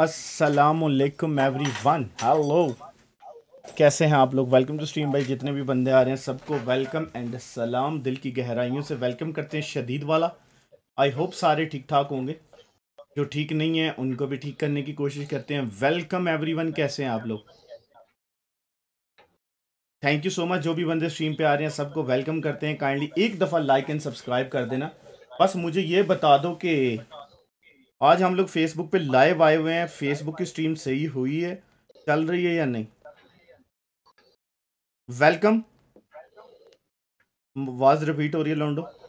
असलकुम everyone hello कैसे हैं आप लोग? वेलकम टू स्ट्रीम भाई। जितने भी बंदे आ रहे हैं, सबको वेलकम एंड सलाम दिल की गहराइयों से वेलकम करते हैं शदीद वाला। आई होप सारे ठीक ठाक होंगे। जो ठीक नहीं है, उनको भी ठीक करने की कोशिश करते हैं। वेलकम एवरीवन कैसे हैं आप लोग? थैंक यू सो मच जो भी बंदे स्ट्रीम पे आ रहे हैं, सबको वेलकम करते हैं। काइंडली एक दफ़ा लाइक एंड सब्सक्राइब कर देना। बस मुझे ये बता दो कि आज हम लोग फेसबुक पे लाइव आए हुए हैं। फेसबुक की स्ट्रीम सही हुई है? चल रही है या नहीं? वेलकम आवाज़ रिपीट हो रही है, लौंडो।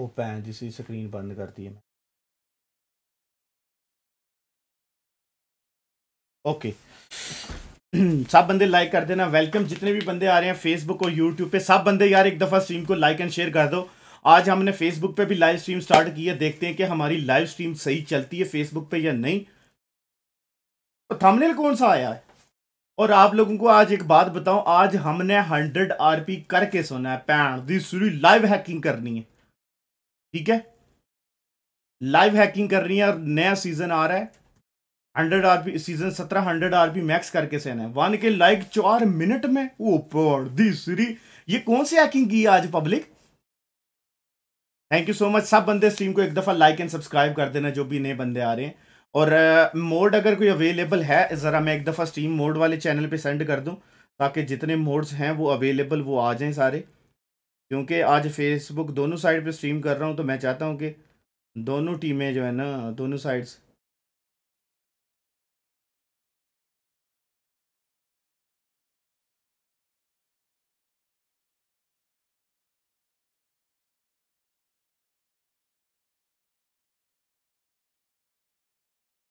ओ भैन जिसकी स्क्रीन बंद कर दी है। ओके सब बंदे लाइक कर देना। वेलकम जितने भी बंदे आ रहे हैं फेसबुक और यूट्यूब पे, सब बंदे यार एक दफ़ा स्ट्रीम को लाइक एंड शेयर कर दो। आज हमने फेसबुक पे भी लाइव स्ट्रीम स्टार्ट की है। देखते हैं कि हमारी लाइव स्ट्रीम सही चलती है फेसबुक पे या नहीं। तो थंबनेल कौन सा आया है? और आप लोगों को आज एक बात बताऊँ, आज हमने हंड्रेड आरपी करके सुना है। पैन दी लाइव हैकिंग करनी है। ठीक है? लाइव हैकिंग कर रही है और नया सीज़न आ रहा है। हंड्रेड आर आरपी सीज़न सत्रह हंड्रेड आर आरपी मैक्स करके सेना है। वन के लाइक चार मिनट में ऊपर दूसरी ये कौन सी हैकिंग की आज public thank you so much सब बंदे स्ट्रीम को एक दफ़ा लाइक एंड सब्सक्राइब कर देना, जो भी नए बंदे आ रहे हैं। और मोड अगर कोई अवेलेबल है, ज़रा मैं एक दफ़ा स्ट्रीम मोड वाले चैनल पे सेंड कर दूँ, ताकि जितने मोड्स हैं वो अवेलेबल वो आ जाएँ सारे। क्योंकि आज फेसबुक दोनों साइड पे स्ट्रीम कर रहा हूँ तो मैं चाहता हूँ कि दोनों टीमें जो है ना, दोनों साइड्स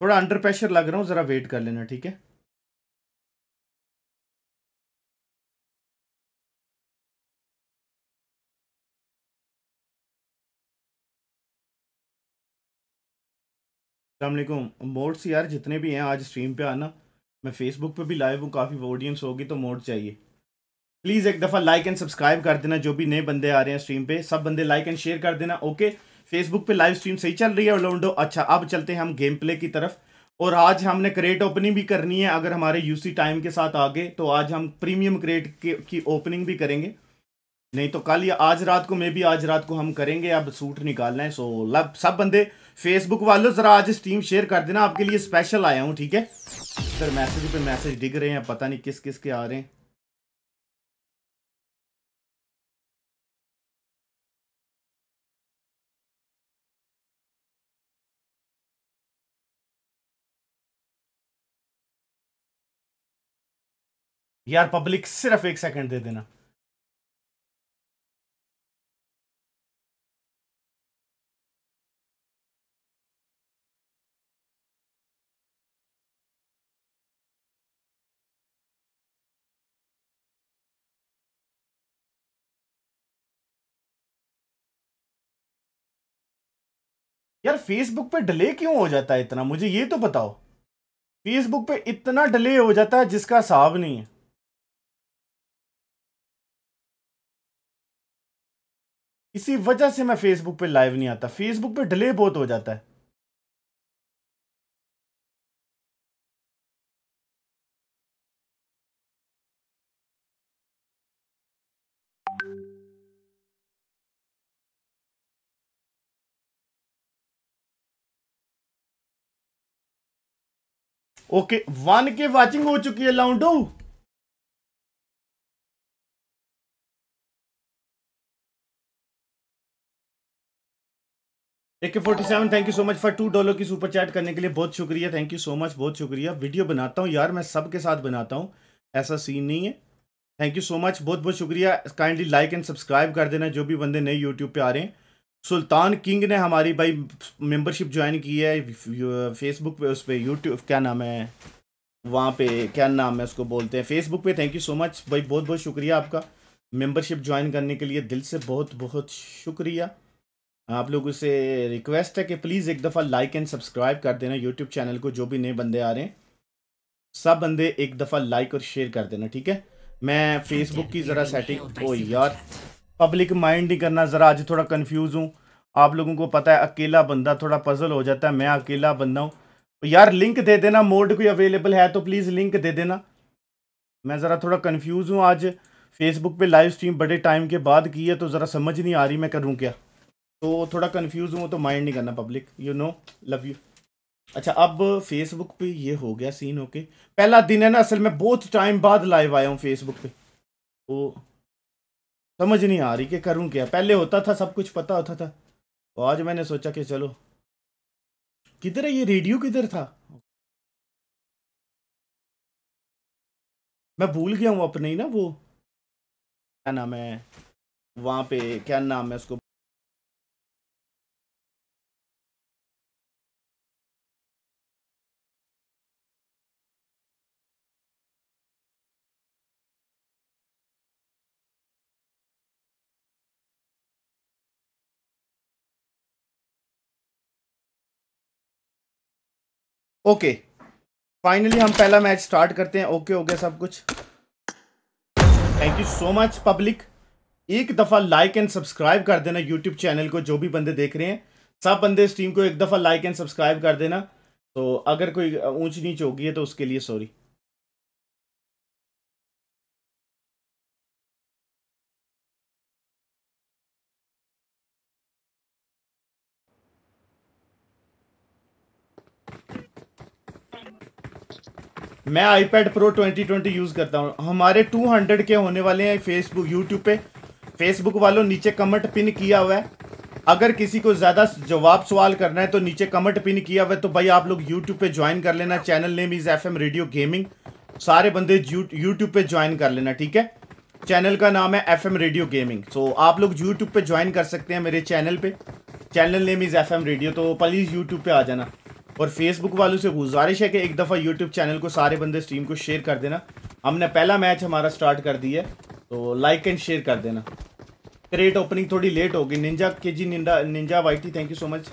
थोड़ा अंडर प्रेशर लग रहा हूँ, ज़रा वेट कर लेना, ठीक है? अल्लाम मोड्स यार, जितने भी हैं आज स्ट्रीम पे आना, मैं फेसबुक पे भी लाइव हूँ, काफ़ी ऑडियंस होगी तो मोड चाहिए। प्लीज़ एक दफ़ा लाइक एंड सब्सक्राइब कर देना, जो भी नए बंदे आ रहे हैं स्ट्रीम पे, सब बंदे लाइक एंड शेयर कर देना ओके फेसबुक पे लाइव स्ट्रीम सही चल रही है ऑलोंडो अच्छा अब चलते हैं हम गेम प्ले की तरफ़। और आज हमने क्रेट ओपनिंग भी करनी है, अगर हमारे यूसी टाइम के साथ आगे तो आज हम प्रीमियम क्रेट की ओपनिंग भी करेंगे। नहीं तो कल या आज रात को, मे भी आज रात को हम करेंगे, अब सूट निकालना है सो लब, सब बंदे फेसबुक वालों, ज़रा आज स्ट्रीम शेयर कर देना, आपके लिए स्पेशल आया हूँ, ठीक है? सर मैसेज पे मैसेज डिग रहे हैं, पता नहीं किस किस के आ रहे हैं। यार पब्लिक सिर्फ़ एक सेकंड दे देना। फेसबुक पे डिले क्यों हो जाता है इतना? मुझे ये तो बताओ। फेसबुक पे इतना डिले हो जाता है जिसका हिसाब नहीं है। इसी वजह से मैं फेसबुक पे लाइव नहीं आता। फेसबुक पे डिले बहुत हो जाता है। ओके, वन के वाचिंग हो चुकी है, लाउंडो। A K forty seven thank you so much for two dollar की सुपर चैट करने के लिए बहुत शुक्रिया थैंक यू सो मच बहुत शुक्रिया। वीडियो बनाता हूँ यार, मैं सबके साथ बनाता हूँ, ऐसा सीन नहीं है। थैंक यू सो मच बहुत बहुत शुक्रिया। काइंडली लाइक एंड सब्सक्राइब कर देना, जो भी बंदे नए यूट्यूब पे आ रहे हैं। सुल्तान किंग ने हमारी भाई मेंबरशिप ज्वाइन की है फेसबुक पे उस पर यूट्यूब क्या नाम है? वहाँ पे क्या नाम है उसको बोलते हैं? फेसबुक पे थैंक यू सो मच भाई बहुत बहुत शुक्रिया आपका मेंबरशिप ज्वाइन करने के लिए दिल से बहुत बहुत शुक्रिया। आप लोगों से रिक्वेस्ट है कि प्लीज़ एक दफ़ा लाइक एंड सब्सक्राइब कर देना यूट्यूब चैनल को जो भी नए बंदे आ रहे हैं। सब बंदे एक दफ़ा लाइक और शेयर कर देना ठीक है? मैं फेसबुक की ज़रा सेटिंग ओ यार। पब्लिक माइंड नहीं करना, ज़रा आज थोड़ा कन्फ्यूज़ हूँ। आप लोगों को पता है, अकेला बंदा थोड़ा पजल हो जाता है। मैं अकेला बंदा हूँ। तो यार लिंक दे देना मोड कोई अवेलेबल है तो प्लीज़ लिंक दे देना। मैं ज़रा थोड़ा कन्फ्यूज़ हूँ आज। फेसबुक पे लाइव स्ट्रीम बड़े टाइम के बाद की है तो ज़रा समझ नहीं आ रही मैं करूँ क्या। तो थोड़ा कन्फ्यूज़ हूँ तो माइंड नहीं करना public you know love you अच्छा अब फेसबुक पे ये हो गया सीन ओके पहला दिन है ना, असल में बहुत टाइम बाद लाइव आया हूँ फेसबुक पे। तो समझ नहीं आ रही कि करूँ क्या। पहले होता था, सब कुछ पता होता था। तो आज मैंने सोचा कि चलो, किधर है ये रेडियो, किधर था? मैं भूल गया हूँ अपने ही ना वो। क्या नाम है? वहाँ पे, क्या नाम है उसको? ओके फाइनली हम पहला मैच स्टार्ट करते हैं. ओके हो गया सब कुछ. Thank you so much public एक दफ़ा लाइक एंड सब्सक्राइब कर देना यूट्यूब चैनल को, जो भी बंदे देख रहे हैं. सब बंदे स्ट्रीम को एक दफ़ा लाइक एंड सब्सक्राइब कर देना. तो अगर कोई ऊंच नीच होगी है तो उसके लिए सॉरी मैं आईपैड प्रो 2020 यूज़ करता हूँ। हमारे 200 के होने वाले हैं फेसबुक यूट्यूब पे। फेसबुक वालों नीचे कमेंट पिन किया हुआ है। अगर किसी को ज़्यादा जवाब सवाल करना है तो नीचे कमेंट पिन किया हुआ है तो भाई आप लोग यूट्यूब पे ज्वाइन कर लेना। Channel name is F M radio gaming सारे बंदे यूट्यूब पे ज्वाइन कर लेना, ठीक है? चैनल का नाम है F M radio gaming so आप लोग यूट्यूब पे ज्वाइन कर सकते हैं मेरे चैनल पे। Channel name is F M radio तो प्लीज़ यूट्यूब पे आ जाना। और फेसबुक वालों से गुजारिश है कि एक दफ़ा यूट्यूब चैनल को सारे बंदे स्ट्रीम को शेयर कर देना। हमने पहला मैच हमारा स्टार्ट कर दिया है तो लाइक एंड शेयर कर देना। क्रेट ओपनिंग थोड़ी लेट होगी। निंजा के जी ninja ninja YT thank you so much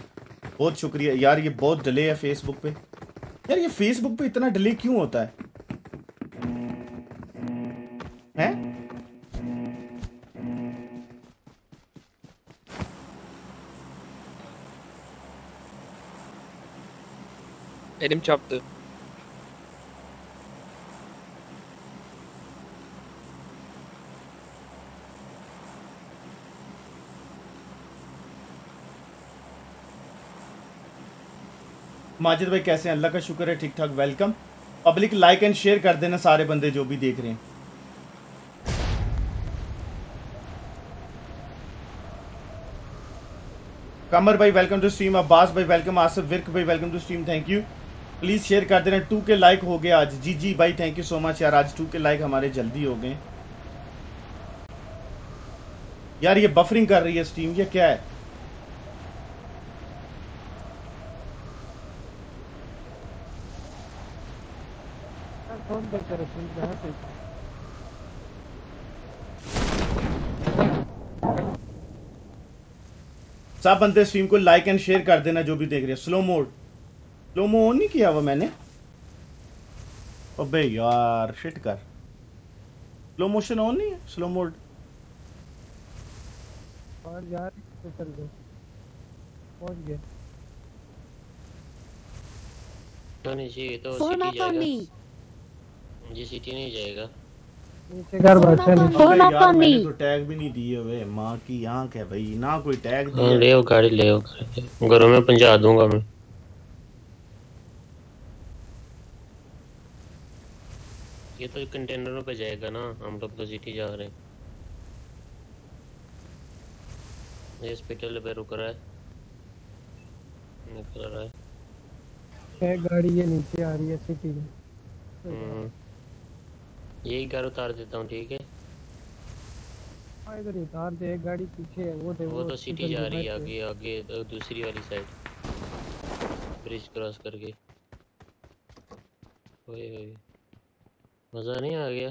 बहुत शुक्रिया। यार, ये बहुत डिले है फेसबुक पे। यार, ये फेसबुक पे इतना डिले क्यों होता है? हैं? Chop the. माजिद भाई कैसे हैं? अल्लाह का शुक्र है ठीक ठाक welcome public like and share कर देना सारे बंदे जो भी देख रहे हैं। कमर भाई वेलकम टू स्ट्रीम अब्बास भाई वेलकम आसिफ, विर्क भाई welcome to stream thank you please share कर देना। टू के लाइक हो गए आज। जी जी, भाई थैंक यू सो मच यार। आज टू के लाइक हमारे जल्दी हो गए। यार, ये बफरिंग कर रही है स्टीम ये क्या है? सब बंदे स्ट्रीम को लाइक एंड शेयर कर देना, जो भी देख रहे हैं। Slow mode slow mo on नहीं किया हुआ मैंने। अबे यार शिट कर। स्लो मोशन ऑन नहीं है? स्लो मोड और यार तो चल गए पहुँच गए तो नहीं चाहिए तो सिटी जाएगा. मुझे सिटी नहीं जाएगा। नीचे घर बैठा नहीं। यार मैंने me. तो टैग भी नहीं दिए हुए। माँ की आँख है भाई ना कोई टैग हाँ दिया। ले आओ गाड़ी ले आओ। गाड़ी। घरों में पहुँचा दूँगा मैं। ये तो कंटेनरों पे जाएगा ना हम लोग तो सिटी जा रहे हैं। हॉस्पिटल पे रुक रहा है। निकल रहा है। एक गाड़ी ये नीचे आ रही है सिटी में। हम्म। यही घर उतार देता हूँ ठीक है? हाँ, इधर उतार दे एक गाड़ी पीछे है वो दे वो तो सिटी जा रही है आगे आगे तो दूसरी वाली साइड ब्रिज क्रॉस करके। ओए ओए। मज़ा नहीं आ गया।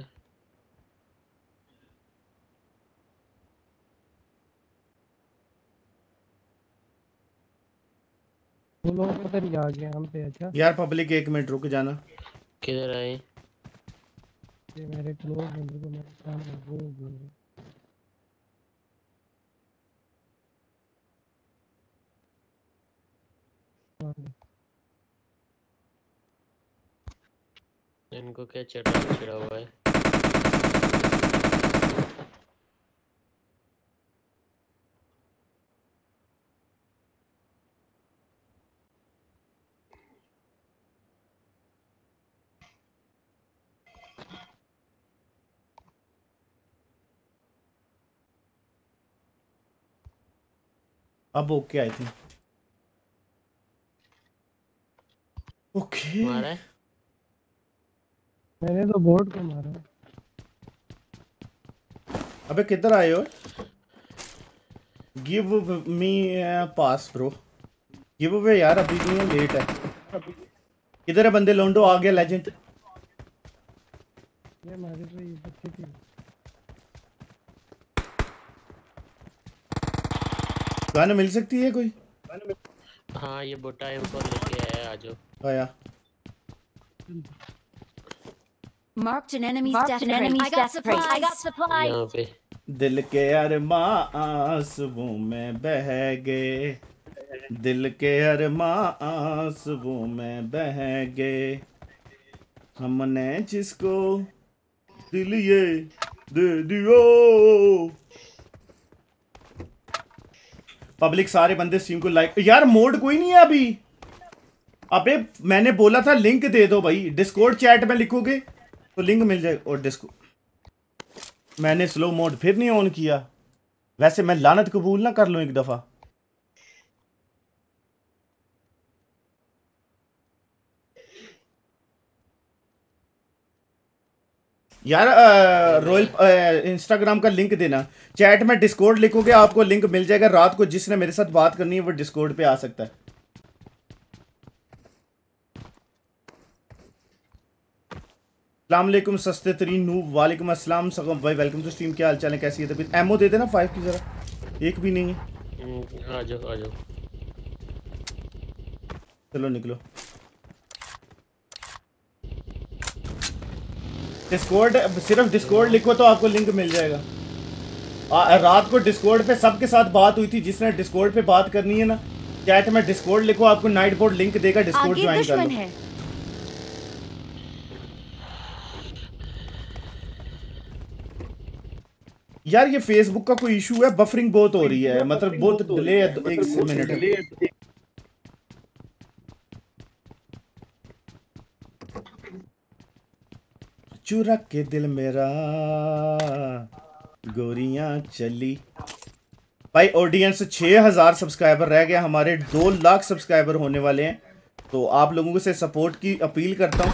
वो लोग उधर ही आ गए हम पे अच्छा? यार पब्लिक एक मिनट रुक जाना। किधर आए? ये मेरे क्लोज बंदे को मेरे सामने वो बोल रहे। इनको क्या चटा छिड़ा हुआ है? अब ओके आई थिंक ओके मारा मैंने तो बोर्ड को मारा। अबे किधर आए हो? Give me pass bro give away यार अभी नहीं है लेट है। किधर है बंदे लोंडो आ गया लेजेंड ये मारे तो ये बच्चे थी गन मिल सकती है कोई? हाँ ये बोटा है ऊपर लेके आया आ जाओ आया Marked an enemy's Marked death an enemy's I got supplies. I got supplies. दिल के अरमां आंसुओं में बह गए। दिल के अरमां आंसुओं में बह गए। हमने जिसको दिल ये दे दियो। पब्लिक सारे बंदे स्ट्रीम को लाइक यार मोड कोई नहीं है अभी। अबे मैंने बोला था लिंक दे दो भाई। डिस्कॉर्ड चैट में लिखोगे? तो लिंक मिल जाएगा और डिस्को मैंने स्लो मोड फिर नहीं ऑन किया। वैसे मैं लानत कबूल ना कर लूँ एक दफ़ा। यार रॉयल इंस्टाग्राम का लिंक देना। चैट में डिस्कॉर्ड लिखोगे, आपको लिंक मिल जाएगा। रात को जिसने मेरे साथ बात करनी है, वो डिस्कॉर्ड पे आ सकता है। अलैक्म सस्ते तरीन नूब वालेकुम अस्सलाम सगम भाई वेलकम टू स्ट्रीम क्या हाल चाल है कैसी है तबीयत? एमओ दे देना फाइव की जरा। एक भी नहीं है। हम्म, आ जाओ आ जाओ। चलो निकलो। डिस्कॉर्ड सिर्फ़ डिस्कॉर्ड लिखो तो आपको लिंक मिल जाएगा। आ, रात को डिस्कॉर्ड पे सबके साथ बात हुई थी जिसने डिस्कॉर्ड पे बात करनी है ना चैट में डिस्कॉर्ड लिखो आपको नाइट बोर्ड लिंक देगा डिस्कॉर्ड ज्वाइन कर लो। यार ये फेसबुक का कोई इशू है? बफरिंग बहुत हो रही है। मतलब बहुत डिले है एक मिनट है चुरा के दिल मेरा। गोरियाँ चली। भाई ऑडियंस 6000 सब्सक्राइबर रह गया हमारे दो लाख सब्सक्राइबर होने वाले हैं। तो आप लोगों से सपोर्ट की अपील करता हूँ।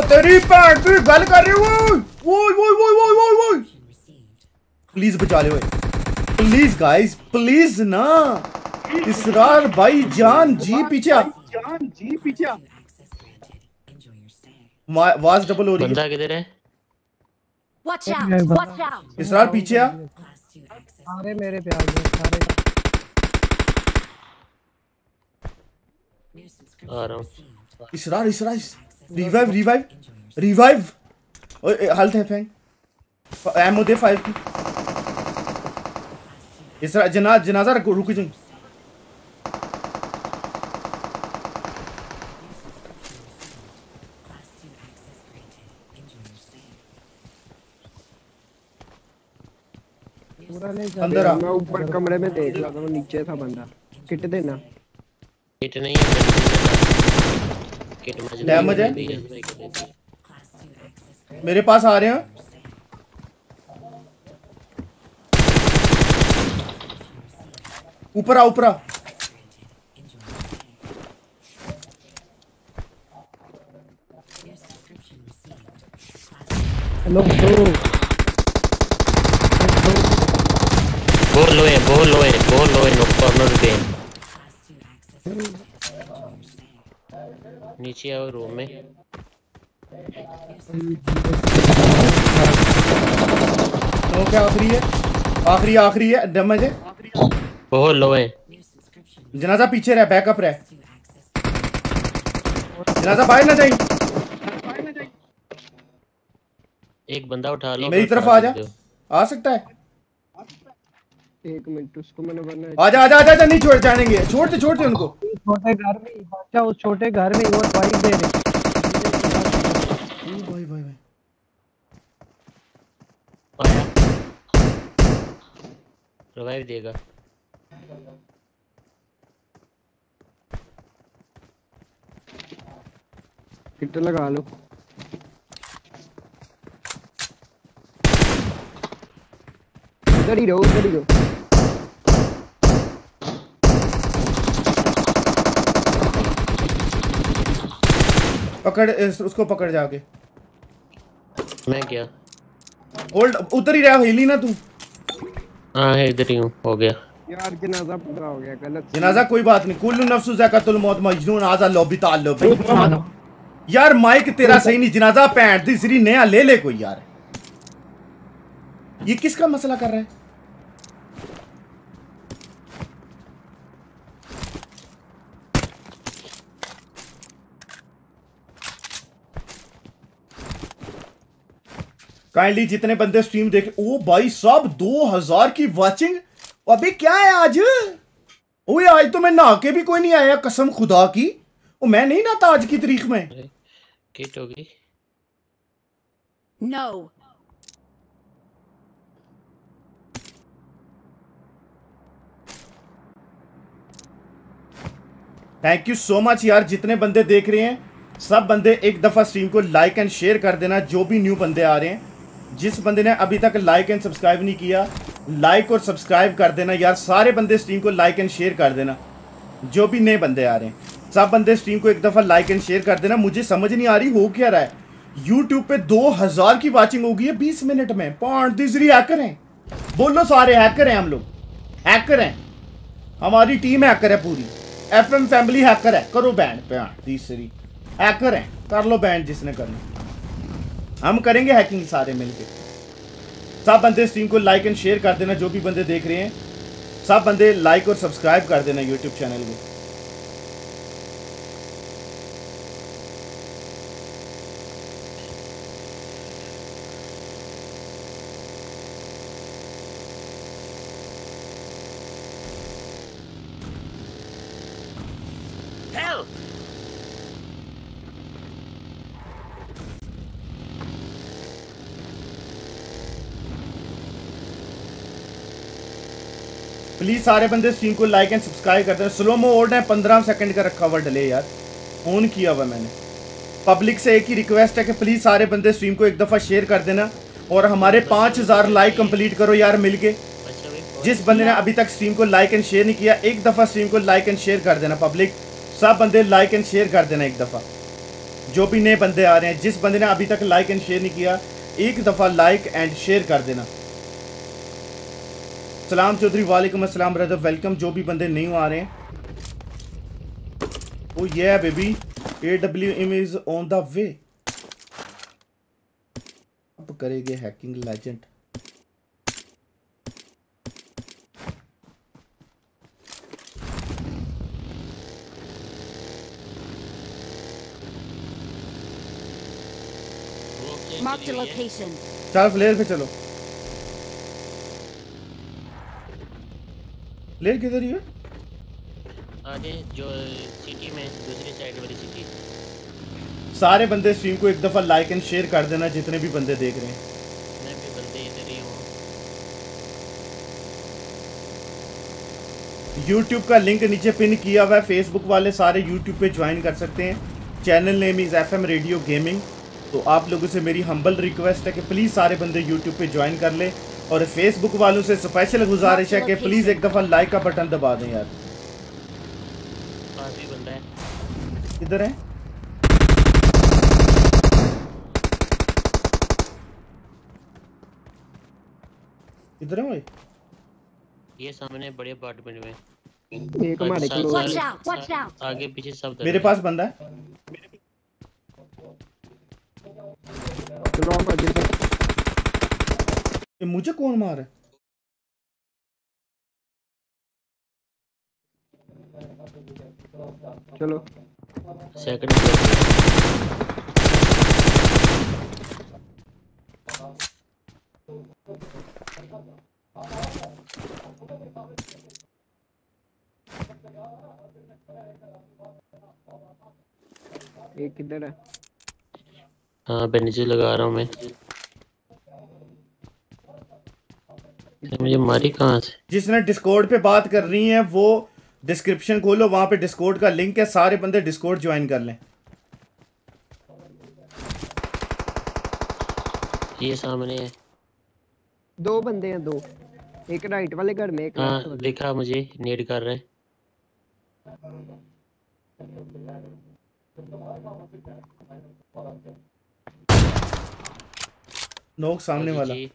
तेरी की गल कर रही हूँ वोई वोई वोई वोई वोई वोई प्लीज़ बचा ले प्लीज़ गाइस प्लीज़ ना। इसरार भाई जान जी पीछे आ। मा- आवाज़ डबल हो रही है। बंदा किधर है? Watch एक out! मिनट Watch बंदा- out! इसरार पीछे आ। सारे मेरे पे आ गए सारे। आ रहा हूँ। Israr Israr revive revive revive ओए हेल्थ है फैंग एमओ दे फाइव की। जना जनाजा रुक अंदर आ मैं ऊपर कमरे में देख रहा था नीचे था बंदा। किट देना किट नहीं है किट मुझे Damage है? मेरे पास आ रहे हैं। ऊपर आ ऊपर आ हेलो ब्रो। बहुत लो है बहुत लो है बहुत लो है नो कॉर्नर पे। नीचे आओ रूम में। तो क्या आखिरी है? आखिरी आखिरी है डैमेज है बहुत लो है जनाजा पीछे रह बैकअप रह जनाजा बाहर ना जाए एक बंदा उठा लो मेरी तरफ़ आ जा आ सकता है एक मिनट उसको मैंने वरना आजा आजा आजा आजा नहीं छोड़ जानेंगे छोड़ते छोड़ते उनको छोटे घर में ही बच्चा उस छोटे घर में वो दवाई दे रहे ओ भाई भाई भाई आया रिवाइव देगा किट लगा लो। उधर ही रहो उधर ही रहो। पकड़ उसको पकड़ जाके। मैं क्या? होल्ड उधर ही रह हिली ना तू। हाँ इधर ही हूँ हो गया। यार जनाजा पूरा हो गया गलत जनाजा कोई बात नहीं। कुल्लु नफ्सु ज़कातुल मौत मजनून आजा लोबी ताल लोबी यार माइक तेरा सही नहीं जनाजा पैंट दी सिरी नया ले ले कोई यार। ये किसका मसला कर रहा है? काइंडली जितने बंदे स्ट्रीम देखे ओ भाई साहब दो हज़ार की वाचिंग अबे क्या है आज? ओए आज तो मैं नहा के भी कोई नहीं आया कसम खुदा की। ओ मैं नहीं नहाता आज की तारीख में। किट होगी No! Thank you so much यार जितने बंदे देख रहे हैं सब बंदे एक दफ़ा स्ट्रीम को लाइक एंड शेयर कर देना जो भी न्यू बंदे आ रहे हैं। जिस बंदे ने अभी तक लाइक एंड सब्सक्राइब नहीं किया लाइक और सब्सक्राइब कर देना यार। सारे बंदे स्ट्रीम को लाइक एंड शेयर कर देना। जो भी नए बंदे आ रहे हैं। सब बंदे स्ट्रीम को एक दफ़ा लाइक एंड शेयर कर देना। मुझे समझ नहीं आ रही, हो क्या रहा है? यूट्यूब पे दो हज़ार की वाचिंग होगी है बीस मिनट में। तीसरी हैकर हैं। बोलो सारे हैकर हैं हम लोग। हैकर हैं। हमारी टीम हैकर है पूरी। एफ़ एम फैमिली हैकर है। करो बैंड तीसरी हैकर है। कर लो बैंड जिसने करना। हम करेंगे हैकिंग सारे मिलके। सब बंदे स्ट्रीम को लाइक एंड शेयर कर देना, जो भी बंदे देख रहे हैं। सब बंदे लाइक और सब्सक्राइब कर देना यूट्यूब चैनल को प्लीज़ सारे बंदे स्ट्रीम को लाइक एंड सब्सक्राइब कर देना स्लो मोड है, पंद्रह सेकंड का रखा हुआ डिले यार। ऑन किया हुआ मैंने। पब्लिक से एक ही रिक्वेस्ट है कि प्लीज़ सारे बंदे स्ट्रीम को एक दफ़ा शेयर कर देना और हमारे पाँच हज़ार लाइक कंप्लीट करो यार अच्छा भाई जिस बंदे ने अभी तक स्ट्रीम को लाइक एंड शेयर नहीं किया, एक दफ़ा स्ट्रीम को लाइक एंड शेयर कर देना पब्लिक सब बंदे लाइक एंड शेयर कर देना एक दफ़ा। जो भी नए बंदे आ रहे हैं, जिस बंदे ने अभी तक लाइक एंड शेयर नहीं किया, एक दफ़ा लाइक एंड शेयर कर देना। सलाम चौधरी वालेकुम अस्सलाम ब्रदर वेलकम जो भी बंदे नहीं आ रहे हैं ओ ये baby A W M is on the way अब करेंगे हैकिंग लेजेंड वो हुई है? location. चल फ्लेयर पे चलो फ्लेयर किधर ही है? आगे जो सिटी में दूसरी साइड वाली सिटी सारे बंदे स्ट्रीम को एक दफ़ा लाइक एंड शेयर कर देना जितने भी बंदे देख रहे हैं। मैं भी बंदे इधर ही हूँ। यूट्यूब का लिंक नीचे पिन किया हुआ है। फेसबुक वाले सारे यूट्यूब पे ज्वाइन कर सकते हैं। Channel name is F M radio gaming तो आप लोगों से मेरी हम्बल रिक्वेस्ट है कि प्लीज़ सारे बंदे यूट्यूब पे ज्वाइन कर ले। और फेसबुक वालों से स्पेशल गुजारिश है कि प्लीज़ एक दफ़ा लाइक का बटन दबा दें यार। बंदा है। किधर है? किधर है भाई? ये सामने बड़े अपार्टमेंट में एक हमारे! Watch out! आगे पीछे सब मेरे पास बंदा है। चलो आप आगे ये मुझे कौन मार? है चलो सेकंड एक किधर है? हाँ बेंजी लगा रहा हूँ मैं ये मुझे मारी कहाँ से? जिसने डिस्कॉर्ड पे बात कर रही है वो डिस्क्रिप्शन खोलो वहाँ पे डिस्कॉर्ड का लिंक है सारे बंदे डिस्कॉर्ड ज्वाइन कर लें। ये सामने है। दो बंदे हैं दो। एक राइट वाले घर में एक हाँ दिखा मुझे नीड कर रहे नोक सामने वाला। जी।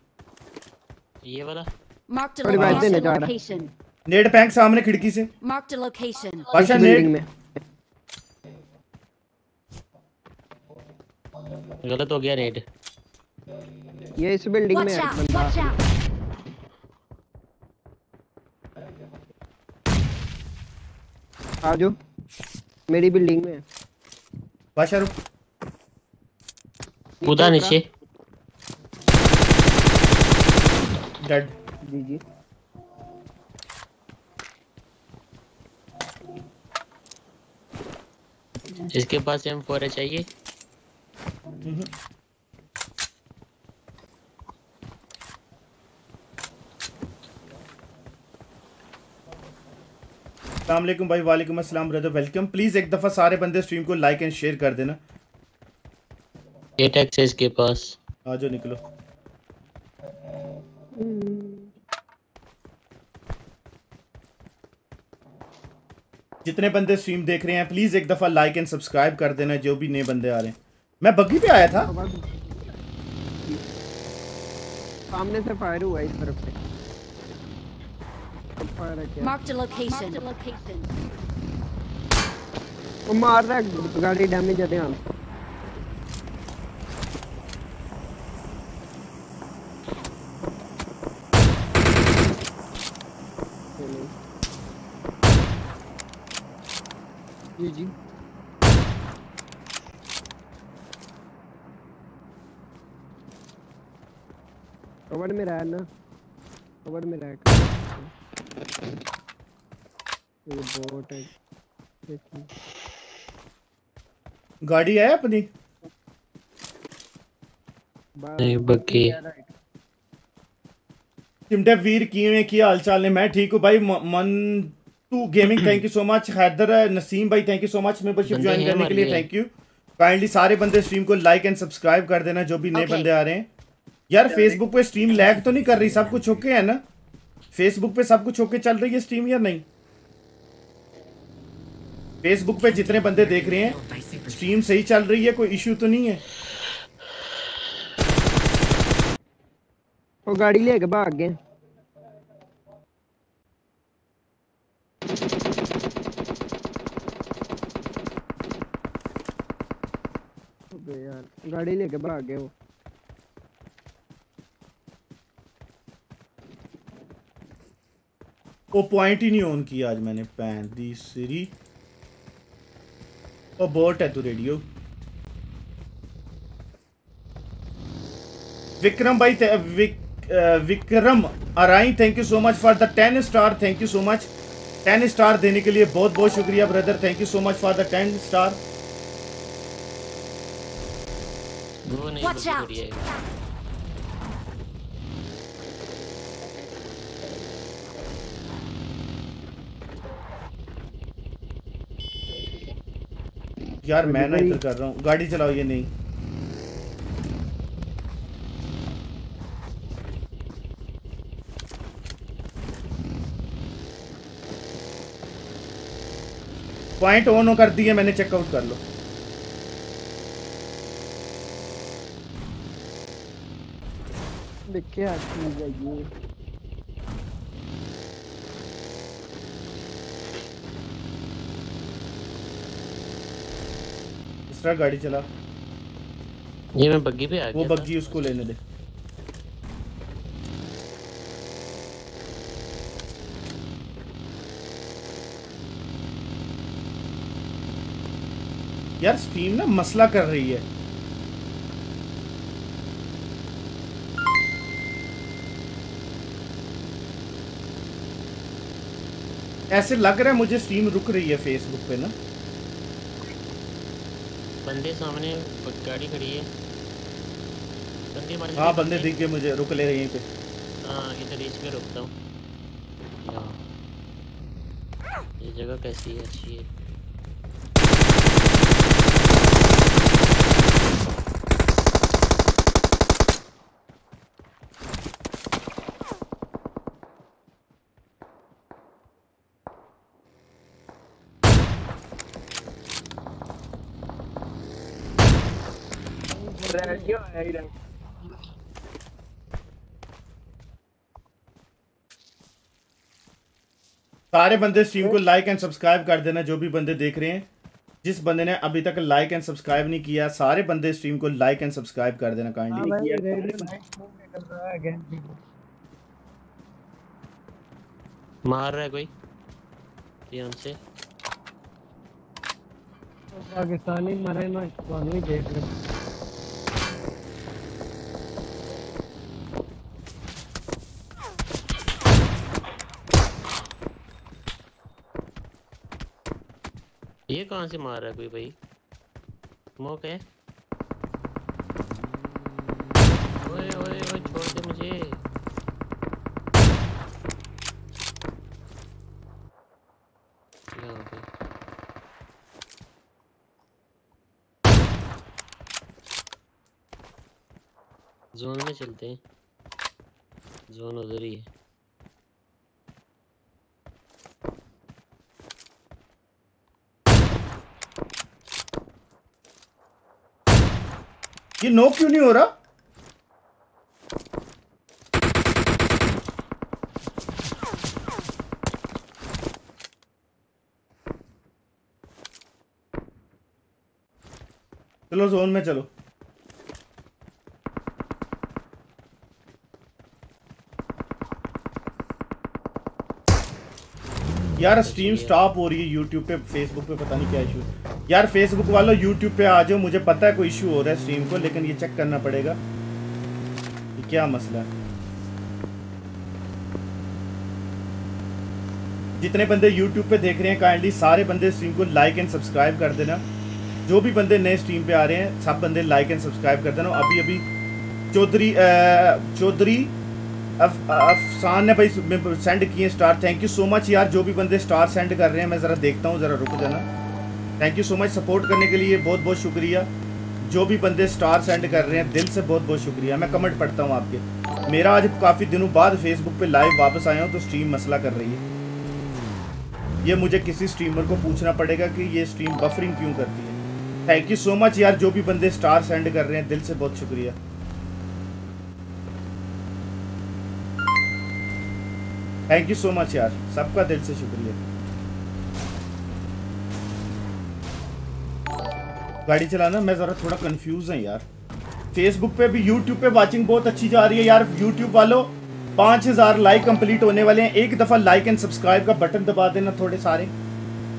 ये वाला। जा रहा। location. नेट पैंक सामने खिड़की से। A location. पाशा इस नेट। में। गलत हो गया नीड ये इस बिल्डिंग में है। बंदा आ जाओ मेरी बिल्डिंग में है। पाशा रुक। कूदा नीचे। Dead G G. इसके पास एम फोर है चाहिए? अलैक्म भाई वालेकुम अस्सलाम ब्रदर वेलकम प्लीज़ एक दफ़ा सारे बंदे स्ट्रीम को लाइक एंड शेयर कर देना। ये टैक्स है इसके पास। आ जाओ निकलो। जितने बंदे स्ट्रीम देख रहे हैं प्लीज़ एक दफ़ा लाइक एंड सब्सक्राइब कर देना जो भी नए बंदे आ रहे हैं। मैं बग्गी पे आया था। सामने से फायर हुआ इस तरफ़ से। a location. वो मार रहा है गाड़ी डैमेज है ध्यान जी जी। कवर में रहा है ना? कवर में रहा है। ये बोट है। देखिए। गाड़ी है अपनी? नहीं, है। चिमटे वीर किए की हाल चाल ने मैं ठीक हूँ भाई म- man to gaming thank you so much Haider Naseem भाई thank you so much membership join करने के लिए थैंक यू काइंडली सारे बंदे स्ट्रीम को लाइक एंड सब्सक्राइब कर देना जो भी नए बंदे आ रहे हैं। यार फेसबुक पे स्ट्रीम लैग तो नहीं कर रही? सब कुछ ओके है ना? फेसबुक पे सब कुछ ओके चल रही है स्ट्रीम या नहीं? फेसबुक पे जितने बंदे देख रहे हैं स्ट्रीम सही चल रही है? कोई इश्यू तो नहीं है? वो गाड़ी लेके भाग गए अबे यार। गाड़ी लेके भाग गए वो। वो पॉइंट ही नहीं ऑन किया आज मैंने पैन दी सीरी ओ बोट है तू रेडियो विक्रम भाई थे- Vik, Vikram Arai thank you so much for the ten star thank you so much ten star देने के लिए बहुत बहुत शुक्रिया brother thank you so much for the ten star वो नहीं Watch out. यार मैं ना इधर कर रहा हूँ। गाड़ी चलाओ ये नहीं। पॉइंट ऑन कर दिए मैंने चेकआउट कर लो। चीज़ है ये। दूसरा गाड़ी चला। ये मैं बग्गी पे आ गया था। बग्गी उसको लेने दे। यार स्टीम ना मसला कर रही है। ऐसे लग रहा है मुझे स्ट्रीम रुक रही है फेसबुक पे ना। बंदे सामने गाड़ी खड़ी है। बंदे हमारे हाँ बंदे दिख गए मुझे रुक ले यहीं पे। हाँ इधर इस पे रुकता हूँ। ये जगह कैसी है? अच्छी है। hate सारे बंदे स्ट्रीम को लाइक एंड सब्सक्राइब कर देना जो भी बंदे देख रहे हैं। जिस बंदे ने अभी तक लाइक एंड सब्सक्राइब नहीं किया सारे बंदे स्ट्रीम को लाइक एंड सब्सक्राइब कर देना काइंडली मार रहा है कोई? ध्यान से पाकिस्तानी मरे ना इसको नहीं देख रहे ये कहाँ से मार रहा है कोई भाई? स्मोक है? ओए ओए ओए, छोड़ दे मुझे। जोन में चलते हैं। जोन उधर ही है। ये नो क्यों नहीं हो रहा? चलो जोन में चलो। यार स्ट्रीम स्टॉप हो रही है यूट्यूब पे फेसबुक पे, पता नहीं क्या इशू यार फेसबुक वालों यूट्यूब पे आ जाओ। मुझे पता है कोई इशू हो रहा है स्ट्रीम को, लेकिन ये चेक करना पड़ेगा। ये क्या मसला है? जितने बंदे यूट्यूब पे देख रहे हैं काइंडली सारे बंदे स्ट्रीम को लाइक एंड सब्सक्राइब कर देना। जो भी बंदे नए स्ट्रीम पे आ रहे हैं, सब बंदे लाइक एंड सब्सक्राइब कर देना। अभी अभी चौधरी चौधरी अफसान ने भाई सेंड किए star thank you so much यार। जो भी बंदे स्टार सेंड कर रहे हैं, मैं ज़रा देखता हूँ, ज़रा रुक जाना। Thank you so much support करने के लिए बहुत बहुत शुक्रिया। जो भी बंदे स्टार सेंड कर रहे हैं, दिल से बहुत बहुत शुक्रिया। मैं कमेंट पढ़ता हूँ आपके। मेरा आज काफ़ी दिनों बाद फेसबुक पे लाइव वापस आया हूँ तो स्ट्रीम मसला कर रही है। ये मुझे किसी स्ट्रीमर को पूछना पड़ेगा कि ये स्ट्रीम बफरिंग क्यों करती है। थैंक यू सो मच यार, जो भी बंदे स्टार सेंड कर रहे हैं, दिल से बहुत शुक्रिया। थैंक यू सो मच यार, सबका दिल से शुक्रिया। गाड़ी चलाना, मैं ज़रा थोड़ा कंफ्यूज है यार। फेसबुक पे भी यूट्यूब पे वाचिंग बहुत अच्छी जा रही है यार। यूट्यूब वालों, पाँच हज़ार लाइक कंप्लीट होने वाले हैं। एक दफ़ा लाइक एंड सब्सक्राइब का बटन दबा देना थोड़े सारे।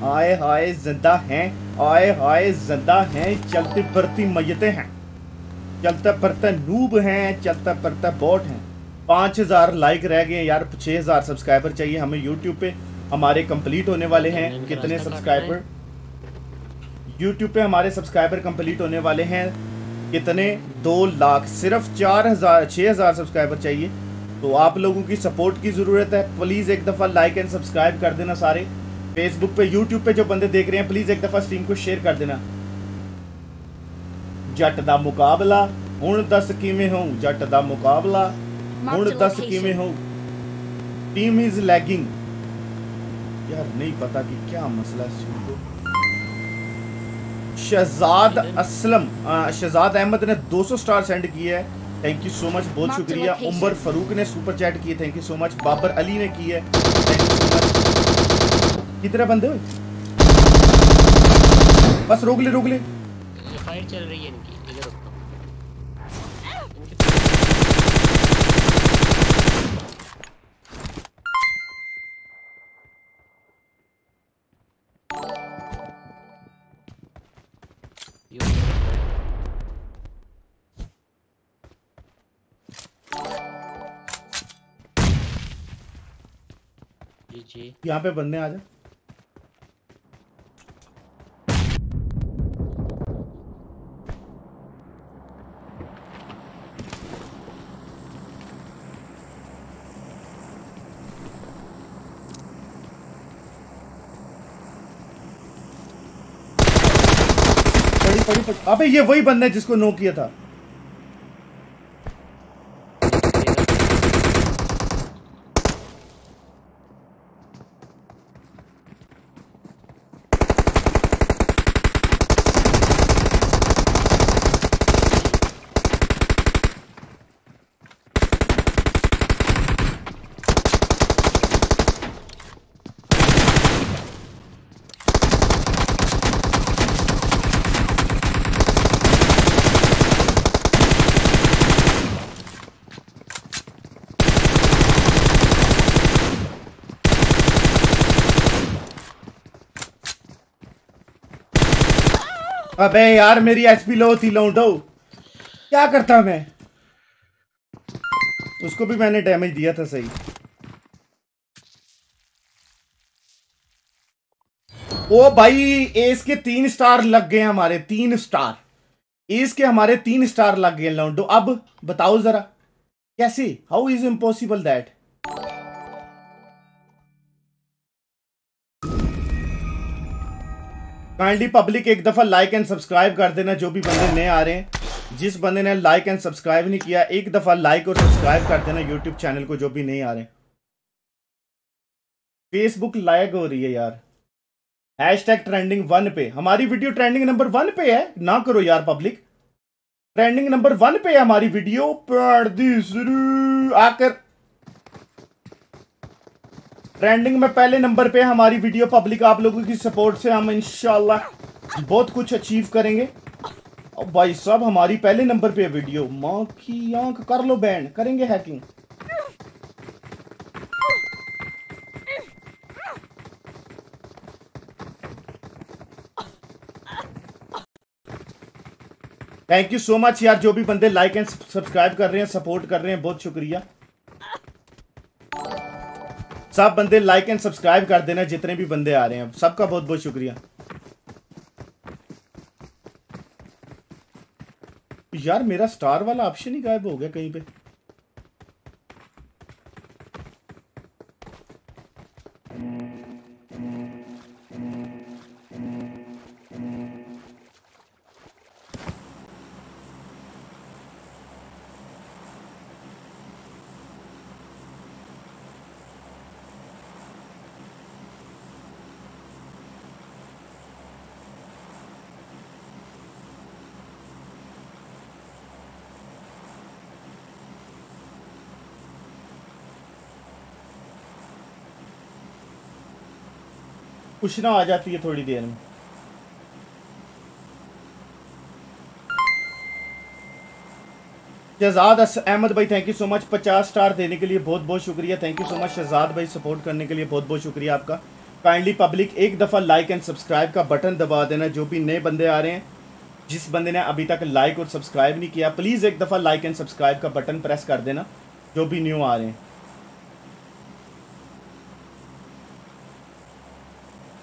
आए हाय, ज़िंदा हैं। आए हाय, ज़िंदा हैं। चलते फिरती मैयतें हैं। चलता फिरता नूब हैं। चलता फिरता बॉट हैं। पाँच हज़ार लाइक रह गए यार। छः हज़ार सब्सक्राइबर चाहिए हमें यूट्यूब पे। हमारे कंप्लीट होने वाले हैं। कितने सब्सक्राइबर यूट्यूब पे हमारे सब्सक्राइबर कंप्लीट होने वाले हैं कितने? दो लाख। सिर्फ़ चार हज़ार छः हज़ार सब्सक्राइबर चाहिए। तो आप लोगों की सपोर्ट की ज़रूरत है। प्लीज़ एक दफ़ा लाइक एंड सब्सक्राइब कर देना सारे। फेसबुक पे यूट्यूब पे जो बंदे देख रहे हैं प्लीज़ एक दफ़ा स्ट्रीम को शेयर कर देना। जट का मुकाबला हूँ दस किमें हो जट का मुकाबला हूँ दस किमें हो टीम इज़ लैगिंग यार नहीं पता कि क्या मसला है शहजाद असलम शहजाद अहमद ने 200 स्टार सेंड किया है। थैंक यू सो मच बहुत शुक्रिया। उमर फरूक ने सुपर चैट किए thank you so much Babar Ali ने की है थैंक यू सो मच कितने बंदे हुए? बस रोक ले रोक ले। ये फाइट चल रही है इनकी। जी। यहाँ पे बंदे आ जा पड़ी पड़ी पड़ी। अबे, ये वही बंदा है जिसको नो किया था। अबे यार, मेरी एचपी लो थी लौंडो क्या करता मैं? उसको भी मैंने डैमेज दिया था, सही। ओ भाई एस के तीन स्टार लग गए हमारे, तीन स्टार एस के हमारे तीन स्टार लग गए लौंडो अब बताओ जरा, कैसे? How is impossible that kindly public एक दफ़ा लाइक एंड सब्सक्राइब कर देना जो भी बंदे नए आ रहे हैं। जिस बंदे ने लाइक एंड सब्सक्राइब नहीं किया, एक दफ़ा लाइक और सब्सक्राइब कर देना यूट्यूब चैनल को जो भी नहीं आ रहे फेसबुक लाइक हो रही है यार। हैश टैग ट्रेंडिंग वन पे। हमारी वीडियो ट्रेंडिंग नंबर वन पे है। ना करो यार पब्लिक ट्रेंडिंग नंबर वन पे है हमारी वीडियो आकर ट्रेंडिंग में पहले नंबर पे हमारी वीडियो पब्लिक आप लोगों की सपोर्ट से हम इंशाल्लाह बहुत कुछ अचीव करेंगे। और भाई साहब, हमारी पहले नंबर पे वीडियो माँ की आँख कर लो बैंड करेंगे hacking thank you so much यार, जो भी बंदे लाइक एंड सब्सक्राइब कर रहे हैं सपोर्ट कर रहे हैं, बहुत शुक्रिया। सब बंदे लाइक एंड सब्सक्राइब कर देना जितने भी बंदे आ रहे हैं। सबका बहुत बहुत शुक्रिया। यार, मेरा स्टार वाला ऑप्शन ही गायब हो गया कहीं पे। पुशना आ जाती है थोड़ी देर में। शहजाद अहमद भाई थैंक यू सो मच पचास स्टार देने के लिए बहुत बहुत शुक्रिया। Thank you so much Shahzad भाई सपोर्ट करने के लिए बहुत बहुत शुक्रिया आपका। काइंडली पब्लिक एक दफ़ा लाइक एंड सब्सक्राइब का बटन दबा देना। जो भी नए बंदे आ रहे हैं, जिस बंदे ने अभी तक लाइक और सब्सक्राइब नहीं किया प्लीज़ एक दफ़ा लाइक एंड सब्सक्राइब का बटन प्रेस कर देना। जो भी न्यू आ रहे हैं।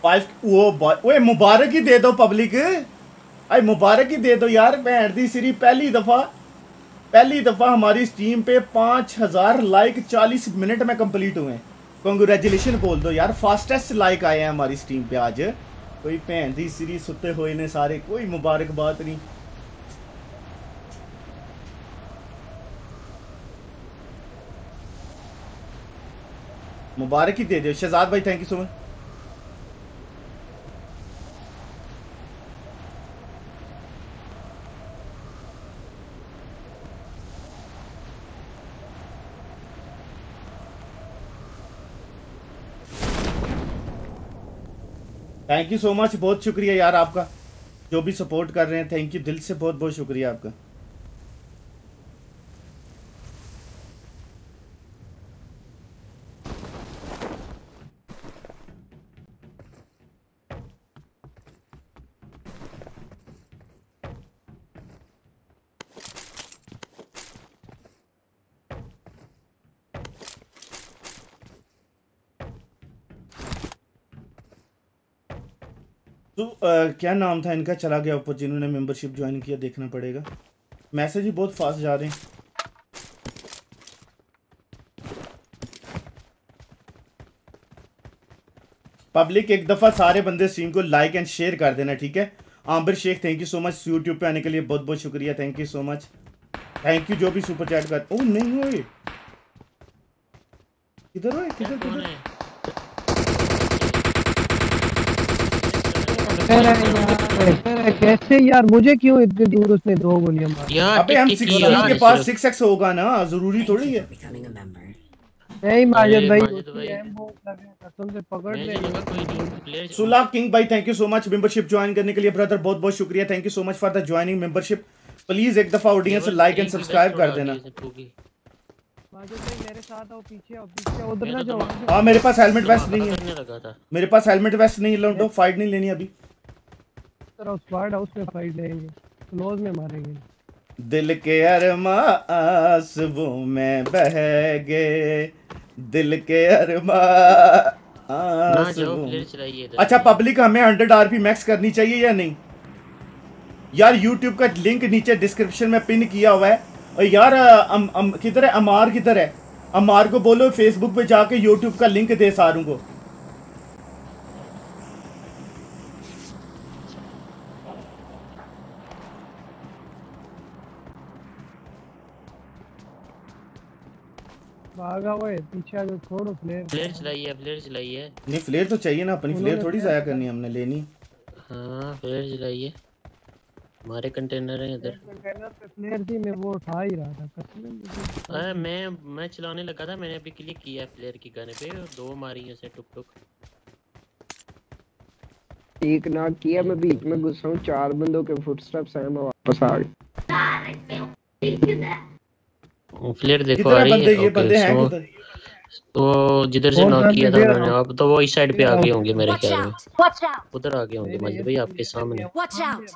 फाइव वो ओए, मुबारक ही दे दो पब्लिक अरे मुबारक ही दे दो यार, भैन दी सीरी, पहली दफ़ा पहली दफ़ा हमारी स्ट्रीम पे पाँच हज़ार लाइक चालीस मिनट में कंप्लीट हुए। कंग्रेचुलेशन बोल दो यार फास्टेस्ट लाइक आए हैं हमारी स्ट्रीम पे आज। कोई भैन दी सीरी सुते हुए ने सारे, कोई मुबारकबाद नहीं। मुबारक ही दे दो। शहजाद भाई thank you so much thank you so much बहुत शुक्रिया यार आपका। जो भी सपोर्ट कर रहे हैं थैंक यू दिल से बहुत बहुत शुक्रिया आपका। तो अ, क्या नाम था इनका? चला गया ऊपर जिन्होंने मेंबरशिप ज्वाइन किया देखना पड़ेगा। मैसेज ही बहुत फास्ट जा रहे हैं। पब्लिक एक दफ़ा सारे बंदे स्ट्रीम को लाइक एंड शेयर कर देना ठीक है? Aamir Sheikh thank you so much YouTube पे आने के लिए बहुत बहुत शुक्रिया thank you so much thank you जो भी सुपर चैट कर ओ नहीं होए किधर किधर किधर है अरे कैसे यार मुझे क्यों इतनी दूर उसने दो गोलियाँ मारी? अबे हम टिक टिक 16 यार के पास सिर्फ- 6x होगा ना ज़रूरी थोड़ी है। नहीं माजिद भाई कसम से पकड़ ले। सुला किंग भाई thank you so much membership join करने के लिए ब्रदर बहुत बहुत शुक्रिया. Thank you so much for the joining membership please एक दफ़ा ऑडियंस लाइक एंड सब्सक्राइब कर देना. मेरे साथ आओ पीछे आओ पीछे उधर ना तो जाओ हाँ मेरे पास हेलमेट वेस्ट नहीं है। मेरे पास हेलमेट वेस्ट नहीं है लौटो फाइट नहीं लेनी अभी। आओ स्क्वाड हाउस में फाइट लेंगे। क्लोज में मारेंगे। दिल के अरमास वो में बह गए। दिल के इधर। अच्छा पब्लिक हमें 100 आरपी मैक्स करनी चाहिए या नहीं? यार YouTube का लिंक नीचे डिस्क्रिप्शन में पिन किया हुआ है। और यार अम, अम, किधर है? अमार किधर है? अमार को बोलो फेसबुक पे जाके यूट्यूब का लिंक दे सारों को। भागा हुआ है पीछे आ जाओ छोड़ो प्लेयर प्लेयर चलाइए प्लेयर चलाइए। नहीं फ्लेयर तो चाहिए ना अपनी फ्लेयर थोड़ी जाया करनी हमने लेनी। हाँ प्लेयर चलाइए। हमारे कंटेनर हैं इधर। कंटेनर पे प्लेयर थी मैं वो उठा ही रहा था कसम अरे मैं मैं चलाने लगा था मैंने अभी क्लिक किया प्लेयर की गन पे और दो मारी हैं उसे टुक टुक एक ना किया मैं बीच में घुसा हूँ चार बंदों के फुटस्टेप्स हैं मैं वापस आ गया। प्लेयर देखो आ रही है? ओके बंदे हैं सो तो जिधर से नॉक किया था उन्होंने अब तो वो इस साइड पे आ गए होंगे मेरे ख्याल में! उधर आ गए होंगे मजद भाई आपके सामने! Watch out!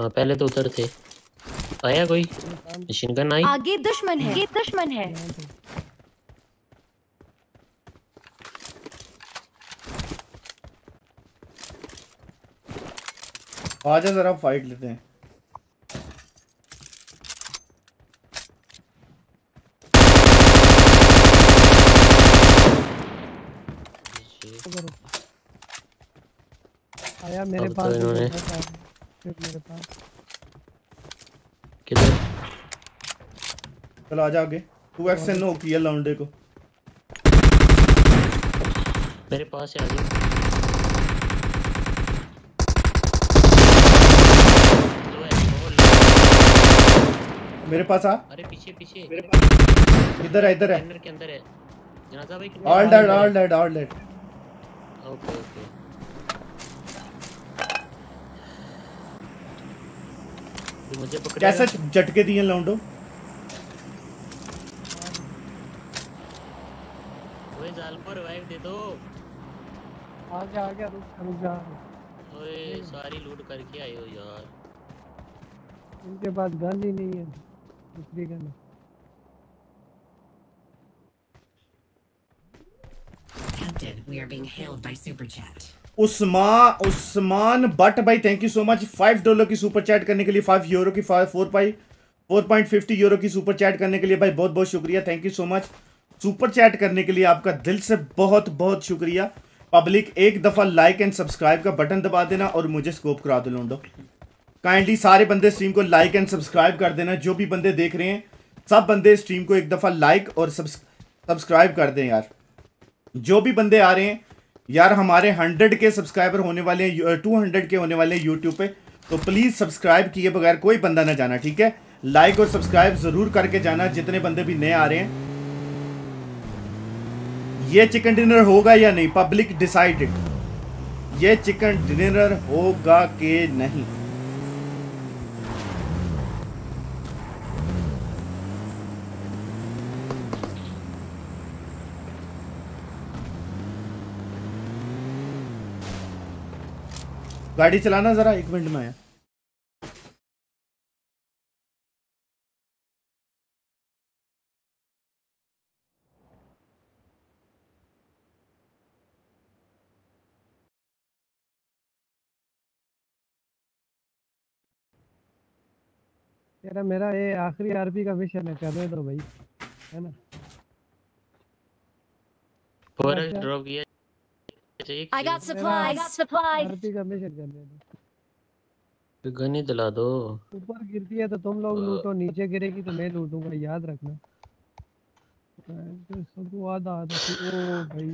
हाँ पहले तो उधर थे। आया कोई? मशीन गन आई? आगे दुश्मन है। ये दुश्मन है। आजा जरा फाइट लेते हैं। आया मेरे पास तो इन्होंने- मेरे पास किधर? चलो आजा आगे। टू एक्स नो किया लौंडे को। मेरे पास है आगे। है, मेरे पास आ। अरे पीछे पीछे। इधर है इधर है। कंटेनर के अंदर है। जनाजा भाई all dead all dead all dead okay okay तू मुझे कैसे झटके दिए लौंडो? ओए जाल पर रिवाइव दे दो। आ गया आ गया रुक जा ओए सारी लूट करके आए हो यार। इनके पास गन ही नहीं है दूसरी gun Captain, we are being hailed by Super Chat. Usman Usman Butt भाई thank you so much five dollar की सुपर चैट करने के लिए फाइव यूरो की फोर पाई फोर पॉइंट फिफ्टी यूरो की सुपर चैट करने के लिए भाई बहुत बहुत शुक्रिया. Thank you so much super chat करने के लिए आपका दिल से बहुत बहुत शुक्रिया. पब्लिक एक दफ़ा लाइक एंड सब्सक्राइब का बटन दबा देना और मुझे स्कोप करा दो लोंडो. काइंडली सारे बंदे स्ट्रीम को लाइक एंड सब्सक्राइब कर देना. जो भी बंदे देख रहे हैं सब बंदे स्ट्रीम को एक दफ़ा लाइक और सब्सक्राइब कर दें यार. जो भी बंदे आ रहे हैं, यार हमारे हंड्रेड के सब्सक्राइबर होने वाले हैं टू हंड्रेड के होने वाले हैं यूट्यूब पे तो प्लीज़ सब्सक्राइब किए बगैर कोई बंदा ना जाना, ठीक है? लाइक और सब्सक्राइब ज़रूर करके जाना, जितने बंदे भी नए आ रहे हैं। ये चिकन डिनर होगा या नहीं? पब्लिक डिसाइडेड ये चिकन डिनर होगा कि नहीं? गाड़ी चलाना ज़रा एक मिनट में आया। तेरा मेरा ये आखिरी आरपी का मिशन है करने दो भाई है ना? फॉरेस्ट अच्छा। ड्रॉप किया। I got supplies. I got supplies. RP का मिशन करने दो गन ही दिला दो। ऊपर गिरती है तो तुम लोग लूटो नीचे गिरेगी तो मैं लूटूँगा याद रखना। सबको आधा आधा ओ भाई।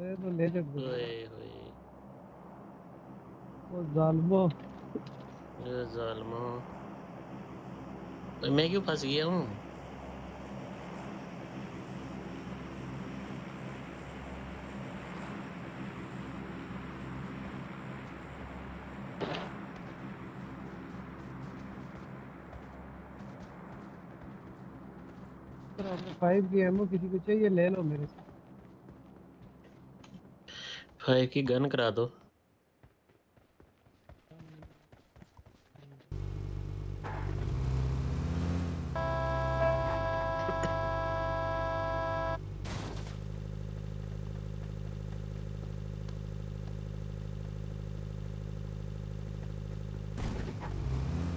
ये तो ले ले ओए होए। वो जालमो। अरे जालमा। मैं क्यों फंस गया हूँ? फाइव की एमओ किसी को चाहिए ले लो मेरे से। फाइव की गन करा दो।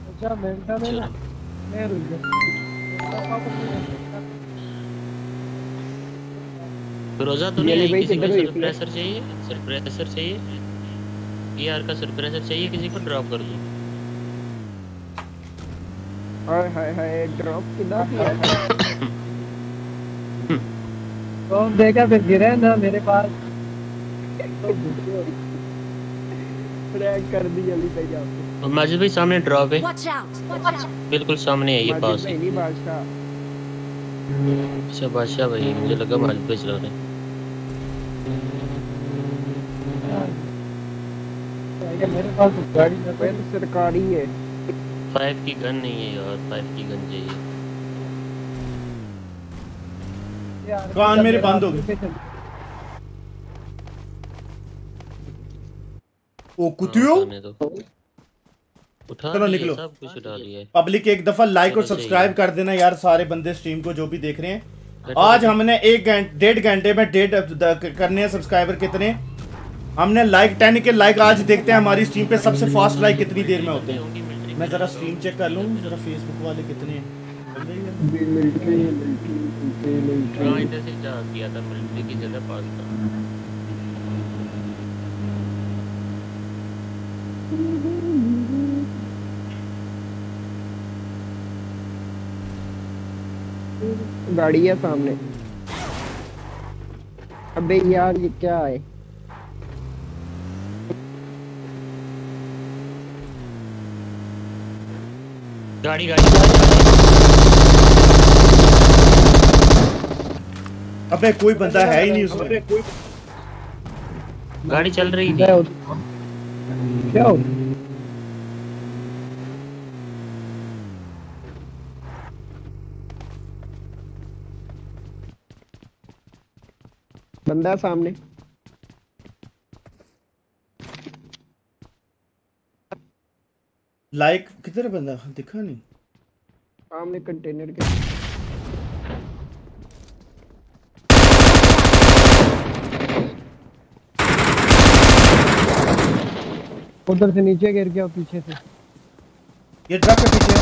अच्छा मिलता में ना मैं रुक गया। फिरोजा तो नहीं भाई, किसी को किधर सरप्रेसर चाहिए सरप्रेसर चाहिए यार का सरप्रेसर चाहिए किसी को ड्रॉप कर दूँ। हाय हाय हाय ड्रॉप कितना किया है। तो देखा फिर गिरे ना मेरे पास। कर दी जल्दी माजिद भाई सामने ड्रॉप है. बिल्कुल सामने है ये पास भाई अच्छा बादशाह भाई मुझे लगा माजिद भाई चला रहे हैं ये मेरे पास गाड़ी वह तो सरकारी है। फाइव की गन नहीं है यार फाइव की गन चाहिए। कान मेरे बंद हो गए। ओ कुतियो हाँ, चलो निकलो। सब कुछ उठा लिया पब्लिक एक दफ़ा लाइक और सब्सक्राइब कर देना यार सारे बंदे स्ट्रीम को जो भी देख रहे हैं। आज हमने एक घंटे डेढ़ घंटे में डेढ़ करने हैं सब्सक्राइबर कितने? हमने लाइक टेन के लाइक आज देखते हैं हमारी स्ट्रीम पे सबसे फास्ट लाइक कितनी देर में होते हैं। मैं जरा स्ट्रीम चेक कर लूँ, जरा फेसबुक वाले कितने गाड़ी है सामने। अबे यार ये क्या है? गाड़ी गाड़ी गाड़ी, अबे कोई बंदा है ही नहीं उसमें। गाड़ी चल रही थी। क्या हो बंदा सामने। लाइक किधर है बंदा? दिखा नहीं। सामने कंटेनर के उधर से नीचे गिर गया पीछे से। ये ट्रक के पीछे।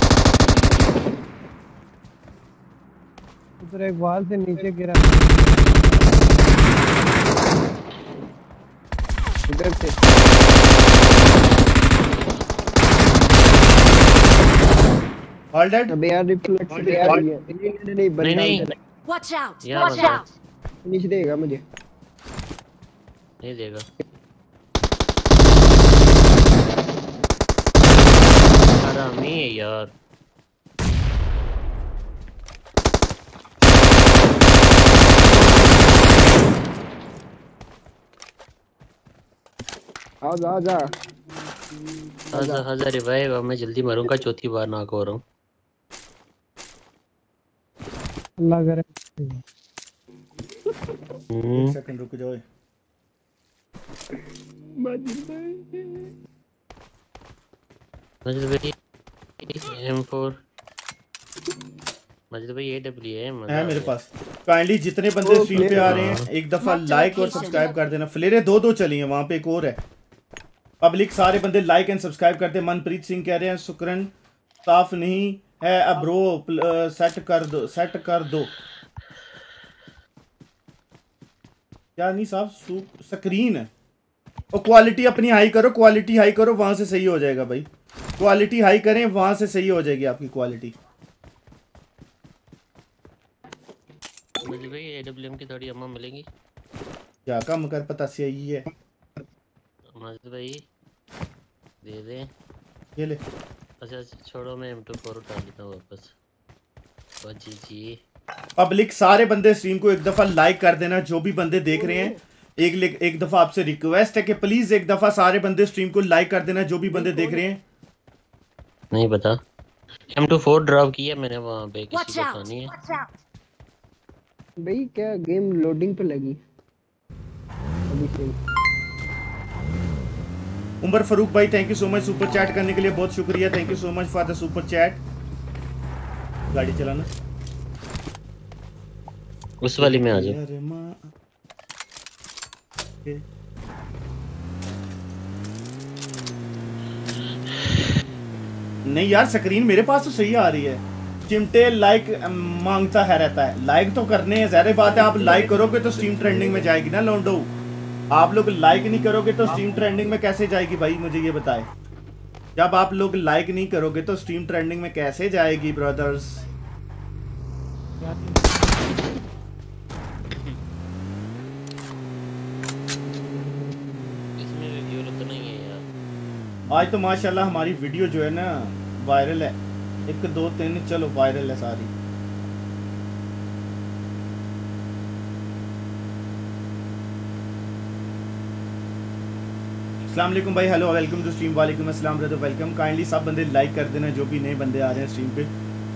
उधर एक वाल से नीचे गिरा। उधर से। ऑल डेड अबे यार रिफ्लेक्स दे आ रही है नहीं नहीं नहीं। बंदा नहीं। out! यहाँ Watch out! फिनिश देगा मुझे। नहीं देगा। हरामी है यार। आ जा आ जा हज़ार हज़ार रिवाइव मैं जल्दी मरूँगा चौथी बार नाक हो रहा हूँ अल्लाह करे हम्म, सेकंड रुक जाओ मजिद भाई एम फोर मजिद भाई ए डब्ल्यू है है मेरे पास। काइंडली जितने बंदे स्ट्रीम पे आ रहे हैं हाँ। एक दफ़ा लाइक और सब्सक्राइब कर देना। फ्लेरे दो दो चली हैं वहाँ पे एक और है। पब्लिक सारे बंदे लाइक एंड सब्सक्राइब करते हैं मनप्रीत सिंह कह रहे हैं शुक्रन साफ़ नहीं। है अब ब्रो सेट कर दो सेट कर दो। क्या नहीं साहब स्क्रीन है। और क्वालिटी अपनी हाई करो क्वालिटी हाई करो वहाँ से सही हो जाएगा भाई। क्वालिटी हाई करें वहाँ से सही हो जाएगी आपकी क्वालिटी मजिद भाई ए डब्ल्यू एम की थोड़ी अम्मा मिलेंगी। क्या कम कर पता से यही है भाई दे दे। ये ले। अच्छा छोड़ो मैं एम टू फोर उठा लेता हूँ वापस। ओ जी जी। पब्लिक सारे बंदे स्ट्रीम को एक दफ़ा लाइक कर देना जो भी बंदे देख रहे हैं। एक एक दफ़ा आपसे रिक्वेस्ट है कि प्लीज़ एक दफ़ा सारे बंदे स्ट्रीम को लाइक कर देना जो भी बंदे देख रहे हैं। नहीं पता। एम टू फोर ड्रॉप किया मैंने वहाँ पे किसी को out! खानी है। भाई क्या गेम लोडिंग पे लगी? अभी से। उमर फरूक भाई thank you so much super chat करने के लिए बहुत शुक्रिया. Thank you so much for the super chat गाड़ी चलाना। उस वाली में आ जाओ। अरे माँ। के- नहीं यार स्क्रीन मेरे पास तो सही आ रही है। चिमटे लाइक माँगता है रहता है। लाइक तो करने हैं ज़ाहिर बात है आप लाइक करोगे तो स्ट्रीम ट्रेंडिंग में जाएगी ना लोंडो। आप लोग लाइक नहीं करोगे तो स्ट्रीम ट्रेंडिंग में कैसे जाएगी भाई? मुझे ये बताएँ। जब आप लोग लाइक नहीं करोगे तो स्ट्रीम ट्रेंडिंग में कैसे जाएगी ब्रदर्स यार। आज तो माशाल्लाह हमारी वीडियो जो है ना वायरल है। एक दो तीन चलो वायरल है सारी। वालेकुम भाई हेलो वेलकम टू स्ट्रीम वालेकुम अस्सलाम ब्रदर वेलकम काइंडली सब बंदे लाइक कर देना जो भी नए बंदे आ रहे हैं स्ट्रीम पे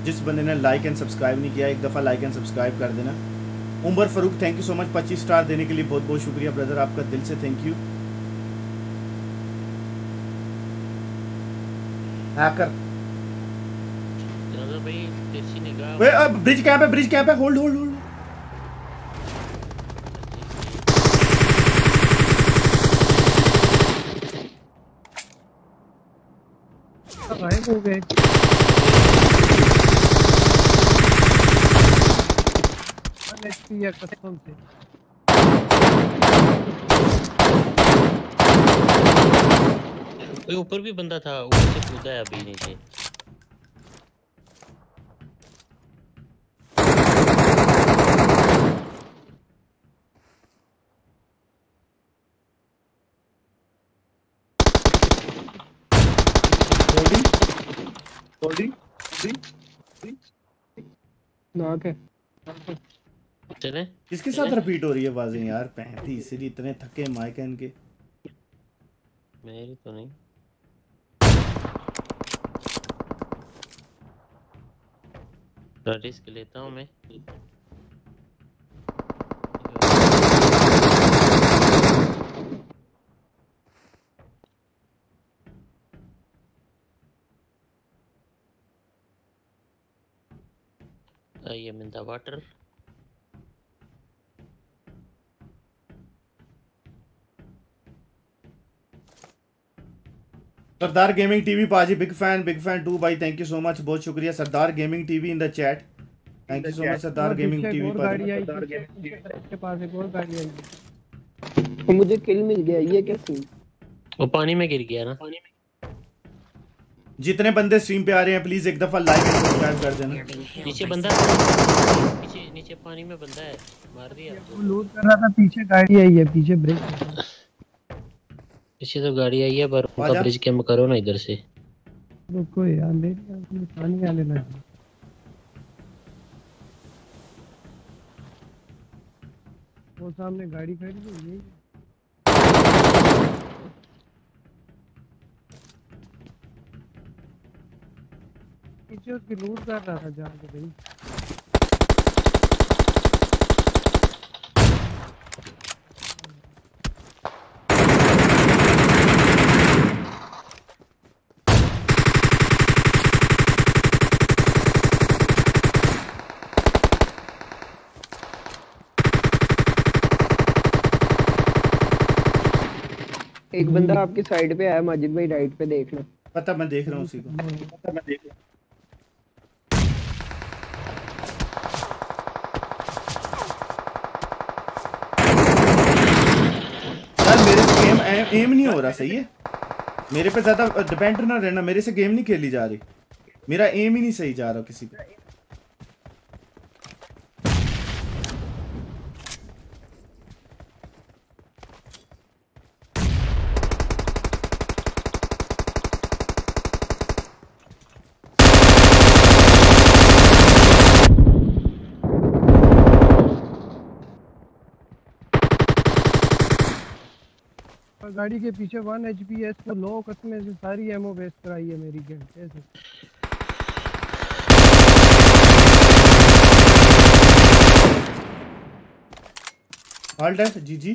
जिस बंदे ने लाइक एंड सब्सक्राइब नहीं किया एक दफ़ा लाइक एंड सब्सक्राइब कर देना Umar Farooq thank you so much 25 star देने के लिए बहुत बहुत शुक्रिया ब्रदर आपका दिल से thank you hacker bridge camp है ब्रिज कैंप है होल्ड होल्ड होल्ड गायब हो गए। कसम से। कोई ऊपर भी बंदा था, ऊपर से कूदा है अभी नीचे। नाक है चले। किसके साथ रिपीट हो रही है आवाज़ें यार? पैंतीस इसलिए इतने थके माइक है इनके मेरी तो नहीं। रिस्क लेता हूँ मैं। I am in the water. Sardar gaming TV पाजी big fan big fan too भाई थैंक यू सो मच बहुत शुक्रिया। Sardar gaming TV in the chat thank you so much Sardar gaming TV और मुझे किल मिल गया ये कैसे वो पानी में गिर गया ना। जितने बंदे स्ट्रीम पे आ रहे हैं प्लीज़ एक दफ़ा लाइक और सब्सक्राइब कर देना। नीचे बंदा है नीचे नीचे पानी में बंदा है मार दिया। वो लूट कर रहा था पीछे गाड़ी आई है पीछे ब्रिज पीछे तो गाड़ी आई है पर उनका ब्रिज कैम करो ना इधर से। रुको यार मेरी आँख में पानी आने लगा वो सामने गाड़ी खड़ी है पीछे उसकी लूट कर रहा था जाके भाई। एक बंदा आपकी साइड पे आया माजिद भाई राइट पे देखना पता मैं देख रहा हूँ उसी को। यार मेरे से गेम एम नहीं हो रहा, सही है? मेरे पे ज़्यादा डिपेंड ना रहना, मेरे से गेम नहीं खेली जा रही। मेरा एम ही नहीं सही जा रहा किसी पे। और गाड़ी के पीछे वन एच पी एस को लो कसमें से सारी एमओ वेस्ट कराई है मेरी गेम कैसे all dead G G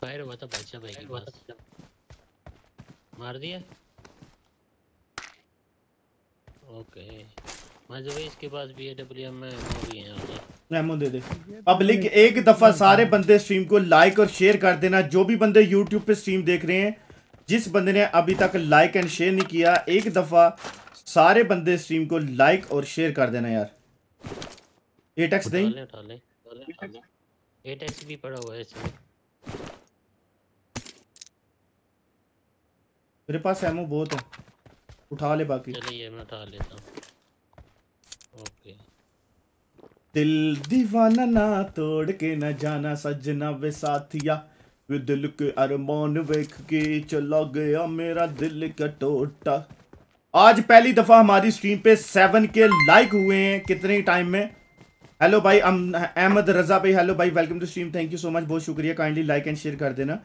fire हुआ था भाई मार दिया? ओके मज़े भाई इसके पास बी डब्ल्यू में वो भी है एमओ दे दे। अब लिख एक दफ़ा सारे बंदे स्ट्रीम को लाइक और शेयर कर देना। जो भी बंदे यूट्यूब पे स्ट्रीम देख रहे हैं जिस बंदे ने अभी तक लाइक एंड शेयर नहीं किया एक दफ़ा सारे बंदे स्ट्रीम को लाइक और शेयर कर देना यार। नहीं? एट एक्स भी पड़ा हुआ है इसमें। मेरे पास एमओ बहुत है। उठा ले बाकी। चलिए मैं उठा लेता हूँ। ओके दिल दीवाना ना तोड़ के न जाना सजना वे साथिया। वे दिल के अरमान वेख के चला गया मेरा दिल का टोटा। आज पहली दफ़ा हमारी स्ट्रीम पे सेवन के लाइक हुए हैं। कितने टाइम में? हेलो भाई अहमद रजा भाई हेलो भाई welcome to stream thank you so much बहुत शुक्रिया. काइंडली लाइक एंड शेयर कर देना।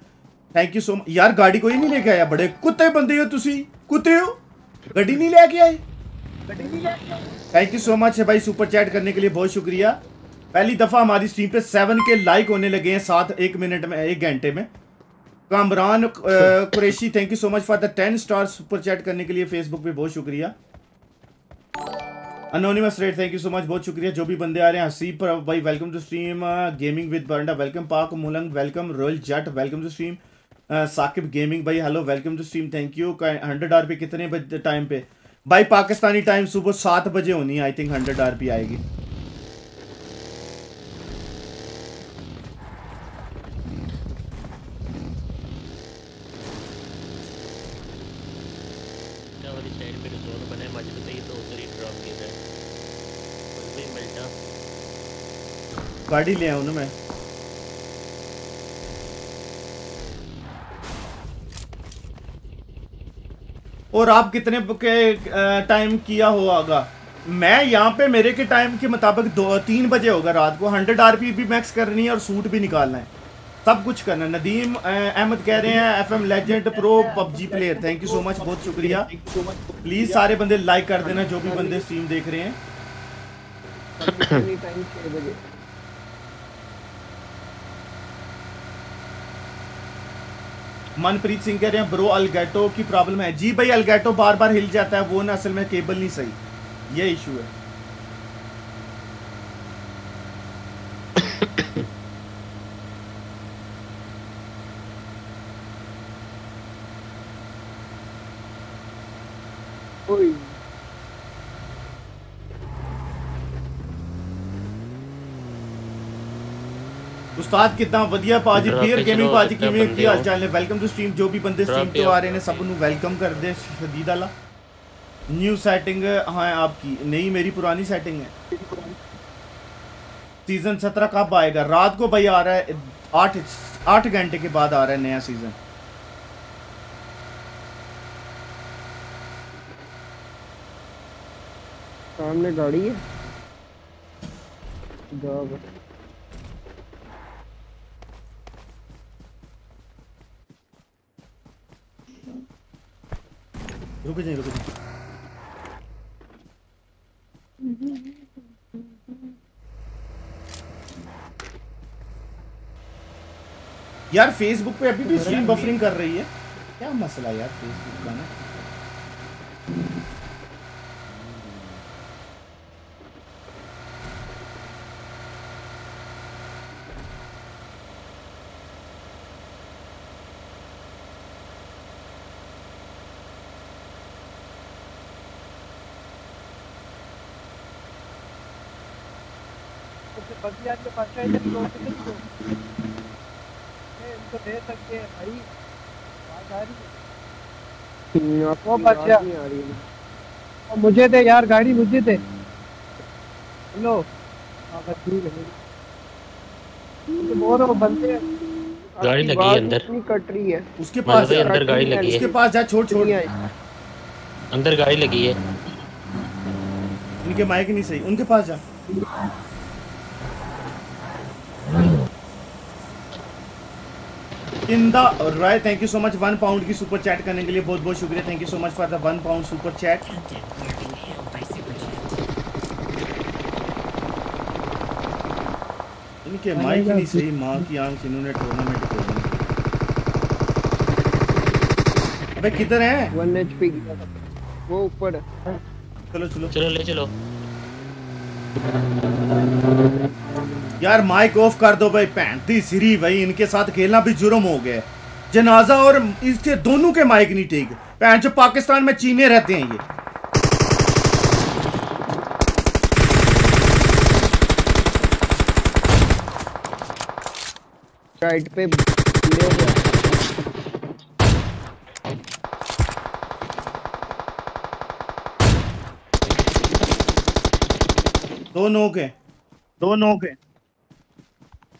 थैंक यू सो मच यार, गाड़ी कोई नहीं लेके आया? बड़े कुत्ते बंदे हो तुसी। कुत्ते हो? गाड़ी नहीं लेके आए? थैंक यू सो मच है भाई सुपर चैट करने के लिए बहुत शुक्रिया। पहली दफ़ा हमारी स्ट्रीम पे सेवन के लाइक होने लगे हैं साथ एक मिनट में, एक घंटे में। Kamran Qureshi thank you so much for the ten star super chat करने के लिए फेसबुक पे बहुत शुक्रिया। अनोनिमस रेट थैंक यू सो मच बहुत शुक्रिया। जो भी बंदे आ रहे हैं, हसीब भाई welcome to stream gaming with बरंडा welcome Pak Malang welcome royal Jatt welcome to stream Saqib gaming भाई hello welcome to stream thank you hundred R P कितने टाइम पे? भाई पाकिस्तानी टाइम सुबह सात बजे होनी है I think hundred R P आएगी तो गाड़ी ले आऊँ ना मैं। और आप कितने के टाइम किया होगा? मैं यहाँ पे मेरे के टाइम के मुताबिक दो तीन बजे होगा रात को। हंड्रेड आरपी भी मैक्स करनी है और सूट भी निकालना है। सब कुछ करना है। नदीम अहमद कह रहे हैं F M legend pro PUBG player thank you so much बहुत शुक्रिया। प्लीज़ सारे बंदे लाइक कर देना जो भी बंदे स्ट्रीम देख रहे हैं एनी टाइम 6 बजे मनप्रीत सिंह कह रहे हैं, ब्रो, अलगैटो की प्रॉब्लम है। जी भाई, अलगैटो बार बार हिल जाता है, वो ना असल में केबल नहीं सही। ये इशू है। ओए। ਉਸਤਾਦ ਕਿਦਾਂ ਵਧੀਆ ਪਾਜੀ Drop ਬੀਅਰ ਵਿੱਚ ਗੇਮਿੰਗ ਰਹੋ, ਪਾਜੀ ਕਿੱਦਾਂ ਕਿਵੇਂ ਕੀ ਬੰਦੇ ਹਾਲ ਹੋ? ਚਾਲ ਨੇ ਵੈਲਕਮ ਟੂ ਸਟ੍ਰੀਮ ਜੋ ਵੀ ਬੰਦੇ Drop ਸਟ੍ਰੀਮ पे ਤੋਂ ਆ आओ। ਰਹੇ ਨੇ ਸਭ ਨੂੰ ਵੈਲਕਮ ਕਰਦੇ ਸ਼ਦੀਦ ਵਾਲਾ न्यू सेटिंग हाँ आपकी नहीं मेरी पुरानी सेटिंग है सीजन सत्रह कब आएगा रात को भाई आ रहा है आठ आठ घंटे के बाद आ रहा है नया सीजन सामने गाड़ी है रुक जाइए रुक जाइए। यार फेसबुक पे अभी भी स्ट्रीम बफरिंग कर रही है। क्या मसला यार फेसबुक का ना उससे बदली आके पाछा इधर क्लोज कर दो इनको दे भाई आवाज़ आ रही है? आपको बच्चा। नहीं आ रही है। और मुझे दे यार गाड़ी मुझे दे। हेलो। हाँ बस ठीक है बंदे। गाड़ी लगी है अंदर। कट रही है। उसके पास अंदर गाड़ी लगी है। उसके पास जा छोड़ छोड़। अंदर गाड़ी लगी है। इनके माइक नहीं सही उनके पास जा। Inda Rai thank you so much one pound की सुपर चैट करने के लिए बहुत बहुत शुक्रिया. Thank you so much for the one pound super chat. इनके माइक नहीं सही माँ की आँख इन्होंने टूर्नामेंट खोली अबे किधर है? वन एचपी वो ऊपर है। चलो चलो। चलो ले चलो। यार माइक ऑफ़ कर दो भाई पैंती सिरी भाई इनके साथ खेलना भी जुर्म हो गया। जनाजा और इसके दोनों के माइक नहीं ठीक। पैंच पाकिस्तान में चीने रहते हैं ये। साइड पे ले गया। दो नोक है दो नोक है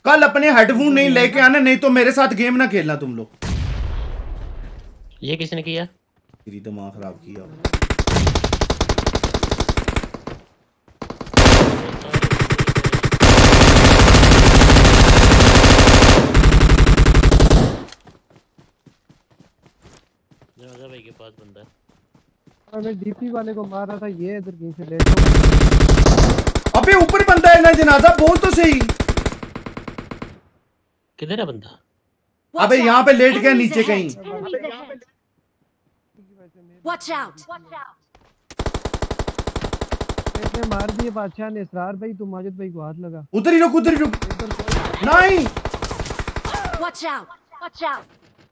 कल अपने हेडफोन नहीं लेके आना नहीं तो मेरे साथ गेम ना खेलना तुम लोग। ये किसने किया? तेरी दिमाग खराब किया जनाजा भाई के पास बंदा है। मैं डीपी वाले को मार रहा था ये इधर कहीं से लेट हो अबे ऊपर बंदा है ना जनाजा बोल तो सही। किधर है बंदा? अबे यहाँ पे लेट गया नीचे कहीं। Watch out. इसने मार दिए बादशाह ने इसरार भाई तुम माजिद भाई को हाथ लगा। उधर ही रुक उधर ही रुक। नहीं। Watch out. Watch out.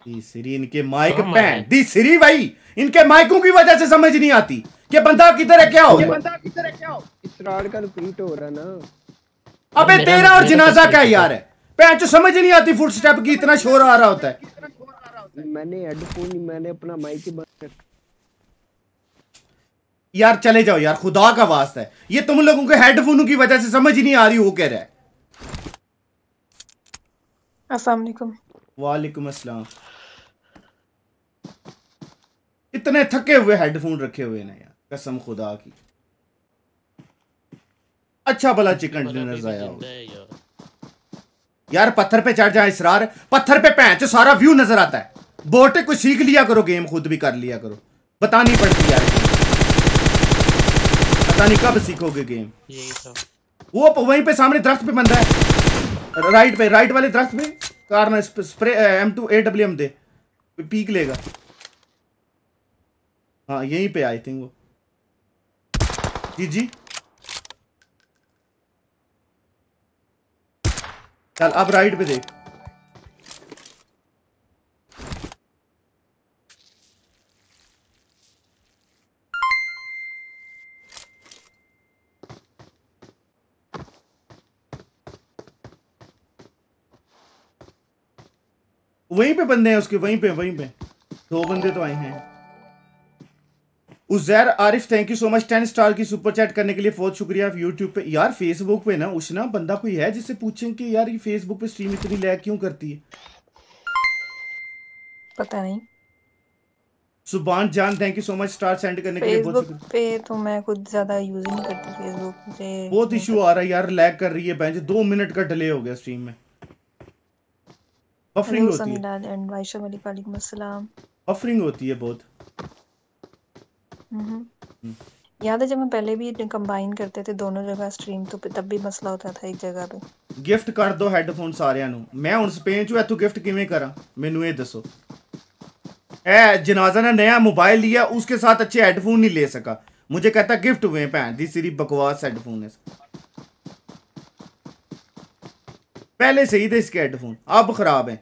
दी सिरी इनके माइक हाँ, पैन मैं- दी सिरी भाई इनके माइकों की वजह से समझ नहीं आती कि बंदा किधर है क्या हो? गया इसरार का रिपीट हो रहा ना। अबे तेरा और जनाजा क्या यार है? पैंच समझ नहीं आती फुट स्टेप की इतना शोर आ रहा होता है। मैंने हेडफोन मैंने अपना माइक ही बंद कर यार चले जाओ यार खुदा का वास्ता है। ये तुम लोगों के हेडफोनों की वजह से समझ ही नहीं आ रही वो कह रहा है। अस्सलाम वालेकुम। वालेकुम अस्सलाम। इतने थके हुए हेडफोन रखे हुए ना यार कसम खुदा की। अच्छा भला चिकन डिनर भी जाया हो। ज़िंदा है यार पत्थर पे चढ़ जाए इसरार। पत्थर पे पैंच सारा व्यू नज़र आता है। बोटे कुछ सीख लिया करो गेम खुद भी कर लिया करो। बतानी पड़ती यार। पता नहीं कब सीखोगे गेम वो प- वहीं पे सामने दरख्त पे बंदा है। राइट पे राइट वाले दरख्त पे। कार ना spray M two A W M they. Peek लेगा। हाँ यहीं पे आई थिंक वो। जी जी। चल, अब राइट पे देख। वहीं पे बंदे हैं उसके, वहीं पे वहीं पे। दो बंदे तो आए हैं। Uzair Arif thank you so much ten star की सुपर चैट करने के लिए बहुत शुक्रिया यूट्यूब पे। यार फेसबुक पे ना उस ना बंदा कोई है जिससे पूछें कि यार ये फेसबुक पे स्ट्रीम इतनी लैग क्यों करती है? पता नहीं। Subhan Jaan thank you so much star send करने के लिए बहुत फेसबुक शुक्रिया। पे तो मैं खुद ज़्यादा यूज़ नहीं करती फेसबुक मुझे बहुत इशू आ रहा है यार लैग कर रही है बेंच दो मिनट का डिले हो गया स्ट्रीम में। बफरिंग होती है। एंड वाइशा वाली वालेकुम अस्सलाम। बफरिंग होती है बहुत। याद है जब हम पहले भी कंबाइन करते थे दोनों जगह स्ट्रीम तो तब भी मसला होता था एक जगह पे ਗਿਫਟ ਕਰ ਦਿਓ ਹੈੱਡਫੋਨ ਸਾਰਿਆਂ ਨੂੰ ਮੈਂ ਹੁਣ ਸਪੇਨ ਚੋਂ ਇੱਥੋਂ ਗਿਫਟ ਕਿਵੇਂ ਕਰਾਂ ਮੈਨੂੰ ਇਹ ਦੱਸੋ ए जनाजा ने नया मोबाइल लिया उसके साथ अच्छे हेडफोन नहीं ले सका मुझे कहता गिफ्ट हुए हैं भैन दी सिरी बकवास हेडफोन है पहले सही थे इसके हेडफोन अब खराब हैं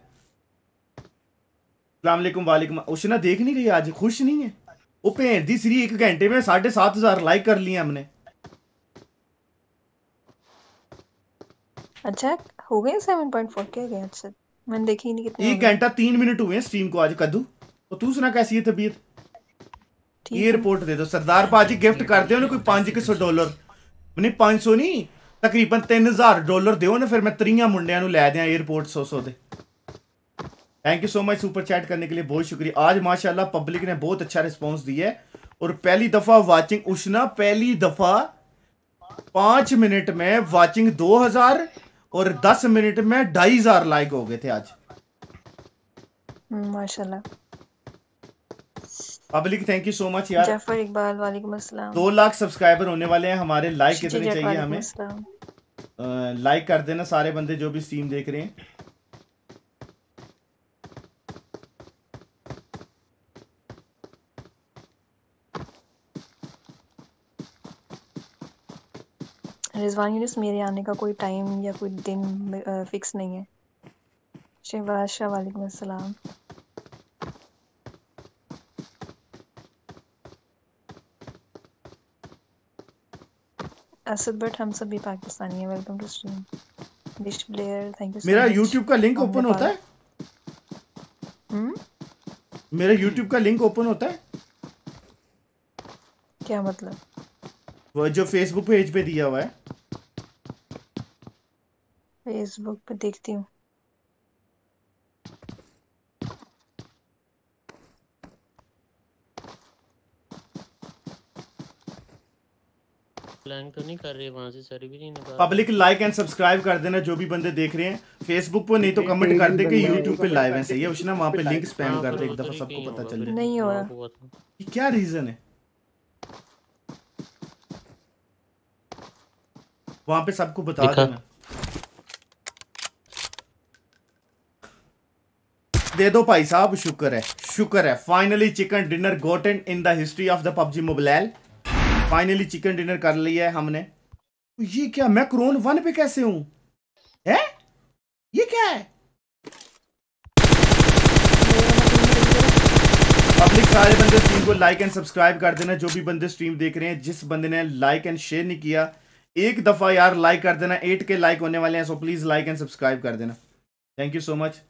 सलामकुम वालेकुम उसे ना देख नहीं रही आज खुश नहीं है ਉਹ ਭੇਣ ਦੀ ਸਰੀ 1 ਘੰਟੇ ਵਿੱਚ 7500 ਲਾਈਕ कर लिए हमने। अच्छा हो गए 7.4 के गए अच्छा। मैंने देखी नहीं कितने एक घंटा तीन मिनट हुए स्ट्रीम को आज कद्दू। और तू सुना कैसी है तबीयत? ये रिपोर्ट दे दो। सरदार पाजी गिफ्ट कर दो कोई 500 डॉलर ਨਹੀਂ 500 ਨਹੀਂ ਤਕਰੀਬਨ 3000 ਡਾਲਰ ਦਿਓ ਨਾ ਫਿਰ ਮੈਂ 30 ਮੁੰਡਿਆਂ ਨੂੰ ਲੈ ਦਿਆਂ 에어ਪੋਰਟ 100 100 ਦੇ thank you so much super chat करने के लिए बहुत शुक्रिया। आज माशाल्लाह पब्लिक ने बहुत अच्छा रिस्पांस दिया है। और पहली दफ़ा वाचिंग उष्णा पहली दफ़ा पाँच मिनट में वाचिंग 2000 और 10 मिनट में ढाई हज़ार लाइक हो गए थे आज। माशाल्लाह। Public thank you so much यार। ज़फ़र इकबाल वालेकुम अस्सलाम। दो लाख सब्सक्राइबर होने वाले हैं हमारे लाइक कितने चाहिए हमें? लाइक कर देना सारे बंदे जो भी स्ट्रीम देख रहे हैं। रिजवान यूनिस मेरे आने का कोई टाइम या कोई दिन फिक्स नहीं है। शहबाज शाह वालेकुम अस्सलाम असद बट हम सब भी पाकिस्तानी हैं। Welcome to stream wish player thank you मेरा यूट्यूब का लिंक ओपन होता है? हम्म? मेरा यूट्यूब का लिंक ओपन होता है? क्या मतलब? वो जो फेसबुक पेज पे दिया हुआ है फेसबुक पे देखती हूँ प्लान तो नहीं कर रहे वहाँ से सर भी नहीं निकाल पब्लिक लाइक एंड सब्सक्राइब कर देना जो भी बंदे देख रहे हैं फेसबुक पे नहीं तो कमेंट कर दे कि यूट्यूब पे लाइव है सही है उसने वहाँ पे लिंक स्पैम हाँ, कर दे एक दफ़ा सबको पता चल जाए नहीं हो रहा। क्या रीजन है वहाँ पे सबको बता। देना दे दो भाई साहब शुक्र है शुक्र है। Finally chicken dinner gotten in the history of the PUBG mobile finally chicken dinner कर लिया है हमने। ये क्या मैं क्रोन वन पे कैसे हूँ? है? ये क्या है? पब्लिक सारे बंदे स्ट्रीम को लाइक एंड सब्सक्राइब कर देना। जो भी बंदे स्ट्रीम देख रहे हैं जिस बंदे ने लाइक एंड शेयर नहीं किया एक दफ़ा यार लाइक कर देना एट के लाइक होने वाले हैं so please like and subscribe कर देना। थैंक यू सो मच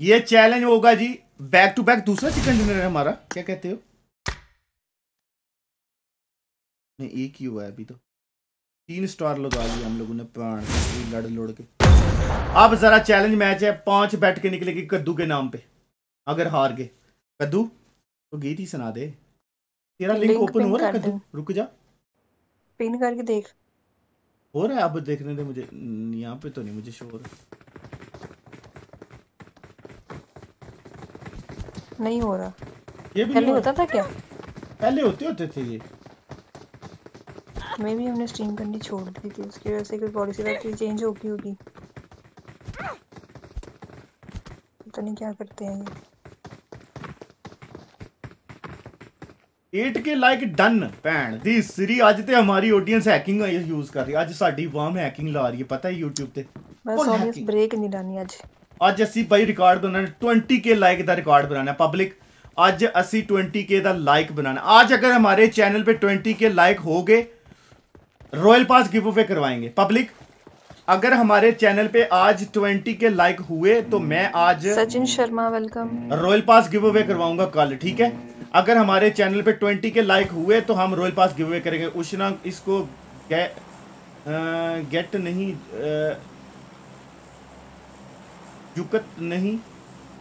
ये चैलेंज होगा जी बैक टू बैक दूसरा चिकन डिनर है हमारा। क्या कहते हो? नहीं, एक ही हुआ है अभी तो। तीन स्टार लगा लिया हम लोगों ने प्राण लड़ लड़ के। अब जरा चैलेंज मैच है पाँच बैठ के निकलेगी कद्दू के नाम पे। अगर हार गए। कद्दू तो गीत ही सुना दे। तेरा लिंक ओपन हो रहा है कद्दू? रुक जा। पिन करके देख। हो रहा है? अब देखने दे मुझे। यहाँ पे तो नहीं मुझे शो हो रहा नहीं हो रहा। ये भी पहले हो होता था क्या? पहले होते होते थे ये। मे भी हमने स्ट्रीम करनी छोड़ दी थी उसकी वजह से कोई पॉलिसी वैलिसी चेंज होगी होगी। पता नहीं क्या करते हैं ये। एट के लाइक डन भैन। दी सीरी आज ते हमारी ऑडियंस हैकिंग है यूज़ कर रही आज साडी वार्म हैकिंग ला रही है पता है YouTube ਤੇ ਬਸ ਆਡੀਅੰਸ ਬ੍ਰੇਕ ਨਹੀਂ आज। ਅੱਜ ਅੱਜ ਅਸੀਂ ਭਾਈ ਰਿਕਾਰਡ ਬਣਾਣਾ 20k ਲਾਈਕ रिकॉर्ड बनाना ਬਣਾਣਾ ਪਬਲਿਕ ਅੱਜ ਅਸੀਂ 20k ਦਾ लाइक बनाना। आज अगर हमारे चैनल पे 20k लाइक हो गए रॉयल पास गिव अवे करवाएँगे पब्लिक अगर हमारे चैनल पे आज 20 के लाइक हुए तो मैं आज Sachin Sharma welcome royal pass giveaway करवाऊँगा कल ठीक है? अगर हमारे चैनल पे 20 के लाइक हुए तो हम रॉयल पास गिव अवे करेंगे। उशना इसको गे, अ, गेट नहीं अ, जुकत नहीं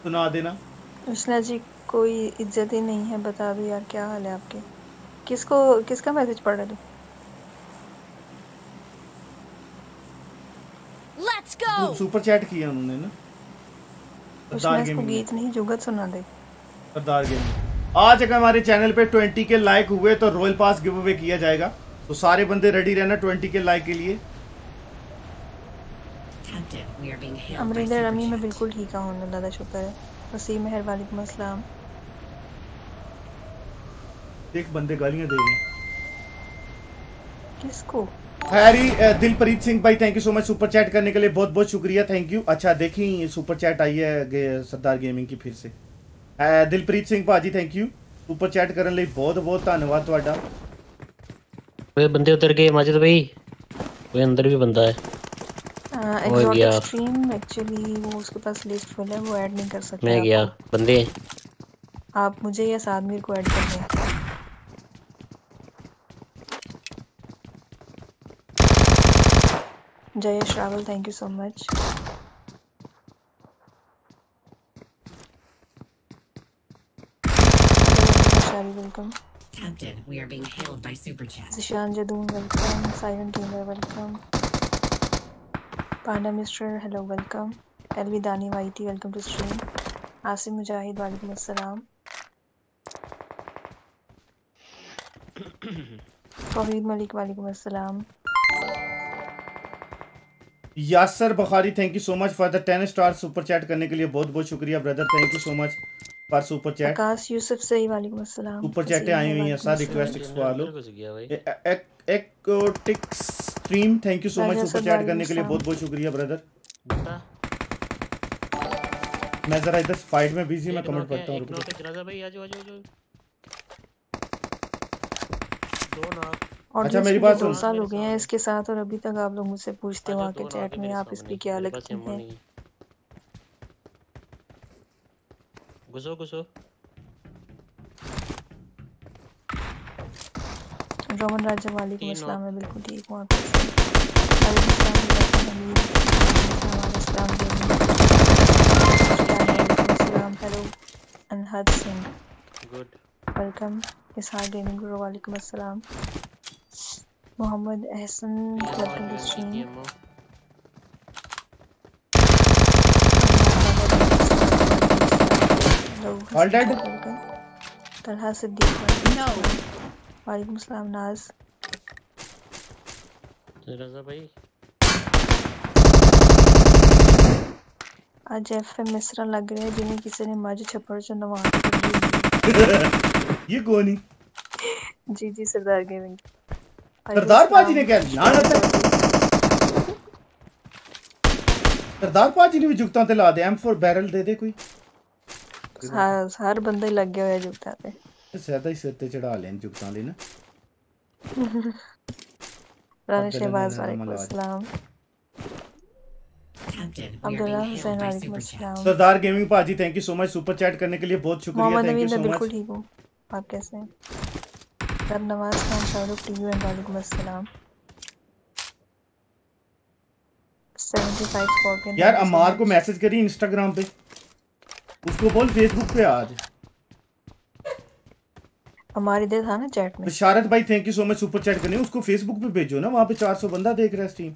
सुना देना। उष्णा जी कोई इज़्ज़त ही नहीं है बता दो यार क्या हाल है आपके? किसको किसका मैसेज पढ़ रहे Let's go! सुपर चैट किया उन्होंने ना। सरदार गेमिंग गीत नहीं जुगत सुना दे। सरदार गेमिंग आज अगर हमारे चैनल पे 20 के लाइक हुए तो रॉयल पास गिव अवे किया जाएगा। तो सारे बंदे रेडी रहना 20 के लाइक के लिए। अमरिंदर रमी मैं बिल्कुल ठीक हूँ अल्लाह का शुक्र है। वसीम मेहर वालेकुम अस्सलाम देख बंदे गालियाँ दे रहे हैं। किसको? खैरी अ, दिलप्रीत सिंह भाई thank you so much super chat करने के लिए बहुत बहुत शुक्रिया थैंक यू अच्छा देखी सुपर चैट आई है गे- सरदार गेमिंग की फिर से अ, दिलप्रीत सिंह भाजी थैंक यू सुपर चैट ਕਰਨ ਲਈ ਬਹੁਤ ਬਹੁਤ ਧੰਨਵਾਦ ਤੁਹਾਡਾ वे बंदे उतर गए माजिद भाई वे अंदर भी बंदा है एग्जॉटिक गया। स्ट्रीम एक्चुअली वो उसके पास लिस्ट फुल है वो ऐड नहीं कर सकते मैं आपको। गया बंदे आप मुझे या सादमीर को ऐड कर लें Jayesh Rawal thank you so much Shari welcome Captain, we are being hailed by Superchat. Zeeshan Jadoon welcome silent teamer welcome panda mister hello welcome LV Dani YT welcome to stream Asim Mujahid वालेकुम अस्सलाम तौहीद मलिक वालेकुम अस्सलाम Yasir Bukhari thank you so much for the 10 star super chat करने के लिए बहुत बहुत शुक्रिया brother thank you so much for super chat Akash Yusuf सही वालेकुम अस्सलाम सुपर चैटें आई हुई हैं सर रिक्वेस्ट एक्सपा लो अंदर घुस गया भाई। ए- ए- एक exotic stream thank you so much super chat करने के लिए बहुत बहुत शुक्रिया ब्रदर मैं जरा इधर फाइट में बिज़ी मैं कमेंट पढ़ता हूँ रुको भाई आजो आजो आजो। दो नॉक और अच्छा, मेरी बात सुन। दो साल हो गए हैं इसके साथ और अभी तक आप लोग मुझसे पूछते हो आके चैट में आप इसकी क्या लगती हैं। घुसो घुसो रोमन राजा वालेकुम अस्सलाम मैं बिल्कुल ठीक हूँ आप हैं? Hello Anhad Singh good welcome Ishaq gaming Guru वालेकुम अस्सलाम मोहम्मद एहसन सिद्दीक आज एफ़ एम इस तरह लग रहा है जिन्हें किसी ने मज छप्पड़ चो नवा ये कौन जी जी सरदार गेमिंग सरदार पाजी ने क्या लानत है सरदार पाजी ने भी जुगतां ते ला दे M4 बैरल दे दे कोई ਹਰ ਹਰ ਬੰਦਾ ਹੀ ਲੱਗਿਆ ਹੋਇਆ ਜੁਗਤਾਂ ਤੇ ਸਦਾ ਹੀ ਸਿਰ ਤੇ ਚੜਾ ਲੈਣ ਜੁਗਤਾਂ ਦੇ ਨਾ ਰਾਣਾ अब्दुल्ला शहबाज ने वालेकुम मलाज। अस्सलाम Captain, we are Abdullah being Hussain hailed by वालेकुम Superchat. अस्सलाम सरदार गेमिंग पाजी thank you so much super chat करने के लिए बहुत शुक्रिया मोहम्मद थैंक यू नवीद मैं सो बिल्कुल मच ठीक हूँ आप कैसे हैं सर नवाज़ खान शाहरुख टी यू एंड वालेकुम अस्सलाम 75 स्कॉर्पियन यार अमार को मैसेज करी इंस्टाग्राम पे। उसको बोल फेसबुक पे आज। हमारे इधर था ना चैट में। बशारत भाई thank you so much super chat करने। उसको फेसबुक पे भेजो ना वहाँ पे 400 बंदा देख रहा है स्ट्रीम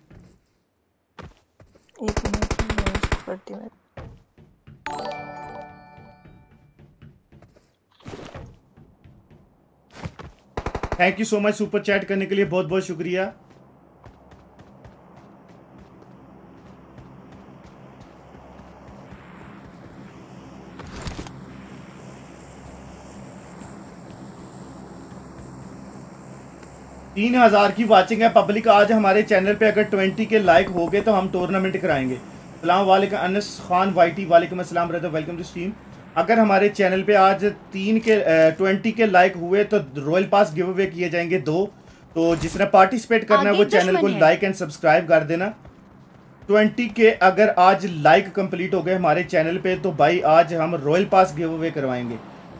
एक मिनट मैं करती हूँ thank you so much super chat करने के लिए बहुत बहुत शुक्रिया। तीन हज़ार की वाचिंग है पब्लिक आज हमारे चैनल पे अगर ट्वेंटी के लाइक हो गए तो हम टूर्नामेंट कराएँगे। सलाम वालेकुम अनस खान वाईटी वालेकुम अस्सलाम ब्रदर वेलकम टू स्ट्रीम अगर हमारे चैनल पे आज तीन के ट्वेंटी के लाइक हुए तो रॉयल पास गिव अवे किए जाएँगे दो। तो जिसने पार्टिसिपेट करना है वो चैनल को लाइक एंड सब्सक्राइब कर देना। ट्वेंटी के अगर आज लाइक कंप्लीट हो गए हमारे चैनल पे तो भाई आज हम रॉयल पास गिव अवे करवाएँगे।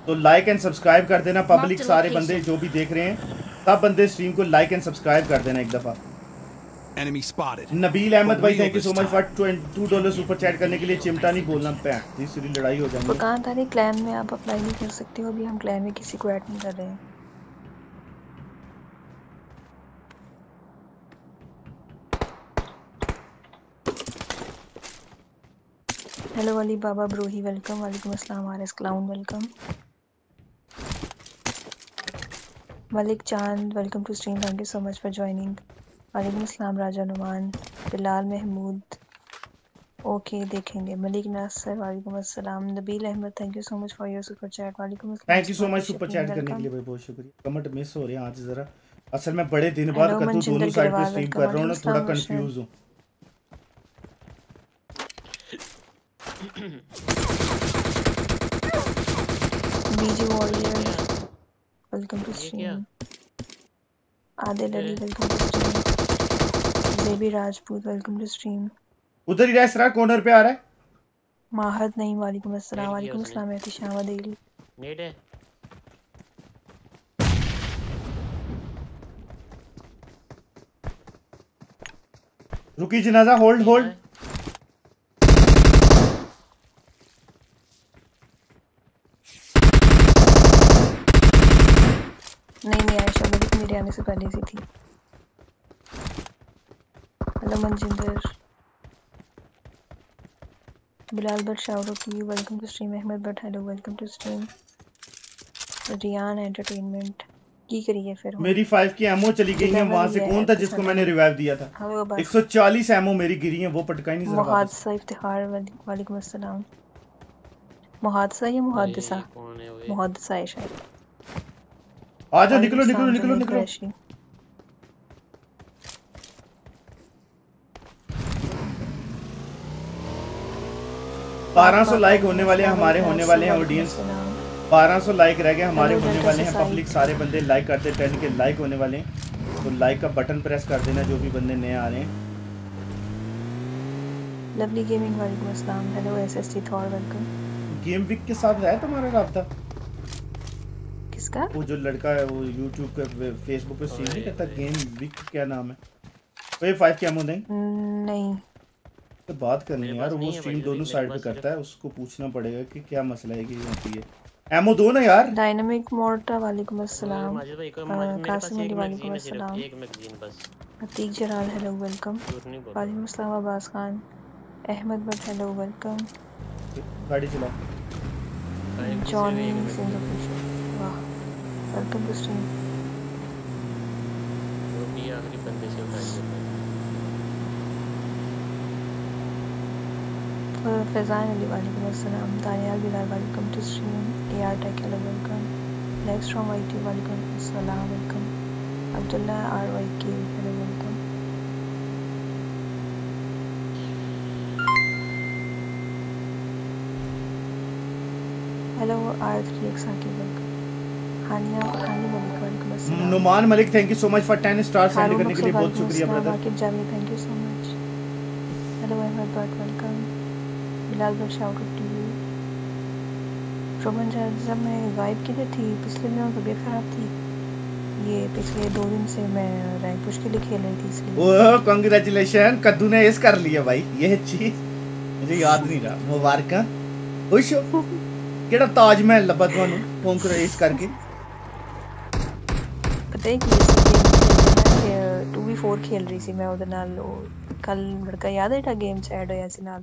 तो लाइक एंड सब्सक्राइब कर देना पब्लिक सारे बंदे जो भी देख रहे हैं सब बंदे स्ट्रीम को लाइक एंड सब्सक्राइब कर देना एक दफ़ा। Enemy spotted. Nabeel Ahmed For भाई thank you so much for two dollar super chat करने के लिए। चिमटा नहीं बोलना पैं तीसरी लड़ाई हो जाएगी। फुरकान तारी क्लैन में आप अप्लाई नहीं कर सकते हो अभी हम क्लैन में किसी को ऐड नहीं कर रहे हैं। हेलो अली बाबा ब्रोही वेलकम वालेकुम अस्सलाम R S clown welcome Malik Chand welcome to stream thank you so much for joining वालेकुम अस्सलाम राजा नुमान बिलाल महमूद। ओके देखेंगे। मलिक नासर वालेकुम अस्सलाम। Nabeel Ahmed thank you so much for your super chat वालेकुम अस्सलाम thank you so much super chat करने के लिए भाई बहुत शुक्रिया। कमेंट मिस हो रहे हैं आज जरा। असल में बड़े दिन बाद Hello, कद्दू दोनों साइड पे स्ट्रीम कर रहा हूँ ना थोड़ा कंफ्यूज हूँ BG warrior welcome to stream Adil Ali welcome to baby Rajput welcome to stream उधर ही रह सरा कॉर्नर पे आ रहा है। माहद नईम वालेकुम अस्सलाम वालेकुम। अस्सलाम एहतिशाम अदील नेट है रुकी जनाजा होल्ड होल्ड नहीं नहीं आयशा मलिक मेरे आने से पहले से थी। Hello Manjinder Bilal out to you welcome to stream Ahmed Butt hello welcome to stream Riyan entertainment की करिए फिर मेरी फाइव की एमओ चली गई है वहाँ से कौन था जिसको मैंने रिवाइव दिया था? 140 एमओ मेरी गिरी है वो पटका ही नहीं वापस। मुहादसा इफ्तिखार वालेकुम अस्सलाम। मुहादसा या मुहादसा है? मुहादसा है शायद। आ जाओ निकलो निकलो निकलो। निकलो कुरैशी। बारह सौ लाइक होने वाले हैं हमारे होने वाले हैं ऑडियंस अस्सलाम। बारह सौ लाइक रह गए हमारे होने वाले हैं पब्लिक सारे बंदे लाइक करते टेन के लाइक होने वाले हैं। तो लाइक का बटन प्रेस कर देना जो भी बंदे नए आ रहे हैं। लवली गेमिंग वालेकुम अस्सलाम। Hello SST Thor welcome game Wick के साथ है तुम्हारा रहा किसका? वो जो लड़का है वो यूट्यूब पे फेसबुक पे स्ट्रीम नहीं करता गेम विक क्या नाम है? ये फाइव क्या देंगे नहीं। तो बात करनी है यार वो स्ट्रीम दोनों साइड पे करता है उसको पूछना पड़ेगा कि क्या मसला है कि होती है। एमओ दो ना यार। डायनामिक मोर्टा वालेकुम अस्सलाम कासिम अली वालेकुम है अस्सलाम एक मैगजीन बस। Atiq Jalal hello welcome. वालेकुम अस्सलाम अब्बास खान। अहमद भट्ट हेलो वेलकम गाड़ी चलाओ जॉन सिंगापुर वाह वेलकम टू स्ट्रीम रोटी आखिरी बंदे से उठाई है भाई। फैज़ान अली वालेकुम Daniyal Bilal welcome to stream A R tech welcome next from I T वालेकुम अस्सलाम welcome Abdullah R Y K hello welcome hello R three X आके welcome Nauman Malik thank you so much for 10 star send करने के लिए बहुत शुक्रिया brother Javed thank you so much hello Ahmed Bhatt welcome Bilal Bhatt shout out to you Roman जब मैं गायब किधर थी पिछले दिनों तबीयत खराब थी ये पिछले दो दिन से मैं रैंक पुश के लिए खेल रही थी इसलिए ओ कांग्रेचुलेशन कद्दू ने इस कर लिया भाई ये चीज मुझे याद नहीं रहा मुबारक खुश हो ਕਿਹੜਾ ਤਾਜ ਮਹਿਲ ਲੱਭਾ ਤੁਹਾਨੂੰ ਫੋਨ ਰੇਸ ਕਰਕੇ ਪਤਾ ਹੈ ਕੀ ਸੀ ਮੈਂ 2v4 ਖੇਲ ਰਹੀ ਸੀ ਮੈਂ ਉਹਦੇ ਨਾਲ ਉਹ ਕੱਲ ਲੜਕਾ ਯਾਦ ਹੈ ਜਿਹੜਾ ਗੇਮ ਚ ਐਡ ਹੋਇਆ ਸੀ ਨਾਲ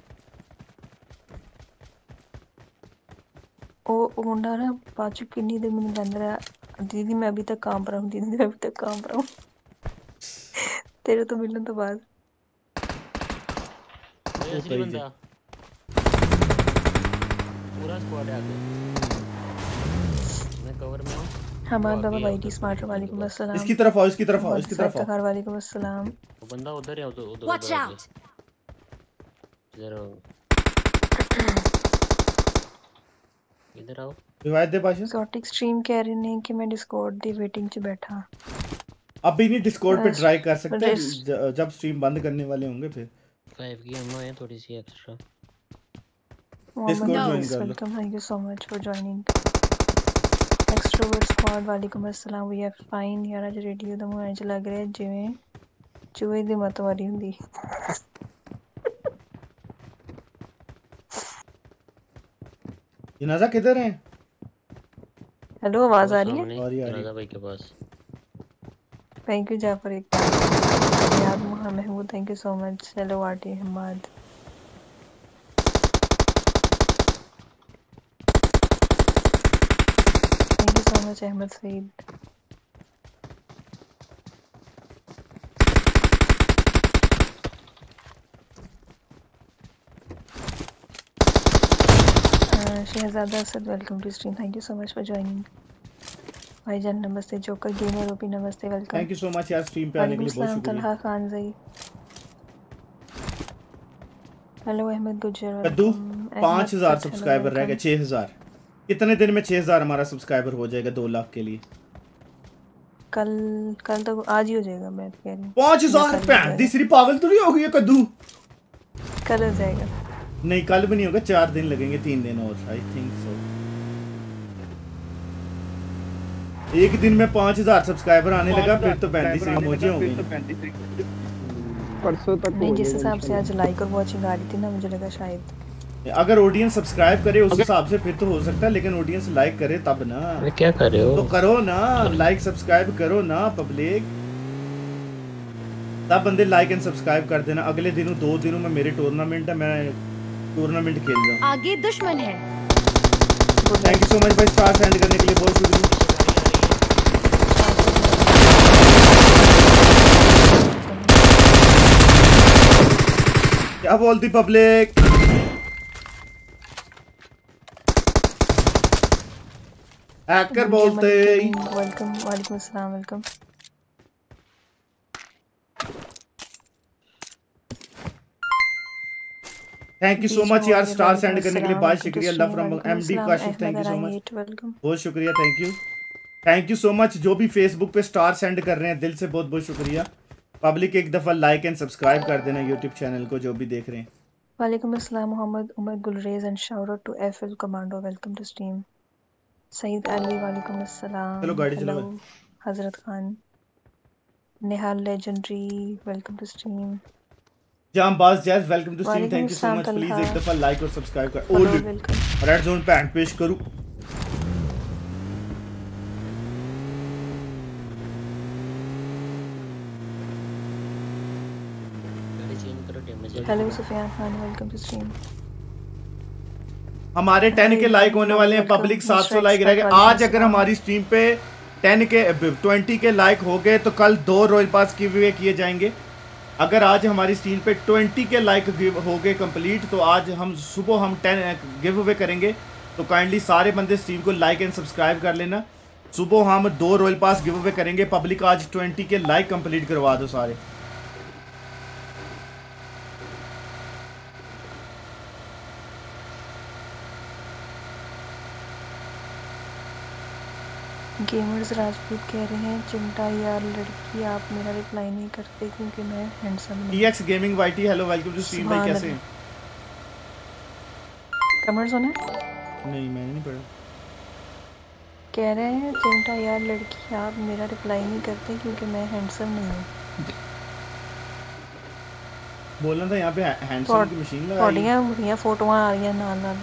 वो मुंडा ना पाचू किन्नी देर मैंने रहा दीदी मैं अभी तक काम पर हूँ दीदी मैं अभी तक काम पर हूँ तेरे तो मिलने तो बाद पूरा स्क्वाड है आगे मैं कवर में हूँ हमाद वो बाबा भाई टी स्मार्ट वालेकुम। अस्सलाम इसकी तरफ़ आओ इसकी तरफ़ आओ इसकी तरफ़ आओ वालेकुम अस्सलाम वो बंदा उधर है उधर उधर Watch उधर आगे। out! इधर आओ इधर आओ रिवायत दे पाशा एक्सोटिक स्ट्रीम कह रहे हैं कि मैं डिस्कॉर्ड दी वेटिंग च बैठा अभी नहीं डिस्कॉर्ड पे बस, ट्राई कर सकते हैं रेस्ट- ज- जब स्ट्रीम बंद करने वाले होंगे फिर फाइव की एमओ है थोड़ी सी एक्स्ट्रा Discord join कर लो। Welcome thank you so much for joining extrovert squad वालेकुम अस्सलाम वी आर फाइन यार ਅੱਜ ਰੇਡੀਓ ਦਾ ਮੂੰਹ ਇੰਜ ਲੱਗ ਰਿਹਾ ਜਿਵੇਂ ਚੂਹੇ ਦੀ ਮਤ ਵਾਰੀ ਹੁੰਦੀ जनाजा किधर है? हेलो आवाज़ आ रही है? आ रही है, आ रही है। जनाजा भाई के पास। थैंक यू जाफ़र एक याद Mohammad Mahmood thank you so much hello RT Hammad thank you so much Ahmed Saeed Uh, Shahzada Asad welcome to stream thank you so much for joining भाईजान नमस्ते जोकर गेमर ओपी नमस्ते welcome thank you so much यार stream पे आने के लिए बहुत शुक्रिया तलहा खान जई हेलो अहमद गुजर कद्दू welcome, अहमद पाँच हज़ार भट्ट, hello, सब्सक्राइबर रह गए welcome. छः हज़ार। कितने दिन में छः हज़ार हमारा सब्सक्राइबर हो जाएगा दो लाख के लिए। कल कल तक आज ही हो जाएगा मैं कह रही हूँ। पाँच या हज़ार कल हो पैंट जाएगा। तीसरी पागल तो नहीं हो गई है कद्दू? कल हो जाएगा। नहीं कल भी नहीं होगा चार दिन लगेंगे तीन दिन और आई थिंक सो एक दिन में पाँच हज़ार सब्सक्राइबर आने लगा फिर तो पैंतीस इमोजी हो गई परसों तक नहीं जिस हिसाब से आज लाइक और वॉचिंग आ रही थी ना मुझे लगा शायद। अगर ऑडियंस सब्सक्राइब करे उस हिसाब से फिर तो हो सकता है लेकिन ऑडियंस लाइक करे तब ना। क्या कर रहे तो करो ना लाइक सब्सक्राइब करो ना पब्लिक सब बंदे लाइक एंड सब्सक्राइब कर देना। अगले दिनों दो दिनों में मेरे टूर्नामेंट है मैं टूर्नामेंट खेल रहा आगे दुश्मन है। थैंक यू सो मच भाई स्टार सेंड करने के लिए बहुत शुक्रिया। क्या बोलती पब्लिक हैकर बोलते। वेलकम वालेकुम अस्सलाम welcome thank you so much यार स्टार सेंड करने के लिए बहुत शुक्रिया love from MD Kashif thank you so much बहुत शुक्रिया thank you thank you so much जो भी फेसबुक पे स्टार सेंड कर रहे हैं दिल से बहुत बहुत शुक्रिया. पब्लिक एक दफ़ा लाइक एंड सब्सक्राइब कर देना यूट्यूब चैनल को जो भी देख रहे हैं. वालेकुम अस्सलाम Mohammad Umar Gulrez and shout out to FL commando welcome to stream Saeed Ali वालेकुम अस्सलाम. चलो गाड़ी चलाओ। Hazrat Khan. Nihal legendary welcome to stream जाम बाज jazz welcome to stream thank you so much please एक दफ़ा लाइक और subscribe कर। ओल्ड रेड जोन पे हैंड पेश करूँ। Hello Sufiyan Khan welcome to stream हमारे 10 के लाइक होने वाले हैं पब्लिक Mr. 700 लाइक रह गए। आज अगर हमारी स्ट्रीम पे 10 के 20 के लाइक हो गए तो कल दो रॉयल पास अवे किए जाएँगे। अगर आज हमारी स्टील पे 20 के लाइक गिव हो गए कंप्लीट तो आज हम सुबह हम 10 गिव अवे करेंगे। तो काइंडली सारे बंदे स्ट्रीम को लाइक एंड सब्सक्राइब कर लेना। सुबह हम दो रॉयल पास गिव अवे करेंगे। पब्लिक आज 20 के लाइक कंप्लीट करवा दो सारे। गेमर्स राजपूत कह रहे हैं चिमटा यार लड़की आप मेरा रिप्लाई नहीं करते क्योंकि मैं हैंडसम हूँ EX gaming YT hello welcome to stream भाई कैसे हैं? कमेंट्स होने नहीं मैंने नहीं पढ़ा। कह रहे हैं चिमटा यार लड़की आप मेरा रिप्लाई नहीं करते क्योंकि मैं हैंडसम नहीं हूँ। बोलना था यहाँ पे हैंडसम की मशीन लगाई। फोटोਆਂ आ रही हैं नाल नाल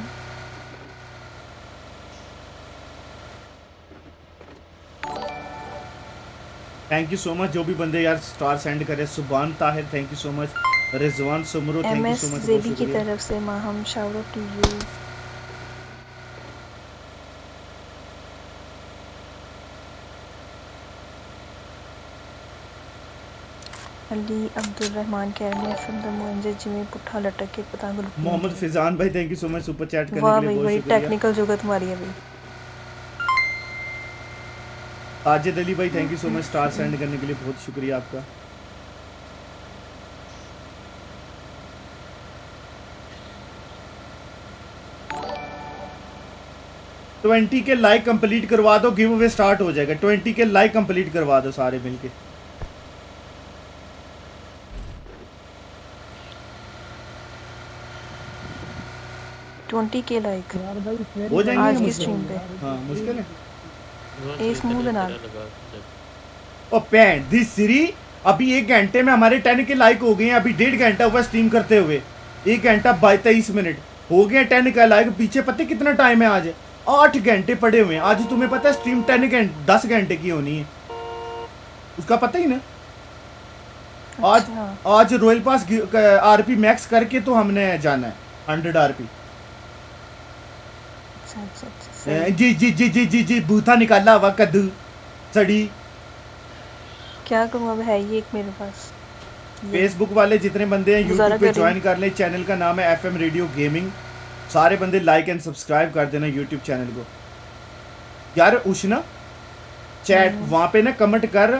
थैंक यू सो मच जो भी बंदे यार स्टार सेंड करे Subhan Tahir thank you so much Rizwan Soomro thank you so much baby की तरफ़ से Maham shout out to you Ali Abdul Rahman कह रहे हैं फ्रॉम द मुंजे जिमी पुठा लटक के पतंग मोहम्मद फिजान भाई thank you so much super chat करने के लिए बहुत शुक्रिया। वाह भाई टेक्निकल जुगत मारी है भाई ताजिद अली भाई thank you so much star send करने के लिए बहुत शुक्रिया आपका। ट्वेंटी के लाइक कंप्लीट करवा दो गिव अवे स्टार्ट हो जाएगा। ट्वेंटी के लाइक कंप्लीट करवा दो सारे मिलके। ट्वेंटी के लाइक हो जाएँगे आज की स्ट्रीम पे? हाँ मुश्किल है। ए स्मूथ है ना ओ पैन दी सीरी अभी एक घंटे में हमारे टेन के लाइक हो गए हैं अभी डेढ़ घंटा हुआ स्ट्रीम करते हुए। एक घंटा बाईस तेईस मिनट। हो गए टेन का लाइक पीछे पता है कितना टाइम है आज? आठ घंटे पड़े हुए हैं। आज तुम्हें पता है स्ट्रीम टेन घंटे दस घंटे की होनी है। उसका पता ही ना? आज अच्छा आज रॉयल पास आरपी मैक्स करके तो हमने जाना है हंड्रेड आरपी अच्छा अच्छा अच्छा। जी जी जी जी जी जी बूथा निकाला हुआ कद्दू सड़ी। क्या करूँ अब? है ये एक मेरे पास। फेसबुक वाले जितने बंदे हैं यूट्यूब पे ज्वाइन कर लें। चैनल का नाम है एफ़ एम रेडियो गेमिंग सारे बंदे लाइक एंड सब्सक्राइब कर देना यूट्यूब चैनल को। यार उष्णा चैट हम्म। वहाँ पे ना कमेंट कर।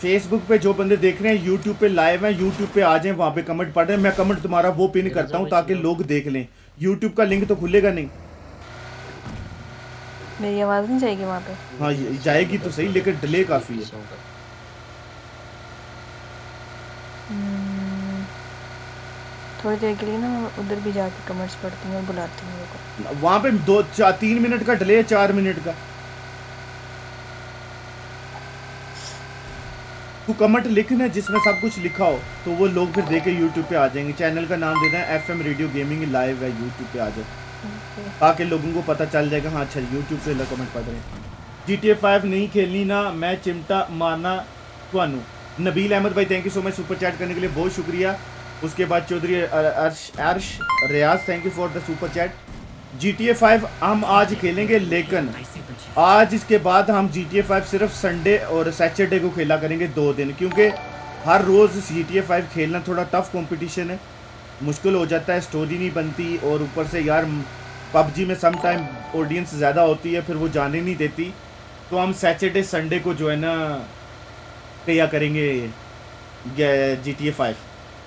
फेसबुक पे जो बंदे देख रहे हैं यूट्यूब पे लाइव हैं यूट्यूब पे आ जाएँ वहाँ पे कमेंट पढ़ रहे हैं। मैं कमेंट तुम्हारा वो पिन करता हूँ ताकि लोग देख लें। यूट्यूब का लिंक तो खुलेगा नहीं। मेरी आवाज़ नहीं जाएगी वहाँ पे। हाँ जाएगी तो सही लेकिन डिले काफ़ी है। हम्म, थोड़ी देर के लिए ना उधर भी जाके कमेंट्स पढ़ती हूँ और बुलाती हूँ मेरे को। वहाँ पे दो चार तीन मिनट का डिले है चार मिनट का। तू कमेंट लिखना जिसमें सब कुछ लिखा हो तो वो लोग फिर देखे यूट्यूब पे आ जाएँगे। चैनल का नाम देना है F M radio gaming live है यूट्यूब पे आ जाओ। ताकि लोगों को पता चल जाएगा हाँ अच्छा यूट्यूब से कमेंट पढ़ रहे हैं। जी टी ए फाइव नहीं खेलनी ना, मैं चिमटा मारना थानू नबील अहमद भाई thank you so much super chat करने के लिए बहुत शुक्रिया। उसके बाद Chaudhry Arsh Arsh, Riaz thank you for the super chat G T A five हम आज खेलेंगे, लेकिन आज इसके बाद हम जी टी ए फाइव सिर्फ़ संडे और सैटरडे को खेला करेंगे दो दिन, क्योंकि हर रोज़ जी टी ए फाइव खेलना थोड़ा टफ कॉम्पिटिशन है। मुश्किल हो जाता है स्टोरी नहीं बनती और ऊपर से यार पबजी में सम टाइम ऑडियंस ज़्यादा होती है, फिर वो जाने नहीं देती। तो हम सैटरडे संडे को जो है ना किया करेंगे जी टी ए फाइव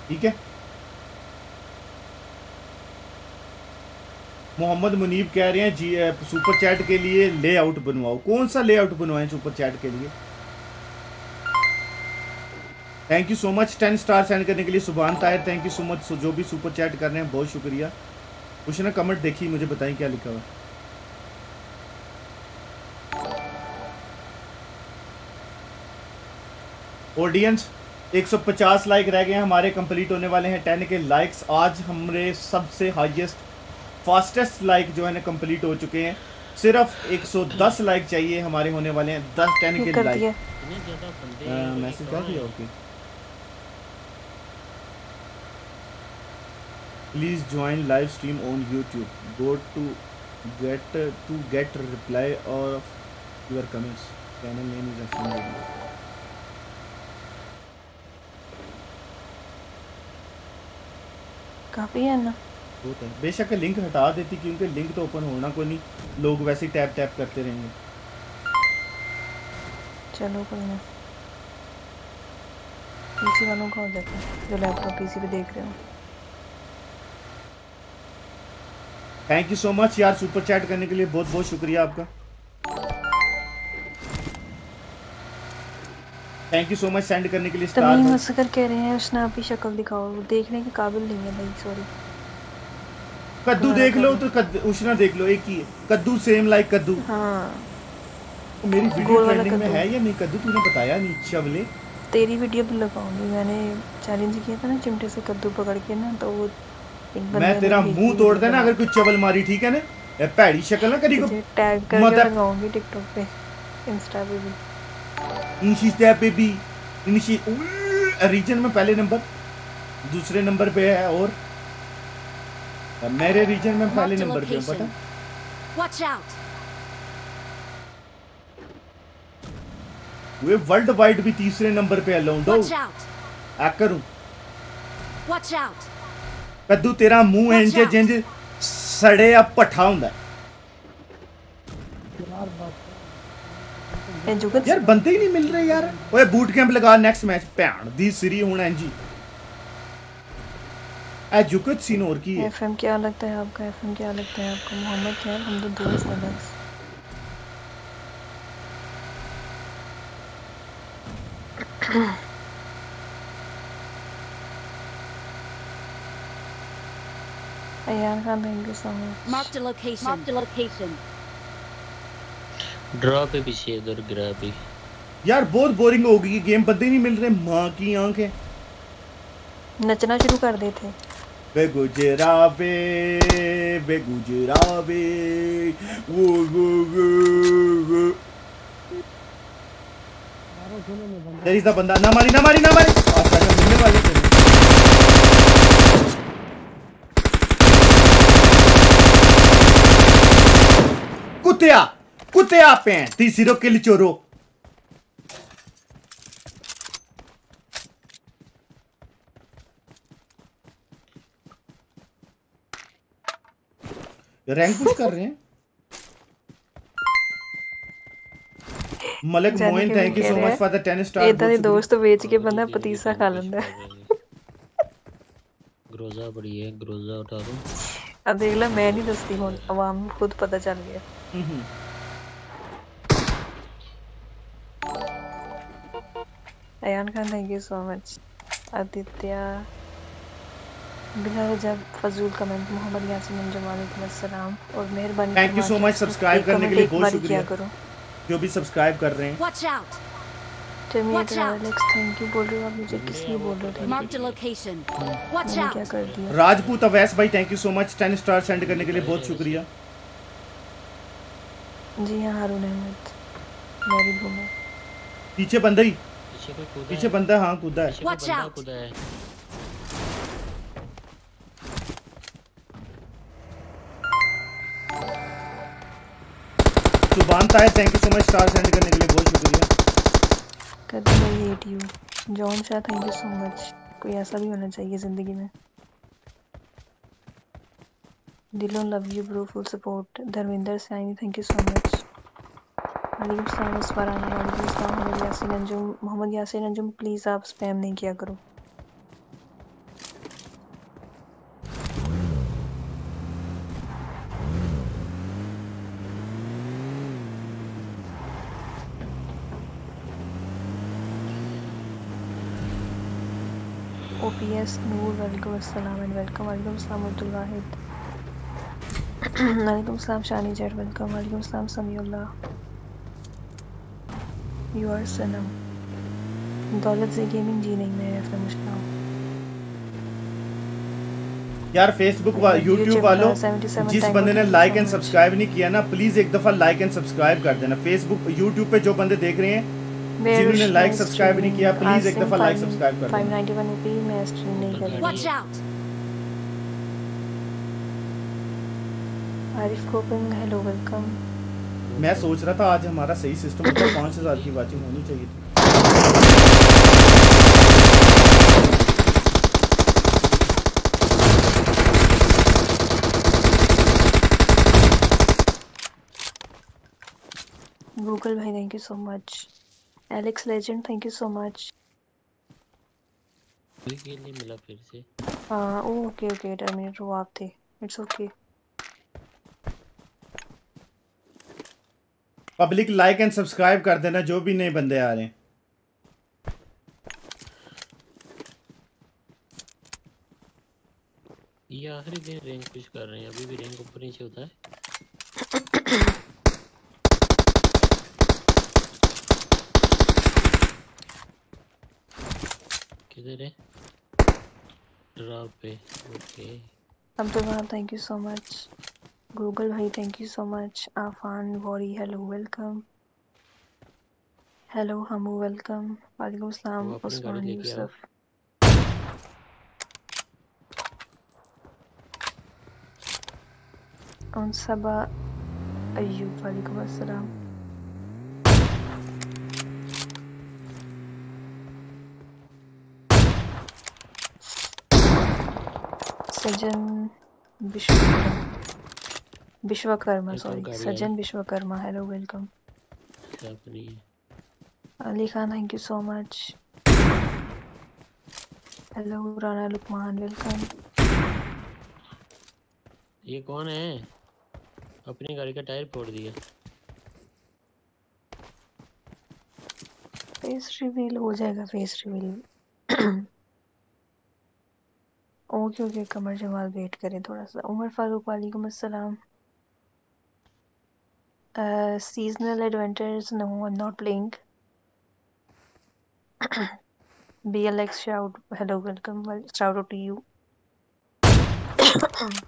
ठीक है? मोहम्मद मुनीब कह रहे हैं, जी सुपर चैट के लिए लेआउट बनवाओ। कौन सा लेआउट बनवाएँ सुपर चैट के लिए? Thank you so much ten star send करने के लिए Subhan Tahir thank you so much जो भी सुपर चैट कर रहे हैं बहुत शुक्रिया। कुछ ना कमेंट देखिए मुझे बताएँ क्या लिखा हुआ। ऑडियंस 150 लाइक रह गए हैं हमारे कंप्लीट होने वाले हैं 10 के लाइक्स आज हमारे सबसे हाईएस्ट फास्टेस्ट लाइक जो है ना कंप्लीट हो चुके हैं। सिर्फ़ 110 लाइक चाहिए हमारे होने वाले हैं 10 10 के लाइक मैसेज कर दिया okay. Please join live stream on YouTube go to get to get reply और your comments channel name is F काफ़ी है ना? होता है। बेशक लिंक हटा देती क्योंकि लिंक तो ओपन होना कोई नहीं। लोग वैसे ही टैप टैप करते रहेंगे। चलो कोई ना। पीसी वालों का हो जाता है। जो लैपटॉप पीसी पे देख रहे हो। थैंक यू सो मच यार सुपर चैट करने के लिए बहुत बहुत शुक्रिया आपका। Thank you so much send करने के लिए स्टार तमीम असगर कह रहे हैं उसने आपकी शक्ल दिखाओ। वो देखने के काबिल नहीं है भाई सॉरी कद्दू देख लो तो कद्दू उष्णा देख लो एक ही है। कद्दू सेम लाइक कद्दू। हाँ। मेरी वीडियो ट्रेंडिंग में है या नहीं कद्दू? तूने बताया नहीं चवले तेरी वीडियो भी लगाऊँगी। मैंने चैलेंज किया था ना चिमटे से कद्दू पकड़ के ना तो वो मैं तेरा मुँह तोड़ देना अगर कोई चवल मारी ठीक है ना? ये भैड़ी शक्ल ना करी को। टैग करके मतलब- लगाऊँगी टिकटॉक पे इंस्टा पे भी। इनशी स्टेप पे भी। इनशी रीजन में पहले नंबर दूसरे नंबर पे है और। मेरे रीजन में पहले नंबर पे हूँ पता. Watch out! वे वर्ल्ड वाइड भी तीसरे नंबर पे है लौंडो Watch out! हैकर हूँ Watch out! कद्दू तेरा मुंह Watch इंज out. जिंज सड़े आ पट्ठा ਹੁੰਦਾ ये जुगत यार बनते ही नहीं मिल रहे यार ओए बूट कैंप लगा नेक्स्ट मैच ਭੈਣ ਦੀ ਸਿਰੀ ਹੁਣ ਇੰਜੀ ए जुकत सीन और की है एफएम क्या लगता है आपका एफएम क्या लगता है आपका मोहम्मद क्या है हम तो दोस्त हैं बस Ayan Khan thank you so much Marked a location. Marked a location. ड्रॉ पे पीछे इधर गिरा भी यार बहुत बोरिंग हो गई गेम बंदे नहीं मिल रहे माँ की आँखें. नचना शुरू कर देते। वे गुजरावे वे गुजरावे. वो वो वो वो is the बंदा। ना मारी ना मारी ना मारी। अच्छा मिलने वाले थे। कुत्या कुत्या पैंट तीस हीरो के लिए चोरो। रैंक कुछ कर रहे हैं? Malik Moin thank you so much for the 10 star इतना ही दोस्त बेच के बंदा पतीसा खा लेता है। ग्रोजा बढ़िया ग्रोजा उठा दो। अब देख ले मैं नहीं दस्ती हूँ आवाम खुद पता चल गया। Khan thank you so much Aditya बिना जब फजूल कमेंट मोहम्मद यासीन अंजुम वालेकुम अस्सलाम और मेहरबानी Thank you so much. Subscribe एक करने के लिए बहुत शुक्रिया। करो। जो भी सब्सक्राइब कर रहे हैं। टर्मिनेटर एलेक्स थैंक यू बोल रहे हो आप मुझे किस लिए बोल रहे हो? Thank you. क्या कर दिया? राजपूत अवैस भाई thank you so much 10 star send करने के लिए बहुत शुक्रिया। जी हाँ हारून अहमद। मैं भी घूमा पीछे बंदा ही। पीछे कोई कूदा पीछे बंदा हाँ कूदा है। पीछे कोई बंदा कूदा है। Subhan Tahir thank you so much star send करने के लिए बहुत शुक्रिया। कभी मैं hate you John Shah thank you so much कोई ऐसा भी होना चाहिए ज़िंदगी में। दिलों love you bro full support Dharmendra Saini thank you so much वालेकुम सलाम उसफराना वालेकुम सलाम मोहम्मद यासीन अंजुम, मोहम्मद यासीन अंजुम प्लीज़ आप स्पैम नहीं किया करो। ओपीएस नूर वालेकुम अस्सलाम एंड वेलकम वालेकुम अस्सलाम वाहिद वालेकुम अस्सलाम शानी जेट वेलकम वालेकुम अस्सलाम समीउल्लाह. यू आर सनम दौलत से गेमिंग जी नहीं मैं ऐसा मुश्किल यार फेसबुक वा यूट्यूब वालों जिस बंदे ने लाइक एंड सब्सक्राइब नहीं किया ना प्लीज़ एक दफ़ा लाइक एंड सब्सक्राइब कर देना. फेसबुक यूट्यूब पे जो बंदे देख रहे हैं जिन्होंने लाइक सब्सक्राइब नहीं किया प्लीज़ एक दफ़ा लाइक सब्सक्राइब कर देना. 591 रुपए मैं स्ट्रीम नहीं कर रही Watch out! आरिफ कोपिंग हेलो वेलकम मैं सोच रहा था आज हमारा सही सिस्टम होता पाँच हज़ार की वाचिंग होनी चाहिए थी। गूगल भाई thank you so much Alex legend thank you so much के लिए मिला फिर से। हाँ ओके ओके टर्मिनेटर वो आप थे it's okay public like and subscribe कर देना जो भी नए बंदे आ रहे हैं। ये आखिरी दिन रैंक पुश कर रहे हैं अभी भी रैंक ऊपर नीचे होता है। किधर है? ड्रॉप पे okay Abdul thank you so much Google भाई thank you so much Afan worry hello welcome hello हमू वेलकम वालेकुम अस्सलाम उस्मान। यूसुफ उन सबा अय्यूब वालेकुम अस्सलाम। Sajan Vishwakarma Vishwakarma sorry Sajan Vishwakarma hello welcome Ali Khan thank you so much hello Rana Luqman welcome ये कौन है? अपनी गाड़ी का टायर फोड़ दिया। फेस रिवील हो जाएगा face reveal okay okay Qamar Jamal wait करें थोड़ा सा। उमर फारूक वालेकुम अस्सलाम seasonal adventures no I am not playing BLX shout hello welcome well shout out to you.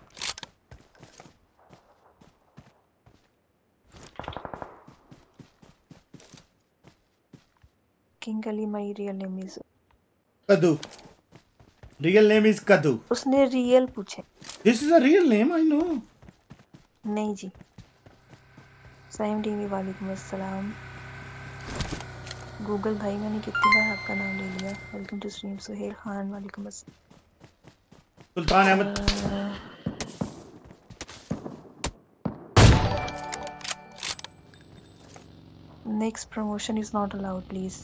King Ali my real name is कद्दू real name is कद्दू उसने real पूछे। This is a real name I know नहीं जी। Saim TV वालेकुम अस्सलाम। Google भाई मैंने कितनी बार आपका नाम ले लिया। Welcome to stream Suhail Khan वालेकुम अस्सलाम Sultan Ahmed. Next promotion is not allowed please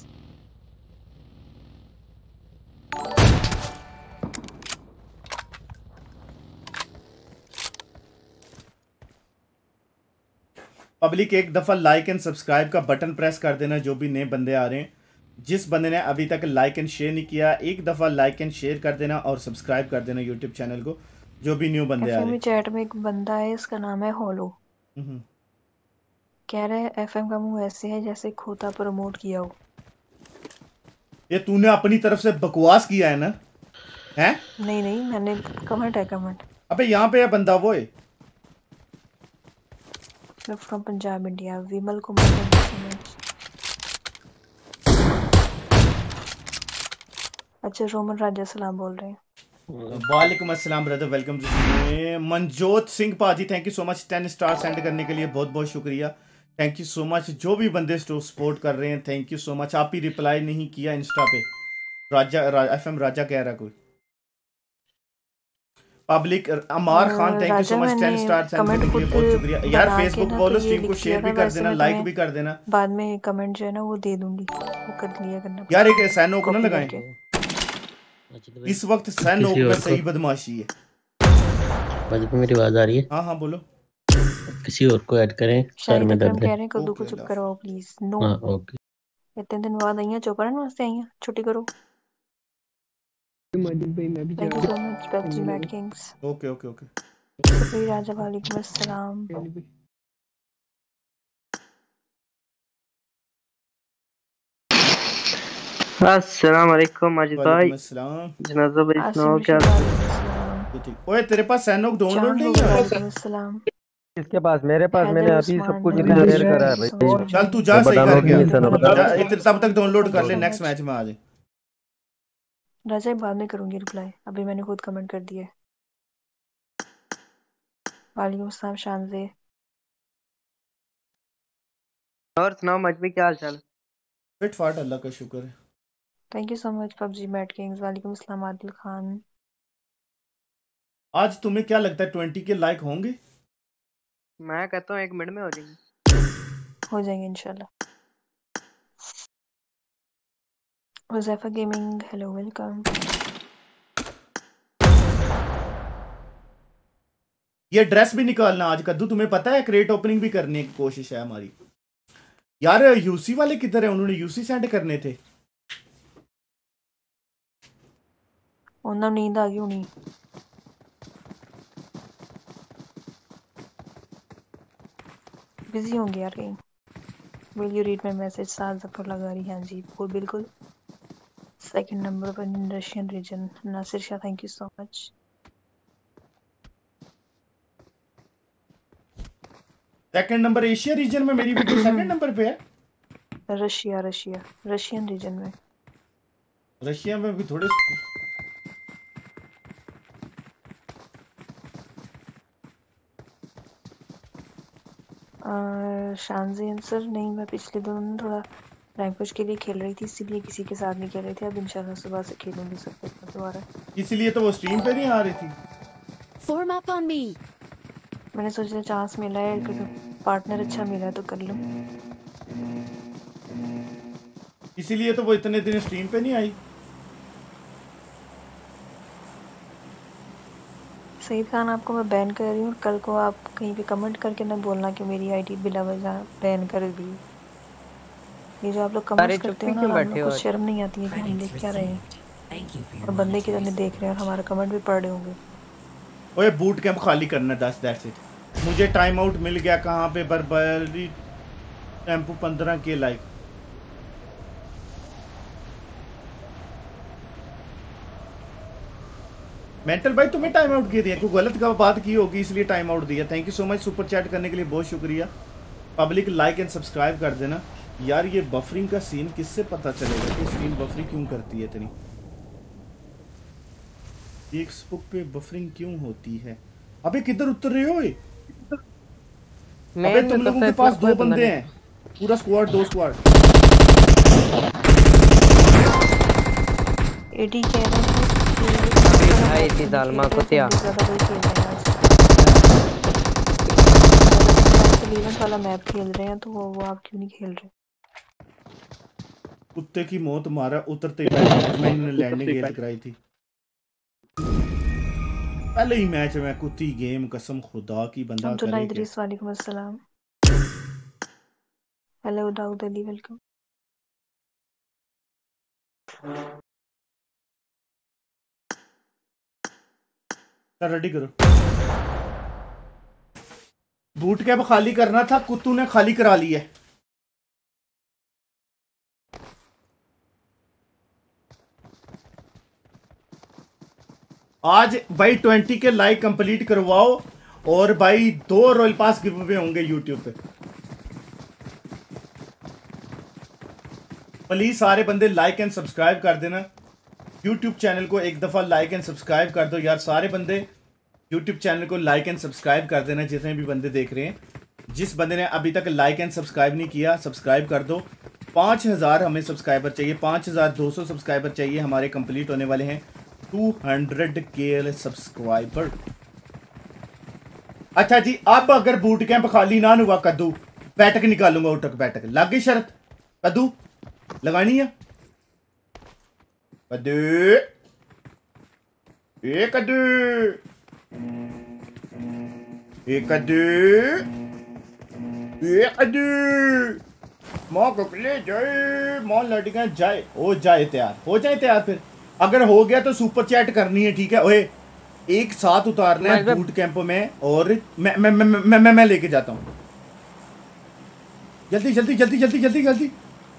public एक दफ़ा लाइक एंड सब्सक्राइब का बटन प्रेस कर देना जो भी नए बंदे आ रहे हैं। जिस बंदे ने अभी तक लाइक एंड शेयर नहीं किया एक दफ़ा लाइक एंड शेयर कर देना और सब्सक्राइब कर देना यूट्यूब चैनल को जो भी न्यू बंदे आ रहे हैं। चैट में एक बंदा है इसका नाम है होलो हम्म। कह रहा है एफएम का मुँह ऐसे है जैसे खोता प्रमोट किया हो। ये तूने अपनी तरफ़ से बकवास किया है ना? हैं? नहीं नहीं मैंने कमेंट है कमेंट अबे यहाँ पे है बंदा वो है। From Punjab India Vimal Kumar thank you so much. अच्छा रोमन राजा सलाम बोल रहे हैं। वालेकुम अस्सलाम brother welcome Manjot Singh paaji thank you so much ten star send करने के लिए बहुत बहुत शुक्रिया। थैंक यू सो मच जो भी बंदे सपोर्ट कर रहे हैं थैंक यू सो मच आप ही रिप्लाई नहीं किया इंस्टा पे। राजा रा, एफ़ एम राजा कह रहा कोई। Public Amar Khan thank you so much ten star send के लिए बहुत शुक्रिया। यार फेसबुक बोलो तो स्ट्रीम को शेयर भी कर देना लाइक भी कर देना। बाद में कमेंट जो है ना वो दे दूँगी। वो कर लिया करना। यार एक सैनो को ना लगाएँ। तो इस वक्त सैनो में सही बदमाशी है। बाद में मेरी आवाज़ आ रही है? हाँ हाँ बोलो। किसी और को ऐड करें सर में अकरम दर्द कह रहे हैं कद्दू को चुप करवाओ प्लीज़ नो हाँ ओके। इतने दिन बाद आई हैं चौपड़न वास्ते आई हैं छुट्टी करो। भाई मैं भी जा thank you so much PUBG mat kings okay okay okay सुपरी Raja वालेकुम अस्सलाम अस्सलाम वालेकुम माजिद भाई अस्सलाम जनाजा भाई सुनाओ क्या ठीक ओए तेरे पास सैनोक डाउनलोड नहीं है? अस्सलाम किसके पास? मेरे पास मैंने अभी सब कुछ शेयर करा है भाई। चल तू जा तो सही कर गया जा, तब तक डाउनलोड कर ले नेक्स्ट मैच में आ जाए राजा बाद में करूँगी रिप्लाई अभी मैंने खुद कमेंट कर दिया वालेकुम अस्सलाम शानजे और सुनाओ मज में क्या हाल चाल फिट फाट अल्लाह का शुक्र है। Thank you so much PUBG mat kings वालेकुम अस्सलाम आदिल खान। आज तुम्हें क्या लगता है ट्वेंटी के लाइक होंगे? मैं कहता हूँ एक मिनट में हो जाएगी। हो जाएँगे इंशाल्लाह। Huzafa Gaming, hello, welcome. ये ड्रेस भी निकालना आज कद्दू तुम्हें पता है क्रेट ओपनिंग भी करने की कोशिश है हमारी यार यूसी वाले किधर है उन्होंने यूसी सेंड करने थे ਉਹਨਾਂ ਨੂੰ ਨੀਂਦ ਆ ਗਈ ਹੋਣੀ बिजी होंगे यार कहीं will you read my message साथ जफर लगा रही हाँ जी बिल्कुल बिल्कुल सेकंड नंबर पर in Russian region Nasir Shah thank you so much second number Asia region में मेरी वीडियो सेकंड नंबर पे है? रशिया रशिया रशियन रीजन में. रशिया में भी थोड़े शानजी आंसर नहीं मैं पिछले दोनों थोड़ा रैंक पुश के लिए खेल रही थी इसीलिए किसी के साथ नहीं खेल रही थी। अब इंशाल्लाह सुबह से खेलूँगी सब कुछ दोबारा। इसीलिए तो वो स्ट्रीम पे नहीं आ रही थी। Form up on me. मैंने सोचा चांस मिला है क्योंकि पार्टनर अच्छा मिला तो कर लूँ। इसीलिए तो वो इतने दिन स्ट्रीम पे नहीं आई। सईद खान आपको मैं बैन कर रही हूँ। कल को आप कहीं पे कमेंट करके ना बोलना कि मेरी आईडी बिला वजह बैन कर दी। ये जो आप लोग कमेंट करते हो ना क्यों हम बैठे लोग को शर्म नहीं आती है कि हम देख क्या रहे हैं। और बंदे की तरह देख रहे हैं और हमारा कमेंट भी पढ़ रहे होंगे। ओए बूट कैंप खाली करना दस दैट्स इट मुझे टाइम आउट मिल गया कहाँ पे? बरबरी टेंपो पंद्रह के लाइक मेंटल भाई तुम्हें टाइम आउट किया दिया? कोई गलत का बात की होगी इसलिए टाइम आउट दिया. Thank you so much super chat करने के लिए बहुत शुक्रिया. पब्लिक लाइक एंड सब्सक्राइब कर देना. यार ये बफरिंग का सीन किससे पता चलेगा कि स्क्रीन बफरिंग क्यों करती है इतनी फेसबुक पे बफरिंग क्यों होती है? अबे किधर उतर रहे हो? ये? अबे तुम तो लोगों के पास दो बंदे हैं। पूरा स्क्वाड दो स्क्वाड एडी कह रहे हैं अबे भाई इतनी दालमा कुतिया वाला मैप खेल रहे हैं तो वो वो आप क्यों नहीं खेल रहे? कुत्ते की मौत मारा उतरते ही में इन्होंने लैंडिंग गेट कराई थी। पहले ही मैच में कुत्ती गेम कसम खुदा की बंदा अब्दुल्ला करे क्या। इदरीस वालेकुम अस्सलाम। हेलो दाऊद अली वेलकम चल रेडी करो। बूट कैप खाली करना था कुत्तू ने खाली करा लिया है। आज भाई ट्वेंटी के लाइक कंप्लीट करवाओ और भाई दो रॉयल पास गिव अवे होंगे यूट्यूब पे। प्लीज़ सारे बंदे लाइक एंड सब्सक्राइब कर देना। यूट्यूब चैनल को एक दफ़ा लाइक एंड सब्सक्राइब कर दो यार। सारे बंदे यूट्यूब चैनल को लाइक एंड सब्सक्राइब कर देना, जितने भी बंदे देख रहे हैं। जिस बंदे ने अभी तक लाइक एंड सब्सक्राइब नहीं किया सब्सक्राइब कर दो। पाँच हज़ार हमें सब्सक्राइबर चाहिए, पाँच हज़ार दो सौ सब्सक्राइबर चाहिए हमारे कंप्लीट होने वाले हैं। टू हंड्रेड के सब्सक्राइबर अच्छा जी, अब अगर बूट कैंप खाली ना हुआ, कद्दू, बैठक निकालूँगा, उठक बैठक। लग गई शर्त? कद्दू, लगानी है? ए कद्दू ए कद्दू ए कद्दू, माँ ककले जाए, माँ लड़कियाँ जाए। हो जाए तैयार, हो जाए तैयार फिर। अगर हो गया तो सुपर चैट करनी है ठीक है? ओए एक साथ उतारना है बूट कैंप में और मैं मैं मैं मैं मैं, मैं लेके जाता हूँ। जल्दी जल्दी जल्दी जल्दी जल्दी जल्दी।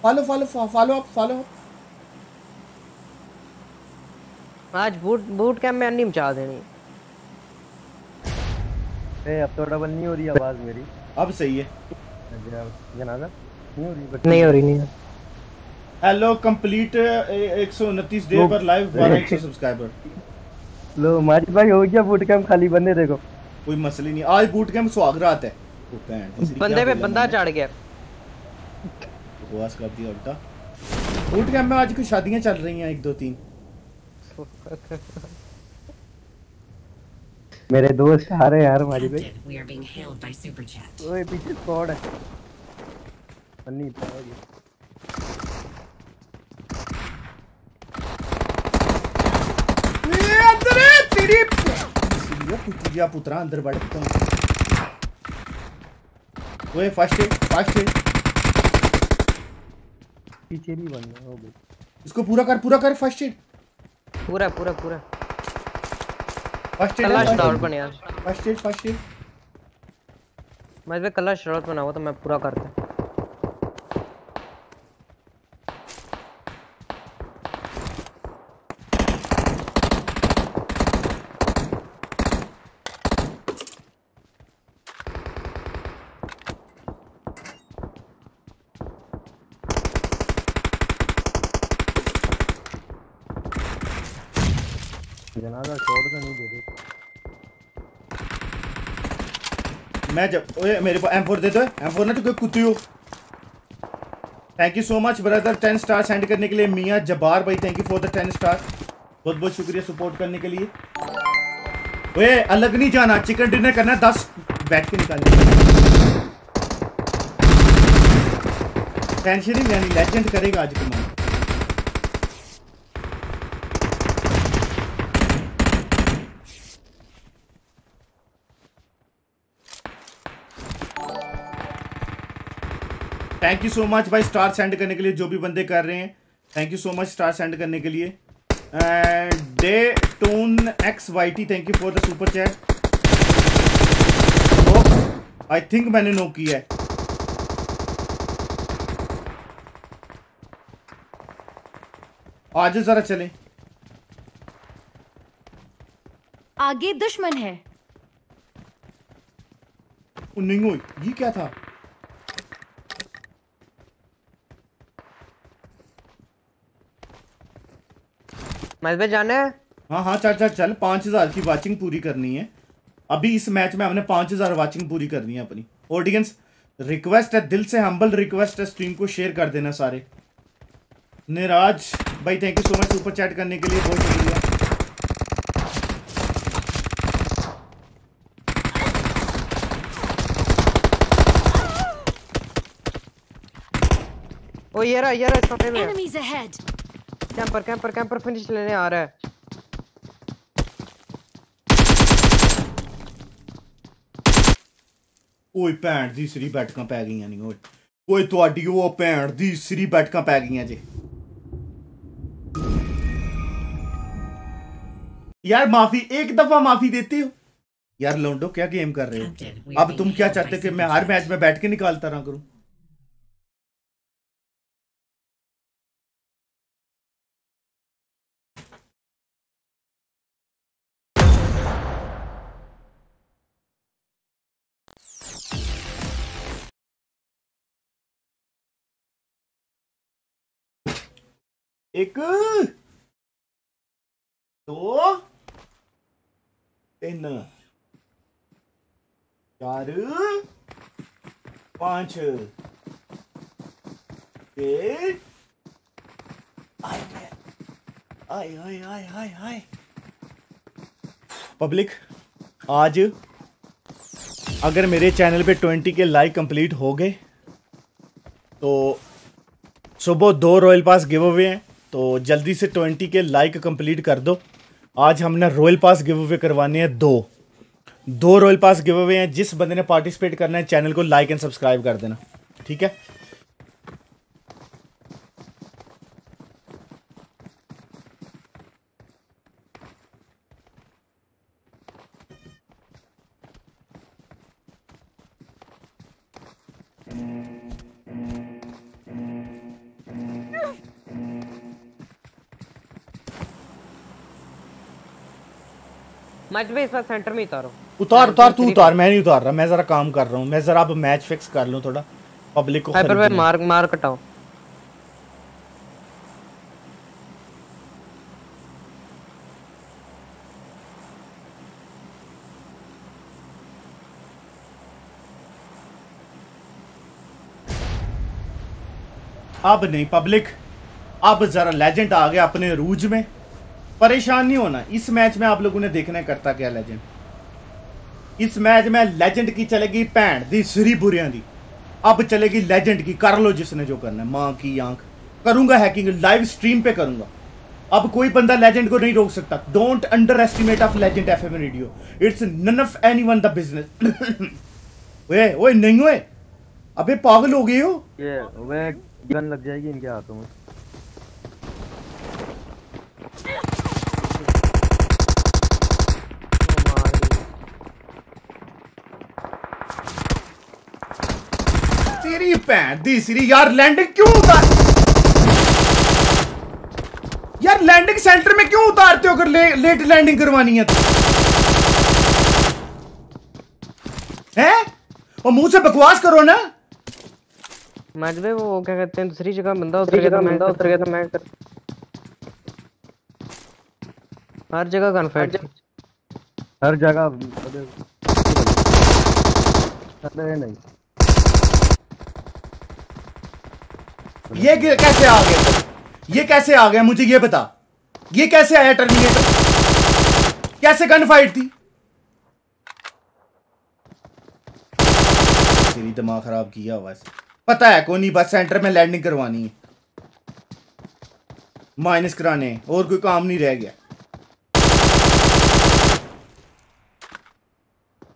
Follow follow follow up follow up आज बूट बूट कैंप में अन्नी मचा देनी। ए अब तो डबल नहीं हो रही आवाज़ मेरी। अब सही है। जनाजा नहीं हो रही नहीं हो रही नहीं हेलो कंप्लीट एक सौ उनतीस डे पर लाइव बारह एक सौ सब्सक्राइबर लो मारी भाई हो गया बूट कैंप खाली बंदे देखो। कोई मसले नहीं आज बूट कैंप सुहाग रात है। बंदे पे बंदा चढ़ गया। बकवास कर दिया उल्टा। बूट कैंप में आज कुछ शादियाँ चल रही हैं एक दो तीन। मेरे दोस्त आ रहे हैं यार मारी भाई. ओए पीछे स्क्वाड है। अन्नी पाओगे तेरी पुतिया पुत्रा अंदर बैठता तो ओए फ़र्स्ट एड फ़र्स्ट एड पीछे भी बन गया हो गई। इसको पूरा कर पूरा कर फ़र्स्ट एड पूरा पूरा पूरा। फ़र्स्ट एड कलर डाउन बन यार। फ़र्स्ट एड फ़र्स्ट एड मैं इस पे कलर शॉट बनाऊँगा तो मैं पूरा करता हूँ। मैं जब, ओए, मेरे पास M4 दे दो एम फोर ना तो कोई कुत्ती हो। Thank you so much brother ten star send करने के लिए मियाँ जबार भाई thank you for the ten star बहुत बहुत शुक्रिया सपोर्ट करने के लिए। ओए, अलग नहीं जाना चिकन डिनर करना है 10 बैठ के निकालने टेंशन नहीं लेनी लेजेंड करेगा आज कमाल थैंक यू सो मच भाई स्टार सेंड करने के लिए जो भी बंदे कर रहे हैं। Thank you so much star send करने के लिए। Day tone X Y T thank you for the super chat I think मैंने नो किया है। आज जरा चलें। आगे दुश्मन है। नहीं ये क्या था? मैच पे जाना है? हाँ हाँ चल चल चल। पाँच हज़ार की वाचिंग पूरी करनी है। अभी इस मैच में हमने पाँच हज़ार वाचिंग पूरी करनी है अपनी। ऑडियंस रिक्वेस्ट है दिल से हम्बल रिक्वेस्ट है स्ट्रीम को शेयर कर देना सारे। निराज भाई thank you so much super chat करने के लिए बहुत शुक्रिया। ओ ये रहा ये रहा इसका पे। में Enemies ahead. Camper camper camper finish लेने आ रहा है ਓਏ ਭੈਣ ਦੀ ਸਰੀ ਬੈਠਕਾਂ ਪੈ ਗਈਆਂ ਨਹੀਂ ਓਏ ਓਏ ਤੁਹਾਡੀ ਉਹ ਭੈਣ ਦੀ ਸਰੀ ਬੈਠਕਾਂ ਪੈ ਗਈਆਂ ਜੇ यार माफी एक दफा माफी देते हो यार लोंडो क्या गेम कर रहे हो अब तुम क्या चाहते कि मैं हर मैच में बैठ के निकालता रहा करूं एक, दो, तीन, चार, पाँच, छः। आय आय आय आय आय पब्लिक, आज अगर मेरे चैनल पे ट्वेंटी के लाइक कंप्लीट हो गए तो सुबह दो रॉयल पास गिव अवे हैं। तो जल्दी से ट्वेंटी के लाइक कंप्लीट कर दो। आज हमने रॉयल पास गिव अवे करवाने हैं दो। दो रॉयल पास गिव अवे हैं। जिस बंदे ने पार्टिसिपेट करना है चैनल को लाइक एंड सब्सक्राइब कर देना। ठीक है? मैच पे इस बार सेंटर में उतारो। उतार उतार तू उतार मैं नहीं उतार रहा मैं जरा काम कर रहा हूँ मैं जरा अब मैच फिक्स कर लूँ थोड़ा पब्लिक को हाइपर पे मार मार कटाओ। अब नहीं पब्लिक अब जरा लेजेंड आ गया अपने रूज में। परेशान नहीं होना। इस मैच में आप लोगों ने देखना है करता क्या लेजेंड इस मैच में लेजेंड की चलेगी भैन दी सिरी बुरियाँ दी। अब चलेगी लेजेंड की, कर लो जिसने जो करना है। माँ की आँख। करूँगा हैकिंग लाइव स्ट्रीम पे करूँगा। अब कोई बंदा लेजेंड को नहीं रोक सकता। Don't underestimate of legend F M radio it's none of any one the business ओए ओए, नहीं ओए। अबे, पागल हो गए हो। ये वे गन लग जाएगी इनके हाथों में। तेरी भैन दी सिरी। यार लैंडिंग क्यों उतार यार लैंडिंग सेंटर में क्यों उतारते हो अगर ले, लेट लैंडिंग करवानी है तो? हैं? और मुँह से बकवास करो ना। मैच में वो क्या कहते हैं दूसरी जगह बंदा उतर गया था बंदा उतर गया था मैं कर हर जगह गन फाइट हर जगह अबे अबे नहीं। ये कैसे आ गया ये कैसे आ गया मुझे ये बता। ये कैसे आया टर्मिनेटर कैसे गन फाइट थी? तेरी दिमाग खराब किया हुआ पता है कोनी बस सेंटर में लैंडिंग करवानी है। माइनस कराने। और कोई काम नहीं रह गया।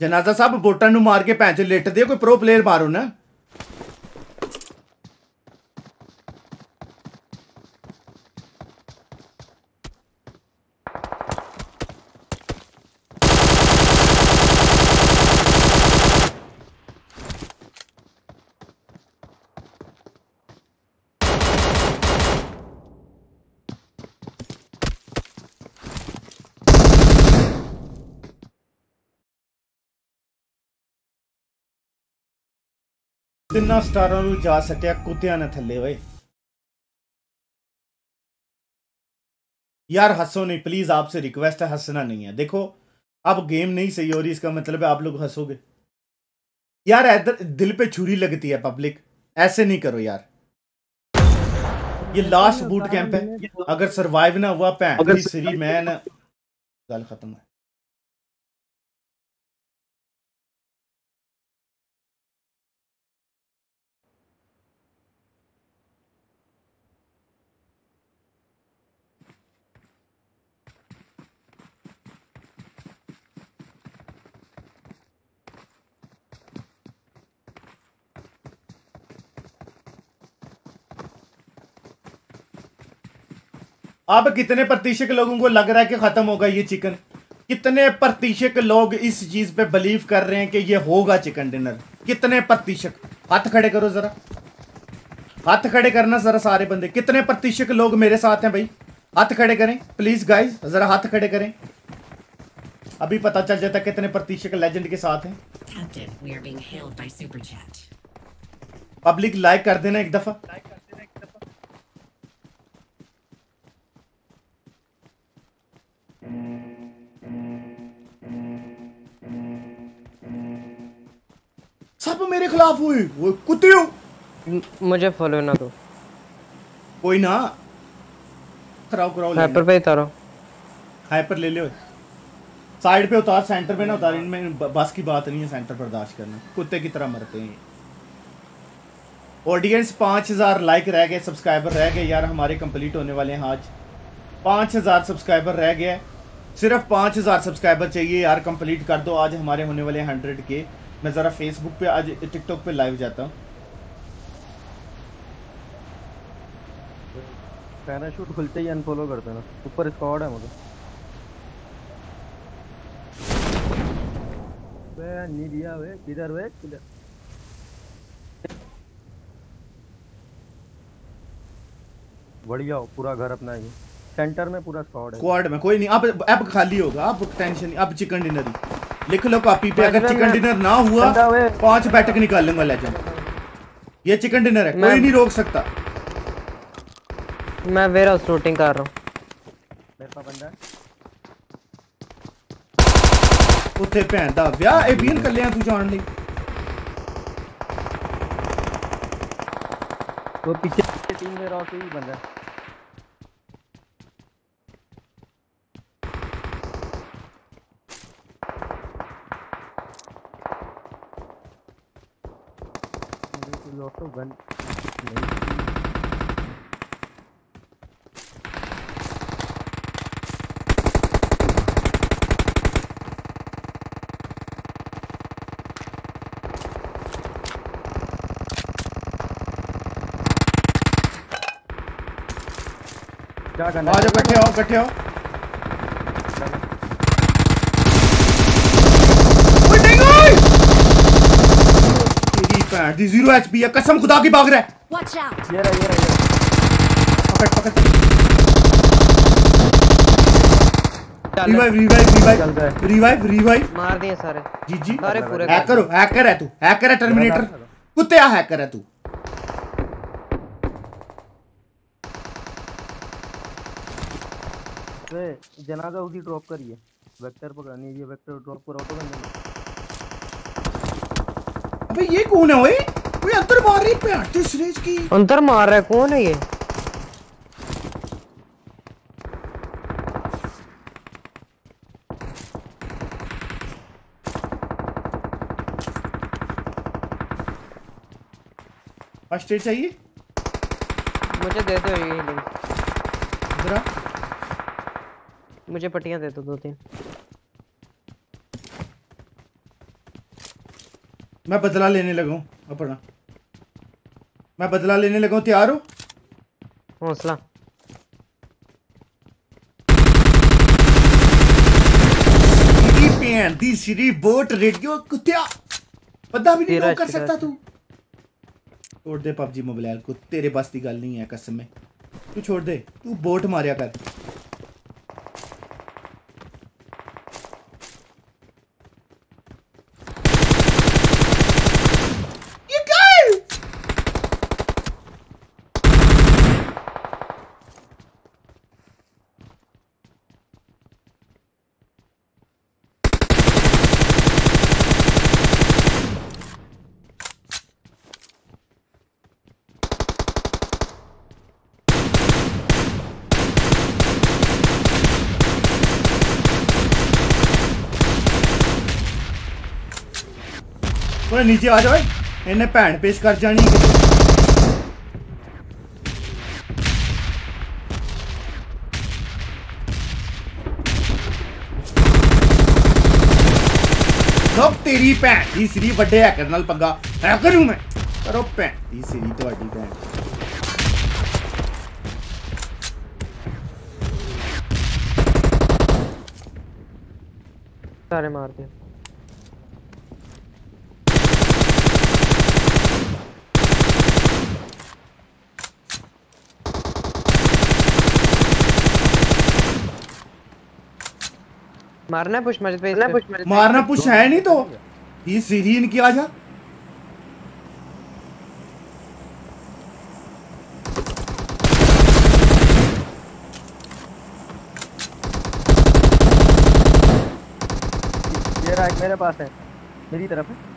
जनाजा साहब, बोटा मार के पैंच लेट दे। कोई प्रो प्लेयर मारो ना। ਤਿੰਨਾਂ ਸਟਾਰਾਂ ਨੂੰ ਜਾ ਸਕਿਆ ਕੁੱਤਿਆਂ ਨੇ ਥੱਲੇ ਓਏ यार हंसो नहीं प्लीज आपसे रिक्वेस्ट है हंसना नहीं है देखो अब गेम नहीं सही हो रही इसका मतलब है आप लोग हंसोगे यार इधर दिल पे छुरी लगती है पब्लिक ऐसे नहीं करो यार ये लास्ट बूट कैंप है अगर सरवाइव ना हुआ भैन दी सिरी मैं ना गल खत्म है अब कितने प्रतिशत लोगों को लग रहा है कि खत्म होगा ये चिकन कितने प्रतिशत लोग इस चीज़ पे बिलीव कर रहे हैं कि ये होगा चिकन डिनर कितने प्रतिशत? हाथ खड़े करो जरा। हाथ खड़े करना जरा सारे बंदे। कितने प्रतिशत लोग मेरे साथ हैं भाई? हाथ खड़े करें प्लीज़ गाइस जरा हाथ खड़े करें। अभी पता चल जाता कितने प्रतिशत लेजेंड के साथ हैं. पब्लिक लाइक कर देना एक दफ़ा। सब मेरे खिलाफ हुई वो कुत्ते हो। मुझे फॉलो ना दो। कोई ना। कराओ कराओ हाइपर पे उतारो। हाइपर ले लो। साइड पे उतार सेंटर पे ना उतार। इनमें बस की बात नहीं है सेंटर बर्दाश्त करना। कुत्ते की तरह मरते हैं। ऑडियंस पाँच हज़ार लाइक रह गए सब्सक्राइबर रह गए। यार हमारे कंप्लीट होने वाले हैं आज। पाँच हज़ार सब्सक्राइबर रह गए। सिर्फ़ पाँच हज़ार सब्सक्राइबर चाहिए, यार कंप्लीट कर दो। आज हमारे होने वाले हंड्रेड के। मैं ज़रा फेसबुक पे, आज टिकटॉक पे लाइव जाता हूँ। पैराशूट खुलते ही अनफॉलो कर देना ऊपर स्क्वाड है मुझे। बे नहीं दिया वे, किधर वे, किधर? बढ़िया पूरा घर अपना ही। सेंटर में पूरा स्क्वाड है स्क्वाड में कोई नहीं अब अब खाली होगा अब टेंशन नहीं अब चिकन डिनर ही लिख लो कॉपी पे अगर चिकन डिनर ना हुआ बंदा वे। पांच बैठक निकालूंगा लेजेंड ये चिकन डिनर है मैं- कोई नहीं रोक सकता मैं वेयर हाउस शूटिंग कर रहा हूँ मेरे पास बंदा है ਉੱਥੇ ਭੈਣ ਦਾ ਵਿਆਹ ਇਹ ਵੀਰ ਕੱਲਿਆਂ ਤੂੰ ਜਾਣ ਲਈ वो पीछे टीम में रॉक ही बंदा also gun. क्या करना आ जाओ बैठे हो बैठे हो। भैन दी ज़ीरो एचपी है कसम खुदा की भाग रहा है। Watch out! ये रहा ये रहा पकड़ पकड़। Revive revive revive revive revive मार दिए सारे। जी जी। सारे पूरे हैकर हो हैकर है तू। हैकर है टर्मिनेटर कुत्ते हैकर है तू। जनाजा उसी ड्रॉप करिए वेक्टर पकड़नी है ये वेक्टर ड्रॉप कर ऑटो गन अबे ये कौन है ओए? ओए अंदर मार रही भैन दी सुरेश की। अंदर मार रहा है कौन है ये? फ़र्स्ट एड चाहिए? मुझे दे दो ये मुझे पट्टियाँ दे दो दो तीन। मैं बदला लेने लगा। हूँ अपना मैं बदला लेने लगा हूँ तैयार हो? हौसला। भैन दी सीधी बोट रेडियो कुत्तिया। बंदा भी नहीं कर सकता तू। छोड़ दे पबजी मोबाइल को तेरे बस की गल नहीं है कसम में। तू छोड़ दे तू बोट मारिया कर। ਨੀਚੇ ਆ ਜਾ ਓਏ ਇਹਨੇ ਭੈਣ ਪੇਸ਼ ਕਰ ਜਾਣੀ ਹੈ ਕਿਤੇ। ਲੋਕ ਤੇਰੀ ਭੈਣ ਦੀ ਸ੍ਰੀ ਵੱਡੇ ਹੈਕਰ ਨਾਲ ਪੰਗਾ ਹੈਕਰ ਹੂੰ ਮੈਂ ਕਰੋ ਭੈਣ ਦੀ ਸ੍ਰੀ ਤੁਹਾਡੀ ਭੈਣ सारे मार दिए मारना पुश मस्जिद पे मारना इस पे? मारना पुश है नहीं तो। ये सीधी इनकी आ जा। ये रहा एक मेरे पास है। मेरी तरफ़ है।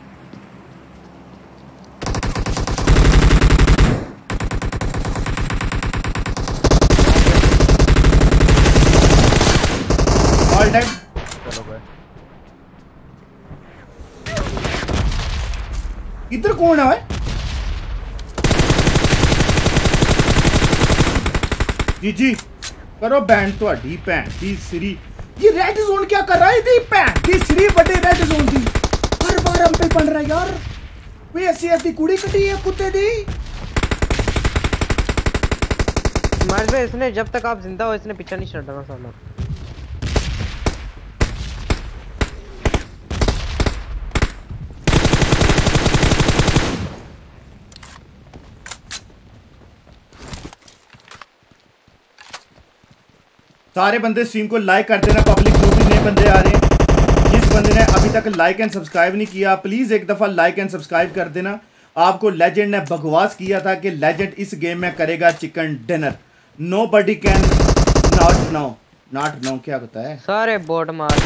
ऑल डेड चलो गए इधर कौन है भाई? जी जी। करो बैन तो भैन दी श्री ये रेड जोन क्या कर रहा है? दी भैन दी श्री बड़े रेड जोन दी। हर बार हम पे बन रहा है यार। वे ऐसी ऐसी कुड़ी कटी है कुत्ते दी? मार इसने जब तक आप ज़िंदा हो, इसने पीछा नहीं छोड़ना सामने सारे बंदे स्ट्रीम को लाइक कर देना पब्लिक जो भी नए बंदे आ रहे हैं। जिस बंदे ने अभी तक लाइक एंड सब्सक्राइब नहीं किया प्लीज़ एक दफ़ा लाइक एंड सब्सक्राइब कर देना। आपको लेजेंड ने बकवास किया था कि लेजेंड इस गेम में करेगा chicken dinner no buddy can not no not no क्या होता है? सारे बोट मार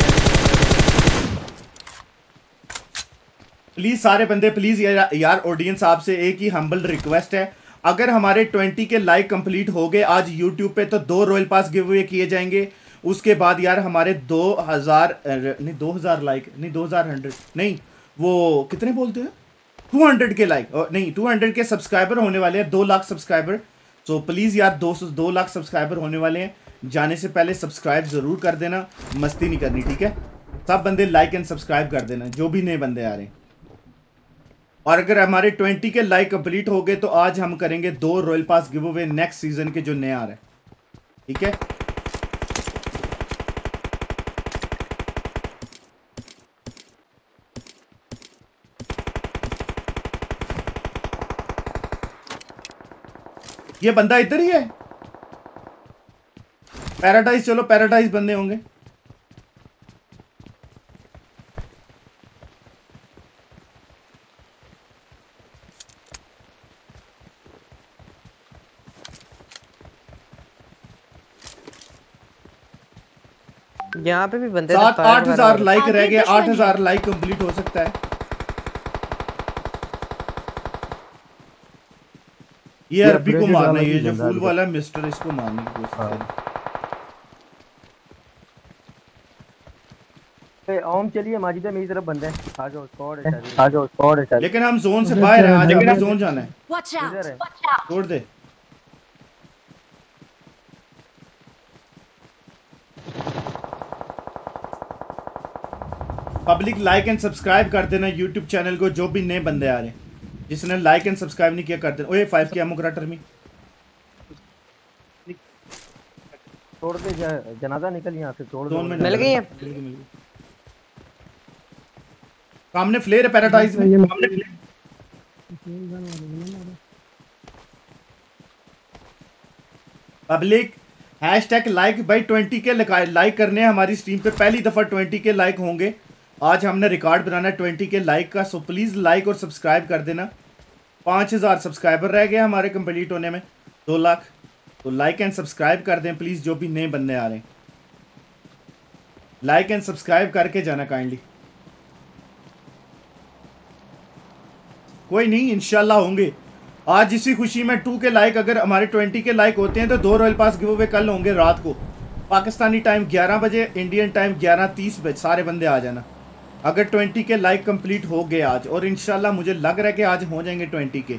प्लीज़ सारे बंदे प्लीज़ यार ऑडियंस आपसे एक ही हम्बल रिक्वेस्ट है। अगर हमारे 20 के लाइक कंप्लीट हो गए आज यूट्यूब पे तो दो रॉयल पास गिव अवे किए जाएँगे। उसके बाद यार हमारे 2000 अ, नहीं 2000 लाइक नहीं 2000 हंड्रेड नहीं वो कितने बोलते हैं? 200 के लाइक नहीं 200 के सब्सक्राइबर होने वाले हैं दो लाख सब्सक्राइबर तो प्लीज़ यार दो सौ दो लाख सब्सक्राइबर होने वाले हैं। जाने से पहले सब्सक्राइब ज़रूर कर देना मस्ती नहीं करनी ठीक है? सब बंदे लाइक एंड सब्सक्राइब कर देना जो भी नए बंदे आ रहे हैं। और अगर हमारे 20 के लाइक कंप्लीट हो गए तो आज हम करेंगे दो royal pass give away next season के जो नए आ रहे हैं। ठीक है? ये बंदा इधर ही है। पैराडाइज चलो पैराडाइज बंदे होंगे। यहाँ पे भी बंदे सात आठ हज़ार लाइक रह गए आठ हज़ार लाइक कंप्लीट हो सकता है। ये अरबी को मारना है ये जो फूल वाला है मिस्टर इसको मारने की कोशिश हाँ। करें। ओम चलिए माजिद मेरी तरफ़ बंदे आ जाओ स्क्वाड है आ जाओ स्क्वाड है लेकिन हम जोन से बाहर हैं आज हमें जोन जाना है। है। छोड़ दे। पब्लिक लाइक एंड सब्सक्राइब कर देना यूट्यूब चैनल को जो भी नए बंदे आ रहे हैं। जिसने लाइक एंड सब्सक्राइब नहीं किया कर देना। ओए फाइव के एमो में छोड़ दे जनाजा निकल यहाँ से छोड़ दो मिल गई है? मिल गई, सामने फ्लेयर है पैराडाइज में। ये पब्लिक हैश टैग लाइक भाई ट्वेंटी के लाइक करने हैं। हमारी स्ट्रीम पे पहली दफ़ा ट्वेंटी के लाइक होंगे। आज हमने रिकॉर्ड बनाना ट्वेंटी के लाइक का सो प्लीज़ लाइक और सब्सक्राइब कर देना। पाँच हज़ार सब्सक्राइबर रह गए हमारे कंप्लीट होने में। दो लाख। तो लाइक एंड सब्सक्राइब कर दें प्लीज़ जो भी नए बंदे आ रहे हैं। लाइक एंड सब्सक्राइब करके जाना काइंडली कोई नहीं इंशाल्लाह होंगे। आज इसी खुशी में टू के लाइक अगर हमारे ट्वेंटी के लाइक होते हैं तो दो रॉयल पास गिव अवे कल होंगे रात को। पाकिस्तानी टाइम 11 बजे इंडियन टाइम 11:30 बजे, सारे बंदे आ जाना। अगर ट्वेंटी के लाइक कंप्लीट हो गए आज और इनशाला मुझे लग रहा है कि आज हो जाएँगे ट्वेंटी के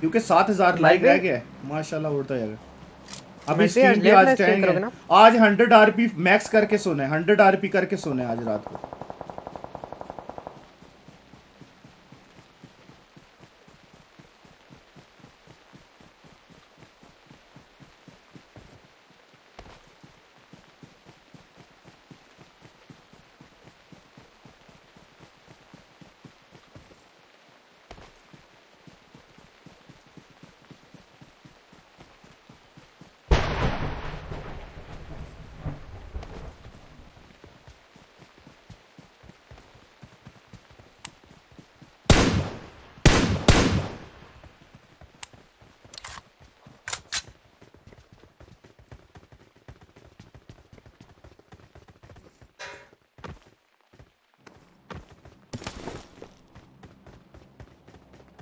क्योंकि सात हज़ार लाइक रह गया है। माशाल्लाह उड़ता जाएगा अभी वैसे स्ट्रीम भी आज चाहेंगे? आज हंड्रेड आरपी मैक्स करके सोना है हंड्रेड आरपी करके सोना है आज रात को।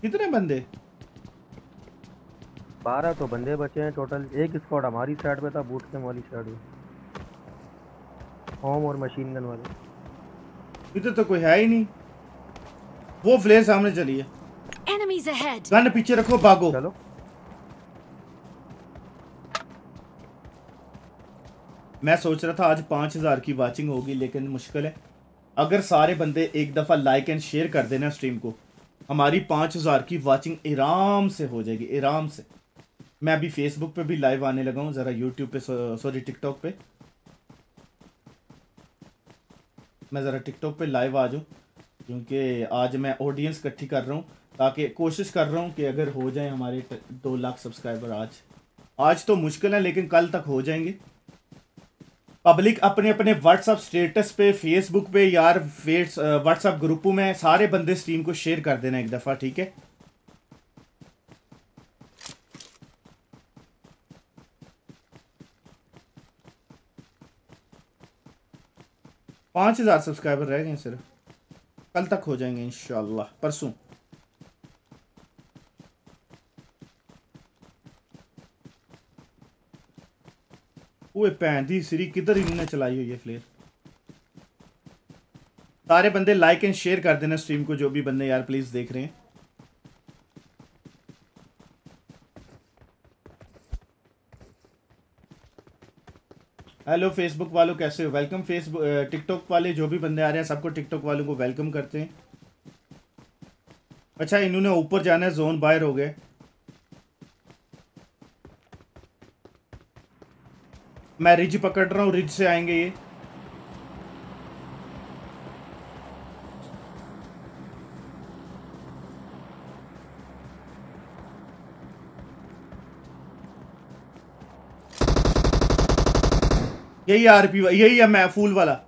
कितने बंदे? बारह तो बंदे बचे हैं टोटल एक स्क्वाड हमारी साइड पे था बूट के वाली साइड पे होम और मशीन गन वाले। इधर तो कोई है ही नहीं। वो फ्लेयर सामने चली है। Enemies ahead! गन पीछे रखो भागो। चलो। मैं सोच रहा था आज पाँच हज़ार की वाचिंग होगी लेकिन मुश्किल है। अगर सारे बंदे एक दफ़ा लाइक एंड शेयर कर देना स्ट्रीम को हमारी पाँच हज़ार की वाचिंग आराम से हो जाएगी, आराम से। मैं अभी फेसबुक पे भी लाइव आने लगा हूँ, ज़रा यूट्यूब पे सॉरी टिकटॉक पे। मैं ज़रा टिकटॉक पे लाइव आ जाऊँ, क्योंकि आज मैं ऑडियंस इकट्ठी कर रहा हूँ, ताकि कोशिश कर रहा हूँ कि अगर हो जाए हमारे दो लाख सब्सक्राइबर आज। आज तो मुश्किल है, लेकिन कल तक हो जाएँगे। पब्लिक अपने अपने व्हाट्सअप स्टेटस पे फेसबुक पे यार व्हाट्सअप ग्रुपों में सारे बंदे स्ट्रीम को शेयर कर देना एक दफ़ा, ठीक है? पाँच हज़ार सब्सक्राइबर रह गए सिर्फ़। कल तक हो जाएँगे, इंशाल्लाह, परसों। ओए भैन दी सिरी किधर इन्होंने चलाई हुई है फ्लेयर सारे बंदे लाइक एंड शेयर कर देना स्ट्रीम को, जो भी बंदे यार प्लीज़ देख रहे हैं। हेलो फेसबुक वालों, कैसे हो? वेलकम फेसबुक टिकटॉक वाले, जो भी बंदे आ रहे हैं, सबको टिकटॉक वालों को वेलकम करते हैं। अच्छा इन्होंने ऊपर जाना है जोन बाहर हो गए। मैं रिज पकड़ रहा हूँ, रिज से आएँगे ये। यही आरपी यही है मैं फूल वाला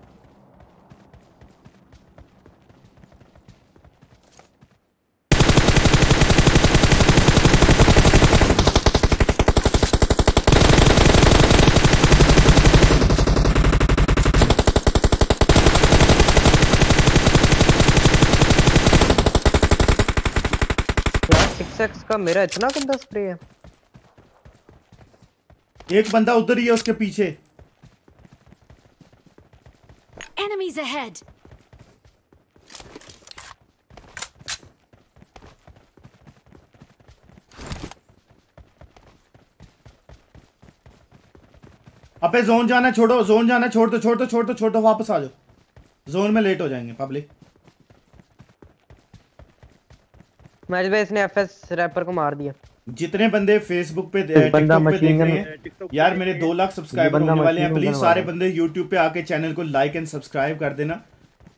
सिक्स एक्स का मेरा इतना गंदा स्प्रे है। एक बंदा उधर ही है उसके पीछे। Enemies ahead. अबे जोन जाना छोड़ो जोन जाना छोड़ दो छोड़ दो छोड़ दो छोड़ दो वापस आ जाओ। जोन में लेट हो जाएँगे पब्लिक मैच में इसने एफएस रैपर को मार दिया। जितने बंदे फेसबुक पे बंदा टिकटॉक पे देख रहे हैं यार मेरे दो लाख सब्सक्राइबर होने वाले हैं प्लीज़ सारे बंदे यूट्यूब पे आके चैनल को लाइक एंड सब्सक्राइब कर देना।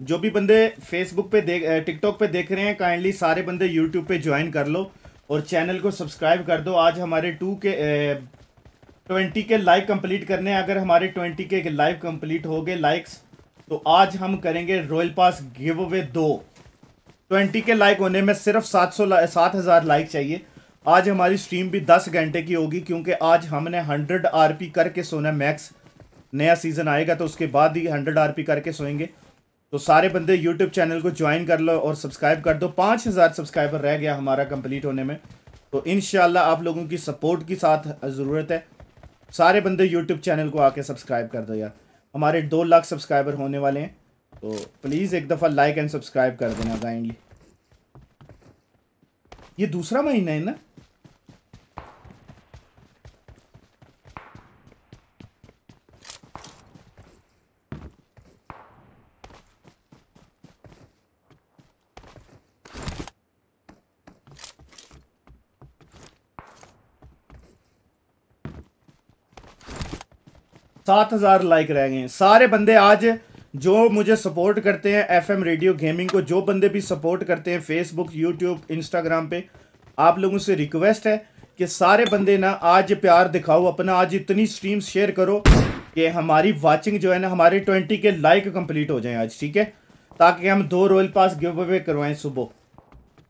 जो भी बंदे फेसबुक पे देख टिकटॉक पे देख रहे हैं काइंडली सारे बंदे यूट्यूब पे ज्वाइन कर लो और चैनल को सब्सक्राइब कर दो। आज हमारे टू के ट्वेंटी के लाइक कंप्लीट करने हैं। अगर हमारे ट्वेंटी के लाइव कंप्लीट हो गए लाइक्स तो आज हम करेंगे रॉयल पास गिव अवे दो। ट्वेंटी के लाइक होने में सिर्फ़ सात सौ सात हज़ार लाइक चाहिए। आज हमारी स्ट्रीम भी दस घंटे की होगी, क्योंकि आज हमने हंड्रेड आरपी करके सोना मैक्स। नया सीज़न आएगा तो उसके बाद ही हंड्रेड आरपी करके सोएँगे। तो सारे बंदे यूट्यूब चैनल को ज्वाइन कर लो और सब्सक्राइब कर दो। पाँच हज़ार सब्सक्राइबर रह गया हमारा कंप्लीट होने में। तो इन आप लोगों की सपोर्ट की साथ ज़रूरत है। सारे बंदे यूट्यूब चैनल को आके सब्सक्राइब कर दो यार। हमारे दो लाख सब्सक्राइबर होने वाले हैं। तो प्लीज़ एक दफ़ा लाइक एंड सब्सक्राइब कर देना काइंडली ये दूसरा महीना है ना? सात हज़ार लाइक रह गए सारे बंदे आज जो मुझे सपोर्ट करते हैं एफएम रेडियो गेमिंग को, जो बंदे भी सपोर्ट करते हैं फेसबुक यूट्यूब इंस्टाग्राम पे, आप लोगों से रिक्वेस्ट है कि सारे बंदे ना आज प्यार दिखाओ, अपना आज इतनी स्ट्रीम शेयर करो कि हमारी वाचिंग जो है ना, हमारे ट्वेंटी के लाइक कंप्लीट हो जाए आज, ठीक है? ताकि हम दो रॉयल पास गिव अवे करवाएँ सुबह।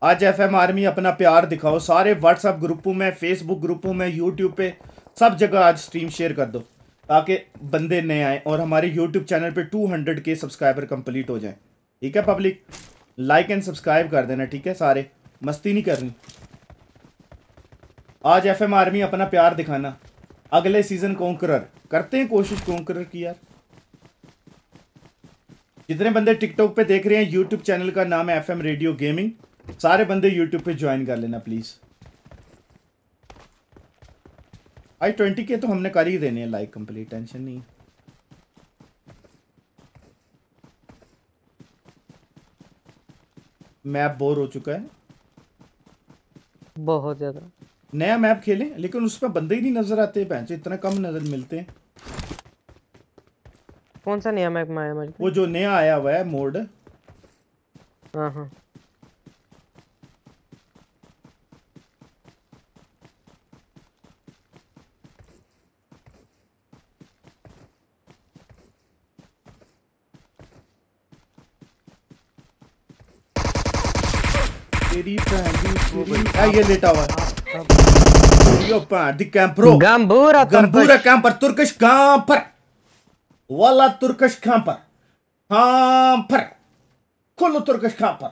आज एफ़ एम आर्मी अपना प्यार दिखाओ, सारे व्हाट्सएप ग्रुपों में फेसबुक ग्रुपों में यूट्यूब पे, सब जगह आज स्ट्रीम शेयर कर दो। ताकि बंदे नए आए और हमारे यूट्यूब चैनल पे 200 के सब्सक्राइबर कंप्लीट हो जाएँ। ठीक है पब्लिक लाइक एंड सब्सक्राइब कर देना, ठीक है, सारे। मस्ती नहीं करनी। आज एफ़ एम आर्मी अपना प्यार दिखाना। अगले सीज़न कॉन्करर करते हैं कोशिश कॉन्करर की यार। जितने बंदे टिकटॉक पे देख रहे हैं यूट्यूब चैनल का नाम है एफ़ एम रेडियो गेमिंग सारे बंदे यूट्यूब पे ज्वाइन कर लेना प्लीज़ आई ट्वेंटी के तो हमने कर ही देने हैं लाइक कंप्लीट टेंशन नहीं मैप बोर हो चुका है। बहुत ज़्यादा। नया मैप खेलें लेकिन उसमें बंदे ही नहीं नज़र आते हैं इतना कम नज़र मिलते हैं। कौन सा नया मैप आया मुझे वो जो नया आया हुआ है मोड हाँ हाँ। तेरी आ ये लेटा हुआ है? यो पा दी कैंपरो गंबूरा गंबूरा कैंपर तुर्किश कैंपर वाला तुर्किश कैंपर कैंपर कुल्लू तुर्किश कैंपर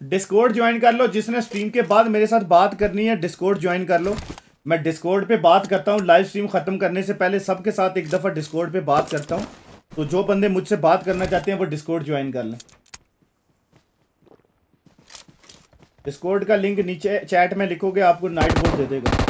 डिस्कोड ज्वाइन कर लो, जिसने स्ट्रीम के बाद मेरे साथ बात करनी है डिस्कोड ज्वाइन कर लो। मैं डिस्कोड पे बात करता हूँ लाइव स्ट्रीम ख़त्म करने से पहले सबके साथ एक दफ़ा डिस्कोड पे बात करता हूँ। तो जो बंदे मुझसे बात करना चाहते हैं, वो डिस्कोड ज्वाइन कर लें। डिस्कोड का लिंक नीचे चैट में लिखोगे, आपको नाइट बोर्ड दे देगा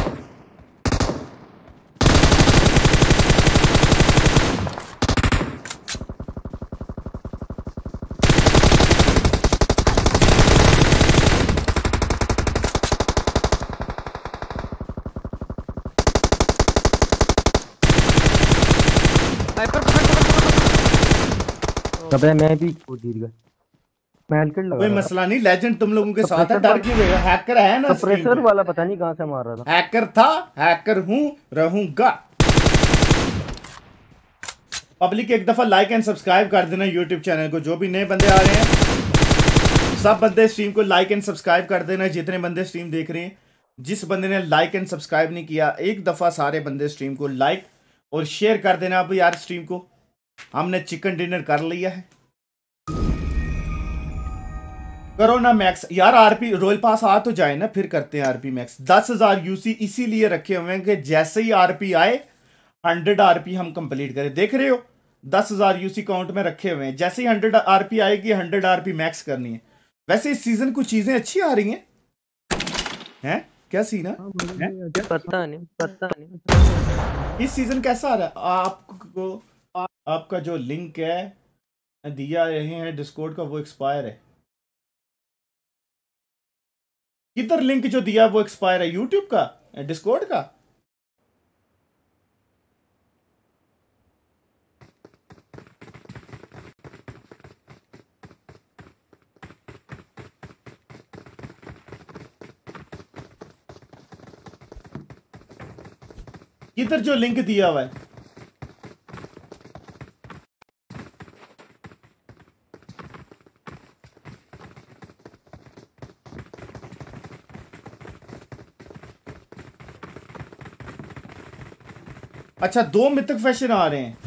स्नाइपर पकड़ पकड़ अबे मैं भी कूद गया। मैं हेलकिट लगा कोई मसला नहीं लेजेंड तुम लोगों के साथ है डर क्यों गए हैकर है ना सप्रेसर वाला पता नहीं कहाँ से मार रहा था। हैकर था हैकर हूँ रहूँगा। पब्लिक एक दफ़ा लाइक एंड सब्सक्राइब कर देना यूट्यूब चैनल को जो भी नए बंदे आ रहे हैं। सब बंदे स्ट्रीम को लाइक एंड सब्सक्राइब कर देना जितने बंदे स्ट्रीम देख रहे हैं। जिस बंदे ने लाइक एंड सब्सक्राइब नहीं किया एक दफ़ा सारे बंदे स्ट्रीम को लाइक और शेयर कर देना अब यार स्ट्रीम को। हमने चिकन डिनर कर लिया है। करो ना मैक्स यार आरपी रॉयल पास आ तो जाए ना फिर करते हैं आरपी मैक्स। दस हज़ार यूसी इसीलिए रखे हुए हैं कि जैसे ही आरपी आए हंड्रेड आरपी हम कंप्लीट करें। देख रहे हो? दस हज़ार यूसी काउंट में रखे हुए हैं। जैसे ही हंड्रेड आरपी आएगी हंड्रेड आरपी मैक्स करनी है। वैसे इस सीज़न कुछ चीज़ें अच्छी आ रही हैं? हैं? क्या सीन है? पता नहीं पता नहीं। इस सीज़न कैसा आ रहा है? आपको आपका जो लिंक है दिया रहे हैं डिस्कोड का, वो एक्सपायर है। किधर लिंक जो दिया, वो एक्सपायर है? यूट्यूब का? डिस्कोड का? किधर जो लिंक दिया हुआ है? अच्छा दो मिथक फ़ैशन आ रहे हैं।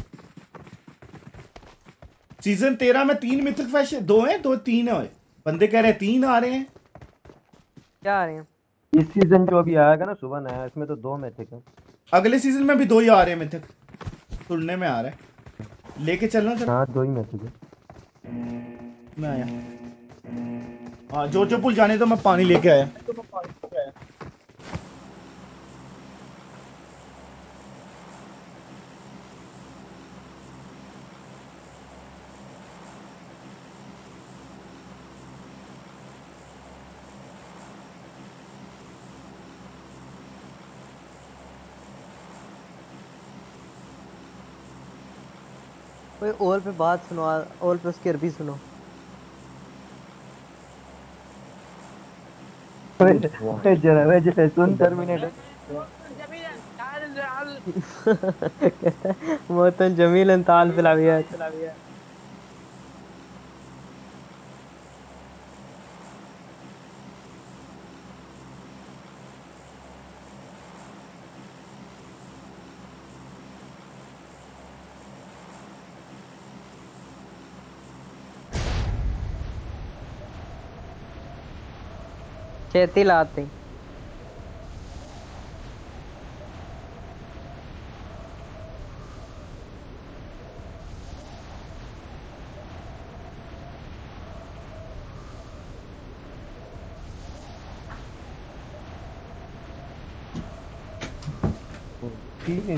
सीज़न तेरह में तीन मिथक फ़ैशन दो हैं दो तीन है। बंदे कह रहे हैं तीन आ रहे हैं। क्या आ रहे हैं? इस सीज़न जो अभी आएगा ना सुबह नया इसमें तो दो मैच है। अगले सीज़न में भी दो ही आ रहे हैं मिथक। सुनने में आ रहा है। लेके चलना जरा। हाँ दो ही मैच है। मैं आया। हाँ जो जो पुल जाने तो मैं पानी लेके आया। ओल पे बात सुनो ओल पे उसकी अरबी सुनो। जरा वे जैसे सुन टर्मिनेटर मोहतन जमील ताल पिलाविया खेती लाते।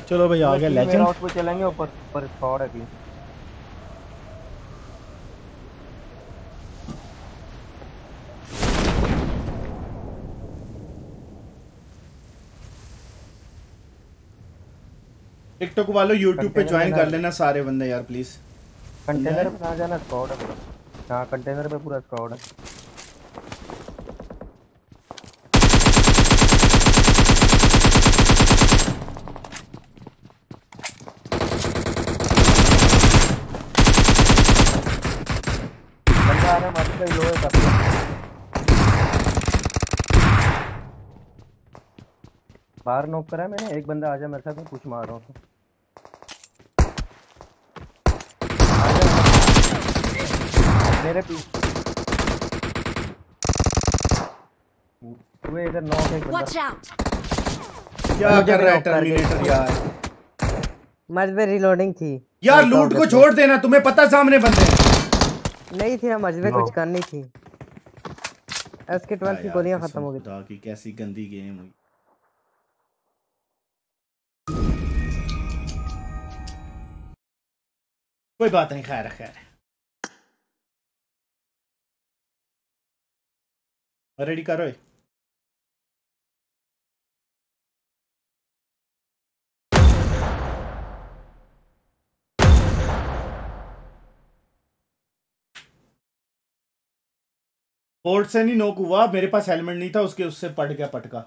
चलो भाई आ गया लेजेंड चलेंगे ऊपर पर स्क्वाड है टिकटॉक वालों यूट्यूब पे ज्वाइन कर लेना सारे बंदे यार प्लीज़ कंटेनर पे कहाँ जाना स्क्वाड है पूरा हाँ कंटेनर पे पूरा स्क्वाड है। बंदा आ रहा है बाहर नॉक करा मैंने एक बंदा आ जा मेरे साथ मैं कुछ मार रहा हूँ। मेरे पीछे इधर नॉक है बंदा। क्या कर रहा है। टर्मिनेटर यार? मर्ज पे रीलोडिंग थी। यार लूट को छोड़ देना तुम्हें पता सामने बंदे नहीं थी ना मर्ज पे No. कुछ करनी थी। एसके 12 की गोलियाँ खत्म हो गई। खुदा की कैसी गंदी गेम हुई। कोई बात नहीं खैर खैर। रेडी करो पोर्ट से नहीं नोक हुआ, मेरे पास हेलमेट नहीं था, उसके उससे पट गया पटका।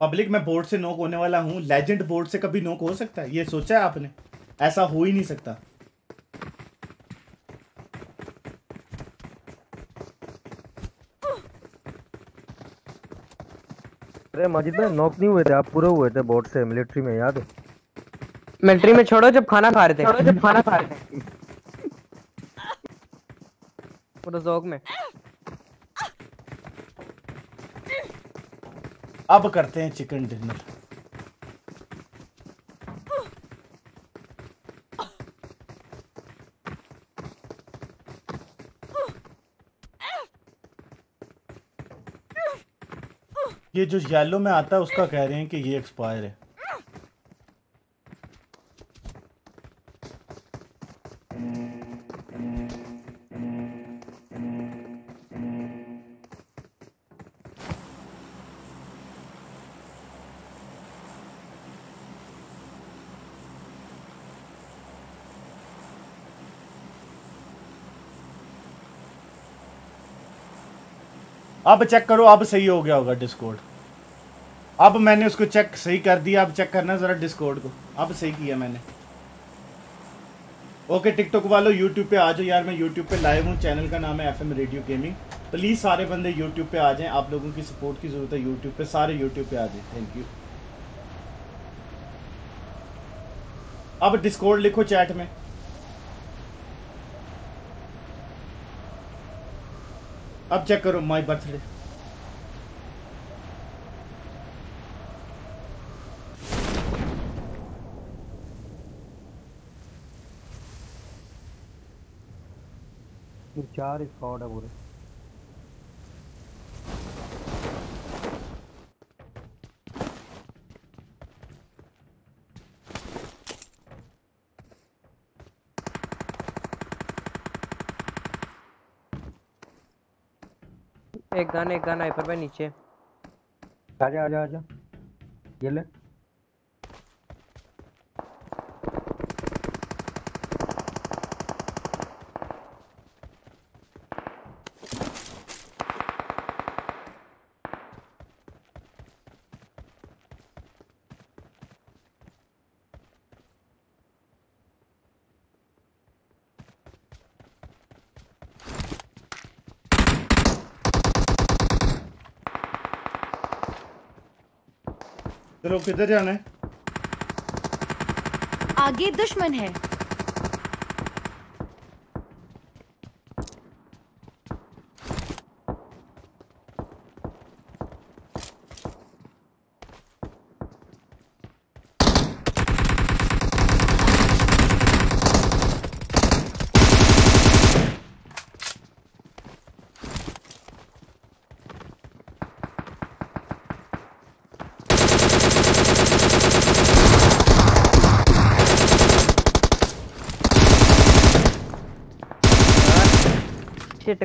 पब्लिक मैं बोर्ड से नोक होने वाला हूँ। लेजेंड बोर्ड से कभी नोक हो सकता है? ये सोचा है आपने? ऐसा हो ही नहीं सकता। अरे माजिद भाई नॉक नहीं हुए थे आप पूरे हुए थे बोट से मिलिट्री में याद है? मिलिट्री में छोड़ो जब खाना खा रहे थे। छोड़ो जब खाना खा रहे थे। पूरा जोक में। अब करते हैं चिकन डिनर ये जो येलो में आता है उसका कह रहे हैं कि ये एक्सपायर है। अब चेक करो, अब सही हो गया होगा डिस्कोड अब मैंने उसको चेक सही कर दिया, अब चेक करना ज़रा डिस्कोड को। अब सही किया मैंने। ओके टिकटॉक वालों यूट्यूब पे आ जाओ यार, मैं यूट्यूब पे लाइव हूँ। चैनल का नाम है F M radio gaming please सारे बंदे यूट्यूब पे आ जाएँ। आप लोगों की सपोर्ट की ज़रूरत है यूट्यूब पे। सारे यूट्यूब पे आ जाएँ। थैंक यू अब डिस्कोड लिखो चैट में। अब चेक करो माय बर्थडे चार स्क्वाड है पूरे? एक गन एक गन हाइपर पे नीचे। आजा आजा आजा। ये ले। किधर जाना है? आगे दुश्मन है।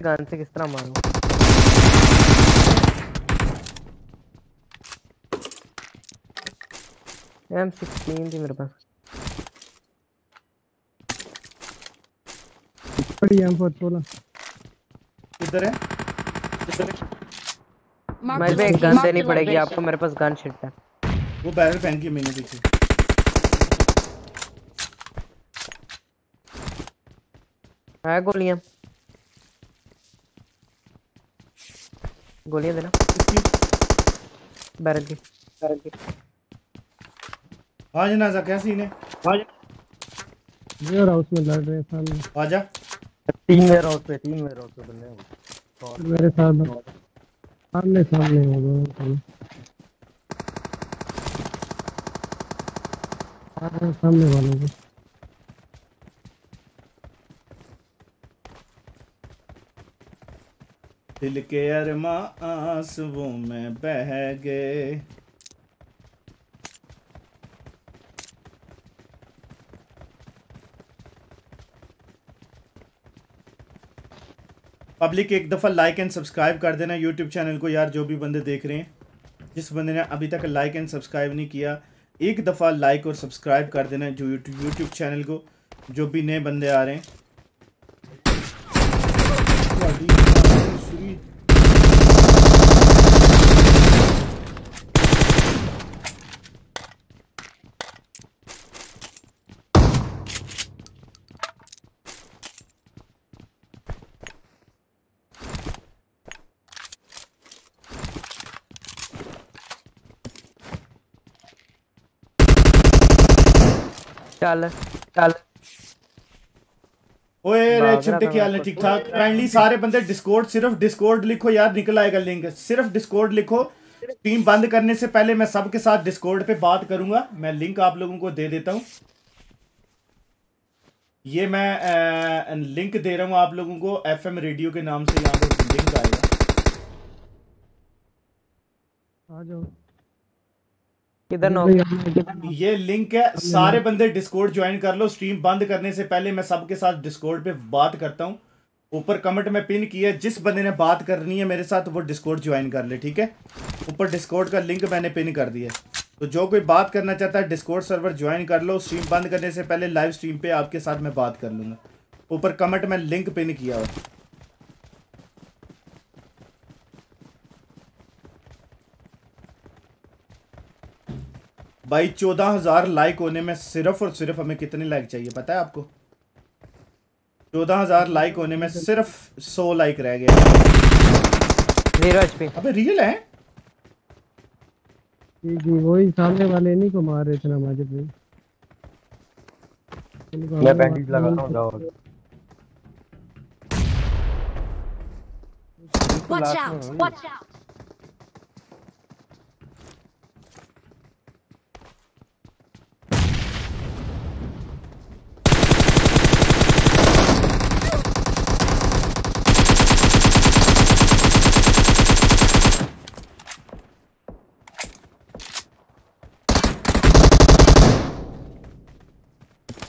शिट गन से किस तरह मारूं? एम सिक्सटीन थी मेरे पास। बड़ी एम फोर सोलह। किधर है? मेरे पे एक गन देनी पड़ेगी आपको मेरे पास गन शिट है। वो बैरल पहन की मैंने पीछे है गोलियाँ। गोलियाँ देना। बैरल की बैरल की हाँ जनाजा क्या सीन है? वेयर हाउस में लड़ रहे हैं सामने। आजा। तीन वेयर हाउस पे तीन वेयर हाउस पे बंदे हैं। मेरे साथ सामने सामने हो हैं सामने। वालों को दिल के अरमा आंसुओं में बह गए। पब्लिक एक दफ़ा लाइक एंड सब्सक्राइब कर देना यूट्यूब चैनल को यार, जो भी बंदे देख रहे हैं। जिस बंदे ने अभी तक लाइक एंड सब्सक्राइब नहीं किया, एक दफ़ा लाइक और सब्सक्राइब कर देना जो यूट्यूब चैनल को, जो भी नए बंदे आ रहे हैं। चल चल। ओए रे भाग चिमटे रहा क्या था हाल ठीक ठाक काइंडली सारे बंदे डिस्कॉर्ड सिर्फ़ डिस्कॉर्ड लिखो यार, निकल आएगा लिंक सिर्फ़ डिस्कॉर्ड लिखो। टीम बंद करने से पहले मैं सबके साथ डिस्कॉर्ड पे बात करूँगा। मैं लिंक आप लोगों को दे देता हूँ। ये मैं लिंक दे रहा हूँ आप लोगों को। एफएम रेडियो के नाम से यहाँ पर लिंक आएगा। आ जाओ। किधर नो ये लिंक है सारे बंदे डिस्कॉर्ड ज्वाइन कर लो स्ट्रीम बंद करने से पहले मैं सबके साथ डिस्कॉर्ड पे बात करता हूँ। ऊपर कमेंट में पिन किया है, जिस बंदे ने बात करनी है मेरे साथ वो डिस्कॉर्ड ज्वाइन कर ले ठीक है? ऊपर डिस्कॉर्ड का लिंक मैंने पिन कर दिया है। तो जो कोई बात करना चाहता है डिस्कॉर्ड सर्वर ज्वाइन कर लो स्ट्रीम बंद करने से पहले लाइव स्ट्रीम पे आपके साथ मैं बात कर लूँगा। ऊपर कमेंट में लिंक पिन किया हुआ है। भाई चौदह हज़ार लाइक होने में सिर्फ़ और सिर्फ़ हमें कितने लाइक चाहिए पता है आपको? चौदह हज़ार लाइक होने में सिर्फ़ सौ लाइक रह गए। अबे रियल है? जी जी वही सामने वाले नहीं को मार रहे थे ना मैं बैंडेज लगाता हूँ जाओ। Watch out! Watch out!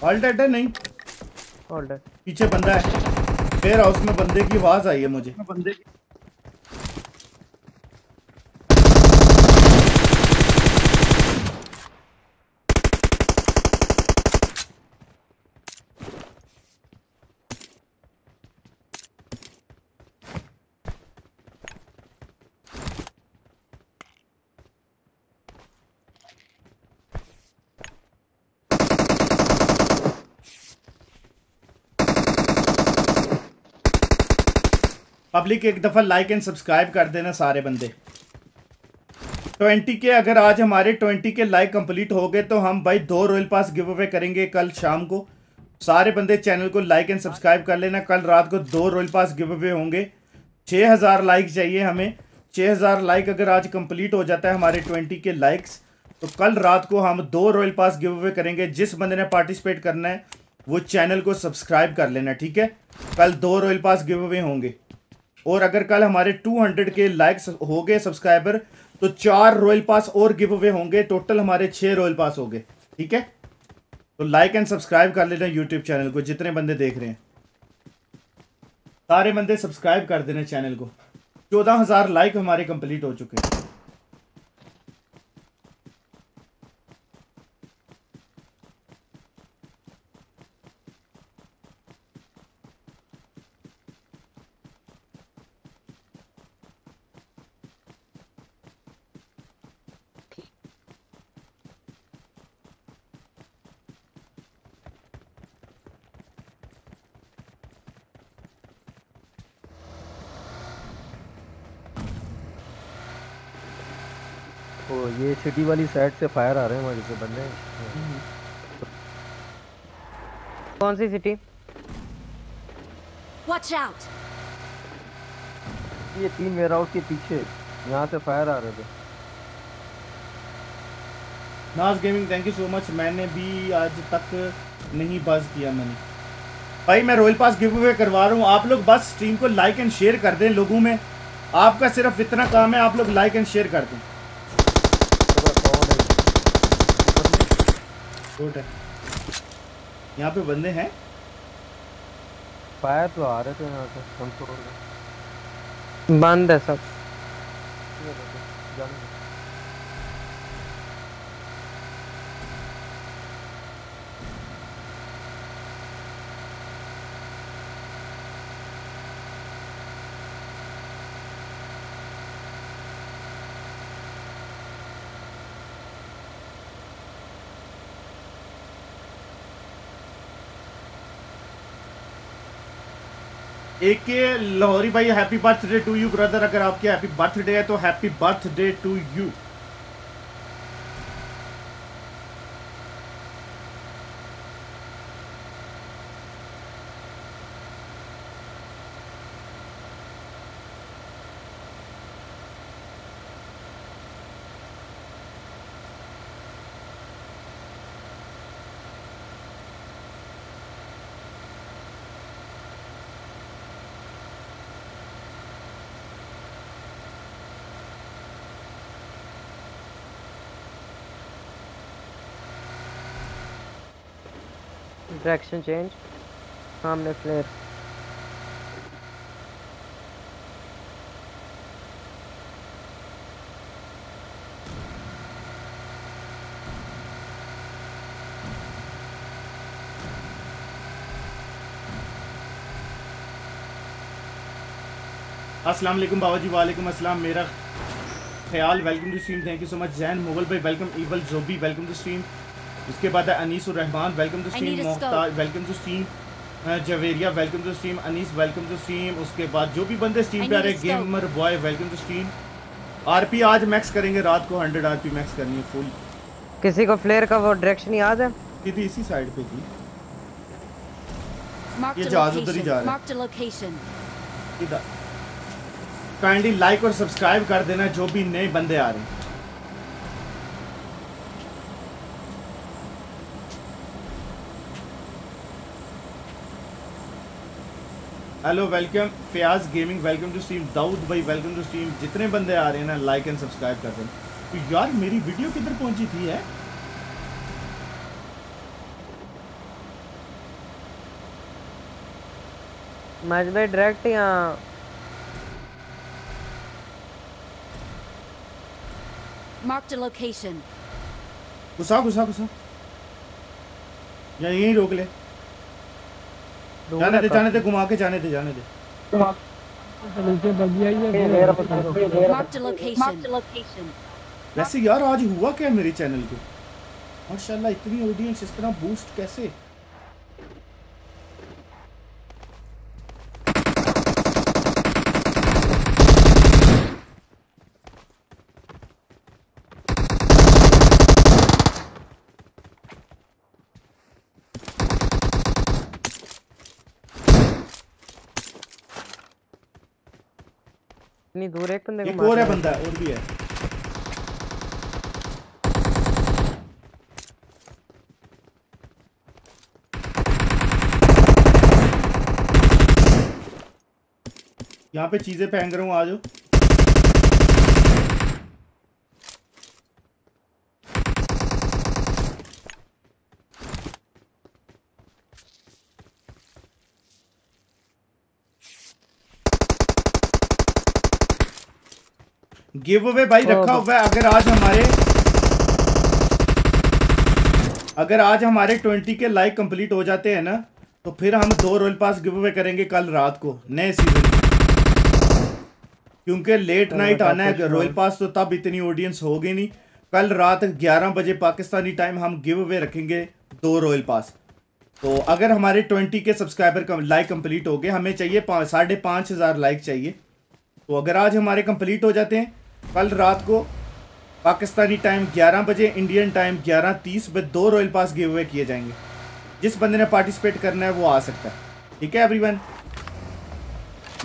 All dead है नहीं? पीछे बंदा है। फिर हाउस में बंदे की आवाज़ आई है मुझे। पब्लिक एक दफ़ा लाइक एंड सब्सक्राइब कर देना सारे बंदे। ट्वेंटी के अगर आज हमारे ट्वेंटी के लाइक कंप्लीट हो गए तो हम भाई दो रॉयल पास गिव अवे करेंगे कल शाम को। सारे बंदे चैनल को लाइक एंड सब्सक्राइब कर लेना। कल रात को दो रॉयल पास गिव अवे होंगे। छः हज़ार लाइक चाहिए हमें। छः हज़ार लाइक अगर आज कंप्लीट हो जाता है हमारे ट्वेंटी के लाइक्स तो कल रात को हम दो रॉयल पास गिव अवे करेंगे। जिस बंदे ने पार्टिसिपेट करना है, वो चैनल को सब्सक्राइब कर लेना, ठीक है? कल दो रॉयल पास गिव अवे होंगे। और अगर कल हमारे 200 के लाइक्स हो गए सब्सक्राइबर तो चार रॉयल पास और गिव अवे होंगे। टोटल हमारे छः रॉयल पास हो गए। ठीक है? तो लाइक एंड सब्सक्राइब कर लेना यूट्यूब चैनल को, जितने बंदे देख रहे हैं। सारे बंदे सब्सक्राइब कर देना चैनल को। चौदह हज़ार लाइक हमारे कंप्लीट हो चुके हैं। ये सिटी वाली साइड से फायर आ रहे हैं हमारे से बंदे कौन सी सिटी Watch out! ये तीन वेयर हाउस के पीछे यहाँ से फायर आ रहे थे। Naaz gaming thank you so much मैंने भी आज तक नहीं बज किया मैंने भाई मैं रॉयल पास गिव अवे करवा रहा हूँ। आप लोग बस स्ट्रीम को लाइक एंड शेयर कर दें लोगों में। आपका सिर्फ़ इतना काम है आप लोग लाइक एंड शेयर कर दें। गुड है यहाँ पे बंदे हैं। फायर तो आ रहे थे यहाँ से हम तो बंद है सब जाने दो। एक के लाहौरी भाई happy birthday to you brother अगर आपके हैप्पी बर्थडे है तो happy birthday to you direction change सामने फ्लेयर अस्सलाम वालेकुम बाबा जी वालेकुम अस्सलाम। मेरा ख्याल welcome to stream thank you so much Jain, Mughal भाई वेलकम ईबल जोबी वेलकम टू स्ट्रीम उसके बाद है Anees Rahman welcome to stream Mohtaj welcome to stream Javeria welcome to stream Anees welcome to stream उसके बाद जो भी बंदे स्ट्रीम पे आ रहे gamer boy welcome to stream RP आज मैक्स करेंगे रात को 100 आरपी मैक्स करनी है फुल किसी को फ्लेयर का वो डायरेक्शन याद है? सीधी इसी साइड पे थी। ये जहाज़ उधर ही जा रहा है। काइंडली लाइक और सब्सक्राइब कर देना जो भी नए बंदे आ रहे हैं। Hello welcome Fayaz gaming welcome to stream Dawood भाई वेलकम टू स्ट्रीम जितने बंदे आ रहे हैं ना लाइक एंड सब्सक्राइब कर देना तो यार मेरी वीडियो किधर पहुँची थी है? मैच भाई डायरेक्ट यहाँ। Marked a location. घुसा घुसा घुसा। यहीं रोक ले। जाने दे जाने दे घुमा के जाने दे जाने दे। है. वैसे यार आज हुआ क्या मेरे चैनल को? माशाल्लाह इतनी ऑडियंस इस तरह बूस्ट कैसे? इतनी दूर एक बंदे को एक और है बंदा और भी है। यहाँ पे चीज़ें पहन रहा हूँ आ जाओ। गिव अवे भाई रखा हुआ है। अगर आज हमारे अगर आज हमारे 20 के लाइक कंप्लीट हो जाते हैं ना तो फिर हम दो रॉयल पास गिव अवे करेंगे कल रात को नए सीज़न क्योंकि लेट नाइट आना है रॉयल पास तो तब इतनी ऑडियंस होगी नहीं। कल रात 11 बजे पाकिस्तानी टाइम हम गिव अवे रखेंगे दो रॉयल पास तो अगर हमारे 20 के सब्सक्राइबर कम, लाइक कंप्लीट हो गए हमें चाहिए साढ़े पाँच हज़ार लाइक चाहिए। तो अगर आज हमारे कंप्लीट हो जाते हैं कल रात को पाकिस्तानी टाइम 11 बजे इंडियन टाइम 11:30 बजे दो रॉयल पास गिव अवे किए जाएँगे। जिस बंदे ने पार्टिसिपेट करना है, वो आ सकता है। ठीक है एवरीवन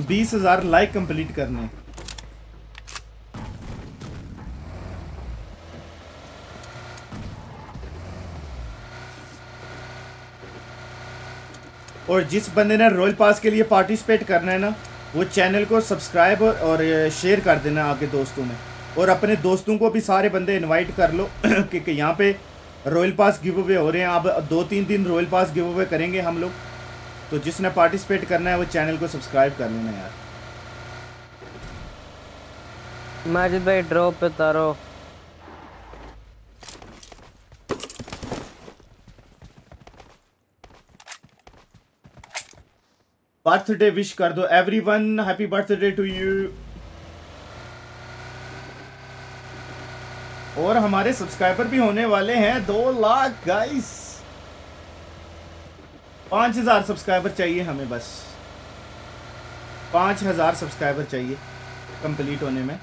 बीस हज़ार लाइक कंप्लीट करने। और जिस बंदे ने रॉयल पास के लिए पार्टिसिपेट करना है ना वो चैनल को सब्सक्राइब और, शेयर कर देना आपके दोस्तों में। और अपने दोस्तों को भी सारे बंदे इनवाइट कर लो कि, कि यहाँ पे रॉयल पास गिव अवे हो रहे हैं। अब दो तीन दिन रॉयल पास गिव अवे करेंगे हम लोग। तो जिसने पार्टिसिपेट करना है वो चैनल को सब्सक्राइब कर लेना यार। माजिद भाई ड्रॉप पे उतारो। बर्थडे विश कर दो everyone happy birthday to you और हमारे सब्सक्राइबर भी होने वाले हैं, दो लाख गाइस पाँच हज़ार सब्सक्राइबर चाहिए हमें बस. पाँच हज़ार सब्सक्राइबर चाहिए कंप्लीट होने में.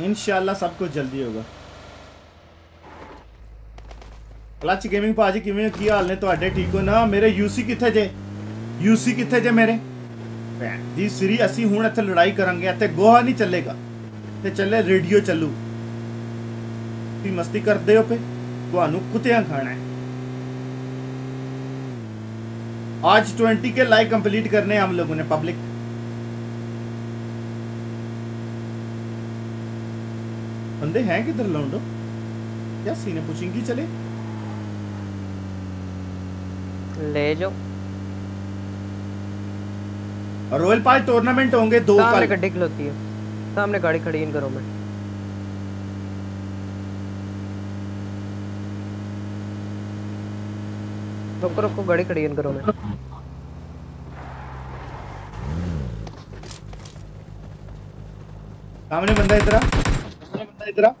ਇਨਸ਼ਾਅੱਲਾ ਸਭ ਕੁਝ ਜਲਦੀ ਹੋਗਾ ਕਲਚ ਗੇਮਿੰਗ ਭਾਜੀ ਕਿਵੇਂ ਹੋ? ਕੀ ਹਾਲ ਨੇ ਤੁਹਾਡੇ ਠੀਕ ਹੋ ਨਾ ਮੇਰੇ ਯੂਸੀ ਕਿੱਥੇ ਜੇ ਯੂਸੀ ਕਿੱਥੇ ਜੇ ਮੇਰੇ ਭੈਣ ਦੀ ਸ੍ਰੀ ਅਸੀਂ ਹੁਣ ਇੱਥੇ ਲੜਾਈ ਕਰਾਂਗੇ ਇੱਥੇ ਗੋਹਾ ਨਹੀਂ ਚੱਲੇਗਾ ਤੇ ਚੱਲੇ ਰੇਡੀਓ ਚੱਲੂ ਤੁਸੀਂ ਮਸਤੀ ਕਰਦੇ ਹੋ ਪੇ ਤੁਹਾਨੂੰ ਕੁੱਤਿਆਂ ਖਾਣਾ ਹੈ आज 20 के लाइक कंप्लीट करने हैं हम लोगों ने पब्लिक बंदे हैं किधर लौंडो? क्या सीने पूछेंगी चले? ले जाओ। रॉयल पास टूर्नामेंट होंगे दो सामने गड्डी खलोती है। सामने गाड़ी खड़ी इन घरों में। रुको रुको गाड़ी खड़ी इन घरों में। सामने बंदा इधर इधर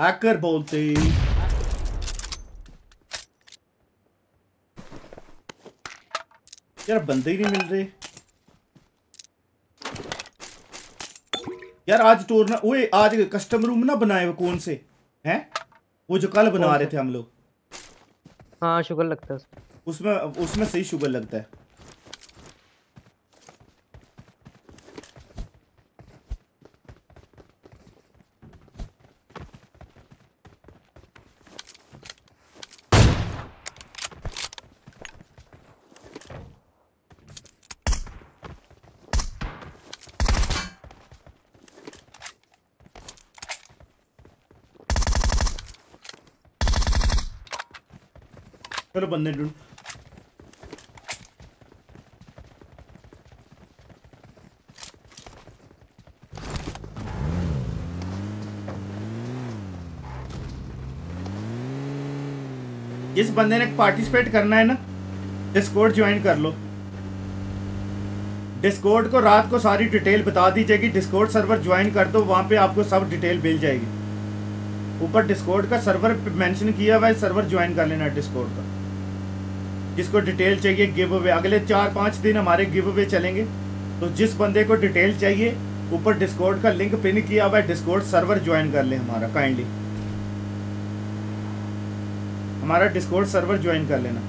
हैकर बोलते यार बंदे ही नहीं मिल रहे। यार आज टूर्ना ओए आज कस्टम रूम ना बनाए हुए कौन से? हैं? वो जो कल बना रहे थे हम लोग। हाँ शुगर लगता है। उसमें उसमें सही शुगर लगता है। चलो बंदे ढूंढ। जिस बंदे ने पार्टिसिपेट करना है ना डिस्कोड ज्वाइन कर लो। डिस्कोड को, रात को सारी डिटेल बता दी जाएगी। डिस्कोड सर्वर ज्वाइन कर दो, वहाँ पे आपको सब डिटेल मिल जाएगी। ऊपर डिस्कोड का सर्वर मेंशन किया हुआ है सर्वर ज्वाइन कर लेना डिस्कोड का। जिसको डिटेल चाहिए गिव अवे अगले चार पाँच दिन हमारे गिव अवे चलेंगे। तो जिस बंदे को डिटेल चाहिए, ऊपर डिस्कोर्ट का लिंक पिन किया हुआ है डिस्कोर्ट सर्वर ज्वाइन कर लें हमारा काइंडली हमारा डिस्कोर्ट सर्वर ज्वाइन कर लेना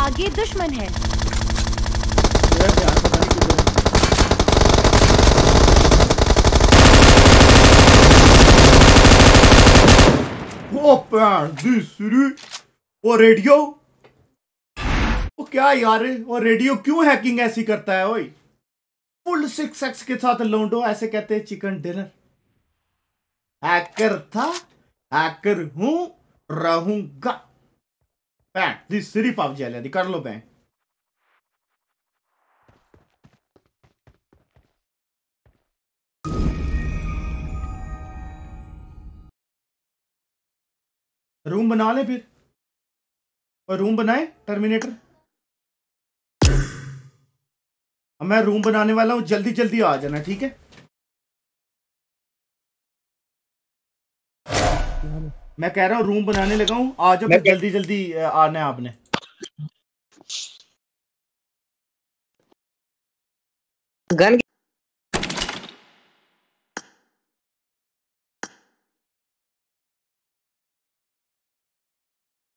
आगे दुश्मन है। वो रेडियो? वो क्या यार, वो रेडियो क्यों हैकिंग ऐसी करता है ओए? फुल सिक्स एक्स के साथ लोंडो, ऐसे कहते हैं चिकन डिनर हैकर था हैकर हूँ, रहूँगा। पैन दी सिरी पाप जेल दी कर लो बैंक रूम बना ले फिर। और रूम बनाए टर्मिनेटर मैं रूम बनाने वाला हूँ। जल्दी जल्दी आ जाना, ठीक है? मैं कह रहा हूँ रूम बनाने लगा हूँ। आ जाओ जल्दी जल्दी आना है आपने। गन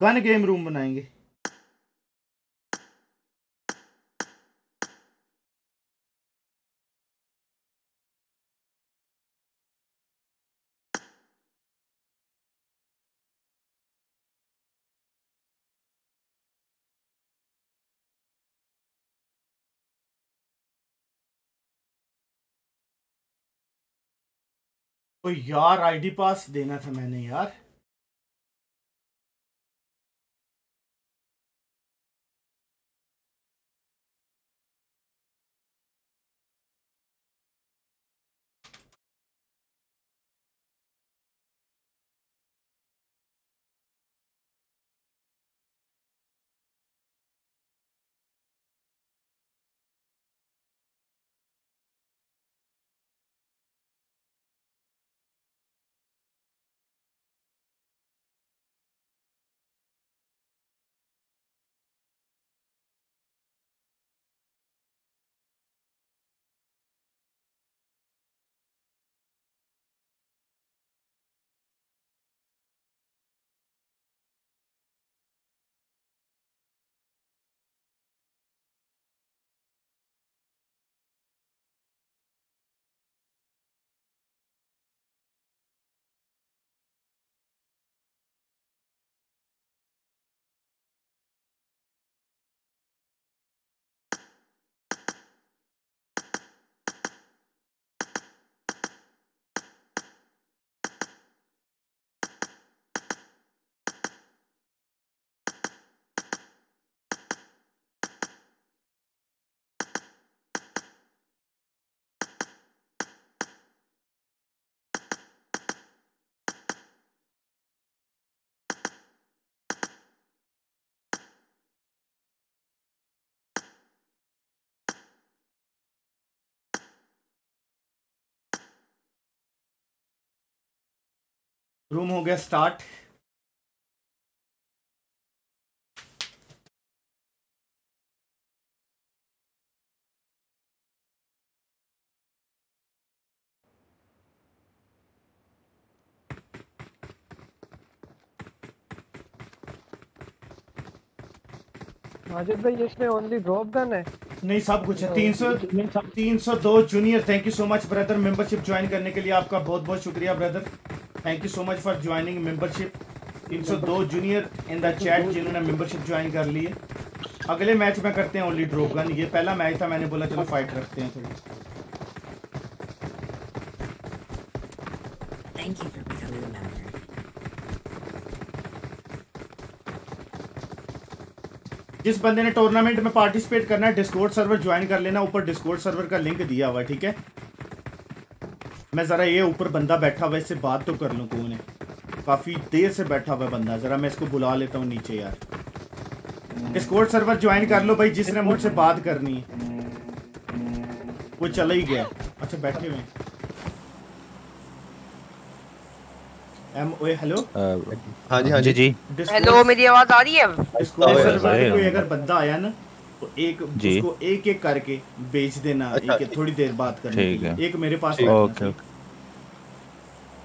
गन गेम रूम बनाएँगे। तो यार आईडी पास देना था मैंने यार। रूम हो गया स्टार्ट। माजिद भाई इसमें ओनली ड्रॉप गन है? नहीं सब कुछ है। तीन सौ तीन सौ दो junior thank you so much brother membership join करने के लिए आपका बहुत बहुत शुक्रिया brother thank you so much for joining membership 302 junior in the chat जिन्होंने मेंबरशिप ज्वाइन कर ली है। अगले मैच में करते हैं ओनली ड्रॉप गन ये पहला मैच था मैंने बोला चलो फाइट रखते हैं थोड़ी। A member. जिस बंदे ने टूर्नामेंट में पार्टिसिपेट करना है डिस्कोर्ड सर्वर ज्वाइन कर लेना। ऊपर डिस्कोर्ड सर्वर का लिंक दिया हुआ है ठीक है? मैं जरा ये ऊपर बंदा बैठा हुआ है, इससे बात तो कर लूँ कौन है काफ़ी देर से बैठा हुआ है बंदा जरा मैं इसको बुला लेता हूँ नीचे यार। डिस्कोर्ड सर्वर ज्वाइन कर लो भाई जिसने मुझसे बात करनी है। वो चला ही गया। अच्छा बैठे हुए हैं। एम ओए हेलो हाँ जी हाँ जी। जी हेलो मेरी आवाज़ आ रही डिस्कोर्ड सर्वर पे कोई हाँ। अगर बंदा आया ना तो एक उसको एक एक करके बेच देना अच्छा, एक थोड़ी देर बात करने के लिए। एक मेरे पास। ओके?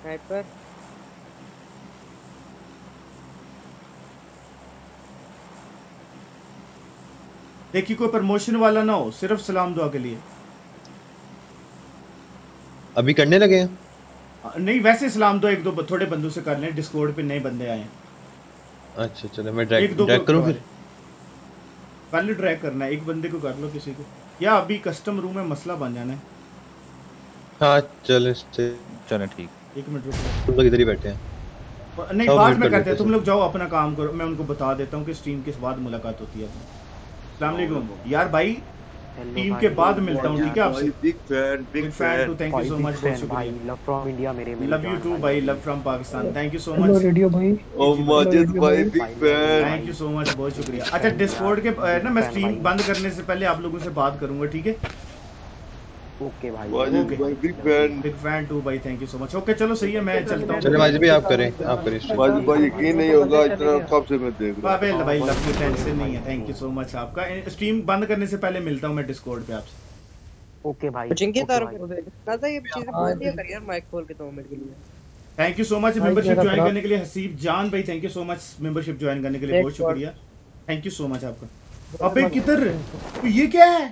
स्नाइपर देखिए कोई प्रमोशन वाला ना हो सिर्फ़ सलाम दुआ के लिए। अभी करने लगे हैं? नहीं वैसे सलाम दो एक दो थोड़े बंदों से कर लें डिस्कोर्ड पे नए बंदे आए हैं। अच्छा चलो मैं ड्रैग ड्रैग करूँ फिर? पहले ट्रैक करना है एक बंदे को कर लो किसी को। या अभी कस्टम रूम में मसला बन जाना है। हाँ चल इससे चलें ठीक। एक मिनट रुको तुम लोग इधर ही बैठे हैं। नहीं बाद में करते हैं। तुम लोग जाओ अपना काम करो। मैं उनको बता देता हूँ कि स्ट्रीम के बाद मुलाकात होती है। अस्सलाम वालेकुम। यार भाई टीम के बाद मिलता हूँ ठीक है आपसे? Big fan big fan too thank you so much बहुत शुक्रिया। लव फ्रॉम इंडिया मेरे लव यू टू भाई love from Pakistan thank you so much radio भाई। ओ माजिद भाई big fan thank you so much बहुत शुक्रिया। अच्छा डिस्कॉर्ड के ना मैं स्ट्रीम बंद करने से पहले आप लोगों से बात करूँगा ठीक है? ओके भाई भाई big fan big fan too भाई thank you so much okay चलो सही है मैं चलता हूँ। चलो माजिद भी आप करें आप करें। माजिद भाई यकीन नहीं होगा इतना कब से मैं देख रहा बाबे भाई लव यू टेंशन नहीं है थैंक यू सो मच आपका। स्ट्रीम बंद करने से पहले मिलता हूँ मैं डिस्कॉर्ड पे आपसे। ओके भाई जिनके ओके तार भाई। दादा ये चीज़ें बोल दिया कर यार माइक खोल के 2 मिनट के लिए। Thank you so much membership join करने के लिए हसीब जान भाई thank you so much membership join करने के लिए बहुत शुक्रिया। थैंक यू सो मच आपका। अबे किधर? ये क्या है?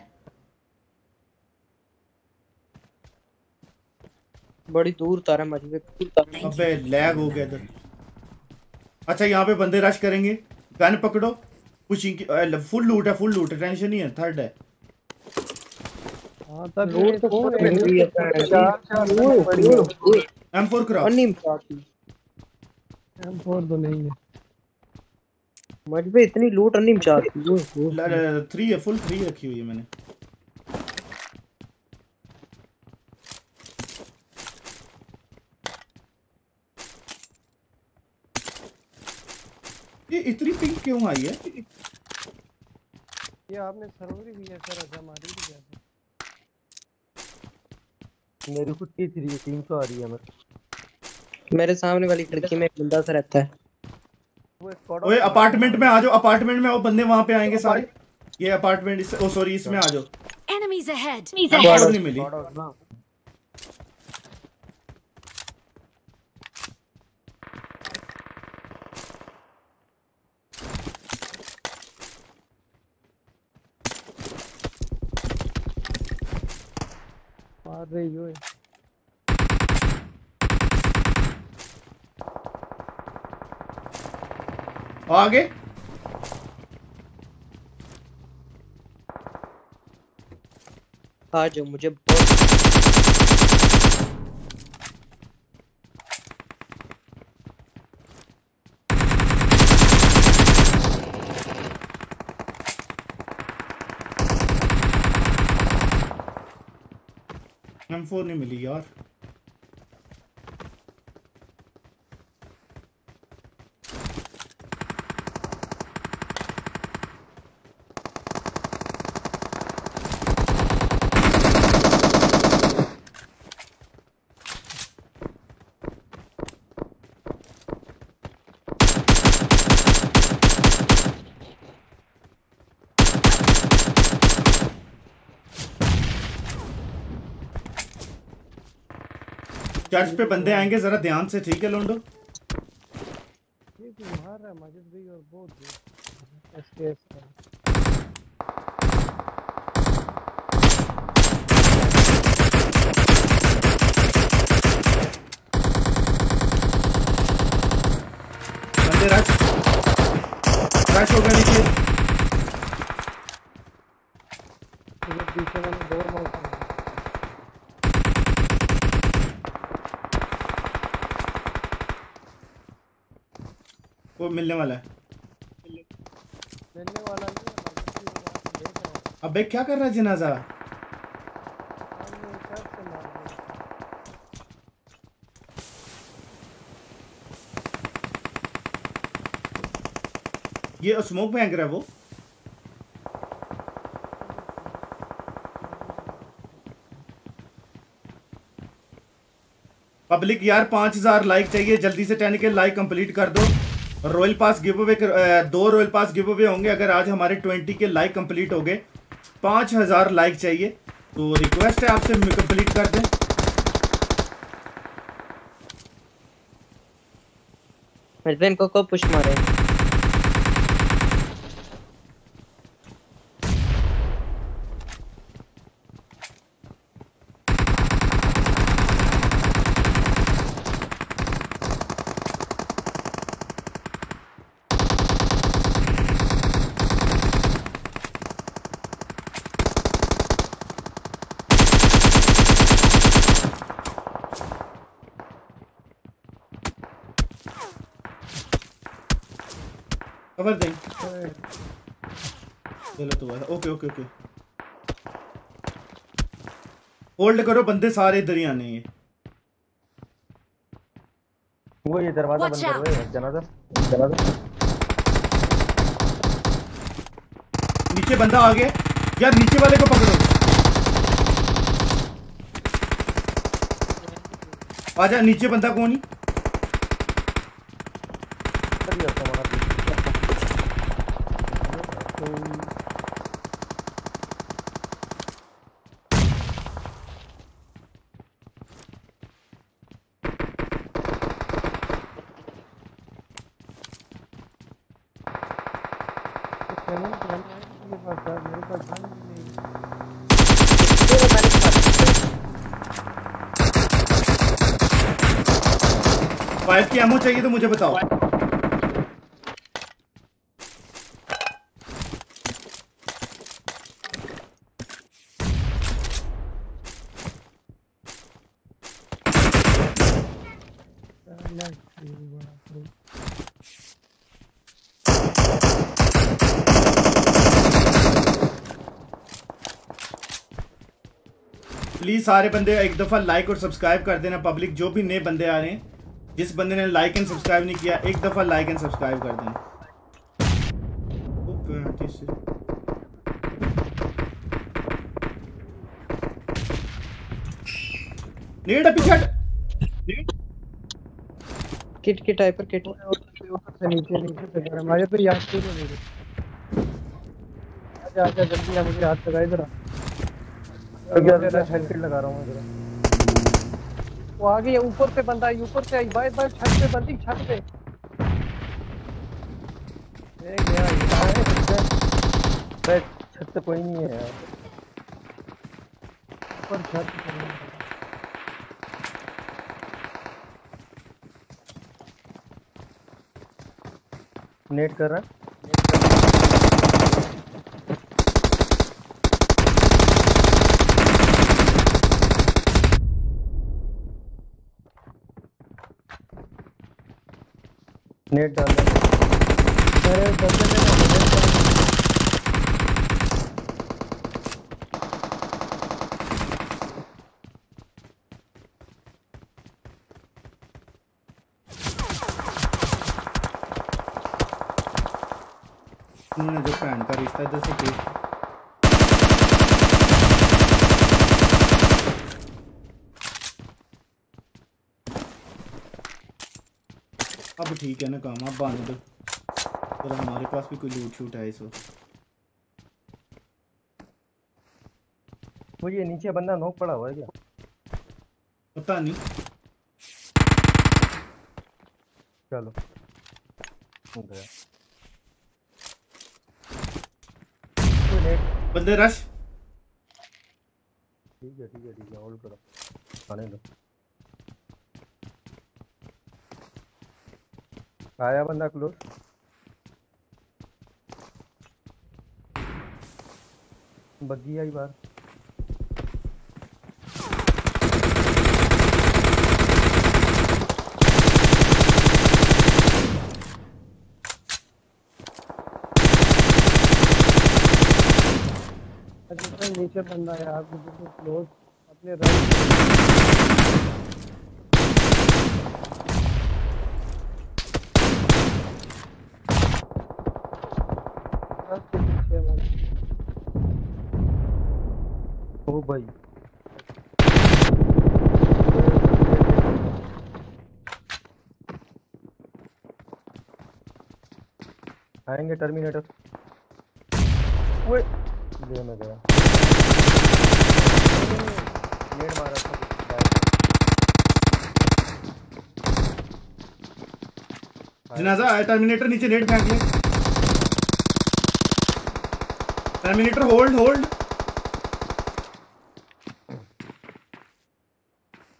बड़ी दूर तारा मज़बूत दूर तारा अबे लैग हो गया इधर। अच्छा यहाँ पे बंदे रश करेंगे। गन पकड़ो। कुछ फुल लूट है फुल लूट है। टेंशन नहीं है थर्ड है। हाँ तब लूट तो कौन बहुत मिल रही है चार चार गन पड़ी है। एम फोर क्रॉस अन्नी पाती M4 तो नहीं है। मज़बूत इतनी लूट अन्नी चाहती है। थ्री है फुल थ्री रखी हुई है मैंने। ये इतनी पिंक क्यों आई है? ये आपने सर्वर भी है सर अच्छा हमारी भी है मेरी खुद की थ्री तीन सौ आ रही है मैं मेरे सामने वाली खिड़की में एक बंदा सा रहता है। ओए अपार्टमेंट में आ जाओ अपार्टमेंट में आओ बंदे वहाँ पे आएँगे सारे। ये अपार्टमेंट इस ओ सॉरी इसमें आ जाओ। Enemies ahead. हमको नहीं मिली। मार रही हो आगे। आ जाओ मुझे बहुत फोर नहीं मिली यार। चर्च पे बंदे आएँगे जरा ध्यान से ठीक है लोंडो? मार रहा है माजिद भाई और बहुत एसकेएस का। बंदे रश रश हो गए नीचे ये पीछे मैंने दो मार मिलने वाला है। मिलने वाला है अबे क्या कर रहा है जनाजा? ये स्मोक में है वो। पब्लिक यार पाँच हज़ार लाइक चाहिए जल्दी से टेन के लाइक कंप्लीट कर दो। रॉयल पास गिव अवे दो रॉयल पास गिव अवे होंगे। अगर आज हमारे ट्वेंटी के लाइक कंप्लीट हो गए, पाँच हज़ार लाइक चाहिए तो रिक्वेस्ट है आपसे कंप्लीट कर दें। को को पुश मारे ओके ओके ओके होल्ड करो बंदे सारे इधर ही आने हैं। वो ये दरवाज़ा बंद करो ये जनाजा जनाजा। नीचे बंदा आ गया यार नीचे वाले को पकड़ो। आजा नीचे बंदा कौन ही बढ़िया तुम्हारा मेरे पास यार, मेरे पास गन भी नहीं फाइव की एमओ चाहिए तो मुझे बताओ प्लीज़ सारे बंदे एक दफ़ा लाइक और सब्सक्राइब कर देना। पब्लिक जो भी नए बंदे आ रहे हैं जिस बंदे ने लाइक एंड सब्सक्राइब नहीं किया एक दफ़ा लाइक एंड सब्सक्राइब कर से। नीड पीछे। किट किट टाइपर किट ऊपर से नीचे नीचे से कर हमारे पे याद क्यों नहीं मेरे आजा आजा जल्दी आ मुझे हाथ लगा इधर आ। हेल्थ किट लगा रहा हूँ इधर। वो आ गई ऊपर से बंदा आई ऊपर से आई, बाय बाय, छत पे बंदी, छत पे। ए, गया अरे छत पे कोई नहीं है ऊपर छत पे नेट कर रहा नेट डाल दे। अरे बंदे ने जो पैंट का रिश्ता इधर से पेश अब ठीक है ना काम अब आने दो चलो हमारे पास भी कोई लूट शूट है इस वक्त वो ये नीचे बंदा नोक पड़ा हुआ है क्या? पता नहीं। चलो। बंदे रश ठीक है ठीक है ठीक है होल्ड करो। आने दो। आया बंदा क्लोज बग्गी आई बाहर। अच्छा नीचे बंदा बिल्कुल क्लोज अपने राइट के पीछे हमारे ओ भाई। आएँगे टर्मिनेटर। ओए ले मैं गया। नेट मारा था। जनाजा टर्मिनेटर नीचे नेट फेंक ले। Terminator, hold hold.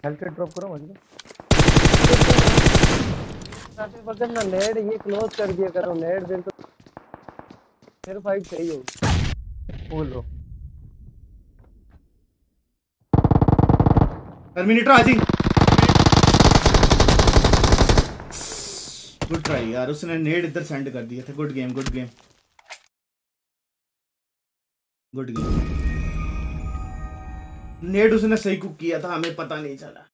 Health kit drop करो मुझे काफ़ी बगल ना नेड ये क्लोज कर दिया करो नेड बिल्कुल फिर फाइट सही होगी। बोल लो टर्मिनेटर आ जी गुड ट्राई यार उसने नेड इधर सेंड कर दिया था। Good game good game good game nade उसने सही कुक किया था, हमें पता नहीं चला।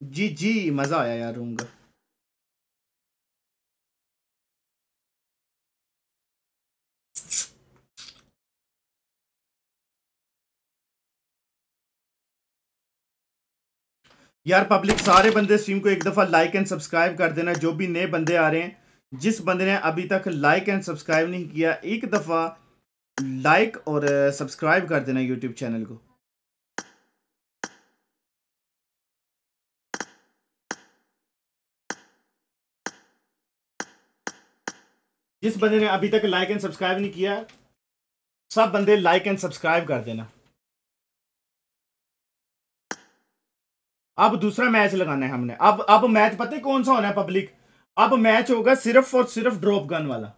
जी जी, मज़ा आया यार रूम का यार पब्लिक सारे बंदे स्ट्रीम को एक दफ़ा लाइक एंड सब्सक्राइब कर देना, जो भी नए बंदे आ रहे हैं। जिस बंदे ने अभी तक लाइक एंड सब्सक्राइब नहीं किया, एक दफ़ा लाइक और सब्सक्राइब कर देना यूट्यूब चैनल को। जिस बंदे ने अभी तक लाइक एंड सब्सक्राइब नहीं किया, सब बंदे लाइक एंड सब्सक्राइब कर देना। अब दूसरा मैच लगाना है हमने। अब अब मैच पता है कौन सा होना है पब्लिक अब मैच होगा सिर्फ़ और सिर्फ़ ड्रॉप गन वाला।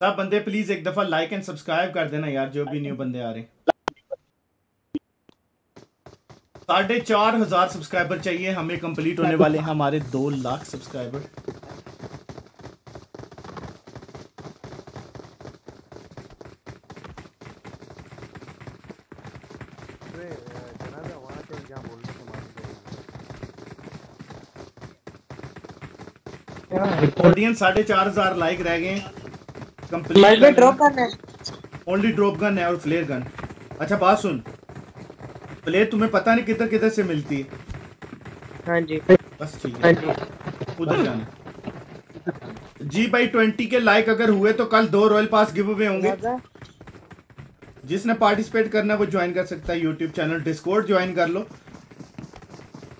सब बंदे प्लीज़ एक दफ़ा लाइक एंड सब्सक्राइब कर देना यार जो भी न्यू बंदे आ रहे हैं। साढ़े चार हज़ार सब्सक्राइबर चाहिए हमें कंप्लीट होने वाले हैं हमारे दो लाख सब्सक्राइबर ऑडियंस साढ़े चार हज़ार लाइक रह गए। में ड्रॉप करना है। ओनली ड्रॉप गन है और फ्लेयर गन अच्छा बात सुन। फ्लेयर तुम्हें पता नहीं किधर किधर से मिलती है। हाँ जी। बस ठीक है। उधर जाना। जी भाई ट्वेंटी के लाइक अगर हुए तो कल दो रॉयल पास गिव अवे होंगे जिसने पार्टिसिपेट करना है वो ज्वाइन कर सकता है यूट्यूब चैनल डिस्कोड ज्वाइन कर लो।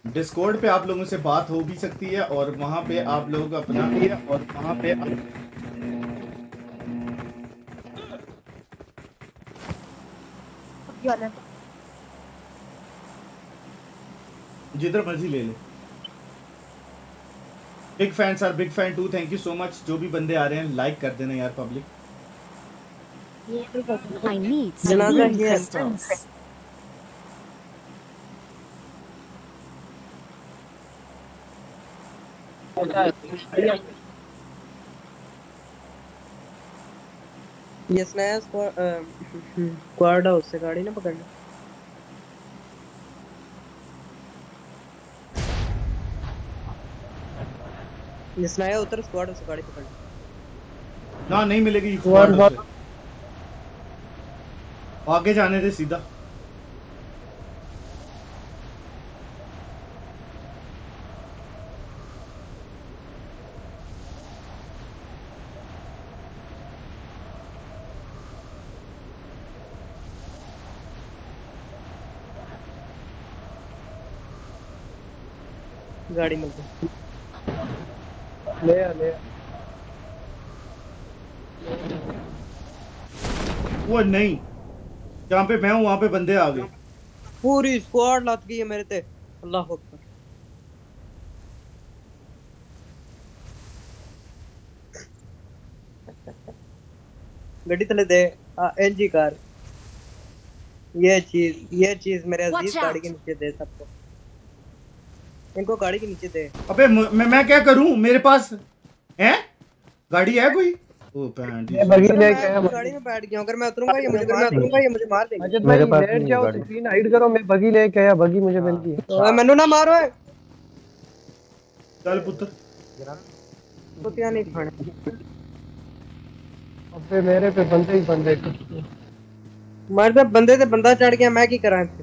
डिस्कोड पे आप लोगों से बात हो भी सकती है और वहाँ पे आप लोग अपना और वहाँ पे आप... जिधर मर्ज़ी ले लो। Big fan sir big fan too thank you so much जो भी बंदे आ रहे हैं लाइक कर देना यार public I need some crystals. ये स्नैप स्क्वाड हाउस से गाड़ी ना पकड़ना ये स्नाया उतर स्क्वाड हाउस से गाड़ी पकड़ना ना नहीं मिलेगी स्क्वाड squad आगे जाने दे सीधा। गाड़ी में। ले आ ले आ। वो नहीं जहाँ पे मैं हूँ वहाँ पे बंदे आ गए। पूरी स्क्वाड लत गई है मेरे ते। अल्लाह अकबर। गड्डी तले दे। आ एनजी कार। ये चीज़ ये चीज़ मेरे अज़ीज़ गाड़ी के नीचे दे सबको। इनको गाड़ी के नीचे दे। अबे मैं मैं क्या करूँ? मेरे पास है? गाड़ी है कोई? ओ पैंट मैं बगी लेके आया मैं गाड़ी में बैठ गया अगर मैं उतरूँगा ये मुझे मैं उतरूँगा ये मुझे मार देंगे। अजय भाई मेरे पास नहीं जाओ स्क्रीन हाइड करो मैं बगी लेके आया बगी मुझे मिल गई ओए मैनू ना मारो ए चल पुत्र। कुत्तियाँ नहीं खाने। अबे मेरे पे बंदे ही बंदे। मार दे बंदे ते बंदा चढ़ गया मैं की करा इत्थे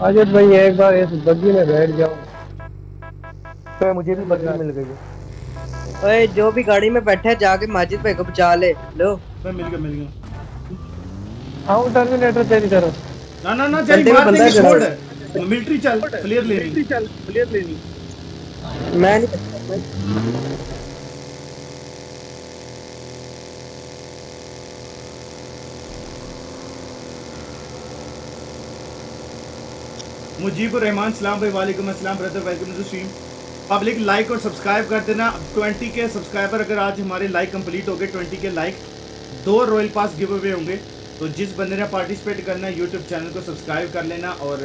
अजय भाई एक बार इस बगी में बैठ जाओ। तो मुझे भी बदली मिल गई है। ओए जो भी गाड़ी में बैठा है जाके माजिद भाई को बचा ले। लो। मैं मिल गया मिल गया। आओ टर्मिनेटर तेरी तरफ़। ना ना ना में मार देंगे छोड़। मिलिट्री चल क्लियर ले। रही चल क्लियर लेनी मैं नहीं मुजीबुर रहमान सलाम भाई वालेकुम अस्सलाम brother welcome to stream public like और सब्सक्राइब कर देना। 20 के सब्सक्राइबर अगर आज हमारे लाइक कंप्लीट हो गए 20 के लाइक दो रॉयल पास गिव अवे होंगे। तो जिस बंदे ने पार्टिसिपेट करना है यूट्यूब चैनल को सब्सक्राइब कर लेना और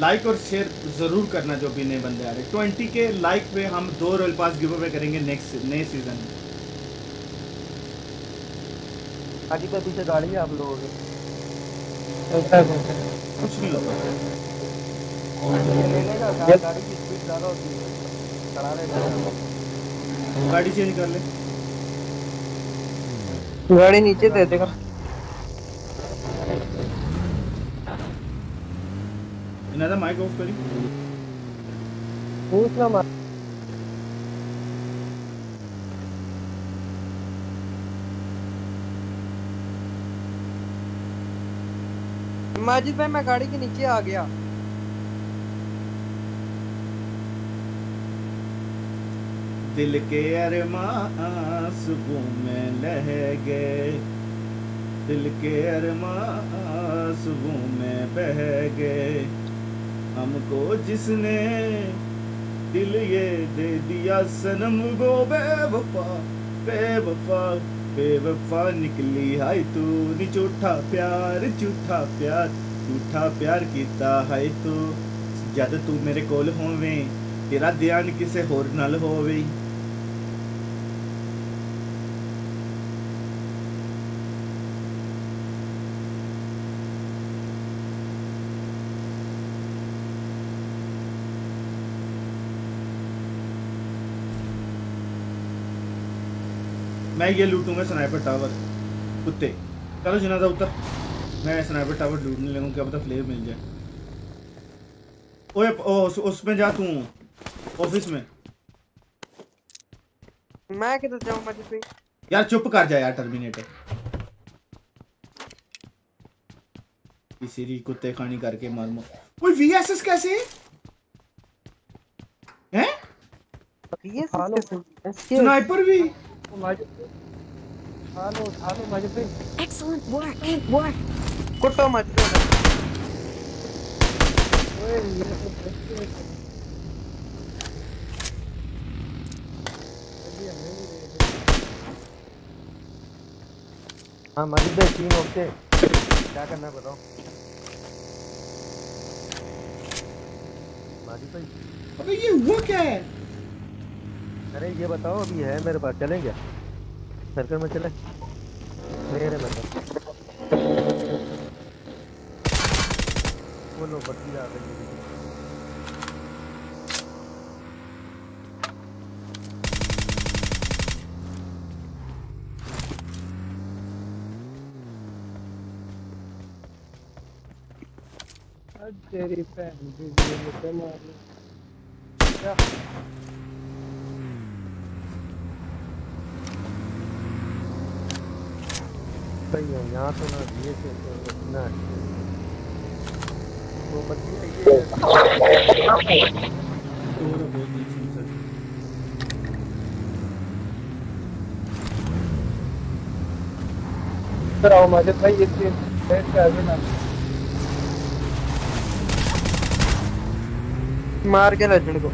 लाइक और शेयर ज़रूर करना जो भी नए बंदे आ रहे ट्वेंटी के लाइक पे हम दो रॉयल पास गिव अवे करेंगे नेक्स्ट नए सीज़न में। आगे पीछे गाड़ी है आप लोगों की। कुछ नहीं होगा गाड़ी चेंज कर ले। गाड़ी नीचे दे देगा। इन्हें माइक ऑफ़ करी। पूछना मत। माजिद भाई मैं गाड़ी के नीचे आ गया। दिल के अरमां सुबू में लह गए। दिल के अरमां सुबू में बह गए। हमको जिसने दिल ये दे दिया सनम गो, बेवफा बेवफा बेवफा निकली हाय तू नी प्यार, झूठा प्यार झूठा प्यार किया हाय तू। जद तू मेरे कोल होवे, तेरा ध्यान किसे होर नाल होवे? मैं ये लूटूँगा स्नाइपर टावर कुत्ते। चलो जनाजा उतर। मैं स्नाइपर टावर लूटने लगूँ क्या पता फ्लेयर मिल जाए। ओए ओ, उस, उसमें जा तू ऑफ़िस में। मैं किधर जाऊँ भाई यार चुप कर जा यार टर्मिनेटर इसी कुत्ते खानी करके मार मार कोई वीएसएस कैसे? हैं? ये स्नाइपर भी। Excellent work. Work. ओए ये तो बच्चे हाँ माजिद भाई तीन ओके क्या करना है बताओ? माजिद भाई अबे ये हुआ क्या है? अरे ये बताओ अभी है मेरे पास चलें क्या सर्कल में चले। मेरे में तो वो लो बत्ती आ गई तेरी बहन भी ये मुझे मार ली। क्या सही है यहाँ तो ना ये से तो ना वो है। आओ माजिद भाई ये बैठ के आगे ना। मार के लजन को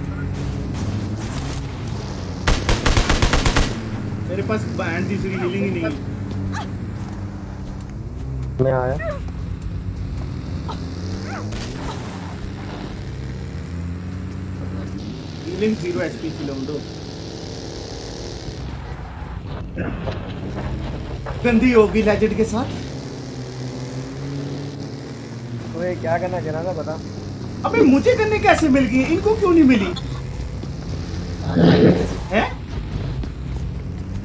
मेरे पास बैंड तीसरी हीलिंग ही नहीं है। मैं आया। हीलिंग ज़ीरो एचपी की दो गंदी होगी लेजेंड के साथ। ओए क्या करना जनाजा बता। अबे मुझे करने कैसे मिल गई? इनको क्यों नहीं मिली? हैं?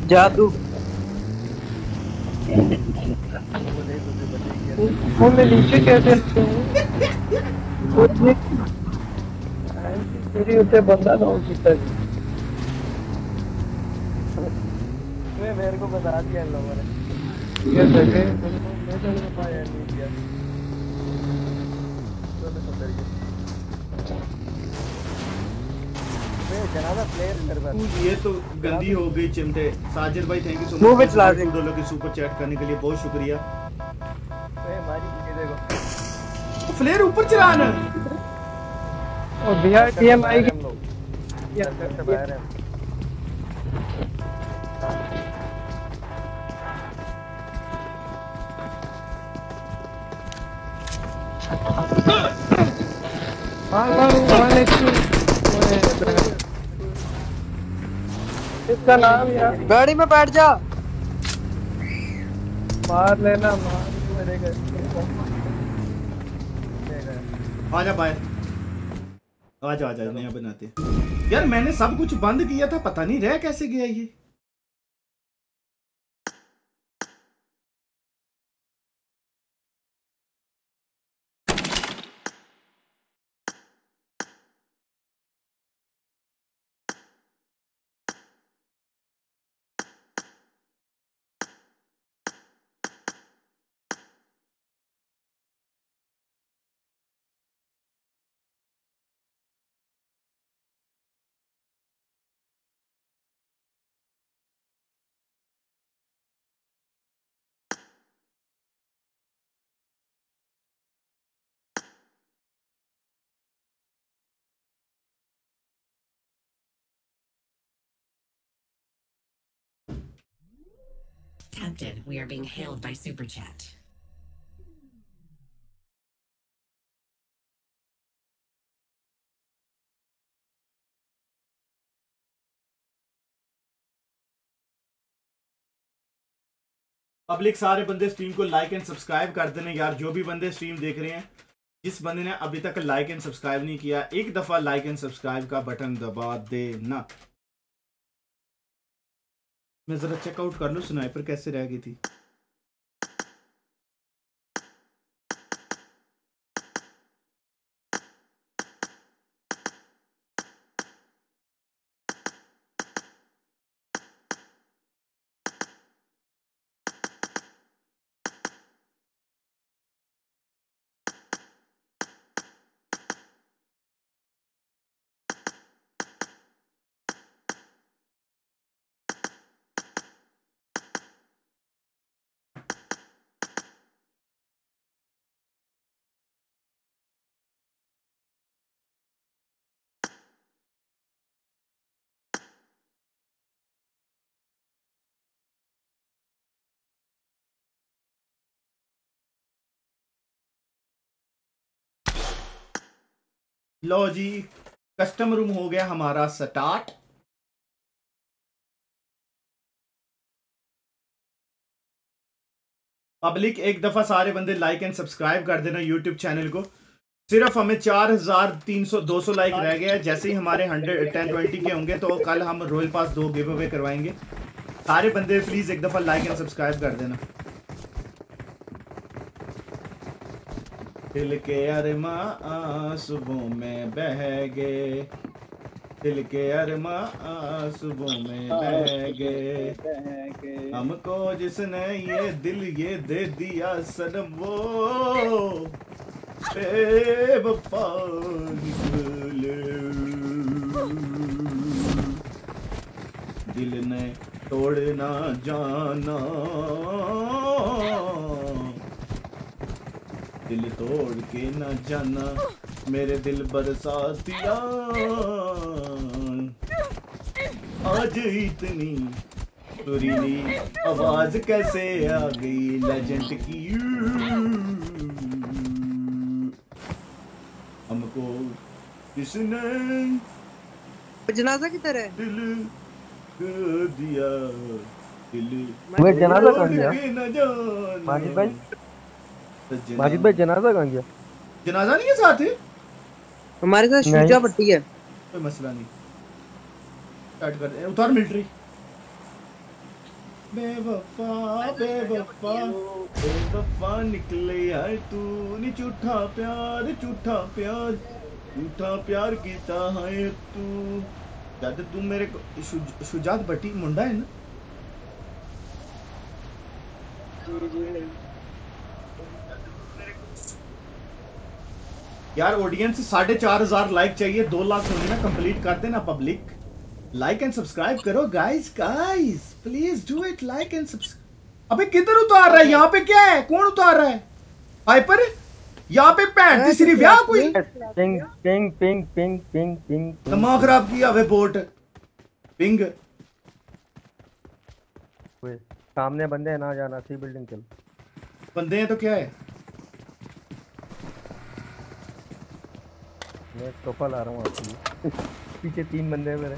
जादू। वो मैं नीचे कैसे कुछ नहीं। मेरी उसे बंदा ना हो सकता ओए मेरे को बता दिया इन लोगों ने। ये सके मैं तो नहीं पाया नहीं किया तो सुंदर ये तो गंदी हो गई चिमटे। साजिद भाई thank you so much. Dollar की सुपर चैट करने के लिए बहुत शुक्रिया। फ्लेयर ऊपर चलाना और बिहार टीएम आएगी हम लोग सर्कल से बाहर हैं हाँ हाँ वन इसका नाम यार। गाड़ी में बैठ जा। मार लेना मार मेरे घर आजा, बाहर। आजा आजा, नया बनाते यार, मैंने सब कुछ बंद किया था, पता नहीं रह कैसे गया ये। Tempted, we are being hailed by Super Chat. Public सारे बंदे स्ट्रीम को लाइक एंड सब्सक्राइब कर देना यार जो भी बंदे स्ट्रीम देख रहे हैं जिस बंदे ने अभी तक लाइक एंड सब्सक्राइब नहीं किया एक दफ़ा लाइक एंड सब्सक्राइब का बटन दबा देना मैं जरा चेकआउट कर लूँ स्नाइपर कैसे रह गई थी? लो जी कस्टम रूम हो गया हमारा स्टार्ट पब्लिक एक दफ़ा सारे बंदे लाइक एंड सब्सक्राइब कर देना यूट्यूब चैनल को। सिर्फ़ हमें चार हज़ार तीन सौ दो सौ लाइक रह गया है। जैसे ही हमारे हंड्रेड टेन ट्वेंटी के होंगे तो कल हम रॉयल पास दो गिव अवे करवाएँगे। सारे बंदे प्लीज़ एक दफ़ा लाइक एंड सब्सक्राइब कर देना। दिल के अरमा आंसुओं में बह गए। दिल के अरमा आंसुओं में बह गए। हमको जिसने ये दिल ये दे दिया सनम, वो दिल ने तोड़ना जाना। दिल तोड़ के न जाना मेरे दिल बरसातिया आज इतनी सुरीली आवाज़ कैसे आ गई लेजेंड की हमको किसने जनाजा किधर है दिल दिया दिल वे जनाजा कहाँ गया? के न जाना। माजिद भाई। माजिद भाई जनाजा कहाँ गया? जनाजा नहीं है साथ? है हमारे साथ। शुजा पट्टी है। कोई मसला नहीं। स्टार्ट कर दे। उतार मिलिट्री बेवफा बेवफा बेवफा निकले है तू। नी झूठा प्यार झूठा प्यार झूठा प्यार कीता है तू। जद तू मेरे को शुज- शुजात भट्टी मुंडा है ना? यार ऑडियंस साढ़े चार हज़ार लाइक चाहिए दो लाख होने ना कंप्लीट कर देना पब्लिक लाइक एंड सब्सक्राइब करो guys guys please do it like and subscribe अबे किधर उतार रहा है? यहाँ पे क्या है? कौन उतार रहा है? हाइपर यहाँ पे पैंट की सिर्फ़ यहाँ कोई ping ping ping ping ping ping दिमाग खराब किया वे बोट पिंग सामने बंदे हैं ना जाना सी बिल्डिंग चल बंदे हैं तो क्या है? मैं तोहफा ला रहा हूँ आपके पीछे तीन बंदे हैं मेरे।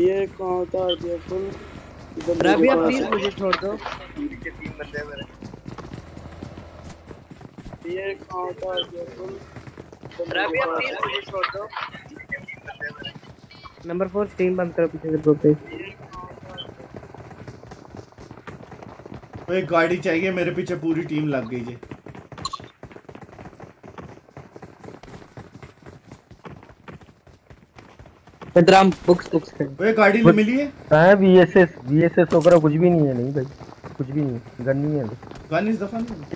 ये कहाँ उतार दिया फुल रबिया प्लीज़ मुझे छोड़ दो। पीछे तीन बंदे हैं मेरे। ये कहाँ उतार दिया फुल रबिया प्लीज़ मुझे छोड़ दो। नंबर फोर स्क्रीन बंद करो पीछे से ग्रुप पे एक गाड़ी चाहिए मेरे पीछे पूरी टीम लग गई जी। बदराम बुक्स बुक्स कर वे गाड़ी ले मिली है? है वीएसएस वीएसएस वगैरह कुछ भी नहीं है नहीं भाई। कुछ भी नहीं है गन नहीं है गन इस दफ़ा नहीं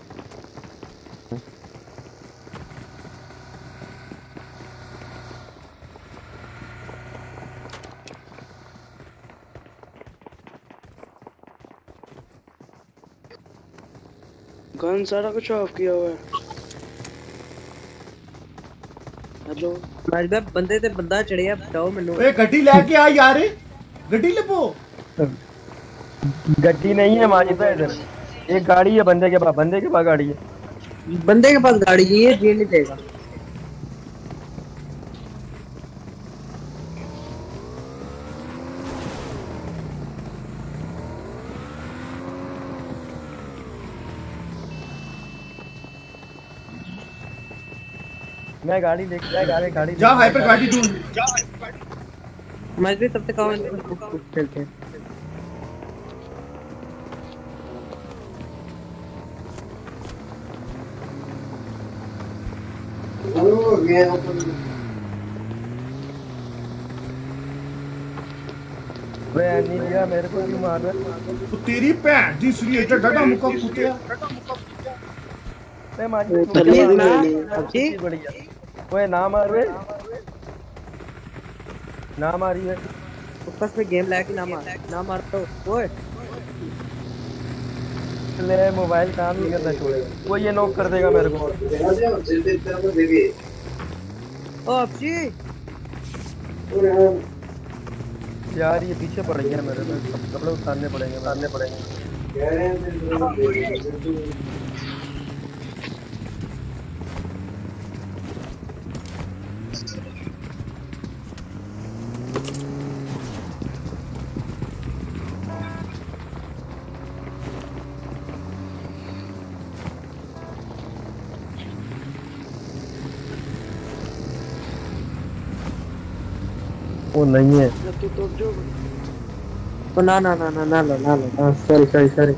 गन सारा कुछ ऑफ़ किया हुआ है। हेलो माजबा बंदे ते बंदा चढ़िया बताओ ਮੈਨੂੰ ਓਏ ਗੱਡੀ ਲੈ ਕੇ ਆ ਯਾਰ ਗੱਡੀ ਲੱਭੋ गड्डी नहीं है माजिद भाई इधर एक गाड़ी है बंदे के पास बंदे के पास गाड़ी है बंदे के पास गाड़ी है ये जीत नहीं देगा मैं गाड़ी देख मैं गाड़ी गाड़ी जा हाइपर गाड़ी ढूंढ। जा हाइपर मैच भी सबसे कम खेलते हैं। मेरे को भी मार रहा तेरी भैन दी सुनिए डडा मुका कुतिया डडा मुका कुतिया मैं मार। जी ओए ना मार वे ना मारी है ऊपर से गेम लैग ना मार। ना मार तो। ओए। ले मोबाइल काम नहीं करना छोड़ेगा वो ये नॉक कर देगा मेरे को। ओ अपजी यार ये पीछे पड़ गया मेरे में कपड़े उतारने पड़ेंगे उतारने पड़ेंगे। वो नहीं है। तो ना ना ना ना ना लो ना लो सॉरी सॉरी सॉरी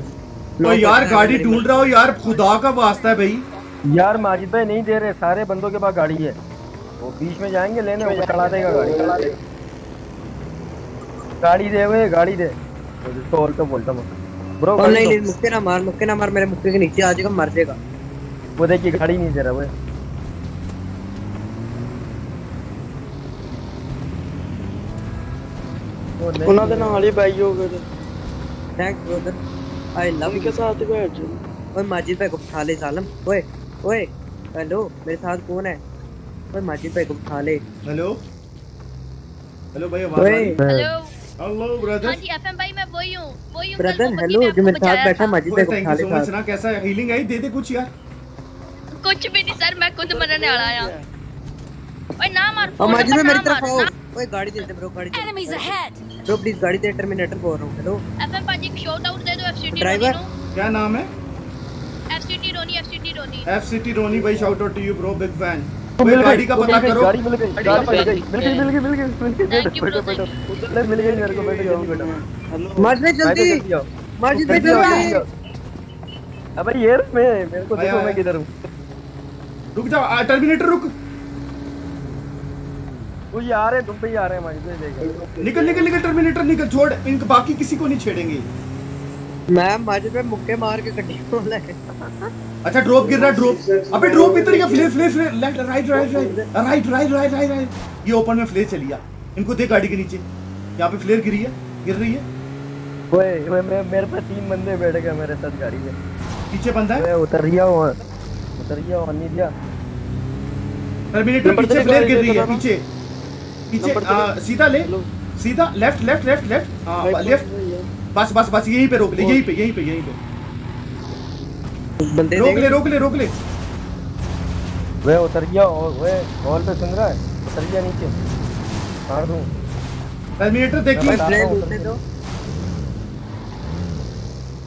ओ यार गाड़ी ढूंढ रहा हो यार खुदा का वास्ता है भाई। यार माजिद भाई नहीं दे रहे सारे बंदों के पास गाड़ी है। वो बीच में जाएँगे लेने वो चला देगा गाड़ी। गाड़ी दे वे गाड़ी दे। तो बोलता बोलता मैं ब्रो नहीं नहीं मुक्के ना मार मुक्के ना मार मेरे मुक्के के नीचे आ जाएगा मर जाएगा। वो देखिए गाड़ी नहीं दे रहा वो वो नहीं ਉਹਨਾਂ ਦੇ ਨਾਲ ਹੀ ਬਾਈ ਹੋ ਗਏ थैंक्स ब्रदर आई लव उनके साथ ही बैठ जाओ ओए माजिद भाई को उठा ले सालम ओए ओए हेलो मेरे साथ कौन है ओए माजिद भाई को उठा ले हेलो हेलो भाई आवाज आ ओए रही है? हेलो हाँ ब्रदर जी एफएम भाई मैं वही हूँ वही हूँ ब्रदर हेलो जो मेरे साथ बैठा माजिद भाई को थैंक खा यू ले सो मच साथ ना कैसा है हीलिंग आई दे दे कुछ यार कुछ भी नहीं सर मैं खुद मरने वाला आया ओए ना मार फ़ोन माजिद नंबर मेरी तरफ़ आओ। ओए गाड़ी दे दे ब्रो गाड़ी दे Enemies ahead. ब्रो प्लीज़ गाड़ी दे टर्मिनेटर बोल रहा हूँ हेलो एफएम पाजी एक शॉट आउट दे दो एफसीटी ड्राइवर क्या नाम है? FCT Roni FCT Roni F city Ronny भाई shout out to you bro big fan भाई गाड़ी का पता करो। गाड़ी मिल गई गाड़ी मिल गई। मिल गई मिल गई मिल गई मिल गई बैठो बैठो बैठो मिल गई मेरे को बैठो जल्दी बैठो माजिद भाई जल्दी। माजिद भाई जल्दी अबे ये मैं मेरे को देखो मैं किधर हूँ। रुक जा टर्मिनेटर रुक। वो ये आ रहे तुम पे ही आ रहे हैं भाई देखो निकल निकल निकल टर्मिनेटर निकल छोड़। इनके बाकी किसी को नहीं छेड़ेंगे। मैं माजिद भाई मुक्के मार के गड्डी में ले अच्छा ड्रॉप गिर रहा है ड्रॉप अबे ड्रॉप इधर गया flare flare flare left right right right right right right right right ये ओपन में फ्लेयर चली गया इनको देख गाड़ी के नीचे। यहाँ पे फ्लेयर गिरी है गिर रही है। ओए ओए मैं मेरे पास तीन बंदे बैठ गए मेरे साथ गाड़ी में। पीछे बंदा है? मैं उतर गया हूँ उतर गया हूँ नहीं दिया। टर्मिनेटर पीछे फ्लेयर गिर रही है पीछे। पीछे आ, सीधा ले सीधा लेफ़्ट लेफ़्ट लेफ़्ट लेफ़्ट हाँ लेफ़्ट बस बस बस यहीं पे रोक ले यहीं पे यहीं पे यहीं पे। बंदे रोक ले रोक ले रोक ले। वे उतर गया और वे हॉल पे सुन रहा है। उतर गया नीचे। मार दूँ। टर्मिनेटर देखिए। बता उठने दो।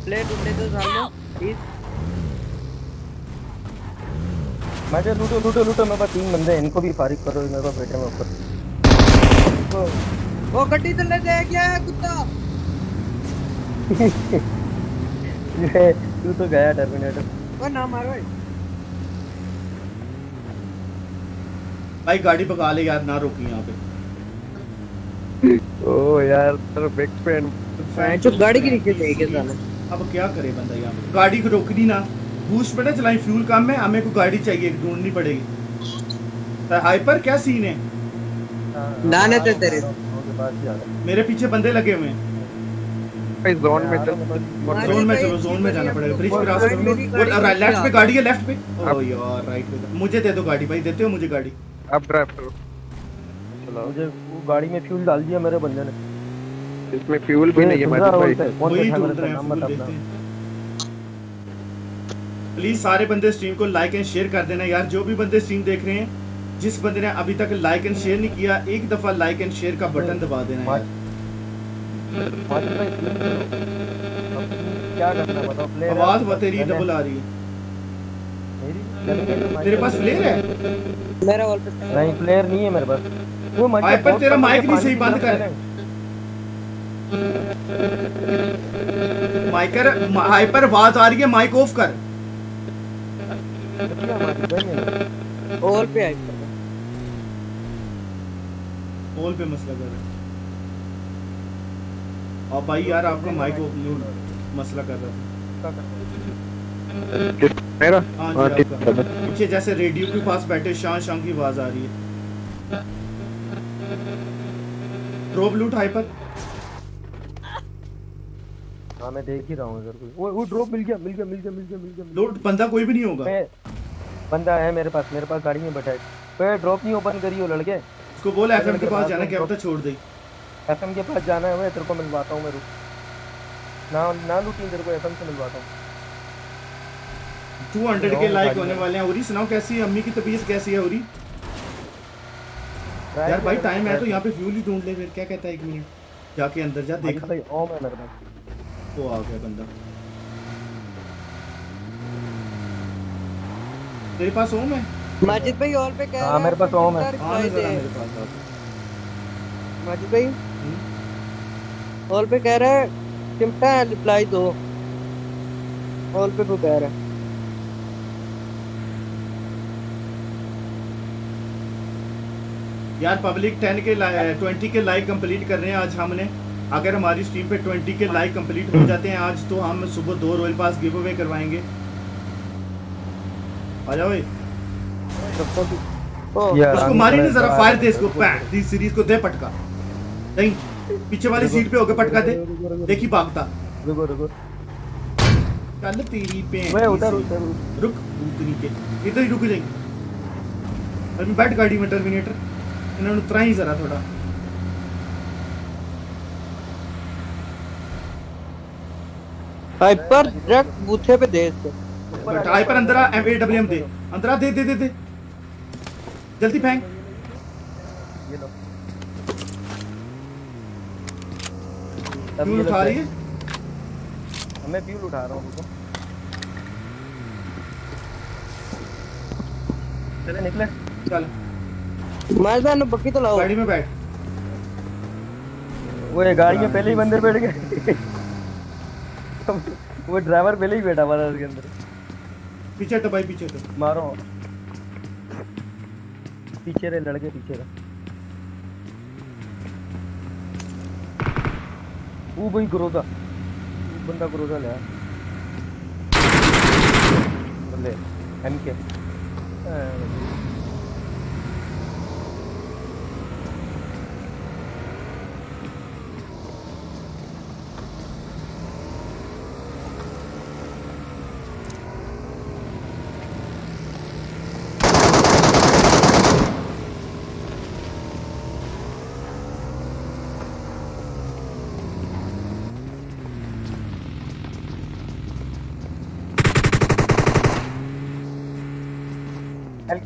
प्लेन उठने दो सामने। प्लीज़ मैं लूटो लूटो लूटो मेरे पास तीन बंदे हैं। इनको भी फारिग करो मेरे पास बैठे में ऊपर। वो गड्डी तो ले जाया गया है कुत्ता। तू तो गया टर्मिनेटर। वो ना मारो भाई। भाई गाड़ी भगा ले यार ना रोकी यहाँ पे। ओ यार तेरा बिग फ़ैन मैं चुप गाड़ी के नीचे जाएगी साले। अब क्या करे बंदा यहाँ पे? गाड़ी को रोकनी ना। बूस्ट पे ना चलाई फ्यूल कम है हमें को गाड़ी चाहिए ढूंढनी पड़ेगी। तो हाइपर क्या सीन है? लाने थे तेरे मेरे पीछे बंदे लगे हुए हैं। जोन में चल जोन में चलो जोन में जाना पड़ेगा। ब्रिज क्रॉस करो और लेफ़्ट पे गाड़ी है लेफ़्ट पे? ओ यार राइट पे मुझे दे दो गाड़ी भाई देते हो मुझे गाड़ी? अब ड्राइव करो। चलो। मुझे वो गाड़ी में फ्यूल डाल दिया मेरे बंदे ने। इसमें फ्यूल भी नहीं है माजिद भाई। वही ढूंढ रहे हैं फूल देखते हैं। प्लीज़ सारे बंदे स्ट्रीम को लाइक एंड शेयर कर देना यार। जो भी बंदे स्ट्रीम देख रहे हैं जिस बंदे ने अभी तक लाइक एंड शेयर नहीं किया एक दफ़ा लाइक एंड शेयर का बटन दबा देना यार क्या करना बताओ? आवाज़ वो तेरी डबल आ रही है। तेरे पास फ्लेयर है? मेरा वॉल पे नहीं प्लेयर नहीं है मेरे पास। वो हाइपर बहुत तेरा माइक नहीं सही बंद कर। माइकर हाइपर आवाज़ आ रही है माइक ऑफ़ कर। वॉल पे आई होल पे मसला कर रहा है। और भाई यार आपका माइक ऑफ़ मसला कर रहा था मेरा? हाँ हाँ जी है पीछे जैसे रेडियो के पास बैठे शान शान की आवाज़ आ रही है। ड्रॉप लूट हाइपर। हाँ मैं देख ही रहा हूँ इधर कोई। वो वो ड्रॉप मिल गया मिल गया मिल गया मिल गया मिल गया लूट बंदा कोई भी नहीं होगा। बंदा है मेरे पास मेरे पास गाड़ी में बैठा है। पे ड्रॉप नहीं ओपन करी हो लड़के। उसको बोल एफएम के पास जाना क्या पता छोड़ दे। एफएम के पास जाना है मैं तेरे को मिलवाता हूँ मैं रुक ना ना लूटी तेरे को एफएम से मिलवाता हूँ। 200 के लाइक होने वाले हैं औरी सुनाओ कैसी है अम्मी की तबीयत कैसी है औरी यार भाई टाइम है तो यहाँ पे फ्यूल ही ढूंढ ले फिर क्या कहता है एक मिनट जाके अंदर जा देखा। भाई ओम है मेरे पास वो आ गया बंदा। तेरे पास ओम है माजिद भाई वॉल पे क्या हाँ मेरे पास ओम है। हाँ। माजिद भाई? हॉल पे कह रहा है चिमटा है रिप्लाई दो। हॉल पे कह रहा है। यार पब्लिक 10 के 20 के लाइक कंप्लीट कर रहे हैं आज हमने। अगर हमारी स्ट्रीम पे 20 के लाइक कंप्लीट हो जाते हैं आज तो हम सुबह दो रॉयल पास गिव अवे करवाएँगे। आ जाओ भाई। उसको मारी नहीं जरा फायर दे इसको पैक दी सीरीज़ को दे पटका। नहीं पीछे वाली सीट पे होके पटका दे। देखी भागता। रुको रुको। कल तेरी पे मैं उधर उधर रुक उतरी के। इधर ही रुक जाएँगे। अरे बैठ गाड़ी में टर्मिनेटर इन्होंने उतरा ही जरा थोड़ा। हाइपर डायरेक्ट बूथे पे दे इसको। हाइपर अंदर आ एम ए डब्ल्यू एम दे। अंदर आ दे दे दे दे। जल्दी फेंक। ये लो। क्यों उठा रही है? मैं फ्यूल उठा रहा हूँ चले निकले। चल। मैं जान बक्की तो लाओ। गाड़ी में बैठ। वो ये गाड़ी में पहले ही बंदर बैठ गए। वो ड्राइवर पहले ही बैठा था उसके अंदर। पीछे तो भाई पीछे तो मारो। पीछे रहे लड़के पीछे रहे। वो भाई ग्रोजा। बंदा ग्रोजा ले ले एम के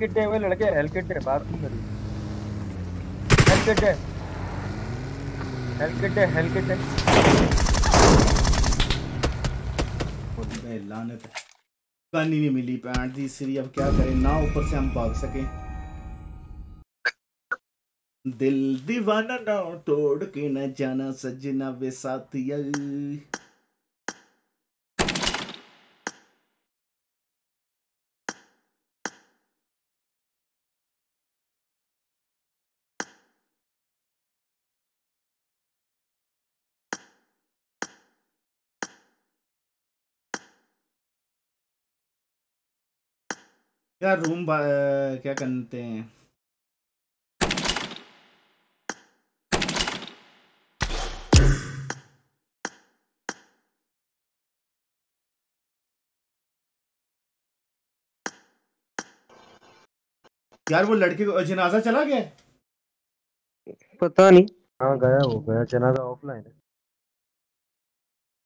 हेलकिट है, वो लड़के हेलकिट है, बात नहीं करी। हेलकिट है। हेलकिट है हेलकिट है। बे लानत गन ही नहीं मिली, पैंट दी सिरी, अब क्या करें? ना ऊपर से हम भाग सके। दिल दीवाना ना तोड़ के न जाना, सजना वे साथिया यार रूम क्या करते हैं? यार वो लड़के को जनाजा चला गया? पता नहीं। हाँ गया वो गया। जनाजा ऑफलाइन है।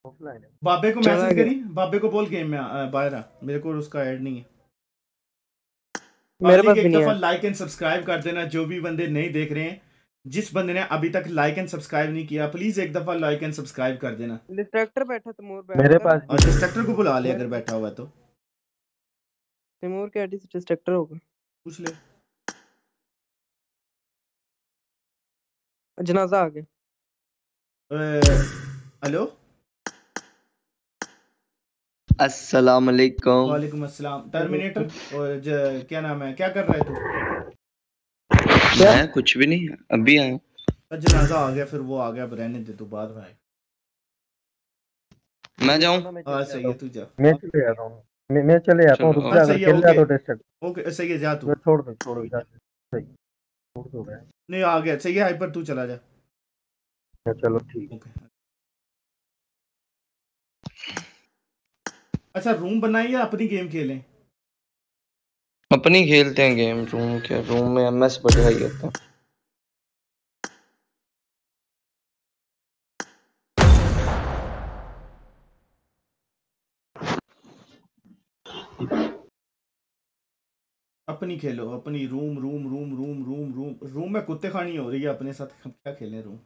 ऑफलाइन है। बाबे को मैसेज करी? बाबे को बोल गेम में बाहर आ। मेरे को उसका ऐड नहीं है। मेरे पास भी नहीं है। लाइक एंड सब्सक्राइब कर देना जो भी बंदे नहीं देख रहे हैं जिस बंदे ने अभी तक लाइक एंड सब्सक्राइब नहीं किया प्लीज़ एक दफ़ा लाइक एंड सब्सक्राइब कर देना। डिस्ट्रैक्टर बैठा तैमूर बैठा। मेरे पास और डिस्ट्रक्टर को बुला ले अगर बैठा हुआ है तो। तैमूर के आईडी से डिस्ट्रैक्टर होगा। पूछ ले। जनाजा आ गया हेलो अस्सलाम वालेकुम वालेकुम अस्सलाम। टर्मिनेटर और क्या नाम है? क्या कर रहा है तू मैं कुछ भी नहीं अभी आया हूँ। जनाजा आ गया फिर वो आ गया रहने दे तू बाद में मैं जाऊँ? हाँ सही है तू जा। मैं चले आता हूँ। मैं मैं चले आता हूँ रुक जा हाँ, अगर खेल रहा ओके। तो डिस्ट्रैक्ट ओके सही है जा तू। मैं छोड़ दो छोड़ दो जा। सही। छोड़ दो नहीं आ गया सही है हाइपर तू चला जा। चलो ठीक। ओके। अच्छा रूम बनाई या अपनी गेम खेलें? अपनी खेलते हैं गेम रूम के रूम में एमएस बढ़िया ही होता है। अपनी खेलो अपनी room room room room room room room में कुत्ते खानी हो रही है अपने साथ हम क्या खेलें रूम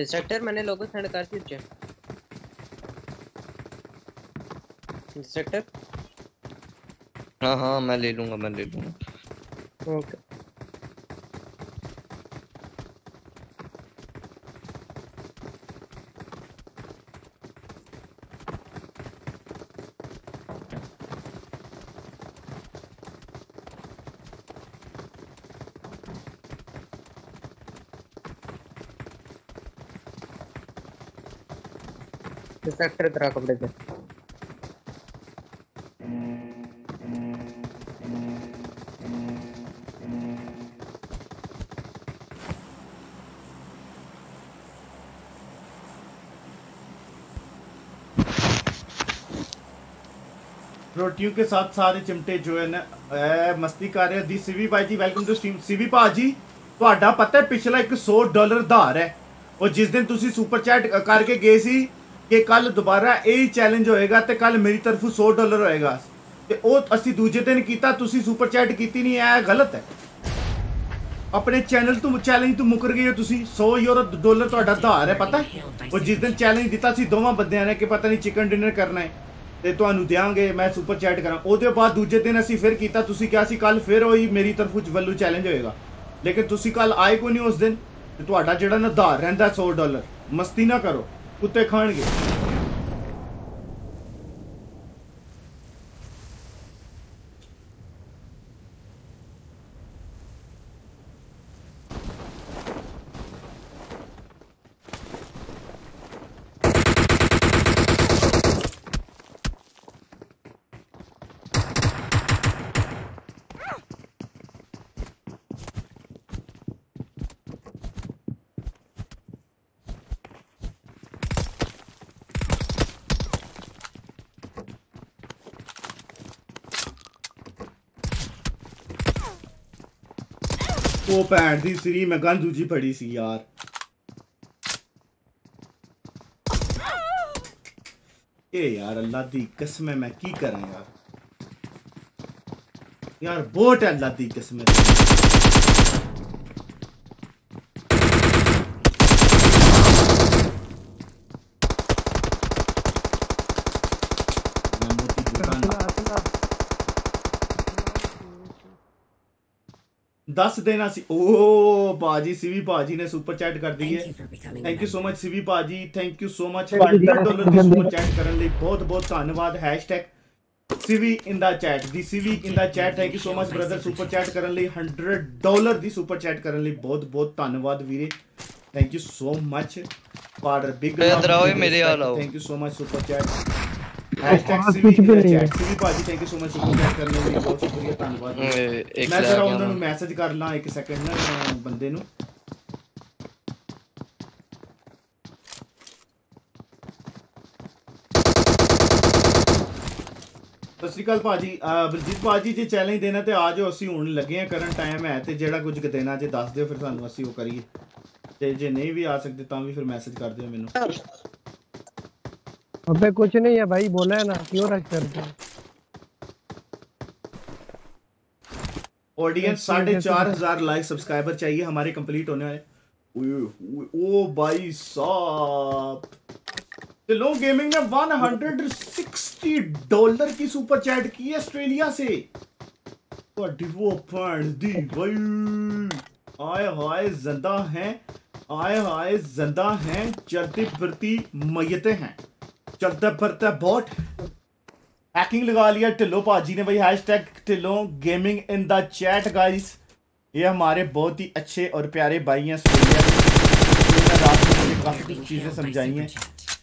डिस्ट्रैक्टर मैंने लोगों सेंड कर दिया सेक्टर हाँ हाँ मैं ले लूँगा मैं ले लूँगा। ओके डिस्ट्रैक्टर तेरा कपड़े पे ਰੋਟੀਆਂ के साथ सारे चिमटे जो है ना ਐ ਮਸਤੀ ਕਰ ਰਹੇ ਦੀ ਸੀਵੀ ਭਾਈ ਜੀ ਵੈਲਕਮ ਟੂ ਸਟ੍ਰੀਮ ਸੀਵੀ ਭਾਜੀ ਤੁਹਾਡਾ ਪਤਾ ਹੈ ਪਿਛਲਾ ਇੱਕ 100 ਡਾਲਰ ਧਾਰ ਹੈ ਉਹ ਜਿਸ ਦਿਨ ਤੁਸੀਂ ਸੁਪਰ ਚੈਟ ਕਰਕੇ ਗਏ ਸੀ ਕਿ ਕੱਲ ਦੁਬਾਰਾ ਇਹ ਹੀ ਚੈਲੰਜ ਹੋਏਗਾ ਤੇ ਕੱਲ ਮੇਰੀ ਤਰਫੋਂ 100 ਡਾਲਰ ਹੋਏਗਾ ਤੇ ਉਹ ਅਸੀਂ ਦੂਜੇ ਦਿਨ ਕੀਤਾ ਤੁਸੀਂ ਸੁਪਰ ਚੈਟ ਕੀਤੀ ਨਹੀਂ ਇਹ ਗਲਤ ਹੈ ਆਪਣੇ ਚੈਨਲ ਤੋਂ ਚੈਲੰਜ ਤੋਂ ਮੁਕਰ ਗਏ ਹੋ ਤੁਸੀਂ 100 ਯੂਰੋ ਡਾਲਰ ਤੁਹਾਡਾ ਧਾਰ ਹੈ ਪਤਾ ਹੈ? ਉਹ ਜਿਸ ਦਿਨ ਚੈਲੰਜ ਦਿੱਤਾ ਸੀ ਦੋਵਾਂ ਬੰਦਿਆਂ ਨੇ ਕਿ ਪਤਾ ਨਹੀਂ ਚਿਕਨ ਡਿਨਰ ਕਰਨਾ ਹੈ ਤੇ ਤੁਹਾਨੂੰ ਦਿਆਂਗੇ ਮੈਂ ਸੁਪਰ ਚੈਟ ਕਰਾਂ ਉਹਦੇ ਬਾਅਦ ਦੂਜੇ ਦਿਨ ਅਸੀਂ ਫਿਰ ਕੀਤਾ ਤੁਸੀਂ ਕਿਹਾ ਸੀ ਕੱਲ ਫਿਰ ਉਹੀ ਮੇਰੀ ਤਰਫੋਂ ਵੱਲੋਂ ਚੈਲੰਜ ਹੋਏਗਾ ਲੇਕਿਨ ਤੁਸੀਂ ਕੱਲ ਆਏ ਕੋਈ ਨਹੀਂ ਉਸ ਦਿਨ ਤੇ ਤੁਹਾਡਾ ਜਿਹੜਾ ਨਾ ਧਾਰ ਰਹਿੰਦਾ 100 ਡਾਲਰ ਮਸਤੀ ਨਾ ਕਰੋ कुत्ते खाएँगे। ਉਹ ਭੈਣ ਦੀ ਸਰੀ ਮੈਂ ਗੰਨ ਦੂਜੀ ਫੜੀ ਸੀ ਯਾਰ ਇਹ ਯਾਰ ਅੱਲਾ ਦੀ ਕਸਮ ਹੈ ਮੈਂ ਕੀ ਕਰਾਂ ਯਾਰ ਯਾਰ ਬਹੁਤ ਹੈ ਅੱਲਾ ਦੀ ਕਸਮ ਹੈ ਦੱਸ ਦੇਣਾ ਸੀ। ਓ ਬਾਜੀ ਸੀਵੀ ਬਾਜੀ ਨੇ ਸੁਪਰ ਚੈਟ ਕਰ ਦੀ ਹੈ। Thank you so much CV ਬਾਜੀ thank you so much 100 dollar the super chat ਕਰਨ ਲਈ ਬਹੁਤ ਬਹੁਤ ਧੰਨਵਾਦ। Hashtag CV in the chat the CV in the chat thank you so much brother super chat ਕਰਨ ਲਈ। 100 ਡਾਲਰ ਦੀ super chat ਕਰਨ ਲਈ ਬਹੁਤ ਬਹੁਤ ਧੰਨਵਾਦ ਵੀਰੇ। Thank you so much for big ਇੱਧਰ ਆਓ, ਮੇਰੇ ਹਾਲ ਆਓ। Thank you so much super chat ਮੈਂ ਲੈ ਜ਼ਰਾ ਗਿਆ ਉਹਨਾਂ ਮੈਂ। ਨੂੰ ਮੈਸੇਜ ਕਰ ਲਾਂ ਇੱਕ ਸੈਕਿੰਡ ਨਾ ਅਹ, ਬੰਦੇ ਨੂੰ। ਸਤਿ ਸ਼੍ਰੀ ਅਕਾਲ ਭਾਜੀ। ਬਲਜੀਤ ਭਾਜੀ ਜੇ ਚੈਲੰਜ ਦੇਣਾ ਤੇ ਆ ਜਾਓ ਅਸੀਂ ਹੁਣ ਲੱਗੇ ਆ ਕਰਨ ਟਾਈਮ ਹੈ ਤੇ ਜਿਹੜਾ ਕੁਝ ਕੁ ਦੇਣਾ ਜੇ ਦੱਸ ਦਿਓ ਫਿਰ ਤੁਹਾਨੂੰ ਅਸੀਂ ਉਹ ਕਰੀਏ। ਤੇ ਜੇ ਨਹੀਂ ਵੀ ਆ ਸਕਦੇ ਤਾਂ ਵੀ ਫਿਰ ਮੈਸੇਜ ਕਰ ਦਿਓ ਮੈਨੂੰ। अबे कुछ नहीं है भाई बोला है ना क्यों रश करते ऑडियंस साढ़े चार हज़ार लाइक सब्सक्राइबर चाहिए हमारे कंप्लीट होने वाले। ओ भाई साहब। चलो गेमिंग ने 160 डॉलर की सुपर चैट की है ऑस्ट्रेलिया से। दी भाई। आए हाय ज़िंदा हैं आए हाय ज़िंदा हैं चलती फिरती मयते हैं। चलते फिरते बहुत हैकिंग लगा लिया टिल्लो पाजी ने भाई hashtag Tillo Gaming in the chat guys ये हमारे बहुत ही अच्छे और प्यारे भाई हैं ऑस्ट्रेलिया के इन्होंने रात में मुझे काफ़ी कुछ चीज़ें समझाई हैं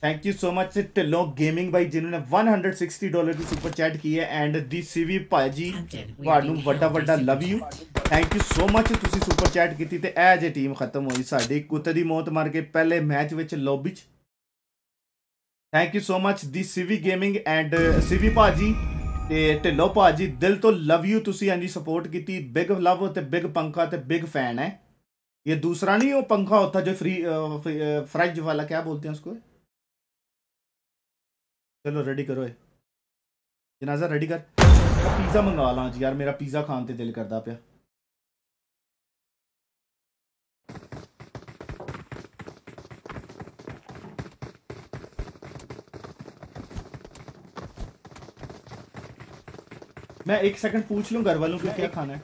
thank you so much Tillo Gaming भाई जिन्होंने 160 डॉलर की सुपर चैट की है एंड दी सीवी भाजी ਤੁਹਾਨੂੰ ਵੱਡਾ ਵੱਡਾ love you thank you so much ਤੁਸੀਂ ਸੁਪਰ ਚੈਟ ਕੀਤੀ ਤੇ ਇਹ ਜੇ ਟੀਮ ਖਤਮ ਹੋਈ ਸਾਡੀ ਕੁੱਤੇ ਦੀ ਮੌਤ ਮਾਰ ਕੇ ਪਹਿਲੇ ਮੈਚ ਵਿੱਚ ਲੌਬੀ 'ਚ thank you so much the CV gaming and CV ਭਾਜੀ ਤੇ ਢਿੱਲੋ ਭਾਜੀ ਦਿਲ ਤੋਂ ਲਵ ਯੂ ਤੁਸੀਂ ਇੰਨੀ ਸਪੋਰਟ ਕੀਤੀ ਬਿਗ ਲਵ ਤੇ ਬਿਗ पंखा ਤੇ ਬਿਗ फैन है ये दूसरा नहीं वो पंखा होता जो फ्री फ्रिज वाला क्या बोलते हैं उसको चलो रेडी करो ये जनाजा रेडी कर पिज़्ज़ा मंगा ਲਾਂ ਜੀ ਯਾਰ ਮੇਰਾ ਪਿਜ਼ਾ ਖਾਣ ਤੇ ਦਿਲ ਕਰਦਾ मैं एक सेकंड पूछ लूँ घर वालों को क्या खाना है?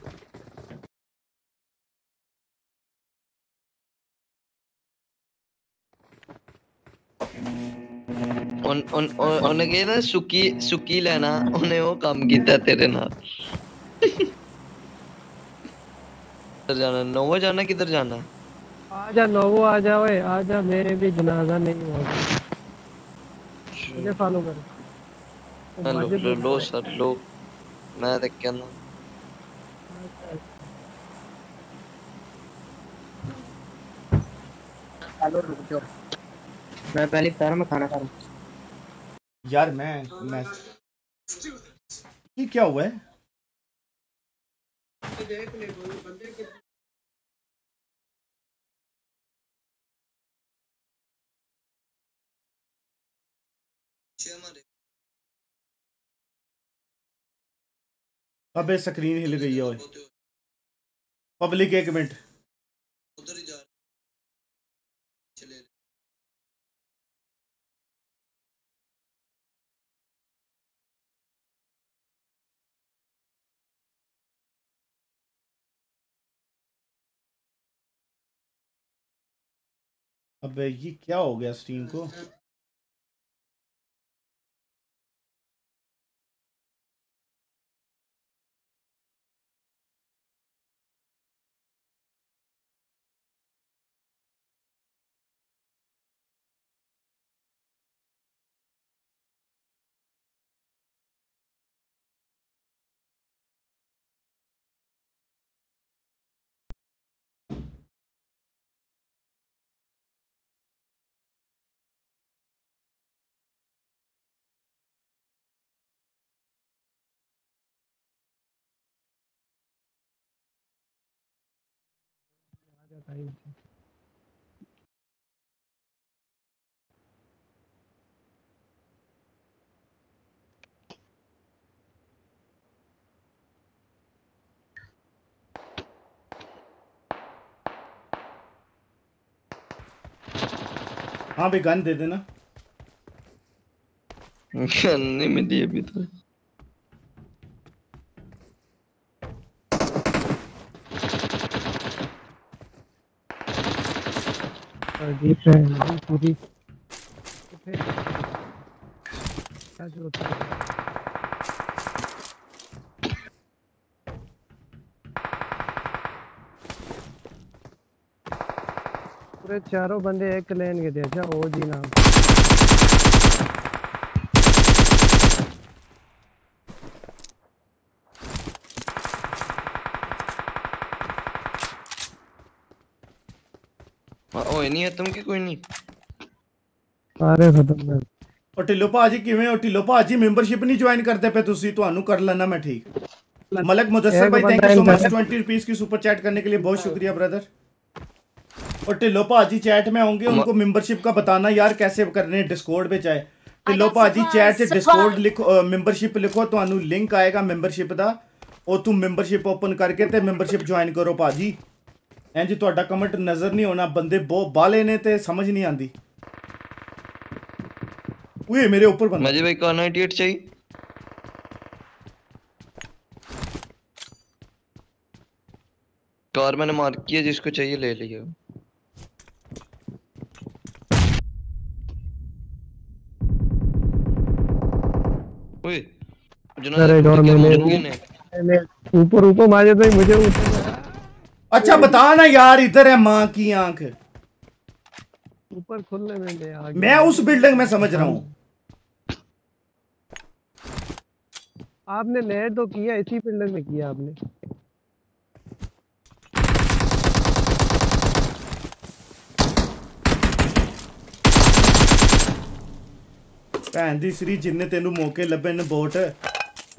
उन उन उन उन्हें ना सुकी सुकी लेना उन्हें वो काम किया तेरे ना किधर जाना? नोवा जाना किधर जाना? आजा नोवो आजा ओए आजा मेरे भी जनाजा नहीं होगा मुझे फॉलो करो। लो सर लो, लो, लो, लो, लो, लो, लो, लो, लो। कहना हेलो रुक जाओ मैं पहले रहा हूँ खाना खा रहा हूँ यार मैं मैं ये क्या हुआ है अबे स्क्रीन हिल गई है पब्लिक एक मिनट अबे ये क्या हो गया स्ट्रीम को? हाँ भाई गन दे देना। करने में दिए अभी तो। डीप है नदी पूरी तो फिर क्या ज़रूरत है पूरे चारों बंदे एक लेन के थे अच्छा ओ जी नाम। हाँ, ओए नहीं है तुम की कोई नहीं ਸਾਰੇ ਖਤਮ ਹੈ ਉਹ ਢਿੱਲੋਂ ਭਾਜੀ ਕਿਵੇਂ ਹੋ ਢਿੱਲੋਂ ਭਾਜੀ ਮੈਂਬਰਸ਼ਿਪ ਨਹੀਂ ਜੁਆਇਨ ਕਰਦੇ ਪਏ ਤੁਸੀਂ ਤੁਹਾਨੂੰ कर लेना मैं ठीक मलक मुदस्सर एक भाई थैंक बंदा you so much inter- twenty rupees की सुपर चैट करने के लिए बहुत शुक्रिया ब्रदर और टिल्लो भाजी चैट में होंगे उनको मेंबरशिप का बताना यार कैसे करने डिस्कॉर्ड पे चाहे टिल्लो भाजी चैट से डिस्कॉर्ड लिखो मेंबरशिप लिखो ਤੁਹਾਨੂੰ ਲਿੰਕ ਆਏਗਾ ਮੈਂਬਰਸ਼ਿਪ ਦਾ ਉਹ ਤੂੰ ਮੈਂਬਰਸ਼ਿਪ ਓਪਨ ਕਰਕੇ ਤੇ ਮੈਂਬਰਸ਼ਿਪ ਜੁਆਇਨ ਕਰੋ ਭਾਜੀ ਇੰਜ ਤੁਹਾਡਾ ਕਮੈਂਟ ਨਜ਼ਰ ਨਹੀਂ ਆਉਣਾ ਬੰਦੇ ਬਹੁਤ ਬਾਲੇ ਨੇ ਤੇ ਸਮਝ ਨਹੀਂ ਆਂਦੀ ਓਏ ਮੇਰੇ ਉੱਪਰ ਬੰਦਾ मजे भाई का 98 चाहिए कार मैंने मार्क किया जिसको चाहिए ले लिया ओए अरे डोर में ले जुनून है ले ऊपर ऊपर मारे तो मुझे ऊपर अच्छा बता ना यार इधर है माँ की आंख ऊपर खुलने में ले आ मैं उस बिल्डिंग में समझ रहा हूँ आपने लेट तो किया इसी बिल्डिंग में किया आपने ਭੈਣ ਦੀ ਸ੍ਰੀ जिनने तेनू मौके लभे ने बोट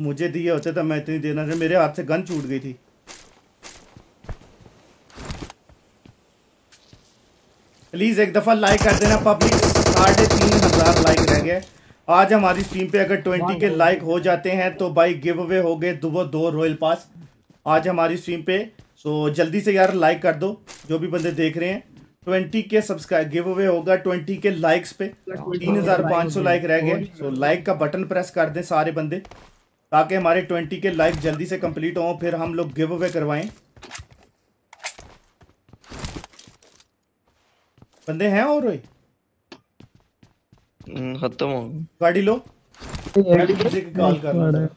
मुझे दिए होते तो मैं इतनी देना था मेरे हाथ से गन छूट गई प्लीज़ एक दफ़ा लाइक कर देना पब्लिक साढ़े तीन हज़ार लाइक रह गए। आज हमारी स्ट्रीम पे अगर ट्वेंटी के लाइक हो जाते हैं तो भाई गिव अवे हो गए दो दो रॉयल पास आज हमारी स्ट्रीम पे सो जल्दी से यार लाइक कर दो जो भी बंदे देख रहे हैं। ट्वेंटी के सब्सक्राइब गिव अवे होगा ट्वेंटी के लाइक्स पे। तीन हज़ार पाँच सौ लाइक रह गए। सो लाइक का बटन प्रेस कर दें सारे बंदे ताकि हमारे ट्वेंटी के लाइक जल्दी से कंप्लीट हों फिर हम लोग गिव अवे करवाएँ। बंदे हैं और ओए? हम्म, खत्म हो गया गाड़ी लो गाड़ी किसी की कॉल कर लो जरा।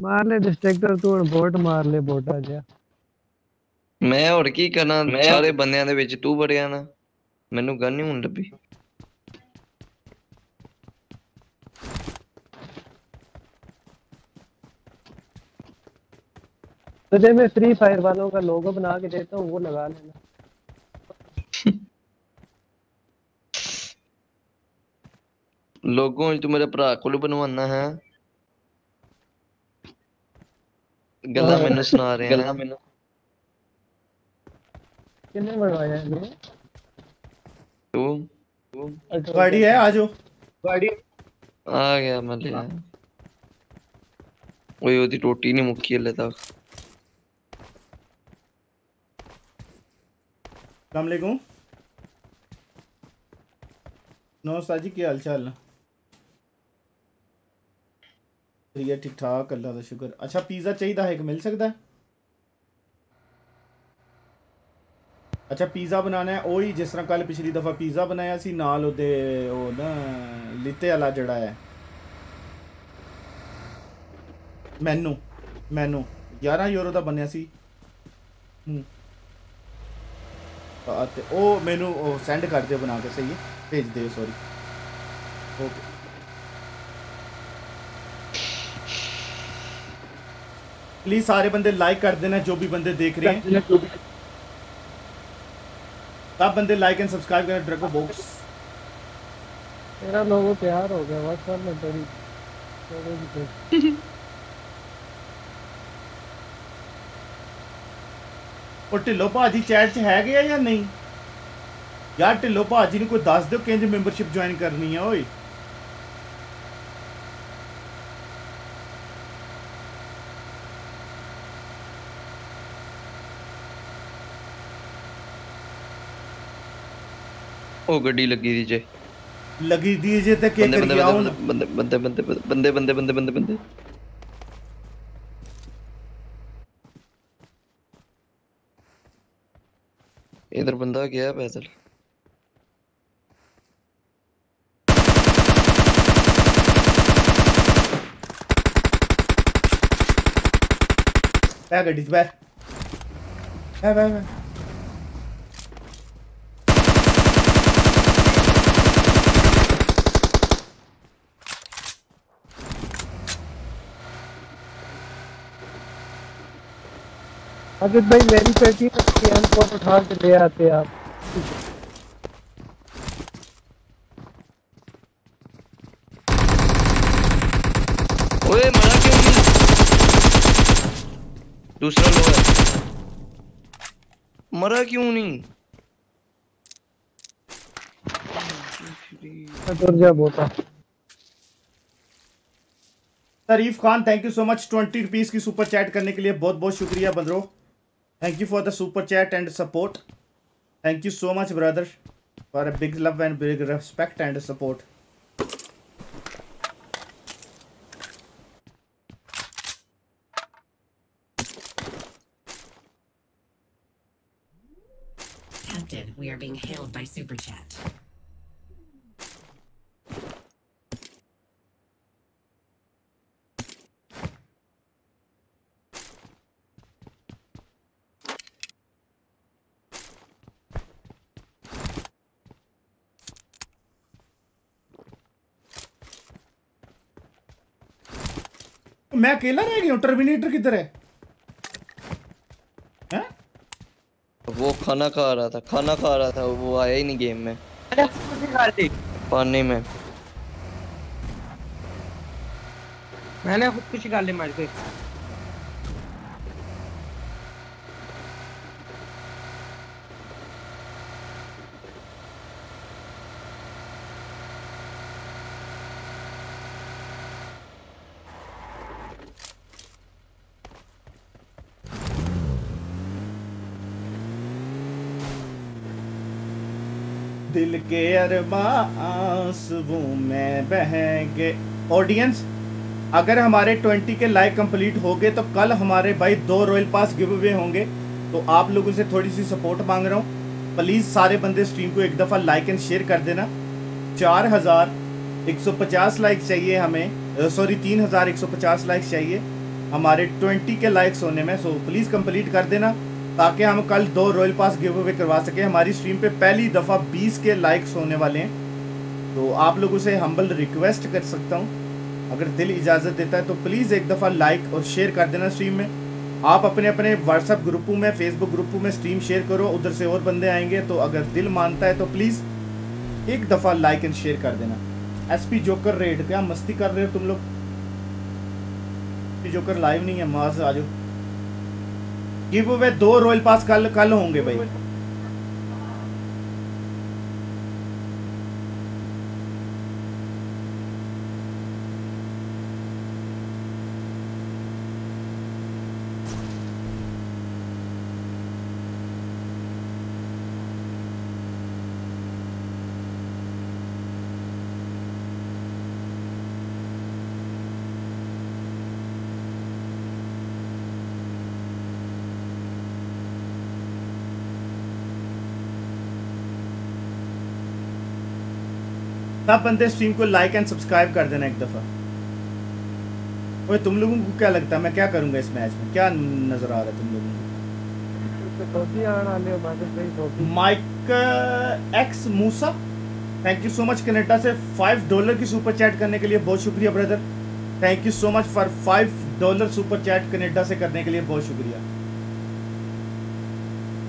मार ले डिस्ट्रैक्टर तू ਹੁਣ ਬੋਟ ਮਾਰ ਲੈ ਬੋਟਾ ਜਿਹਾ ਮੈਂ ਹੋਰ ਕੀ ਕਰਨਾ ਸਾਰੇ ਬੰਦਿਆਂ ਦੇ ਵਿੱਚ ਤੂੰ ਵੜਿਆ ਨਾ ਮੈਨੂੰ ਗਨ ਨਹੀਂ ਹੁਣ ਲੱਭੀ तो तुझे मैं फ्री फायर वालों का लोगो बना के देता हूँ वो लगा लेना। लोगों तो मेरे भरा को बनवाना है। गला हाँ। मेनू सुना रहे हैं। गला मेनू। किने बनवाया है तू? तू गाड़ी है आजो गाड़ी? आ गया मैं वही वो दी रोटी नहीं मुखी ले था अलकुम नमस्कार जी क्या हाल चाल ठीक है ठीक ठाक अल्लाह का शुक्र अच्छा पिज़्ज़ा चाहिए है कि मिल सकता है अच्छा पिज़्ज़ा बनाना है वही जिस तरह कल पिछली दफ़ा पिज़्ज़ा बनाया सी नाल ओदे ओ ना लिते आला जड़ा है मैनू मैनू 11 यूरो का बनया सी हम्म ਤੇ ਉਹ ਮੈਨੂੰ ਉਹ ਸੈਂਡ ਕਰ ਦਿਓ ਬਣਾ ਕੇ ਸਹੀ ਹੈ ਭੇਜ ਦਿਓ ਸੌਰੀ ਓਕੇ प्लीज सारे बंदे लाइक कर देना जो भी बंदे देख रहे हैं सब बंदे लाइक एंड सब्सक्राइब करना ड्रैगो बॉक्स तेरा लोगो तैयार हो गया व्हाट्सएप में तेरी ਉਹ ਢਿੱਲੋ ਭਾਜੀ ਚੈਟ 'ਚ ਹੈਗੇ ਆ ਜਾਂ ਨਹੀਂ ਯਾਰ ਢਿੱਲੋ ਭਾਜੀ ਨੂੰ ਕੋਈ ਦੱਸ ਦਿਓ ਕਿੰਜ ਮੈਂਬਰਸ਼ਿਪ ਜੁਆਇਨ ਕਰਨੀ ਆ ਓਏ ਉਹ ਗੱਡੀ ਲੱਗੀ ਦੀ ਜੇ ਲੱਗੀ ਦੀ ਜੇ ਤਾਂ ਕੀ ਕਰੀਏ ਬੰਦੇ ਬੰਦੇ ਬੰਦੇ ਬੰਦੇ ਬੰਦੇ ਬੰਦੇ ਬੰਦੇ इधर बंदा गया पैदल बैग अड्डी बैग बैग बैग अजित भाई मेरी पेटी रखी है इनको उठा के ले आते आप। ओए मरा क्यों नहीं? दूसरा लो है। मरा क्यों नहीं? तुर जा बोता Tarif Khan thank you so much twenty rupees की सुपर चैट करने के लिए बहुत बहुत शुक्रिया बदरो। Thank you for the super chat and support. Thank you so much, brother, for a big love and big respect and support. Captain, we are being hailed by super chat. मैं अकेला रह गया हूँ टर्मिनेटर किधर है? वो खाना खा रहा था खाना खा रहा था वो आया ही नहीं गेम में। पानी में। मैंने खुद कर ली मार के अरबा आँसू में बहेंगे ऑडियंस अगर हमारे 20 के लाइक कंप्लीट हो गए तो कल हमारे भाई दो रॉयल पास गिव अवे होंगे। तो आप लोगों से थोड़ी सी सपोर्ट मांग रहा हूँ। प्लीज़ सारे बंदे स्ट्रीम को एक दफ़ा लाइक एंड शेयर कर देना। चार हज़ार एक सौ पचास लाइक चाहिए हमें। सॉरी तीन हज़ार एक सौ पचास लाइक चाहिए। हमारे ट्वेंटी के लाइक्स होने में सो प्लीज़ कंप्लीट कर देना। ताकि हम कल दो रॉयल पास गिव अवे करवा सकें। हमारी स्ट्रीम पे पहली दफ़ा 20 के लाइक्स होने वाले हैं। तो आप लोगों से हम्बल रिक्वेस्ट कर सकता हूँ। अगर दिल इजाज़त देता है तो प्लीज़ एक दफ़ा लाइक और शेयर कर देना स्ट्रीम में। आप अपने अपने व्हाट्सएप ग्रुपों में फेसबुक ग्रुपों में स्ट्रीम शेयर करो, उधर से और बंदे आएँगे। तो अगर दिल मानता है तो प्लीज़ एक दफ़ा लाइक एंड शेयर कर देना। एसपी जोकर रेड क्या मस्ती कर रहे हो तुम लोग? जोकर लाइव नहीं है, माँ से आ जाओ। गिव अवे दो रॉयल पास कल कल होंगे भाई। सब बंदे स्ट्रीम को लाइक एंड सब्सक्राइब कर देना एक दफ़ा। ओए तुम लोगों को क्या लगता है मैं क्या करूँगा इस मैच में? क्या नज़र आ रहा है तुम लोगों को? Mike X Musa thank you so much Canada से फाइव डॉलर की सुपर चैट करने के लिए बहुत शुक्रिया brother thank you so much for five dollar super chat Canada से करने के लिए बहुत शुक्रिया.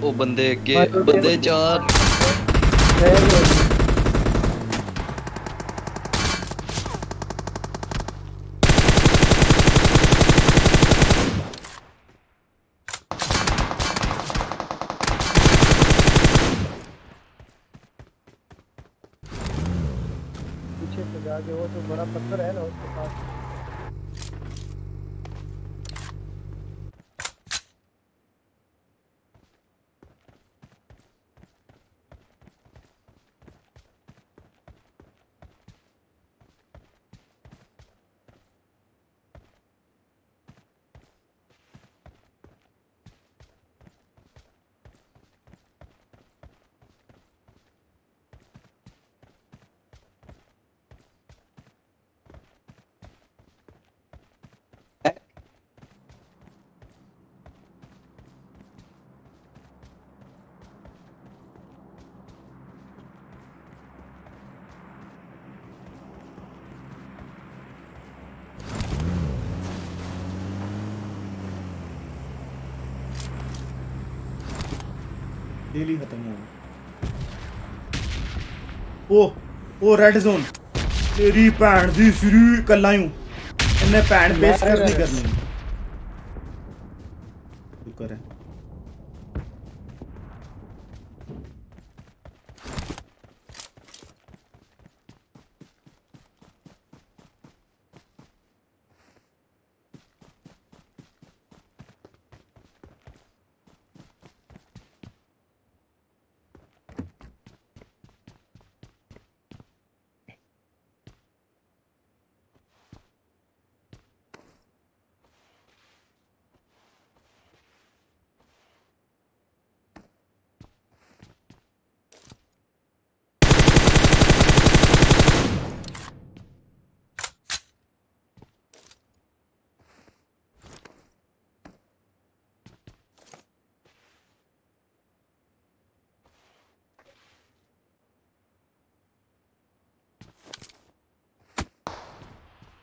ओ बंदे के बंदे चार पीछे से जाके वो जो बड़ा पत्थर है ना उसके पास डेली खत्म हो ओ ओ रेड जोन तेरी भैन दी श्री कल्ला हूँ इन्हें भैन बेच करनी करनी शुक्र है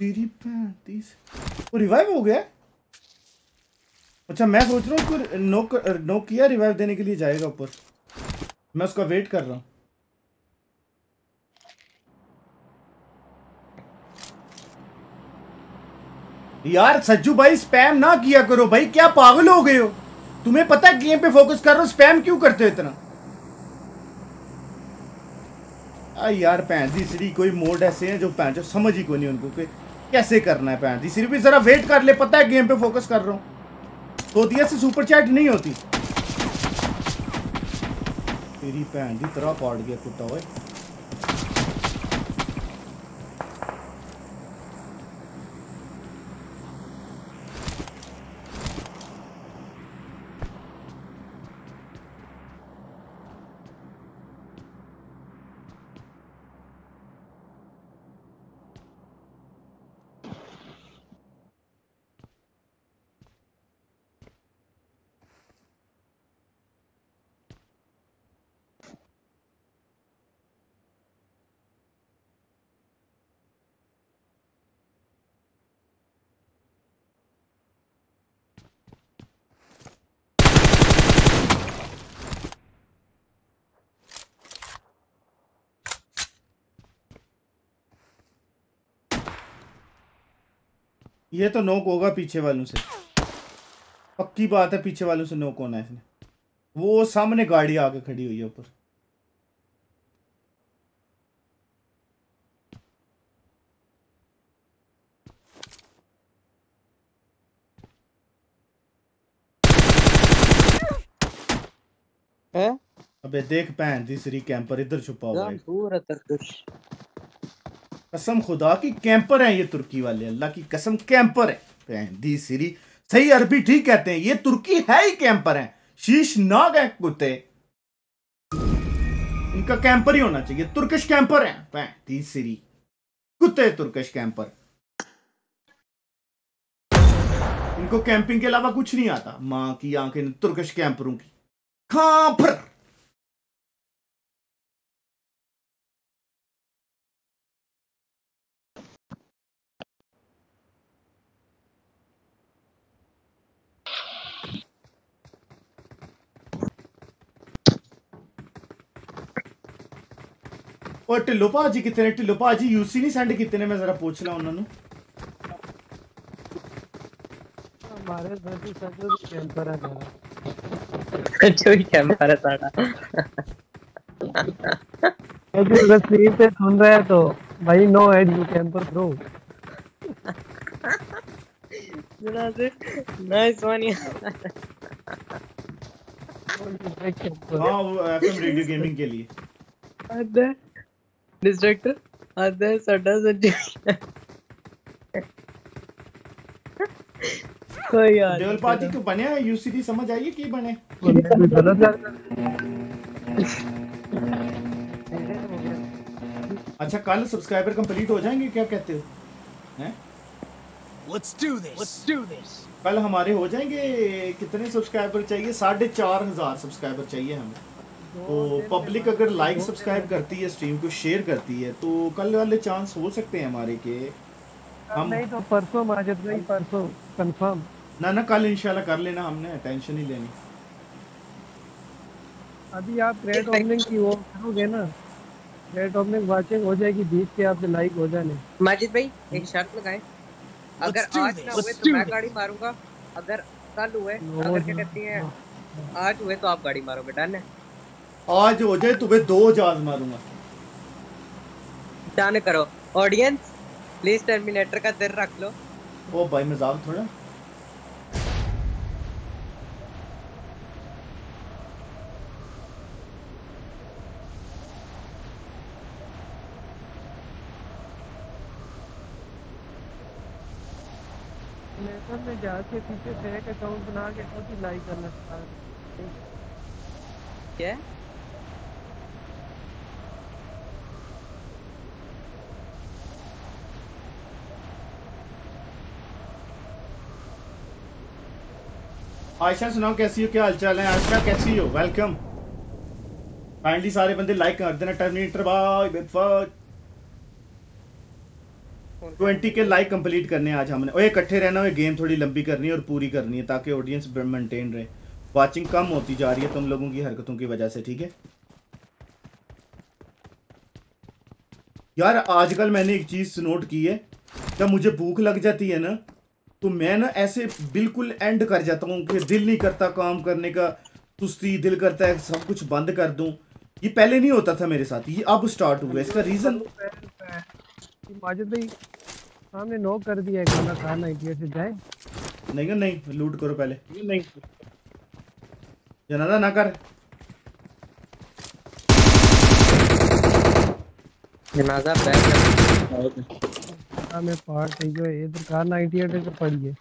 तेरी पैंतीस वो रिवाइव हो गया? अच्छा मैं सोच रहा हूँ नोक नोक किया रिवाइव देने के लिए जाएगा ऊपर। मैं उसका वेट कर रहा हूँ। यार, सज्जू भाई स्पैम ना किया करो भाई। क्या पागल हो गए हो? तुम्हें पता है गेम पे फोकस कर रहे हो स्पैम क्यों करते हो इतना? आ यार, भैन कोई मोड ऐसे हैं जो भैन समझ ही को नहीं उनको कि कैसे करना है भैन जी, सिर्फ़ जरा वेट कर ले, पता है गेम पे फोकस कर रहा हूँ। तोतिया से सुपर चैट नहीं होती। तेरी भैन जी तरह पाड़ गया कुत्ता, ओए। ये तो नोक होगा पीछे वालों से। पक्की बात है पीछे वालों से नोक होना है इसने। वो सामने गाड़ी आके खड़ी हुई है ऊपर। है? अबे देख भैन दी सरी कैंपर इधर छुपा हुआ है। तरकुश कसम खुदा की कैंपर है ये तुर्की वाले, अल्लाह की कसम कैंपर है। दी सिरी। सही अरबी ठीक कहते हैं, ये तुर्की है ही कैंपर है। शीश नाग है कुत्ते। इनका कैंपर ही होना चाहिए, तुर्किश कैंपर है। दी सिरी। कुत्ते तुर्किश कैंपर। इनको कैंपिंग के अलावा कुछ नहीं आता। माँ की आँखें तुर्किश कैंपरों की। खापर ਉਹ ਢਿੱਲੋ ਭਾਜੀ ਕਿੱਥੇ ਨੇ ਢਿੱਲੋ ਭਾਜੀ ਯੂਸੀ ਨਹੀਂ ਸੈਂਡ ਕੀਤੇ ਨੇ ਮੈਂ ਜ਼ਰਾ ਪੁੱਛ ਲਾਂ ਉਹਨਾਂ ਨੂੰ हमारे घर की सजो भी कैंपर है मेरा जो ही कैंपर है साड़ा अगर अगर स्ट्रीम पे सुन रहा है तो भाई no ad you camper bro सुना से नाइस वन हाँ वो एफएम रेडियो गेमिंग के लिए आधा डिस्ट्रैक्टर आधा साडा सज्जे कोई यार देवल पाजी को बने यूसीडी समझ आइए की बने? अच्छा कल सब्सक्राइबर कंप्लीट हो जाएँगे? क्या कहते हो? हैं? Let's do this. Let's do this. कल हमारे हो जाएँगे? कितने सब्सक्राइबर चाहिए? साढ़े चार हज़ार सब्सक्राइबर चाहिए हमें। तो पब्लिक अगर लाइक सब्सक्राइब करती है स्ट्रीम को शेयर करती है तो कल वाले चांस हो सकते हैं हमारे के। हम नहीं तो परसों माजिद भाई परसों कंफर्म ना ना कल इंशाल्लाह कर लेना हमने टेंशन ही लेनी। अभी आप ग्रेट ओपनिंग की वो करोगे ना ग्रेट ओपनिंग वाचिंग हो जाएगी बीच के आपसे लाइक हो जाने। माजिद भाई एक शर्त लगाएँ। अगर आज ना हुए तो मैं गाड़ी मारूँगा। अगर कल हुए अगर क्या कहती हैं आज हुए तो आप गाड़ी मारोगे डन है। आज हो जाए तुम्हें दो जाज मारूँगा। डन करो। ऑडियंस प्लीज़ टर्मिनेटर का दिल रख लो। ओ भाई मज़ाक थोड़ा? में जाके पीछे फेक अकाउंट बना के खुद ही लाइक करना स्टार्ट क्या? आयशा, सुनाओ, कैसी हो? क्या हालचाल है? आयशा, कैसी हो? वेलकम काइंडली सारे बंदे लाइक कर देना टर्मिनेटर बाय 20 के लाइक कंप्लीट करने आज हमने। ओए, इकट्ठे रहना है गेम थोड़ी लंबी करनी है और पूरी करनी है, ताकि ऑडियंस मेंटेन रहे। वाचिंग कम होती जा रही है तुम लोगों की हरकतों की वजह से, ठीक है? यार, आजकल मैंने एक चीज़ नोट की है, जब मुझे भूख लग जाती है ना तो मैं ना ऐसे बिल्कुल एंड कर जाता हूँ कि दिल नहीं करता काम करने का सुस्ती दिल करता है सब कुछ बंद कर दूँ। ये पहले नहीं होता था मेरे साथ ये अब स्टार्ट हुआ इसका रीजन माजिद भाई हमने नॉक कर दिया है खाना खाना है से जाए? नहीं कर नहीं लूट करो पहले। नहीं जनादा ना कर। जनाजा बैक हमें पार्ट चाहिए इधर कार 98 पे पड़ी है।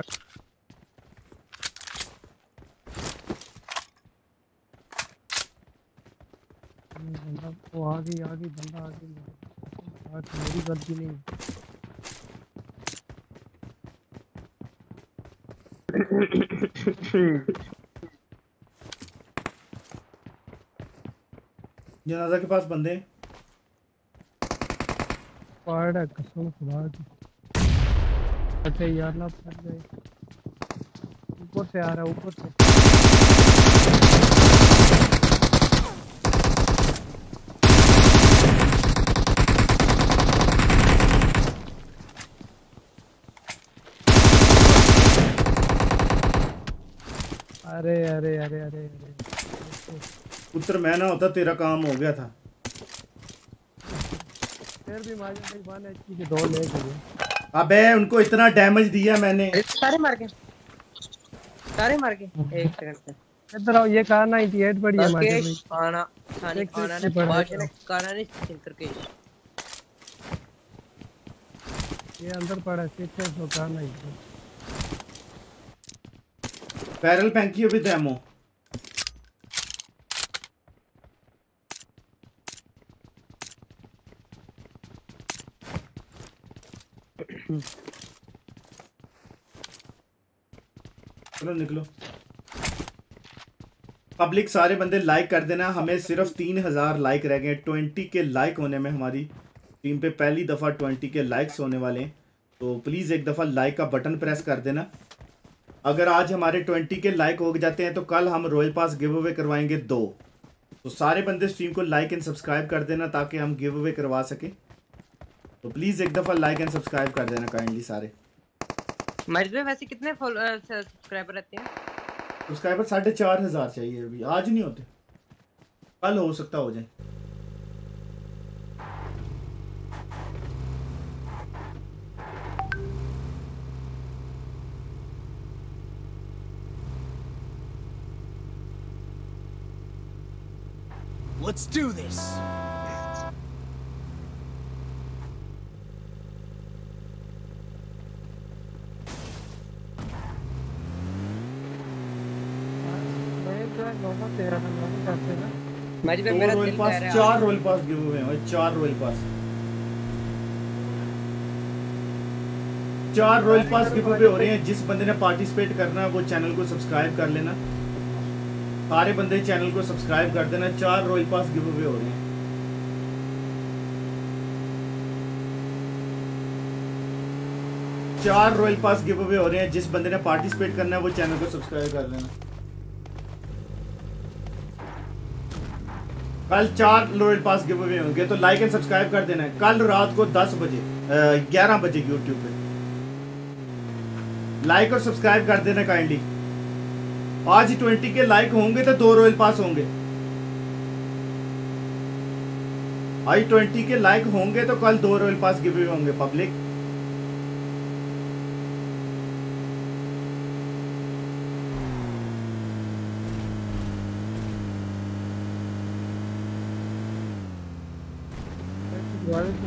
बंदा वो आ गई आ गई बंदा आ गई आज मेरी गलती नहीं जनाजा के पास बंदे। पार्ट है कसम खुदा की। अच्छा यार ना फट गए ऊपर से आ रहा ऊपर से। अरे अरे अरे अरे अरे। पुत्र मैं ना होता तेरा काम हो गया था। फिर भी माजन भाई मान है से दो ले गए अबे उनको इतना डैमेज दिया मैंने। सारे मार के। सारे मार के। एक सेकंड से इधर आओ ये कार 98 पड़ी है माजन राकेश भाई आना खाने खाना ने पढ़ा ने खाना ने करकेश ये अंदर पड़ा है सिक्स सौ कार 98 बैरल पैंकी विद एमो चलो निकलो। पब्लिक सारे बंदे लाइक कर देना। हमें सिर्फ़ तीन हज़ार लाइक रह गए ट्वेंटी के लाइक होने में हमारी टीम पे पहली दफ़ा ट्वेंटी के लाइक्स होने वाले हैं। तो प्लीज़ एक दफ़ा लाइक का बटन प्रेस कर देना। अगर आज हमारे ट्वेंटी के लाइक हो जाते हैं तो कल हम रॉयल पास गिव अवे करवाएँगे दो। तो सारे बंदे स्ट्रीम को लाइक एंड सब्सक्राइब कर देना ताकि हम गिव अवे करवा सकें। तो प्लीज़ एक दफ़ा लाइक एंड सब्सक्राइब कर देना काइंडली सारे। मजदूर वैसे कितने सब्सक्राइबर रहते हैं? सब्सक्राइबर साढ़े चार हज़ार चाहिए अभी। आज नहीं होते। कल हो सकता हो जाए। Let's do this. मैं जो है नॉर्मल दे रहा था नॉर्मल करते ना मजदूर मेरा दिल पास कह रहा है। चार रॉयल पास गिव हुए हैं भाई चार रॉयल पास चार रॉयल पास गिव अवे हो रहे हैं। जिस बंदे ने पार्टिसिपेट करना है वो चैनल को सब्सक्राइब कर लेना। सारे बंदे चैनल को सब्सक्राइब कर देना। चार रॉयल पास गिव अवे हो रहे हैं। चार रॉयल पास गिव अवे हो रहे हैं। जिस बंदे ने पार्टिसिपेट करना है वो चैनल को सब्सक्राइब कर लेना। कल चार रॉयल पास गिव अवे होंगे तो लाइक एंड सब्सक्राइब कर देना है। कल रात को 10 बजे ग्यारह बजे यूट्यूब पे। लाइक और सब्सक्राइब कर देना काइंडली आज 20 के लाइक होंगे तो दो रॉयल पास होंगे। आज 20 के लाइक होंगे तो कल दो रॉयल पास गिव अवे होंगे पब्लिक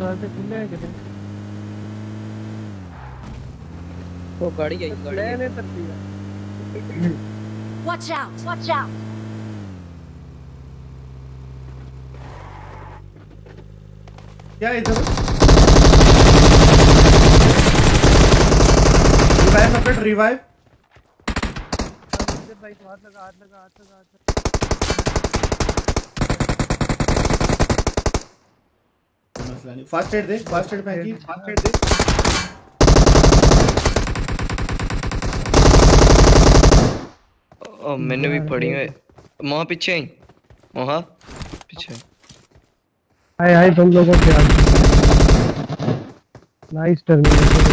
दरवाजे दरवाजे खुले हैं कितने वो गाड़ी आई गाड़ी। मैंने तर दिया Watch out! Watch out! क्या इधर रिवाइव अपडेट रिवाइव भाई हाथ लगा हाथ लगा हाथ लगा हाथ मसला नहीं फास्ट एड दे फास्ट एड फेंकी फास्ट एड दे ओ, मैंने भी पढ़ी है। वहाँ पीछे ही। वहाँ पीछे हाय हाय तुम लोगों के यार नाइस टर्मिनेशन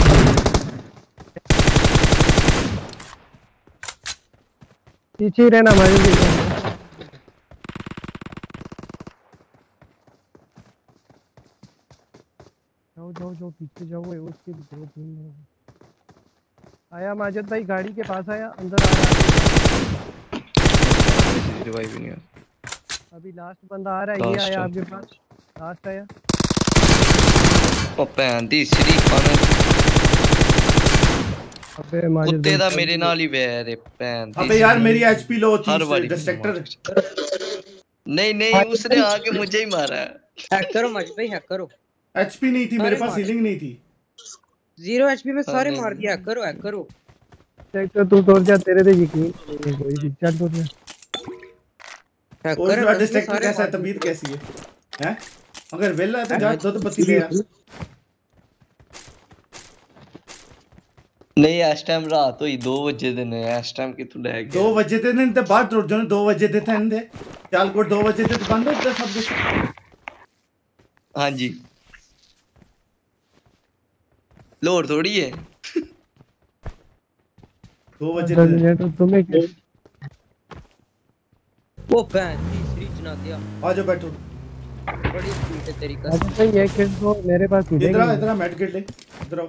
पीछे ही रहना हमारे जाओ पे जो हुए उसके दो दिन आया माजद भाई गाड़ी के पास आया अंदर आया रिवाइव नहीं है। अभी लास्ट बंदा आ रहा है ये आया आपके पास। लास्ट आया। ओ आंटी श्री पाने। अबे माजद कुत्ते दा मेरे नाल ही बैठ रे पैन अबे यार मेरी एचपी लो थी डिस्ट्रक्टर नहीं नहीं उसने आके मुझे ही मारा। हैक करो माजद भाई हैक करो एचपी नहीं थी मेरे सारे पास मार। हीलिंग नहीं थी जीरो एचपी में सारे नहीं, मार दिया हैक करो हैक करो ट्रैक्टर तू तोड़ जा तेरे पे यकीन नहीं है कोई भी चल तोड़ जा हैक और करो जो मजदूर डिस्ट्रक्टर सारे कैसा है मार तबीयत कैसी है हैं अगर वेला है तो जा दूध पत्ती ले आ नहीं इस टाइम रात हुई 2 ਵਜੇ ਦੇ ਨੇ ਇਸ ਟਾਈਮ ਕਿਥੋਂ ਲੈ ਗਿਆ 2 ਵਜੇ ਤੇ ਨਹੀਂ ਤੇ ਬਾਅਦ ਟੁੱਟ ਜਾਣ 2 ਵਜੇ ਤੇ ਤਾਂ ਇਹਦੇ ਚੱਲ ਕੋ 2 ਵਜੇ ਤੇ ਬੰਦ ਹੁੰਦਾ ਸਭ ਕੁਝ ਹਾਂਜੀ फ्लोर थोड़ी है। दो बजे तो तुम्हें वो बैन तीसरी चुना दिया आ जाओ बैठो। बड़ी स्पीड है तेरी का अच्छा ये है किट तो मेरे पास ही इधर इधर मेड किट ले इधर आओ।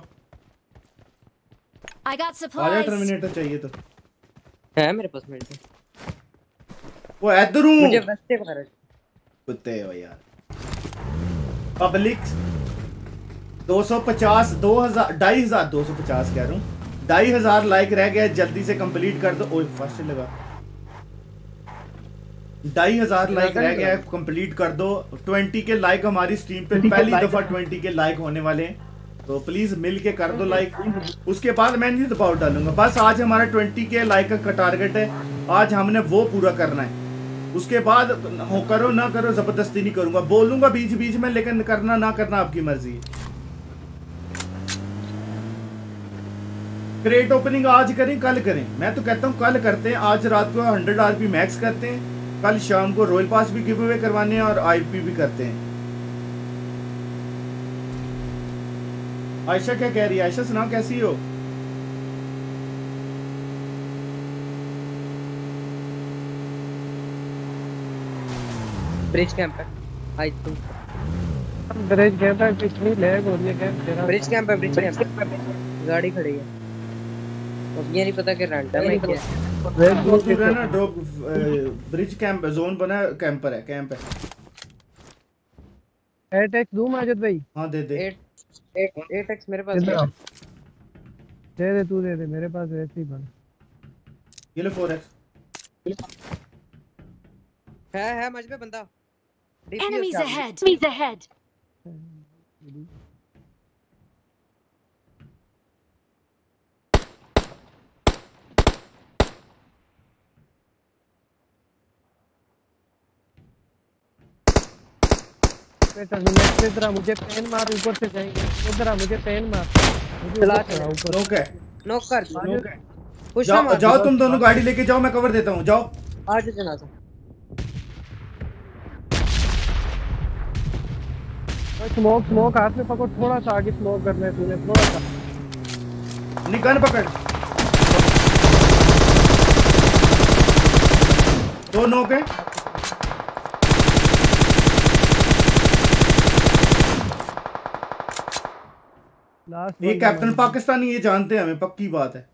आई गॉट सप्लाइज आया टर्मिनेटर चाहिए तो। है मेरे पास मेड वो इधर हूँ मुझे रास्ते पर कुत्ते हो यार। पब्लिक 250 2000 2500 250 कह रहा हूँ। ढाई हज़ार लाइक रह गया जल्दी से कंप्लीट कर दो। ओए फ़र्स्ट लगा। ढाई हज़ार लाइक रह गया कंप्लीट कर दो। 20 के लाइक हमारी स्ट्रीम पे पहली दफ़ा 20 के लाइक होने वाले हैं। तो प्लीज़ मिल के कर दो लाइक उसके बाद मैं नहीं दबाव डालूँगा। बस आज हमारा 20 के लाइक का टारगेट है। आज हमने वो पूरा करना है। उसके बाद हो करो ना करो ज़बरदस्ती नहीं करूँगा। बोलूँगा बीच बीच में लेकिन करना ना करना आपकी मर्ज़ी है। क्रेट ओपनिंग आज करें कल करें। मैं तो कहता हूँ कल करते हैं। आज रात को हंड्रेड आरपी मैक्स करते हैं। कल शाम को रॉयल पास भी गिव अवे करवाने हैं और आईपी भी करते हैं। आयशा क्या कह रही है? आयशा सुनाओ कैसी हो? ब्रिज कैंप है। आई तू ब्रिज कैंप है पिछली लैग हो रही है कैंप ब्रिज कैंप है ब्रिज कैंप गाड़ी खड़ी है। अब ये नहीं पता कि रैंडम है क्या। वो जो है ना ड्रॉप ब्रिज कैंप जोन बना है, कैंपर है कैंप है। एटेक्स दूँ माजिद भाई। हाँ दे दे। 8 8x मेरे पास है। दे दे तू दे दे मेरे पास वैसे ही बन। ये लो 4x है है मज में बंदा। Enemies ahead. Enemies ahead. मुझे पेन मार ऊपर से जाएँगे इधर मुझे पेन मार चला ऊपर नोक है नॉक कर नोक है पुश ना जाओ मार जाओ तुम दोनों गाड़ी लेके जाओ मैं कवर देता हूँ जाओ। आज जनाजा स्मोक स्मोक हाथ में पकड़ थोड़ा सा आगे स्मोक करना है तूने थोड़ा सा। निकन पकड़। दो नोक है। ये कैप्टन पाकिस्तानी ये जानते हैं हमें पक्की बात है।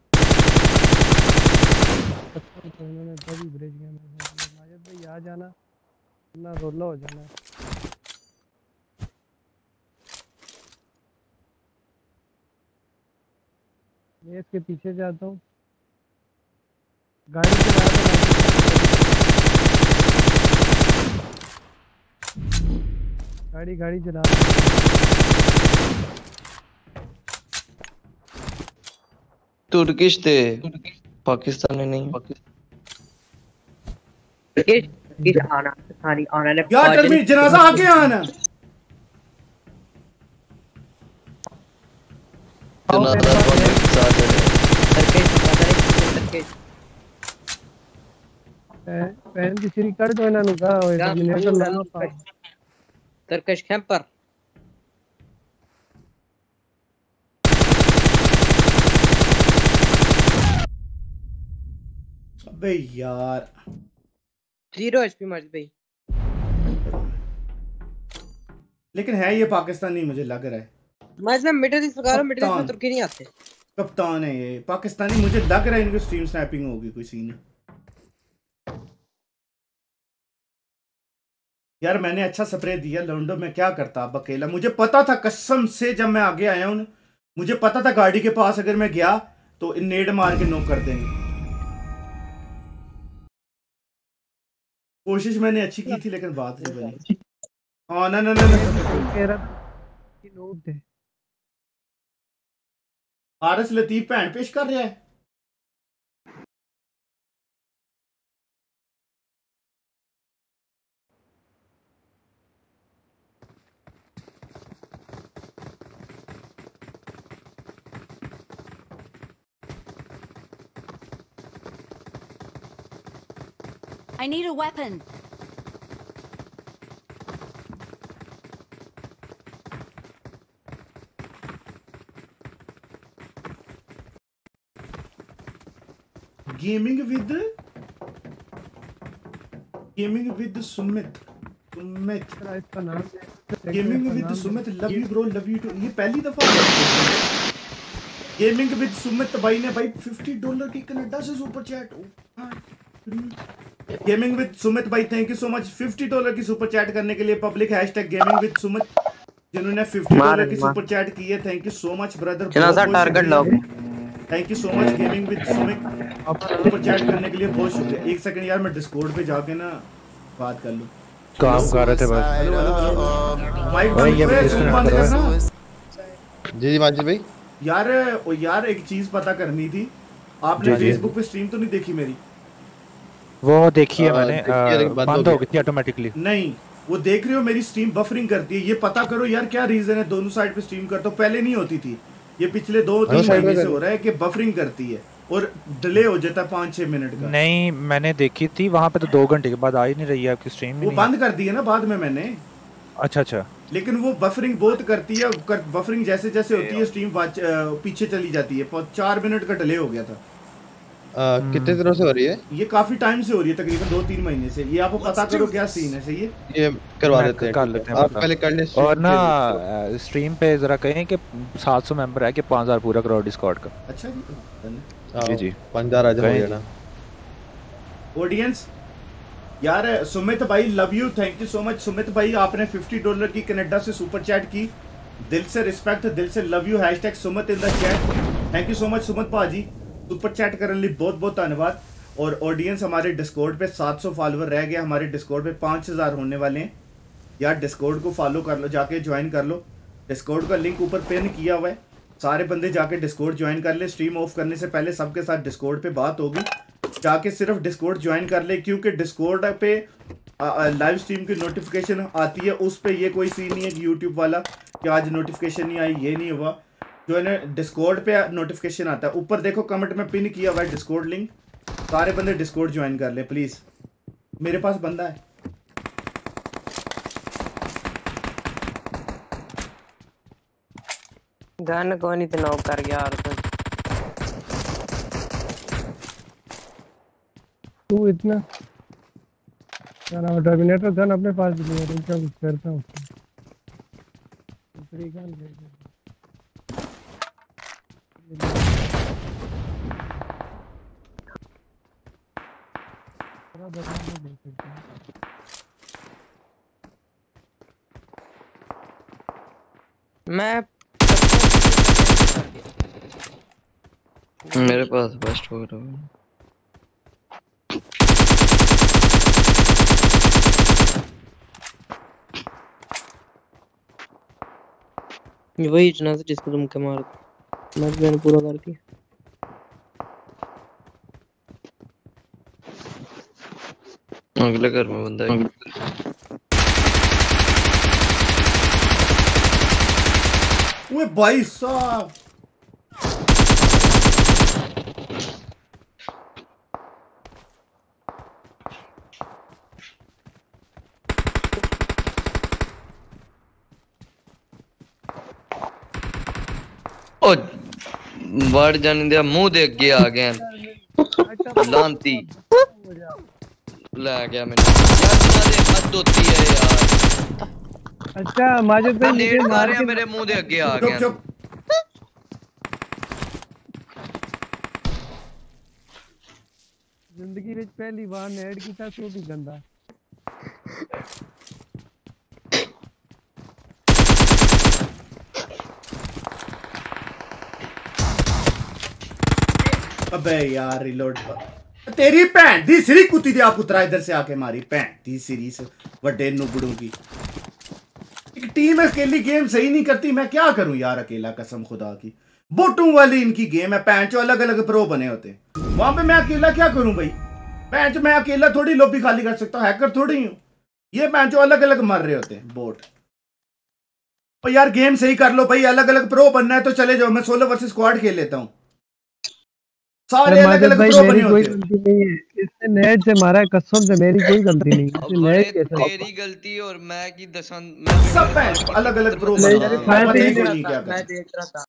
जाना वरना रोला हो जाना। मैं इसके पीछे जाता हूँ। गाड़ी चला गाड़ी गाड़ी चला तुर्किश थे। पाकिस्तानी नहीं। किस किस आना खानी आना ने यार टर्मी जनाजा आगे आना। जनाजा साथ है। टर्किश पता नहीं टर्किश पैन की सीरी कर दो इन्होंने कहा होए टर्मिनेटर ले लो पास टर्किश कैंपर। अबे यार। ज़ीरो एचपी मज भाई। लेकिन है ये पाकिस्तानी मुझे लग रहा है। में मिडिल ईस्ट लगा रहा मिडिल ईस्ट में तुर्की नहीं आते। कप्तान है ये पाकिस्तानी मुझे लग रहा है इनकी स्ट्रीम स्नैपिंग होगी कोई सीन यार मैंने अच्छा स्प्रे दिया लोंडो में क्या करता अब अकेला? मुझे पता था कसम से जब मैं आगे आया हूँ मुझे पता था गाड़ी के पास अगर मैं गया तो नेड मार के नोक कर देंगे। कोशिश मैंने अच्छी की थी लेकिन बात नहीं बनी। हाँ ना ना ना रहा कि नोट है लतीफ भैन पेश कर रहा है? I need a weapon. Gaming with gaming with Sumit Sumit इसका नाम gaming with Sumit love you bro love you too ये पहली दफ़ा गेमिंग विद सुमित भाई ने भाई 50 डॉलर की कनाडा से super chat gaming with Sumit भाई thank you so much 50 dollar की सुपर चैट करने के लिए public hashtag gaming with Sumit जिन्होंने 50 डॉलर की सुपर चैट की है thank you so much brother चलो टारगेट लाओ। Thank you so much gaming with Sumit super chat करने के लिए बहुत शुक्रिया। एक सेकंड यार मैं डिस्कॉर्ड पे जाके ना बात कर लूँ। काम कर रहे थे बस। हेलो हेलो हेलो माइक बंद करो। करना जी जी माजिद भाई। यार ओ यार एक चीज़ पता करनी थी। आपने। फेसबुक पे स्ट्रीम तो नहीं देखी मेरी? वो देखी है हाँ, मैंने है, बंद हो गई। ऑटोमेटिकली नहीं वो देख रहे हो मेरी स्ट्रीम बफरिंग करती है। ये पता करो यार क्या रीजन है दोनों साइड पे स्ट्रीम करता हूँ। पहले नहीं होती थी। ये पिछले दो तीन महीने से हो। रहा है कि बफरिंग करती है और डिले हो जाता है पाँच छह मिनट का। नहीं मैंने देखी थी वहाँ पे तो दो घंटे के बाद आ ही नहीं रही है आपकी स्ट्रीम वो बंद कर दी है ना बाद में मैंने। अच्छा अच्छा। लेकिन वो बफरिंग बहुत करती है कर, बफरिंग जैसे जैसे होती है स्ट्रीम पीछे चली जाती है। चार मिनट का डिले हो गया था। आ, कितने दिनों से हो रही है? ये काफ़ी टाइम से हो रही है तकरीबन दो तीन महीने से। ये आपको पता करो क्या सीन है सही है? ये करवा देते हैं। कर लेते हैं आप पहले कर लें और ना स्ट्रीम पे जरा कहें कि 700 मेंबर है कि 5000 पूरा करो डिस्कॉर्ड का। अच्छा जी जी जी। पंजा राजा हो कहें ऑडियंस यार सुमित भाई love you thank you so much Sumit भाई आपने 50 डॉलर की कनाडा से सुपर चैट की। दिल से रिस्पेक्ट दिल से love you hashtag Sumit in the chat thank you so much Sumit भाजी। सुपर चैट करने बहुत बहुत धन्यवाद। और ऑडियंस हमारे डिस्कॉर्ड पे 700 फॉलोअर रह गए, हमारे डिस्कॉर्ड पे 5000 होने वाले हैं। यार डिस्कॉर्ड को फॉलो कर लो, जाके ज्वाइन कर लो। डिस्कॉर्ड का लिंक ऊपर पिन किया हुआ है। सारे बंदे जाके डिस्कॉर्ड ज्वाइन कर ले। स्ट्रीम ऑफ़ करने से पहले सबके साथ डिस्कॉर्ड पे बात होगी। जाके सिर्फ़ डिस्कॉर्ड ज्वाइन कर ले, क्योंकि डिस्कॉर्ड पे लाइव स्ट्रीम की नोटिफिकेशन आती है। उस पर यह कोई सीन नहीं है यूट्यूब वाला, कि आज नोटिफिकेशन नहीं आई, ये नहीं हुआ। जो है ना डिस्कॉर्ड पे नोटिफिकेशन आता है। ऊपर देखो कमेंट में पिन किया हुआ है डिस्कॉर्ड लिंक सारे बंदे डिस्कॉर्ड ज्वाइन कर ले प्लीज़ मेरे पास बंदा है। गन कौन इतना नॉक कर गया यार तो? तू इतना? क्या नाम टर्मिनेटर गन अपने पास भी नहीं है रुक कुछ करता हूँ दूसरी गन ले ले। थोड़ा बदला नहीं ले सकता मैं मेरे पास फ़र्स्ट हो रहा है। वही था जिसको तुम के मार मैं मैंने पूरा कर दिया अगले घर में बंदा है। ओए भाई साहब। ओ वर्ड जाने दिया मुँह देख के गया अगेन लांती ला गया मैंने यार तुम्हारे हद होती है यार अच्छा माजिद भाई नीचे मार रहे हैं मेरे मुँह देख के गया अगेन ज़िंदगी में पहली बार नेड की था तो भी गंदा अबे यार रिलोड तेरी भैन दी कुत्ती दिया पुत्रा, इधर से आके मारी भैन दी सिरी से ਵੱਡੇ नुबड़ों की। एक टीम अकेली गेम सही नहीं करती, मैं क्या करूँ यार अकेला, कसम खुदा की। बोटों वाली इनकी गेम है पैंचो अलग अलग प्रो बने होते। वहाँ पे मैं अकेला क्या करूँ भाई? पैंच मैं अकेला थोड़ी लॉबी खाली कर सकता हैकर थोड़ी हूँ। ये पैंचो अलग अलग मर रहे होते हैं बोट और यार गेम सही कर लो भाई अलग अलग प्रो बनना है तो चले जाओ, मैं सोलो वर्सेस स्क्वाड खेल लेता हूँ। सारे अलग अलग भाई प्रो बने होते हैं। गलती नहीं नेट से मारा है कसम से मेरी कोई गलती नहीं है। नेट कैसे? तेरी गलती और मैं की दशन सब अलग अलग प्रो बने मैं देख रहा नहीं मैं देख रहा था।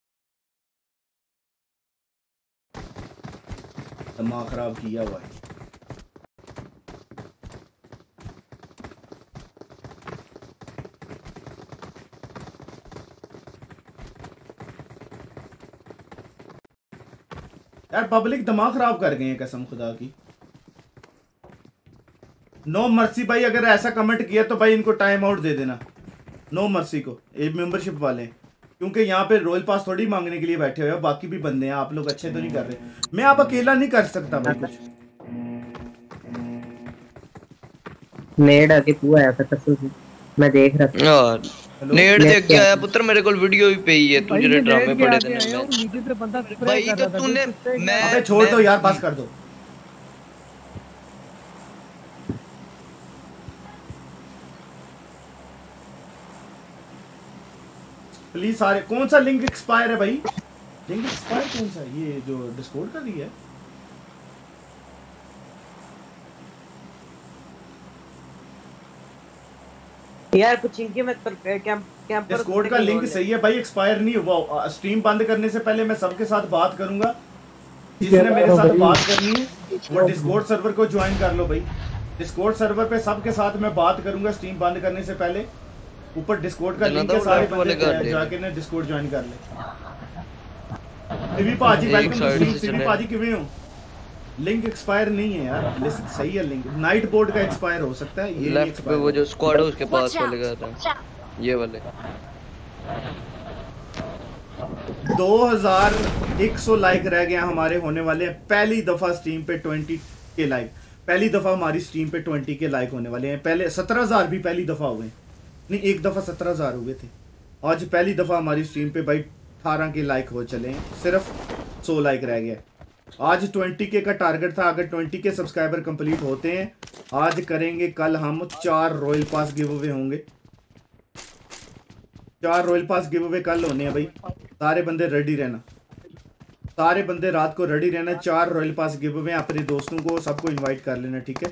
दिमाग खराब किया हुआ है। यार पब्लिक दिमाग खराब कर गए हैं कसम खुदा की। नो मर्सी भाई अगर ऐसा कमेंट किया तो भाई इनको टाइम आउट दे देना। नो मर्सी को ये मेंबरशिप वाले। हैं। क्योंकि यहाँ पे रॉयल पास थोड़ी मांगने के लिए बैठे हुए हैं बाकी भी बंदे हैं आप लोग अच्छे तो नहीं कर रहे। मैं आप अकेला नहीं कर सकता भाई कुछ। नेड आके तू आया था मैं देख रहा था। नेट देख के आया पुत्र मेरे को वीडियो भी पे ही है तू जेरे ड्रामे पड़े थे नीचे से बंदा स्प्रे भाई तो तूने मैं अबे छोड़ दो यार पास कर दो। प्लीज़ सारे कौन सा लिंक एक्सपायर है भाई? लिंक एक्सपायर कौन सा ये जो डिस्कॉर्ड का दिया है। यार कुछ इनके मत पर कैंप कैंप पर डिस्कॉर्ड का लिंक सही है। भाई एक्सपायर नहीं हुआ। स्ट्रीम बंद करने से पहले मैं सबके साथ बात करूँगा। जिसने मेरे साथ बात करनी है वो डिस्कॉर्ड सर्वर को ज्वाइन कर लो भाई। डिस्कॉर्ड सर्वर पे सबके साथ मैं बात करूँगा स्ट्रीम बंद करने से पहले। ऊपर डिस्कॉर्ड का लिंक तो है सारे बंदे कर ले। जाके ना डिस्कॉर्ड ज्वाइन कर ले। सीवी पाजी वेलकम टू स्ट्रीम सीवी पाजी किਵੇਂ हो? लिंक एक्सपायर नहीं है यार लिस्ट सही है लिंक। नाइट बोर्ड का एक्सपायर हो सकता है ये लेफ़्ट पे वो जो स्क्वाड है उसके पास. वाले कर रहे ये वाले। 2100 लाइक रह गए हैं हमारे होने वाले हैं। पहली दफ़ा स्ट्रीम पे 20 के लाइक पहली दफ़ा हमारी स्ट्रीम पे 20 के लाइक होने वाले हैं। पहले 17000 भी पहली दफ़ा हुए नहीं एक दफ़ा 17000 हुए थे। आज पहली दफ़ा हमारी स्ट्रीम पे भाई 18 के लाइक हो चले हैं। सिर्फ़ 100 लाइक रह गया। आज 20 के का टारगेट था, अगर 20 के सब्सक्राइबर कंप्लीट होते हैं, आज करेंगे कल हम चार रॉयल पास गिव अवे होंगे। चार रॉयल पास गिव अवे कल होने हैं भाई। सारे बंदे रेडी रहना। सारे बंदे रात को रेडी रहना, चार रॉयल पास गिव अवे अपने दोस्तों को सबको इनवाइट कर लेना, ठीक है?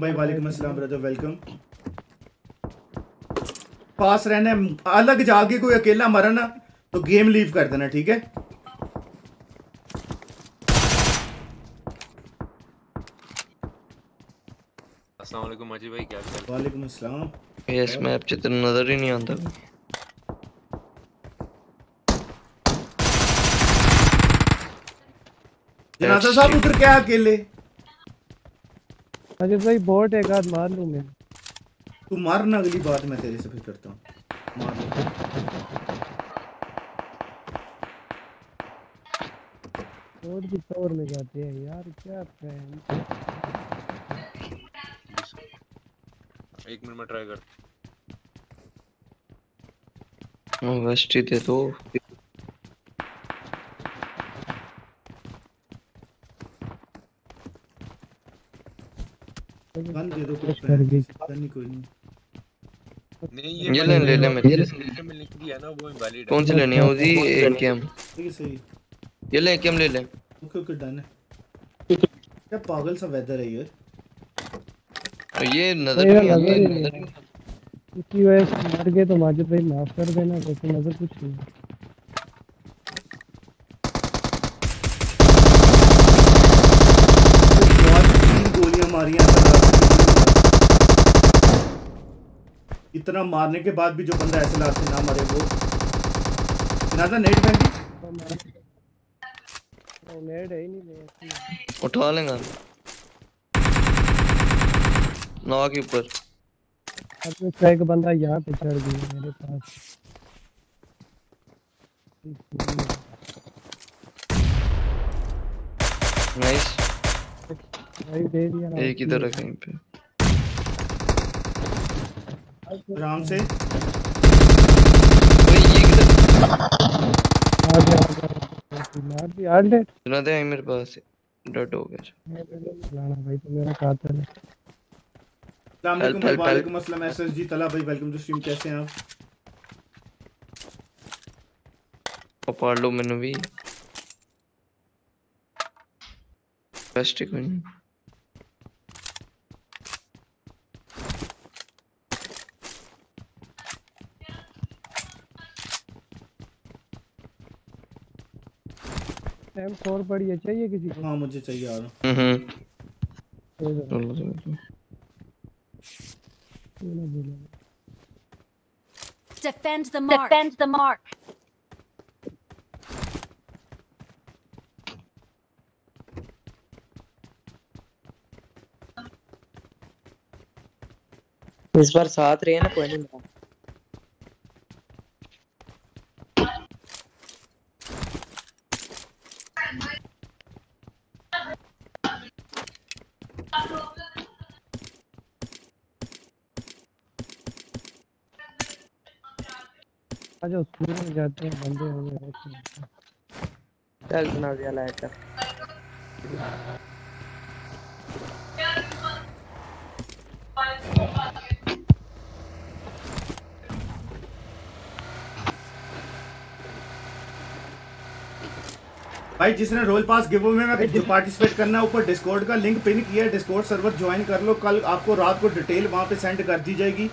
भाई, वालेकुम अस्सलाम ब्रदर वेलकम पास रहना अलग जाके कोई अकेला मरा ना तो गेम लीव कर देना ठीक है? अस्सलाम अजी भाई क्या हाल वालेकुम अस्सलाम। ये इस मैप च तेन नज़र ही नहीं जनाजा साहब उधर क्या अकेले? अजय भाई बोट एक आध मार लूँ मैं। तू मारना अगली बात मैं तेरे से फिर करता हूँ। मार। ले। बोट भी टोर में जाते हैं यार क्या प्लान एक मिनट में ट्राई कर। वेस्ट ही दे दो। गन दे दो कुछ कर गई नहीं कोई नहीं। नहीं ये ले ले ले मेरे ये में लिख दिया ना वो इनवैलिड कौन सी लेनी है उजी एकेएम ठीक है सही। ये ले एकेएम ले ले। ओके ओके डन है। क्या पागल सा वेदर है यार। और ये नज़र नहीं आता नज़र ही नज़र नहीं नहीं इसी वजह से मर गए तो माजिद भाई माफ़ कर देना वैसे नज़र कुछ नहीं। गोलियाँ हैं है। इतना मारने के बाद भी जो बंदा ऐसे लाते ना मरे वो। नेट है ही नहीं उठा लेगा। नवा के ऊपर। अब तो एक बंदा यहाँ पे चढ़ गया मेरे पास। नाइस भाई दे दिया ना। एक इधर है कहीं पे। आराम से। ओए ये किधर मार दिया आठ डेट सुना दे मेरे पास डट हो गया। लाना भाई तो मेरा कातिल है। अस्सलाम वालेकुम वालेकुम अस्सलाम एसएसजी तला भाई वेलकम टू स्ट्रीम कैसे हैं आप? और पढ़ लो मैंने भी। बेस्ट कोई नहीं चाहिए किसी को? हाँ मुझे चाहिए यार। हम्म। चलो चलो। इस बार साथ रहे ना कोई नहीं स्कूल में जाते हैं बंदे हो गए हैं। चल सुना दिया लाइट का भाई जिसने रोल पास गिव में में पार्टिसिपेट करना है ऊपर डिस्कॉर्ड का लिंक पिन किया है डिस्कॉर्ड सर्वर ज्वाइन कर लो। कल आपको रात को डिटेल वहाँ पे सेंड कर दी जाएगी।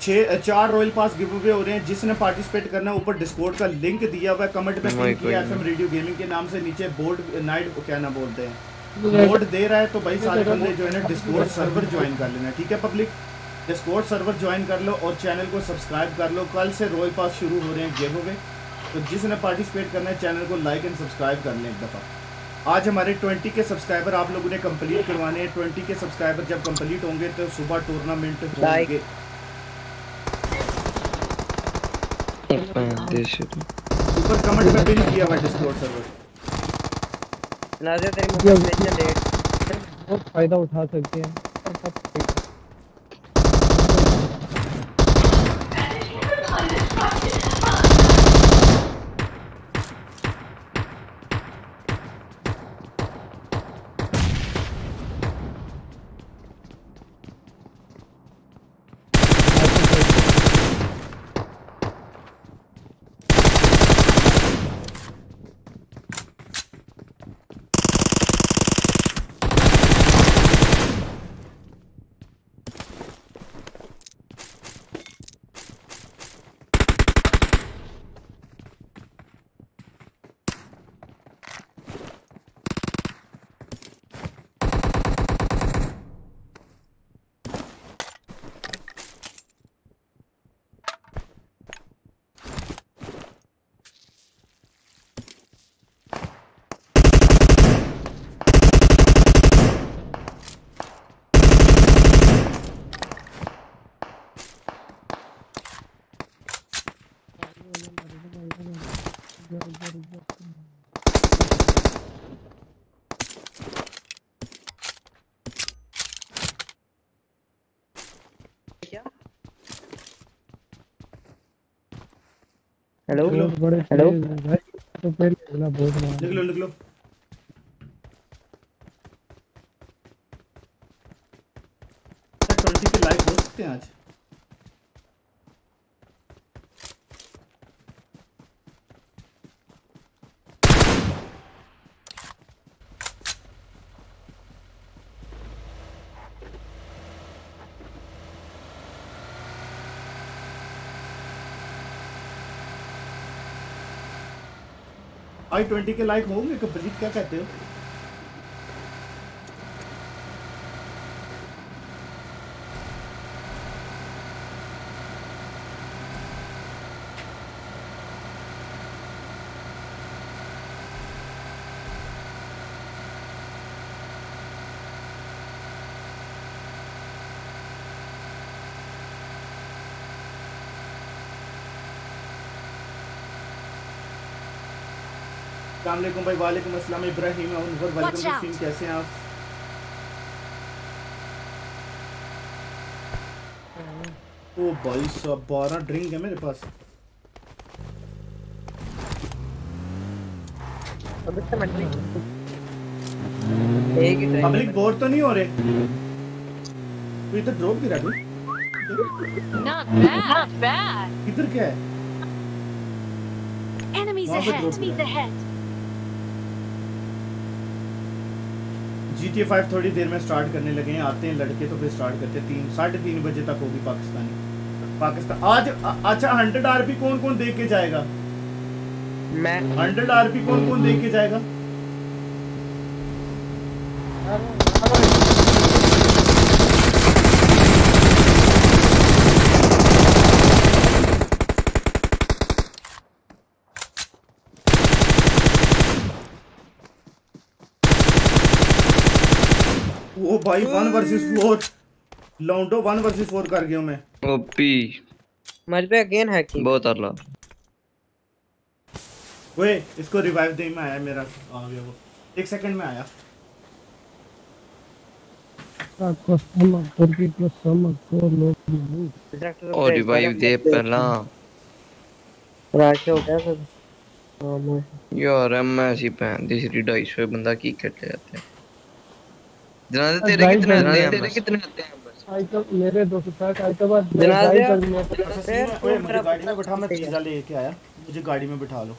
छः चार रॉयल पास गिव अवे हो रहे हैं। जिसने पार्टिसिपेट करना है ऊपर डिस्कॉर्ड का लिंक दिया हुआ है। कमेंट में पिन किया. एफएम रेडियो गेमिंग के नाम से। नीचे बोर्ड नाइट क्या ना बोलते हैं? बोर्ड दे रहा है तो भाई सारे बंदे जो है ना डिस्कॉर्ड सर्वर ज्वाइन कर लेना ठीक है पब्लिक डिस्कॉर्ड सर्वर ज्वाइन कर लो और चैनल को सब्सक्राइब कर लो। कल से रॉयल पास शुरू हो रहे हैं गिव अवे तो जिसने पार्टिसिपेट करना है चैनल को लाइक एंड सब्सक्राइब कर लें एक दफ़ा। आज हमारे 20 के सब्सक्राइबर आप लोगों ने कंप्लीट करवाने हैं। 20 के सब्सक्राइबर जब कंप्लीट होंगे तो सुबह टूर्नामेंट Like. होंगे। ऊपर कमेंट में पिन किया हुआ डिस्कॉर्ड सर्वर नाजिया तेरी मोटिवेशन लेट बहुत फ़ायदा उठा सकते हैं और सब हेलो? हेलो? भाई। तो पहले बोला बहुत मार। लिख लो लिख लो। ट्वेंटी के लाइक हो सकते हैं आज। आई ट्वेंटी के लाइक होंगे कंप्लीट क्या कहते हो? अलैक्म भाई वालेकुम अस्सलाम Ibrahim Anwar welcome Watch to कैसे हैं आप ओ भाई साहब बारह ड्रिंक है मेरे पास ही पब्लिक बोर तो नहीं हो रहे तू इधर ड्रॉप गिरा तू Not bad. Not bad. इधर क्या है Enemies ahead. drop Enemies ahead. G T five थोड़ी देर में स्टार्ट करने लगे हैं। आते हैं लड़के तो फिर स्टार्ट करते हैं। तीन साढ़े तीन बजे तक होगी पाकिस्तानी। पाकिस्तान आज अच्छा हंड्रेड आरपी कौन कौन देख के जाएगा? मैं। हंड्रेड आरपी कौन कौन देख के जाएगा ओ भाई वन वर्सेस फोर लौंडो वन वर्सेस फोर कर गया मैं ओपी मज पे अगेन हैकिंग बहुत अरला ओए इसको रिवाइव दे में आया मेरा आ गया वो एक सेकंड में आया की और रिवाइव दे पहला राश हो गया सब हाँ, यार एम ऐसी पहन दी सीधी 250 बंदा की खेल जाते हैं जनाजे तेरे कितने आते हैं? तेरे कितने आते हैं? बस तो मेरे दो सौ साठ आज तो बाद जनाजे ओए मुझे गाड़ी में बैठा मैं पिज्जा लेके आया। मुझे गाड़ी में बिठा लो।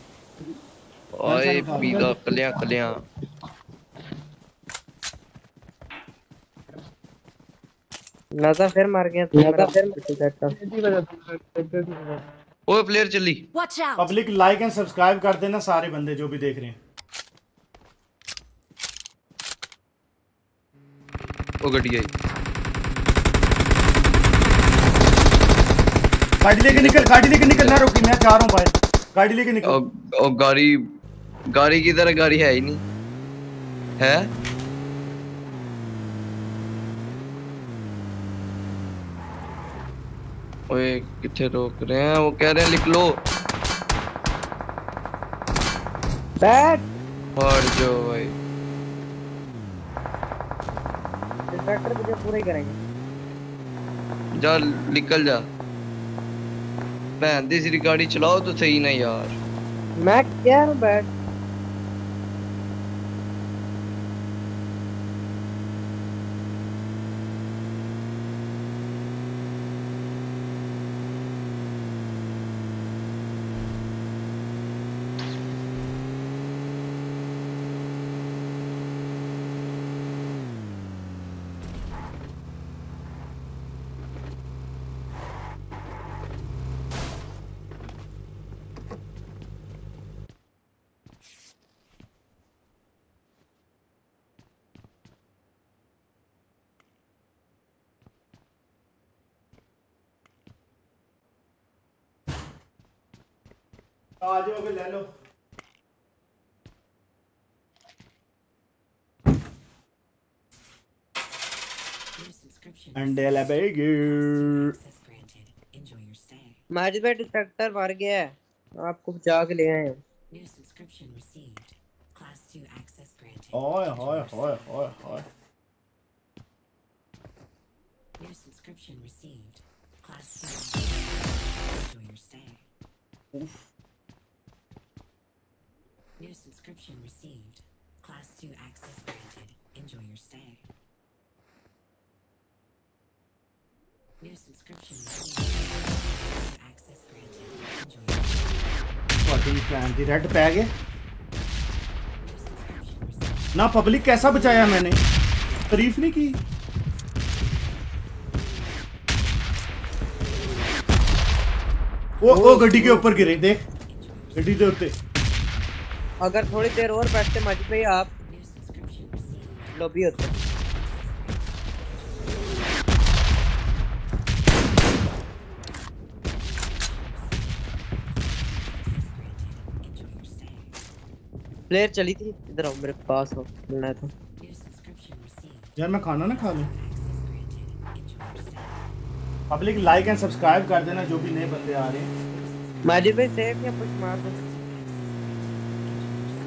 ओए पीगा कलियाँ कलियाँ। लता फिर मार गया तू लता फिर- का। ओए प्लेयर चली। पब्लिक लाइक एंड सब्सक्राइब कर देना सारे बंदे जो भी देख रहे हैं। गाड़ी लेके निकल गाड़ी लेके निकल ना रोकी मैं जा रहा हूँ भाई। गाड़ी लेके निकल। ओ, ओ गाड़ी गाड़ी की तरह गाड़ी है ही नहीं। है? ओए किथे रोक रहे हैं? वो कह रहे हैं लिख लो। बैठ। हट जाओ भाई। ट्रैक्टर तुझे पूरा ही करेंगे। जा निकल जा। भैन दी सी गाड़ी चलाओ तो सही ना यार। मैं क्या बैठ आ जाओ अभी ले लो अंडे ले बेगी माजिद भाई ट्रैक्टर मार गया है आपको बचा के ले आए हैं New subscription received. Class 2 access granted. ओए होए होए होए होए New subscription received. Class 2. Enjoy your stay. New subscription received. Class 2 access granted. Enjoy your stay. New subscription received. Access granted. Enjoy your stay. Fucking Kranti red bag है ना public कैसा बचाया मैंने तारीफ़ नहीं की वो वो गड्डी के ऊपर गिरे देख गड्डी के ऊपर अगर थोड़ी देर और बैठते माजिद भाई आप लॉबी होते। प्लेयर चली थी इधर आओ मेरे पास हो मिलना है तो। यार मैं खाना ना खा लूँ। पब्लिक लाइक एंड सब्सक्राइब कर देना जो भी नए बंदे आ रहे हैं। माजिद भाई सेफ़ या पुश मार दो।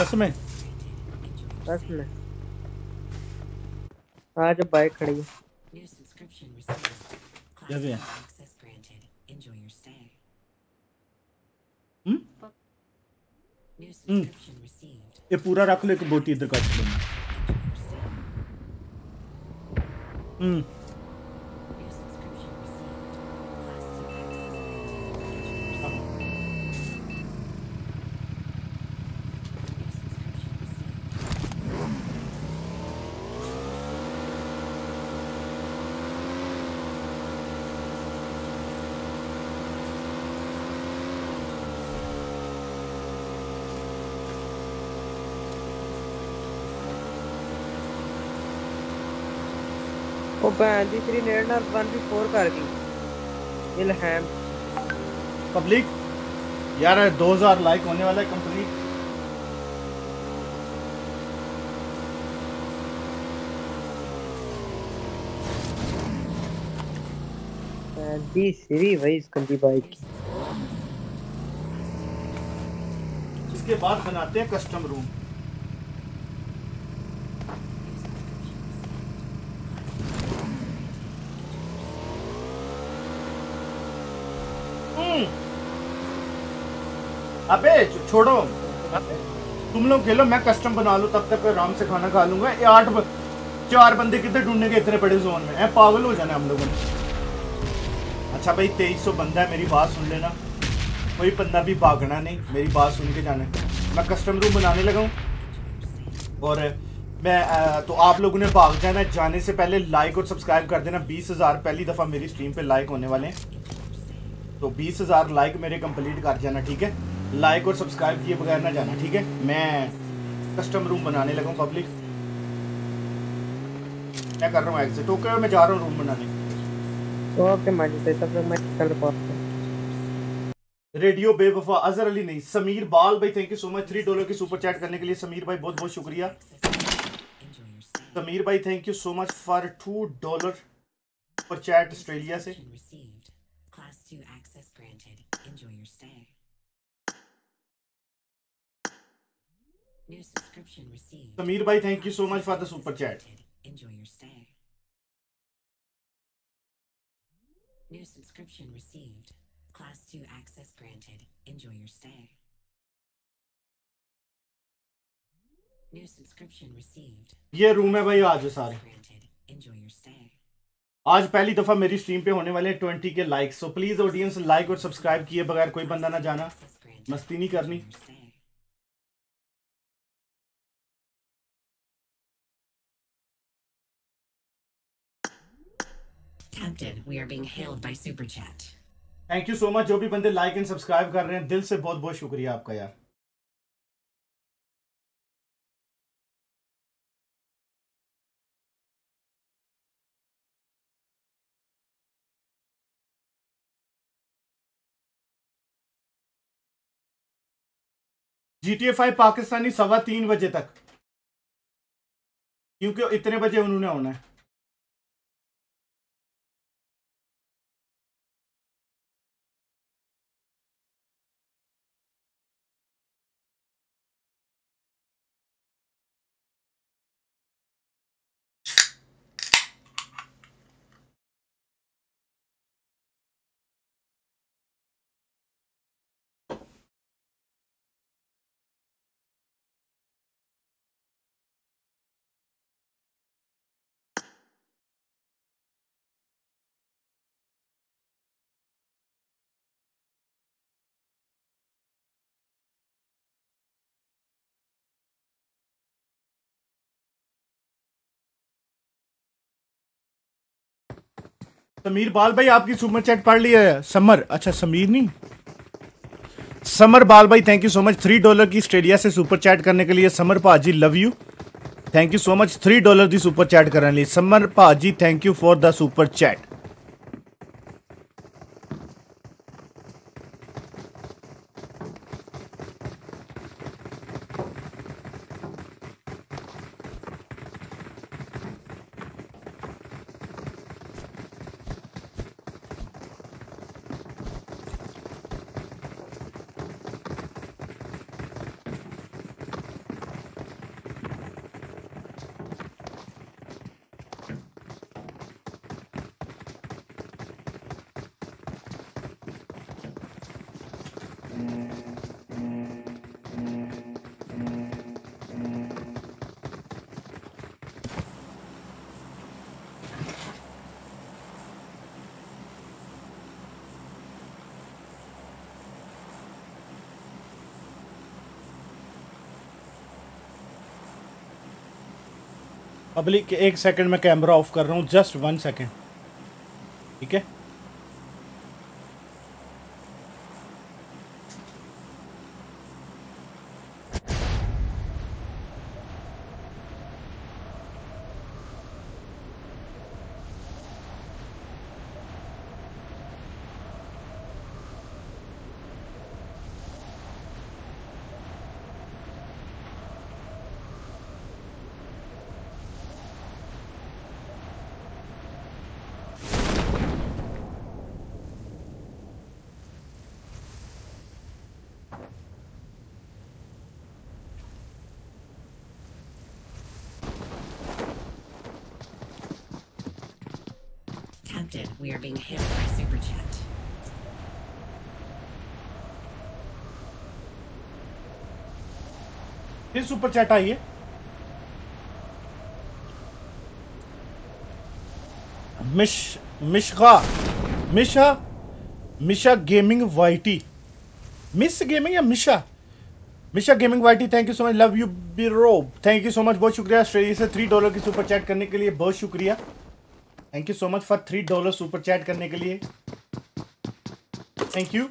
कसमें कसमें हाँ जब बाइक खड़ी है। जब है हम्म? हम्म। ये पूरा रख लो एक बोटी इधर का। हम्म। ਭੈਣ ਦੀ ਤੇਰੀ ਨੇੜ ਨਾਲ 1v4 ਕਰ ਗਈ ਇਲਹਾਮ पब्लिक यार 2000 लाइक होने वाला है कंप्लीट भैन दी सीरी भाई इस गंदी बाइक की इसके बाद बनाते हैं कस्टम रूम अबे छोड़ो। तुम लोग खेलो, मैं कस्टम बना लूँ, तब तक आराम से खाना खा लूँगा। ये आठ ब... चार बंदे कितने ढूँढने के इतने बड़े जोन में? पागल हो जाना हम लोगों ने। अच्छा भाई, तेईस सौ बंदा है, मेरी बात सुन लेना। कोई बंदा भी भागना नहीं, मेरी बात सुन के जाना। मैं कस्टम रूम बनाने लगा हूँ। और, मैं तो आप लोगों ने भाग जाना जाने से पहले लाइक और सब्सक्राइब कर देना। बीस हज़ार पहली दफ़ा मेरी स्ट्रीम पे लाइक होने वाले हैं। तो बीस हज़ार लाइक मेरे कंप्लीट कर जाना, ठीक है? लाइक और सब्सक्राइब किए बगैर ना जाना ठीक है? मैं कस्टम रूम बनाने लगा हूँ पब्लिक क्या कर रहा हूँ एग्जिट ओके मैं जा रहा हूँ रूम बनाने। ओके माजी तब तक मैं कल पहुँचता रेडियो बेवफा अजहर अली नहीं समीर बाल भाई thank you so much three dollar की सुपर चैट करने के लिए समीर भाई बहुत बहुत शुक्रिया। समीर भाई thank you so much for two dollar super chat Australia से Received. Class 2 access granted. Enjoy your stay. New subscription received. Sameer भाई thank you so much for the super chat Enjoy your stay. New subscription received. Class 2 access granted. Enjoy your stay. New subscription received. ये room है भाई आज सारे Enjoy your stay. आज पहली दफ़ा मेरी स्ट्रीम पे होने वाले ट्वेंटी के like so please audience like और सब्सक्राइब किए बगैर कोई बंदा ना जाना मस्ती नहीं करनी Captain, we are being hailed by Super Chat. Thank you so much जो भी बंदे लाइक एंड सब्सक्राइब कर रहे हैं दिल से बहुत बहुत शुक्रिया आपका यार। टी फाइव पाकिस्तानी सवा तीन बजे तक। क्योंकि इतने बजे उन्होंने होना है। समीर बाल भाई, आपकी सुपर चैट पढ़ लिया है। समर अच्छा समीर नहीं? समर बाल भाई thank you so much three dollar की ऑस्ट्रेलिया से सुपर चैट करने के लिए समर भाजी love you thank you so much three dollar की सुपर चैट करने लिए। समर भाजी thank you for the super chat public एक सेकंड में कैमरा ऑफ़ कर रहा हूँ जस्ट वन सेकंड ठीक है accepted. We are being hit by Super Chat. फिर सुपर चैट आई है। मिश मिशगा मिशा मिशा गेमिंग वाइटी मिस गेमिंग या Misha Misha gaming YT thank you so much love you bro thank you so much बहुत शुक्रिया. ऑस्ट्रेलिया से थ्री डॉलर की सुपर चैट करने के लिए बहुत शुक्रिया। Thank you so much for three dollar super chat करने के लिए. थैंक यू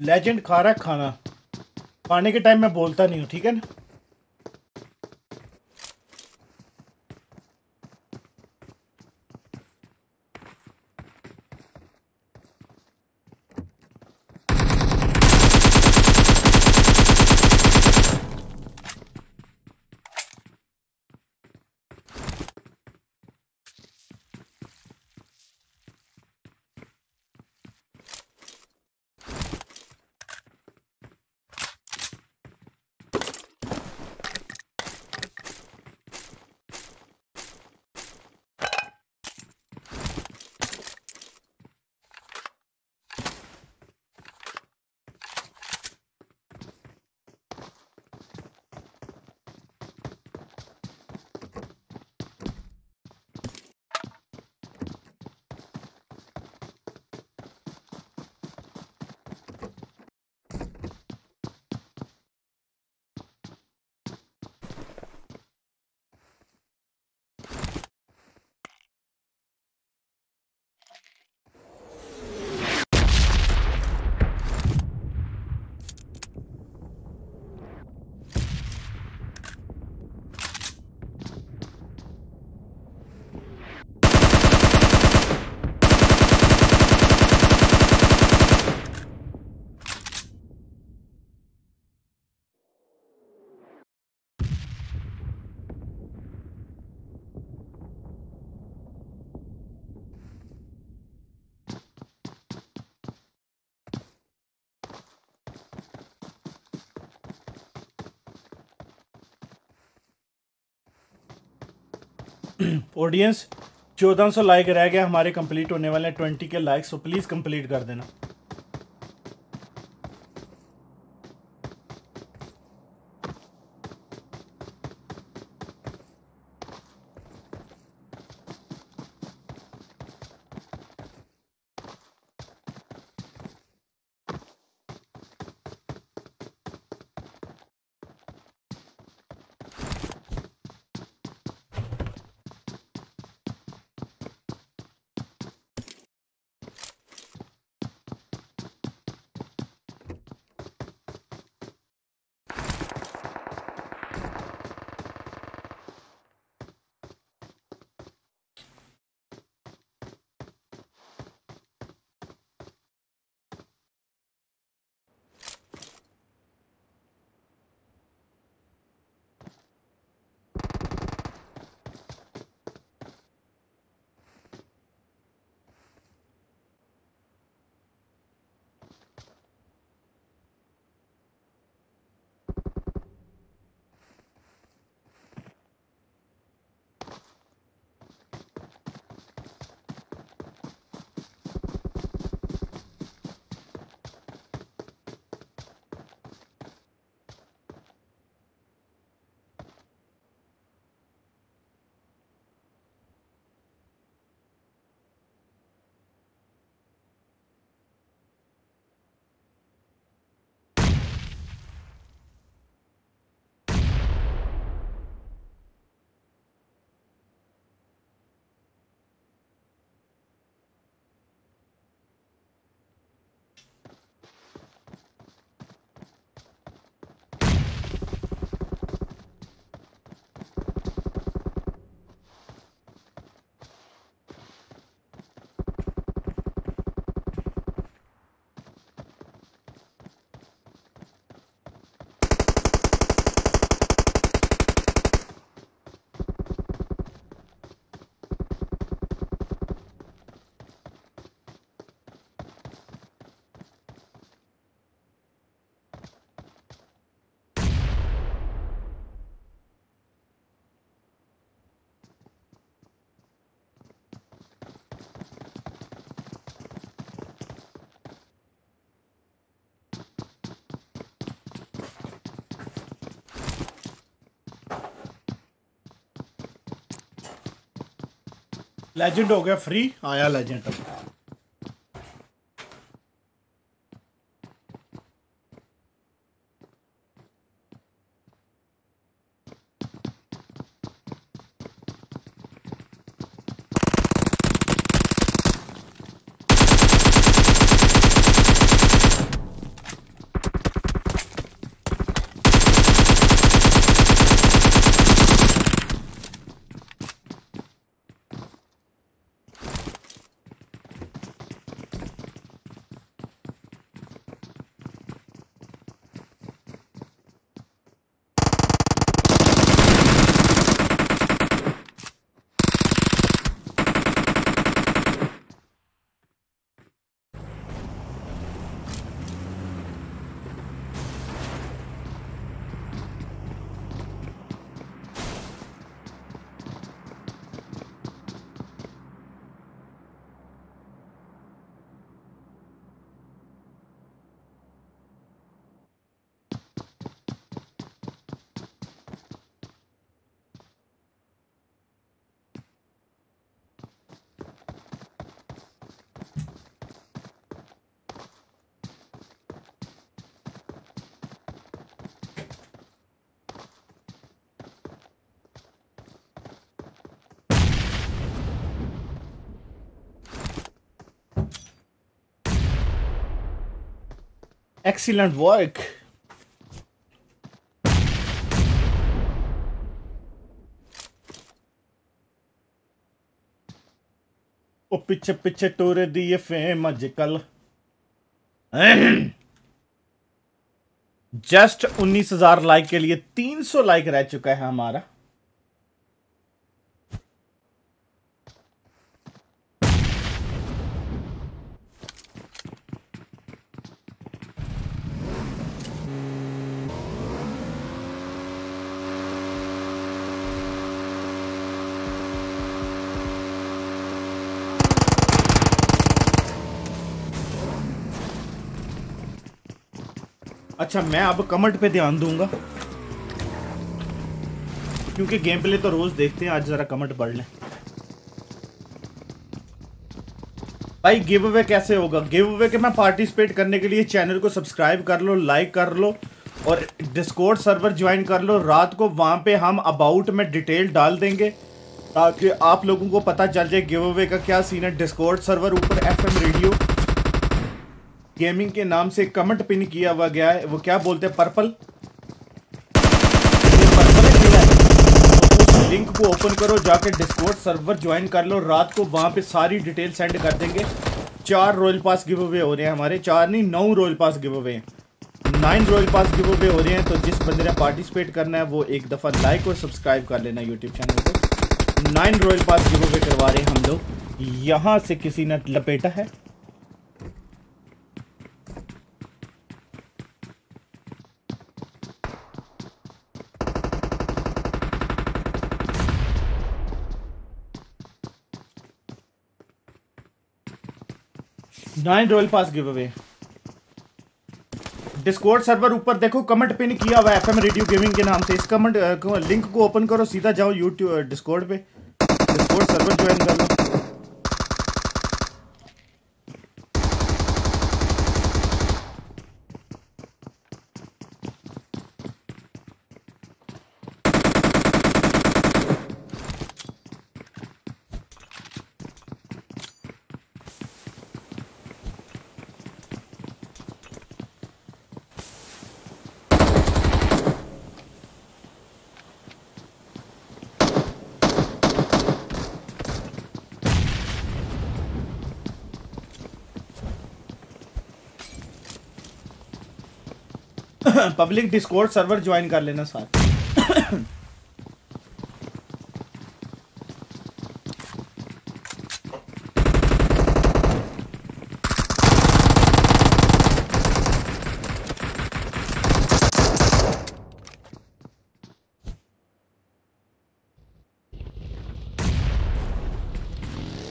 लेजेंड खा रहा है खाना। खाने के टाइम मैं बोलता नहीं हूँ, ठीक है ना? ऑडियंस चौदह सौ लाइक रह गया, हमारे कंप्लीट होने वाले हैं ट्वेंटी के लाइक सो प्लीज़ कंप्लीट कर देना। लेजेंड हो गया फ्री आया लेजेंड अब एक्सीलेंट वर्क ओ, पीछे पीछे टोरे दिए फेम अजकल जस्ट उन्नीस हज़ार लाइक के लिए तीन सौ लाइक रह चुका है हमारा। अच्छा मैं अब कमेंट पे ध्यान दूँगा। क्योंकि गेम प्ले तो रोज देखते हैं, आज जरा कमेंट पढ़ लें। भाई गिव अवे कैसे होगा? गिव अवे के मैं पार्टिसिपेट करने के लिए चैनल को सब्सक्राइब कर लो लाइक कर लो, और डिस्कॉर्ड सर्वर ज्वाइन कर लो। रात को वहाँ पे हम अबाउट में डिटेल डाल देंगे, ताकि आप लोगों को पता चल जाए गिव अवे का क्या सीन है। डिस्कॉर्ड सर्वर ऊपर एफएम रेडियो गेमिंग के नाम से कमेंट पिन किया हुआ गया है। वो क्या बोलते हैं? पर्पल? लिंक को ओपन करो, जाके डिस्कॉर्ड सर्वर ज्वाइन कर लो। रात को वहाँ पे सारी डिटेल सेंड कर देंगे। चार रॉयल पास गिव अवे हो रहे हैं हमारे। चार नहीं, नौ royal pass give away nine royal pass give away हो रहे हैं। तो जिस बंदे ने पार्टिसिपेट करना है, वो एक दफ़ा लाइक और सब्सक्राइब कर लेना यूट्यूब चैनल को। Nine royal pass give away करवा रहे हैं हम लोग। यहाँ से किसी ने लपेटा है? Nine royal pass give away Discord server ऊपर देखो कमेंट पिन किया हुआ एफएम रेडियो गेमिंग के नाम से। इस कमेंट लिंक को ओपन करो, सीधा जाओ यूट्यूब डिस्कॉर्ड पे। डिस्कॉर्ड सर्वर ज्वाइन कर लो। पब्लिक डिस्कॉर्ड सर्वर ज्वाइन कर लेना साथ।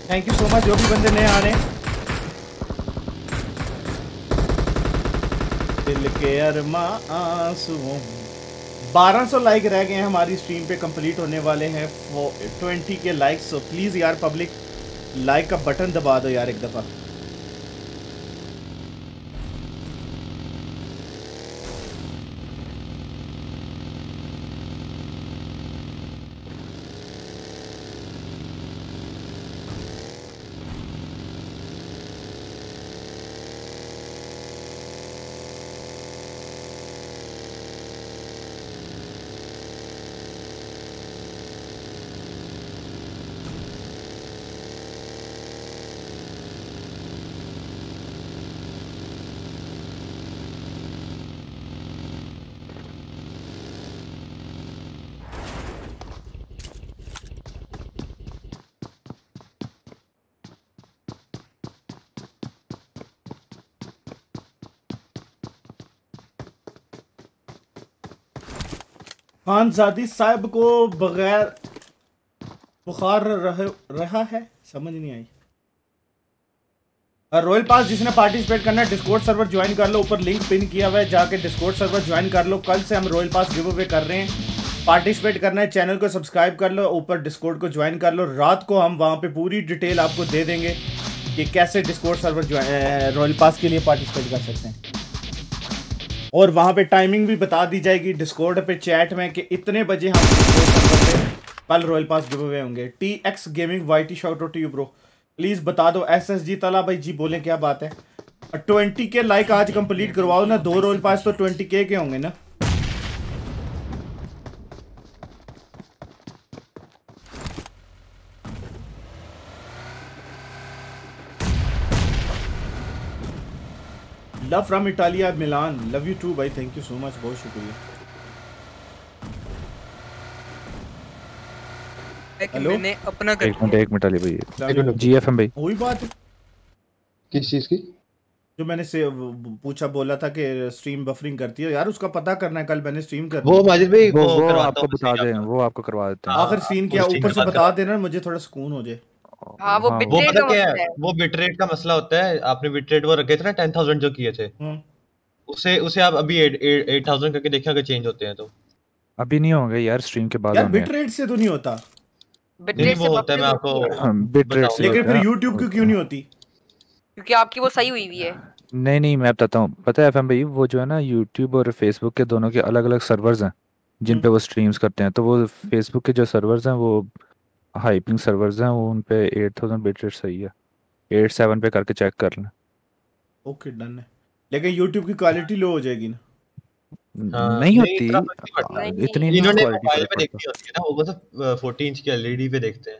थैंक यू सो मच जो भी बंदे नए आ रहे हैं। दिल के अरमा आंसुओं बारह सौ लाइक रह गए हैं हमारी स्ट्रीम पे कंप्लीट होने वाले हैं। ट्वेंटी के लाइक सो प्लीज़ यार पब्लिक लाइक का बटन दबा दो यार एक दफ़ा। खानजादी साहब को बगैर बुखार रह, रहा है? समझ नहीं आई। रॉयल पास जिसने पार्टिसिपेट करना है डिस्कॉर्ड सर्वर ज्वाइन कर लो ऊपर लिंक पिन किया हुआ है जाके डिस्कॉर्ड सर्वर ज्वाइन कर लो। कल से हम रॉयल पास गिव अवे कर रहे हैं। पार्टिसिपेट करना है चैनल को सब्सक्राइब कर लो ऊपर डिस्कॉर्ड को ज्वाइन कर लो। रात को हम वहाँ पे पूरी डिटेल आपको दे देंगे कि कैसे डिस्कॉर्ड सर्वर रॉयल पास के लिए पार्टिसिपेट कर सकते हैं। और वहाँ पे टाइमिंग भी बता दी जाएगी डिस्कॉर्ड पे चैट में कि इतने बजे हम कल रॉयल पास गिव अवे होंगे T X gaming Y T shout to you bro please बता दो एस एस जी तला भाई जी बोलें क्या बात है? ट्वेंटी के लाइक आज कंप्लीट करवाओ ना, दो रॉयल पास तो ट्वेंटी के के होंगे ना। Love from Italia Milan love you too भाई थैंक यू सो मच बहुत शुक्रिया हेलो मैंने अपना कर एक मिनट एक मिनट अली भाई। जी एफ़ भाई। वही बात है। किस चीज़ की? जो मैंने से पूछा बोला था कि स्ट्रीम बफरिंग करती है। यार उसका पता करना है। कल मैंने स्ट्रीम कर वो माजिद भाई वो वो वो आपको हूँ बता दें वो आपको करवा देते हैं। आखिर सीन क्या वो ऊपर से बता देना मुझे थोड़ा सुकून हो जाए। हाँ वो हाँ, वो पता क्या है? वो बिटरेट का मसला होता है आपने बिटरेट वो रखे थे ना टेन थाउज़ेंड जो किए थे। हम्म। उसे उसे आप अभी एट थाउज़ेंड करके देखिए अगर चेंज होते हैं तो। अभी नहीं होंगे यार स्ट्रीम के बाद यार होंगे। से तो नहीं होता। से होता है मैं आपको हाँ, बिट रेट से लेकिन फिर है। यूट्यूब की क्यों नहीं होती? क्योंकि आपकी वो सही हुई हुई है। नहीं नहीं मैं बताता हूँ। पता है एफएम भाई वो जो है ना यूट्यूब और फेसबुक के दोनों के अलग अलग सर्वर्स हैं जिन पे वो स्ट्रीम्स करते हैं। तो वो फेसबुक के जो सर्वर्स हैं वो हाइपिंग सर्वर्स हैं वो उन पे एट थाउज़ेंड बिट रेट सही है। एट सेवन पे करके चेक कर लें ओके डन है। लेकिन यूट्यूब की क्वालिटी लो हो जाएगी ना। हाँ, नहीं होती। इतना। आ, इतनी नहीं इन्होंने क्वालिटी मोबाइल पे पड़ता देखी होती है ना वो मतलब फोर्टी इंच की एलईडी पे देखते हैं।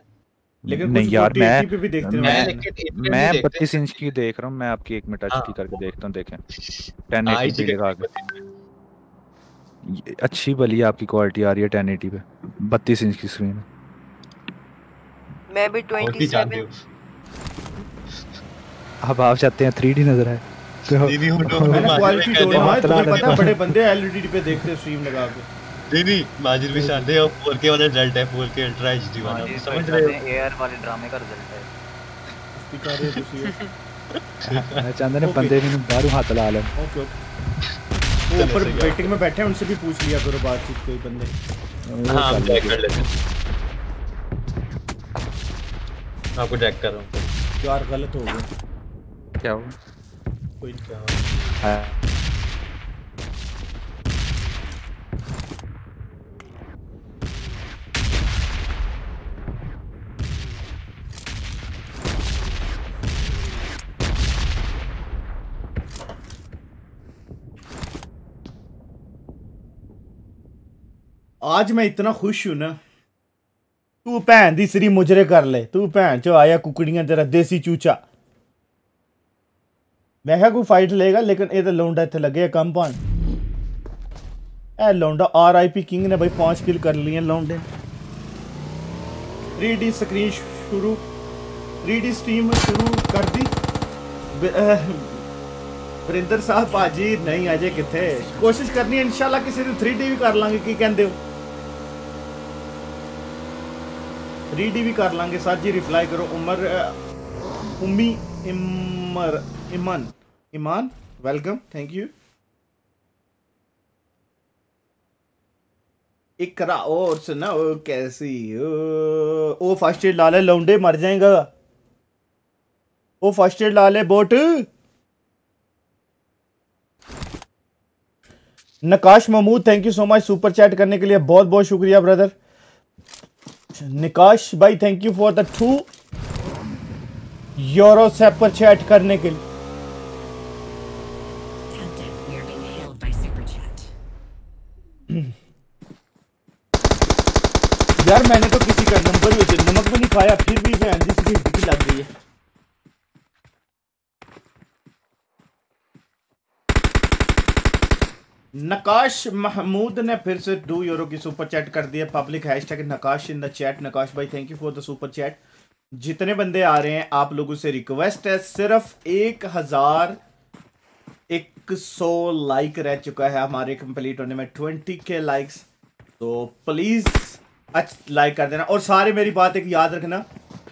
लेकिन नहीं यार 40 मैं पे भी देखते हैं। मैं मैं देखते बत्तीस इंच की देख रहा हूँ मैं आपकी एक मिनट हाँ। एचडी करके देखता हूँ देखें। टेन हाँ, एटी के। ये अच्छी भली आपकी क्वालिटी आ रही है टेन एटी पे बत्तीस इंच की स्क्रीन मैं भी 27 अब आप चाहते हैं थ्री डी नज़र आए। दीदी हम लोग मैंने क्वालिटी भाई है तुम्हें पता है। बड़े बंदे एलईडी पे देखते हैं स्ट्रीम लगा के। नहीं नहीं माजिद भी चाहते हैं फोर के वाला रिज़ल्ट है फोर के अल्ट्रा एचडी वाला। समझ रहे हो? हैं एआर वाले ड्रामे का रिज़ल्ट है। इसकी कर रहे हो मैं चाहते बंदे भी बाहरों हाथ ला लें। Okay okay. ऊपर वेटिंग में बैठे हैं उनसे भी पूछ लिया करो बातचीत कोई बंदे। हाँ लेंगे। कर लेते हैं। मैं आपको चेक कर रहा हूँ। यार गलत हो गया क्या हुआ? कोई क्या हाँ। आज मैं इतना खुश हूँ ना ਤੂੰ ਭੈਣ ਦੀ ਸਰੀ ਮੁਜਰੇ ਕਰ ਲੈ ਤੂੰ ਭੈਣ ਚੋ ਆਇਆ ਕੁਕੜੀਆਂ ਤੇਰਾ ਦੇਸੀ ਚੂਚਾ ਮੈਂ ਕਿਹਾ ਕੋਈ ਫਾਈਟ ਲਏਗਾ ਲੇਕਿਨ ਇਹ ਤਾਂ ਲੌਂਡਾ ਇੱਥੇ ਲੱਗੇ ਕੰਮ ਪਾਣ ਇਹ ਲੌਂਡਾ ਆਰਆਈਪੀ ਕਿੰਗ ਨੇ ਬਈ 5 ਕਿਲ ਕਰ ਲਈਆਂ ਲੌਂਡੇ 3D ਸਕਰੀਨ ਸ਼ੁਰੂ 3D ਸਟ੍ਰੀਮ ਸ਼ੁਰੂ ਕਰ ਦੀ ਵਰਿੰਦਰ ਸਾਹਿਬ ਭਾਜੀ ਨਹੀਂ ਅਜੇ ਕਿੱਥੇ ਕੋਸ਼ਿਸ਼ ਕਰਨੀ ਹੈ ਇਨਸ਼ਾਅੱਲਾ ਕਿਸੇ ਨੂੰ 3D ਵੀ ਕਰ ਲਾਂਗੇ ਕੀ ਕਹਿੰਦੇ ਹੋ 3D ਵੀ ਕਰ ਲਾਂਗੇ ਸਰ ਜੀ ਰਿਪਲਾਈ ਕਰੋ ਉਮਰ ਅ, ਉਮੀ ਇਮਰ Iman Iman welcome thank you Iqra और सुनाओ कैसी हो ओ फर्स्ट एड ला ले लौंडे मर जाएगा ओ फर्स्ट एड ला ले bot Naqash Mahmood thank you so much super chat करने के लिए बहुत बहुत शुक्रिया ब्रदर निकाश भाई thank you for the two euro पर चैट करने के लिए. यार मैंने तो किसी का नंबर भी नमक भी नहीं खाया फिर भी मैं लग गई है नकाश महमूद ने फिर से दो यूरो की सुपर चैट कर दिया public hashtag Naqash in the chat Naqash भाई thank you for the super chat जितने बंदे आ रहे हैं, आप लोगों से रिक्वेस्ट है, सिर्फ़ एक हज़ार एक सौ लाइक रह चुका है हमारे कंप्लीट होने में ट्वेंटी के लाइक्स तो प्लीज़ अच्छा लाइक कर देना। और सारे मेरी बात एक याद रखना,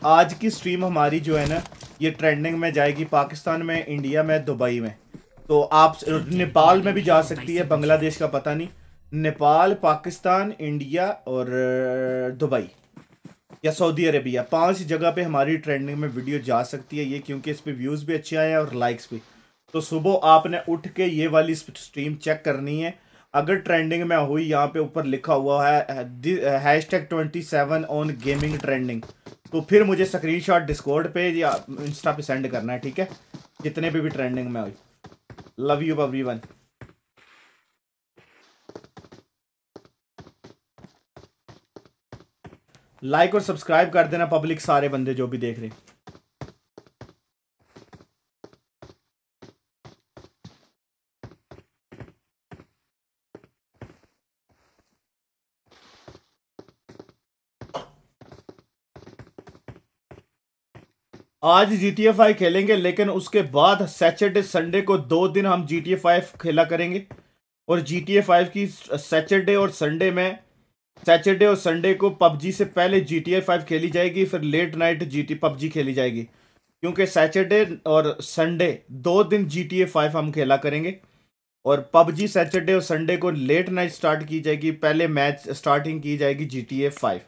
आज की स्ट्रीम हमारी जो है ना, ये ट्रेंडिंग में जाएगी पाकिस्तान में इंडिया में दुबई में। तो आप नेपाल में भी जा सकती है, बांग्लादेश का पता नहीं। नेपाल, पाकिस्तान, इंडिया और दुबई या सऊदी अरेबिया। पाँच जगह पे हमारी ट्रेंडिंग में वीडियो जा सकती है ये, क्योंकि इस पर व्यूज़ भी अच्छे आए हैं और लाइक्स भी। तो सुबह आपने उठ के ये वाली स्ट्रीम चेक करनी है। अगर ट्रेंडिंग में हुई, यहाँ पे ऊपर लिखा हुआ है hashtag twenty seven on gaming trending तो फिर मुझे स्क्रीनशॉट डिस्कॉर्ड पे या इंस्टा पे सेंड करना है, ठीक है? जितने भी भी ट्रेंडिंग में हुई। लव यू एवरीवन लाइक और सब्सक्राइब कर देना पब्लिक सारे बंदे जो भी देख रहे हैं। आज जी टी एफ़ आई खेलेंगे, लेकिन उसके बाद सैटरडे संडे को दो दिन हम जी टी एफ़ फाइव खेला करेंगे। और जी टी एफ़ फाइव की सैटरडे और संडे में सैटरडे और संडे को पबजी से पहले जी टी एफ़ फाइव खेली जाएगी, फिर late night G T PUBG खेली जाएगी। क्योंकि सैटरडे और संडे दो दिन जी टी एफ़ फाइव हम खेला करेंगे। और पबजी सैटरडे और संडे को लेट नाइट स्टार्ट की जाएगी, पहले मैच स्टार्टिंग की जाएगी जी टी फाइव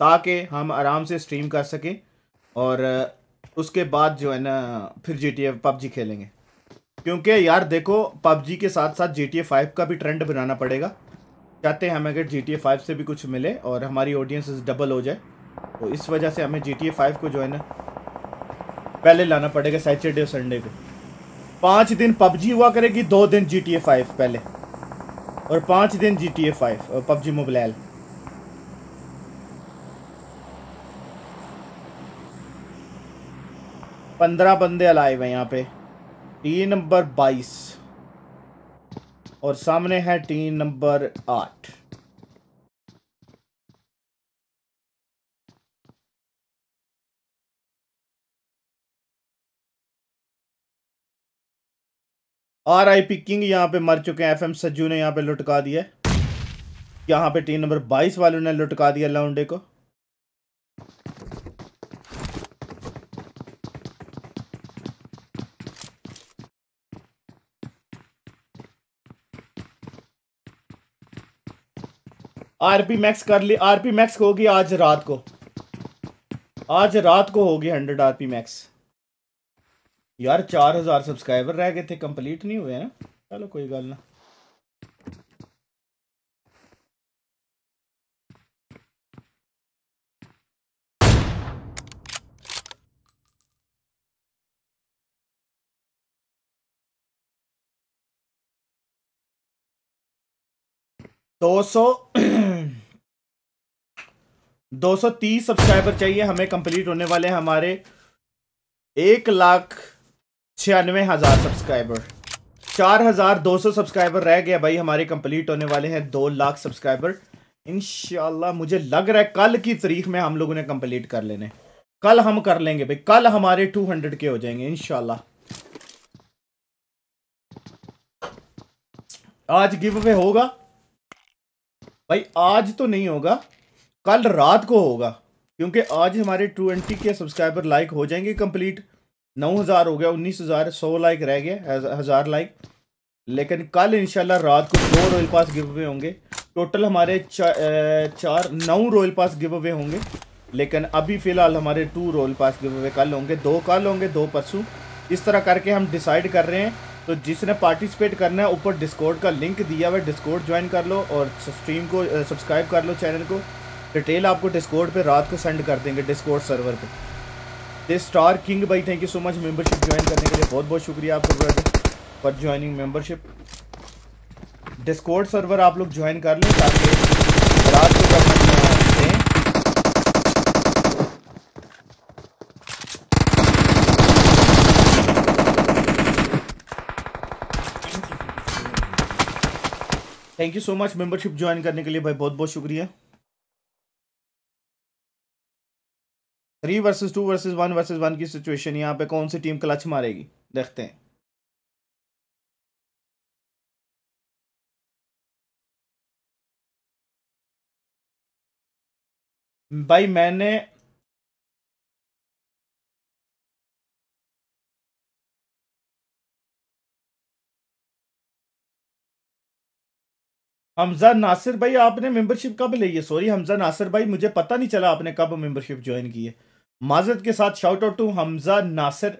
ताकि हम आराम से स्ट्रीम कर सकें। और उसके बाद जो है ना, फिर जी टी ए पबजी खेलेंगे। क्योंकि यार देखो, पबजी के साथ साथ जी टी ए फाइव का भी ट्रेंड बनाना पड़ेगा। चाहते हैं हमें अगर जी टी ए फाइव से भी कुछ मिले और हमारी ऑडियंस डबल हो जाए तो इस वजह से हमें जी टी ए फाइव को जो है ना, पहले लाना पड़ेगा सैटरडे और संडे को। पाँच दिन पबजी हुआ करेगी, दो दिन जी टी ए फाइव पहले। और पाँच दिन G T A five PUBG mobile. पंद्रह बंदे अलाइव हैं यहाँ पे। टीम नंबर बाईस। और सामने है टीम नंबर आठ। आर आई पी किंग यहाँ पे मर चुके हैं। एफ़ एम सज्जू ने यहाँ पे लुटका दिया यहाँ पे टीम नंबर बाईस वालों ने लुटका दिया लाउंडे को। आरपी मैक्स कर ली, आरपी मैक्स होगी आज रात को। आज रात को होगी हंड्रेड आरपी मैक्स। यार चार हज़ार सब्सक्राइबर रह गए थे, कंप्लीट नहीं हुए हैं चलो कोई गल ना। दो सौ दो सौ तीस सब्सक्राइबर चाहिए, हमें कंप्लीट होने वाले हमारे एक लाख छियानवे हज़ार सब्सक्राइबर चार हज़ार दो सौ सब्सक्राइबर रह गया भाई, हमारे कंप्लीट होने वाले हैं दो लाख सब्सक्राइबर इनशाला मुझे लग रहा है कल की तारीख में हम लोगों ने कंप्लीट कर लेने। कल हम कर लेंगे भाई, कल हमारे टू हंड्रेड के हो जाएँगे इनशाला आज गिव अवे होगा? भाई, आज तो नहीं होगा। कल रात को होगा क्योंकि आज हमारे ट्वेंटी के सब्सक्राइबर लाइक हो जाएँगे कंप्लीट नौ हज़ार हो गया उन्नीस हज़ार सौ लाइक रह गया हज़ार लाइक लेकिन कल इंशाल्लाह रात को दो रॉयल पास गिव अवे होंगे। टोटल हमारे चा, चार नौ रॉयल पास गिव अवे होंगे। लेकिन अभी फ़िलहाल हमारे two royal pass give away कल होंगे दो कल होंगे दो परसों। इस तरह करके हम डिसाइड कर रहे हैं। तो जिसने पार्टिसिपेट करना है ऊपर डिस्कोड का लिंक दिया हुआ है डिस्कोड ज्वाइन कर लो और स्ट्रीम को सब्सक्राइब कर लो चैनल को। डिटेल आपको डिस्कोड पे रात को सेंड कर देंगे डिस्कोड सर्वर पे। दे स्टार किंग भाई thank you so much membership join करने के लिए। बहुत बहुत शुक्रिया आपको brother for joining membership Discord server आप लोग ज्वाइन कर लें ताकि रात को thank you so much membership join करने के लिए भाई, बहुत बहुत शुक्रिया। Three versus two versus one versus one की सिचुएशन यहाँ पे कौन सी टीम क्लच मारेगी? देखते हैं। भाई मैंने हमजा नासिर भाई, आपने मेंबरशिप कब ली है? सॉरी हमजा नासिर भाई, मुझे पता नहीं चला आपने कब मेंबरशिप ज्वाइन की है। माजरत के साथ shout out to Hamza Nasir,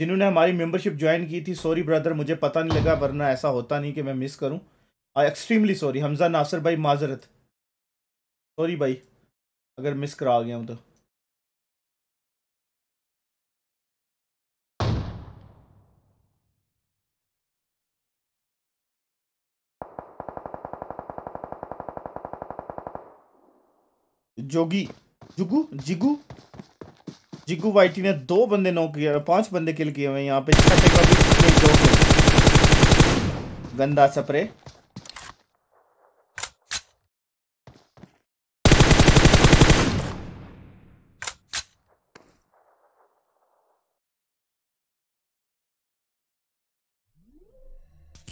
जिन्होंने हमारी मेंबरशिप ज्वाइन की थी। सॉरी ब्रदर मुझे पता नहीं लगा, वरना ऐसा होता नहीं कि मैं मिस करूँ। I extremely sorry Hamza Nasir भाई, माजरत। सॉरी भाई, अगर मिस करा गया हूँ तो। जोगी, जुगू, जिगू जिगू वाइटी ने दो बंदे नॉक किए पाँच बंदे किल किए हुए यहाँ पे। छठे का भी दो गंदा spray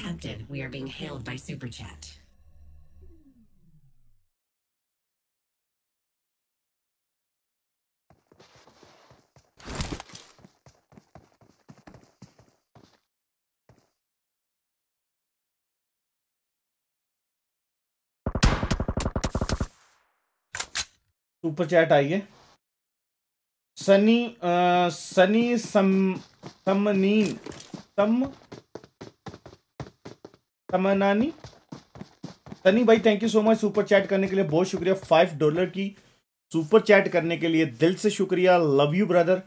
Captain, we are being hailed by Super Chat. Super chat आई है। सनी अ, सनी सम समनीन सम समनानी। सनी भाई thank you so much super chat करने के लिए बहुत शुक्रिया फाइव डॉलर की सुपर चैट करने के लिए दिल से शुक्रिया। Love you brother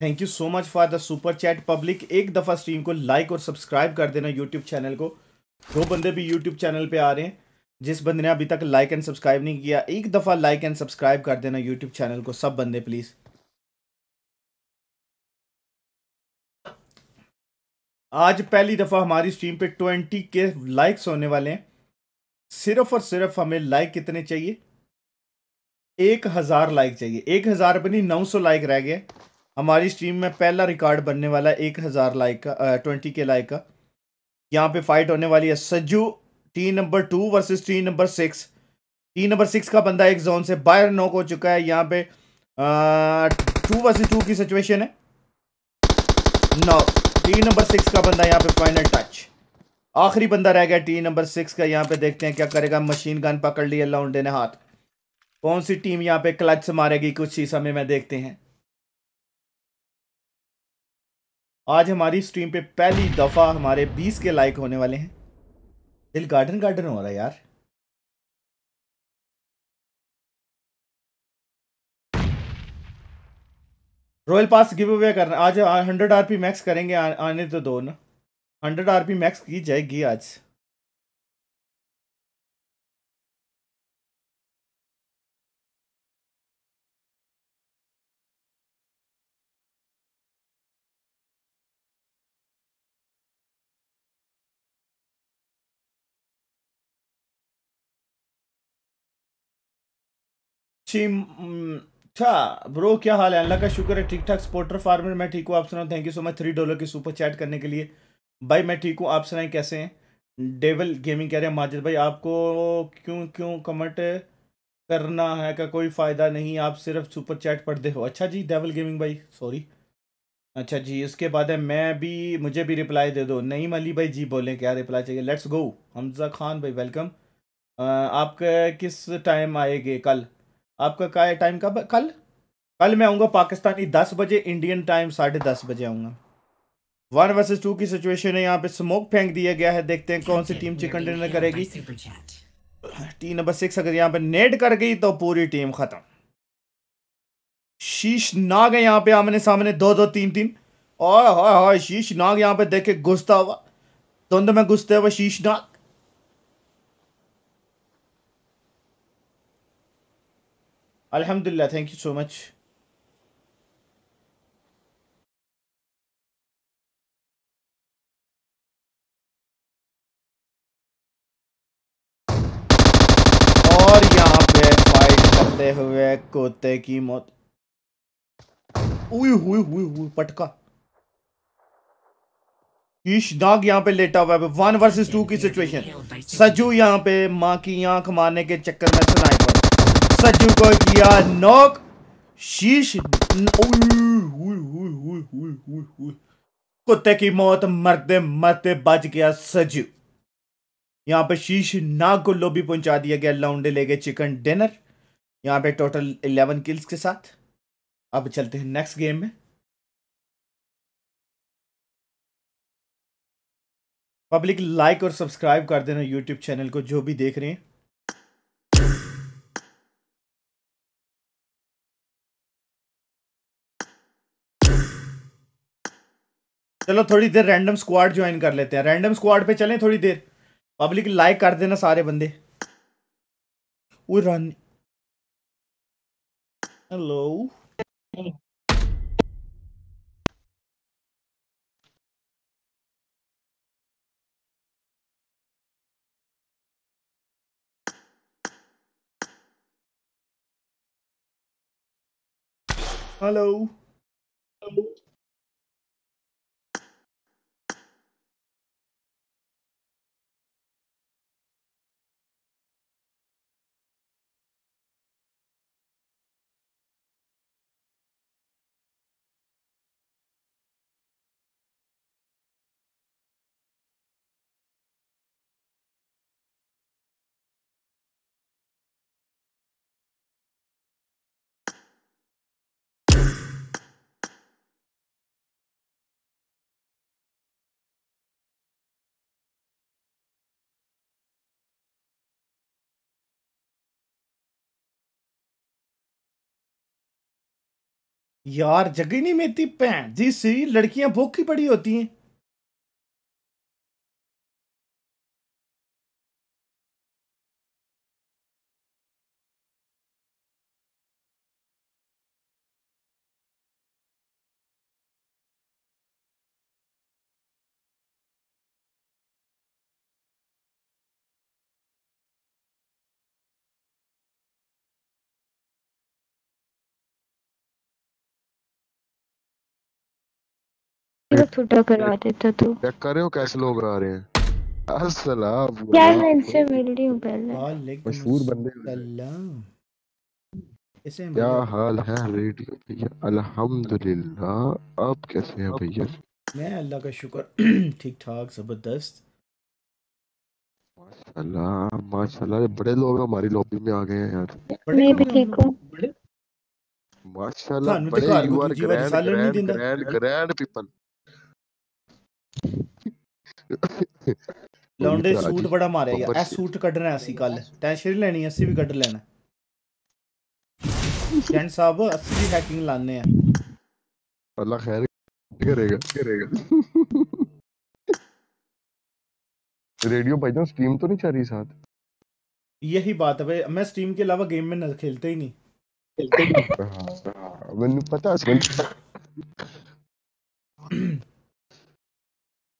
thank you so much for the super chat public एक दफ़ा स्ट्रीम को लाइक और सब्सक्राइब कर देना यूट्यूब चैनल को। दो बंदे भी यूट्यूब चैनल पे आ रहे हैं। जिस बंदे ने अभी तक लाइक एंड सब्सक्राइब नहीं किया, एक दफ़ा लाइक एंड सब्सक्राइब कर देना यूट्यूब चैनल को, सब बंदे प्लीज़ आज पहली दफ़ा हमारी स्ट्रीम पे ट्वेंटी के लाइक्स होने वाले हैं। सिर्फ़ और सिर्फ़ हमें लाइक कितने चाहिए? एक हज़ार लाइक चाहिए। एक हज़ार बनी नौ सौ लाइक रह गए। हमारी स्ट्रीम में पहला रिकॉर्ड बनने वाला है एक हज़ार लाइक का ट्वेंटी के लाइक का। यहाँ पे फाइट होने वाली है। Sajju T number two versus T number six T number six का बंदा एक जोन से बाहर नॉक हो चुका है, यहाँ पे टू वर्सेस टू की सिचुएशन है। नौ टी नंबर सिक्स का बंदा यहाँ पे फाइनल टच आखिरी बंदा रह गया टी नंबर सिक्स का, यहाँ पे देखते हैं क्या करेगा। मशीन गन पकड़ लिया लाउंडे ने हाथ। कौन सी टीम यहाँ पे क्लच से मारेगी, कुछ ही समय में देखते हैं। आज हमारी स्ट्रीम पे पहली दफ़ा हमारे 20 के लाइक होने वाले हैं। दिल गार्डन गार्डन हो रहा है यार। रॉयल पास गिव अवे करना। आज हंड्रेड आरपी मैक्स करेंगे आ, आने तो दो ना। हंड्रेड आरपी मैक्स की जाएगी आज। अच्छा ब्रो, क्या हाल है? अल्लाह का शुक्र है ठीक ठाक स्पोर्टर फार्मर मैं ठीक हूँ, आप सुनाओ thank you so much three dollar की सुपर चैट करने के लिए। भाई, मैं ठीक हूँ, आप सुनाएँ, कैसे हैं? डेवल गेमिंग कह रहे हैं, माजिद भाई, आपको क्यों क्यों कमेंट करना है का कोई फ़ायदा नहीं, आप सिर्फ़ सुपर चैट पढ़ते हो। अच्छा जी डेवल गेमिंग भाई सॉरी अच्छा जी, इसके बाद है, मैं भी, मुझे भी रिप्लाई दे दो। नहीं मली भाई, जी बोलें, क्या रिप्लाई चाहिए? लेट्स गो हमजा खान भाई वेलकम आपका किस टाइम आएँगे कल? आपका क्या है टाइम कब? कल? कल मैं आऊँगा पाकिस्तानी दस बजे इंडियन टाइम साढ़े दस बजे आऊँगा। वन वर्सेस टू की सिचुएशन है यहाँ पे स्मोक फेंक दिया गया है देखते हैं कौन सी टीम चिकन डिनर करेगी। टीम नंबर सिक्स अगर यहाँ पे नेट कर गई तो पूरी टीम खत्म। शीश नाग है यहाँ पे आमने सामने दो दो तीन तीन। और हाय शीश नाग यहाँ पे देखे घुसता हुआ। धुंध में घुसते हुए शीश नाग। अल्हम्दुलिल्लाह थैंक यू सो मच और यहाँ पे फाइट करते हुए कोते की मौत। उई हुई हुई हुई पटका। शीश नाग यहाँ पे लेटा हुआ है। वन वर्सेस टू की सिचुएशन सजू यहाँ पे माँ की आँख मारने के चक्कर में सज्जू को किया नॉक? शीश? कुत्ते की मौत, मरते मरते बच गया सज्जू यहाँ पे शीश नाग को लोबी पहुँचा दिया गया लाउंडे ले गए चिकन डिनर। यहाँ पे टोटल इलेवन किल्स के साथ। अब चलते हैं नेक्स्ट गेम में। पब्लिक लाइक और सब्सक्राइब कर देना यूट्यूब चैनल को, जो भी देख रहे हैं। चलो, थोड़ी देर रैंडम स्क्वाड ज्वाइन कर लेते हैं। रैंडम स्क्वाड पे चलें थोड़ी देर। पब्लिक लाइक कर देना सारे बंदे। वो हेलो हेलो यार जगह नहीं मिलती भैन जी सी लड़कियाँ भूखी पड़ी होती हैं। थोड़ा करवा देता तू। चेक कर रहे हो कैसे लोग आ रहे हैं? अस्सलाम मैं इनसे मिल रही हूँ पहले। मशहूर बंदे क्या हाल है रेडियो भैया? अल्हम्दुलिल्लाह। आप कैसे हैं भैया? मैं अल्लाह का शुक्र ठीक ठाक ज़बरदस्त। माशाल्लाह माशाल्लाह बड़े लोग हमारी लॉबी में आ गए हैं यार। मैं भी ठीक हूँ। माशाल्लाह तो बड़े you are grand grand grand people ਲੌਂਡੇ ਸੂਟ ਬੜਾ ਮਾਰਿਆ ਯਾਰ ਇਹ ਸੂਟ ਕੱਢਣਾ ਅਸੀਂ ਕੱਲ ਟੈਨਸ਼ਨ ਨਹੀਂ ਲੈਣੀ ਅਸੀਂ ਵੀ ਕੱਢ ਲੈਣਾ ਜੈਂਟ ਸਾਹਿਬ ਅਸੀਂ ਵੀ ਹੈਕਿੰਗ ਲਾਣੇ ਆ अल्लाह खैर करेगा करेगा रेडियो भाईजान स्ट्रीम तो नहीं चल रही साथ यही बात है भाई मैं स्टीम के अलावा गेम में न खेलते ही नहीं हाँ, मैंने पता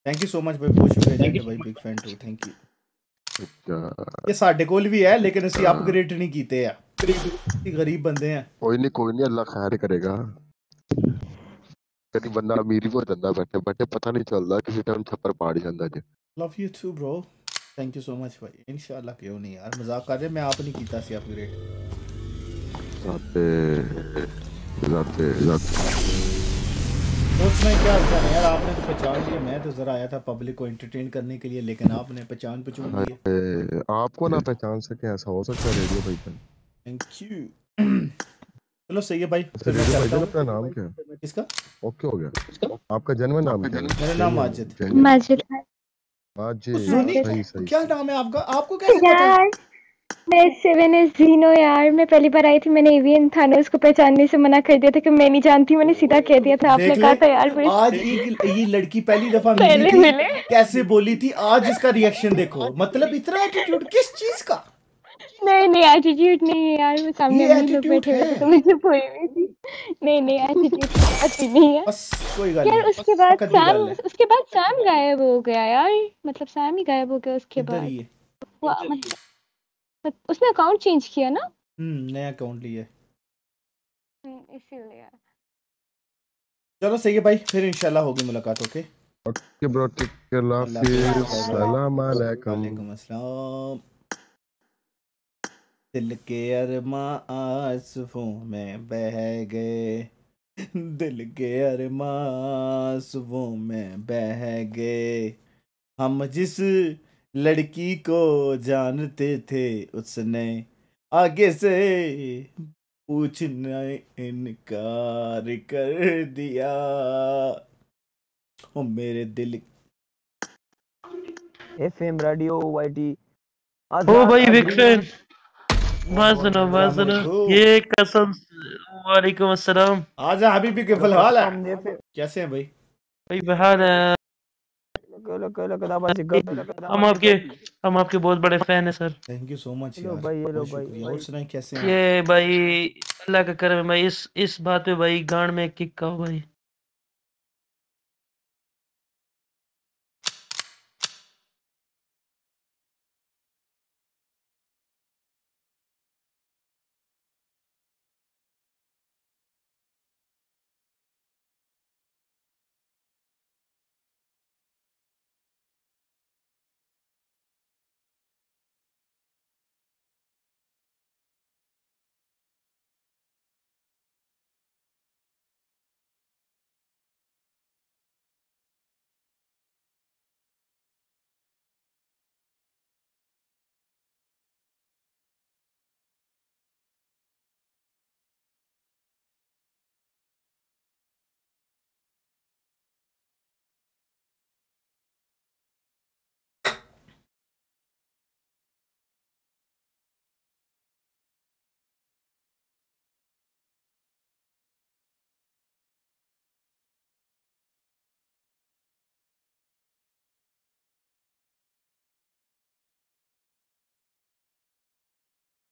ਥੈਂਕ ਯੂ ਸੋ ਮਚ ਭਾਈ ਬਹੁਤ ਸ਼ੁਕਰੀਆ ਜੀ ਭਾਈ big fan too thank you ਇਹ ਸਾਡੇ ਕੋਲ ਵੀ ਹੈ ਲੇਕਿਨ ਅਸੀਂ ਅਪਗ੍ਰੇਡ ਨਹੀਂ ਕੀਤੇ ਆ ਅਸੀਂ ਗਰੀਬ ਬੰਦੇ ਆ कोई नहीं कोई नहीं अल्लाह खैर करेगा कभी बंदा अमीर भी हो जाता बैठे बैठे पता नहीं चलता किसी टाइम छप्पर पाड़ जाता जे love you too bro thank you so much ਭਾਈ ਇਨਸ਼ਾਅੱਲਾ ਕਿਉਂ ਨਹੀਂ ਯਾਰ ਮਜ਼ਾਕ ਕਰ ਰਹੇ ਮੈਂ ਆਪ ਨਹੀਂ ਕੀਤਾ ਸੀ ਅਪਗ੍ਰੇਡ जाते जाते उसमें क्या क्या है यार आपने तो पहचान लिया मैं तो जरा आया था पब्लिक को एंटरटेन करने के लिए लेकिन आपने पहचान पहचान लिया आपको ना पहचान सके ऐसा हो सकता है रेडियो भाईजान थैंक यू चलो सही है भाई अच्छा फिर मैं रेडियो चलता हूँ। अपना नाम क्या? है किसका? ओके हो गया। आपका जन्म नाम क्या? है मेरा नाम माजिद। माजिद। माजिद सही सही क्या नाम है आपका? आपको कैसे पता है? मैं सेवन एस जीनो यार मैं पहली बार आई थी मैंने एवियन था ना उसको पहचानने से मना कर दिया था कि मैं नहीं जानती मैंने सीधा कह दिया था आपने कहा था यार आज ये ये लड़की पहली दफ़ा पहले मिली थी मिले। कैसे बोली थी आज इसका रिएक्शन देखो मतलब इतना एटीट्यूड किस चीज़ का? नहीं नहीं एटीट्यूड नहीं है यार मैं सामने लोग बैठे हुए तो मुझे हुई हुई थी नहीं नहीं एटीट्यूड ही नहीं है। कोई गल यार उसके बाद सैम उसके बाद सैम गायब हो गया यार मतलब सैम ही गायब हो गया उसके बाद। ही है। वो मतलब उसने अकाउंट चेंज किया ना? हम्म नया अकाउंट लिया हम्म, इसीलिए। चलो सही है भाई। फिर इंशाल्लाह होगी मुलाकात okay okay bro take care bye bye. सलाम अलैकुम। वालेकुम अस्सलाम। दिल के अरमा आंसुओं में बह गए। दिल के अरमा आंसुओं में बह गए। हम जिस लड़की को जानते थे उसने। आगे से पूछना इनकार कर दिया। ओ मेरे दिल एफएम रेडियो वाईटी। ओ भाई बिग फ़ैन सुनो सुनो। ये कसम वालेकुम अस्सलाम। आजा हबीबी के फल हाल है। कैसे हैं भाई? भाई बहाल है कलो कलो कदाबा से कलो हम आपके हम आपके बहुत बड़े फ़ैन है sir thank you so much यार. भाई, ये लो भाई, और सुनाए कैसे हैं ये भाई अल्लाह का करम है भाई. इस इस बात पे भाई गांड में किक का भाई.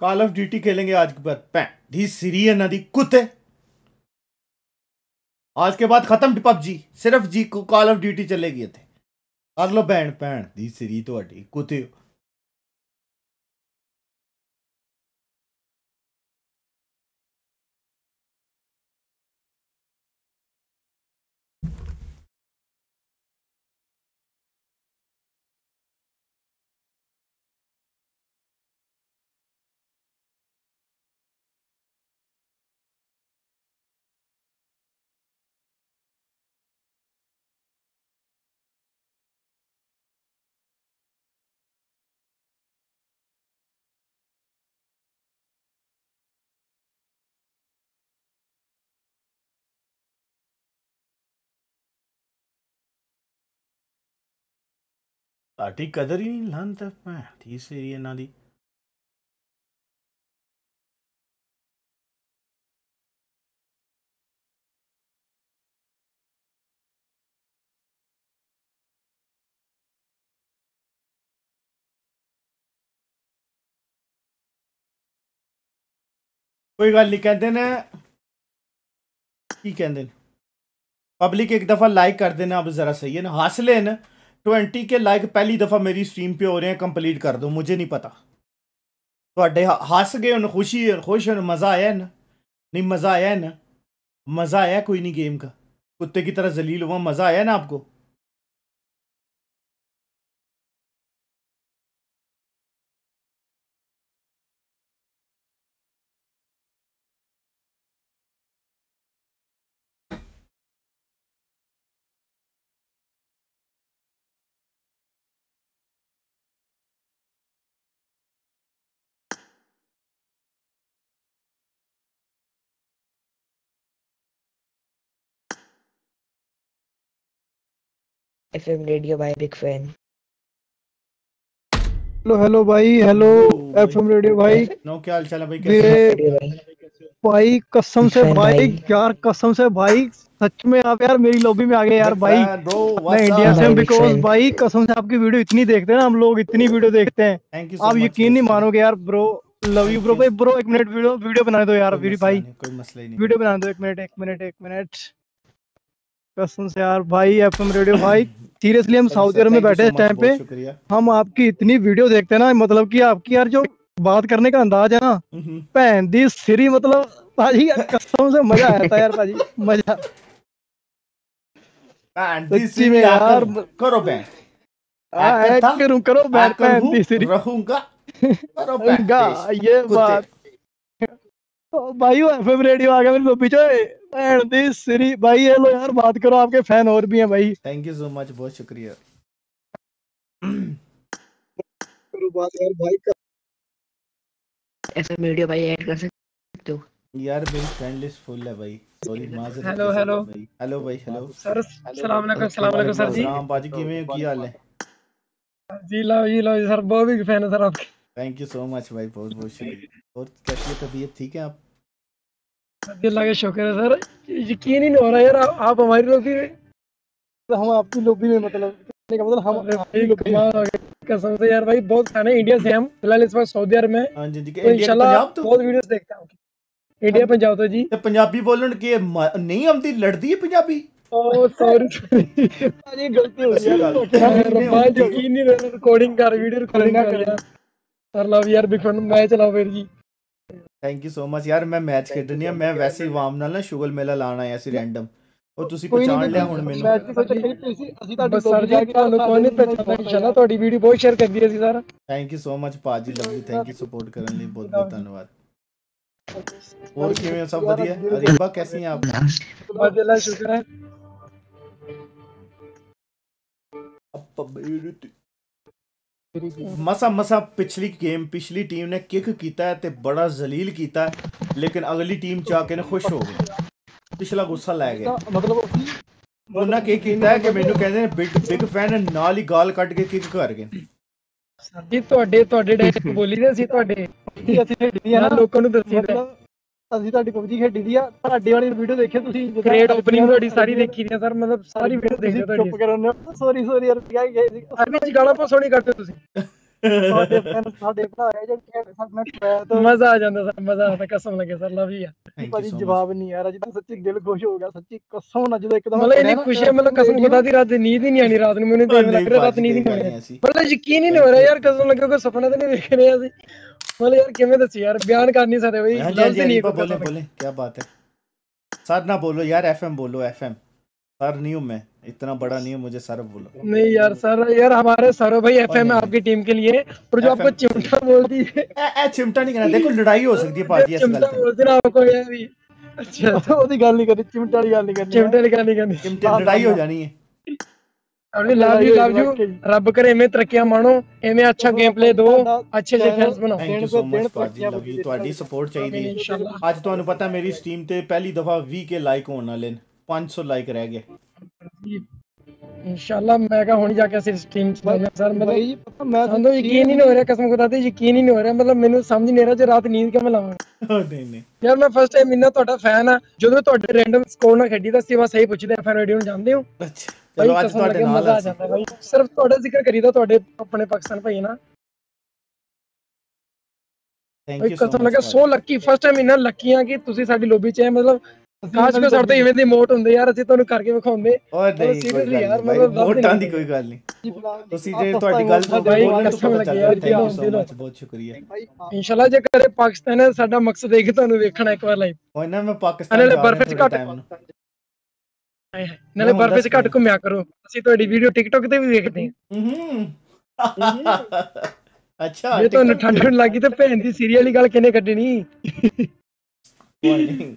कॉल ऑफ़ ड्यूटी खेलेंगे आज के बाद। पै ढी सीरी नदी कुत्ते आज के बाद खत्म पबजी, सिर्फ़ जी को कॉल ऑफ़ ड्यूटी चलेगी थे कर लो भैन भैन दी सीरी थोड़ी तो कुत्ते पार्टी कदर ही नहीं लहान तक मैं तीस एरिया ना दी। कोई गल नहीं कहते ने, की कहते ने? पब्लिक एक दफ़ा लाइक कर देना, अब ज़रा सही है ना? ट्वेंटी के लाइक पहली दफ़ा मेरी स्ट्रीम पे हो रहे हैं कंप्लीट कर दो मुझे नहीं पता ਤੁਹਾਡੇ ਹ- ਹੱਸ ਗਏ ਹੁਣ ਖੁਸ਼ੀ ਹੈ खुश है मज़ा आया है ना नहीं मज़ा आया है ना मज़ा आया कोई नहीं गेम का कुत्ते की तरह जलील हुआ मज़ा आया ना आपको FM radio bye big fan hello hello भाई हेलो एफएम रेडियो भाई। नो क्या हाल चाल है भाई? कैसे भाई कसम से भाई भाई। यार कसम से भाई सच में आप यार मेरी लॉबी में आ गए यार भाई। मैं इंडिया से बिकॉज़ भाई कसम से आपकी वीडियो इतनी देखते हैं ना हम लोग इतनी वीडियो देखते हैं। So आप यकीन नहीं मानोगे यार ब्रो लव यू ब्रो भाई ब्रो एक मिनट वीडियो वीडियो बनाने दो यार भाई। कोई मसला नहीं। वीडियो बनाने दो एक मिनट एक मिनट एक मिनट कसम से यार भाई एफएम रेडियो भाई सीरियसली हम सऊदी अरब में बैठे इस टाइम पे। हम आपकी इतनी वीडियो देखते हैं ना मतलब कि आपकी यार जो बात करने का अंदाज है ना भैन दी सिरी मतलब भाजी कसम से मज़ा आया था यार भाजी मज़ा। सच्ची में यार करो बैन हाँ, करूँ करो बैन भैन दी सिरी। रहूँगा। करो बैन ये बात। भाई वो एफएम रेडियो आ गया मेरे लोबी चो भैन दी सिरी भाई ये लो यार बात करो आपके फ़ैन और भी हैं भाई। थैंक यू सो मच बहुत शुक्रिया। करो बात यार भाई का एफएम रेडियो भाई ऐड कर सकते हो। यार मेरी फ्रेंड लिस्ट फुल है भाई। सॉरी माजरत हेलो, हेलो। हेलो भाई। हेलो सर सलाम अलैकुम सलाम अलैकुम सर जी। सलाम बाजी किਵੇਂ हो? ਕੀ हाल है? जी लो जी लो सर बहुत बिग फ़ैन है सर आपके। थैंक यू सो मच भाई बहुत बहुत शुक्रिया। और कैसी है तबीयत ठीक है आप? अब्दुल्ला का शौकर है सर। यकीन ही नहीं हो रहा यार आप हमारी लोग भी मतलब हम आपकी लोग भी मतलब का मतलब हम कसम से यार भाई बहुत सारे इंडिया से हम। फ़िलहाल इस बार सऊदी अरब में। हाँ तो, तो बहुत वीडियोस देखता हूँ। इंडिया हाँ पंजाब तो जी। पंजाबी बोलन के नहीं आती लड़ती है पंजाबी? रिकॉर्डिंग कर वीडियो रिकॉर्डिंग कर यार। सर लव यार बिग मैं चलाओ फिर जी। ਥੈਂਕ ਯੂ ਸੋ ਮਚ ਯਾਰ ਮੈਂ ਮੈਚ ਖੇਡਣੀ ਆ ਮੈਂ ਵੈਸੇ ਹੀ ਵਾਮ ਨਾਲ ਨਾ ਸ਼ੁਗਲ ਮੇਲਾ ਲਾਣ ਆਇਆ ਸੀ ਰੈਂਡਮ ਉਹ ਤੁਸੀਂ ਕੋਈ ਨਹੀਂ ਪਛਾਣ ਲਿਆ ਹੁਣ ਮੈਚ ਮੈਨੂੰ ਦੀ ਕੋਈ ਤਕਲੀਫ ਨਹੀਂ ਸੀ ਅਸੀਂ ਤੁਹਾਡੀ ਸਰ ਜੀ ਤੁਹਾਨੂੰ ਕੋਈ ਨਹੀਂ ਪਛਾਣਦਾ ਇਨਸ਼ਾਅੱਲਾ ਤੁਹਾਡੀ ਵੀਡੀਓ ਬਹੁਤ ਸ਼ੇਅਰ ਕਰਦੀ ਹੈ ਅਸੀਂ sir thank you so much ਪਾਜੀ ਲਵਲੀ ਥੈਂਕ ਯੂ ਸਪੋਰਟ ਕਰਨ ਲਈ ਬਹੁਤ ਬਹੁਤ ਧੰਨਵਾਦ ਹੋਰ ਕਿਵੇਂ ਹੋ? ਸਭ ਵਧੀਆ ਅਰੀਬਾ ਕੈਸੀ हैं आप बस अल्लाह शुक्र है ਮਸਾ ਮਸਾ ਪਿਛਲੀ ਗੇਮ ਪਿਛਲੀ ਟੀਮ ਨੇ ਕਿਕ ਕੀਤਾ ਤੇ ਬੜਾ ਜ਼ਲੀਲ ਕੀਤਾ ਲੇਕਿਨ ਅਗਲੀ ਟੀਮ ਚਾ ਕੇ ਨੇ ਖੁਸ਼ ਹੋ ਗਈ। ਪਿਛਲਾ ਗੁੱਸਾ ਲੈ ਗਿਆ ਮਤਲਬ ਉਹਨਾਂ ਕੀ ਕੀਤਾ ਹੈ ਕਿ ਮੈਨੂੰ ਕਹਿੰਦੇ ਨੇ ਬਿਗ ਬਿਗ ਫੈਨ ਨਾਲ ਹੀ ਗਾਲ ਕੱਢ ਕੇ ਕਿੱਕ ਕਰ ਗਏ। ਜੀ ਤੁਹਾਡੇ ਤੁਹਾਡੇ ਡਾਇਰੈਕਟ ਬੋਲੀ ਦੇ ਸੀ ਤੁਹਾਡੇ। ਅਸੀਂ ਹੱਡੀਆਂ ਲੋਕਾਂ ਨੂੰ ਦੱਸੀ ਦੇ ਅਸੀਂ ਤੁਹਾਡੀ ਪਬਜੀ ਖੇਡੀ ਦੀ ਆ ਤੁਹਾਡੀ ਵਾਲੀ ਵੀਡੀਓ ਦੇਖਿਓ ਤੁਸੀਂ ਗ੍ਰੇਟ ਓਪਨਿੰਗ ਤੁਹਾਡੀ ਸਾਰੀ ਦੇਖੀ ਦੀ ਆ ਸਰ ਮਤਲਬ ਸਾਰੀ ਵੀਡੀਓ ਦੇਖੀ ਤੁਹਾਡੀ ਚੁੱਪ ਕਰੋ ਸੌਰੀ ਸੌਰੀ ਯਾਰ ਕੀ ਗਾਲਾਂ ਪਾ ਸੋਣੀ ਕਰਦੇ ਤੁਸੀਂ। ਸਾਡੇ ਫੈਨ ਸਾਡੇ ਭਰਾ ਹੈ ਜਿਹੜੇ ਖੇਡ ਸਾਡੇ ਨਾਲ ਟਰੈਲ ਤੋਂ ਮਜ਼ਾ ਆ ਜਾਂਦਾ ਸਰ ਮਜ਼ਾ ਆਉਂਦਾ ਕਸਮ ਲੱਗੇ ਸਰ ਲਵ ਯੂ ਭਾਜੀ ਜਵਾਬ ਨਹੀਂ ਯਾਰ ਅੱਜ ਤਾਂ ਸੱਚੀ ਦਿਲ ਖੁਸ਼ ਹੋ ਗਿਆ ਸੱਚੀ ਕਸਮ ਨਾਲ ਜਦੋਂ ਇੱਕਦਮ ਮਤਲਬ ਇੰਨੀ ਖੁਸ਼ੀ ਹੈ ਮਤਲਬ ਕਸਮ ਖੁਦਾ ਦੀ ਰਾਤ ਨੀਂਦ ਹੀ ਨਹੀਂ ਆਣੀ ਰਾਤ ਨੂੰ ਮੈਨੂੰ ਉਹ ਦੇਖ ਨਹੀਂ ਲੱਗ ਰਿਹਾ ਰਾਤ ਭਾਜੀ, ਨੀਂਦ ਹੀ ਕੋਈ ਨਹੀਂ ਗੱਲ ਨਹੀਂ ਆਣੀ ਅਸੀਂ। ਮਤਲਬ ਯਕੀਨ ਹੀ ਨਹੀਂ ਹੋ ਰਿਹਾ ਯਾਰ ਕਸਮ ਲੱਗੇ ਕੋਈ ਸੁਪਨਾ ਤਾਂ ਨਹੀਂ ਵੇਖ ਰਿਹਾ ਸੀ ਮਤਲਬ ਯਾਰ ਕਿਵੇਂ ਦੱਸੀ ਯਾਰ ਬਿਆਨ ਕਰ ਨਹੀਂ ਸਕਦੇ ਬਈ हाँ जी हाँ ਲਫ਼ਜ਼ जी ਨਹੀਂ अरीबा ਕੋਈ बोले बोले क्या बात है सर ना बोलो यार एफएम बोलो एफएम सर नहीं हूँ मैं इतना बड़ा नहीं है मुझे सौरभ बोलो। नहीं यार सर यार हमारे सौरभ भाई एफ़ एम आपकी टीम के लिए पर जो आपको चिमटा बोल दी चिमटा नहीं करना देखो लड़ाई हो सकती है पार्टी आपको यार अच्छा तो गल नहीं करनी चिमटा गल नहीं करनी। चिमटा गल नहीं करनी। चिमटा लड़ाई हो जानी है। लाभ जी लाभ जी रब करे मानो अच्छा गेम प्ले दो अच्छे फैंस बनाओ thank you so much love you 500 ਇਨਸ਼ਾਅੱਲਾ ਮੈਂ ਕਹਾਂ ਹੁਣ ਜਾ ਕੇ ਅਸੀਂ ਸਟ੍ਰੀਮ ਚਲਾਉਂਦੇ ਸਰ ਮਤਲਬ ਪਤਾ ਮੈਂ ਤੁਹਾਨੂੰ ਯਕੀਨ ਹੀ ਨਹੀਂ ਹੋ ਰਿਹਾ ਕਸਮ ਖੁਦਾ ਦੀ ਯਕੀਨ ਹੀ ਨਹੀਂ ਹੋ ਰਿਹਾ ਮਤਲਬ ਮੈਨੂੰ ਸਮਝ ਨਹੀਂ ਆ ਰਿਹਾ ਜੇ ਰਾਤ ਨੀਂਦ ਕਿਵੇਂ ਲਾਵਾਂ। ਨਹੀਂ ਨਹੀਂ। ਯਾਰ ਮੈਂ ਫਸਟ ਟਾਈਮ ਇੰਨਾ ਤੁਹਾਡਾ ਫੈਨ ਆ ਜਦੋਂ ਤੁਹਾਡੇ ਰੈਂਡਮ ਸਕੋਰ ਨਾਲ ਖੇਡੀ ਤਾਂ ਸਿਵਾ ਸਹੀ ਪੁੱਛਦੇ ਫਿਰ ਰੇਡੀਓ ਨੂੰ ਜਾਣਦੇ ਹੋ? ਅੱਛਾ ਚਲੋ ਅੱਜ ਤੁਹਾਡੇ ਨਾਲ ਆ ਜਾਂਦਾ ਬਾਈ। ਸਿਰਫ ਤੁਹਾਡਾ ਜ਼ਿਕਰ ਕਰੀਦਾ ਤੁਹਾਡੇ ਆਪਣੇ ਪਾਕਿਸਤਾਨ ਭਾਈ ਨਾਲ thank you so much so lucky first time ਇੰਨਾ ਲੱਕੀ ਆ ਕਿ ਤੁਸੀਂ ਸਾਡੀ ਲੋਬੀ ਚ ਆਏ ਮਤਲਬ ਕਾਸ਼ ਕੋ ਸਾਡੇ ਇਵੇਂ ਦੇ ਮੋਟ ਹੁੰਦੇ ਯਾਰ ਅਸੀਂ ਤੁਹਾਨੂੰ ਕਰਕੇ ਵਿਖਾਉਂਦੇ। ਮਤਲਬ ਨਹੀਂ ਯਾਰ ਮਤਲਬ ਨਹੀਂ। ਦੀ ਕੋਈ ਗੱਲ ਨਹੀਂ। ਤੁਸੀਂ ਜੇ ਤੁਹਾਡੀ ਗੱਲ ਤੋਂ ਭਾਈ ਬੋਲਣ ਤੋਂ ਕਸਮ ਪਤਾ ਲੱਗੇ ਚੱਲ ਯਾਰ ਰਿਹਾ ਥੈਂਕ ਯੂ ਸੋ ਮਚ ਬਹੁਤ ਸ਼ੁਕਰੀਆ। ਇਨਸ਼ਾਅੱਲਾ ਜੇ ਕਰੇ ਪਾਕਿਸਤਾਨ ਹੈ ਸਾਡਾ ਮਕਸਦ ਹੈ ਕਿ ਤੁਹਾਨੂੰ ਵੇਖਣਾ ਇੱਕ ਵਾਰ ਲਾਈਵ। ਕੋਈ ਨਾ ਮੈਂ ਪਾਕਿਸਤਾਨ ਨਾਲੇ ਬਰਫ਼ ਚ ਘੱਟ। ਨਾਲੇ ਬਰਫ਼ ਚ ਘੱਟ ਘੁੰਮਿਆ ਕਰੋ। ਅਸੀਂ ਤੁਹਾਡੀ ਵੀਡੀਓ ਟਿਕਟੌਕ ਤੇ ਵੀ ਵੇਖਦੇ ਹਾਂ। ਹੂੰ। ਅੱਛਾ ਜੇ ਤੁਹਾਨੂੰ ਠੰਡ ਠੰਡ ਲੱਗੀ ਤੇ ਭੈਣ ਦੀ ਸੀਰੀਅਲ ਵਾਲੀ ਗੱਲ ਕਿਨੇ ਕੱਢਣੀ? ਕੋਈ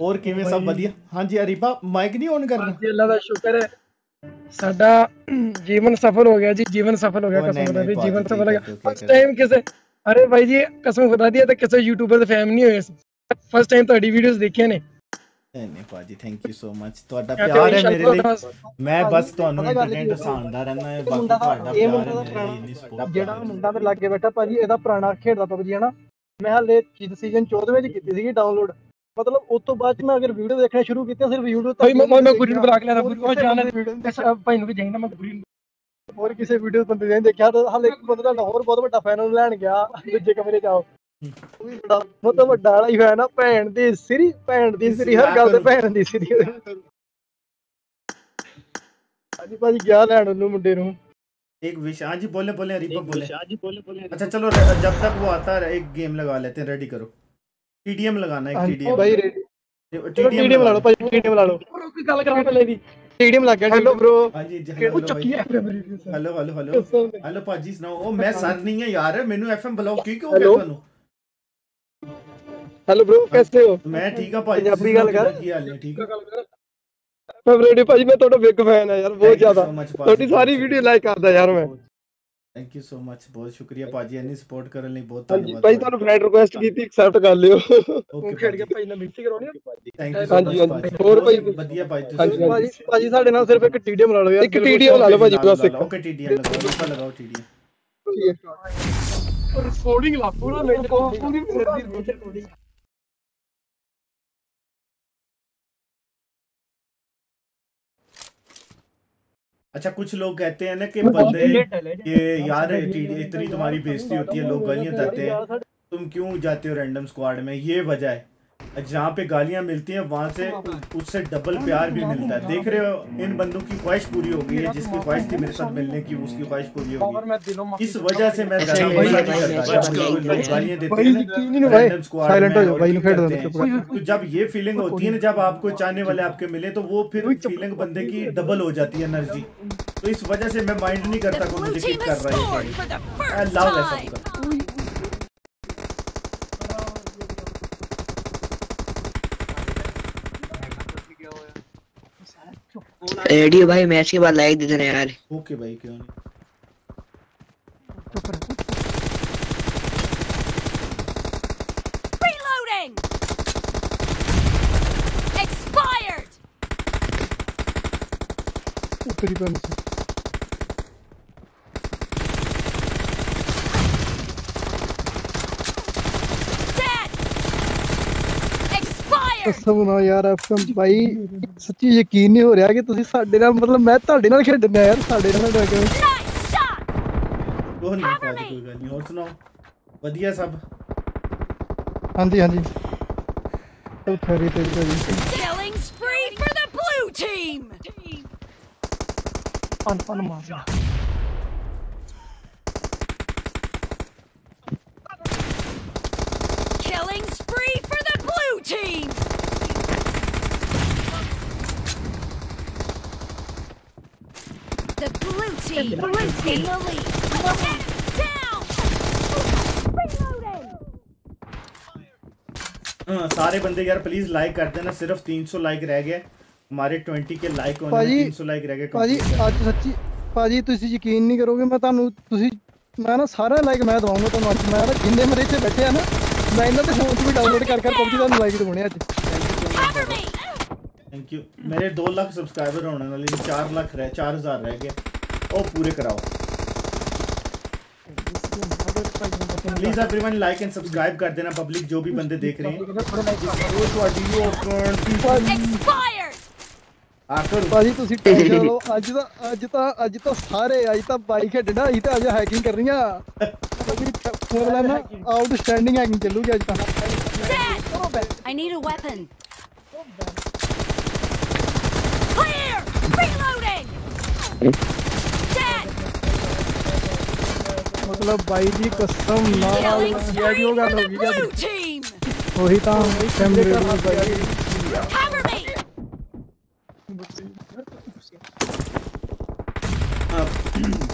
ਹੋਰ ਕਿਵੇਂ ਸਭ ਵਧੀਆ? ਹਾਂਜੀ ਅਰੀਬਾ ਮਾਈਕ ਨਹੀਂ ਔਨ ਕਰਨਾ? ਜੀ ਅੱਲਾ ਦਾ ਸ਼ੁਕਰ ਹੈ। ਸਾਡਾ ਜੀਵਨ ਸਫਲ ਹੋ ਗਿਆ ਜੀ ਜੀਵਨ ਸਫਲ ਹੋ ਗਿਆ ਕਸਮ ਖੁਦਾ ਦੀ ਜੀਵਨ ਸਫਲ ਹੋ ਗਿਆ। ਫਸਟ। ਟਾਈਮ ਕਿਸੇ ਅਰੇ ਭਾਈ ਜੀ ਕਸਮ ਖੁਦਾ ਦੀ ਤਾਂ ਕਿਸੇ ਯੂਟਿਊਬਰ ਦੇ ਫੈਨ ਨਹੀਂ ਹੋਏ ਫਸਟ ਟਾਈਮ ਤੁਹਾਡੀ ਵੀਡੀਓਜ਼ ਦੇਖੀਆਂ ਨੇ। ਨਹੀਂ ਭਾਜੀ ਥੈਂਕ ਯੂ ਸੋ ਮਚ ਤੁਹਾਡਾ ਪਿਆਰ ਹੈ ਮੇਰੇ ਲਈ। ਮੈਂ ਬਸ ਤੁਹਾਨੂੰ ਇੰਟਰਟੇਨ ਹੈ? ਹਸਾਉਂਦਾ ਰਹਿੰਦਾ ਹੈ ਬਾਕੀ ਤੁਹਾਡਾ ਪਿਆਰ ਹੈ ਜਿਹੜਾ ਮੁੰਡਾ ਮੇਰੇ ਲਾਗੇ ਬੈਠਾ ਭਾਜੀ ਇਹਦਾ ਪੁਰਾਣਾ ਖੇਡਦਾ ਪਬਜੀ ਹੈ ਨਾ ਮੈਂ ਹਾਲੇ ਸੀਜ਼ਨ 14 ਵਿੱਚ ਕੀਤੀ ਸੀਗੀ ਡਾਊਨਲੋਡ ਮਤਲਬ ਉਸ ਤੋਂ ਬਾਅਦ 'ਚ ਮੈਂ ਅਗਰ ਵੀਡੀਓ ਦੇਖਣਾ ਸ਼ੁਰੂ ਕੀਤਾ ਸਿਰਫ YouTube ਭਾਈ ਮੈਂ ਹੀ ਮੈਂ ਗੁਰੀ ਨੂੰ ਦੇਖਿਆ। ਬੁਲਾ ਕੇ ਲਿਆ ਹੋਰ ਗੁਰੀ ਉਹ ਕਿਸੇ ਜਾਣਾ ਬੰਦੇ ਦੀ video ਇਸ ਭਾਈ ਨੂੰ ਵੀ ਜਾਈਂਦਾ ਮੈਂ ਗੁਰੀ ਨੂੰ ਹੋਰ ਕਿਸੇ ਵੀਡੀਓ ਬੰਦੇ ਨੇ ਨਹੀਂ ਦੇਖਿਆ ਤਾਂ ਹਾਲੇ ਇੱਕ ਬੰਦਾ ਤੁਹਾਡਾ ਹੋਰ ਬਹੁਤ ਵੱਡਾ ਫੈਨ ਉਹਨੂੰ ਲੈਣ ਗਿਆ ਦੂਜੇ ਕਮਰੇ 'ਚ ਆਓ ਉਹ ਵੀ ਬੜਾ ਮਤਲਬ ਵੱਡਾ ਵਾਲਾ ਹੀ ਫੈਨ ਆ ਭੈਣ ਦੀ ਸਿਰੀ ਭੈਣ ਦੀ ਸਿਰੀ ਹਰ ਗੱਲ ਤੇ ਭੈਣ ਦੀ ਸਿਰੀ ਹਾਂਜੀ ਭਾਜੀ ਗਿਆ ਲੈਣ ਉਹਨੂੰ ਮੁੰਡੇ ਨੂੰ एक विश हाँ जी बोले बोले अरीबा बोले अच्छा चलो र- जब तक वो आता है एक गेम लगा लेते हैं रेडी करो ਟੀਡੀਐਮ ਲਗਾਣਾ ਇੱਕ ਟੀਡੀਐਮ ਭਾਈ ਟੀਡੀਐਮ ਲਾ ਲਓ ਭਾਈ ਟੀਡੀਐਮ ਲਾ ਲਓ ਗੱਲ ਕਰਾਂ ਪਹਿਲੇ ਦੀ ਸਟੇਡੀਅਮ ਲੱਗ ਗਿਆ ਹੈਲੋ ਬ్రో ਹਾਂਜੀ ਉਹ ਚੱਕੀ FM radio hello hello hello hello ਭਾਜੀ ਸੁਣਾਓ ਉਹ ਮੈਂ ਸੱਤ ਨਹੀਂ ਹੈ ਯਾਰ ਮੈਨੂੰ ਐਫਐਮ ਬਲੌਕ ਕੀ ਕਿਉਂ ਗਿਆ ਤੁਹਾਨੂੰ ਹੈਲੋ ਬ్రో ਕੈਸੇ ਹੋ ਮੈਂ ਠੀਕ ਆ ਭਾਜੀ ਪੰਜਾਬੀ ਗੱਲ ਕਰ ਕੀ ਹਾਲ ਹੈ ਠੀਕ ਆ ਗੱਲ ਕਰ ਫੇਵਰੇਟ ਭਾਜੀ ਮੈਂ ਤੁਹਾਡਾ ਬਿਗ ਫੈਨ ਆ ਯਾਰ ਬਹੁਤ ਜ਼ਿਆਦਾ ਤੁਹਾਡੀ ਸਾਰੀ ਵੀਡੀਓ ਲਾਈਕ ਕਰਦਾ ਯਾਰ ਮੈਂ ਥੈਂਕ ਯੂ ਸੋ ਮਚ ਬਹੁਤ ਸ਼ੁਕਰੀਆ ਭਾਜੀ ਇੰਨੀ ਸਪੋਰਟ ਕਰਨ ਲਈ ਬਹੁਤ ਹਾਂਜੀ ਧੰਨਵਾਦ ਭਾਈ ਤੁਹਾਨੂੰ ਫਰੈਂਡ ਰਿਕੁਐਸਟ ਕੀਤੀ ਐਕਸੈਪਟ ਕਰ ਲਿਓ। ਓਕੇ ਖੇਡ ਕੇ ਭਾਈ ਨਾਲ ਮਿਕਸੀ ਕਰਾਉਣੀ ਥੈਂਕ ਯੂ ਹਾਂਜੀ ਹਾਂਜੀ ਹੋਰ ਭਾਈ ਵਧੀਆ ਭਾਈ ਹਾਂਜੀ ਤੁਸੀਂ ਭਾਜੀ ਭਾਜੀ ਸਾਡੇ ਨਾਲ ਸਿਰਫ ਇੱਕ ਟੀਡੀਐਮ ਲਾ ਲਓ ਯਾਰ ਇੱਕ ਟੀਡੀਐਮ ਲਾ ਲਓ ਭਾਜੀ ਬਸ ਇੱਕ। ਓਕੇ ਟੀਡੀਐਮ ਲਗਾਓ ਰੂਪਾ ਲਗਾਓ ਟੀਡੀਐਮ ਰਿਕਾਰਡਿੰਗ ਲਾ ਪੂਰਾ ਮਿੰਟ ਕੋ ਪੂਰੀ ਰਿਕਾਰਡਿੰਗ अच्छा कुछ लोग कहते हैं ना कि बंदे ये यार इतनी इतनी तुम्हारी बेइज्जती होती है लोग गलियाँ देते हैं। तुम क्यों जाते हो रैंडम स्क्वाड में? ये वजह है। जहाँ पे गालियाँ मिलती हैं वहाँ से उससे डबल प्यार भी मिलता है। देख रहे हो इन बंदों की ख्वाहिश पूरी हो गई है जिसकी ख्वाहिश थी मेरे साथ मिलने की उसकी ख्वाहिश पूरी हो गई। इस वजह से मैं हैं ही। हो। हैं रहो तो जब ये फीलिंग होती है ना जब आपको चाहने वाले आपके मिले तो वो फिर फीलिंग बंदे की डबल हो जाती है एनर्जी तो इस वजह से मैं माइंड नहीं करता मुझे कर रहा है आई लव है सबका रेडियो भाई मैच के बाद लाइक दे देना यार ओके भाई क्यों नहीं Reloading! Expired! तेरी बहन से Expired! ਕਸਮ ਨਾ ਯਾਰ ਐਫਐਮ ਭਾਈ ਸੱਚੀ ਯਕੀਨ ਨਹੀਂ ਹੋ ਰਿਹਾ ਕਿ ਤੁਸੀਂ ਸਾਡੇ ਨਾਲ ਮਤਲਬ ਮੈਂ ਤੁਹਾਡੇ ਨਾਲ ਖੇਡਣਾ ਯਾਰ ਸਾਡੇ ਨਾਲ ਨਾ ਕਿਵੇਂ ਉਹ ਨਹੀਂ ਪਾਜੀ ਕੋਈ ਗੱਲ ਨਹੀਂ ਹੋਰ ਸੁਣਾਓ ਵਧੀਆ ਸਭ ਹਾਂਜੀ ਹਾਂਜੀ ਸਭ ਖਰੀ ਤੇ ਜੀ killing spree for the blue team ਪਨ ਪਨ ਮਾਰਿਆ killing spree for the blue team! The blue team is in the lead. Down! Reloading! हाँ, सारे बंदे यार प्लीज लाइक कर देना सिर्फ 300 लाइक रह गए हमारे 20 के लाइक होने ਭਾਜੀ में 300 लाइक रह गए ਭਾਜੀ complete। ਅੱਜ ਸੱਚੀ ਭਾਜੀ ਤੁਸੀਂ ਯਕੀਨ ਨਹੀਂ ਕਰੋਗੇ ਮੈਂ ਤੁਹਾਨੂੰ ਤੁਸੀਂ ਮੈਂ ਨਾ ਸਾਰਾ ਲਾਈਕ ਮੈਂ ਦਵਾਉਂਗਾ ਤੁਹਾਨੂੰ ਅੱਜ ਮੈਂ ਨਾ ਜਿੰਨੇ ਮੇਰੇ ਇੱਥੇ ਬੈਠੇ ਆ ਨਾ ਮੈਂ ਇਹਨਾਂ ਦੇ ਫੋਨ 'ਚ ਵੀ ਡਾਊਨਲੋਡ ਕਰ ਕਰ ਪਬਜੀ ਤੁਹਾਨੂੰ ਲਾਈਕ ਦਵਾਉਣੇ ਅੱਜ थैंक यू मेरे दो लाख सब्सक्राइबर होने वाले हैं, चार लाख रह चार हजार रह गए ओ पूरे कराओ please everyone like and subscribe कर देना पब्लिक जो भी बंदे देख रहे हैं Expired! आकर ਭਾਜੀ ਤੁਸੀਂ ਟੈਨਸ਼ਨ ਲਓ ਅੱਜ ਤਾਂ ਅੱਜ ਤਾਂ ਅੱਜ ਤਾਂ ਸਾਰੇ ਅੱਜ ਤਾਂ ਬਾਈ ਖੇਡਣਾ ਅਸੀਂ ਤਾਂ ਅੱਜ ਹੈਕਿੰਗ ਕਰਨੀ ਆ ਮਤਲਬ ਨਾ ਆਊਟਸਟੈਂਡਿੰਗ ਹੈਕਿੰਗ ਚੱਲੂਗੀ ਅੱਜ ਤਾਂ I need a weapon. Clear! Reloading! Dead! मतलब भाई जी कसम मारा वीडियो का लोग क्या वही था कैमरे का भाई Cover me! Uh,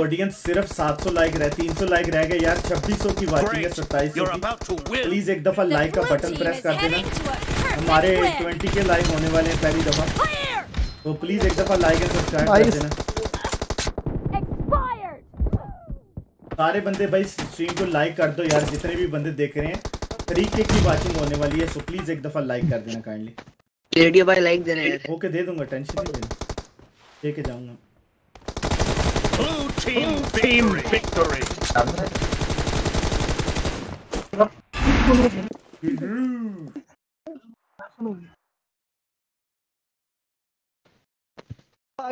ऑडियंस सिर्फ़ 700 लाइक रहे 300 लाइक रह गए यार 2600 की वाचिंग है 2700 की। प्लीज़ एक दफ़ा लाइक का बटन प्रेस कर देना। हमारे 20 के लाइक होने वाले हैं पहली दफ़ा। तो प्लीज़ एक दफ़ा लाइक एंड सब्सक्राइब कर देना। सारे बंदे भाई स्ट्रीम को लाइक कर दो यार जितने भी बंदे देख रहे हैं तरीके की वाचिंग होने वाली है सो प्लीज़ एक दफ़ा लाइक कर देना काइंडली रेडियो भाई लाइक देना यार ओके दे दूँगा टेंशन नहीं लेना। लेके जाऊँगा। Blue team team victory.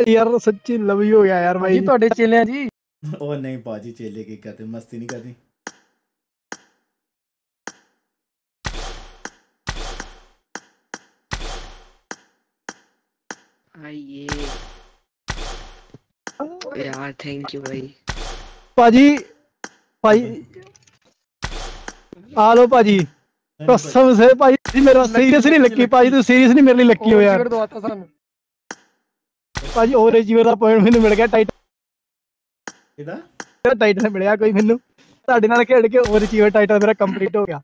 ਯਾਰ ਸੱਚੀ ਲਵ ਹੀ ਹੋ ਗਿਆ ਯਾਰ ਬਾਈ ਜੀ ਤੁਹਾਡੇ ਚੇਲਿਆਂ ਜੀ ओ नहीं बाजी चेले की कहते मस्ती नहीं करनी आइए यार थैंक यू भाई ਭਾਜੀ ਭਾਈ ਆ ਲੋ ਭਾਜੀ ਕਸਮ ਸੇ ਭਾਈ ਤੁਸੀਂ ਮੇਰਾ ਸੀਰੀਅਸ ਨਹੀਂ ਲੱਗੀ ਭਾਜੀ ਤੁਸੀਂ ਸੀਰੀਅਸ ਨਹੀਂ ਮੇਰੇ ਲਈ ਲੱਗੀ ਹੋ ਯਾਰ ਟਿਕਟ ਦਵਾਤਾ ਸਾਨੂੰ ਭਾਜੀ ਓਵਰ ਅਚੀਵਰ ਦਾ ਪੁਆਇੰਟ ਮੈਨੂੰ ਮਿਲ ਗਿਆ ਟਾਈਟ ਕਿਹਦਾ ਟਾਈਟਲ ਮਿਲਿਆ ਕੋਈ ਮੈਨੂੰ ਤੁਹਾਡੇ ਨਾਲ ਖੇਡ ਕੇ ਓਵਰ ਅਚੀਵਰ ਟਾਈਟਲ ਮੇਰਾ ਕੰਪਲੀਟ ਹੋ ਗਿਆ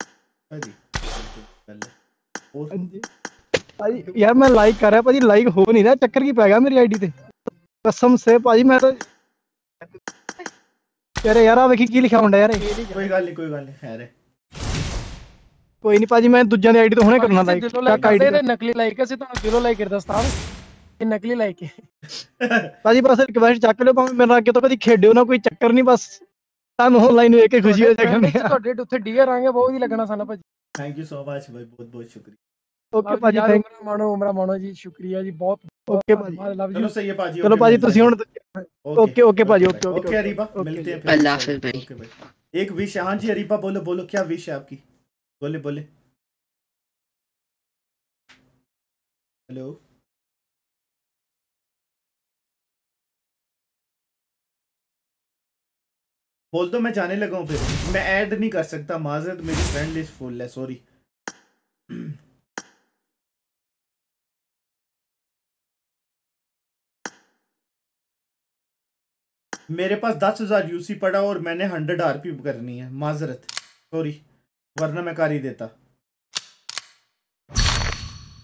भाजी ਹਾਂਜੀ ਭਾਜੀ ਯਾਰ ਮੈਂ ਲਾਈਕ ਕਰ ਰਿਹਾ ਭਾਜੀ ਲਾਈਕ ਹੋ ਨਹੀਂ ਰਿਹਾ ਚੱਕਰ ਕੀ ਪੈ ਗਿਆ ਮੇਰੀ ਆਈਡੀ ਤੇ ਕਸਮ ਸੇ ਭਾਜੀ ਮੈਂ ਤਾਂ ਤੇਰੇ ਯਾਰ ਆ ਵੇਖੀ ਕੀ ਲਿਖਿਆ ਹੁੰਦਾ ਯਾਰ ਇਹ। कोई गल नहीं कोई गल नहीं खैर है ਕੋਈ ਨਹੀਂ ਭਾਜੀ ਮੈਂ ਦੂਜਿਆਂ ਦੀ ਆਈਡੀ ਤੋਂ ਹੁਣੇ ਕਰਨਾ ਲਾਈਕ ਦਿਲੋਂ ਲਾਈਕ ਚੱਕ ਆਈਡੀ ਕਰਦੇ ਨੇ ਨਕਲੀ ਲਾਈਕ ਅਸੀਂ ਤੁਹਾਨੂੰ ਦਿਲੋਂ ਲਾਈਕ ਕਰਦਾ ਸਤਾਵ ਇਹ ਨਕਲੀ ਲਾਈਕ ਹੈ ਭਾਜੀ ਬਸ ਰਿਕਵੈਸਟ ਚੱਕ ਲਿਓ ਭਾਵੇਂ ਮੇਰੇ ਨਾਲ ਅੱਗੇ ਤੋਂ ਕਦੀ ਖੇਡਿਓ ਨਾ ਕੋਈ ਚੱਕਰ ਨਹੀਂ ਬਸ ਤੁਹਾਨੂੰ ਆਨਲਾਈਨ ਵੇਖ ਕੇ ਖੁਸ਼ੀ ਹੋ ਜਾਏਗੀ ਤੁਹਾਡੇ ਤੁਹਾਡੇ ਉੱਥੇ ਡੀਆਰ ਆਂਗੇ ਬਹੁਤ ਹੀ ਲੱਗਣਾ ਸਾਨੂੰ ਭਾਜੀ थैंक यू सो मच भाई बहुत बहुत शुक्रिया ਓਕੇ ਭਾਜੀ ਯਾਰ ਥੈਂਕ ਉਮਰਾ ਮਾਣੋ ਉਮਰਾ ਮਾਣੋ ਜੀ ਸ਼ੁਕਰੀਆ ਜੀ ਬਹੁਤ हैं अल्लाह हाफिज भाई। एक विश हाँ। जी अरीबा बोलो बोलो क्या विश है आपकी? बोले बोले। हेलो बोल दो मैं जाने लगा हूँ फिर। मैं ऐड नहीं कर सकता। माजरत मेरी फ्रेंड लिस्ट फुल है सॉरी मेरे पास दस हज़ार यूसी पड़ा और मैंने हंड्रेड आरपी करनी है। माजरत। सॉरी वरना मैं कर ही देता।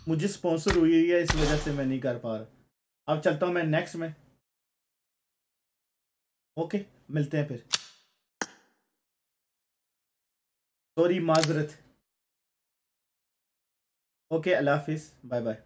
मुझे स्पॉन्सर हुई है, इस वजह से मैं नहीं कर पा रहा। अब चलता हूँ मैं नेक्स्ट में। ओके मिलते हैं फिर। सॉरी माजरत। ओके अल्लाह हाफिज। बाय बाय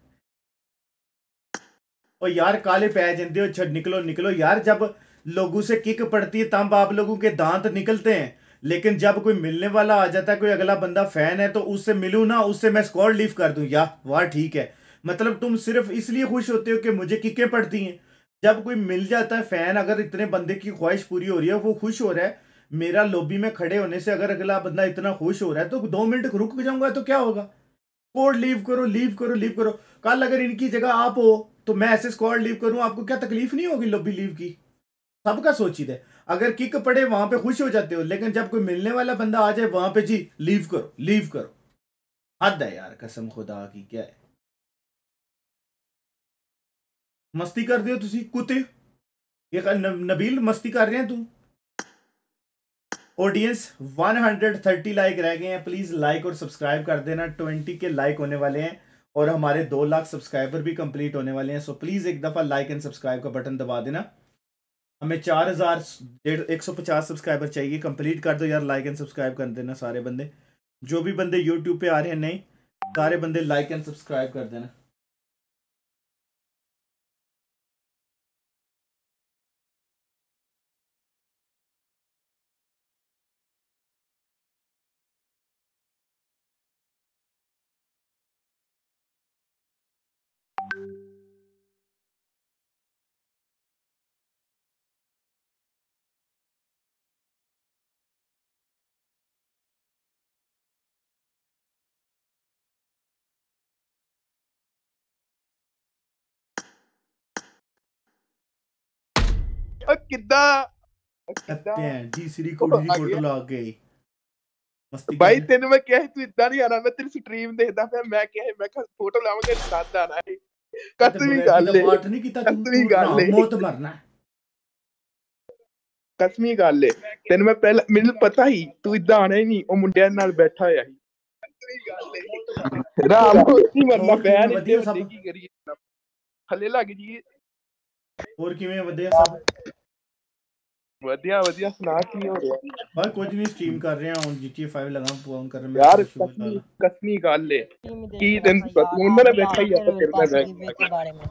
ओ यार, काले पै जाते हो निकलो निकलो। यार, जब लोगों से किक पड़ती है, तब आप लोगों के दांत निकलते हैं। लेकिन जब कोई मिलने वाला आ जाता है, कोई अगला बंदा फ़ैन है तो उससे मिलूं ना, उससे मैं स्कॉड लीव कर दूँ। या, वाह, ठीक है। मतलब तुम सिर्फ़ इसलिए खुश होते हो कि मुझे किकें पड़ती हैं। जब कोई मिल जाता है फ़ैन अगर इतने बंदे की ख्वाहिश पूरी हो रही है, वो खुश हो रहा है। मेरा लॉबी में खड़े होने से अगर अगला बंदा इतना खुश हो रहा है तो दो मिनट रुक जाऊँगा तो क्या होगा? कोड लीव करो लीव करो लीव करो। कल अगर इनकी जगह आप हो तो मैं ऐसे स्क्वाड लीव करूँ, आपको क्या तकलीफ़ नहीं होगी लॉबी लीव की? सबका सोचित है अगर किक पड़े, वहाँ पे खुश हो जाते हो, लेकिन जब कोई मिलने वाला बंदा आ जाए, वहाँ पे जी लीव करो लीव करो। हद है यार, कसम खुदा की, क्या है? मस्ती कर दियो तुसी, कुत्ते? ये नबील, मस्ती कर रहे हैं तू ऑडियंस 130 लाइक रह गए हैं। प्लीज़ लाइक और सब्सक्राइब कर देना। 20 के लाइक होने वाले हैं और हमारे दो लाख सब्सक्राइबर भी कंप्लीट होने वाले हैं। सो प्लीज़ एक दफ़ा लाइक एंड सब्सक्राइब का बटन दबा देना। हमें चार हज़ार डेढ़, एक सौ पचास सब्सक्राइबर चाहिए। कंप्लीट कर दो यार लाइक एंड सब्सक्राइब कर देना सारे बंदे। जो भी बंदे यूट्यूब पे आ रहे हैं, नहीं, सारे बंदे लाइक एंड सब्सक्राइब कर देना। ਉਹ ਕਿੱਦਾਂ ਭੈਣ ਦੀ ਸਿਰੀ ਕੁੜੀ ਦੀ ਫੋਟੋ ਲਾ ਕੇ ਮਸਤੀ ਬਾਈ ਤੈਨੂੰ ਮੈਂ ਕਿਹਾ ਸੀ ਤੂੰ ਇਦਾਂ ਨਹੀਂ ਆਣਾ ਮੈਂ ਤੇਰੀ ਸਟ੍ਰੀਮ ਦੇਖਦਾ ਪਿਆ ਮੈਂ ਕਿਹਾ ਸੀ, ਮੈਂ ਕਿਹਾ ਫੋਟੋ ਲਾਵਾਂਗੇ ਸਾਥ ਆਣਾ ਹੈ ਕਸਮੀ ਗੱਲ ਏ ਪਾਠ ਨਹੀਂ ਕੀਤਾ ਤੂੰ ਕਸਮੀ ਤੂੰ ਗੱਲ ਏ ਮੌਤ ਮਰਨਾ ਕਸਮੀ ਗੱਲ ਏ ਤੈਨੂੰ ਮੈਂ ਪਹਿਲਾਂ ਮੈਨੂੰ ਪਤਾ ਹੀ ਤੂੰ ਇਦਾਂ ਆਣਾ ਹੀ ਨਹੀਂ ਉਹ ਮੁੰਡਿਆਂ ਨਾਲ ਬੈਠਾ ਹੋਇਆ ਸੀ ਰਾਮ ਕੀ ਮਰਨਾ ਹੋਰ ਪਿਆ ਕਿਵੇਂ ਨਹੀਂ ਵਧੀਆ ਤੇ ਸਭ? ਕੀ ਕਰੀਏ ਥੱਲੇ ਲੱਗ ਜੀ ਹੋਰ ਕਿਵੇਂ ਵਧੀਆ ਸਭ ਵਧੀਆ ਵਧੀਆ ਸੁਣਾ ਕੀ ਹੋ ਰਿਹਾ ਬਸ ਕੁਝ ਨਹੀਂ ਸਟ੍ਰੀਮ ਕਰ ਰਹੇ ਹਾਂ ਹੁਣ GTA 5 ਲਗਾ ਫੋਨ ਕਰ ਮੈਂ ਯਾਰ ਸ਼ੁਰੂ ਕਸਮੀ ਕਰ ਕਸਮੀ ਗੱਲ ਏ ਕੀ ਤੈਨੂੰ ਪਤਾ ਉਹਨਾਂ ਨੇ ਬੈਠਾ ਹੀ ਆਪਾਂ ਤੇਰੇ ਨਾਲ ਬੈਠ के बारे में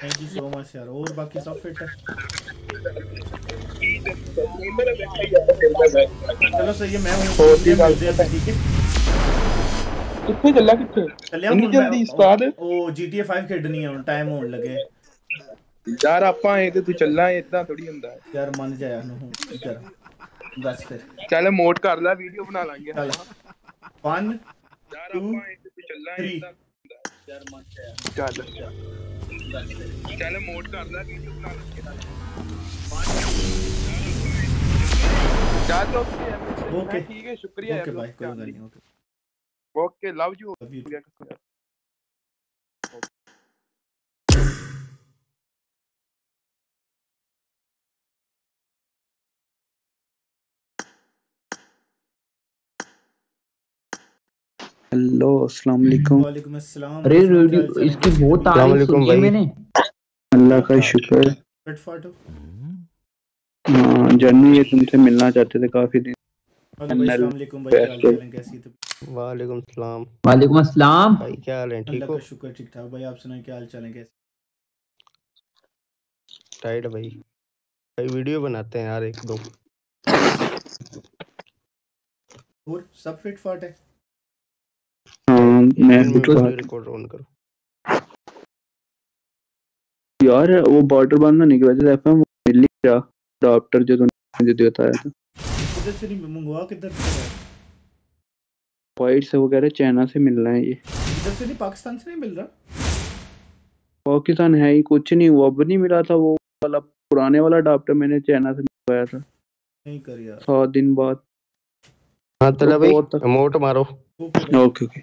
थैंक यू सो मच यार और बाकी सब फिट है चलो सही है मैं हूं ਹੋਰ ਕੀ ਗੱਲ मिलते हैं फिर, ठीक है ਕਿੱਥੇ ਚੱਲਾ ਕਿੱਥੇ ਚੱਲਿਆ ਇੰਨੀ ਹੁਣ ਜਲਦੀ ਮੈਂ- ਉਸਤਾਦ ਉਹ GTA 5 ਖੇਡਣੀ ਹੈ ਹੁਣ ਟਾਈਮ ਹੋਣ ਲੱਗੇ ਯਾਰ ਆਪਾਂ ਇਹ ਤੇ ਤੂੰ ਚੱਲਣਾ ਇਦਾਂ ਥੋੜੀ ਹੁੰਦਾ ਹੈ ਯਾਰ ਮੰਨ ਜਾ ਯਾਰ ਨੂੰ ਚੱਲ ਦੱਸ ਫਿਰ ਚੱਲ ਮੋਟ ਕਰ ਲੈ ਵੀਡੀਓ ਬਣਾ ਲਾਂਗੇ 1 ਯਾਰ ਆਪਾਂ ਇਹ ਤੇ ਤੂੰ ਚੱਲਣਾ ਇਦਾਂ ਯਾਰ ਮੰਨ ਜਾ ਯਾਰ ਚੱਲ ਚੱਲ ਮੋਟ ਕਰ ਲੈ ਵੀਡੀਓ ਬਣਾ ਲਾਂਗੇ ਜਾ ਤੋ ਓਕੇ ਠੀਕ ਹੈ ਸ਼ੁਕਰੀਆ ਯਾਰ ਓਕੇ ਬਾਈ ਕੋਈ ਗੱਲ ਨਹੀਂ okay okay love you hello अस्सलाम वालेकुम। वालेकुम अस्सलाम। अरे रेडियो इसकी बहुत तारीफ़ सुनी है मैंने। अल्लाह का शुक्र। फिट फाट। हो हाँ ये तुमसे मिलना चाहते थे काफ़ी दिन। अस्सलाम वालेकुम। भाई हाल चाल है? कैसी तो वालेकुम सलाम। वालेकुम अस्सलाम। भाई क्या हाल है? ठीक अल्लाह हो? का शुक्र ठीक ठाक। भाई आप सुनाए क्या हाल चाल है? कैसे? टाइट भाई। भाई वीडियो बनाते हैं यार एक दो। और सब फिट फाट है हाँ? मैं रिकॉर्ड ऑन करो। यार वो बॉर्डर बांधने की वजह से एफएम मिल नहीं रहा अडॉप्टर जो तूने मुझे बताया था। किधर से नहीं मंगवा किधर से है? वाइट से वो कह रहे चाइना से मिल रहा है ये। इधर से नहीं? पाकिस्तान से नहीं मिल रहा? पाकिस्तान है ही कुछ नहीं वो अब नहीं मिला था वो वाला पुराने वाला अडॉप्टर मैंने चाइना से मंगवाया था। नहीं कर यार। सात दिन बाद। हाँ तला भाई मारो। ओके ओके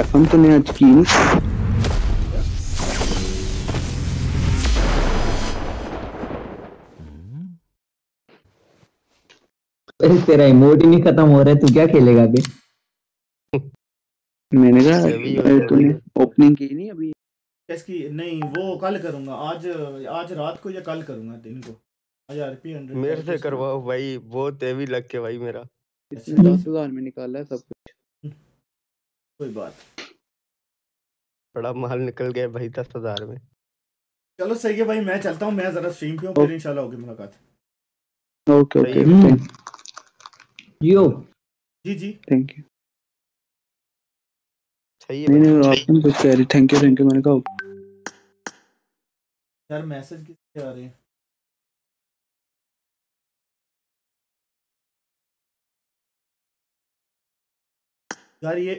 एफएम तो नहीं आज की। अरे तेरा इमोट ही नहीं खत्म हो रहा है तू क्या खेलेगा अभी? मैंने कहा अभी तूने ओपनिंग की नहीं अभी? इसकी नहीं वो कल करूँगा आज आज रात को या कल करूँगा दिन को। मेरे से करवाओ भाई बहुत हैवी लग के भाई मेरा। इसने दस हज़ार में निकाला है सब कुछ। कोई बात बड़ा माल निकल गया भाई दस हज़ार में। चलो सही है भाई मैं चलता हूँ मैं जरा स्ट्रीम पे हूँ फिर इंशाल्लाह होगी मुलाकात। Okay okay. यो। जी जी। थैंक यू सही नहीं नहीं आपने कुछ कह रही थैंक यू थैंक यू मैंने कहा यार मैसेज किसके आ रहे हैं? यार ये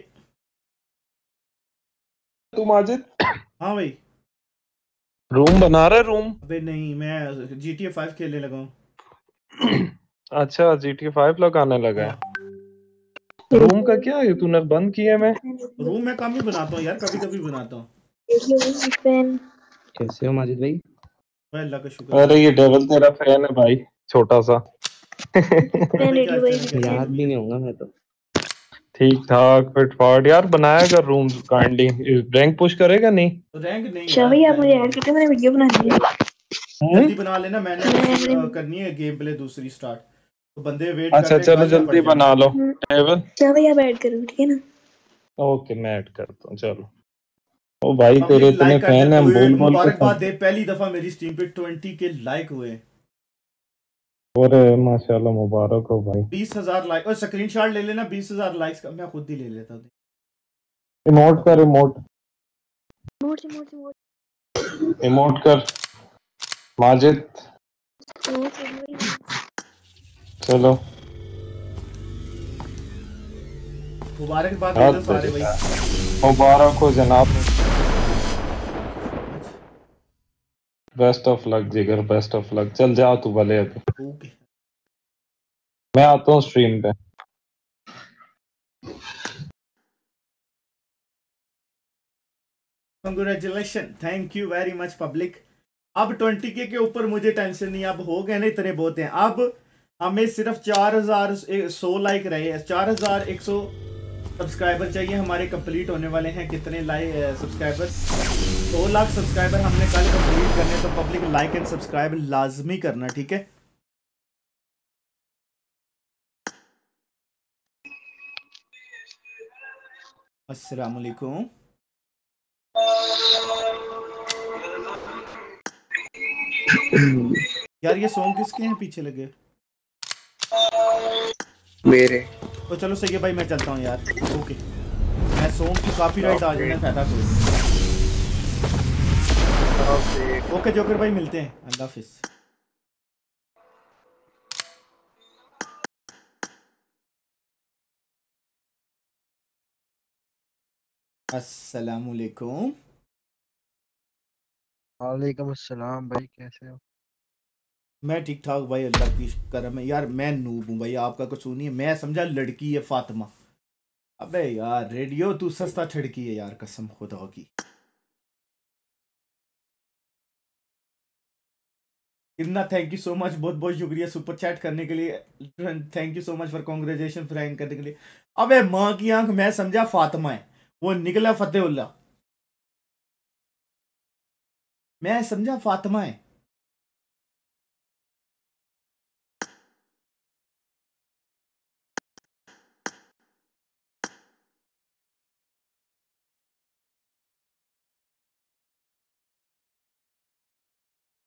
तू माजिद? हाँ भाई। रूम बना रहा है रूम अबे नहीं मैं ए फाइव खेलने लगा हूँ। अच्छा टी फाइव लगाने लगा है। रूम का क्या है? तूने बंद किया मैं? रूम मैं कम ही बनाता हूँ यार कभी कभी बनाता हूँ। कैसे हो माजिद भाई? भाई अल्लाह का शुक्र अरे ये डेवल तेरा फ़ैन है भाई छोटा सा। याद भी नहीं होगा मैं तो। ठीक ठाक फिट फाट यार बनाया कर रूम काइंडली रैंक पुश करेगा नहीं? रैंक नहीं अच्छा यार, भाई आप मुझे ऐड करके मैंने वीडियो बना दी जल्दी बना लेना मैंने करनी है गेम प्ले दूसरी स्टार्ट तो बंदे वेट अच्छा चलो जल्दी बना लो। अच्छा भाई आप ऐड करो ठीक है ना? ओके मैं ऐड करता हूँ चलो। ओ भाई तेरे इतने फ़ैन है बोल बोल के। मुबारकबाद दे पहली दफ़ा मेरी स्ट्रीम पे 20 के लाइक हुए। और माशाल्लाह मुबारक हो भाई। बीस हज़ार लाइक और स्क्रीनशॉट ले लेना बीस हज़ार लाइक्स का मैं खुद ही ले लेता हूँ। इमोट कर इमोट से मोड़ से इमोट कर। माजिद चलो। मुबारकबाद हाँ, दे सारे भाई। मुबारक हो जनाब। बेस्ट ऑफ़ लक जिगर बेस्ट ऑफ़ लक चल जा तू भले अभी ओके मैं आता हूँ स्ट्रीम पे। Congratulation thank you very much public अब 20 के के ऊपर मुझे टेंशन नहीं अब हो गए ना इतने बहुत हैं। अब हमें सिर्फ़ चार हज़ार सौ लाइक रहे चार हज़ार एक सौ सब्सक्राइबर चाहिए, हमारे कंप्लीट होने वाले हैं। कितने लाइक सब्सक्राइबर दो लाख सब्सक्राइबर हमने कल कंप्लीट करने तो पब्लिक लाइक एंड सब्सक्राइब लाजमी करना, ठीक है? अस्सलाम वालेकुम यार, ये सॉन्ग किसके हैं? पीछे लगे। मेरे। तो चलो सही है भाई, मैं चलता हूँ यार। ओके मैं सॉन्ग की कॉपीराइट आ जाने फ़ायदा कोई ओके जोकर भाई, मिलते हैं। अल्लाह हाफिज। अस्सलाम वालेकुम वालेकुम अस्सलाम भाई, कैसे हो? मैं ठीक ठाक भाई, अल्लाह की करम है। यार, मैं नूब हूँ भाई, आपका कुछ नहीं है। मैं समझा लड़की है फातिमा। अबे यार, रेडियो, तू सस्ता छड़की है यार, कसम खुदा की। इतना थैंक यू सो मच बहुत बहुत शुक्रिया सुपर चैट करने के लिए। Thank you so much for congratulation Frank करने के लिए। अबे माँ की आँख, मैं समझा फातिमा है। वो निकला फतेहुल्ला। मैं समझा फातिमा है।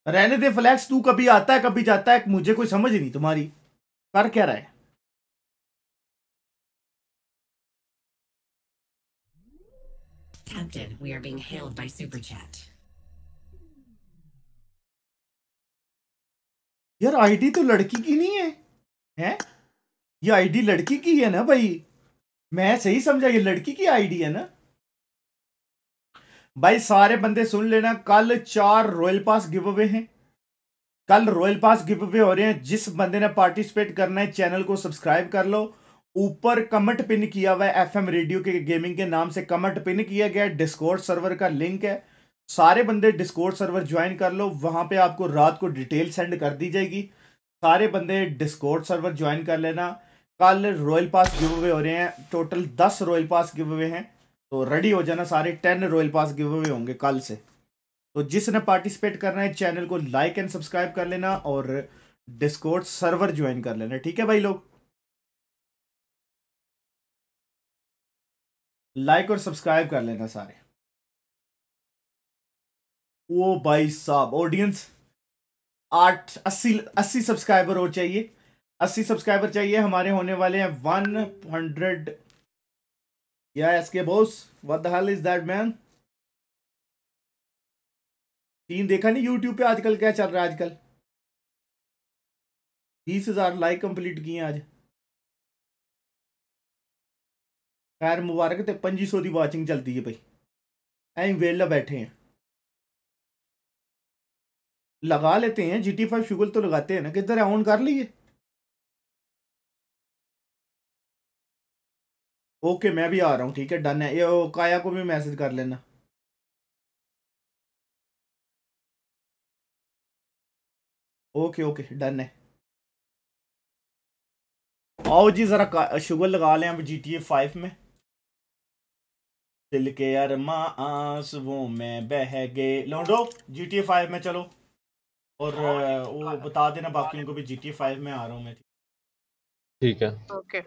रहने दे फ्लैक्स तू कभी आता है कभी जाता है मुझे कोई समझ नहीं तुम्हारी। कर क्या रहा है? Captain, we are being hailed by Super Chat. यार आईडी तो लड़की की नहीं है। हैं? ये आईडी लड़की की है ना भाई? मैं सही समझा ये लड़की की आईडी है ना? भाई, सारे बंदे सुन लेना, कल चार रॉयल पास गिव अवे हैं। कल रॉयल पास गिव अवे हो रहे हैं। जिस बंदे ने पार्टिसिपेट करना है चैनल को सब्सक्राइब कर लो। ऊपर कमेंट पिन किया हुआ है एफएम रेडियो के गेमिंग के नाम से। कमेंट पिन किया गया डिस्कॉर्ड सर्वर का लिंक है। सारे बंदे डिस्कॉर्ड सर्वर ज्वाइन कर लो। वहाँ पे आपको रात को डिटेल सेंड कर दी जाएगी। सारे बंदे डिस्कॉर्ड सर्वर ज्वाइन कर लेना। कल रॉयल पास गिव अवे हो रहे हैं। टोटल दस रॉयल पास गिव अवे हैं। तो रेडी हो जाना सारे ten royal pass give away होंगे कल से। तो जिसने पार्टिसिपेट करना है चैनल को लाइक एंड सब्सक्राइब कर लेना और डिस्कॉर्ड सर्वर ज्वाइन कर लेना, ठीक है भाई लोग? लाइक और सब्सक्राइब कर लेना सारे। ओ भाई साहब ऑडियंस आठ, अस्सी अस्सी सब्सक्राइबर और चाहिए। अस्सी सब्सक्राइबर चाहिए, हमारे होने वाले हैं वन हंड्रेड या SK boss what the hell is that man तीन देखा नहीं यूट्यूब पे आजकल क्या चल रहा है आजकल? बीस हज़ार लाइक कंप्लीट किए आज। खैर मुबारक ते पंजी सौ की वाचिंग चलती है भाई। ऐं वेला बैठे हैं। लगा लेते हैं जी टी फाइव शुगल तो लगाते हैं ना, किधर ऑन कर लिए? ओके मैं भी आ रहा हूँ ठीक है? डन है। ये काया को भी मैसेज कर लेना। ओके ओके डन है। आओ जी जरा शुगर लगा लें अब जी टी ए फाइव में। दिल के अरमा आंसुओं में बह गए। लौंडो जी टी ए फाइव में चलो। और वो बता देना बाकियों को भी जी टी ए फाइव में आ रहा हूँ मैं ठीक। है। ओके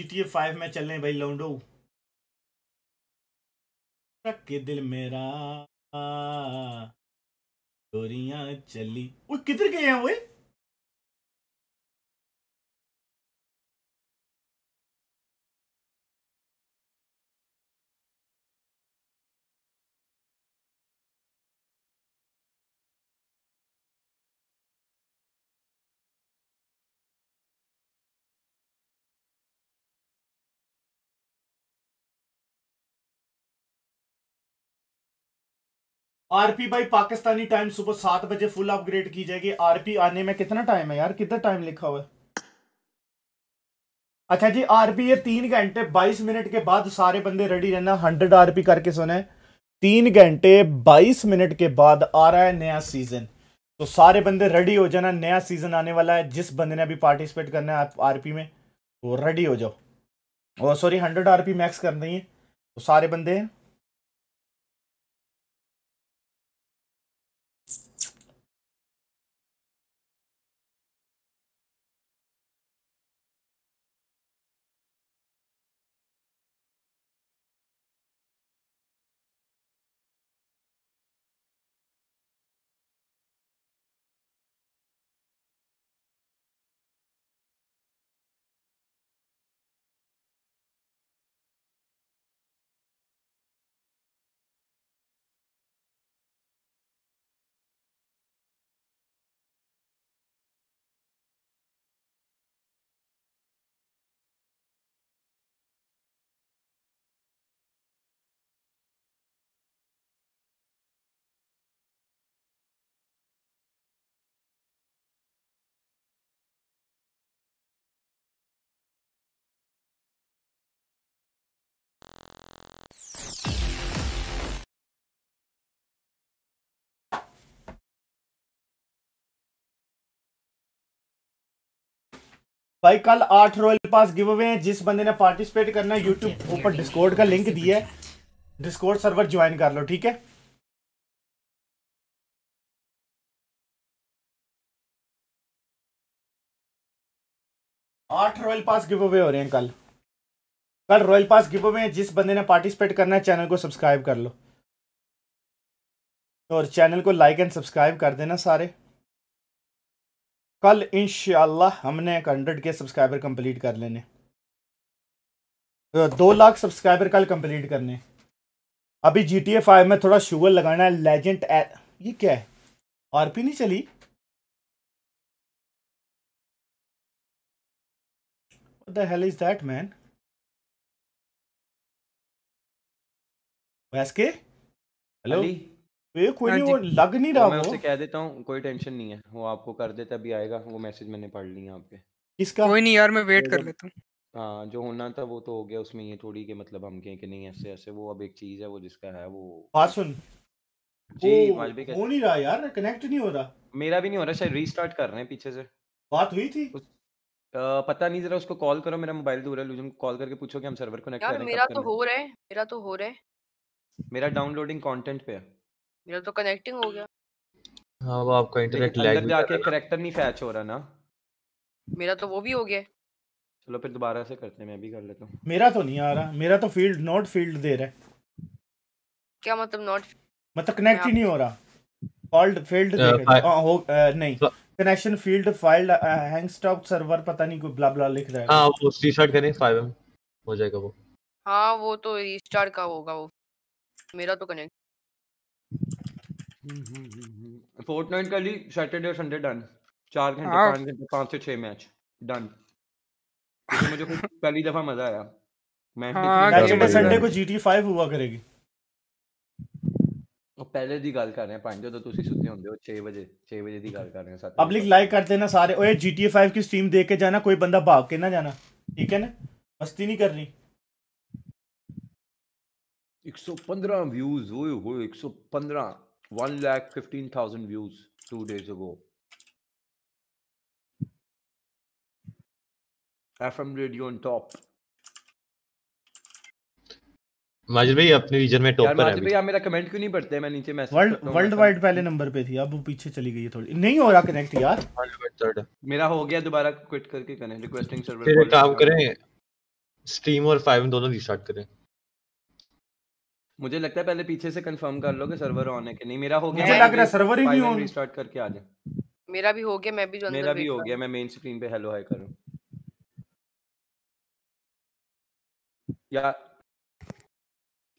जी टी फाइव में चलने भाई, लौंडो। के दिल मेरा। गोरियाँ चली। वो किधर गए हैं वो आरपी भाई, पाकिस्तानी टाइम सुबह सात बजे फुल अपग्रेड की जाएगी। आरपी आने में कितना टाइम है यार? कितना टाइम लिखा हुआ है? अच्छा जी, आरपी ये तीन घंटे, बाईस मिनट के बाद सारे बंदे रेडी रहना। हंड्रेड आरपी करके सुने तीन घंटे, बाईस मिनट के बाद आ रहा है नया सीज़न तो सारे बंदे रेडी हो जाना, नया सीज़न आने वाला है। जिस बंदे ने अभी पार्टिसिपेट करना है आरपी में, वो रेडी हो जाओ। और सॉरी हंड्रेड आरपी मैक्स करनी है। तो सारे बंदे भाई कल आठ रॉयल पास गिव अवे हैं। जिस बंदे ने पार्टिसिपेट करना है यूट्यूब ऊपर डिस्कॉर्ड का लिंक दिया है। डिस्कॉर्ड सर्वर ज्वाइन कर लो ठीक है? आठ रॉयल पास गिव अवे हो रहे हैं कल। कल रॉयल पास गिव अवे हैं। जिस बंदे ने पार्टिसिपेट करना है चैनल को सब्सक्राइब कर लो। और चैनल को लाइक एंड सब्सक्राइब कर देना सारे। कल इंशाल्लाह हमने हंड्रेड के सब्सक्राइबर कंप्लीट कर लेने। दो लाख सब्सक्राइबर कल कंप्लीट करने। अभी जी टी ए फाइव में थोड़ा शुगर लगाना है लेजेंड ए... ये क्या है? आरपी नहीं चली? The hell is that, man? वैस के हेलो ये कोई हाँ नहीं वो लग नहीं रहा वो मैं वो। उससे कह देता हूँ कोई टेंशन नहीं है वो आपको कर देता अभी आएगा वो मैसेज मैंने पढ़ लिया यहाँ पे। किसका? कोई नहीं यार मैं वेट कर लेता हूँ। हाँ जो होना था वो तो हो गया उसमें ये थोड़ी कि मतलब हम कहें कि नहीं ऐसे ऐसे वो अब एक चीज़ है वो जिसका है वो बात सुन। जी वो मालवी हो नहीं रहा यार कनेक्ट नहीं हो रहा। मेरा भी नहीं हो रहा शायद रीस्टार्ट कर रहे हैं पीछे से। बात हुई थी? पता नहीं जरा उसको कॉल करो मेरा मोबाइल दूर है लुजन को कॉल करके पूछो कि हम सर्वर कनेक्ट यार करें मेरा तो हो रहा है मेरा तो हो रहा है। मेरा डाउनलोडिंग कंटेंट पे है। मेरा तो कनेक्टिंग हो गया। हाँ वो आपका इंटरनेट लैग अंदर जाके करेक्टर नहीं फैच हो रहा ना। मेरा तो वो भी हो गया। चलो फिर दोबारा से करते हैं मैं भी कर लेता हूँ। मेरा तो नहीं आ रहा मेरा तो फ़ील्ड नॉट फ़ील्ड दे रहा है। क्या मतलब नॉट मतलब कनेक्ट ही नहीं हो रहा। कॉल्ड फ़ील्ड दे रहा है। हाँ, हो नहीं। Connection field file hang stop server पता नहीं कोई ब्ला ब्ला लिख रहा है। हाँ वो रीस्टार्ट करें 5M हो जाएगा वो। हाँ वो तो रीस्टार्ट का होगा वो। मेरा तो कनेक्ट फोर्टनाइट का ली सैटरडे और संडे डन चार घंटे हाँ। पाँच घंटे पाँच से छह मैच डन इसमें मुझे खुद पहली दफा मजा आया मैं हाँ, सैटरडे संडे को जी टी फाइव हुआ करेगी ਉਹ ਪਹਿਲੇ ਦੀ ਗੱਲ ਕਰ ਰਹੇ ਹਾਂ ਪੰਜ ਜਦੋਂ ਤੁਸੀਂ ਸੁੱਤੇ ਹੁੰਦੇ ਹੋ 6 ਵਜੇ 6 ਵਜੇ ਦੀ ਗੱਲ ਕਰ ਰਹੇ ਹਾਂ ਸੱਤ पब्लिक लाइक कर देना सारे ओए जी टी फाइव की स्ट्रीम देख के जाना कोई बंदा भाग के ना जाना ठीक है ना मस्ती नहीं करनी 115 व्यूज़ ओए होए 115 1 lakh 15000 views 2 days ago. FM radio on top. Majid भाई अपने रीजन में टॉप पर है माजिद भाई आप मेरा कमेंट क्यों नहीं पढ़ते? मैं नीचे मैसेज वर्ल्ड वर्ल्ड वाइड पहले नंबर पे थी अब वो पीछे चली गई है थोड़ी। नहीं हो रहा कनेक्ट यार। वर्ल्ड वाइड थर्ड मेरा हो गया दोबारा क्विट करके करें रिक्वेस्टिंग सर्वर फिर काम करें स्ट्रीम और 5 दोनों रीस्टार्ट करें। मुझे लगता है पहले पीछे से कंफर्म कर लो कि सर्वर ऑन है कि नहीं। मेरा हो गया मुझे लग रहा है server ही नहीं on। रीस्टार्ट करके आ जाए। मेरा भी हो गया मैं भी जो अंदर मेरा भी हो गया मैं मेन स्क्रीन पे हेलो हाय करूँ यार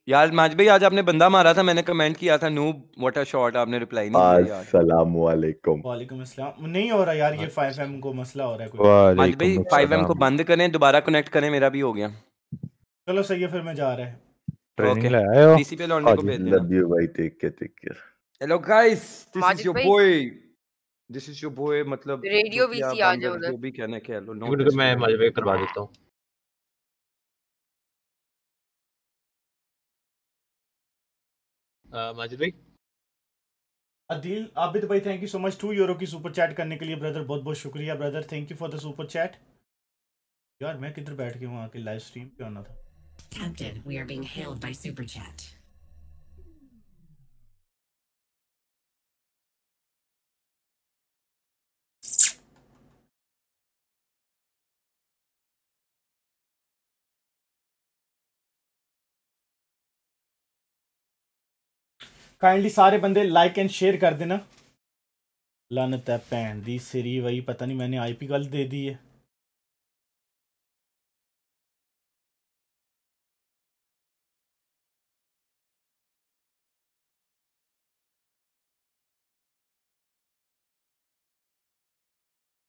यार माज भाई आज आपने बंदा मारा था मैंने कमेंट किया था नूब व्हाट अ शॉट आपने रिप्लाई नहीं दिया यार। अस्सलाम वालेकुम वालेकुम अस्सलाम। नहीं हो रहा यार ये 5M को मसला हो रहा है कोई। माज भाई 5M को बंद करें दोबारा कनेक्ट करें मेरा भी हो गया। चलो सही है फिर मैं जा रहा है। Training Okay. ले आए हो डीसी पे लौंडे को भेज देना लव यू भाई take care take care hello guys this is your boy this is your boy मतलब रेडियो आ जाओ उधर। जो भी कहना नो मिनट मैं माजिद भाई करवा देता हूँ। माजिद भाई अदील आबिद भाई thank you so much two euro की सुपर चैट करने के लिए ब्रदर बहुत बहुत शुक्रिया brother thank you for the super chat यार मैं किधर बैठ के वहाँ के लाइव स्ट्रीम पे आना था। Captain, we are being hailed by Super Chat. Kindly सारे बंदे लाइक एंड शेयर कर देना लानत है भैन दी सिरी वही पता नहीं मैंने आईपी गल दे दी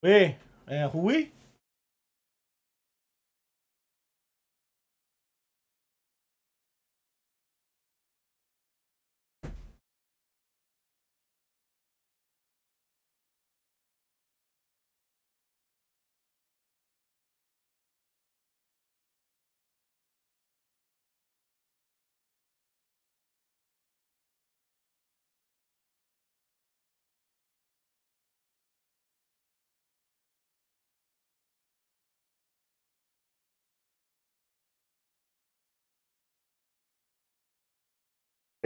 है वे ए,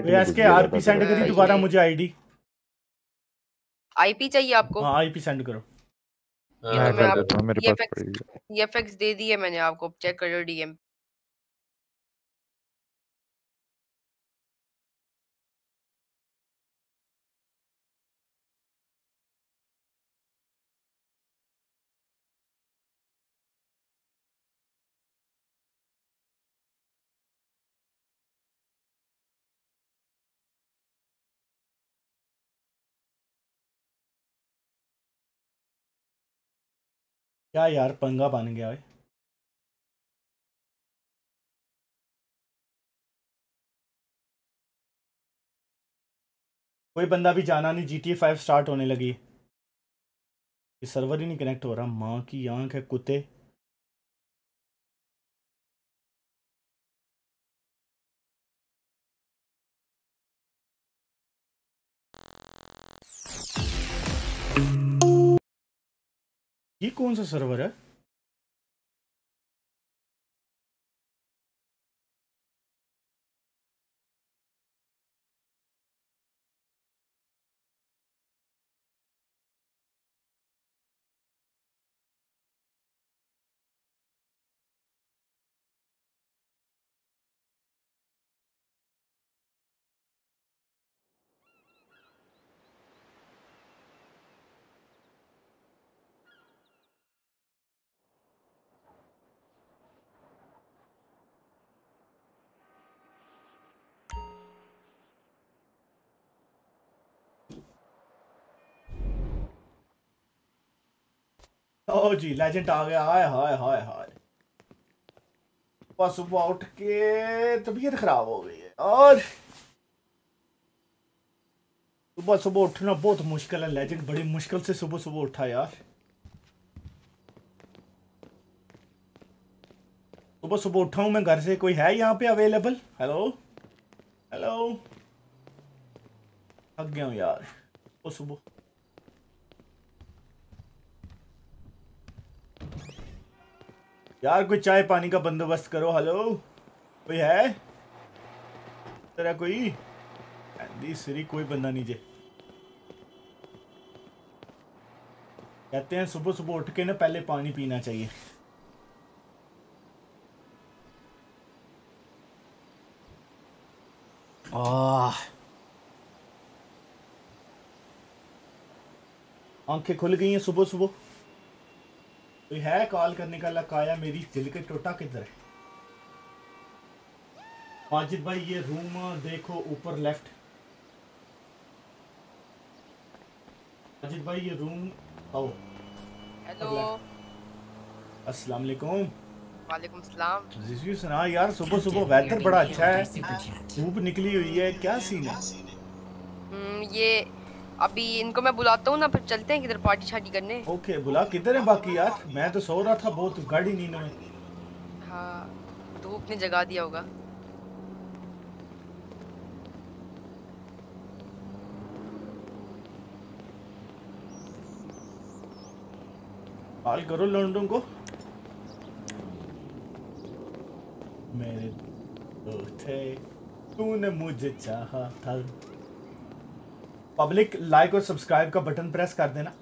वे एसके आरपी सेंड करी दोबारा मुझे आईडी आईपी चाहिए आपको? हाँ आईपी सेंड करो। ये तो मैं आप हूँ, ये पास ये है। दे दी है मैंने आपको चेक कर लो डीएम क्या यार पंगा बन गया है कोई बंदा भी जाना नहीं जी टी फाइव स्टार्ट होने लगी। सर्वर ही नहीं कनेक्ट हो रहा। माँ की आँख है, कुत्ते। ये कौन सा सर्वर है ओ जी लेजेंड आ गया। हाय हाय हाय हाय सुबह उठ के तबीयत खराब हो गई है। और सुबह सुबह उठना बहुत मुश्किल है लेजेंड बड़ी मुश्किल से सुबह सुबह उठा यार। सुबह सुबह उठा हूँ मैं, घर से कोई है यहाँ पे अवेलेबल हेलो हेलो थक गया हूँ यार। सुबह सुबह। यार कोई चाय पानी का बंदोबस्त करो हेलो कोई है? तेरा कोई? दी सिरी कोई बंदा नहीं जे। कहते हैं सुबह सुबह उठ के ना पहले पानी पीना चाहिए। आँखें खुल गई हैं सुबह सुबह। कोई है कॉल करने का लकाया मेरी दिल के टोटा किधर है? माजिद भाई ये रूम देखो ऊपर लेफ़्ट। माजिद भाई ये रूम आओ। हेलो अस्सलाम वालेकुम वालेकुम सलाम। रिजवी सुना यार सुबह सुबह वेदर बड़ा अच्छा है। धूप निकली हुई है क्या सीन है? हम्म, ये अभी इनको मैं बुलाता हूँ ना फिर चलते हैं किधर पार्टी शार्टी करने। ओके बुला किधर है बाकी यार? मैं तो सो रहा था बहुत गाड़ी नींद में। हाँ धूप ने जगा दिया होगा। कॉल करो लॉन्डन को। मेरे तो तूने मुझे चाहा था। पब्लिक लाइक और सब्सक्राइब का बटन प्रेस कर देना।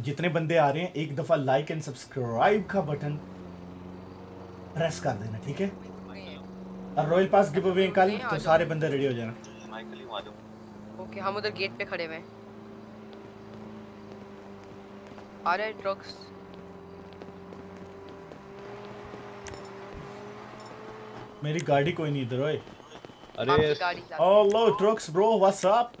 जितने बंदे आ रहे हैं एक दफ़ा लाइक एंड सब्सक्राइब का बटन प्रेस कर देना ठीक है? और रॉयल पास गिव अवे कल तो सारे बंदे रेडी हो जाना। ओके हम उधर गेट पे खड़े हुए हैं। आ रहे ट्रक्स मेरी गाड़ी कोई नहीं इधर ओए। अरे आपकी गाड़ी ला- hello trucks bro what's up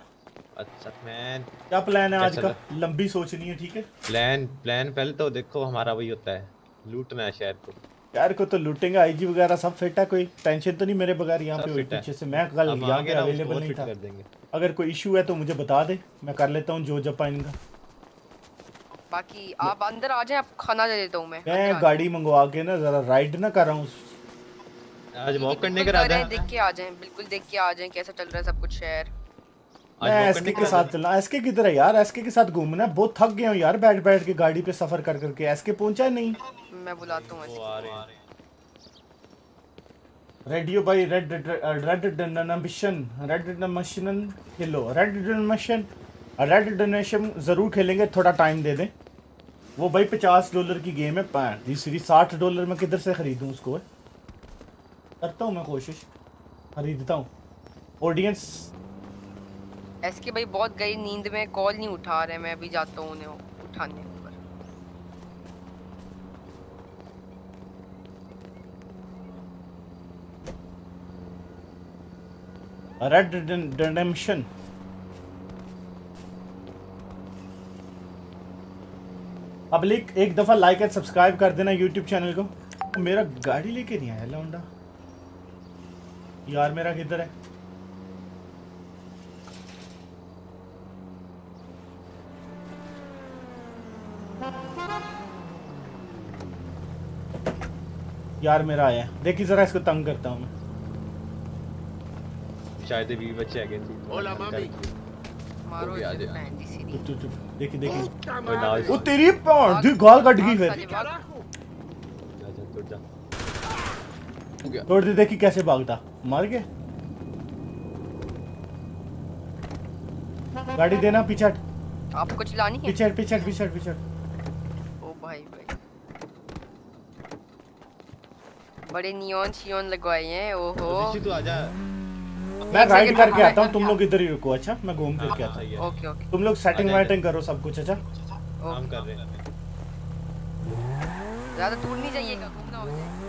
अच्छा मैन क्या प्लान है आज का? लंबी सोचनी है ठीक है? प्लान प्लान पहले तो देखो हमारा वही होता है। लूटना है शहर को। यार को तो लूटेंगे आईजी वगैरह सब फिट है कोई टेंशन तो नहीं मेरे बगैर यहाँ पे। पीछे से। मैं कल यहाँ पे अवेलेबल नहीं था। अगर कोई इशू है तो मुझे बता दे मैं कर लेता हूँ जो जपा इनका बाकी आप अंदर आ जाए आप खाना दे देता हूँ मैं। मैं गाड़ी मंगवा के ना जरा राइड ना कर रहा हूँ। आज वॉक करने का इरादा हैं, देख के आ जाएँ बिल्कुल देख के आ जाएँ कैसा चल रहा है सब कुछ शहर। मैं एसके के साथ चलना। एसके किधर है यार? एसके के साथ घूमना बहुत थक गया हूँ यार बैठ बैठ के गाड़ी पे सफ़र कर करके एसके पहुँचा नहीं? मैं बुलाता हूँ रेडियो भाई रेड रेड रेड खेलो। रेड रेड डोनेशन ज़रूर खेलेंगे। थोड़ा टाइम दे दें। वो भाई पचास डॉलर की गेम है। पैंट साठ डॉलर में किधर से खरीदूं उसको? करता हूँ मैं कोशिश। खरीदता हूँ। ऑडियंस एसके भाई बहुत गई नींद में कॉल नहीं उठा रहे मैं अभी जाता हूँ उन्हें उठाने ऊपर। रेड डोनेशन पब्लिक एक दफ़ा लाइक एंड सब्सक्राइब कर देना यूट्यूब चैनल को। मेरा गाड़ी लेके नहीं आया, लौंडा। यार मेरा किधर है? यार मेरा आया देखी जरा इसको तंग करता हूँ मैं। शायद बीवी बच्चे आ गए थे Hola, mami. मारो इसे जा। बहन दी सीधी। चुप चुप चुप। देखी देखी। ओए ना वो तेरी पान दी गाल कट गई फिर। जा जा टूट जा। तोड़ दे देखी कैसे भागता। मर गए गाड़ी देना पीछे हट। आपको चलानी है? पीछे हट पीछे हट पीछे हट पीछे ओ भाई भाई। बड़े नियॉन शियॉन लगवाए हैं ओहो। तो तू आजा मैं राइड करके हाँ, आता हूँ तुम लोग इधर ही रुको अच्छा? मैं घूम फिर के आता हूँ ओके ओके। तुम लोग सेटिंग वेटिंग करो सब कुछ अच्छा? हम कर रहे हैं। ज़्यादा दूर नहीं जाइएगा घूमना हो जाए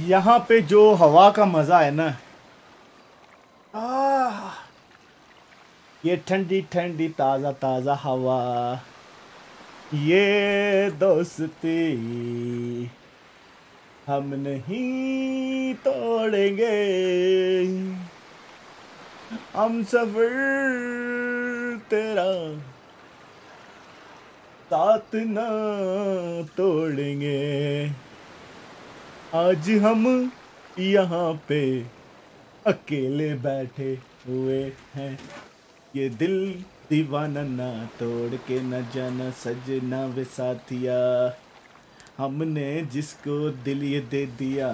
यहाँ पे जो हवा का मज़ा है ना। आह, ये ठंडी ठंडी ताज़ा ताज़ा हवा। ये दोस्ती हम नहीं तोड़ेंगे। हम सफ़र तेरा साथ ना तोड़ेंगे। आज हम यहाँ पे अकेले बैठे हुए हैं। ये दिल दीवाना ना तोड़ के न जाना सजना वे साथिया। हमने जिसको दिल ये दे दिया,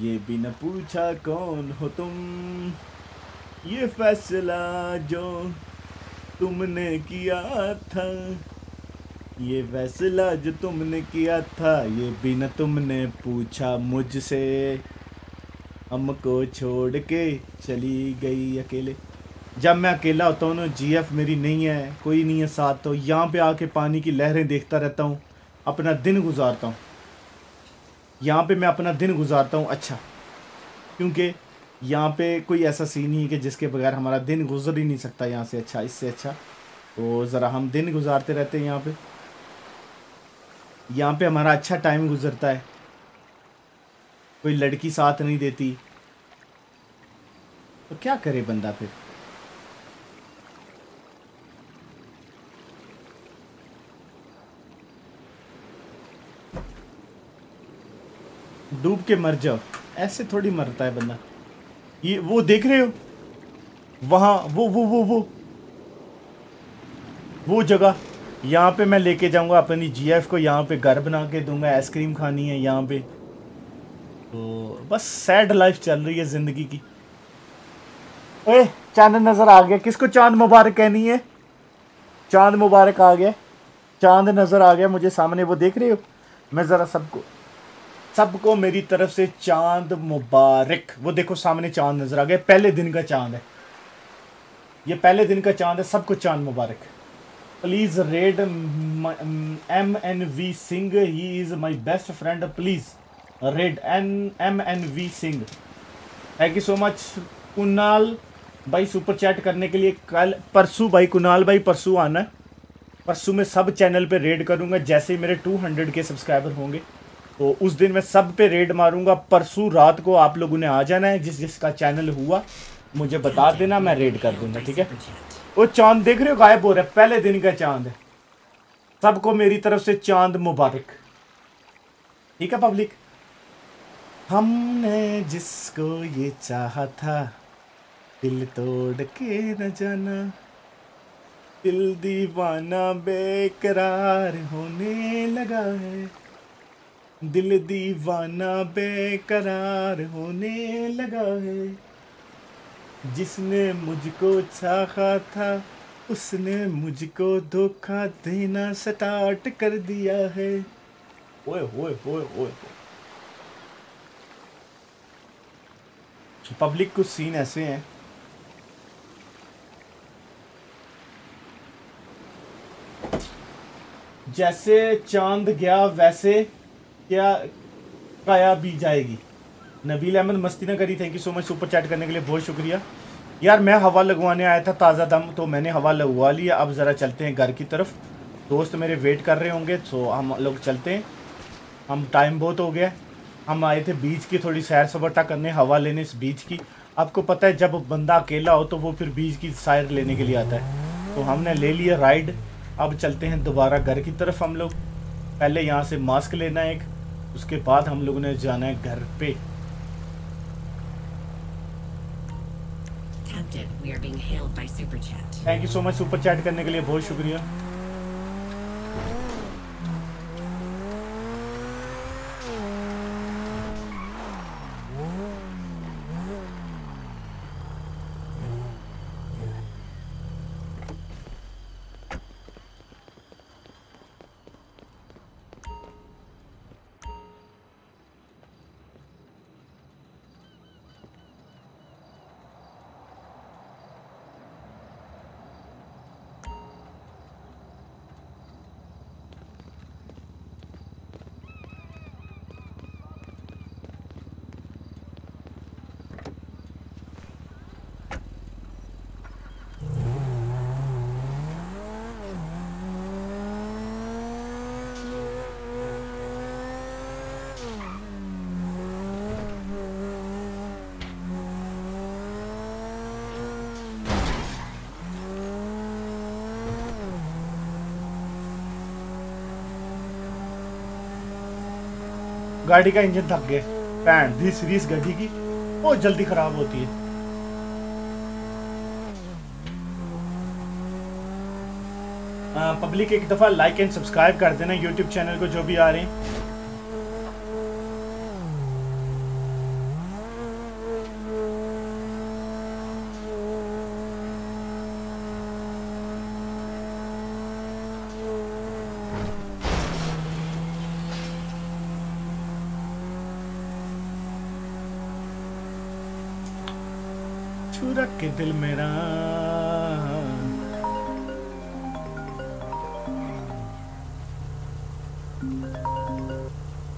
ये भी न पूछा कौन हो तुम। ये फैसला जो तुमने किया था ये फैसला जो तुमने किया था, ये भी न तुमने पूछा मुझसे। हमको छोड़ के चली गई अकेले। जब मैं अकेला होता हूँ ना जीएफ मेरी नहीं है, कोई नहीं है साथ तो यहाँ पे आके पानी की लहरें देखता रहता हूँ, अपना दिन गुजारता हूँ। यहाँ पे मैं अपना दिन गुजारता हूँ अच्छा। क्योंकि यहाँ पे कोई ऐसा सीन नहीं है कि जिसके बगैर हमारा दिन गुजर ही नहीं सकता यहाँ से अच्छा इससे अच्छा। तो ज़रा हम दिन गुजारते रहते हैं यहाँ पे। यहाँ पे हमारा अच्छा टाइम गुजरता है। कोई लड़की साथ नहीं देती। तो क्या करे बंदा फिर? डूब के मर जाओ। ऐसे थोड़ी मरता है बंदा। ये वो देख रहे हो? वहाँ, वो वो वो वो। वो जगह। यहाँ पे मैं लेके जाऊँगा अपनी जीएफ को, यहाँ पे घर बना के दूँगा आइसक्रीम खानी है यहाँ पे। तो बस सैड लाइफ चल रही है ज़िंदगी की। ए, चाँद नज़र आ गया। किसको चाँद मुबारक कहनी है? चाँद मुबारक आ गया। चाँद नज़र आ गया मुझे सामने, वो देख रहे हो? मैं ज़रा सबको सबको मेरी तरफ़ से चाँद मुबारक। वो देखो सामने चाँद नज़र आ गया। पहले दिन का चाँद है। ये पहले दिन का चाँद है, सबको चाँद मुबारक। Please raid M N V Singh he is my best friend please raid N M N V Singh thank you so much Kunal भाई सुपर चैट करने के लिए कल परसों, भाई कुणाल भाई, परसों आना है। परसों मैं सब चैनल पे रेड करूँगा, जैसे ही मेरे 200 के सब्सक्राइबर होंगे। तो उस दिन मैं सब पे रेड मारूँगा, परसों रात को आप लोगों ने आ जाना है, जिस जिसका चैनल हुआ, मुझे बता देना, मैं रेड कर दूँगा, ठीक है? वो चाँद देख रहे हो, गायब हो रहा है। पहले दिन का चाँद है। सबको मेरी तरफ़ से चाँद मुबारक। ठीक है, पब्लिक? हमने जिसको ये चाहा था, दिल तोड़ के न जाना। दिल दीवाना बेकरार होने लगा है। दिल दीवाना बेकरार होने लगा है। जिसने मुझको चाहा था, उसने मुझको धोखा देना स्टार्ट कर दिया है। ओए ओए ओए ओए पब्लिक कुछ सीन ऐसे हैं। जैसे चाँद गया, वैसे क्या, काया भी जाएगी। नबील अहमद मस्ती ना करी thank you so much super chat करने के लिए बहुत शुक्रिया। यार, मैं हवा लगवाने आया था ताज़ा दम तो मैंने हवा लगवा लिया अब ज़रा चलते हैं घर की तरफ़। दोस्त मेरे वेट कर रहे होंगे तो हम लोग चलते हैं। हम टाइम बहुत हो गया हम आए थे बीच की, थोड़ी सैर सपाटा करने, हवा लेने इस बीच की। आपको पता है, जब बंदा अकेला हो तो वो फिर बीच की सैर लेने के लिए आता है। तो हमने ले लिया राइड अब चलते हैं दोबारा घर की तरफ़ हम लोग। पहले यहाँ से मास्क लेना है एक, उसके बाद हम लोगों ने जाना है घर पे। Tempted, we are being hailed by Super Chat. Thank you so much Super Chat करने के लिए बहुत शुक्रिया गाड़ी का इंजन थक गया। पैंट दी सीरीज़ गाड़ी की, बहुत जल्दी खराब होती है। पब्लिक एक दफ़ा लाइक एंड सब्सक्राइब कर देना यूट्यूब चैनल को जो भी आ रहे हैं छुरा के दिल मेरा।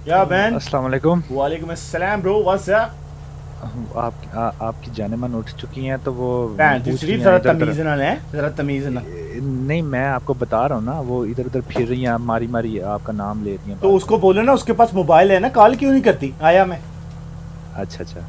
या बैन अस्सलाम वालेकुम वालेकुम अस्सलाम ब्रो व्हाट्स अप आप आ, आपकी जाने मन उठ चुकी हैं तो वो रही जरा तमीज ना ले जरा तमीज ना। नहीं मैं आपको बता रहा हूँ ना वो इधर उधर फिर रही हैं मारी मारी आपका नाम ले रही हैं तो उसको बोले ना उसके पास मोबाइल है ना कॉल क्यों नहीं करती? आया मैं। अच्छा अच्छा।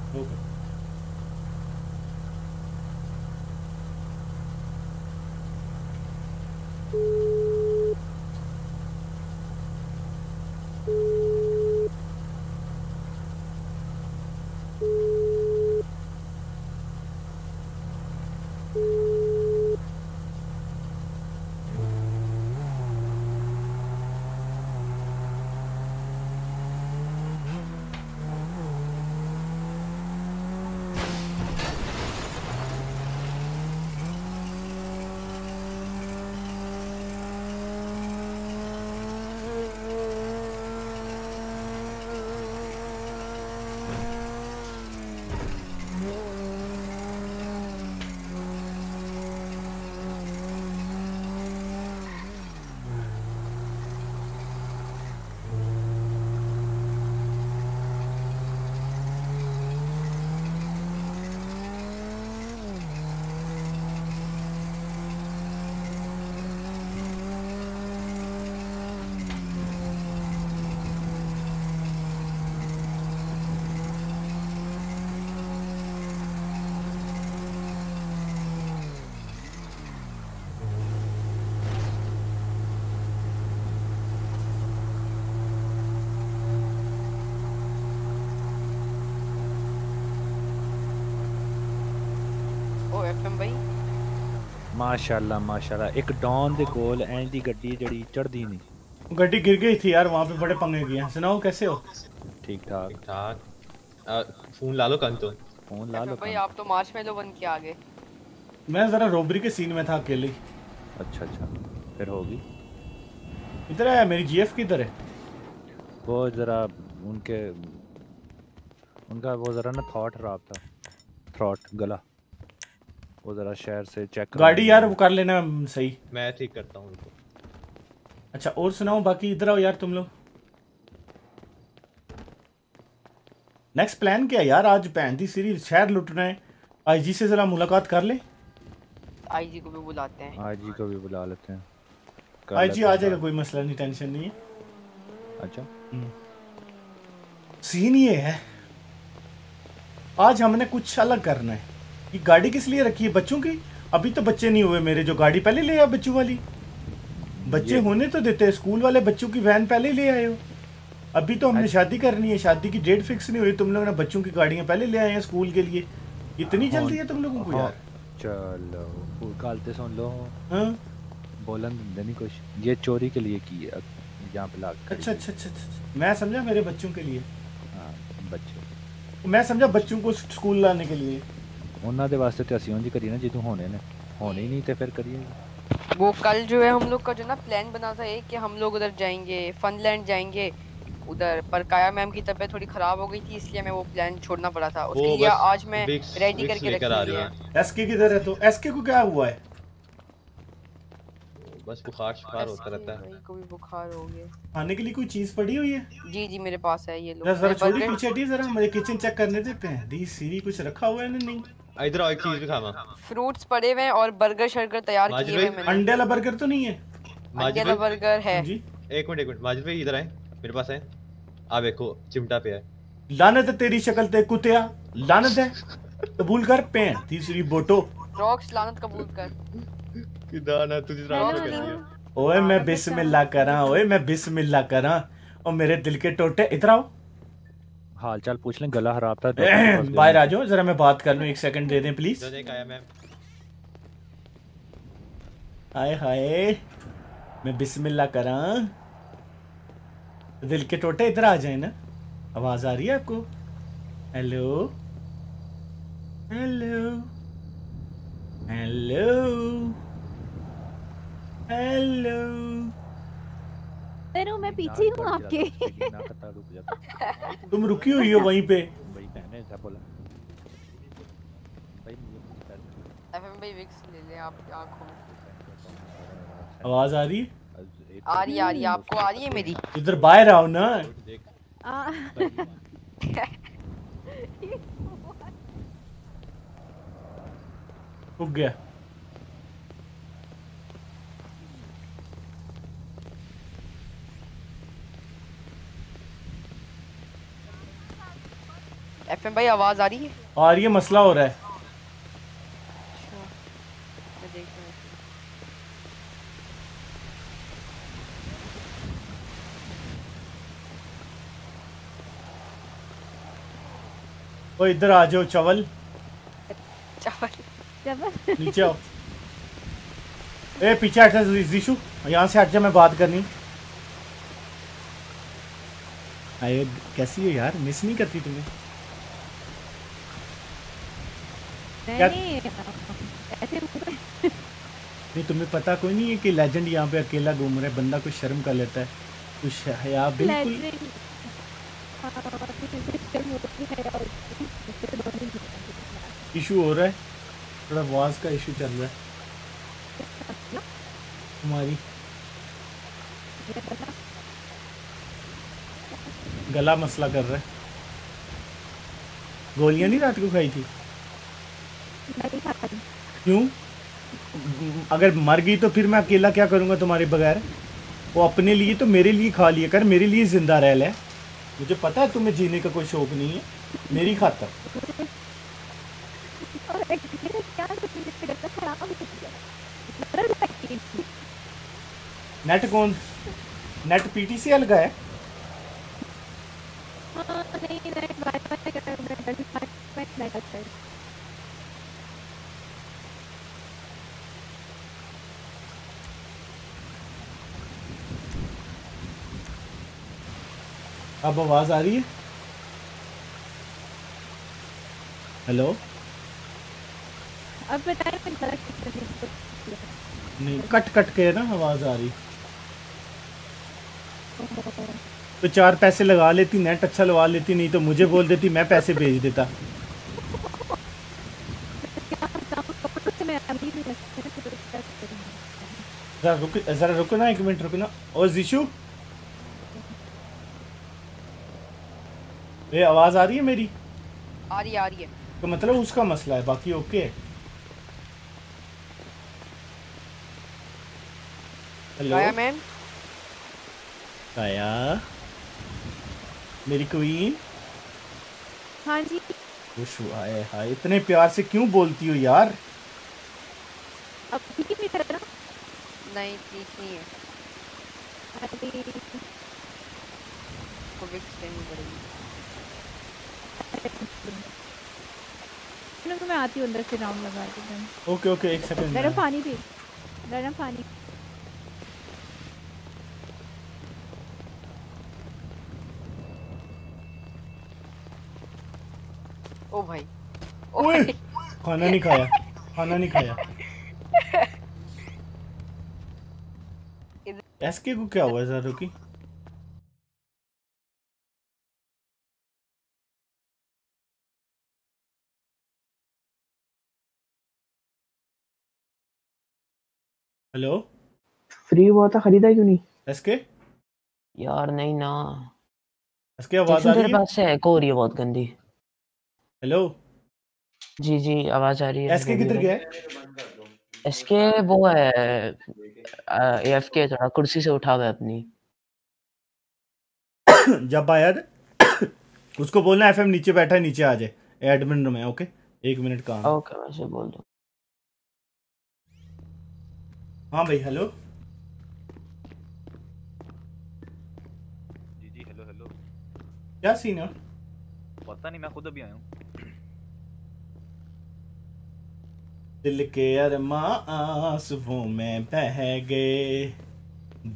माशाल्लाह माशाल्लाह। एक don they coal and the गड्डी जड़ी चढ़दी नहीं गड्डी गिर गई थी यार वहाँ पे बड़े पंगे किए सुनाओ कैसे हो? ठीक ठाक। ठाक फ़ोन ला लो कंग तो। फ़ोन ला लो भाई आप तो मार्च में बन के आ गए। मैं जरा रोबरी के सीन में था अकेले। अच्छा अच्छा। फिर होगी। इधर है मेरी जीएफ किधर है। वो जरा उनके उनका वो जरा ना थॉट खराब था। थ्रॉट गला। वो जरा शहर से चेक गाड़ी यार वो कर लेना हम्म, सही। मैं ठीक करता हूँ उनको। अच्छा और सुनाओ बाकी इधर आओ यार तुम लोग। नेक्स्ट प्लान क्या यार? आज दी सीरीज़ शहर लुटना है। आईजी से जरा मुलाकात कर ले। आईजी को भी बुलाते हैं। आईजी को भी बुला लेते हैं। आईजी आ जाएगा कोई मसला नहीं टेंशन नहीं है। अच्छा। सीन ये है। आज हमने कुछ अलग करना है। ये गाड़ी किस लिए रखी है? बच्चों की? अभी तो बच्चे नहीं हुए मेरे जो गाड़ी पहले ले आ बच्चों वाली। बच्चे होने तो देते हैं स्कूल वाले बच्चों की वैन पहले ले आए हो। अभी तो हमने शादी करनी है शादी की डेट फिक्स नहीं हुई तुम लोग ने बच्चों की गाड़ियाँ पहले ले आए हैं स्कूल के लिए। इतनी जल्दी है तुम लोगों को हाँ, यार? चलो वो सुन लो। हाँ? बोलन दिंदे नहीं कुछ। ये चोरी के लिए की है यहाँ पे लाग खड़ी अच्छा अच्छा अच्छा अच्छा मैं समझा मेरे बच्चों के लिए? हाँ बच्चे मैं समझा बच्चों को स्कूल लाने के लिए। ਉਹਨਾਂ ਦੇ ਵਾਸਤੇ ਤੇ ਅਸੀਂ ਉਂਝ ਕਰੀਏ ਨਾ ਜਦੋਂ ਹੋਣੇ ਨੇ ਹੋਣੇ ਹੀ नहीं ਤੇ ਫਿਰ करिए वो कल जो है हम लोग का जो ना प्लान बना था एक कि हम लोग उधर जाएंगे फनलैंड जाएंगे उधर पर काया मैम की तबीयत थोड़ी खराब हो गई थी इसलिए मैं वो प्लान छोड़ना पड़ा था उसके वो लिए बस आज मैं विक्स- रेडी विक्स करके लेकर आ रखी रही हुई है। है एसके किधर है तो एसके को क्या हुआ है बस बुखार शुखार होता रहता है भाई को भी बुखार हो गया खाने के लिए कोई चीज पड़ी हुई है जी जी मेरे पास है ये लो जरा जरा मैं छोड़ी burger- पीछे हटी जरा मुझे किचन चेक करने दे पे दी सीरी कुछ रखा हुआ है ना नहीं इधर आओ एक चीज़ भी खावा फ्रूट्स पड़े हुए हैं और बर्गर शर्गर तैयार किए हुए हैं मैंने। अंडे वाला बर्गर तो नहीं है? अंडे वाला बर्गर है। जी। एक मिनट एक मिनट। माजिद भाई इधर आए। मेरे पास है आप देखो चिमटा पे है लानत है तेरी शक्ल ते कुतिया। लानत है? कबूल कर पेन। तीसरी बोटो। रॉक्स लानत कबूल कर। किदाना तुझे रात में कर दिया। ओए मैं बिस्मिल्लाह करा ओए मैं बिस्मिल्लाह करा। और मेरे दिल के टोटे इधर आओ। हाल चाल पूछ लें गला खराब था बाहर आ जाओ जरा मैं बात कर लूँ एक सेकंड दे दें प्लीज़ हाय हाय। मैं बिस्मिल्लाह करा। दिल के टोटे इधर आ जाए ना। आवाज़ आ रही है आपको? हेलो हेलो हेलो हेलो तेरू मैं पीछे हूँ आपके। तुम रुकी हुई हो वहीं पे। भाई मैंने क्या बोला। भाई मुझे कुछ कर- एफएम भाई विक्स ले ले आप आँखों में। आवाज़ आ रही है? आ रही आ रही आपको आ रही है मेरी। इधर बाहर आओ ना। गया। एफएम भाई आवाज़ आ रही है? आ रही है मसला हो रहा है। मैं देखता हूँ ओ इधर आ जाओ चवल। चावल। जबर नीचे आओ। ए पीछे हट जा जीशु। यहाँ से हट जा मैं बात करनी। आए कैसी है यार? मिस नहीं करती तुम्हें क्या- नहीं तुम्हें पता कोई नहीं है कि लेजेंड यहाँ पे अकेला घूम रहा है बंदा कुछ शर्म कर लेता है। कुछ हया बिल्कुल. हाँ, शर्म होती है। इशू रहा है? थोड़ा आवाज़ का इशू चल रहा है। तुम्हारी। गला मसला कर रहा है। गोलियाँ नहीं रात को खाई थी। क्यों? अगर मर गई तो फिर मैं अकेला क्या करूँगा तुम्हारे बगैर? वो अपने लिए तो मेरे लिए खा लिया कर, मेरे लिए ज़िंदा रह ले। मुझे पता है तुम्हें जीने का कोई शौक नहीं है, मेरी खातर। नेट कौन? नेट पीटीसीएल का है? हाँ नहीं, नेट वाईफाई का, नेट वाईफाई नेट अच्छा है अब आवाज़ आ रही है? हेलो अब नहीं कट कट के ना आवाज़ आ रही। तो चार पैसे लगा लेती नेट अच्छा लगा लेती नहीं तो मुझे बोल देती मैं पैसे भेज देता? जरा रुक जरा रुको ना एक मिनट रुको ना। और जिशु? ये आवाज़ आ रही है मेरी? आ रही है, आ रही है। तो मतलब उसका मसला है बाकी ओके। है हेलो काया मैम? काया मेरी क्वीन हाँ जी। खुश हुआ है हाय। इतने प्यार से क्यों बोलती हो यार? अब ठीक नहीं कर रहा नहीं ठीक नहीं है। अरे को विक्स लेनी पड़ेगी। मैं आती हूँ अंदर से राउंड लगा के ओके ओके एक सेकंड गरम पानी भी गरम पानी। ओ भाई। ओए! खाना नहीं खाया। खाना नहीं खाया। एसके को क्या हुआ जरा रुकी? हेलो? फ्री हुआ था खरीदा क्यों नहीं? एसके? यार नहीं ना। एसके आवाज़ आ रही तेरे है? पास से एको हो रही है बहुत गंदी। हेलो? जी जी आवाज़ आ रही है। एसके किधर गया है? इसके वो है एफ़ के थोड़ा कुर्सी से उठा हुआ है अपनी। जब आया था, उसको बोलना एफएम नीचे बैठा है नीचे आ जाए। एडमिन रूम है ओके? एक मिनट काम है। ओके वैसे बोल दो। हाँ भाई हेलो जी जी हेलो हेलो क्या सीन है? पता नहीं मैं खुद अभी आया हूँ। दिल के अरमा आंसुओं में बह गए।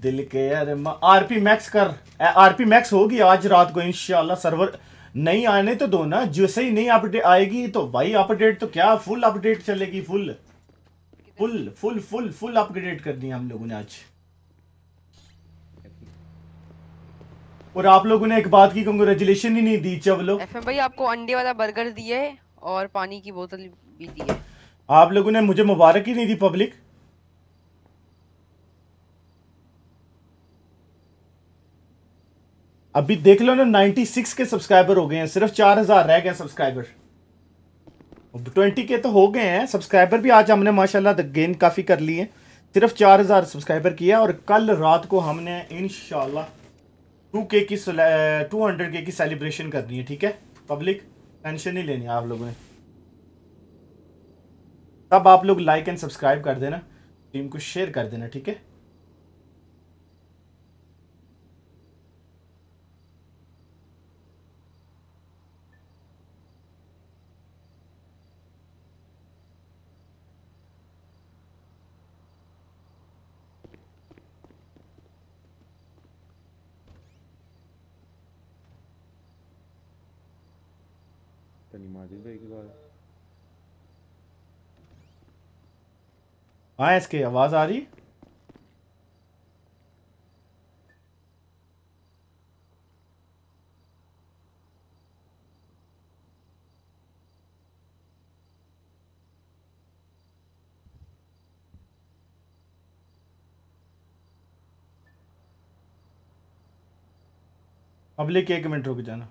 दिल के अरमा आरपी मैक्स कर। आरपी मैक्स होगी आज रात को इंशाल्लाह सर्वर नहीं आने तो दो ना। जैसे ही नहीं अपडेट आएगी तो भाई अपडेट तो क्या? फुल अपडेट चलेगी full full full full full upgrade कर दी हम लोगों ने आज। और आप लोगों ने एक बात की कंग्रेचुलेशन ही नहीं दी चवलो एफएम भाई आपको अंडे वाला बर्गर दिए है और पानी की बोतल भी दी है। आप लोगों ने मुझे मुबारक ही नहीं दी पब्लिक अभी देख लो ना 96 के सब्सक्राइबर हो गए हैं सिर्फ़ 4000 रह गए सब्सक्राइबर 20 के तो हो गए हैं सब्सक्राइबर भी आज हमने माशाल्लाह गेन काफ़ी कर लिए सिर्फ़ 4000 सब्सक्राइबर किया और कल रात को हमने इंशाल्लाह 2k की 200 के की सेलिब्रेशन करनी है, ठीक है? पब्लिक टेंशन नहीं लेनी आप लोगों ने। तब आप लोग लाइक एंड सब्सक्राइब कर देना टीम को शेयर कर देना, ठीक है? माजिद भाई की बात। हाँ इसकी आवाज़ आ रही? पब्लिक एक मिनट रुक जाना।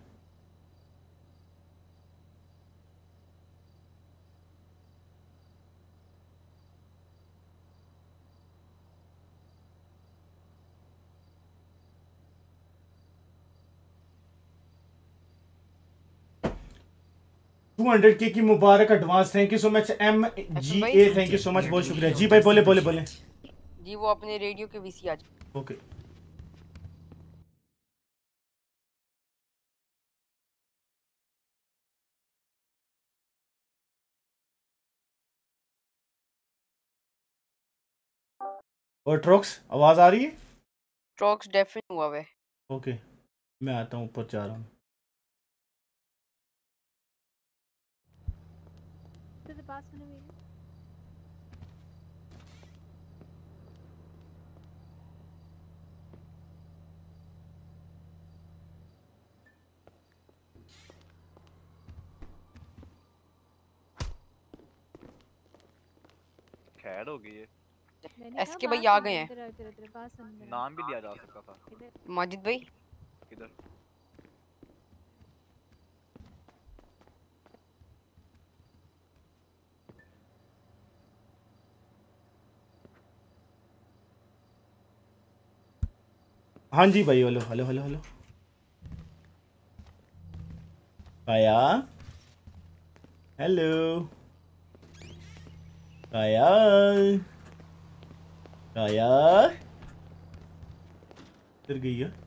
टू हंड्रेड के की मुबारक advance thank you so much M G A thank you so much बहुत शुक्रिया। जी भाई बोले बोले बोले। जी वो अपने रेडियो के वीसी आज। ओके और ट्रॉक्स आवाज़ आ रही है? ट्रॉक्स डेफिन हुआ है। ओके मैं आता हूँ ऊपर जा रहा हूँ To the pass होने में खैर हो गई है। मैंने एस के भाई आ गए हैं। नाम भी लिया जा सकता था। माजिद भाई? किधर हाँ जी भाई हेलो हेलो हेलो हेलो। काया हेलो। काया काया इधर गई है।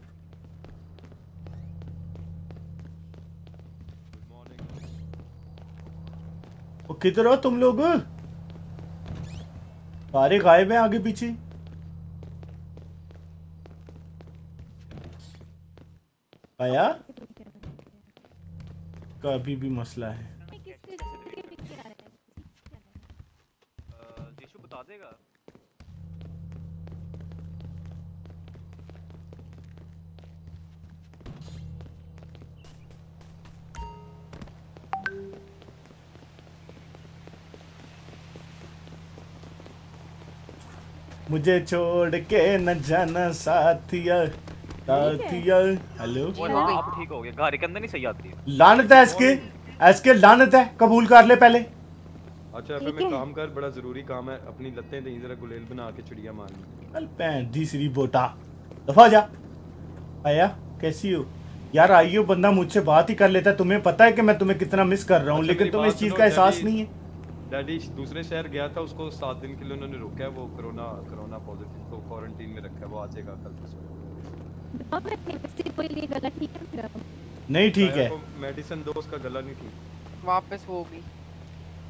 किधर हो तुम लोग? सारे गायब हैं आगे पीछे। आया का भी मसला है। देगा मुझे छोड़ के न जाना साथिया साथिया। हेलो वो हाँ। ठीक हो गया गाड़ी के अंदर नहीं सही आती। है लानत है इसके? इसके लानत है? कबूल कर ले पहले। अच्छा फिर मैं काम कर बड़ा ज़रूरी काम है अपनी लत्तें दे जरा गुलेल बना के चिड़िया मारनी चल पैन तीसरी बोटा। दफ़ा जा। आया कैसी हो? यार आइयो बंदा मुझसे बात ही कर लेता है। तुम्हें पता है कि मैं तुम्हें कितना मिस कर रहा हूँ अच्छा, लेकिन तुम्हें इस चीज़ का एहसास नहीं है। डैडी दूसरे शहर गया था उसको सात दिन के लिए उन्होंने रोका है वो कोरोना कोरोना पॉजिटिव को क्वारंटीन में रखा है वो आ जाएगा कल मेरा नहीं ठीक है। मेडिसिन दो उसका गला नहीं ठीक। वापस वो होगी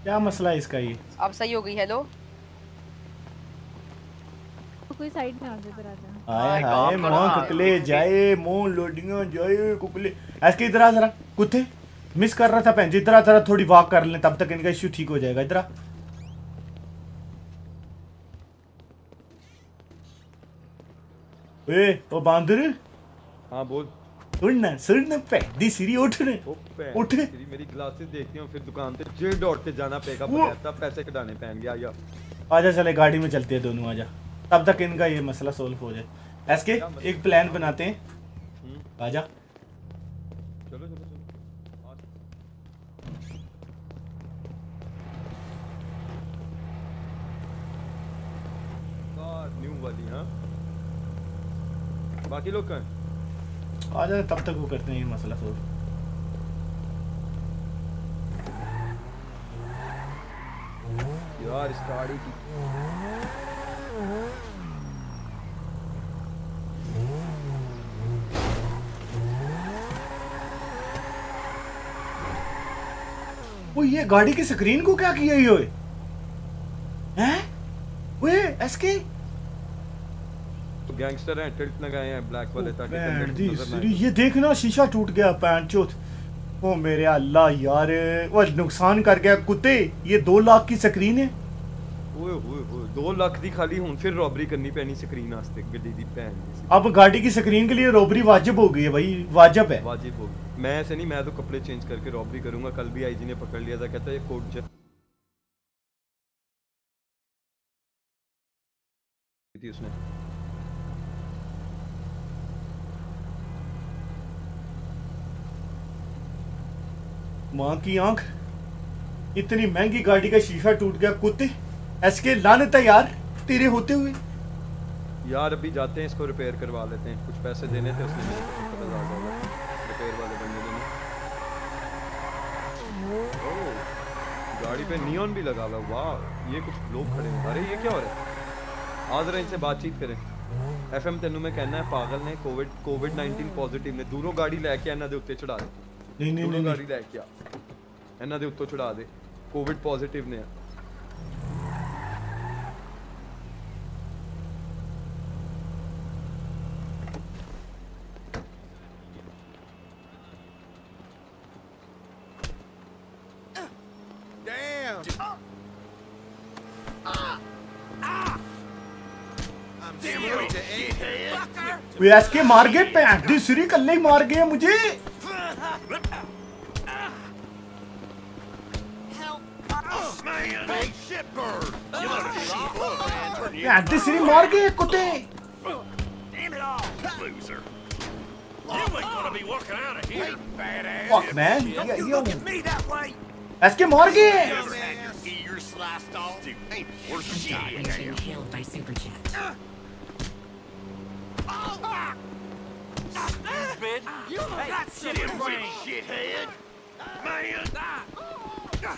क्या मसला है इसका ये? अब सही हो गई हेलो कोई साइड में आ जाए इधर हाय हाय मोह कुकले जाए मोह लोडियाँ जाए कुकले। ऐसे इधर आ जरा कुत्ते। मिस कर रहा था भैन जी इधर आ जरा थोड़ी वॉक कर लें तब तक इनका इश्यू ठीक हो जाएगा इधर ए ओ बांदर? हाँ बोल। सुन सुन पैदी सिरी उठ रे उठ तेरी मेरी ग्लासेस देखती हूँ फिर दुकान पे जे दौड़ के जाना पेगा तब पैसे कटाने पैन गया या आजा चले गाड़ी में चलते हैं दोनों आजा। तब तक इनका ये मसला सोल्व हो जाए। एसके एक प्लान बनाते हैं। आजा। चलो चलो चलो। न्यू वाली हाँ? बाकी लोग कहाँ आजा तब तक वो करते हैं ये मसला सोल्व। यार इस गाड़ी की वो ये गाड़ी की स्क्रीन को क्या किया ये हैं? ओए एसके गैंगस्टर हैं टिल्ट लगाए हैं ब्लैक वाले ताकि आए। ये देखना शीशा टूट गया पैंट चोथ। ओ मेरे अल्लाह यार वो नुकसान कर गया कुत्ते। ये दो लाख की स्क्रीन है। ओए होए होए दो लाख दी खाली हुन फिर रॉबरी करनी पैनी स्क्रीन वास्ते गड्डी दी सी। अब गाड़ी की स्क्रीन के लिए रोबरी वाजिब हो गई है भाई वाजिब है। वाजिब हो मैं ऐसे नहीं मैं तो कपड़े चेंज करके रॉबरी करूँगा कल भी आईजी ने पकड़ लिया था कहता ये कोड ज- थी उसने। माँ की आँख। इतनी महँगी गाड़ी का शीशा टूट गया कुत्ते। ऐसे लाने है यार तेरे होते हुए। यार अभी जाते हैं इसको रिपेयर करवा लेते हैं। कुछ पैसे देने थे उसने रिपेयर वाले बंदे ने oh, गाड़ी पे नियॉन भी लगा हुआ। वाह ये कुछ लोग खड़े हैं। अरे ये क्या हो रहा है? आज जरा इनसे बातचीत करें। एफएम तेनू में कहना है पागल ने कोविड कोविड 19 पॉजिटिव ने दूरों गाड़ी लेके आना दे उत्ते चढ़ा दे। ਨਹੀਂ ਨਹੀਂ ਨਹੀਂ ਗਾੜੀ ਲੈ ਕੇ ਆ ਇਹਨਾਂ ਦੇ ਉੱਤੋਂ ਚੜਾ ਦੇ ਕੋਵਿਡ ਪੋਜ਼ਿਟਿਵ ਨੇ ਆ वे एस मार गए पैंट दी सीरी कल ही मार गए मुझे Yeah, this is morgue, Kote. Damn it all, loser. You ain't gonna be walking out of here, badass. Fuck, man. Don't yeah, you look at me that way. Let's morgue. Ain't stupid! You that shit, shithead! Man! Ah. Ah.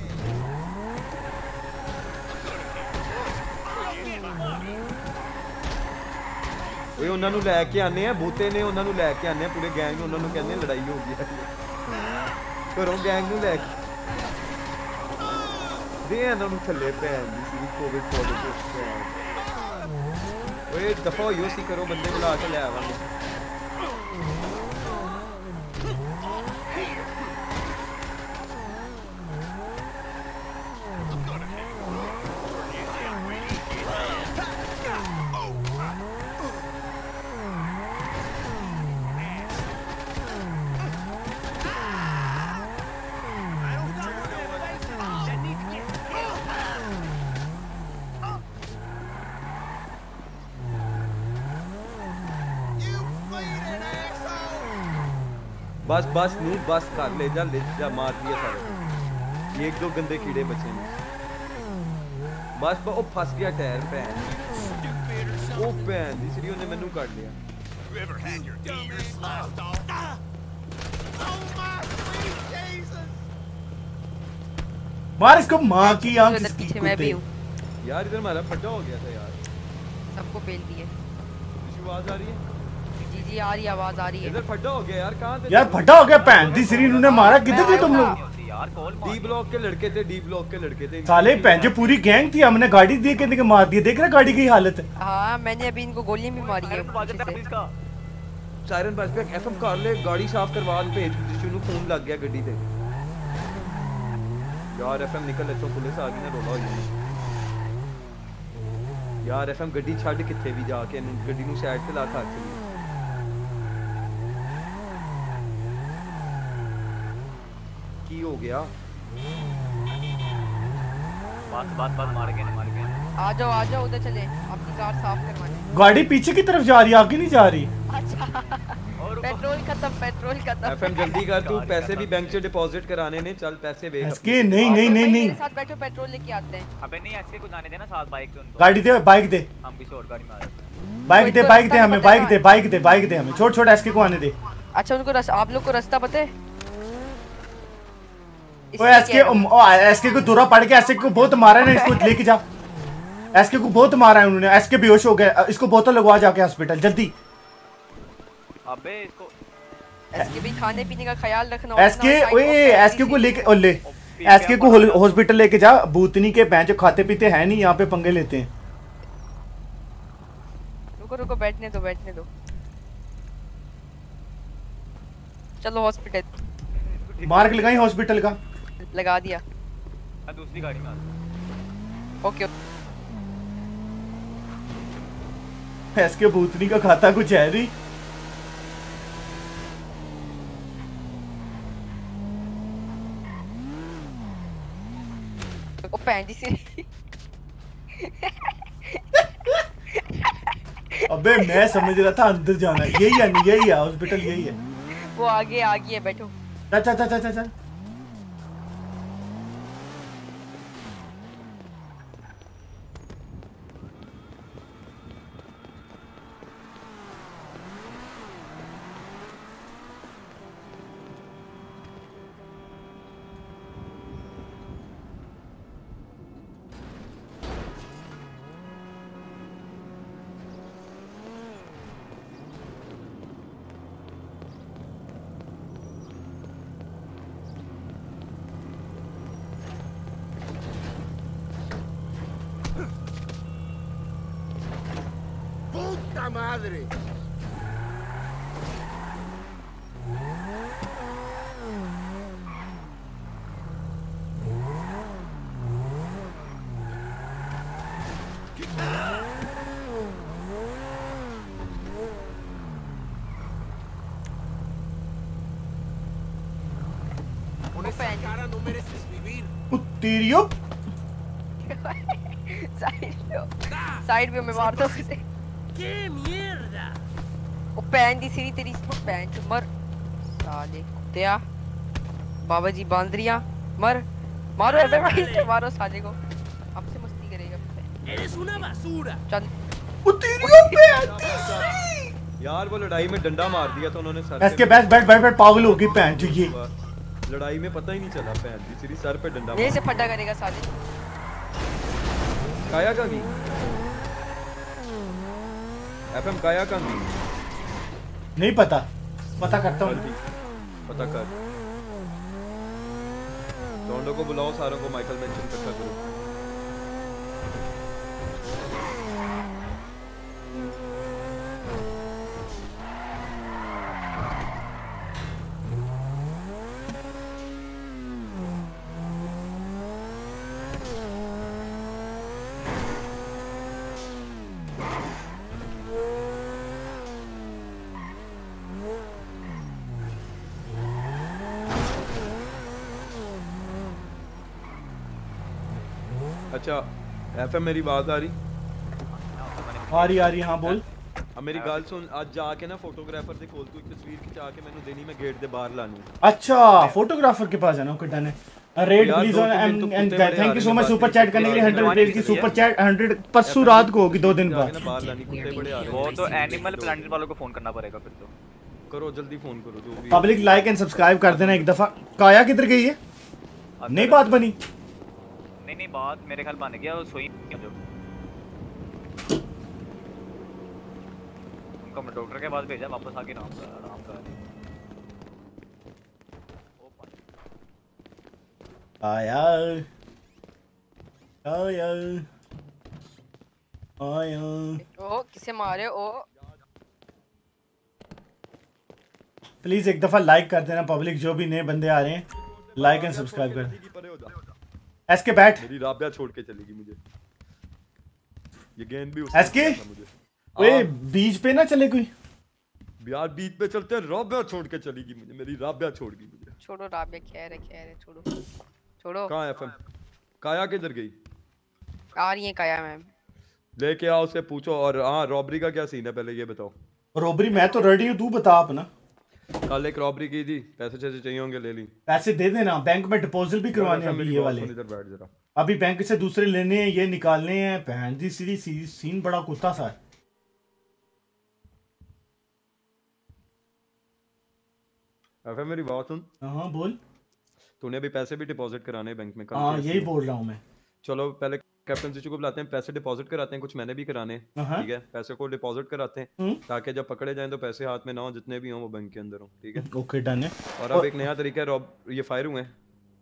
ਓਏ, ਉਹਨਾਂ ਨੂੰ ਲੈ ਕੇ ਆਨੇ ਆ, ਬੂਤੇ ਨੇ ਉਹਨਾਂ ਨੂੰ ਲੈ ਕੇ ਆਨੇ ਆ, ਪੂਰੇ ਗੈਂਗ ਨੂੰ ਉਹਨਾਂ ਨੂੰ ਕਹਿੰਦੇ ਲੜਾਈ ਹੋ ਗਈ ਘਰੋਂ ਗੈਂਗ ਨੂੰ ਲੈ ਕੇ। ਦੇ ਇਹਨਾਂ ਨੂੰ ਥੱਲੇ ਪੈਣ ਦੀ ਸੀ ਕੋਵਿਡ ਪੋਜ਼ਿਟਿਵ ਓਏ, ਦਫਾ ਹੋਇਓ ਸੀ ਕਰੋ ਬੰਦੇ ਬੁਲਾ ਕੇ ਲੈ ਆਵਾਂਗੇ। बस बस नू बस कर ले जा ले जा मार दिया सारे। ये एक दो गंदे कीड़े बचे ने बस ब- ओ फंस गया टायर भैन। ओ भैन सीढ़ी ने मेनू काट लिया। You ever had your ears sliced off? Oh my sweet Jesus! मार इसको माँ की आँख इसकी पीछे मैं भी हूँ। यार इधर हमारा फड्डा हो गया था यार। सबको पेल दिए। किसी आवाज़ आ रही है? जी जी आ रही है, आवाज आ रही है इधर फड्डा हो गया यार कहाँ थे यार फटा हो गया पैन दी सिरी इन्होंने मारा किधर थे तुम लोग डी ब्लॉक के लड़के थे डी ब्लॉक के लड़के थे साले पैन जो पूरी गैंग थी हमने गाड़ी दे के देके मार दिया देख रहा गाड़ी की हालत हाँ मैंने अभी इनको गोलियां भी मारी है पीछे से। ਸਾਇਰਨ ਬਸ ਪਿਆ ਐਫਐਮ ਕਰ ਲੈ ਗਾੜੀ ਸਾਫ਼ ਕਰਵਾ ਦੇ ਭੇਜ ਜਿਸ ਨੂੰ ਫੋਨ ਲੱਗ ਗਿਆ ਗੱਡੀ ਤੇ ਯਾਰ ਐਫਐਮ ਨਿਕਲ ਇੱਥੋਂ ਪੁਲਿਸ ਆ ਗਈ ਨਾ ਰੋਲਾ ਹੋ ਜਾਣਾ ਯਾਰ ਐਫਐਮ ਗੱਡੀ ਛੱਡ ਕਿੱਥੇ ਵੀ ਜਾ ਕੇ ਇਹਨੂੰ ਗੱਡੀ ਨੂੰ ਸਾਈਡ ਤੇ ਲਾ ਕੇ ਹੱਥ गया। बात बात बात मार गए मार गए आ जाओ आ जाओ उधर चले। अपनी कार साफ़ करवाने। गाड़ी पीछे की तरफ़ जा रही है आगे नहीं जा रही। अच्छा। पेट्रोल खत्म पेट्रोल खत्म। एफएम जल्दी कर तू पैसे भी बैंक से डिपॉजिट कराने ने चल पैसे भेज इसके नहीं नहीं नहीं नहीं। साथ बैठो पेट्रोल लेके आते हैं। अबे नहीं ऐसे को जाने देना साथ बाइक उनको। गाड़ी दे बाइक दे। हम भी और गाड़ी मार आ हैं। बाइक दे बाइक दे हमें बाइक दे बाइक दे बाइक दे हमें। छोड़ छोड़ एसके को आने दे। अच्छा उनको आप लोग को रास्ता पता है? ओ एसके ओ एसके को दूरा पड़ के एसके को बहुत मारा है ना इसको लेके जा एसके को बहुत मारा है उन्होंने एसके बेहोश हो गया इसको बोतल लगवा जाके हॉस्पिटल जल्दी। अबे इसको एसके भी खाने पीने का ख्याल रखना एसके ओए एसके को लेके ओ ले एसके को हॉस्पिटल लेके जा भूतनी के जो खाते पीते हैं नहीं यहाँ पे पंगे लेते हैं। रुको रुको बैठने दो बैठने दो। चलो हॉस्पिटल मार्क लगाई हॉस्पिटल का। लगा दिया। मैं दूसरी गाड़ी में ओके। एसके भूतनी का खाता कुछ है नहीं। ओ भैन जी से अबे मैं समझ रहा था अंदर जाना यही है यही है हॉस्पिटल यही है। वो आगे आगे है बैठो। चल चल चल चल चल। come morto così. Che merda! O pendi, si riterissimo pendi, मर साले कुत्तिया बाबा जी बाँध रिया मर मारो एवरवाइज से मारो साले को आपसे मस्ती करेगा eres una basura. चल उतरियो पे यार वो लड़ाई में डंडा मार दिया था उन्होंने सर इसके बैठ बैठ बैठ पागल हो गई पैंट जी ये लड़ाई में पता ही नहीं चला पैंट जी सीधी सर पे डंडा नहीं से फटा करेगा साले काया का भी एफएम काया का नहीं नहीं पता। पता करता हूँ। पता कर। दोनों को बुलाओ सारों को माइकल मेंशन इकट्ठा करो अच्छा एफ़ मेरी बात आ रही? आ रही आ रही हाँ बोल। अब मेरी गल सुन आज जाके ना फोटोग्राफर दे कोल कोई तस्वीर खिचा के मैंने देनी मैं गेट दे बाहर लानू। अच्छा फोटोग्राफर के पास जाना तो कुड्डा ने raid please on and thank you so much super chat करने के लिए 100 रुपए की सुपर चैट 100 परसों रात को होगी दो दिन बाद। बाहर लानी कुत्ते बड़े आ रहे तो हैं। वो तो एनिमल प्लांट वालों को फ़ोन करना पड़ेगा फिर तो। करो जल्दी फ़ोन करो जो भी पब्लिक लाइक एंड सब्सक्राइब कर देना एक दफ़ा। काया किधर गई है? नई बात तो- बनी। नहीं बात मेरे ख्याल बन गया वो सोई जो। उनको मैं डॉक्टर के पास भेजा वापस आके आराम कर आराम कर। आया। आया। आया। ओ किसे मारे ओ प्लीज़ एक दफ़ा लाइक कर देना पब्लिक जो भी नए बंदे आ रहे हैं लाइक एंड सब्सक्राइब कर एस के बैठ। मेरी राबिया छोड़ के चलेगी मुझे। ये गेंद भी एस के मुझे। ओए बीच पे ना चले कोई। यार बीच पे चलते हैं राबिया छोड़ के चलेगी मुझे मेरी राबिया छोड़ गई मुझे। छोड़ो राबिया खैर है खैर है छोड़ो। छोड़ो। कहाँ है एफएम काया किधर गई? आ रही है काया मैम। लेके आओ उसे पूछो। और हाँ रॉबरी का क्या सीन है पहले ये बताओ। रॉबरी मैं तो रेडी हूँ तू बता अपना। कल एक रॉबरी की थी। पैसे जैसे चाहिए होंगे ले ली। पैसे दे देना बैंक में डिपॉजिट भी करवाने हैं ये वाले। इधर बैठ जरा। अभी बैंक से दूसरे लेने हैं ये निकालने हैं। बहन जी सीधी सी, सीन बड़ा कुत्ता सा है। एफएम मेरी बात सुन। हाँ बोल। तूने अभी पैसे भी डिपॉजिट कराने हैं बैंक में कल हाँ यही बोल रहा हूँ मैं। चलो पहले कैप्टन जीशु को बुलाते हैं पैसे डिपॉजिट कराते हैं कुछ मैंने भी कराने हाँ। ठीक है? पैसे को डिपॉजिट कराते हम्म। हैं ताकि जब पकड़े जाएँ तो पैसे हाथ में ना हो जितने भी हों वो बैंक के अंदर हो ठीक है? ओके डन है। और अब एक नया तरीका है रॉब ये फायर हुए हैं।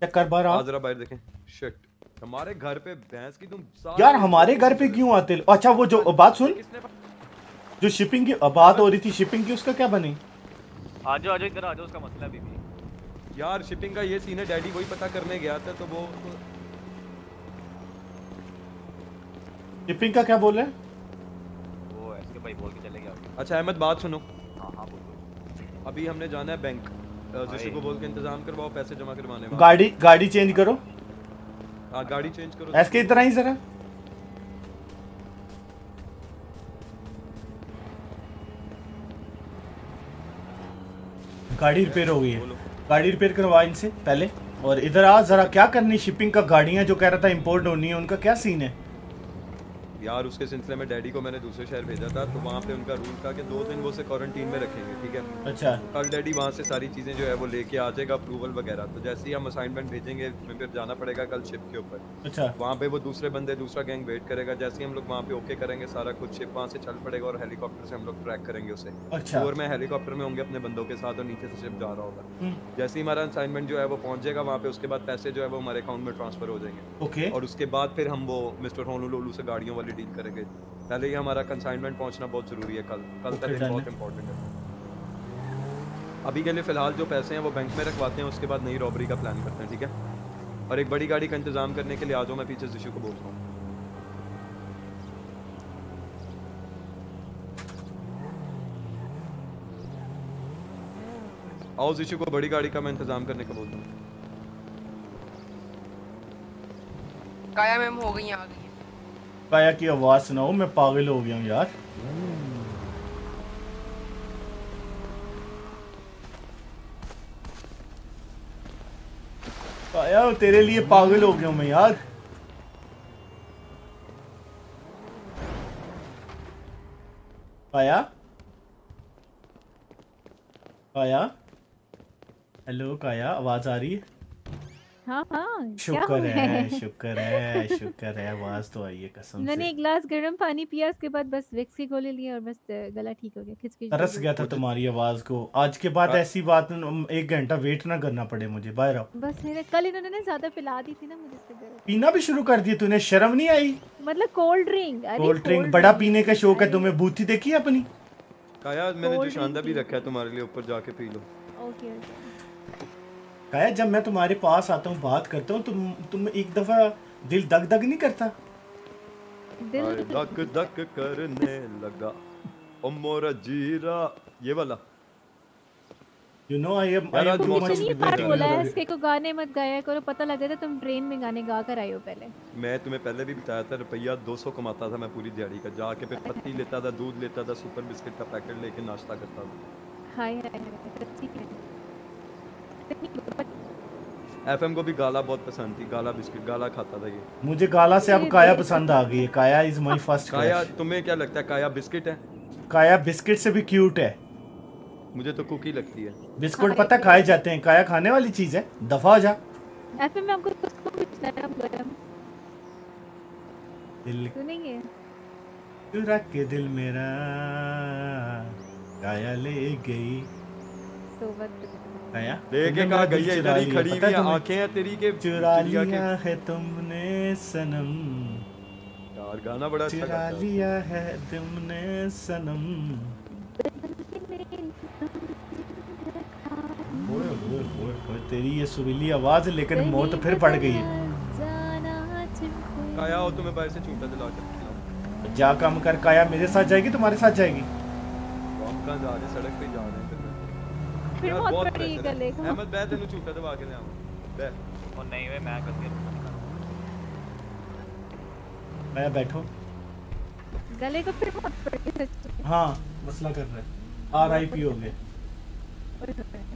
चेक कर बार आ आप जरा बाहर देखें। शिट हमारे घर पे भैंस की तुम यार हमारे घर पे क्यों आते? अच्छा वो जो बात सुन। जो शिपिंग की बात हो रही थी शिपिंग की उसका क्या बनी? आ जाओ आ जाओ इधर आ जाओ उसका मसला भी यार शिपिंग का ये सीन है डैडी वही पता करने गया था तो वो शिपिंग का क्या बोल रहे हैं? वो ऐसे भाई बोल के चले गया। अच्छा अहमद बात सुनो। हाँ हाँ बोलो अभी हमने जाना है बैंक जिसको को बोल के इंतज़ाम करवाओ पैसे जमा करवाने। गाड़ी गाड़ी चेंज करो। हाँ गाड़ी चेंज करो। ऐसे इतना ही जरा। गाड़ी रिपेयर हो गई है। गाड़ी रिपेयर करवा इनसे पहले। और इधर आ जरा क्या करनी? शिपिंग का गाड़ियाँ जो कह रहा था इंपोर्ट होनी है उनका क्या सीन है? यार उसके सिलसिले में डैडी को मैंने दूसरे शहर भेजा था तो वहाँ पे उनका रूल था कि दो दिन वो उसे क्वारंटीन में रखेंगे ठीक है? अच्छा। कल डैडी वहाँ से सारी चीज़ें जो है वो लेके आ जाएगा अप्रूवल वगैरह। तो जैसे ही हम असाइनमेंट भेजेंगे हमें फिर जाना पड़ेगा कल शिप के ऊपर। अच्छा। वहाँ पे वो दूसरे बंदे दूसरा गैंग वेट करेगा। जैसे ही हम लोग वहाँ पे ओके करेंगे सारा कुछ शिप वहाँ से चल पड़ेगा और हेलीकॉप्टर से हम लोग ट्रैक करेंगे उसे। अच्छा। और मैं हेलीकॉप्टर में होंगे अपने बंदों के साथ और नीचे से शिप जा रहा होगा। हम्म। जैसे ही हमारा असाइनमेंट जो है वो पहुँच जाएगा वहाँ पे उसके बाद पैसे जो है वो हमारे अकाउंट में ट्रांसफ़र हो जाएँगे। ओके और उसके बाद फिर हम वो मिस्टर होनोलुलु से गाड़ियों वाली रिडील करेंगे। पहले ही हमारा कंसाइनमेंट पहुँचना बहुत ज़रूरी है कल। कल तक बहुत इंपॉर्टेंट है। अभी के लिए फ़िलहाल जो पैसे हैं वो बैंक में रखवाते हैं उसके बाद नई रॉबरी का प्लान करते हैं ठीक है? और एक बड़ी गाड़ी का इंतज़ाम करने के लिए आ जाओ मैं पीछे जिशु को बोलता हूँ। आओ जिशु को बड़ी गाड़ी का मैं इंतज़ाम करने का बोलता हूँ। काया मैम हो गई आ गई। काया की आवाज़ सुनाओ, मैं पागल हो गया हूँ यार। काया तेरे लिए पागल हो गया हूँ मैं यार। काया काया हेलो काया आवाज़ आ रही है? हाँ हाँ शुक्र है शुक्र है शुक्र है आवाज़ तो आई है कसम मैंने एक गिलास गर्म पानी पिया उसके बाद बस विक्स की गोली ली और बस गला ठीक हो गया खिचखिच तरस गया था तुम्हारी आवाज़ को। आज के बाद ऐसी बात एक घंटा वेट ना करना पड़े मुझे बाहर आओ बस मेरे कल इन्होंने ना ज़्यादा पिला दी थी ना मुझे पीना भी शुरू कर दिया तूने शर्म नहीं आई? मतलब कोल्ड ड्रिंक अरे कोल्ड ड्रिंक बड़ा पीने का शौक है तुम्हें बूथी देखी अपनी? काया मैंने जो शानदार भी रखा है तुम्हारे लिए ऊपर जाके पी लो। Okay okay. कहा जब मैं तुम्हारे पास आता हूँ बात करता हूँ तुम तुम एक दफ़ा दिल दग दग नहीं करता? हाय धक धक करने लगा। ओ मोरा जीरा ये वाला। You know I am I am इतनी बार अच्छा बोला है। है इसके को गाने मत गाया करो पता लगा था तुम ट्रेन में गाने गा कर आए हो पहले। मैं तुम्हें पहले भी बताया था रुपया 200 कमाता था मैं पूरी दिहाड़ी का। जाके फिर पत्ती लेता था दूध लेता था सुपर बिस्किट का पैकेट लेके नाश्ता करता था। हाय हाय हाय सच्ची है इतनी गुर्बत एफएम को भी गाला बहुत पसंद थी गाला बिस्किट गाला खाता था ये। मुझे गाला से अब काया पसंद आ गई है काया इज़ माय फ़र्स्ट काया तुम्हें क्या लगता है काया बिस्किट है? काया बिस्किट से भी क्यूट है। मुझे तो कुकी लगती है। बिस्कुट पता खाए जाते हैं काया खाने वाली चीज़ है। दफ़ा हो जा। एफएम में आपको कुछ कुछ नरम गरम। दिल सुनेंगे? चुरा के दिल मेरा काया ले गई। तो बस कहा गई है ही खड़ी हुई है आँखें हैं तेरी के चुरा लिया है तुमने सनम। यार गाना बड़ा अच्छा चुरा लिया है तुमने सनम। ओए ओए ओए ओए तेरी ये सुरीली आवाज़ है लेकिन मौत फिर पड़ गई है। काया हो तुम्हें बाहर से छूटा दिला कर जा काम कर काया मेरे साथ जाएगी तुम्हारे साथ जाएगी। हम कहाँ जा रहे सड़क पे जा रहे हैं। फिर बहुत बड़ी pressure है। गले को। अहमद बैठ तेनु झूठा दबा के ले आऊँ। बैठ। और नहीं वे मैं करके मैं बैठो? गले को फिर बहुत बड़ी से। हाँ मसला कर रहे आरआईपी हो गए ओए होए।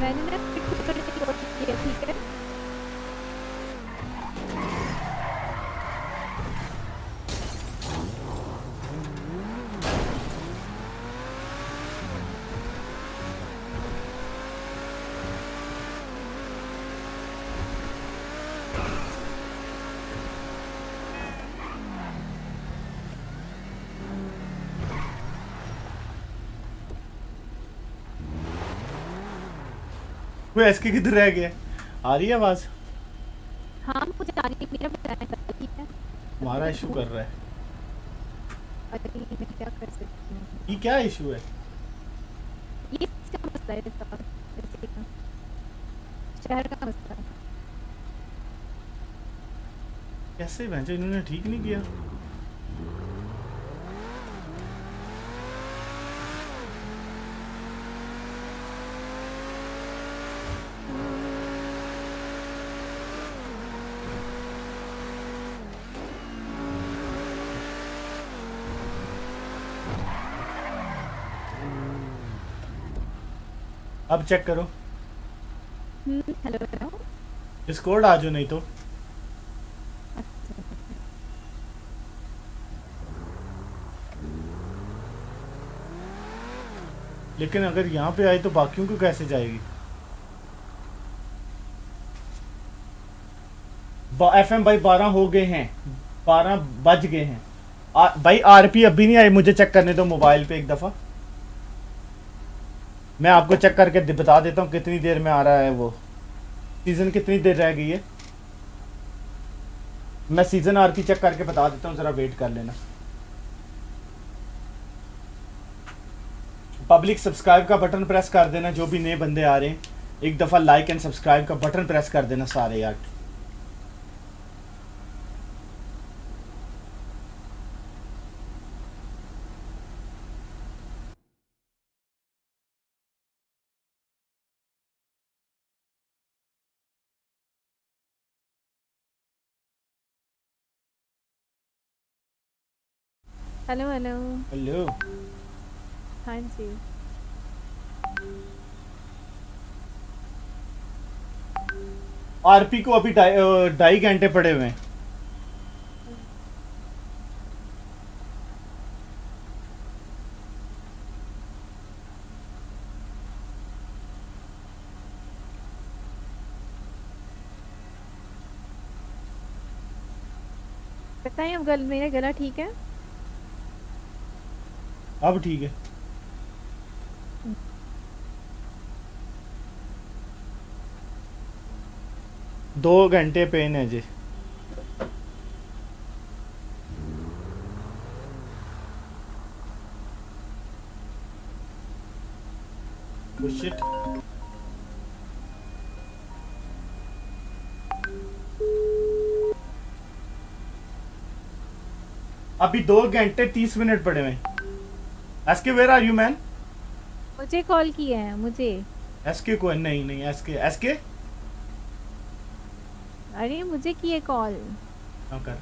मैंने ना पिक करने की कोशिश की है ठीक है वो एसके किधर रह गया? आ रही है आवाज़? हाँ मुझे आ रही है मेरा था ठीक है। हमारा इशू कर रहा है। अरे मैं क्या कर सकती हूँ। ये क्या इशू है? ये इसका मसला है इसका का शहर का मसला है। कैसे भैंसो इन्होंने ठीक नहीं किया। अब चेक करो। हम्म, हेलो हेलो डिस्कॉर्ड आ जाओ नहीं तो। लेकिन अगर यहाँ पे आए तो बाकियों को कैसे जाएगी? एफ़ एम भाई बारह हो गए हैं। बारह बज गए हैं। आ, भाई आरपी अभी नहीं आई मुझे चेक करने दो मोबाइल पे एक दफ़ा। मैं आपको चेक करके बता देता हूँ कितनी देर में आ रहा है वो। सीज़न कितनी देर रह गई है? मैं सीज़न आर की चेक करके बता देता हूँ, ज़रा वेट कर लेना। पब्लिक सब्सक्राइब का बटन प्रेस कर देना, जो भी नए बंदे आ रहे हैं। एक दफ़ा लाइक एंड सब्सक्राइब का बटन प्रेस कर देना सारे यार। हेलो हेलो हेलो हाँ जी आरपी को अभी ढाई घंटे पड़े हुए हैं। बताइए अब गल मेरा गला ठीक है? अब ठीक है। दो घंटे पेन है जी। अभी दो घंटे तीस मिनट पड़े हुए S K where are you man मुझे कॉल किया है मुझे। एस के को नहीं नहीं एस के एस के अरे मुझे किए कॉल। हाँ कर।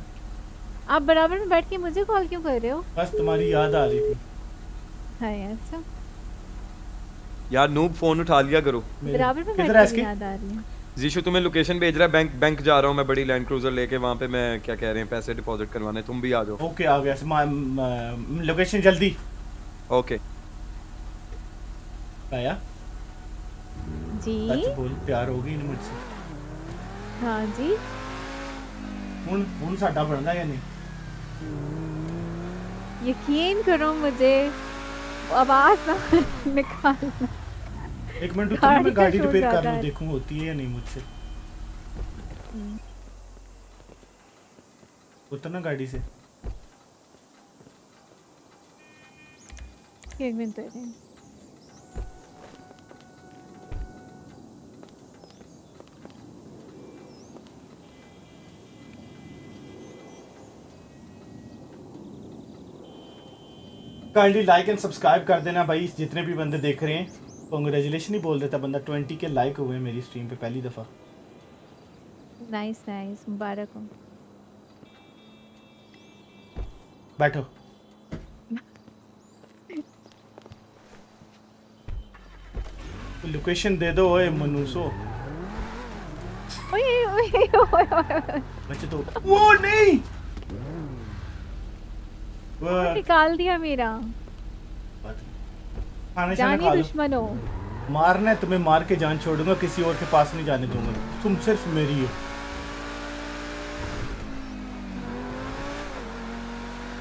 आप बराबर में बैठ के मुझे कॉल क्यों कर रहे हो? बस तुम्हारी याद आ रही थी। हाँ अच्छा। यार नूब फ़ोन उठा लिया करो। बराबर में किधर बैठ के याद आ रही है। जीशु तुम्हें लोकेशन भेज रहा है बैंक बैंक जा रहा हूँ मैं बड़ी लैंड क्रूजर लेके वहाँ पे मैं क्या कह रहे हैं पैसे डिपॉजिट करवाने तुम भी आ जाओ। ओके आ गया लोकेशन जल्दी। ओके आया जी सच बोल प्यार हो गई ना मुझसे हाँ जी ਹੁਣ ਹੁਣ ਸਾਡਾ ਬਣਦਾ ਜਾਂ ਨਹੀਂ यकीन करो मुझे आवाज ना निकाल एक मिनट रुको ना, मैं गाड़ी का गाड़ी शोर रिपेयर कर ज्यादा लूं है। देखूं होती है या नहीं मुझसे उतना गाड़ी से दे रहे काइंडली लाइक एंड सब्सक्राइब कर देना भाई जितने भी बंदे देख रहे हैं। कॉन्ग्रेचुलेशन ही बोल देता बंदा ट्वेंटी के लाइक हुए मेरी स्ट्रीम पे पहली दफ़ा। नाइस नाइस मुबारक हो। बैठो। लोकेशन दे दो ओए मनुसो ओए ओए बच्चे तो वो नहीं! वो निकाल दिया मेरा। खाना जानी खा दुश्मन। हो मारना है तुम्हें मार के जान छोड़ूँगा किसी और के पास नहीं जाने दूँगा। तुम सिर्फ़ मेरी हो।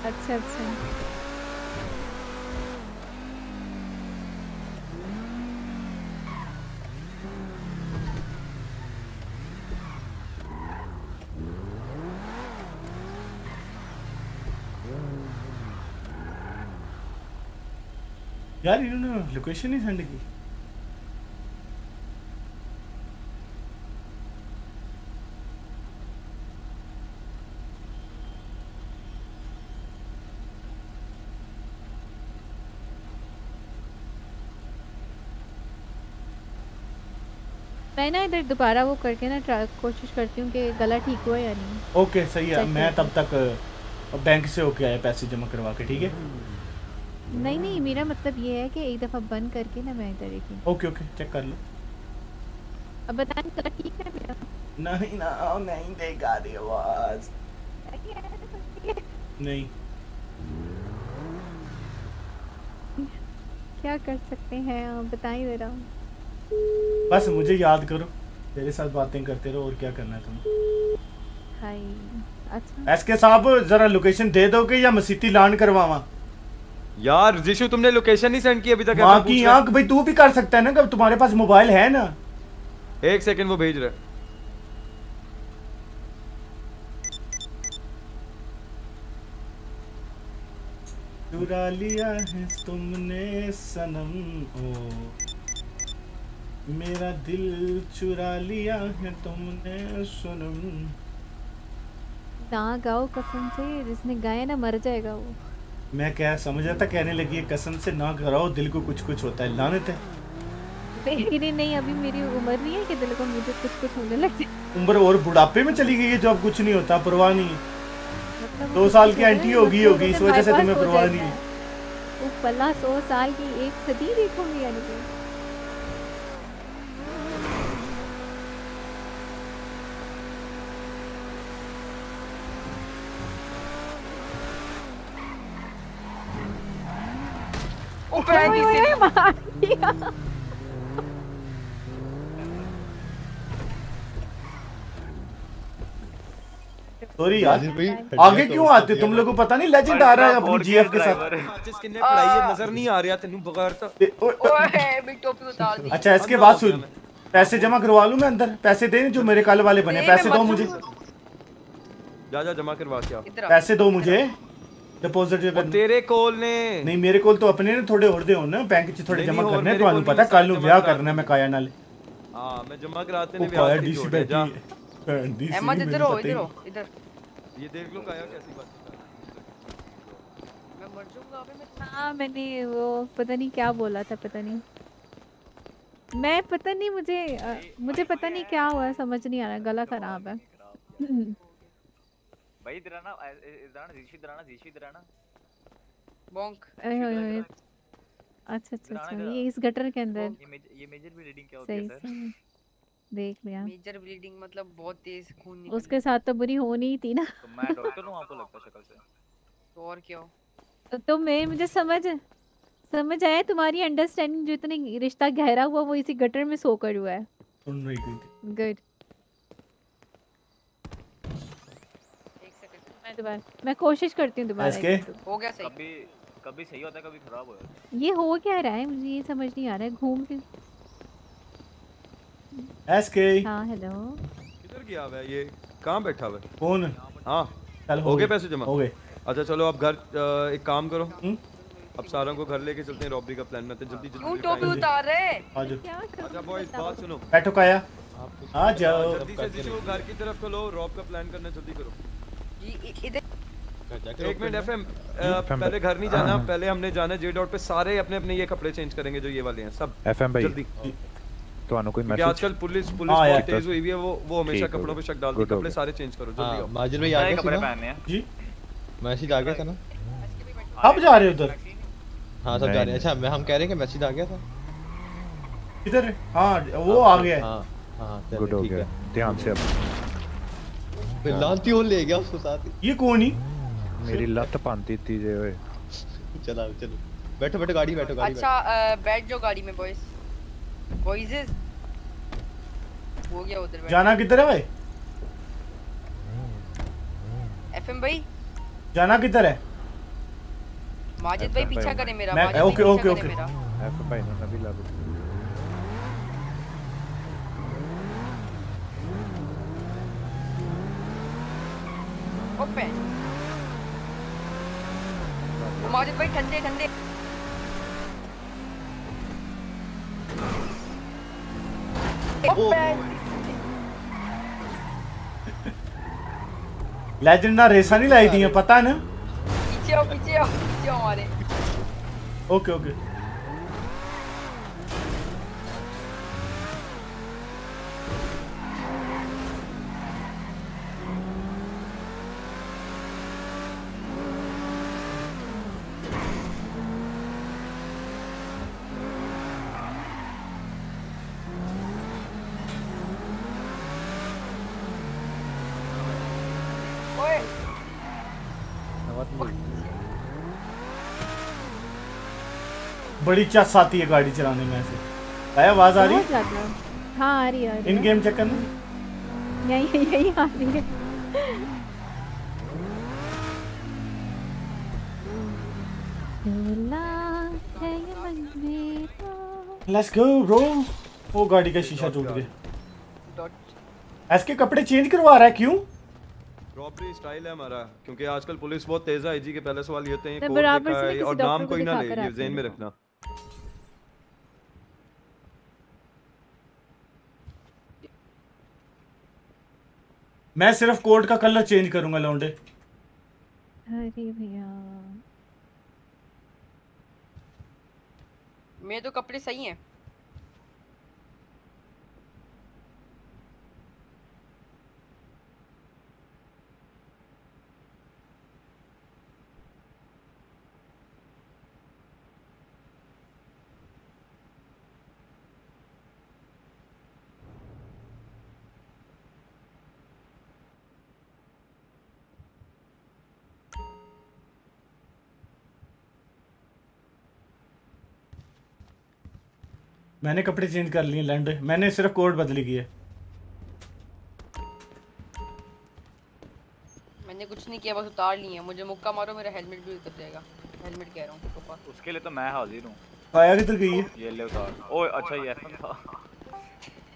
अच्छा अच्छा। यार इन्होंने लोकेशन ही सेंड की। मैं ना इधर दोबारा वो करके ना ट्रा- कोशिश करती हूँ कि गला ठीक हुआ या नहीं। ओके okay, सही है। मैं तब तक बैंक से होके आया पैसे जमा करवा के ठीक है? नहीं नहीं मेरा मतलब ये है कि एक दफ़ा बंद करके ना मैं इधर एक ओके ओके चेक कर लो। अब बताएँ गला ठीक है मेरा। नहीं ना नहीं देगा रही आवाज़। नहीं। क्या कर सकते हैं आप? बताइए जरा। बस मुझे याद करो मेरे साथ बातें करते रहो और क्या करना है तुम्हें? हाय अच्छा। एस के साहब जरा लोकेशन दे दोगे या मसीती लैंड करवावा? यार जिशु तुमने लोकेशन नहीं सेंड की अभी तक माँ की आँख भाई तू भी कर सकता है ना कब तुम्हारे पास मोबाइल है ना? एक सेकंड वो भेज रहा। है चुरा लिया है तुमने सनम। ओ मेरा दिल चुरा लिया है तुमने सनम। ना गाओ कसम से जिसने गाया ना मर जाएगा वो। मैं क्या समझ रहा था? कहने लगी है कसम से ना कराओ दिल को कुछ कुछ होता है। लानत है। नहीं नहीं अभी मेरी उम्र नहीं है कि दिल को मुझे कुछ कुछ होने लग जाए। उम्र और बुढ़ापे में चली गई है जो अब कुछ नहीं होता परवाह नहीं। मतलब दो साल की आंटी होगी होगी इस वजह से तुम्हें परवाह नहीं। है। वो पला सौ साल की एक सदी देखोगे यानी कि। सीढ़ी मार दिया सॉरी यार भाई, आगे क्यों आते? तुम लोगों को पता नहीं लेजेंड आ रहा है अपनी जीएफ के साथ। माचिस किन्ने पढ़ाई है नज़र नहीं आ रहा तेनू बगैर तो। ओए मैं टोपी उतार दी। अच्छा इसके बाद सुन। पैसे जमा करवा लूँ मैं अंदर? पैसे दे जो मेरे कल वाले बने। पैसे दो मुझे। जा जा जमा करवा के आ। पैसे दो मुझे। डिपॉजिट जो करना तेरे कोल ने नहीं मेरे ਕੋਲ तो अपने ने थोड़े और दे होने बैंक ਚ थोड़े नहीं, जमा नहीं, और करने मेरे ਤੁਹਾਨੂੰ कोल पता भी ਕੱਲ ਨੂੰ जमा ਵਿਆਹ करा ਕਰਨਾ मैं ਕਾਇਆ ਨਾਲ हां मैं जमा कराते ने ਉਹ ब्याह ਕਾਇਆ की ਡੀਸੀ जोड़ है, जा ਬੈਠੀ ਭੈਣ ਦੀ ਸੀ अहमद ਮੈਨੂੰ इधर हो पता ही इधर हो नहीं। इधर ये देख लो काया कैसी बात कर मैं मर जाऊंगा अबे मैं हाँ मैंने वो पता नहीं क्या बोला था पता नहीं मैं पता नहीं मुझे अ, मुझे पता नहीं क्या हुआ समझ नहीं आ रहा गला खराब है भाई इधर आना इधर आना जीशु इधर आना जीशु इधर आना। बॉन्क अरे होए होए अच्छा अच्छा अच्छा ये इस गटर के अंदर। ये मेजर ये मेजर भी रीडिंग क्या होती है सर? देख लिया। मेजर ब्लीडिंग मतलब बहुत तेज खून निकल उसके साथ तो बुरी होनी ही थी ना। तो मैं डॉक्टर हूँ आपको लगता शक्ल से? तो और क्या हो? तो- तो मैं मुझे समझ समझ आया तुम्हारी अंडरस्टैंडिंग जो इतने रिश्ता गहरा हुआ वो इसी गटर में सोकर हुआ है। सुन रही थी। गुड मैं दोबारा। मैं कोशिश करती हूँ दोबारा। हो गया सही। कभी कभी सही होता है कभी खराब हो जाता है। ये हो क्या रहा है? मुझे ये समझ नहीं आ रहा है। घूम के। एसके? हाँ हेलो किधर गया हुआ है ये? कहाँ बैठा हुआ है? कौन हाँ। चल हो गए पैसे जमा? हो गए। अच्छा चलो अब घर एक काम करो। अब सारा को घर लेके चलते हैं रॉबरी का प्लान बनाते हैं। जल्दी जल्दी क्यों जल्दी टोपी उतार। रहे आ जाओ अच्छा बॉयज़ बात सुनो। बैठो काया। आ जाओ। जल्दी से जिसको घर की तरफ़ को लो रॉब का प्लान करना जल्दी करो। जी इधर एक मिनट एफएम FM पहले घर नहीं जाना हाँ। पहले हमने जाना जे डॉट पे सारे अपने अपने ये कपड़े चेंज करेंगे जो ये वाले हैं सब एफएम भाई जल्दी ਤੁਹਾਨੂੰ ਕੋਈ क्योंकि ਮੈਸੇਜ आजकल पुलिस पुलिस हाँ, बहुत यार। तेज हुई हुई है वो वो हमेशा ठीक हो कपड़ों पे गया। शक डालती है Good हो कपड़े गया। सारे चेंज करो जल्दी हाँ, आओ माजिद भाई आ नए गए कपड़े सुनो पहनने हैं जी मैसेज आ गया था ना अब जा रहे हो उधर हाँ सब जा रहे हैं अच्छा मैं हम कह रहे हैं कि मैसेज आ गया था इधर हाँ वो आ गया है हाँ हाँ चलो, गुड हो ठीक गया है ध्यान से अब फिर लांती ले गया उसको साथ ही। ये कौन ही? मेरी लत पांती थी जे ओए। चला चलो। बैठो बैठो गाड़ी बैठो गाड़ी अच्छा अ, बैठ जाओ गाड़ी में बॉयज़ बॉयज़ हो गया उधर जाना किधर है भाई? एफएम भाई। जाना किधर है? माजिद भाई पीछा करे मेरा मैं- माजिद ओके, ओके, ओके। मेरा। एफ़ भाई ने नबी लागू ओपन माजिद भाई ठंडे ठंडे। लेजेंड ना रेसा नहीं लाई दी पता है ना? पीछे आओ पीछे आओ पीछे आओ हमारे। ओके ओके ओए बड़ी चस आती है गाड़ी चलाने में ऐसे। आया आवाज़ आ रही? है हाँ आ रही है। इन गेम चेक करना यही यही आ रही है। मेरा लेट्स गो ब्रो वो गाड़ी का शीशा टूट गया। ऐसे कपड़े चेंज करवा रहा है क्यों? रॉबरी स्टाइल है हमारा क्योंकि आजकल पुलिस बहुत तेज है आईजी के पहले सवाल ये होते हैं से है और नाम कोई ना ले ये जेन में रखना। मैं सिर्फ़ कोट का कलर चेंज करूँगा लौंडे। अरे भैया। मेरे तो कपड़े सही हैं। मैंने कपड़े चेंज कर लिए लौंडे। मैंने सिर्फ़ कोट बदली की है। मैंने कुछ नहीं किया बस उतार लिए मुझे मुक्का मारो मेरा हेलमेट भी उतर जाएगा। हेलमेट कह रहा हूँ तो पास। उसके लिए तो मैं हाजिर हूँ। पाया किधर गई है? ये ले उतार। ओए अच्छा ये था।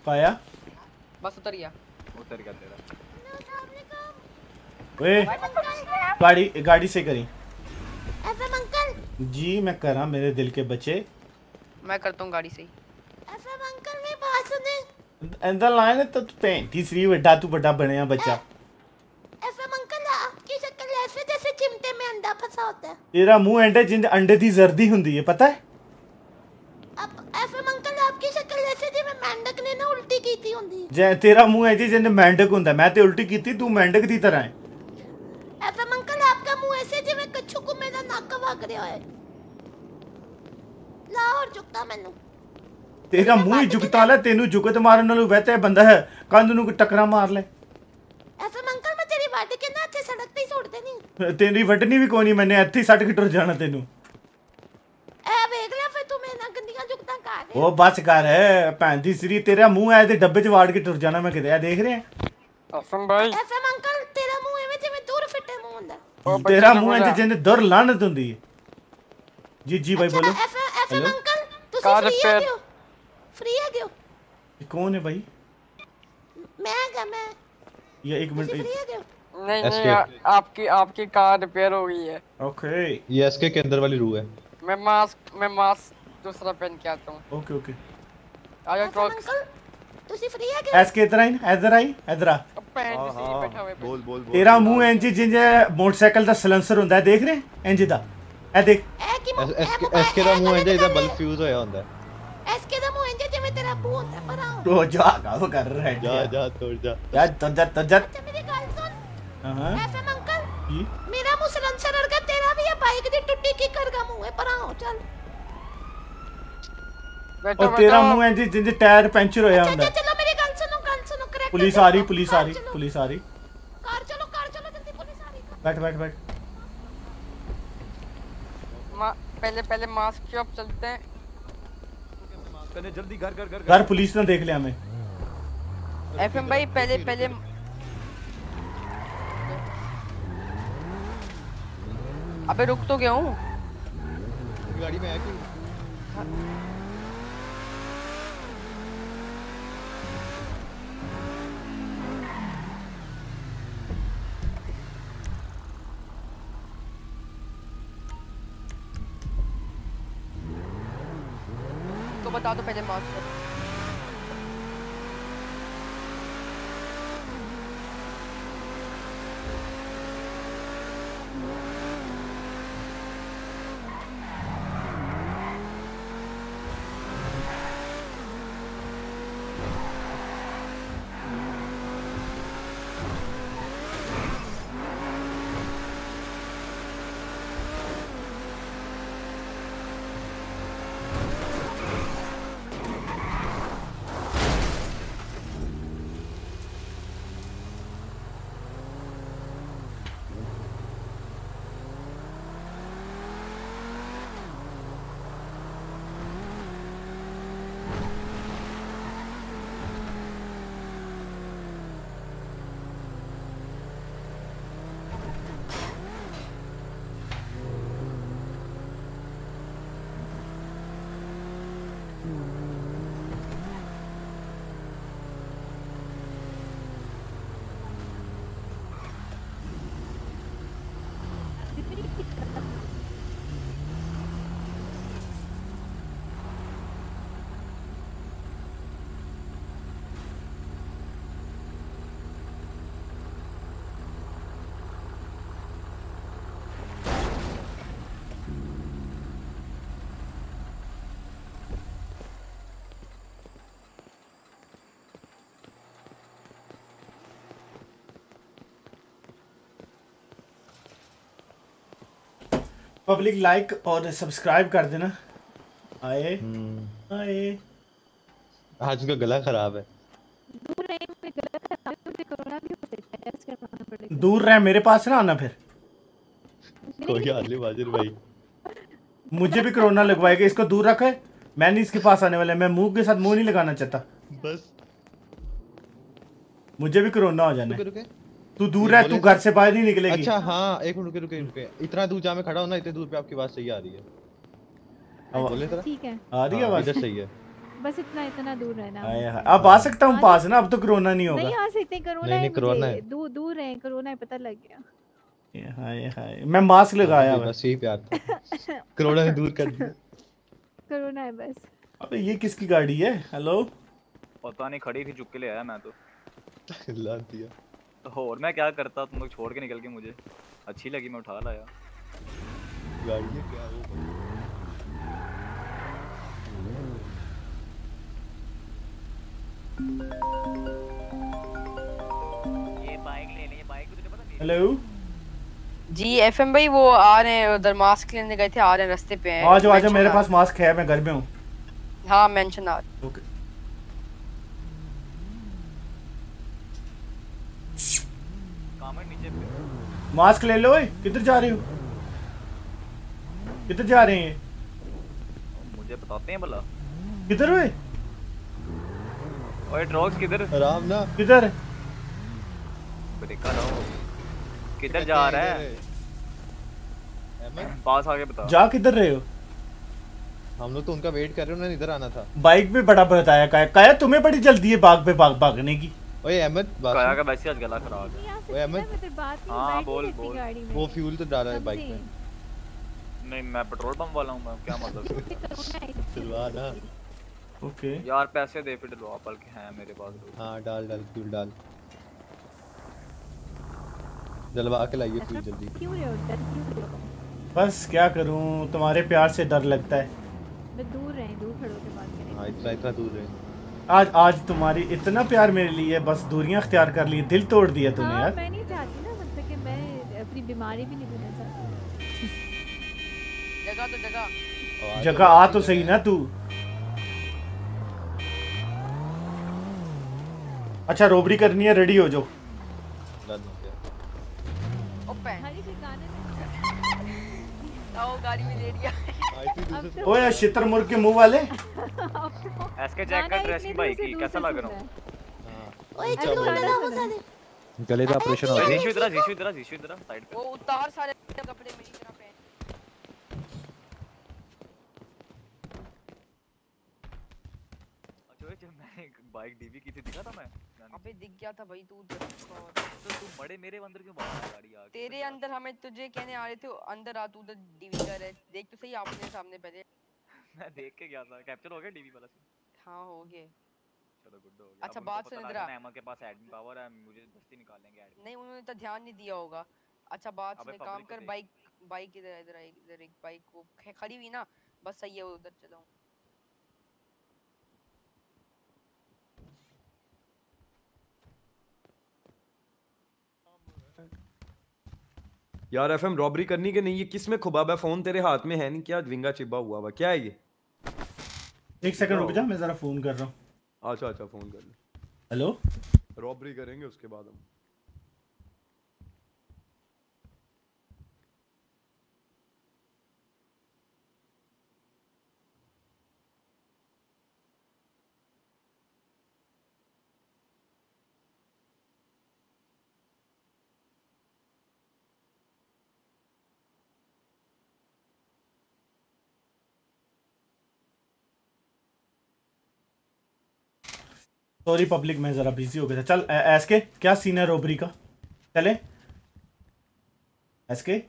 पाया? बस उतर गया। उतर गया तेरा। ओए गाड़ी गाड़ी से करी। एफएम अंकल जी मैं करा मेरे दिल के बच्चे मैं करता हूँ गाड़ी से ही एफएम अंकल मेरी बात सुने अंदर लाने तो पैंती श्री बड़ा तू बड़ा बनया बच्चा। एफएम अंकल आपकी शक्ल ऐसे जैसे चिमटे में अंडा फंसा होता है। तेरा मुँह अंडे जिंद अंडे दी ਹੁੰਦੀ है पता है? अब एफएम अंकल आपकी शक्ल ऐसे ਜਿਵੇਂ ਮੈਂਡਕ ਨੇ ਨਾ ਉਲਟੀ ਕੀਤੀ ਹੁੰਦੀ ਜੇ ਤੇਰਾ ਮੂੰਹ ਐ ਜੀ ਮੈਂਡਕ ਹੁੰਦਾ ਮੈਂ ਤੇ ਉਲਟੀ ਕੀਤੀ ਤੂੰ ਮੈਂਡਕ ਦੀ ਤਰ੍ਹਾਂ ਹੈ ਤੇਰਾ ਮੂੰਹ ਹੀ ਜੁਗਤਾ ਲੈ ਤੈਨੂੰ ਜੁਗਤ ਮਾਰਨ ਨਾਲੋਂ ਵਹਤੇ ਬੰਦਾ ਹੈ। ਕੰਧ ਨੂੰ ਟੱਕਰਾ ਮਾਰ ਲੈ। ਐਫਐਮ ਅੰਕਲ ਮੈਂ ਤੇਰੀ ਵੱਢ ਕੇ ਨਾ ਇੱਥੇ ਸੜਕ ਤੇ ਹੀ ਸੁੱਟ ਦੇਣੀ। ਤੇਰੀ ਵੱਢਣੀ ਵੀ ਕੋਈ ਨਹੀਂ ਮੈਨੇ ਇੱਥੇ ਸੱਟ ਕੇ ਟੁਰ ਜਾਣਾ ਤੈਨੂੰ। ਐ ਵੇਖ ਲੈ ਫਿਰ ਤੂੰ ਮੇਰੇ ਨਾਲ ਗੰਦੀਆਂ ਜੁਗਤਾਂ ਕਰ ਰਿਹਾ। ਉਹ ਬਸ ਕਰ ਭੈਣ ਦੀ ਸ੍ਰੀ ਤੇਰਾ ਮੂੰਹ ਐ ਤੇ ਡੱਬੇ 'ਚ ਵਾੜ ਕੇ ਟੁਰ ਜਾਣਾ ਮੈਂ ਕਿਤੇ ਆ ਦੇਖ ਰਿਹਾ? ਅਫਮ ਭਾਈ ਐਫਐਮ ਅੰਕਲ ਤੇਰਾ ਮੂੰਹ ਐਵੇਂ ਜਿਵੇਂ ਦੂਰ ਫਿੱਟੇ ਮੂੰਹ ਹੁੰਦਾ। ਤੇਰਾ ਮੂੰਹ ਐ ਜਿੰਦ ਦੁਰ ਲਾਨਤ ਹੁੰਦੀ ਹੈ ਜੀ ਜੀ ਭਾਈ ਬੋਲੋ। FM hello? ਅੰਕਲ ਤੁਸੀਂ ਫ੍ਰੀ ਹੋ ਫ੍ਰੀ ਹੈਗੇ ਹੋ कौन है भाई ਮੈਂ ਹੈਗਾ ਮੈਂ ये एक मिनट ਤੁਸੀਂ ਫ੍ਰੀ ਹੈਗੇ ਹੋ नहीं नहीं Escape. आ- आपकी आपकी कार रिपेयर हो गई है ओके ये एसके के अंदर वाली रू है मैं मास्क मैं मास्क दूसरा पहन के आता हूँ ओके ओके आ जाओ क्रॉक्स ਤੁਸੀਂ ਫ੍ਰੀ ਹੈਗੇ ਹੋ एस के इधर आई इधर आई इधर आ पैंट से ही बैठा हुआ है बोल बोल ਤੇਰਾ ਮੂੰਹ ਇੰਜ ਜਿੰਜ ਮੋਟਰਸਾਈਕਲ ਦਾ ਸਲੈਂਸਰ ਹੁੰਦਾ ਹੈ, ਦੇਖ ਰਹੇ ਇੰਜ ਦਾ ਇਹ ਦੇਖ एसके एसके दा मुंह है जेदा बल्ब फ्यूज होया ਹੁੰਦਾ है ਐਸਕੇ ਦਾ ਮੂੰਹ ਇੰਜ मैं तेरा भूत तो जा काम कर रहा है जा जा तोड़ जा। जा तोड़ जा तोड़ जा। अच्छा मेरी गाल सुन। हाँ। FM uncle? जी। मेरा मुँह सलंसर अड़गा तेरा भी है बाइक दे टूटी की कर गा मुँह है पर आओ चल। और तेरा मुँह है जिंद जिंद टायर पंचर होया अच्छा, हुंदा। अच्छा, चलो मेरी गाल सुनो गाल सुनो करेक्ट पुलिस आ रही पुलिस आ रही पुलिस आ रही। कार चलो कार चलो जल्दी पुलिस आ रही बैठ बैठ बैठ। पहले पहले मास्क शॉप चलते हैं। पहले जल्दी घर घर घर घर। पुलिस ने देख लिया हमें। एफएम भाई पहले पहले। अबे रुक तो गया हूँ। गाड़ी में है क्यों? तो बता दो पहले मास्क पब्लिक लाइक और सब्सक्राइब कर देना। आए आए। आज का गला खराब है। दूर रहे मुझे गलत खराब है मुझे कोरोना भी हो सकता है टेस्ट करवाना पड़ेगा। दूर रह मेरे पास ना आना फिर। कोई हाल नहीं बाजिर भाई। मुझे भी कोरोना लगवाएगा इसको दूर रखे। मैं नहीं इसके पास आने वाला मैं मुँह के साथ मुँह नहीं लगाना चाहता। बस। मुझे भी कोरोना हो जाना है। रुके तू दूर रह तू घर से बाहर नहीं निकलेगी। अच्छा हाँ एक मिनट रुके रुके रुके। इतना दूर जहाँ मैं खड़ा हूँ ना इतने दूर पे आपकी बात सही आ रही है। अब- बोले ठीक है। आ रही है हाँ, आवाज़? सही है। बस इतना इतना दूर रहना। अब आ सकता हूँ पास ना अब तो कोरोना नहीं होगा। नहीं आ सकते कोरोना नहीं, है कोरोना दूर दूर रहे कोरोना है पता लग गया। हाय हाय। मैं मास्क लगाया हुआ बस यही प्यार। था कोरोना से दूर कर दिया। कोरोना है बस। अबे ये किसकी गाड़ी है? हेलो पता नहीं खड़ी थी चुप के ले आया मैं तो। ला दिया। और मैं क्या करता तुम लोग छोड़ के निकल गए मुझे। अच्छी लगी मैं उठा लाया। गाड़ी क्या वो? ये बाइक ले ले ये बाइक तुझे पता नहीं हेलो जी एफएम भाई वो आ रहे हैं उधर मास्क लेने गए थे आ रहे हैं रास्ते पे हैं। आ जाओ आ जाओ मेरे पास मास्क है। मैं घर में हूँ। हाँ मेंशन आ ओके कमेंट नीचे पे मास्क ले लो किधर जा रहे हो? किधर जा रहे हैं? मुझे बताते हैं भला। किधर हुए ओए? ड्रॉग्स किधर? आराम ना। किधर? ब्रेका रहो किधर जा रहा है? पास आके बता जा किधर रहे हो? हम लोग तो उनका वेट कर रहे हैं उन्होंने इधर आना था। बाइक पे बड़ा बताया काया काया तुम्हें बड़ी जल्दी है बाग पे भाग भागने की। ओए अहमद बात काया। का वैसे आज गला खराब है। ओए अहमद। मैं तो बात नहीं हाँ बोल बोल। वो फ्यूल तो डाला है बाइक में। नहीं मैं पेट्रोल पंप वाला हूँ मैं क्या मतलब? चलवा ना। ओके। यार पैसे दे फिर डलवा पल के हैं मेरे पास। हाँ डाल डाल फ्यूल डाल। जलवा के लाइए फ्यूल जल्दी। क्यों रहे हो? डर क्यों रहे हो? बस क्या करूँ? तुम्हारे प्यार से डर लगता है। मैं दूर रहे दूर खड़ो के बात करें हाँ इतना इतना दूर रहे। आज आज तुम्हारी इतना प्यार मेरे लिए बस दूरियाँ अख्तियार कर ली दिल तोड़ दिया तूने हाँ यार। मैं नहीं चाहती ना मतलब कि मैं अपनी बीमारी भी नहीं देना चाहती। जगह तो जगह। जगह आ तो सही ना तू। अच्छा रोबरी करनी है रेडी हो जाओ। डन ओपे हरी से गाने आओ गाड़ी में ले लिया ओए शितर मुर्ग के मुँह वाले। एसके चेक कर ड्रेसिंग भाई की कैसा लग रहा हूँ? ओए चलो ना हो सारे गले का ऑपरेशन हो गया जीशु इधर जीशु इधर जीशु इधर साइड पे। वो उतार सारे कपड़े मेरी तरह पहन अच्छा ओए, जब मैं बाइक डीवी की थी दिखा था मैं? अबे दिख गया था भाई तू तो तू बड़े मेरे अंदर क्यों भाग रहा गाड़ी आगे? तेरे अंदर हमें तुझे कहने आ रहे थे अंदर आ तू उधर डीवी कर है। देख तो सही आपने सामने पहले। मैं देख के गया था। कैप्चर हो गया डीवी वाला से हाँ हो गए चलो गुड हो गया। अच्छा, बात सुन लगा इधर आ। एमा के पास एडमिन पावर है मुझे दस्ती निकालेंगे एडमिन नहीं उन्होंने तो ध्यान नहीं दिया होगा। अच्छा बात सुन काम कर बाइक बाइक इधर इधर इधर एक बाइक को खड़ी हुई ना? बस सही है उधर चलाऊं। यार एफएम रॉबरी करनी कि नहीं? ये किसमें खुबाब है फ़ोन तेरे हाथ में है नहीं। क्या विंगा चिब्बा हुआ हुआ? क्या है ये? एक सेकंड रुक जा मैं जरा फ़ोन कर रहा हूँ। अच्छा अच्छा फ़ोन कर ले। हेलो रॉबरी करेंगे उसके बाद हम। सॉरी पब्लिक में जरा बिज़ी हो गया था। चल एस के क्या सीन है रोबरी का? चले। एस के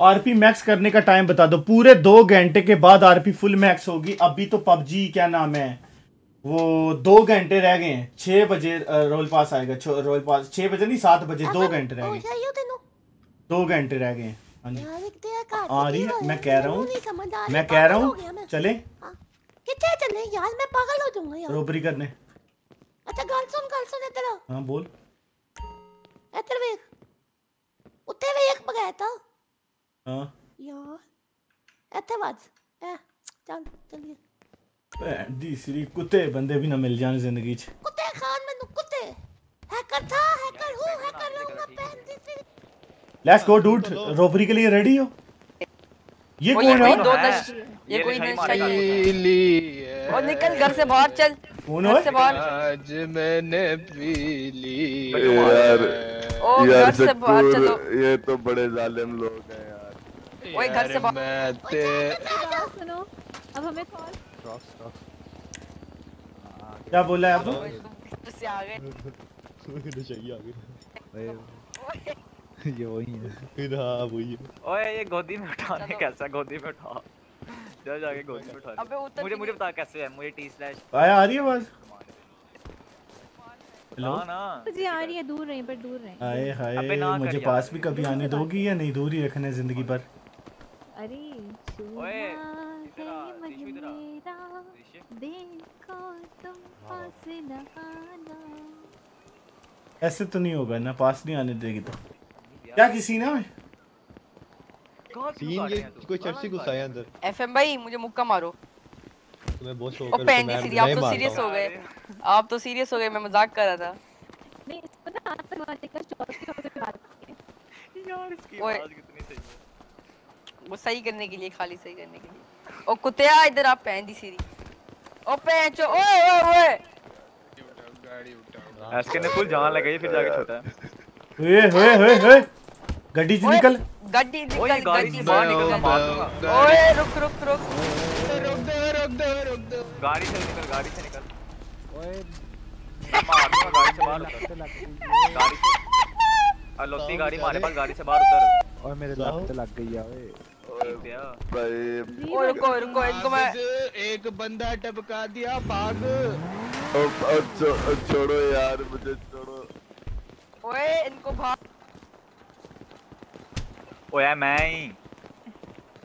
आरपी मैक्स करने का टाइम बता दो। पूरे दो घंटे के बाद आरपी फुल मैक्स होगी। अभी तो पबजी क्या नाम है? वो दो घंटे रह गए हैं छह बजे अ, रोल पास आएगा छो- रोल पास छह बजे नहीं सात बजे दो घंटे रह हो गए जाइयो तेनू दो घंटे रह गए हैं हाँ जी यार एक तेरा घर आ रही है मैं कह रहा नहीं समझ आ हूँ रही, मैं कह रहा पागल हो गया हूँ मैं। चले ਕਿੱਥੇ ਚੱਲੇ ਯਾਰ ਮੈਂ ਪਾਗਲ ਹੋ ਜਾਊਂਗਾ ਯਾਰ ਰੋਬਰੀ ਕਰਨੇ ਅੱਛਾ ਗੱਲ ਸੁਣ ਗੱਲ ਸੁਣ ਇੱਧਰ ਆ ਹਾਂ ਬੋਲ ਇੱਧਰ ਵੇਖ ਉੱਤੇ ਵੇਖ ਬਗੈਤਾ ਹਾਂ ਯਾਰ ਇੱਥੇ ਵੱਜ ਐ ਚੱਲ ਚੱਲੀਏ ਭੈਣ ਦੀ ਸ੍ਰੀ ਕੁੱਤੇ ਬੰਦੇ ਵੀ ਨਾ ਮਿਲ ਜਾਣ ਜ਼ਿੰਦਗੀ 'ਚ ਕੁੱਤੇ ਖਾਨ ਮੈਨੂੰ ਕੁੱਤੇ हैकर था हैकर हूँ हैकर रहूंगा पहन दी थी लेट्स गो डूड रॉबरी के लिए रेडी हो ये वो कौन कोई है दो दस ये कोई नशा ही है और निकल घर से बाहर चल कौन घर है से बाहर आज मैंने पी ली यार ओ, यार घर से बाहर शक्कुर, चलो। ये तो बड़े जालिम लोग हैं यार ओए घर से बाहर मैं ते सुनो अब हमें कॉल क्या बोला है आपने से आ गए। चाहिए आगे ये वही है। फिर हाँ वही है। ओए ये गोदी में उठाने कैसा गोदी में उठा? जा जाके गोदी में उठा अबे उतर मुझे मुझे बता कैसे है? मुझे टी स्लैश। आया आ रही है आवाज़? हेलो ना। जी आ रही है दूर रही पर दूर रही। हाय हाय अबे ना कर मुझे पास भी कभी आने दोगी या नहीं? दूर ही रखना है ज़िंदगी भर। अरे ओए है मन मेरा। देखो तुम पास न आना। ऐसे तो नहीं होगा ना पास नहीं आने देगी तो। क्या किसी ना में सीन ये कोई चर्च घुसा है? अंदर? एफएम भाई मुझे मुक्का मारो। तुम्हें बहुत शौक है पैन जी मैं सीधी आप तो सीरियस हो। गए। आप तो सीरियस हो गए मैं मज़ाक कर रहा था। नहीं इसको ना मारने का है हैं। यार इसकी ओए। आवाज़ कितनी सही है। वो सही करने के लिए खाली सही करने के लिए। ओ कुत्तेया इधर आप पैन दी सीरी ओ पैन चो ओए ओए ओए एसके ने फुल जान लगाई फिर जाके छोटा है। ओए होए होए होए गड्डी से निकल। गड्डी निकल गाड़ी गड्डी से बाहर निकल मार दूँगा ओए रुक रुक रुक रुक दो रुक दो रुक। दो गाड़ी से निकल गाड़ी से निकल। ओए। मार दूँगा गाड़ी से बाहर। उतर गाड़ी से अलोती गाड़ी मारे पास गाड़ी से बाहर उतर। और मेरे लत लग गई है ओए। ओ रुको रुको इनको मैं एक बंदा टपका दिया भाग। छोड़ो यार मुझे छोड़ो। ओए इनको भाग ओए मैं ही।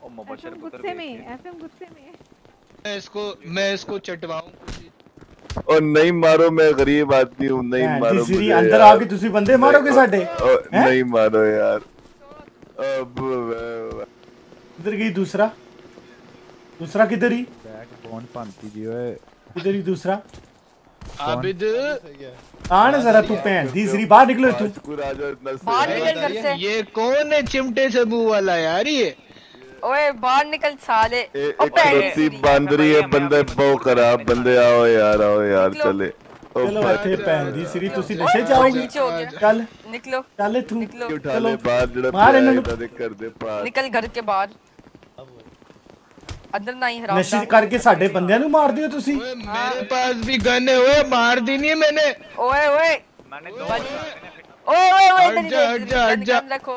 ओ मोबाइल गुस्से में गुस्से में मैं इसको मैं इसको चटवाऊं और नहीं मारो मैं गरीब आदमी हूँ नहीं मारो मुझे अंदर आके तुसी बंदे मारोगे साडे नहीं मारो यार। अब। किधर गई दूसरा? दूसरा किधर ही? बैक कौन पांती जी ओए। किधर ही दूसरा? आबिद। आना जरा तू भैन दी सीरी बाहर निकलो तू। बाहर निकल घर से। ये कौन है चिमटे से मुँह वाला यार ये? ओए बाहर निकल साले। ओ सीरी बाँध रही है बंदे बहु खराब बंदे आओ यार आओ यार चले। ओ चलो भाई, ਇੱਥੇ ਭੈਣ ਦੀ ਸੀਰੀ ਤੁਸੀਂ ਨਸ਼ੇ ओए ਜਾਓਗੇ नीचे हो गया ਚੱਲ निकलो ਚੱਲ ਤੂੰ निकलो उठा ले बाहर जड़ा मार इन्होंने। इधर ही कर दे पार निकल घर के बाहर अंदर ना ही हराम ਨਸ਼ੇ ਕਰਕੇ ਸਾਡੇ ਬੰਦਿਆਂ ਨੂੰ ਮਾਰਦੇ ਹੋ ਤੁਸੀਂ मेरे पास भी गन है ओए मार दी नहीं है मैंने ओए ओए मैंने दो बड़ी ओए ओए ओए हट इधर जा, इधर हट जा, हट इधर जा। गन रखो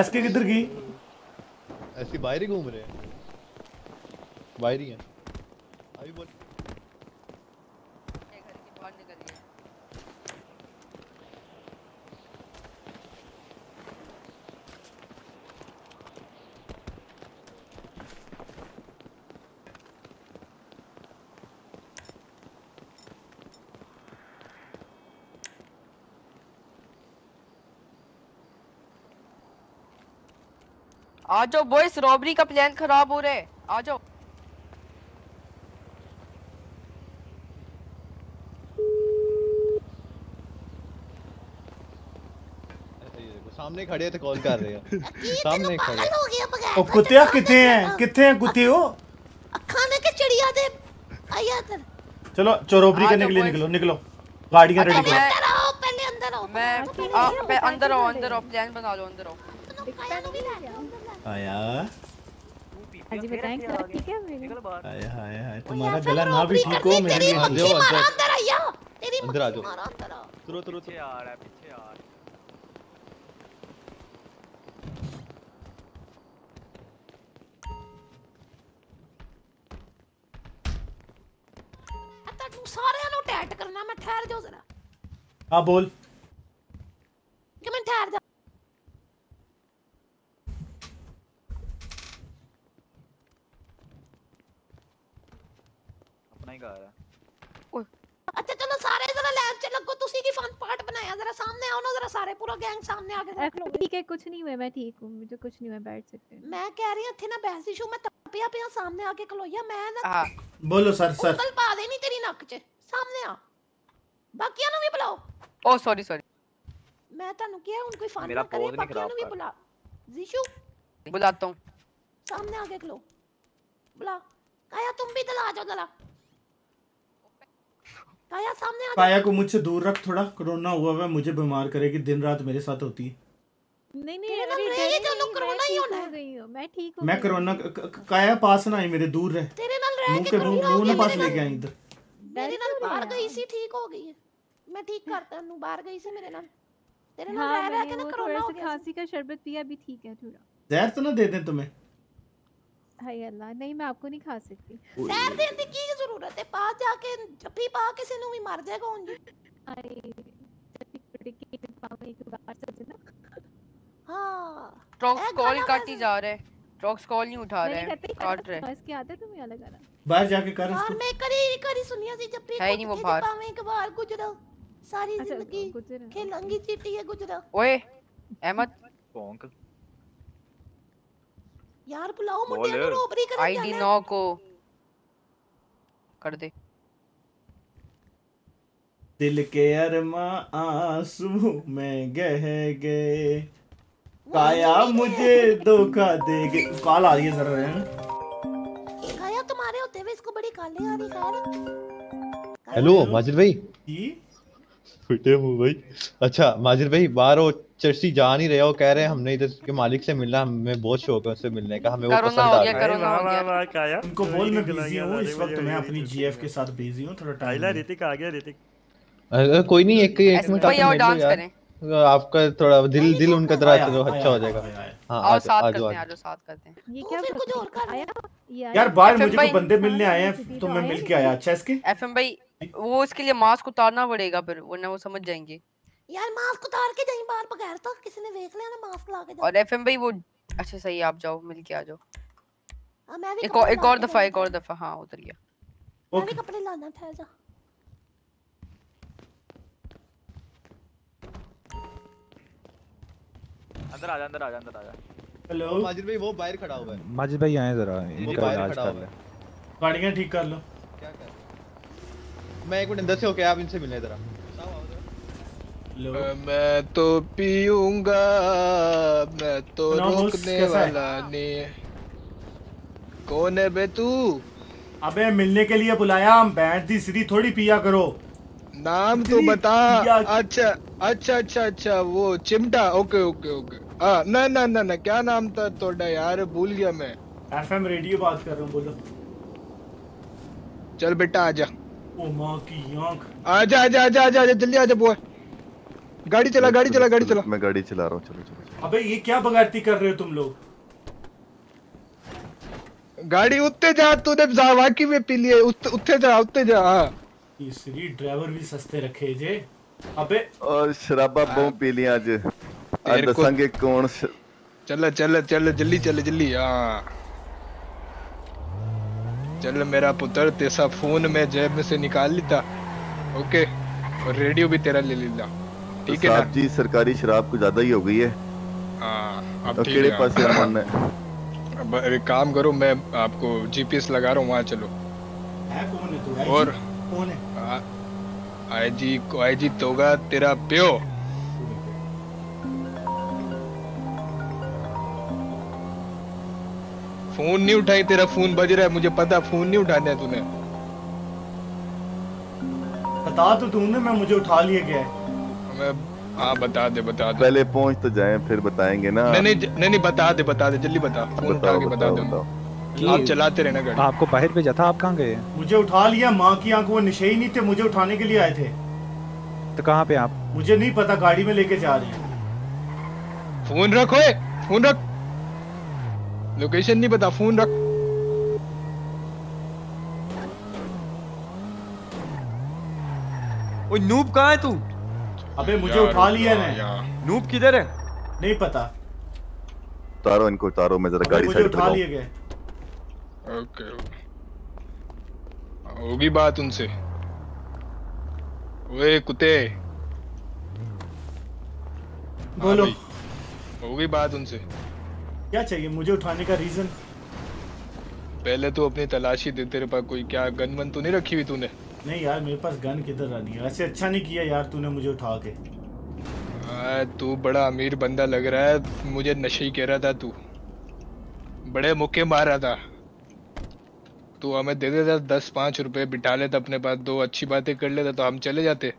ਐਸਕੇ ਕਿੱਧਰ ਗਈ ऐसे बाहर ही घूम रहे हैं बाहर ही हैं आज जाओ बॉयस रॉबरी का प्लान खराब हो रहा है आ जाओ सामने खड़े थे तो कॉल कर रहे हो? तो सामने खड़े ओ कुत्तिया किथे हैं? किथे हैं कुत्ते हो? खाने के चिड़िया दे। आया इधर चलो चोरोबरी करने के लिए निकलो निकलो। गाड़ी का रेडी करो। अंदर आओ। पहले अंदर आओ मैं अंदर आओ अंदर आओ। प्लान बना लो अंदर आओ। तो आया हाँ जी बताएं क्या ठीक है मेरे हाय हाय हाय तुम्हारा गला ना भी ठीक हो मेरे लिए आ जाओ अंदर अंदर आया तेरी अंदर आ मक्खी जाओ मारा अंदर आओ तुरो तुरो पीछे आ रहा है पीछे आ रहा है ਤੈਨੂੰ ਸਾਰਿਆਂ ਨੂੰ ਟੈਟ ਕਰਨਾ ਮੈਂ ਠਹਿਰ ਜਾਓ ਜ਼ਰਾ हाँ बोल ਕਿ ਮੈਂ ਠਹਿਰ ਜਾ ਹੀ ਗਾ ਰਿਹਾ ਓਏ ਅੱਛਾ ਚਲੋ ਸਾਰੇ ਜਰਾ ਲੈਬ ਚ ਲੱਗੋ ਤੁਸੀਂ ਕੀ ਫਨ ਪਾਰਟ ਬਣਾਇਆ ਜਰਾ ਸਾਹਮਣੇ ਆਓ ਨਾ ਜਰਾ ਸਾਰੇ ਪੂਰਾ ਗੈਂਗ ਸਾਹਮਣੇ ਆ ਕੇ ਦੇਖ ਲਓ ठीक है कुछ नहीं हुआ मैं ठीक हूँ मुझे कुछ नहीं हुआ बैठ सकते हैं। मैं कह रही हूँ ਇੱਥੇ ਨਾ ਬਹਿਸ ਇਸ਼ੂ ਮੈਂ ਤਪਿਆ ਪਿਆ ਸਾਹਮਣੇ ਆ ਕੇ ਖਲੋਇਆ ਮੈਂ ਨਾ ਹਾਂ ਬੋਲੋ ਸਰ ਸਰ ਉਂਗਲ ਪਾ ਦੇਣੀ ਤੇਰੀ ਨੱਕ 'ਚ ਸਾਹਮਣੇ ਆ ਬਾਕੀਆਂ ਨੂੰ ਵੀ ਬੁਲਾਓ ओ सॉरी सॉरी ਮੈਂ ਤੁਹਾਨੂੰ ਕਿਹਾ ਹੁਣ ਕੋਈ ਫਨ ਮੇਰਾ ਨਾ pose ਕਰੇ ਨਹੀਂ ਬਾਕੀਆਂ ਖਰਾਬ ਨੂੰ ਵੀ ਕਰ। ਬੁਲਾ ਜ਼ੀਸ਼ੂ बुलाता हूँ सामने आके खलो बुला काया तुम भी इधर आ जाओ जरा काया सामने आ काया को मुझसे दूर रख थोड़ा। कोरोना हुआ हुआ मुझे बीमार करेगी दिन रात मेरे साथ होती है। नहीं नहीं अरे रहेगी डरो तो कोरोना ही होना है। मैं ठीक हूँ मैं कोरोना काया पास ना आई मेरे दूर रह तेरे नाल रह के कोरोना मुँह ना पास लेके आई इधर। मेरे नाल बाहर गई सी ठीक हो गई है। मैं ठीक करता हूँ बाहर गई सी मेरे नाल। तेरे नाल हाँ रह रह के ना कोरोना हो गया खांसी का शरबत पिया अभी ठीक है थोड़ा। जहर तो ना दे दें तुम्हें। हाय अल्लाह नहीं मैं आपको नहीं खा सकती ਜ਼ਹਿਰ ਦੇਣ ਦੀ ਕੀ ਜ਼ਰੂਰਤ ਹੈ ਪਾ ਜਾ ਕੇ ਜੱਫੀ ਪਾ ਕਿਸੇ ਨੂੰ ਵੀ ਮਰ ਜਾਏਗਾ ਉਂਝ हाय जब भी पड़े के पावे एक बार से ना हाँ ट्रॉक्स कॉल काट ही जा रहे हैं ट्रॉक्स कॉल नहीं उठा रहे मैंने हैं कहते काट रहे हैं इसकी आदत तुम्हें अलग आना बाहर जाके कर ਬਾਹਰ इसको ਮੈਂ ਕਰੀ ਕਰੀ ਸੁਣਿਆ ਸੀ ਜੱਫੀ है ही नहीं वो बाहर। ਪਾਵੇਂ ਇੱਕ ਵਾਰ ਗੁਜਰਾ ਸਾਰੀ अच्छा, ਜ਼ਿੰਦਗੀ ਖੇਲਾਂਗੀ ਚੀਟੀ ਹੈ ਗੁਜਰਾ ओए अहमद भौंक यार बुलाओ मुंडिया को रोबरी करने आईडी 9 को। कर दे। दिल के अरमा आँसू में गह गए। काया मुझे धोखा दे गए। काल आ रही है सर रहे काया तुम्हारे होते हुए इसको बड़ी काले आ रही काया हेलो माजिद भाई। जी। छोटे मुँह भाई। अच्छा माजिद भाई बाहर हो। चर्ची जा नहीं रहे हो कह रहे हैं हमने इधर के मालिक से मिलना हमें बहुत शौक है उससे मिलने का हमें वो पसंद आ हो। गया। उनको बोल मैं बिज़ी हूँ इस वक्त मैं अपनी जीएफ के साथ बिज़ी हूँ थोड़ा टाइम आइला ऋतिक आ गया ऋतिक। कोई नहीं एक एक मिनट आप आओ डांस करें। आपका थोड़ा दिल दिल उनका तरह आया, अच्छा हो जाएगा। हाँ आओ साथ करते हैं आ जाओ साथ करते हैं। ये तू क्या कुछ और कर आया? यार बाहर मुझे बंदे मिलने आए हैं तो मैं मिल के आया अच्छा इसके एफएम भाई वो इसके लिए मास्क उतारना पड़ेगा फिर वरना वो समझ जाएँगे। यार मास्क उतार के जाई बाहर बगैर तो किसी ने देख लिया ना मास्क ला के जाओ। और एफएम भाई वो अच्छा सही आप जाओ मिल के आ जाओ। हाँ, मैं भी एक और एक और दफ़ा एक और दफ़ा हाँ उतर गया। मैं भी कपड़े लाना ठहर जा। अंदर आ जा अंदर आ जा अंदर आ जा। हेलो माजिद भाई वो बाहर खड़ा हुआ है। माजिद भाई आए जरा इनका इलाज कर ले। है। गाड़ियाँ ठीक कर लो। क्या कर मैं एक मिनट अंदर से होके आप इनसे मिलने जरा। मैं तो पीऊँगा मैं तो रोकने वाला नहीं। कौन है बे तू? अबे मिलने के लिए बुलाया हम बैंड दी सीधी थोड़ी पिया करो। नाम तो बता। अच्छा अच्छा अच्छा अच्छा वो चिमटा। Okay okay okay. हाँ ना ना ना ना क्या नाम था तोड़ा? यार भूल गया मैं। एफएम रेडियो बात कर रहा हूँ बोलो। चल बेटा आजा ओ माँ की आँख। आजा आजा आजा आजा आजा जल्दी आजा बुआ। गाड़ी चला गाड़ी चला गाड़ी चला। मैं गाड़ी चला रहा हूँ चलो चलो अबे ये क्या बगारती कर रहे हो तुम लोग? गाड़ी उत्ते जा तूने वाकई में पी लिए उत्ते उत्ते जा उत्ते जा हाँ। तीसरी ड्राइवर भी सस्ते रखे जे। अबे और शराबा बहुत पी लिया आज। आज दसांगे कौन श- चल चल चल जल्दी चल जल्दी हाँ। चल मेरा पुत्र तेसा फ़ोन में जेब में से निकाल लेता। ओके और रेडियो भी तेरा ले लेता। ठीक है। साहब जी सरकारी शराब कुछ ज़्यादा ही हो गई है। हाँ अब ठीक है। पासे हाँ। मन है अब एक काम करो मैं आपको जीपीएस लगा रहा हूँ वहाँ चलो। है कौन है तू? और कौन है? आई जी आई जी तोगा तेरा प्यो। फ़ोन नहीं उठाई तेरा फ़ोन बज रहा है मुझे पता फ़ोन नहीं उठाना है तूने। बता तो तूने मैं मुझे उठा लिए गया है? मैं हाँ बता दे बता दे। पहले पहुँच तो जाए फिर बताएँगे ना। नहीं नहीं नहीं नहीं बता दे बता दे जल्दी बता। फ़ोन उठा के बता दे। आप चलाते रहना गाड़ी। आपको बाहर भेजा था आप कहाँ गए? मुझे उठा लिया माँ की आँख वो नशे ही नहीं थे मुझे उठाने के लिए आए थे। तो कहाँ पे आप? मुझे नहीं पता गाड़ी में लेके जा रहे हैं। फ़ोन रखो ओए फ़ोन रख। लोकेशन नहीं पता फ़ोन रख। ओए नूब कहाँ है तू? अबे मुझे उठा लिया ने। नूब किधर है? नहीं पता। उतारो इनको उतारो मैं जरा गाड़ी साइड उठा लिए गए। ओके होगी बात उनसे। ओए कुत्ते। बोलो। होगी बात उनसे। क्या चाहिए? मुझे उठाने का रीजन पहले तो अपनी तलाशी दे तेरे पास कोई क्या गन वन तो नहीं रखी हुई तूने? नहीं यार मेरे पास गन किधर आनी है? वैसे अच्छा नहीं किया यार तूने मुझे उठा के। तू बड़ा अमीर बंदा लग रहा है। मुझे नशे ही कह रहा था तू। बड़े मुक्के मार रहा था। तू हमें दे देता दस पाँच रुपए बिठा लेता अपने पास। दो अच्छी बातें कर लेता तो हम चले जाते।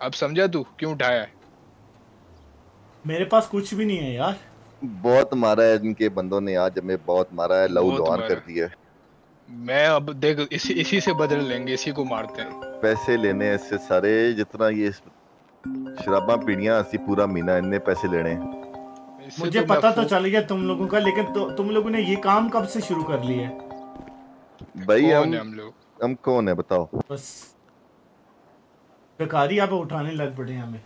अब समझा तू क्यों उठाया है? मेरे पास कुछ भी नहीं है यार। बहुत मारा है इनके बंदों ने आज हमें बहुत मारा है लहू लुहान कर दिया। है मैं अब देख इसी इसी से बदल लेंगे इसी को मारते हैं। पैसे लेने हैं इससे सारे जितना ये शराबा पीनिया असि पूरा महीना इनने पैसे लेने। मुझे तो पता तो चल गया तुम लोगों का लेकिन तो, तुम लोगों ने ये काम कब से शुरू कर लिया? है भाई हम हम लोग? हम कौन है बताओ। बस। बेकारी आप उठाने लग पड़े हमें।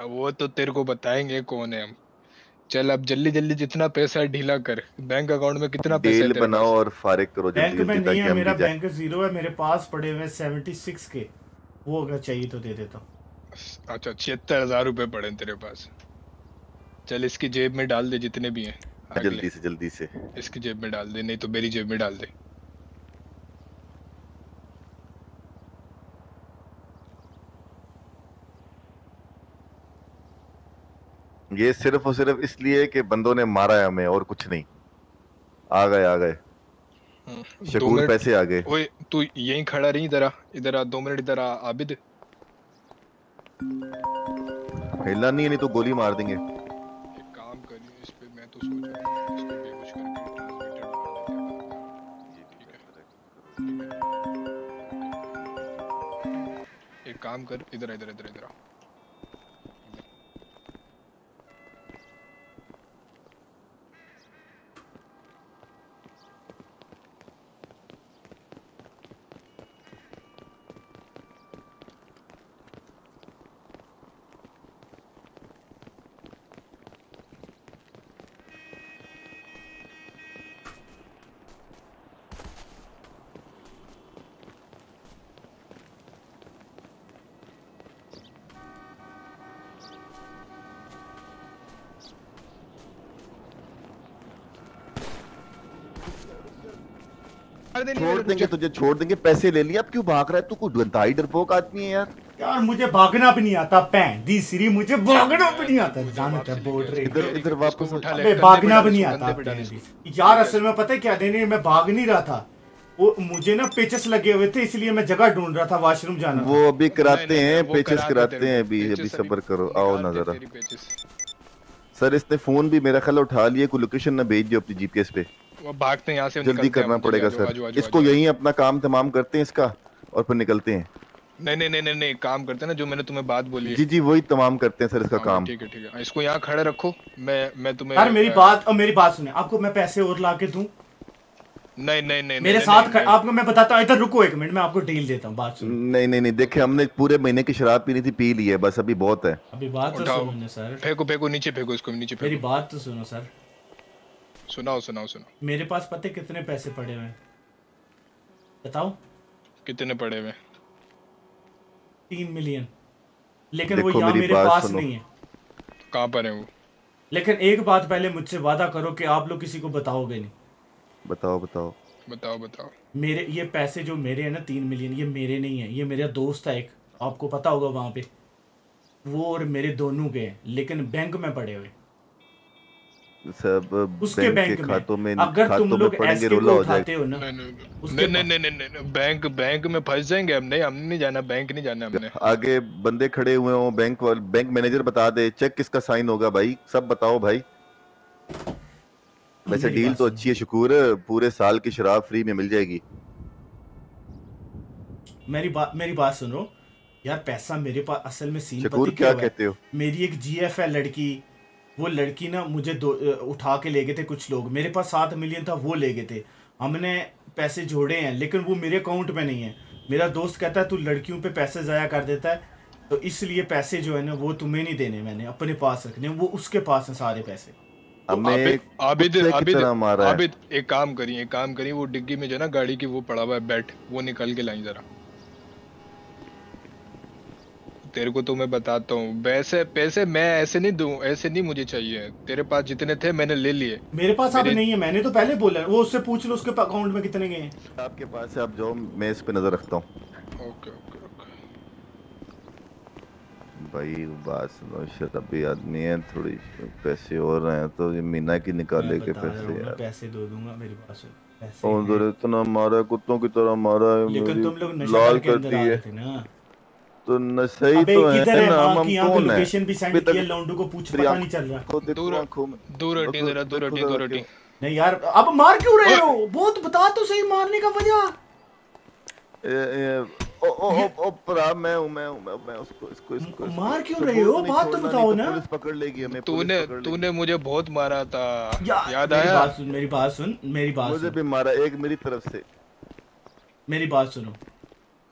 वो तो तेरे को बताएँगे कौन है हम। चल अब जल्दी जल्दी जितना पैसा है ढीला कर बैंक अकाउंट में कितना पैसा है डील बनाओ और फारिग करो बैंक में नहीं है मेरा बैंक ज़ीरो है मेरे पास पड़े हुए सेवेंटी सिक्स के। वो अगर चाहिए तो दे देता हूँ। अच्छा छिहत्तर हज़ार रूपए पड़े तेरे पास। चल इसकी जेब में डाल दे जितने भी हैं जल्दी से जल्दी से। इसकी जेब में डाल दे नहीं तो मेरी जेब में डाल दे। ये सिर्फ़ और सिर्फ़ इसलिए कि बंदों ने मारा है हमें और कुछ नहीं। आ गए आ गए। दो शकूर पैसे आ गए। ओए तू यहीं खड़ा रही इधर आ इधर आ दो मिनट इधर आ आबिद। हिलना नहीं है नहीं तो गोली मार देंगे। एक काम करिए इस पे मैं तो सोच रहा हूँ इसको बेहोश करके ट्रांसमीटर एक काम कर इधर इधर इधर इधर आ। छोड़ देंगे तुझे छोड़ देंगे पैसे ले लिया अब क्यों भाग रहा है? तू कोई गंदाई डरपोक आदमी है यार। यार मुझे भागना भी नहीं आता पैन दी सीरी मुझे भागना भी नहीं आता। जानत है बोल रहे। इधर इधर वापस अबे भागना भी नहीं आता। यार असल में पता है क्या देने मैं भाग नहीं रहा था। वो मुझे ना पेचस लगे हुए थे इसलिए मैं जगह ढूंढ रहा था वॉशरूम जाना वो अभी कराते हैं पेचेस कराते हैं अभी अभी सब्र करो। आओ ना जरा सर इसने फ़ोन भी मेरा ख्याल उठा लिया कोई लोकेशन ना भेज दियो अपनी जीपीएस पे। भागते हैं यहाँ से जल्दी करना पड़ेगा सर। इसको यही अपना काम तमाम करते हैं इसका और फिर निकलते हैं। नहीं नहीं नहीं नहीं नहीं काम करते हैं ना जो मैंने तुम्हें बात बोली जी जी वही तमाम करते हैं सर इसका हाँ, काम। ठीक है ठीक है। इसको यहाँ खड़े रखो मैं मैं तुम्हें यार मेरी बात और मेरी बात सुने। आपको मैं पैसे और ला के दूँ? नहीं नहीं नहीं मेरे नहीं, साथ नहीं, आपको मैं बताता हूँ इधर रुको एक मिनट मैं आपको डील देता हूँ बात सुनो। नहीं नहीं नहीं देखे हमने पूरे महीने की शराब पीनी थी पी ली है बस अभी बहुत है। अभी बात तो सुनो सर। फेंको फेंको नीचे फेंको इसको नीचे मेरी बात तो सुनो सर। सुनाओ सुनाओ सुनाओ। मेरे पास पता कितने पैसे पड़े हुए हैं? बताओ। कितने पड़े हुए तीन मिलियन। लेकिन वो यहाँ मेरे पास नहीं है। कहाँ पर है वो? लेकिन एक बात पहले मुझसे वादा करो कि आप लोग किसी को बताओगे नहीं। बताओ बताओ। बताओ बताओ। मेरे ये पैसे जो मेरे हैं ना तीन मिलियन ये मेरे नहीं है। ये मेरा दोस्त है एक। आपको पता होगा वहाँ पे। वो और मेरे दोनों के हैं लेकिन बैंक में पड़े हुए। सब उसके बैंक बैंक में। खातों में अगर खातों तुम लोग एसके को हो उठाते हो ना नहीं नहीं नहीं नहीं नहीं नहीं बैंक बैंक में फंस जाएँगे हम नहीं हमने नहीं जाना बैंक नहीं जाना हमने। आगे बंदे खड़े हुए हो बैंक वाले बैंक मैनेजर बता दे चेक किसका साइन होगा भाई सब बताओ भाई। वैसे डील तो अच्छी है शुक्र पूरे साल की शराब फ्री में मिल जाएगी। मेरी बात मेरी बात सुनो यार पैसा मेरे पास असल में सीन पता क्या कहते हो? मेरी एक जीएफ है लड़की वो लड़की ना मुझे दो उठा के ले गए थे कुछ लोग। मेरे पास सात मिलियन था वो ले गए थे। हमने पैसे जोड़े हैं लेकिन वो मेरे अकाउंट में नहीं है। मेरा दोस्त कहता है तू लड़कियों पे पैसे ज़ाया कर देता है तो इसलिए पैसे जो है ना वो तुम्हें नहीं देने मैंने अपने पास रखने वो उसके पास हैं सारे पैसे। हमें आबिद आबिद आबिद एक काम करिए एक काम करिए वो डिग्गी में जो है ना गाड़ी की वो पड़ा हुआ है बैट वो निकल के लाई जरा। तेरे को तो मैं बताता हूँ। वैसे पैसे मैं ऐसे नहीं दूँ ऐसे नहीं मुझे चाहिए। तेरे पास जितने थे मैंने ले लिए। मेरे पास अब मेरे- नहीं है मैंने तो पहले बोला वो उससे पूछ लो उसके अकाउंट में कितने गए आपके पास है आप जाओ मैं इस पे नज़र रखता हूँ। ओके ओके भाई बात सुनो शराबी आदमी है थोड़ी पैसे और हैं तो ये मीना की निकाले के पैसे यार। पैसे दे दूँगा मेरे पास। पैसे और इतना मारा है, कुत्तों की तरह मारा है लेकिन तुम लोग नशा करके अंदर करती आ रहे थे ना। तो नशा ही तो है ना माँ हम पे कौन है? लोकेशन भी सेंड किया लौंडू को पूछ पता नहीं चल रहा। देखो दूर हटी जरा दूर हटी दूर हटी नहीं यार अब मार क्यों रहे हो? बहुत बता तो सही मारने का वजह। ओ ओ ओ ओ परा मैं हूँ मैं हूँ मैं मैं उसको इसको इसको मार क्यों रहे हो? बात तो बताओ ना। पुलिस पकड़ लेगी हमें तूने तूने मुझे बहुत मारा था। याद मेरी आया? बात सुन मेरी बात सुन मेरी बात मुझे भी मारा एक मेरी तरफ़ से। मेरी बात सुनो।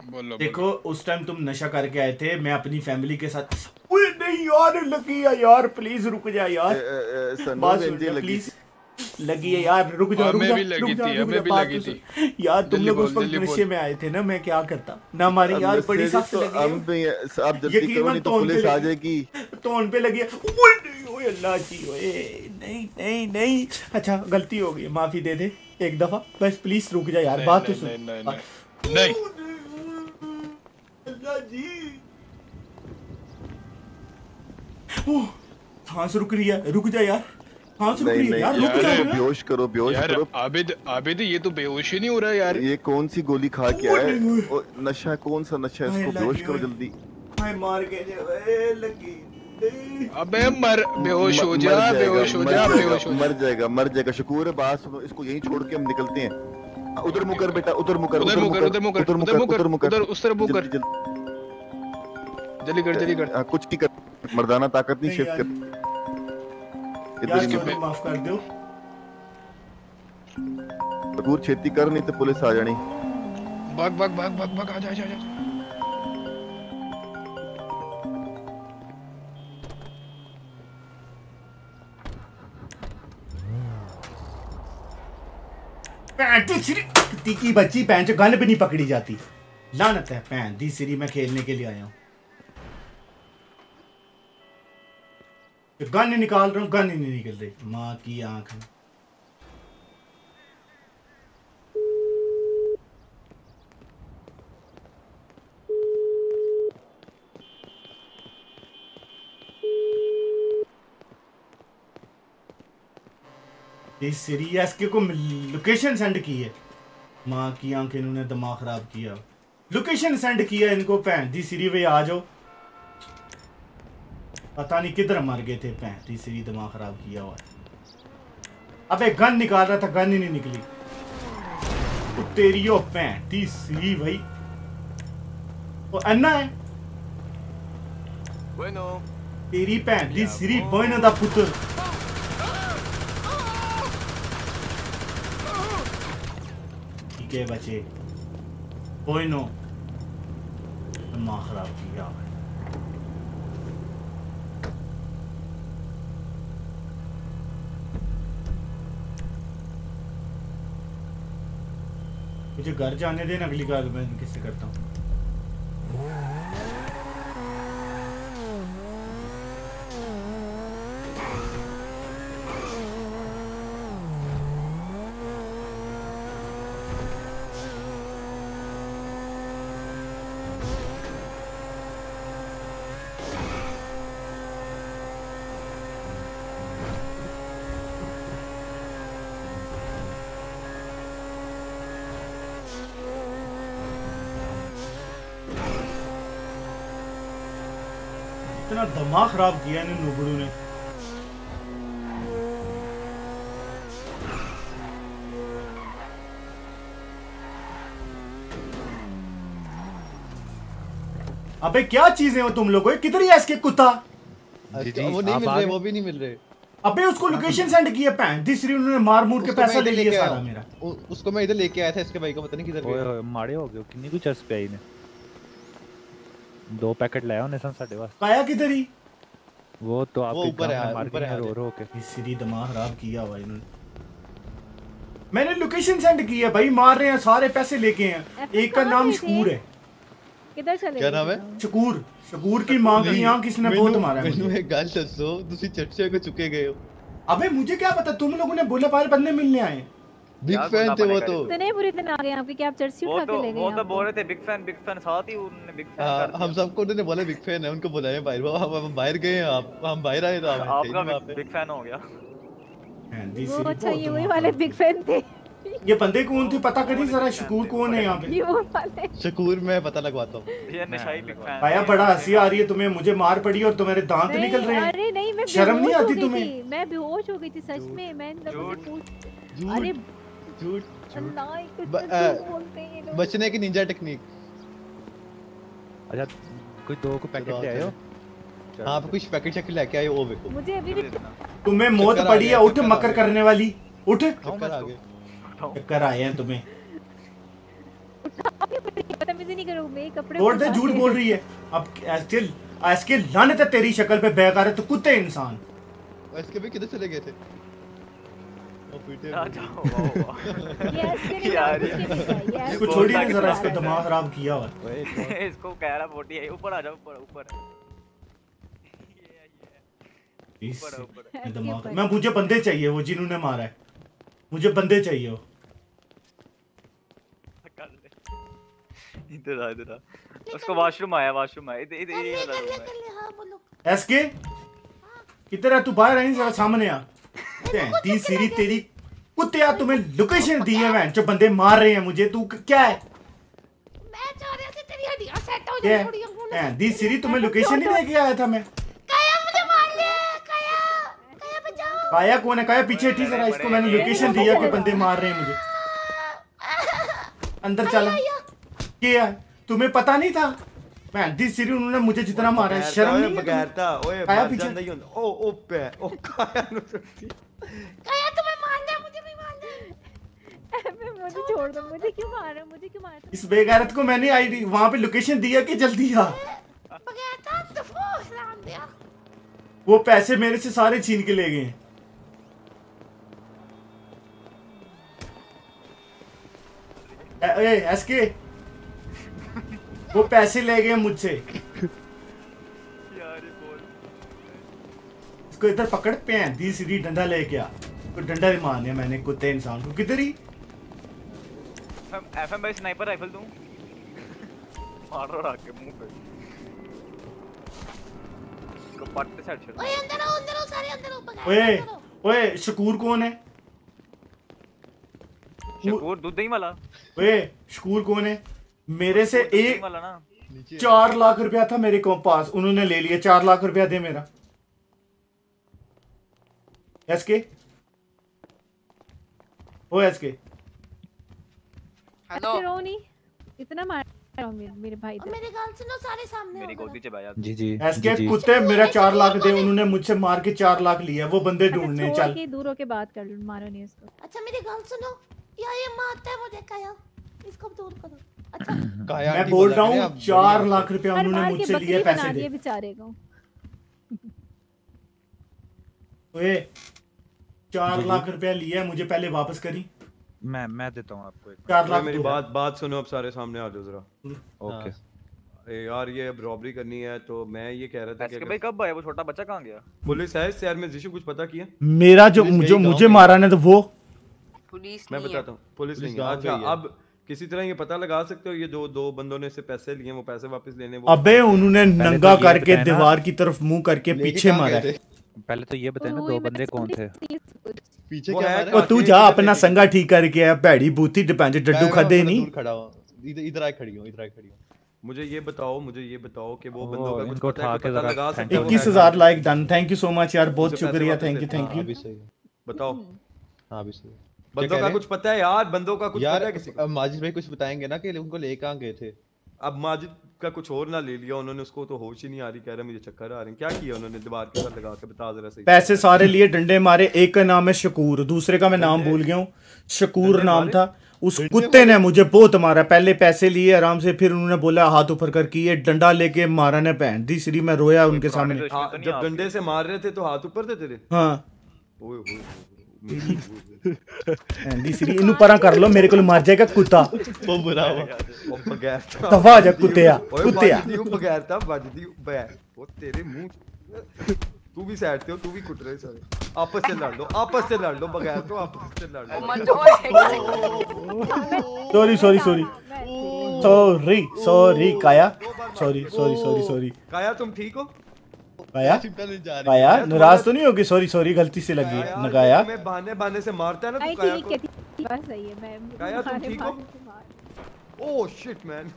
देखो उस टाइम तुम नशा करके आए थे मैं अपनी फैमिली के साथ ओए नहीं यार लगी है यार प्लीज़ रुक जा यार। बात सुन प्लीज़ लगी है यार रुक जा रुक हमें जा रुक जा, रुक हमें जा, बात तो यार तुम लोग उस वक्त नशे में आए थे ना मैं क्या करता? ना हमारी यार बड़ी सख्त तो लगी हम है। भी हैं, आप जल्दी करो नहीं तो पुलिस आ लगी। जाएगी। टोन पे लगी है। ओए अल्लाह जी ओए नहीं नहीं नहीं। अच्छा गलती हो गई माफ़ी दे दे एक दफ़ा। बस प्लीज़ रुक जा यार बात तो नहीं, सुन। नहीं, सांस रुक रही है रुक जा यार सांस रुक रही है यार रुक जा बेहोश करो बेहोश करो आबिद आबिद ये तो बेहोश ही नहीं हो रहा यार ये कौन सी गोली खा के आया है नशा कौन सा नशा है इसको बेहोश करो जल्दी हाय मार के लगी अबे मर बेहोश हो जा जाएगा, बेहोश हो मर जा जाएगा, बेहोश हो मर जाएगा मर जाएगा शकूर है बात सुनो इसको यहीं छोड़ के हम निकलते हैं उधर मुकर बेटा उधर मुकर उधर मुकर उधर मुकर उधर उधर मुकर उधर मुकर उधर उस तरफ़ मुकर जल्दी, कर। जल्दी कर हाँ, कुछ नहीं कर मर्दाना ताकत नहीं शिफ्ट कर। इधर सॉरी माफ़ कर दो। शकूर छेती कर नहीं तो पुलिस आ जानी। भाग भाग भाग भाग भाग आ जा आ जा। पैंट की बच्ची पैंट गन भी नहीं पकड़ी जाती। लानत है भैन दी सिरी, मैं खेलने के लिए आया हूँ। गन निकाल रहा हूँ, गन ही नहीं निकल रही। माँ की आँख में इस सीरियस के को लोकेशन सेंड की है। माँ की आँख इन्होंने दिमाग खराब किया। लोकेशन सेंड किया इनको भैन दी सिरी वे आ जाओ। पता नहीं किधर मर गए थे भैन दी सिरी दिमाग खराब किया हुआ अबे गन निकाल रहा था गन ही नहीं निकली। तो तेरी ओ भैन दी सिरी भाई वो अन्ना है। Bueno. तेरी भैन दी सिरी बहन दा पुत्र। है बचे। कोई नो। दिमाग खराब किया। मुझे घर जाने देना अगली बार, मैं किससे करता हूँ इतना दिमाग खराब किया इन नूबड़ू ने। अबे क्या चीज़ें हो तुम लोगों कितनी है इसके कुत्ता? अच्छा, वो नहीं मिल रहे वो भी नहीं मिल रहे। अबे उसको लोकेशन सेंड किए पैन तीसरी उन्होंने मार मूर के पैसा ले लिया सारा मेरा। उ, उसको मैं इधर लेके आया था इसके भाई को पता नहीं किधर गया। मारे हो गए कितनी कुछ चर्स पे आई ने दो पैकेट लाया उन्होंने सन साडे वास्ते। आया किधर ही? वो तो वो आपके ऊपर गांव है में मार ऊपर गई है है रो आगे। रो के ये सीधी दिमाग खराब किया हुआ इन्होंने मैंने लोकेशन सेंड की है भाई मार रहे हैं सारे पैसे लेके हैं एक का नाम शकूर है किधर चले क्या गए नाम है शकूर शकूर की मां की आंख किसने बहुत ਮੈਨੂੰ- मारा है ਮੈਨੂੰ मुझे। एक ਗੱਲ ਦੱਸੋ ਤੁਸੀਂ ਚਰਚੇ ਕੋ ਚੁੱਕੇ ਗਏ ਹੋ अबे मुझे क्या पता तुम लोगों ने बोले पार बंदे मिलने आए बिग फ़ैन थे वो तो। इतने बुरे दिन आ गए आपके कि आप चर्ची वो उठा तो के ले गए वो तो बोल रहे थे बिग फ़ैन बिग फ़ैन साथ ही उन्होंने बिग फ़ैन हाँ, कर हम सबको उन्होंने बोला बिग फ़ैन है उनको बुलाए बाहर वो हम बाहर गए हैं आप हम बाहर आए तो थे आपका बिग फ़ैन हो गया। वो अच्छा ये वही वाले बिग फ़ैन थे। ये बंदे कौन थे? पता करी जरा शकूर कौन है यहाँ पे? ये वो वाले। शकूर मैं पता लगवाता हूँ। ये नशाई बिग फ़ैन आया बड़ा हँसी आ रही है तुम्हें मुझे मार पड़ी और तुम्हारे दांत निकल रहे हैं। अरे नहीं मैं शर्म नहीं बेहोश हो आती गई तुम्हें? थी, मैं बेहोश हो गई थी सच में मैं अरे झूठ। बचने की निंजा टेक्निक अच्छा कोई दो को पैकेट ले आए हो? हाँ कुछ पैकेट शैकेट लेके आए वो देखो। मुझे अभी भी तुम्हें मौत पड़ी है उठ मकर करने वाली। उठ। चक्कर आ गए चक्कर आए हैं तुम्हें। बदतमीजी नहीं करो मेरे कपड़े छोड़ दे झूठ बोल रही है। अब ऐसे ऐसे लानत है तेरी शक्ल पे बेकार है तो कुत्ते इंसान। इसके भी किधर चले गए थे? पीटे आ जाओ, वाह, वाह। ये नहीं यार, करना, कुछ नहीं चाहिए, ऐसे इसको बोल छोड़िए ना जरा इसका दिमाग खराब किया हुआ इसको कह रहा फोर्टी है ऊपर आ जाओ ऊपर ऊपर। ऊपर ऊपर ये दिमाग मैं मुझे बंदे चाहिए वो जिन्होंने मारा है। मुझे बंदे चाहिए वो। इधर आ इधर आ। उसको वॉशरूम आया वॉशरूम आया। इधर इधर ये वाला रूम है हाँ बोलो। एसके किधर है। तू बाहर आई जरा सामने आ। ती सीरी तेरी कुत्ते यार तुम्हें लोकेशन दी है बहन जो बंदे मार रहे हैं मुझे तू क्या है? मैं जा रहा था तेरी हड्डियाँ सेट हो जा थोड़ी बहन दी सीरी तुम्हें लोकेशन ही लेके आया था मैं? काया मुझे मार ले काया काया बचाओ। काया कौन है? काया पीछे हटी जरा इसको मैंने लोकेशन दिया कि बंदे मार रहे हैं मुझे। अंदर चला। क्या तुम्हें पता नहीं था? मैं दी सीरी उन्होंने मुझे जितना मारा है शर्म नहीं बगैर था ओए काया पीछे? ओ ओ पे ओ काया काया मुझे छोड़ दो मुझे क्यों मार रहे मुझे क्यों मार इस बेगैरत को मैंने आई वहाँ पे लोकेशन दिया कि जल्दी आ? बगैरता तफो हराम दिया। वो पैसे मेरे से सारे छीन के ले गए। ए- ए, एसके वो पैसे ले गए मुझसे। यार ये बोल। इसको इधर पकड़ पे हैं दी सीधी डंडा लेके आ। तो डंडा ही मारने मैंने कुत्ते इंसान को। किधर ही? एफएम भाई स्नाइपर राइफल दूँ? मार रहा के मुँह पे। इसको पट्टे से हेडशॉट ओए अंदर आओ अंदर आओ सारे अंदर आओ ओए ओए शकूर कौन है? शकूर दूध दही वाला। ओए शकूर कौन है? मेरे से एक वाला ना। चार लाख रुपया था मेरे को पास उन्होंने ले लिया चार लाख रुपया दे मेरा। एसके? ओ एसके। हेलो। इतना मार रहा हूँ मेरे, मेरे भाई और मेरी गाल सुनो सारे सामने मेरी गोदी च बैठा जी जी। एसके कुत्ते मेरा चार लाख दे उन्होंने मुझसे मार के चार लाख लिया वो बंदे ढूँढने चल। के दूर होके बात कर लो मारो नहीं इसको अच्छा मेरी गाल सुनो। या ये मारता है मुझे काया। इसको दूर करो। अच्छा। काया मैं बोल रहा हूँ आप चार बड़ी लाख रुपया उन्होंने मुझसे लिए पैसे दे। बेचारे को। ओए चार जी, जी। लाख रुपया लिया मुझे पहले वापस करी। मैं मैं देता हूँ आपको एक ओए, मेरी तो बात बात सुनो अब सारे सामने आ जाओ जरा। ओके। यार ये अब रॉबरी करनी है तो मैं ये कह रहा था कि भाई कब आया वो छोटा बच्चा कहाँ गया? पुलिस है इस शहर में जिशु कुछ पता किया? मेरा जो जो मुझे मारा ने तो वो पुलिस मैं बताता हूँ पुलिस नहीं है। अच्छा गई अब किसी तरह ये पता लगा सकते हो ये जो दो बंदों ने से पैसे लिए वो पैसे वापस लेने वो अबे उन्होंने नंगा तो करके दीवार की तरफ़ मुँह करके पीछे मारा थे? पहले तो ये बताए ना दो बंदे कौन थे? पीछे क्या है है? तू जा अपना संगा ठीक करके आ भैड़ी बूथी डिपेंड डड्डू खादे नहीं। खड़ा हूँ। इधर आए खड़ी हूँ इधर आए खड़ी हूँ। मुझे ये बताओ मुझे ये बताओ कि वो बंदों का कुछ पता है उठा के पता जरा लगा सकते हो? you इक्कीस हज़ार like done thank you so much यार बहुत शुक्रिया थैंक यू थैंक हाँ यू अभी सही बताओ। हाँ अभी सही बंदों का कुछ पता है यार? बंदों का कुछ यार पता है किसी को? अब माजिद भाई कुछ बताएँगे ना कि उनको ले कहाँ गए थे? अब माजिद का कुछ और ना ले लिया उन्होंने उसको तो होश ही नहीं आ रही कह रहा मुझे चक्कर आ रहे हैं। क्या किया उन्होंने दीवार के साथ लगा के बता जरा सही पैसे सारे लिए डंडे मारे एक का नाम है शकूर दूसरे का मैं नाम भूल गया हूँ। शकूर नाम था। उस कुत्ते ने मुझे बहुत मारा पहले पैसे लिए आराम से फिर उन्होंने बोला हाथ ऊपर कर किए डंडा लेके मारा ने पहन दी श्री मैं रोया उनके सामने। हाँ, जब डंडे से मार रहे थे तो हाथ ऊपर थे तेरे? हाँ। तीसरी इन पर कर लो मेरे को मार जाएगा कुत्ता वो बुरा हुआ बगैर था दफ़ा जा कुत्तेया कुत्तेया तू बगैर था बजदी बगैर वो तेरे मुँह तू भी साइड पे हो तू भी कुट रहे सारे आपस से लड़ लो आपस से लड़ लो बगैर तो आपस से लड़ लो sorry sorry sorry sorry sorry काया सॉरी सॉरी सॉरी सॉरी काया तुम ठीक हो? काया काया नाराज़ तो नहीं होगी? सॉरी सॉरी गलती से लगी। है नगाया? मैं बहाने बहाने से मारता है ना आई तू काया को बस सही है मैं काया तुम ठीक हो? मारे से मार- ओह शिट मैन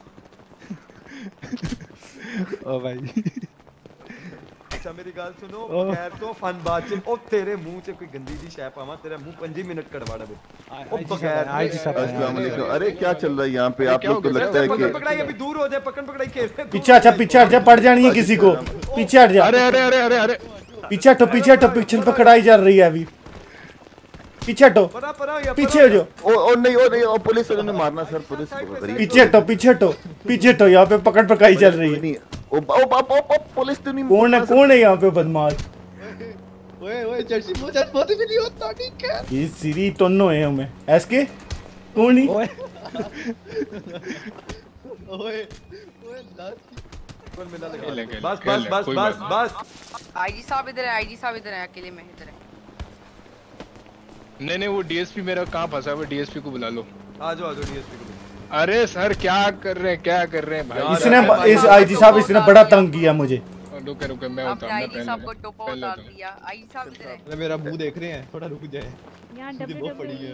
ओ भाई। अच्छा मेरी गल सुनो। बगैर तो फन बात च। ओ तेरे मुँह से कोई गंदी सी शै पावा तेरा मुँह 5 मिनट कड़वा दे ओ बगैर अस्सलाम वालेकुम अरे क्या चल रहा है यहाँ पे? आप लोग को लगता है कि पकड़ पकड़ाई अभी दूर हो जाए पकड़ पकड़ाई खेल पीछे अच्छा पीछे हट जा पड़ जानी है किसी को। पीछे हट जा। अरे अरे अरे अरे अरे। पीछे हटो पीछे हटो पीछे पकड़ाई जा रही है अभी। पीछे हटो। पीछे हो जाओ। ओ, ओ नहीं ओ नहीं ओ पुलिस वालों ने मारना सर पुलिस पीछे हटो पीछे हटो पीछे हटो यहाँ पे पकड़ पकड़ाई चल रही है। पुलिस तो नहीं कौन है कौन है यहाँ पे बदमाश? ओए ओए जर्सी मुझे बहुत भी नहीं होता ठीक है ये सीरी टोनो है हमें। एसके? कौन ही? ओए। ओए है, खेल, बस बस बस बस बस। आईजी साहब इधर है आईजी साहब इधर है अकेले में इधर है। नहीं नहीं वो डीएसपी मेरा कहाँ फंसा हुआ डीएसपी को बुला लो। आ जाओ आ जाओ डीएसपी को अरे सर क्या कर रहे हैं क्या कर रहे हैं भाई? इसने इस आईजी साहब इसने बड़ा तंग किया मुझे। रुके रुके मैं उतारना आईजी साहब को टोपा उतार तो। दिया। आईजी साहब इधर है। अरे मेरा मुँह देख रहे हैं थोड़ा रुक जाए। यहाँ डब्ल्यू पड़ी है।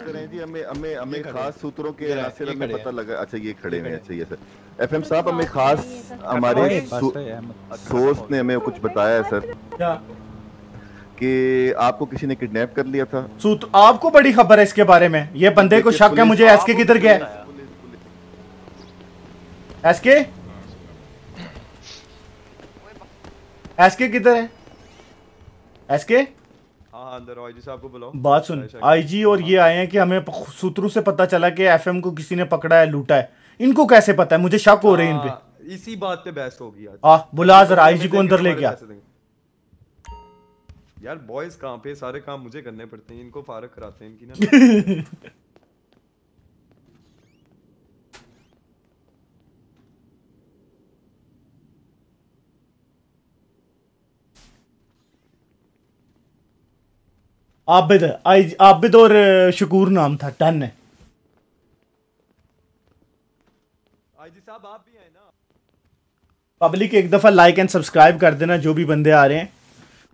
करें जी हमें हमें हमें खास सूत्रों के पता लगा अच्छा ये खड़े हैं अच्छा ये सर। एफएम साहब हमें खास हमारे सोर्स ने हमें कुछ बताया है सर। क्या? कि आपको किसी ने किडनैप कर लिया था। सूत आपको बड़ी खबर है इसके बारे में। ये बंदे को शक है मुझे एसके किधर गया है। एसके? एसके किधर है? एसके? हाँ हाँ अंदर आईजी साहब को बुलाओ। बात सुन आईजी और ये आए हैं कि हमें सूत्रों से पता चला कि एफएम को किसी ने पकड़ा है लूटा है। इनको कैसे पता है? मुझे शक हो रहे हैं इन पे। हाँ, इसी बात पे बहस होगी आज। बुला जरा आईजी को अंदर लेके आ। यार बॉयज़ कहाँ पे सारे काम मुझे करने पड़ते हैं इनको फारक कराते हैं इनकी ना। आबिद आई आबिद और शकूर नाम था टन है। साहब आप भी आए ना? पब्लिक एक दफ़ा लाइक एंड सब्सक्राइब कर देना जो भी बंदे आ रहे हैं।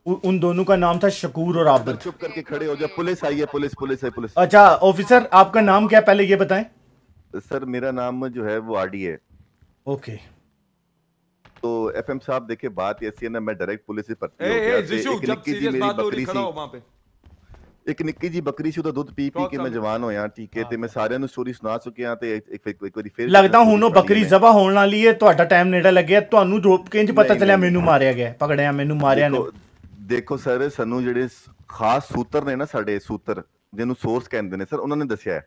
उ, उन दोनों का नाम था शकूर और आबिद। चुप करके खड़े हो जाओ। पुलिस आई है पुलिस पुलिस है पुलिस। अच्छा ऑफिसर आपका नाम क्या पहले ये बताएँ। सर मेरा नाम जो है वो आरडी है। ओके। तो एफएम साहब देखिए बात ऐसी है ना मैं डायरेक्ट पुलिस से भर्ती हो गया। एक जब जी सीरियस मेरी बात हो रही बकरी खड़ा हो सी वहाँ पे। ਇੱਕ ਨਿੱਕੀ ਜੀ ਬੱਕਰੀ ਸੀ ਉਹਦਾ ਦੁੱਧ ਪੀ ਪੀ ਕੇ ਮੈਂ ਜਵਾਨ ਹੋਇਆ ਠੀਕ ਹੈ ਤੇ ਮੈਂ ਸਾਰਿਆਂ ਨੂੰ ਸਟੋਰੀ ਸੁਣਾ ਚੁੱਕਿਆ ਤੇ ਇੱਕ ਇੱਕ ਵਾਰੀ ਫੇਰ ਲੱਗਦਾ ਹੁਣ ਉਹ ਬੱਕਰੀ ਜ਼ਬਾ ਹੋਣ ਵਾਲੀ ਹੈ ਤੁਹਾਡਾ ਟਾਈਮ ਨੇੜੇ ਲੱਗਿਆ ਤੁਹਾਨੂੰ ਰੋਕ ਕੇ ਇੰਜ ਪਤਾ ਚੱਲਿਆ ਮੈਨੂੰ ਮਾਰਿਆ ਗਿਆ ਪਕੜਿਆ ਮੈਨੂੰ ਮਾਰਿਆ ਨੇ। ਦੇਖੋ- ਸਰ ਸਾਨੂੰ ਜਿਹੜੇ ਖਾਸ ਸੂਤਰ ਨੇ ਨਾ ਸਾਡੇ ਸੂਤਰ ਜਿਹਨੂੰ ਸੋਰਸ ਕਹਿੰਦੇ ਨੇ ਸਰ ਉਹਨਾਂ ਨੇ ਦੱਸਿਆ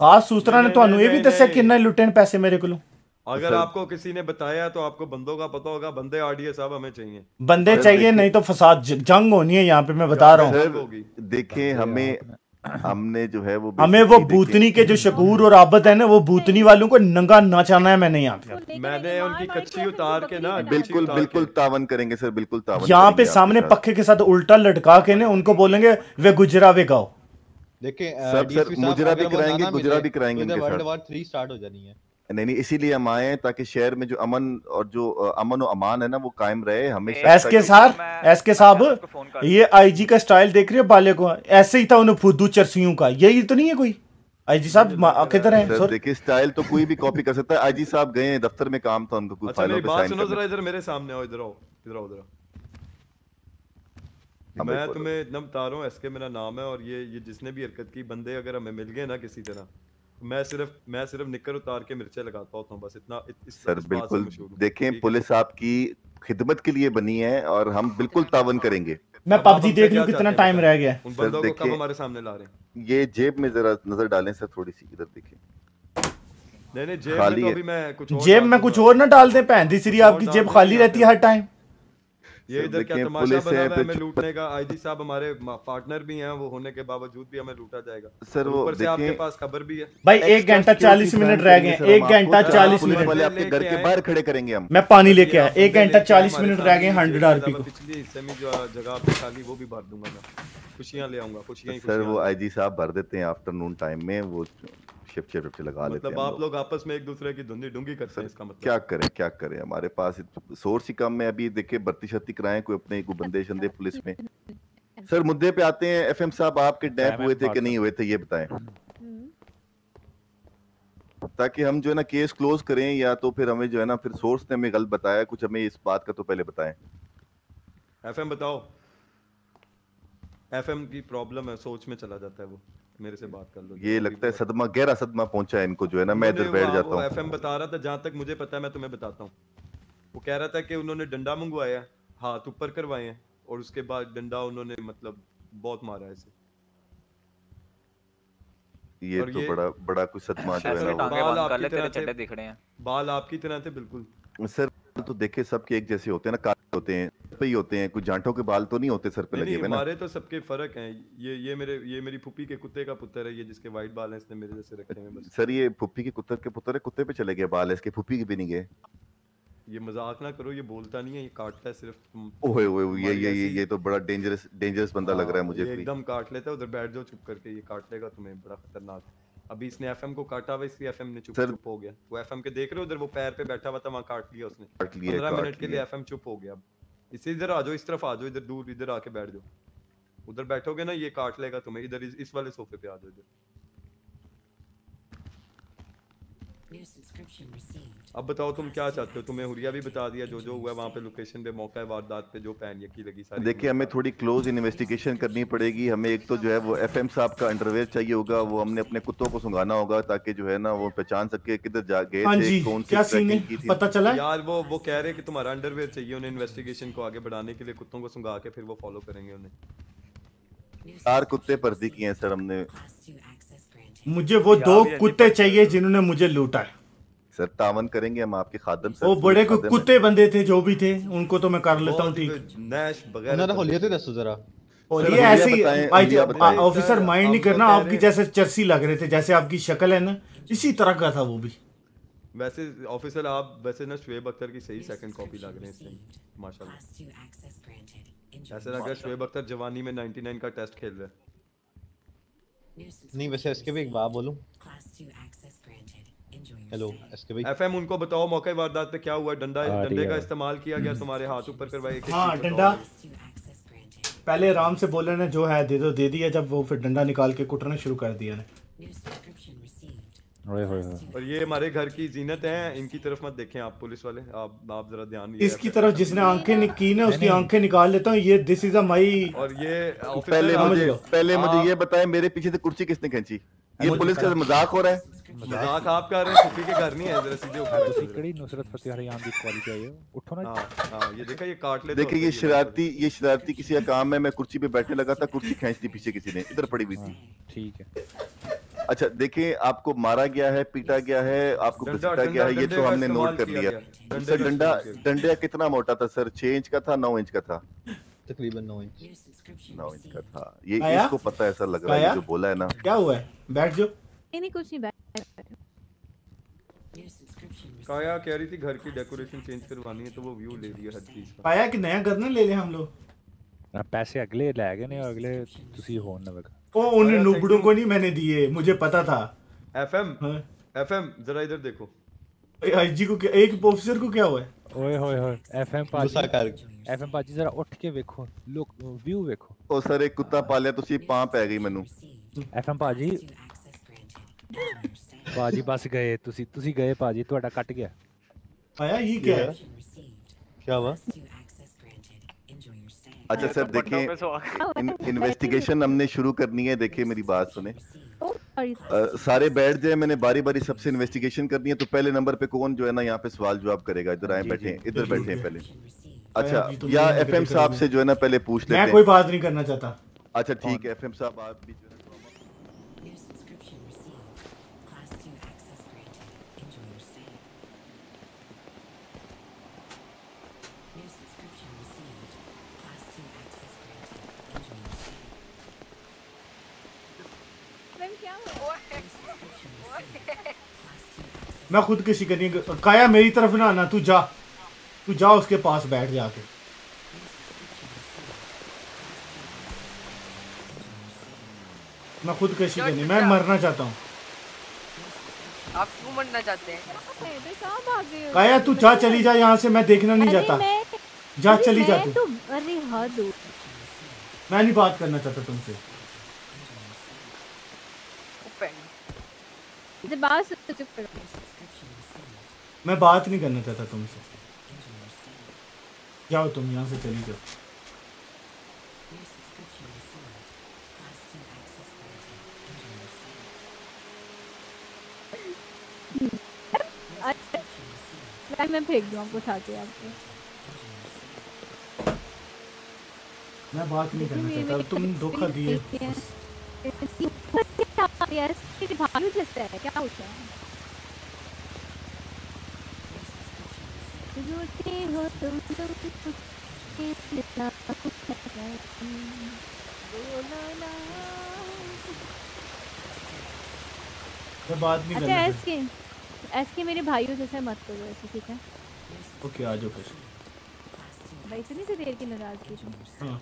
ਖਾਸ ਸੂਤਰਾਂ ਨੇ ਤੁਹਾਨੂੰ ਇਹ ਵੀ ਦੱਸਿਆ ਕਿੰਨਾ ਲੁੱਟੇ ਨੇ ਪੈਸੇ ਮੇਰੇ ਕੋਲੋਂ? अगर सर- आपको किसी ने बताया तो आपको बंदों का पता होगा बंदे आरडीए साहब हमें चाहिए। बंदे चाहिए नहीं तो फसाद जंग होनी है यहाँ पे मैं बता रहा हूँ। सर देखें हमें हमने जो है वो हमें वो भूतनी के जो शकूर और आबद है ना वो भूतनी वालों को नंगा नाचाना है मैंने यहाँ पे। मैंने उनकी कच्ची उतार के ना बिल्कुल बिल्कुल तावन करेंगे सर बिल्कुल तावन यहाँ पे सामने। पक्के के साथ उल्टा लटका के ना उनको बोलेंगे वे गुजरा वे गाओ। देखिए मुजरा भी कराएँगे गुजरा भी कराएँगे वर्ल्ड साथ। वॉर थ्री स्टार्ट हो जानी है। नहीं नहीं इसीलिए हम आए हैं ताकि शहर में जो अमन और जो अमन और अमान है ना वो कायम रहे हमेशा एस के सार एस के साहब ये आईजी का स्टाइल देख रहे हो बाले को? ऐसे ही था उन्हें फुद्दू चरसियों का। यही तो नहीं है कोई? आईजी साहब किधर है सर देखिए स्टाइल तो कोई भी कॉपी कर सकता है। आईजी साहब गए हैं दफ्तर में काम था उनको कुछ अच्छा फाइलों पे साइन सुनो करने। जरा इधर मेरे सामने आओ इधर आओ इधर आओ इधर मैं तुम्हें इतना बता रहा हूँ एसके मेरा नाम है और ये ये जिसने भी हरकत की बंदे अगर हमें मिल गए ना किसी तरह तो मैं सिर्फ़ मैं सिर्फ़ निकर उतार के मिर्चे लगाता होता हूँ बस इतना इत- इस, सर इस बिल्कुल देखें पुलिस आपकी खिदमत के लिए बनी है और हम बिल्कुल तावन करेंगे। मैं पबजी देख लूँ कितना टाइम रह गया। उन बंदों को कब हमारे सामने ला रहे हैं? ये जेब में जरा नज़र डालें सर थोड़ी सी इधर देखिए नहीं नहीं जेब में खाली तो अभी मैं कुछ और जेब में कुछ और ना डाल दे भैन दी सिरी आपकी जेब खाली रहती है हर टाइम ये इधर क्या तमाशा बना है, है हमें लूटने का। आईजी साहब हमारे पार्टनर भी हैं वो होने के बावजूद भी हमें लूटा जाएगा। सर वो ऊपर से आपके पास खबर भी है। भाई एक घंटा चालीस मिनट रह गए एक घंटा चालीस मिनट। वाले आपके घर के बाहर खड़े करेंगे हम। मैं पानी लेके आया एक घंटा चालीस मिनट रह गए हंड्रेड आरपी का। को पिछली हिस्से में जो जगह पे खाली वो भी भर दूँगा मैं। खुशियाँ ले आऊँगा खुशियाँ ही सर वो। आईजी साहब भर देते हैं आफ्टरनून टाइम में वो शिफ्ट शिफ्ट लगा लेते मतलब हैं आप लोग। आपस में एक दूसरे की धुंधी डूँगी करते हैं इसका मतलब। क्या करें क्या करें? हमारे पास सोर्स ही कम है अभी देखिए भर्ती शर्ती कराएँ कोई अपने कोई बंदे शंदे पुलिस में। सर मुद्दे पे आते हैं। एफएम साहब आपके डैप हुए थे कि नहीं हुए थे ये बताएँ। ताकि हम जो है ना केस क्लोज करें या तो फिर हमें जो है ना फिर सोर्स ने हमें गलत बताया कुछ हमें इस बात का तो पहले बताएँ। एफएम बताओ। एफएम की प्रॉब्लम है सोच में चला जाता है वो। मेरे से बात कर लो ये लगता है सदमा गहरा सदमा पहुँचा है इनको जो है ना मैं इधर बैठ जाता हूँ। एफएम बता रहा था जहाँ तक मुझे पता है मैं तुम्हें बताता हूँ। वो कह रहा था कि उन्होंने डंडा मंगवाया हाथ ऊपर करवाए हैं और उसके बाद डंडा उन्होंने मतलब बहुत मारा है इसे। ये तो ये- बड़ा बड़ा कुछ सदमा जो है ना बाल आपकी तरह थे दिख रहे हैं। बाल आपकी तरह थे बिल्कुल। सर तो देखे सबके एक जैसे होते हैं ना काले होते हैं। पे ही होते हैं कुछ जांटों के बाल तो नहीं होते सर पे लगे हुए ना? हमारे तो सबके फ़र्क हैं। ये ये मेरे ये मेरी फूफी के कुत्ते का पुत्र है ये जिसके वाइट बाल हैं इसने मेरे जैसे रखे हैं बस। सर ये फुप्पी के कुत्ते के पुत्र है कुत्ते पे चले गए बाल इसके फुप्पी के भी नहीं गए? ये मज़ाक ना करो ये बोलता नहीं है ये काटता है सिर्फ़। ओए ओए ओए, ये ये ये ये तो बड़ा डेंजरस डेंजरस बंदा लग रहा है हाँ, मुझे एकदम काट लेता है उधर बैठ जाओ चुप करके ये काट लेगा तुम्हें बड़ा खतरनाक। अभी इसने एफएम को काटा हुआ इसलिए एफएम ने चुप सर- चुप हो गया। वो एफएम के देख रहे हो उधर वो पैर पे बैठा हुआ था वहाँ काट लिया उसने। काट लिया, 15 मिनट के लिए एफएम चुप हो गया अब। इसे इधर आ जाओ इस तरफ़ आ जाओ इधर दूर इधर आके बैठ जाओ। उधर बैठोगे ना ये काट लेगा तुम्हें इधर इस, वाले सोफे पे आ जाओ इधर New subscription received. अब बताओ तुम क्या चाहते हो? तुम्हें हुरिया भी बता दिया जो जो हुआ वहाँ पे लोकेशन पे मौका है वारदात पे जो पैन यकी लगी सारी देखिए हमें थोड़ी क्लोज इन्वेस्टिगेशन करनी पड़ेगी। हमें एक तो जो है वो एफएम साहब का अंडरवेयर चाहिए होगा वो हमने अपने कुत्तों को सुंगाना होगा ताकि जो है ना वो पहचान सके किधर जा गए हाँ थे कौन क्या सीन है? पता चला? यार वो वो कह रहे हैं कि तुम्हारा अंडरवेयर चाहिए उन्हें इन्वेस्टिगेशन को आगे बढ़ाने के लिए कुत्तों को सुंगा के फिर वो फॉलो करेंगे उन्हें। चार कुत्ते पर्दी किए हैं सर हमने। मुझे वो दो कुत्ते चाहिए जिन्होंने मुझे लूटा है। सर तावन करेंगे हम आपके खादम सर वो बड़े को कुत्ते बंदे थे जो भी थे उनको तो मैं कर लेता हूँ ठीक। और ये ऐसे ऑफिसर माइंड नहीं करना आपकी जैसे चर्सी लग रहे थे जैसे आपकी शक्ल है ना इसी तरह का था वो भी। वैसे ऑफिसर आप वैसे ना शुएब अख्तर की सही सेकंड कॉपी लग रहे हैं माशाल्लाह। ऐसे लग रहा है शुएब अख्तर जवानी में 99 का टेस्ट खेल रहे हैं। नहीं वैसे एसके भी एक बात बोलूँ। Class 2 access granted. Enjoy your hello SK भी एफएम उनको बताओ मौके वारदात पे क्या हुआ? डंडा डंडे का इस्तेमाल किया गया तुम्हारे हाथ ऊपर करवाए हाँ डंडा पहले आराम से बोले ने जो है दे दो दे दिया जब वो फिर डंडा निकाल के कुटना शुरू कर दिया ना। और ये हमारे घर की जीनत है इनकी तरफ़ मत देखें आप पुलिस वाले। आप आप जरा ध्यान इसकी तरफ़ जिसने आँखें की ना उसकी आँखें निकाल लेता हूँ। ये दिस इज़ अ माई और ये पहले मुझे पहले मुझे ये बताएँ मेरे पीछे से कुर्सी किसने खींची? ये पुलिस का मज़ाक हो रहा है? मज़ाक आप कर रहे हैं? सुफी के घर नहीं है जरा सीधे ऊपर तो सिकड़ी नुसरत फतेह हरियाण की क्वालिटी है। उठो ना। हाँ हाँ ये देखा ये काट ले तो देखिए ये शरारती ये शरारती किसी का काम है मैं कुर्सी पे बैठने लगा था कुर्सी खींच दी पीछे किसी ने इधर पड़ी हुई थी। हाँ, ठीक है। अच्छा देखिए आपको मारा गया है पीटा गया है आपको घसीटा गया है ये तो हमने नोट कर लिया। सर डंडा डंडा कितना मोटा था सर? छह इंच का था नौ इंच का था। तकरीबन 9 इंच नौ इंच का था ये आया? इसको पता ऐसा लग रहा है आया? ये जो बोला है ना क्या हुआ है बैठ जाओ नहीं नहीं कुछ नहीं बैठ काया कह रही थी घर की डेकोरेशन चेंज करवानी है तो वो व्यू ले लिया हर चीज का पाया कि नया घर ना ले ले हम लोग ਆ ਪੈਸੇ ਅਗਲੇ ਲੈ ਗਏ ਨੇ ਅਗਲੇ ਤੁਸੀਂ ਹੋਣ ਨਾ ਵਗਾ ओ उन नुबड़ों को नहीं मैंने दिए मुझे पता था एफएम एफएम जरा इधर देखो आईजी को क्या एक ऑफिसर को क्या हुआ है ਓਏ ਹੋਏ ਹੋਏ ਐਫਐਮ ਗੁੱਸਾ ਕਰ ਪਾਜੀ ਐਫਐਮ ਪਾਜੀ ਜ਼ਰਾ ਉੱਠ ਕੇ ਵੇਖੋ ਲੋਕ ਵਿਊ ਵੇਖੋ ਉਹ ਸਰ ਇੱਕ ਕੁੱਤਾ ਪਾਲਿਆ ਤੁਸੀਂ ਪਾਂ ਪੈ ਗਈ ਮੈਨੂੰ ਐਫਐਮ ਪਾਜੀ ਪਾਜੀ ਬਸ ਗਏ ਤੁਸੀਂ ਤੁਸੀਂ ਗਏ ਪਾਜੀ ਤੁਹਾਡਾ ਕੱਟ ਗਿਆ आया ये क्या है क्या हुआ अच्छा सर देखिए इन्वेस्टिगेशन हमने शुरू करनी है देखिए मेरी बात सुने सारे बैठ जाए मैंने बारी बारी सबसे इन्वेस्टिगेशन करनी है तो पहले नंबर पे कौन जो है ना यहाँ पे सवाल जवाब करेगा इधर आए बैठे इधर बैठे पहले। अच्छा या एफ़ एफएम साहब से जो है ना पहले पूछ लेते मैं हैं। कोई बात नहीं करना चाहता। अच्छा ठीक है एफएम साहब आप भी जो है New subscription received. Class 2 access granted. Enjoy your stay. New subscription received. Class 2 access granted. Enjoy your stay. Ma'am क्या हुआ मैं खुद किसी का नहीं काया मेरी तरफ़ ना आना तू जा। तू जा उसके पास बैठ जाके। मैं खुद किसी का नहीं मैं मरना चाहता हूँ। आप क्यों मरना चाहते हैं? हो? काया तू जा चली जा यहाँ से मैं देखना नहीं चाहता। जा चली जा तू। तो अरे हद मैं नहीं बात करना चाहता तुमसे जब बात तो चुप करो। मैं बात नहीं करना चाहता तुमसे। जाओ तुम यहाँ से चली जाओ। अरे, मैं फेंक दूँ आपको उठा के आपको। मैं बात नहीं करना चाहता तुम धोखा दिए इसके भालू है क्या होता है? रोते हो तुम ना। मैं बात नहीं अच्छा करना एस के एस के मेरे भाइयों जैसे मत करो ऐसे ठीक है? ओके आ जाओ कैसे भाई इतनी सी देर की नाराज़गी हाँ।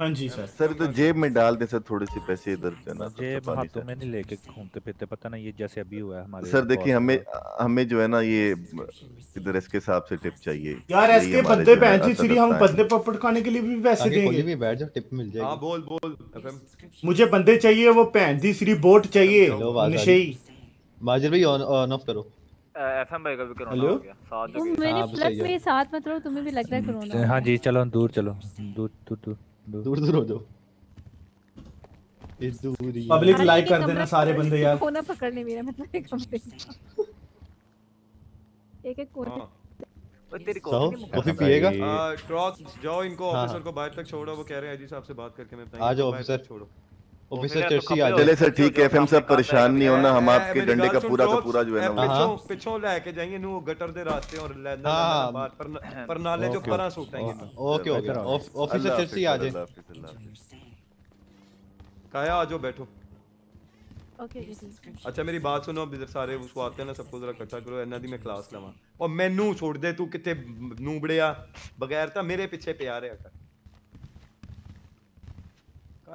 हाँ जी सर सर तो जेब में डाल दे सर थोड़े से पैसे इधर ना तो जेब हाथों में नहीं लेके घूमते फिरते पता नहीं ये जैसे अभी हुआ है हमारे सर देखिए हमें हमें जो है ना ये इधर इसके हिसाब से टिप चाहिए। यार हमारे बंदे जो बहन ना सीरी हम बंदे पपड़ खाने के लिए भी पैसे देंगे। भी बैठ जाओ टिप मिल जाएगी। हाँ बोल बोल मुझे बंदे चाहिए वो दी श्री बोट चाहिए। नशेई माजिर भाई ऑन ऑन ऑफ़ करो। एफएम भाई का भी कोरोना हेलो? हो गया साथ तुम जगह। मेरे हाँ, प्लस है। मेरे साथ मत रहो तुम्हें भी लग रहा है कोरोना हाँ जी चलो दूर चलो। दूर दूर दूर। दूर दूर हो जाओ। इस दूरी पब्लिक लाइक कर देना सारे बंदे यार। कोना पकड़ने मेरा मतलब एक कमरे का। एक एक कोने वो तेरी साहब, कॉफ़ी कॉफ़ी पिएगा? ट्रॉक्स जाओ इनको हाँ, ऑफिसर को बाहर तक छोड़ो वो कह रहे हैं जी साहब से बात करके मैं आ जाओ ऑफिसर छोड़ो। ऑफिसर चर्ची आ चले जाओ सर ठीक है एफएम साहब परेशान नहीं होना हम आपके मेरी डंडे गल का सुन, पूरा का ट्रॉक्स, पूरा जो है ए, ना वो पिछों पिछों लेके जाएंगे नु गटर दे रास्ते और लेना हाँ, बाहर पर पर नाले जो ओके, परा सूटेंगे ओके ओके ऑफ- ऑफिसर अल्लाह चर्ची आ हाफिज़, जाए अल्लाह हाफिज़, अल्लाह हाफिज़। काया आ जाओ बैठो ओके जी ठीक अच्छा मेरी बात सुनो अब इधर सारे उसको आते हैं ना सबको जरा इकट्ठा करो ਇਹਨਾਂ ਦੀ ਮੈਂ ਕਲਾਸ ਲਵਾਂ ਔਰ ਮੈਨੂੰ ਛੋੜ ਦੇ ਤੂੰ ਕਿੱਥੇ ਨੂਬੜਿਆ ਬਗੈਰ ਤਾਂ ਮੇਰੇ ਪਿੱਛੇ ਪਿਆ ਰਿਹਾ ਕਰ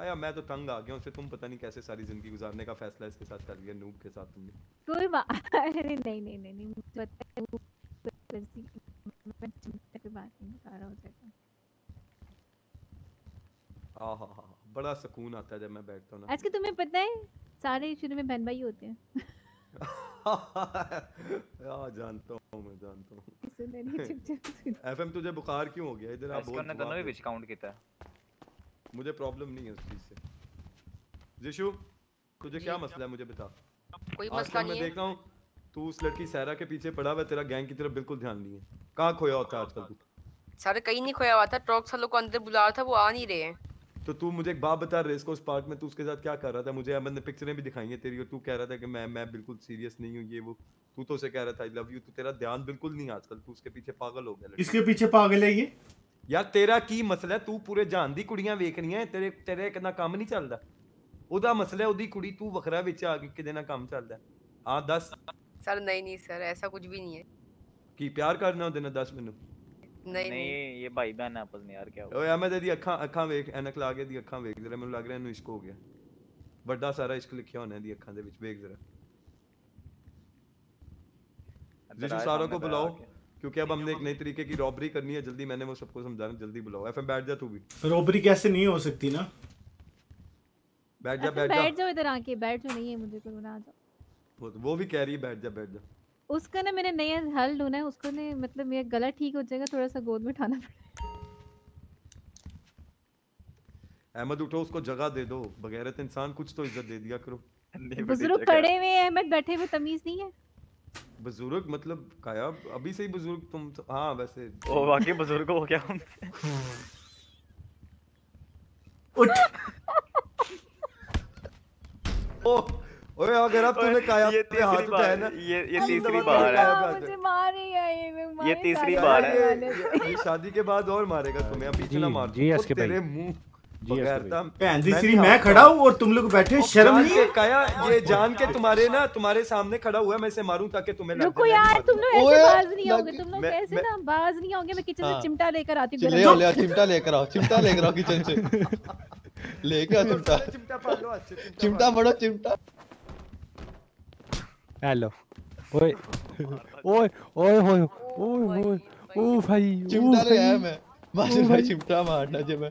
काया मैं तो तंग आ गया हूँ उससे तुम पता नहीं कैसे सारी ज़िंदगी गुजारने का फैसला इसके साथ कर लिया नूब के साथ तुमने। कोई बात अरे नहीं नहीं नहीं नहीं मुझे पता है वो वैसी मैं चिंता की बात नहीं सारा हो जाएगा आ हा हा बड़ा सुकून आता है जब मैं बैठता हूँ ना। आज के तुम्हें पता है सारे शुरू में बहन भाई होते हैं। आ जानता हूँ मैं जानता हूँ। सुन चुप सुन। एफएम तुझे बुखार क्यों हो गया? इधर आ इसको बोल ने दोनों भी विच काउंट किया है मुझे प्रॉब्लम नहीं है उस चीज़ से। जिशु तुझे क्या मसला है मुझे बता। कोई मसला नहीं है। देख रहा हूँ तू उस लड़की सहरा के पीछे पड़ा हुआ है तेरा गैंग की तरफ़ बिल्कुल ध्यान नहीं है। कहाँ खोया होता है आजकल तू? सारे कहीं नहीं खोया हुआ था ट्रॉक सालों को अंदर बुला रहा था वो आ नहीं रहे हैं। तो तू मुझे एक बात बता रेस को उस पार्क में तू उसके साथ क्या कर रहा था? मुझे अहमद ने पिक्चरें भी दिखाई हैं तेरी और तू कह रहा था कि मैं मैं बिल्कुल सीरियस नहीं हूँ ये वो। तू तो उसे कह रहा था आई लव यू तू तेरा ध्यान बिल्कुल नहीं आजकल तू उसके पीछे पागल हो गया। इसके पीछे पागल है ये? ਯਾਰ ਤੇਰਾ ਕੀ ਮਸਲਾ ਹੈ ਤੂੰ ਪੂਰੇ ਜਾਨ ਦੀ ਕੁੜੀਆਂ ਵੇਖਣੀਆਂ ਤੇਰੇ ਤੇਰੇ ਕਿੰਨਾ ਕੰਮ ਨਹੀਂ ਚੱਲਦਾ ਉਹਦਾ ਮਸਲਾ ਹੈ ਉਹਦੀ ਕੁੜੀ ਤੂੰ ਵੱਖਰਾ ਵਿੱਚ ਆ ਕੇ ਕਿਹਦੇ ਨਾਲ ਕੰਮ ਚੱਲਦਾ ਆ ਦੱਸ सर नहीं नहीं सर ऐसा कुछ भी नहीं है ਕੀ ਪਿਆਰ ਕਰਨਾ ਉਹਦੇ ਨਾਲ ਦੱਸ ਮੈਨੂੰ नहीं नहीं ये भाई बहन है आपस में यार क्या ਓਏ ਅਹਿਮਦ ਦੀ ਅੱਖਾਂ ਅੱਖਾਂ ਵੇਖ ਐਨਕ ਲਾ ਕੇ ਦੀ ਅੱਖਾਂ ਵੇਖ ਜਰਾ ਮੈਨੂੰ ਲੱਗ ਰਿਹਾ ਇਹਨੂੰ ਇਸ਼ਕ ਹੋ ਗਿਆ ਵੱਡਾ ਸਾਰਾ ਇਸ਼ਕ ਲਿਖਿਆ ਹੋਣਾ ਇਹਦੀ ਅੱਖਾਂ ਦੇ ਵਿੱਚ ਵੇਖ ਜਰਾ जिशु आए सारों सामने को तो बुलाओ आके। क्योंकि अब हमने एक नई तरीके की रॉबरी करनी है जल्दी मैंने वो सबको समझाना जल्दी बुलाओ। एफएम बैठ जा तू भी। रोबरी कैसे नहीं हो सकती ना? बैठ जा बैठ बैठ जा। जाओ इधर आके बैठ जाओ नहीं है मुझे कोरोना आ जाओ। वो, वो भी कह रही है बैठ जा बैठ जा। उसका ना मैंने नया हल ढूंढा है उसको ने मतलब मेरा गला ठीक हो जाएगा थोड़ा सा गोद में उठाना पड़ेगा। अहमद उठो उसको जगह दे दो। बगैरत इंसान कुछ तो इज़्ज़त दे दिया करो। बुज़ुर्ग पड़े हुए हैं अहमद बैठे हुए तमीज नहीं है। बुज़ुर्ग मतलब काया अभी से ही बुज़ुर्ग तुम तो, हाँ वैसे। ओ वाकई बुज़ुर्ग हो गया हम। उठ। ओ ओए अगर अब तूने काया ये पे हाथ उठाया बार ना। ये ये तीसरी बार है। मुझे मार ही आई मैं ये तीसरी बार है। ये शादी के बाद और मारेगा तुम्हें अब पीछे ना मार जी, एसके भाई। तेरे मुँह जी, मैं खड़ा हूँ और तुम लोग बैठे शर्म नहीं काया ये जान के तुम्हारे ना तुम्हारे सामने खड़ा हुआ मैं इसे मारूं ताकि तुम्हें रुको यार तुम लोग ऐसे बाज नहीं होगे तुम लोग मैं- ना बाज नहीं होगे मैं किचन से हाँ। चिमटा लेकर आती हूँ ले ले चिमटा। लेकर आओ चिमटा लेकर आओ किचन से। लेके आओ चिमटा। चिमटा अच्छे चिमटा चिमटा पड़ो चिमटा। हेलो। ओए ओए ओए ओए ओए ओए ओ भाई चिमटा ले आया मैं। भाई चिमटा मारना जे मैं।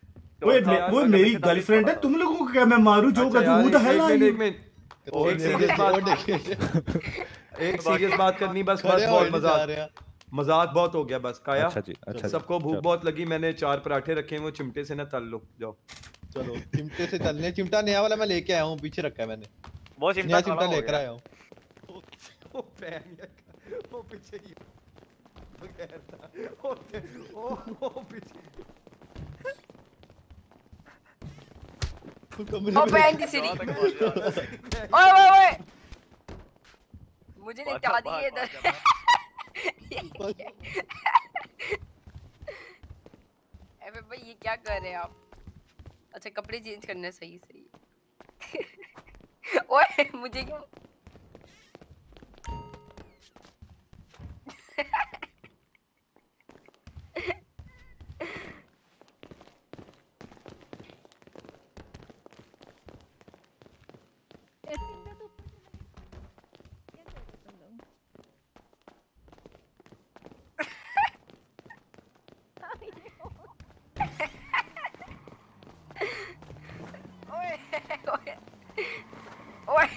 वो वो मेरी गर्लफ्रेंड है तुम लोगों को क्या मैं मारूं? जो अच्छा कर हु द हेल मिनट और एक सीरियस बात एक सीरियस बात करनी बस बस बहुत नहीं जा रहे मज़ाक मज़ाक बहुत हो गया बस। काया अच्छा जी, अच्छा जी, सबको भूख बहुत लगी मैंने चार पराठे रखे हैं वो चिमटे से ना तल लो जाओ। चलो चिमटे से चलने चिमटा नया वाला मैं लेके आया हूँ पीछे रखा है मैंने। वो चिमटा चिमटा लेकर आया हूँ। वो पैन वो पीछे ही वो पीछे वो कमरे ओ में बहन की लेके- ओए ओए ओए। मुझे निपटा भाग, दिए इधर। अबे भाई ये क्या कर रहे हैं आप? अच्छा कपड़े चेंज करने सही सही। ओए मुझे क्यों ए, चिमटा तो ऊपर से लगे- क्या कर रहे हो तुम लोग? ओए ओए ओए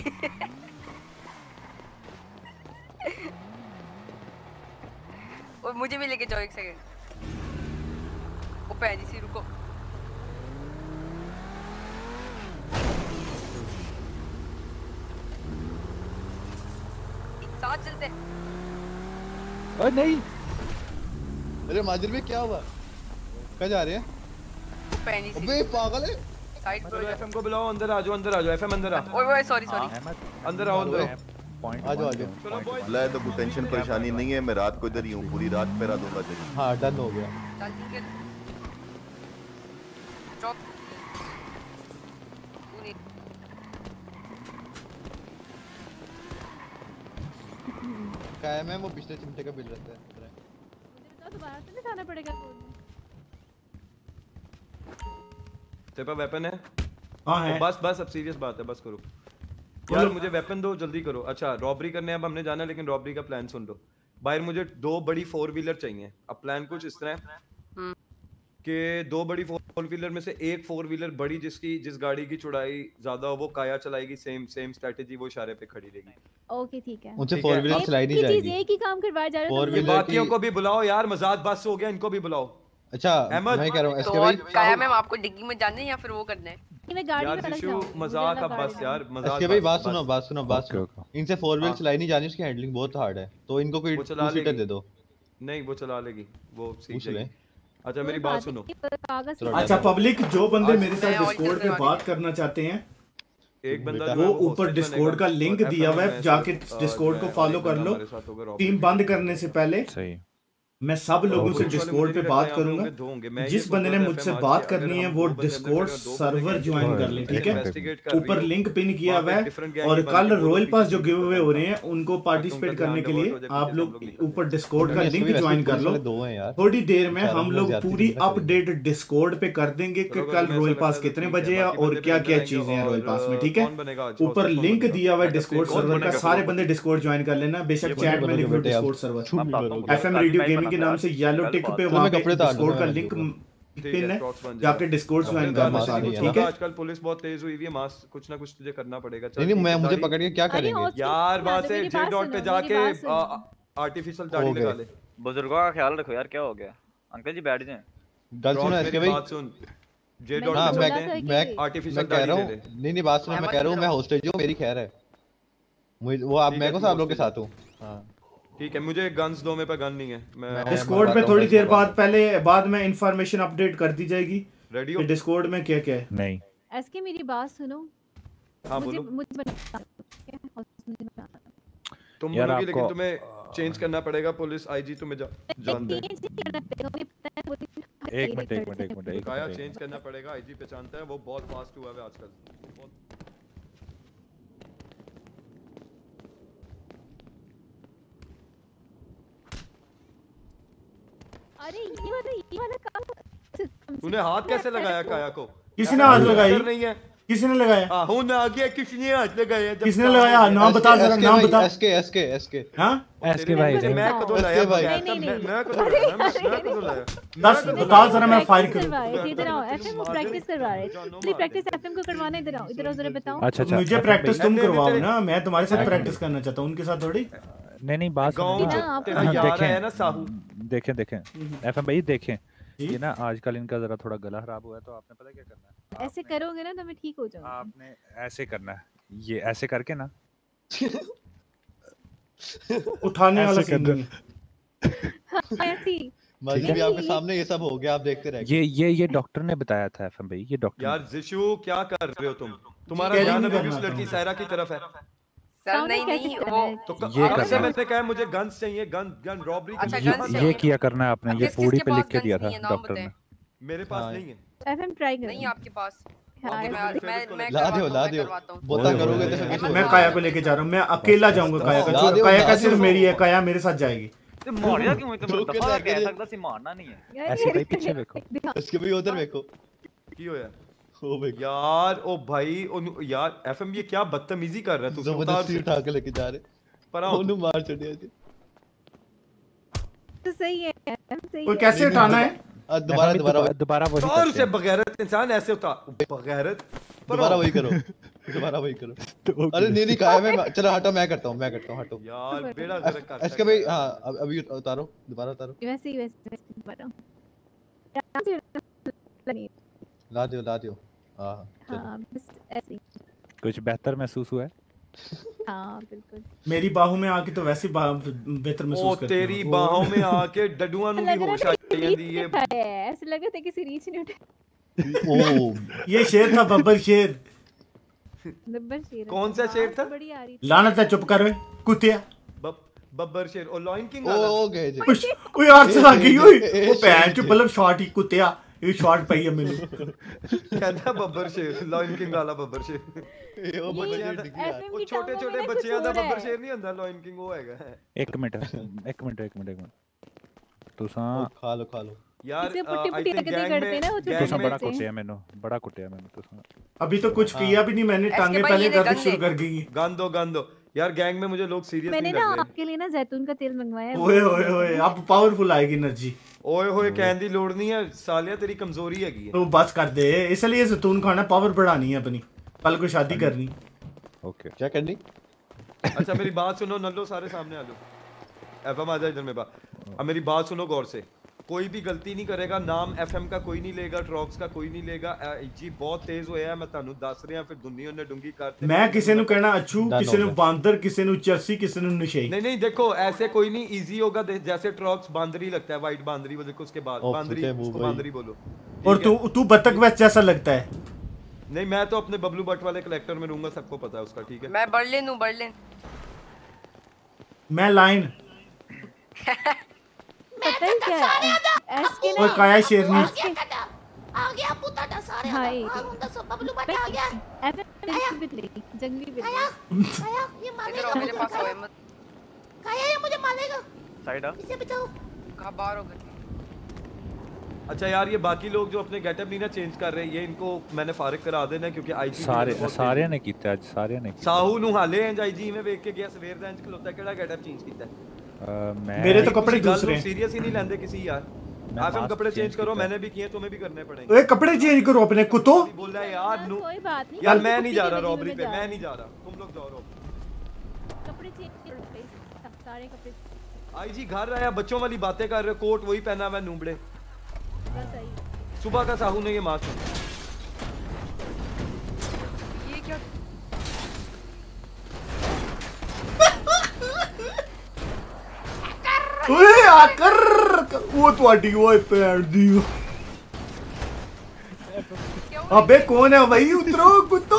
ओए मुझे भी लेके जाओ एक सेकंड ओ पैजी सी रुको साथ चलते हैं। ओ नहीं। अरे माजिर में क्या हुआ? कहाँ जा रहे हैं? ओ पैजी सी। अबे पागल है। साइड चलो पे एफएम को बुलाओ अंदर आ जाओ अंदर आ जाओ। एफएम अंदर आ। ओए ओए सॉरी सॉरी अंदर आओ अंदर आओ। पॉइंट आ जाओ आ जाओ। बुलाए तो कोई टेंशन परेशानी नहीं है मैं रात को इधर ही हूँ पूरी रात पहरा दूँगा तेरी। हाँ डन हो गया। चल ठीक है। चौक। तू है मैं वो पिछले चिमटे का बिल रहता है मुझे बताओ दोबारा तो नहीं खाना पड़ेगा तेरे पास वेपन है? हाँ है। तो बस बस अब सीरियस बात है बस करो। यार मुझे वेपन दो जल्दी करो। अच्छा रॉबरी करने अब हमने जाना है, लेकिन रॉबरी का प्लान सुन लो। बाहर मुझे दो बड़ी फोर व्हीलर चाहिए। अब प्लान कुछ इस तरह है कि दो बड़ी फोर व्हीलर में से एक फोर व्हीलर बड़ी जिसकी जिस गाड़ी की चौड़ाई ज़्यादा हो वो काया चलाएगी सेम सेम स्ट्रेटेजी वो इशारे पे खड़ी रहेगी। ओके ठीक है। ठीक फोर व्हीलर चलाई नहीं जाएगी। एक ही काम करवाया जा रहा है बाकियों को भी बुलाओ यार मज़ाक बस हो गया इनको भी बुलाओ। अच्छा अहमद मैं कह रहा हूँ तो एसके और भाई काया मैम आपको डिग्गी में जाना है या फिर वो करना है? मैं गाड़ी यार में अलग जिशु जाऊँ मज़ाक अब बस यार मज़ाक एसके भाई बात बस। सुनो बात सुनो बात ओके सुनो। ओके। इनसे फोर व्हील हाँ। चलाई नहीं जानी उसकी हैंडलिंग बहुत हार्ड है। तो इनको कोई वो टू चला सीटर लेगी। दे दो। नहीं वो चला लेगी वो सीख जाएगी। अच्छा मेरी बात सुनो। अच्छा पब्लिक जो बंदे मेरे साथ डिस्कॉर्ड पे बात करना चाहते हैं एक बंदा बेटा, जो है वो वो ऊपर hostage डिस्कॉर्ड का मैं सब लोगों से डिस्कोर्ड पे बात करूँगा। जिस बंदे ने मुझसे बात करनी है वो डिस्कोर्ड सर्वर ज्वाइन कर ले ठीक है? ऊपर लिंक पिन किया हुआ है और कल रॉयल पास जो गिव अवे हो रहे हैं उनको पार्टिसिपेट करने के लिए आप लोग ऊपर डिस्कोर्ड का लिंक ज्वाइन कर लो। थोड़ी देर में हम लोग पूरी अपडेट डिस्कोर्ड पे कर देंगे कि कल रॉयल पास कितने बजे है और क्या क्या चीज़ें हैं रॉयल पास में ठीक है? ऊपर लिंक दिया हुआ है डिस्कोर्ड सर्वर का सारे बंदे डिस्कोर्ड ज्वाइन कर लेना बेशक चैट में लिखो Discord server F radio gaming के नाम से येलो टिक पे वहाँ पे डिस्कॉर्ड का लिंक पिन है जाके डिस्कॉर्ड ज्वाइन करना सारे ठीक है? आजकल पुलिस बहुत तेज हुई है मास कुछ ना कुछ तुझे करना पड़ेगा। चल नहीं मैं मुझे पकड़ के क्या करेंगे? यार बात से जे डॉट पे जाके आर्टिफिशियल दाढ़ी लगा ले बुज़ुर्गों का ख्याल रखो यार क्या हो गया? अंकल जी बैठ जाएँ। गल सुनो इसके भाई। बात सुन। जे डॉट हाँ मैं मैं आर्टिफिशियल दाढ़ी रहा हूँ। नहीं नहीं बात सुनो मैं कह रहा हूँ मैं होस्टेज हूँ मेरी खैर है। वो आप मैं को सब लोग के साथ हूँ। हाँ। ठीक है मुझे गन्स दो मेरे पे गन नहीं है। मैं डिस्कॉर्ड पे थोड़ी देर बाद पहले बाद में इंफॉर्मेशन अपडेट कर दी जाएगी। रेडियो डिस्कॉर्ड में क्या क्या है? नहीं। एसके मेरी बात सुनो। हाँ बोलो। मुझे तुम लोगों लेकिन तुम्हें चेंज करना पड़ेगा पुलिस आईजी तुम्हें जानते हैं एक मिनट एक मिनट एक मिनट काया चेंज करना पड़ेगा आईजी पहचानता है वो बहुत फास्ट हुआ है आजकल। बहुत अरे ये वाला ये वाला काम तो- उन्हें हाथ कैसे लगाया काया को? किसी ने हाथ लगाई? नहीं है? किसने लगाया? लगाया हूँ ना आगे किसने हाथ लगाया? किसी ने लगाया? नाम बता जरा नाम बता। SK SK SK. हाँ? एसके भाई मैं कदो लाया? भाई। मैं कदो लाया? मैं कदो लाया? बस बता जरा मैं फायर करूँ। इधर आओ एफएम को प्रैक्टिस करवा रहे प्लीज़ प्रैक्टिस एफएम को करवाना इधर आओ इधर आओ जरा बताओ। अच्छा, अच्छा। मुझे प्रैक्टिस तुम करवाओ ना। मैं तुम्हारे साथ प्रैक्टिस करना चाहता हूँ उनके साथ थोड़ी। नहीं नहीं बात हाँ, देखें ना साहू। देखें देखें। हम्म। एफ़ एम भाई देखें। ये ना आजकल इनका जरा थोड़ा गला खराब हुआ है तो आपने पता क्या करना है? ऐसे करोगे ना तो मैं ठीक हो जाऊँगा। आपने ऐसे करना है। ये ऐसे करके ना उठाने वाला सीन हाँ, ऐसी। मर्ज़ी भी आपके सामने ये सब हो गया आप देखते रहे ये ये ये डॉक्टर ने बताया था एफएम भाई ये डॉक्टर यार जिशु क्या कर रहे हो तुम? तुम्हारा ध्यान अभी उस लड़की सायरा की तरफ़ है। तो मुझे गन्स चाहिए गन गन अच्छा, ये, किया करना है आपने ये पूरी पे लिख के दिया था डॉक्टर ने मेरे पास हाँ। नहीं है। एफएम ट्राई कर। नहीं आपके पास। मैं काया को लेके जा रहा हूँ मैं अकेला जाऊँगा काया का काया का सिर्फ़ मेरी है काया मेरे साथ जाएगी। तो क्यों मतलब मारना नहीं है। ऐसे भाई पीछे देखो। इसके भी उधर की होया यार ओ भाई ओ यार एफएम ये क्या बदतमीजी कर रहा है तू? ज़बरदस्ती उठा के लेके जा रहे पर ओनु मार छोड़े तो सही है सही और कैसे उठाना है? दोबारा दोबारा दोबारा वही और उसे बगैरत इंसान ऐसे होता बगैरत दोबारा वही करो तो दोबारा वही करो। अरे नहीं नहीं कहा मैं चलो हटो मैं करता हूँ मैं करता हूँ हटो। यार बेड़ा गर्क कर इसका भाई हाँ। अभी उतारो दोबारा उतारो। वैसे ही वैसे दोबारा। ला दियो ला दियो। हाँ, हाँ, कुछ बेहतर महसूस हुआ है? हाँ, बिल्कुल। मेरी बाहों में आके तो वैसे बेहतर महसूस करती तेरी बाहों में आके डडुआ नु भी होश आ ਜਾਂਦੀ है। ऐसे लग रहा था किसी रीच ने उठा ओ। ये शेर था बब्बर शेर। बब्बर शेर कौन सा शेर था? बड़ी आ रही लानत है चुप कर ओए कुतिया। बब्बर शेर। ओ लॉइन किंग आ गए ओए यार आ गई ओए ओ भैन चुप मतलब बल्ब शॉट ही कुतिया। ये पाई है मैंने। कहता ਬੱਬਰ ਸ਼ੇਰ ਲਾਇਨ ਕਿੰਗ ਵਾਲਾ ਬੱਬਰ ਸ਼ੇਰ ਇਹ ਉਹ ਬੱਚਿਆਂ ਦਾ ਉਹ ਛੋਟੇ ਛੋਟੇ ਬੱਚਿਆਂ ਦਾ ਬੱਬਰ ਸ਼ੇਰ ਨਹੀਂ ਹੁੰਦਾ ਲਾਇਨ ਕਿੰਗ ਉਹ ਹੈਗਾ ਇੱਕ ਮਿੰਟ ਇੱਕ ਮਿੰਟ ਇੱਕ ਮਿੰਟ ਇੱਕ ਮਿੰਟ ਤੁਸਾਂ ਖਾ ਲੋ ਖਾ यार इसे पुट्टी पुट्टी रगड़ी करते ना वो तो बड़ा कुटिया मैंने बड़ा कुटिया मैंने तो अभी तो कुछ किया भी नहीं मैंने टांगे पहले दर्द शुरू कर गई गंदो गंदो। यार गैंग में मुझे लोग सीरियस नहीं लग रहे मैंने ना आपके लिए ना जैतून का तेल मंगवाया है। ओए ओए ओए आप पावरफुल आएगी एनर्जी ਓਏ ਹੋਏ ਕਹਿਣ ਦੀ ਲੋੜ ਨਹੀਂ ਹੈ ਸਾਲਿਆ ਤੇਰੀ ਕਮਜ਼ੋਰੀ ਹੈਗੀ ਹੈ ਤੂੰ ਬਸ ਕਰ ਦੇ ਇਸ ਲਈ ਜ਼ੈਤੂਨ ਖਾਣਾ ਪਾਵਰ बढ़ानी है अपनी। कल को शादी हाँ करनी। ओके क्या करनी अच्छा मेरी बात सुनो नल्लो सारे सामने आ जाओ। एफएम आ जा इधर मेरे पास। अब मेरी बात सुनो गौर से। कोई भी गलती नहीं करेगा ਨਾਮ ਐਫਐਮ ਦਾ ਕੋਈ ਨਹੀਂ ਲੇਗਾ ਡ੍ਰੌਪਸ ਦਾ ਕੋਈ ਨਹੀਂ ਲੇਗਾ ਜੀ ਬਹੁਤ ਤੇਜ਼ ਹੋਇਆ ਮੈਂ ਤੁਹਾਨੂੰ ਦੱਸ ਰਿਹਾ ਫਿਰ ਦੁਨੀਆ ਨੇ ਡੁੰਗੀ ਕਰਤੇ ਮੈਂ ਕਿਸੇ ਨੂੰ ਕਹਿਣਾ ਅਛੂ ਕਿਸੇ ਨੂੰ ਬਾਂਦਰ ਕਿਸੇ ਨੂੰ ਚਰਸੀ ਕਿਸੇ ਨੂੰ ਨਸ਼ੇ नहीं नहीं देखो ऐसे कोई नहीं इजी होगा जैसे ट्रॉक्स बांदरी लगता है वाइट बांदरी वो देखो उसके बाद बांदरी उसको बांदरी बोलो और तू तू बतख वैस जैसा लगता है नहीं मैं तो अपने बबलू बट वाले कलेक्टर में रहूँगा सबको पता है उसका ठीक है मैं बर्लिन हूँ बर्लिन मैं लाइन तो पता ही क्या? है। एस के ना काया शेरनी आ गया पुता टा सारे हाय मुंडा सब बबलू बट आ गया। एफएम बिल्ली जंगली बिल्ली। काया काया ये मारेगा मेरे पास आओ हिम्मत काया ये मुझे मारेगा। साइड। आ इसे बचाओ। कहाँ बाहर हो गए? अच्छा यार ये बाकी लोग जो अपने गेटअप नहीं ना चेंज कर रहे ये इनको मैंने फारिग करा देना क्योंकि आईजी सारे सारे ने कीता आज सारे ने साहू नु ਨੂੰ ਹਾਲੇ ਇੰਜ में देख के गया सवेर दा ਦਾ खलोता केड़ा गेटअप चेंज ਚੇਂਜ है? मेरे तो कपड़े दूसरे सीरियस ही। नहीं लेंदे किसी यार। आप हम कपड़े चेंज करो मैंने भी किए तुम्हें भी करने पड़ेंगे। ओए कपड़े चेंज करो अपने कुतो बोल रहा है यार कोई बात नहीं यार मैं नहीं जा रहा रॉबरी पे मैं नहीं जा रहा। तुम लोग जाओ कपड़े चेंज सारे कपड़े आई जी घर आया बच्चों वाली बातें कर रहे कोट वही पहना मैं नूबड़े। सुबह का साहू ने ये मास्क ये क्या? ਓਏ ਆਕਰ ਉਹ ਤੁਹਾਡੀ ਓਏ ਭੈਣ ਦੀ ਅਬੇ ਕੌਣ ਹੈ ਭਾਈ ਉਤਰੋ ਕੁੱਤੋ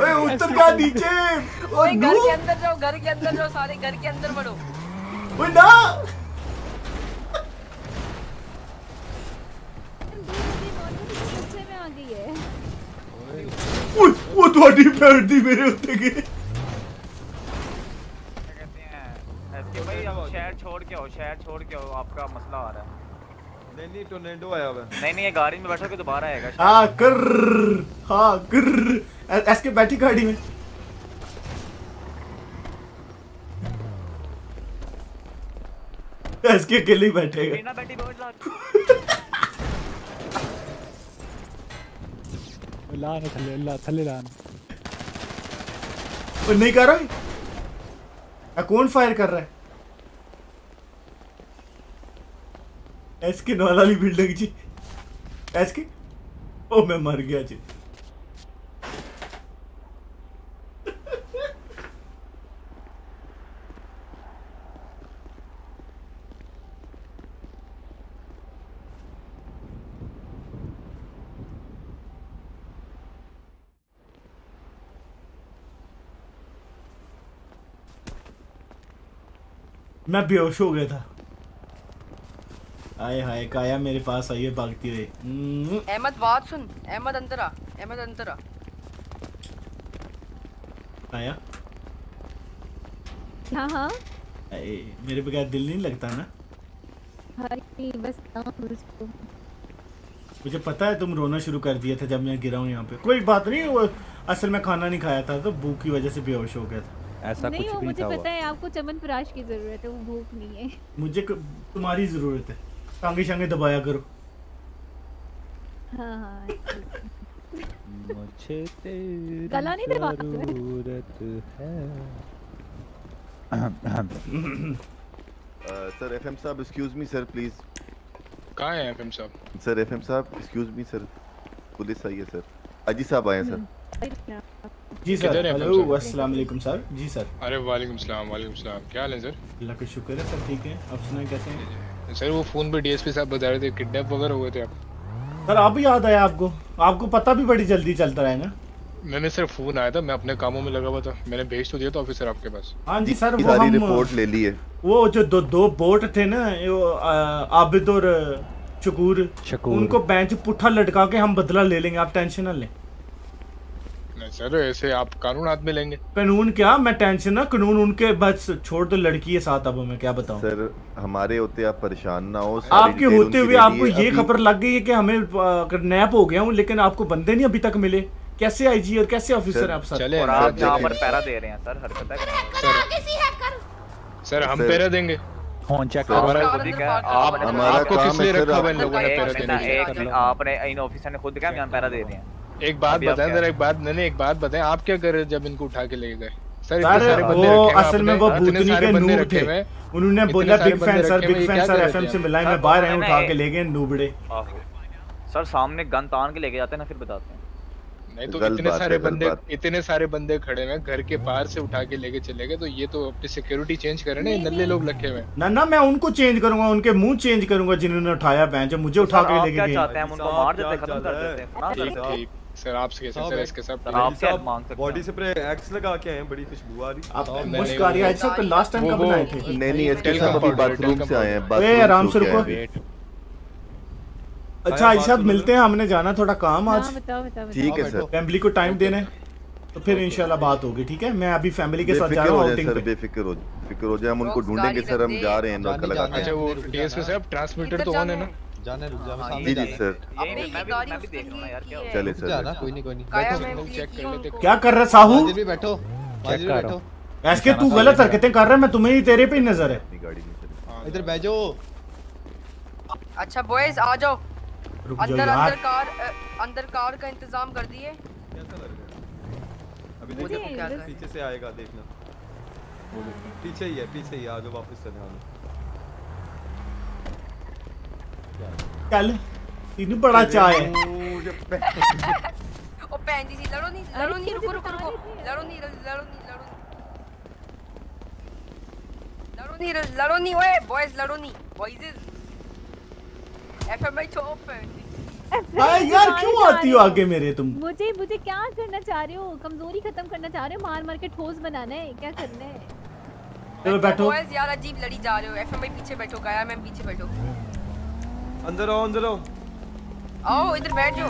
ओए उतर जा नीचे ओ ओए घर नू के अंदर जाओ घर के अंदर जाओ सारे घर के अंदर बढ़ो ओए ना ਓਏ ਉਹ ਤੁਹਾਡੀ ਭੈਣ ਦੀ ਮੇਰੇ ਉੱਤੇ ਗਏ एसके भाई अब शहर छोड़ के आओ शहर छोड़ के आओ आपका मसला आ रहा है नहीं नहीं टोर्नेडो आया हुआ है नहीं नहीं ये गाड़ी में बैठोगे तो बाहर आएगा हाँ कर हाँ कर ऐस के बैठी गाड़ी में ऐस के अकेले ही बैठेगा बिना बैठी बैठ जा थले ला थल्ले लाने। और नहीं कर रहा आ, कौन फायर कर रहा है? एसके नॉलेज बिल्डिंग जी? एसके ओ मैं मर गया जी। मैं बेहोश हो गया था। आए हाय काया मेरे पास आई है भागती हुई हम्म, अहमद बात सुन। अहमद अंदर आ। अहमद अंदर आ। काया? हाँ हाँ। मेरे बगैर दिल नहीं लगता ना? हाय बस हाँ, उसको। मुझे पता है तुम रोना शुरू कर दिया था जब मैं गिरा हूँ यहाँ पे। कोई बात नहीं वो असल में खाना नहीं खाया था तो भूख की वजह से बेहोश हो गया था। ऐसा नहीं वो मुझे पता है आपको चमन प्राश की ज़रूरत है वो भूख नहीं है। मुझे तुम्हारी ज़रूरत है। टांगे शांगे दबाया करो। हाँ हाँ मुझे तेरी गला नहीं दबाते हैं। ज़रूरत है। सर एफएम साहब एक्सक्यूज मी सर प्लीज़ कहाँ है एफएम साहब? सर एफएम साहब एक्सक्यूज मी सर पुलिस आई है सर अजी साहब आए हैं सर जी सर हेलो अस्सलाम वालेकुम सर। जी सर। अरे वालेकुम सलाम वालेकुम सलाम क्या हाल है सर? अल्लाह का शुक्र है सब ठीक है। आप सुनाए कैसे हैं? सर वो फ़ोन पे डीएसपी साहब बता रहे थे किडनैप वगैरह हुए थे आप। सर आप भी याद आया आपको। आपको पता भी बड़ी जल्दी चलता रहा है ना मैंने सर फ़ोन आया था मैं अपने कामों में लगा हुआ था। मैंने भेज तो दिया था ऑफिसर आपके पास। हाँ जी सर वो हम रिपोर्ट ले ली है। वो जो दो दो बोट थे ना आबिद और शकूर शकूर। उनको बेंच पुट्ठा लटका के हम बदला ले लेंगे आप टेंशन ना लें। नहीं सर ऐसे आप कानून हाथ में लेंगे। कानून क्या? मैं टेंशन ना कानून उनके बस छोड़ दो लड़की है साथ अब मैं क्या बताऊँ? सर हमारे होते आप परेशान ना हो आपके होते हुए आपको ये खबर लग गई है कि हमें नैप हो गया हूँ लेकिन आपको बंदे नहीं अभी तक मिले। कैसे आईजी और कैसे ऑफिसर है आप साथ और आप यहाँ पर पैरा दे रहे हैं सर हरकत है? सर। हम पैरा देंगे। फ़ोन चेक ही आपको किस लिए रखा हुआ इन लोगों ने पैरा देने आपने इन ऑफिसर ने खुद कहा हम पैरा दे रहे हैं। एक बात बताएँ जरा एक बात नहीं नहीं एक बात बताएँ आप क्या कर रहे जब इनको उठा के ले गए? सर इतने सारे बंदे वो रखे असल में वो भूतनी के बंदे नूब थे। उन्होंने बोला big fan sir big fan sir FM से थे? मिला मैं बाहर आया उठा के ले गए नूबड़े सर सामने गन तान के लेके जाते हैं ना फिर बताते हैं। नहीं तो इतने सारे बंदे इतने सारे बंदे खड़े हैं घर के बाहर से उठा के लेके चले गए तो ये तो अपनी सिक्योरिटी चेंज करे ना ये नल्ले लोग लगे हुए हैं। ना ना मैं उनको चेंज करूँगा उनके मुँह चेंज करूँगा जिन्होंने उठाया बैंक मुझे उठा के लेके क्या गए। चाहते हैं? हम उनको मार देते खत्म कर देते हैं? हैं सर आपसे कैसे सर इसके सर, आप क्या मांग सकते बॉडी स्प्रे एक्स लगा के आए हैं बड़ी खुशबू आ रही। आप मुश्क आ रही है अच्छा तो लास्ट टाइम कब बनाए थे? नहीं नहीं इसके सब अभी बाथरूम से आए हैं ओए बाथरूम आराम से रुको। अच्छा आयशा मिलते हैं हमने जाना थोड़ा काम आज। हाँ बताओ बताओ ठीक है सर। फैमिली को टाइम देना है तो फिर इंशाल्लाह बात होगी ठीक है? मैं अभी फैमिली के साथ जा रहा हूँ हो आउटिंग सर पे। बेफिक्र हो फ़िक्र हो जाए हम उनको ढूंढेंगे सर हम जा रहे हैं नौका लगा के। अच्छा वो डीएसपी साहब ट्रांसमीटर तो ऑन है ना? जाने रुक जा मैं हाँ, सामने जी है। सर। मैं भी मैं भी देख रहा हूँ यार क्या हो है। चले सर। जाना कोई नहीं कोई नहीं। बैठो मैं लोग चेक कर लेते क्या कर रहा साहू? माजिद भी बैठो माजिद भी कर रहा बैठो। ऐसे तू गलत हरकतें कर रहा है मैं तुम्हें ही तेरे पे ही नज़र है। अपनी गाड़ी में चले। इधर बैठ। जाओ अच्छा बॉयज़ आ जाओ। रुक जाओ अंदर अंदर कार अंदर कार का इंतज़ाम कर दिए। कैसा लग रहा अभी देखो क्या पीछे से आएगा देखना। पीछे ही है पीछे ही आ जाओ वापस चले आना चल तीनों बड़ा चाय है ओ बहन जी सी लड़ो नहीं लड़ो नहीं रुको रुको रुको लड़ो नहीं लड़ो नहीं लड़ो नहीं लड़ो नहीं लड़ो- लड़ो नहीं ओए बॉयज़ लड़ो नहीं बॉयज़ एफएमआई चौप अरे यार क्यों आती हो आगे मेरे तुम मुझे मुझे क्या करना चाह रहे हो कमज़ोरी खत्म करना चाह रहे हो मार मार के ठोस बनाना है क्या करना है चलो बैठो बॉयज़ यार अजीब लड़ी जा रहे हो एफएमआई पीछे बैठो गाया मैम पीछे बैठो अंदर आओ अंदर आओ। आओ इधर बैठ जाओ।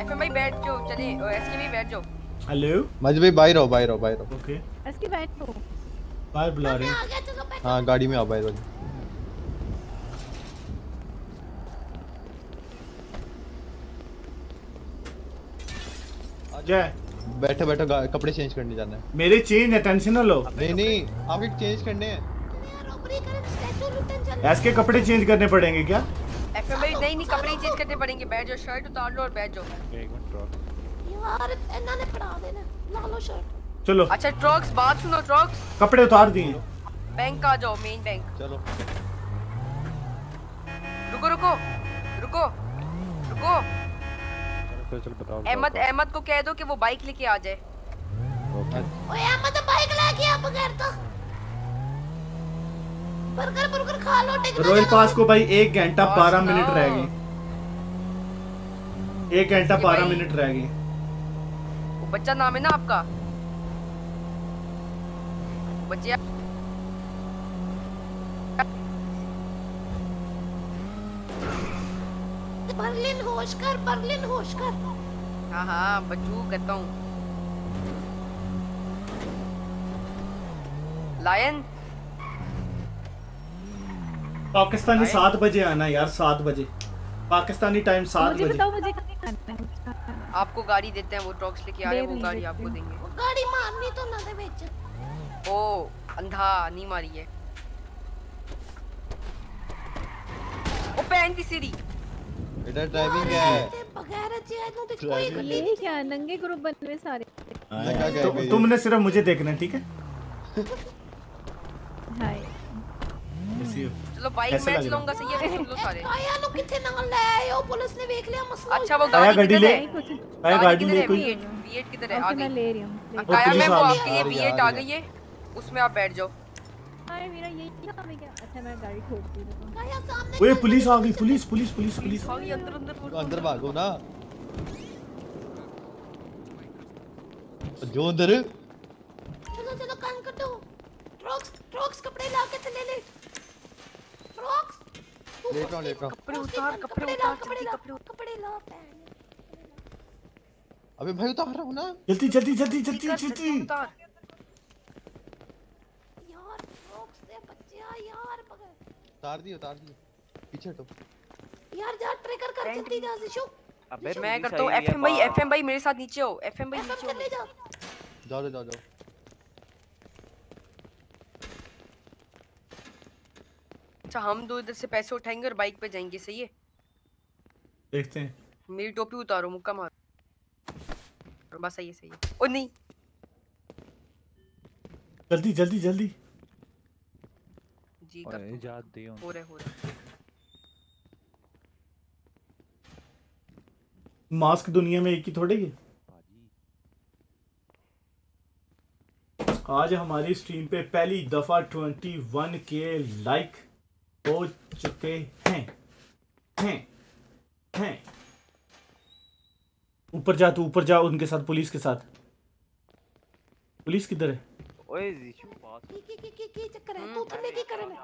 एफएमआई बैठ जाओ चले एसके भी बैठ जाओ। हेलो माजिद भाई बाहर आओ बाहर आओ बाहर आओ। ओके इसके बैठो बाहर बुला रहे हैं। हाँ गाड़ी में आओ बाहर वाली जय बैठो बैठो कपड़े चेंज करने जाना है। मेरे चेंज है टेंशन ना लो। नहीं नहीं आपके चेंज करने हैं। ऐसे कपड़े चेंज करने पड़ेंगे क्या? एफएमआई नहीं नहीं कपड़े चेंज करने पड़ेंगे। बैठ जाओ शर्ट उतार लो और बैठ जाओ एक मिनट ट्रॉक यार इन्होंने पड़ा देना। ला लो शर्ट चलो। अच्छा ट्रॉक्स बात सुनो ट्रॉक्स कपड़े उतार दिए। बैंक आ जाओ मेन बैंक चलो। रुको रुको रुको रुको। चलो चलो बताओ अहमद अहमद को कह दो कि वो बाइक लेके आ जाए। ओए अहमद बाइक लेके आ पकड़ तो। बर्गर बर्गर खा लो रॉयल पास को भाई एक घंटा बारह मिनट रह गए एक घंटा बारह मिनट रह गए बच्चा नाम है ना आपका? बच्चे बर्लिन होश कर बर्लिन होश कर। हाँ हाँ बच्चू कहता हूँ। लायन? पाकिस्तानी सात बजे आना यार सात बजे। पाकिस्तानी टाइम तो सात बजे। आपको गाड़ी देते हैं वो टॉक्स लेके आए वो गाड़ी आपको देंगे। गाड़ी मारनी तो ना दे बेच। ओ अंधा नहीं मारी है। ओ पैंती सीरी इधर ड्राइविंग है। बगैर चाहिए तो कोई गली नहीं क्या नंगे ग्रुप बन रहे सारे। तो तुमने सिर्फ़ मुझे देखना ठीक है? हाय चलो बाइक मैं सही है तुम लोग सारे। लोग पुलिस ने ले? आ गई। उसमें आप बैठ जाओ। मेरा यही क्या अच्छा मैं गाड़ी पुलिस पुलिस अंदर भागो ना। जो अंदर। चलो चलो कान कटो। ड्रग्स ड्रग्स कपड़े ला के ले। फ्रॉक्स लेट रहा लेट। रहा कपड़े उतार कपड़े उतार कपड़े ला कपड़े ला। अबे भाई उतार रहा हूँ ना। जल्दी जल्दी जल्दी जल्दी जल्दी। उतार। यार फ्रॉक्स से बच्चा हाँ यार मगर। उतार दी उतार दी पीछे तो यार जा ट्रिगर कर जल्दी जा शिशु। अबे मैं करता हूँ एफएम भाई एफएम भाई मेरे साथ नीचे हो एफएम भाई नीचे हो। जाओ। जाओ जाओ। अच्छा हम दो इधर से पैसे उठाएँगे और बाइक पे जाएँगे सही है? देखते हैं। मेरी टोपी उतारो मुक्का मारो। बस सही है सही है। ओ नहीं। जल्दी जल्दी जल्दी। जी कर तो इजाद दियो। हो रहे हो रहे मास्क दुनिया में एक ही थोड़े ही। आज हमारी स्ट्रीम पे पहली दफ़ा 21 के लाइक हो चुके हैं हैं हैं ऊपर जा तू ऊपर जा उनके साथ पुलिस के साथ पुलिस किधर है ओए जीशु पास की की की की की चक्कर है तू थल्ले की करन मेरे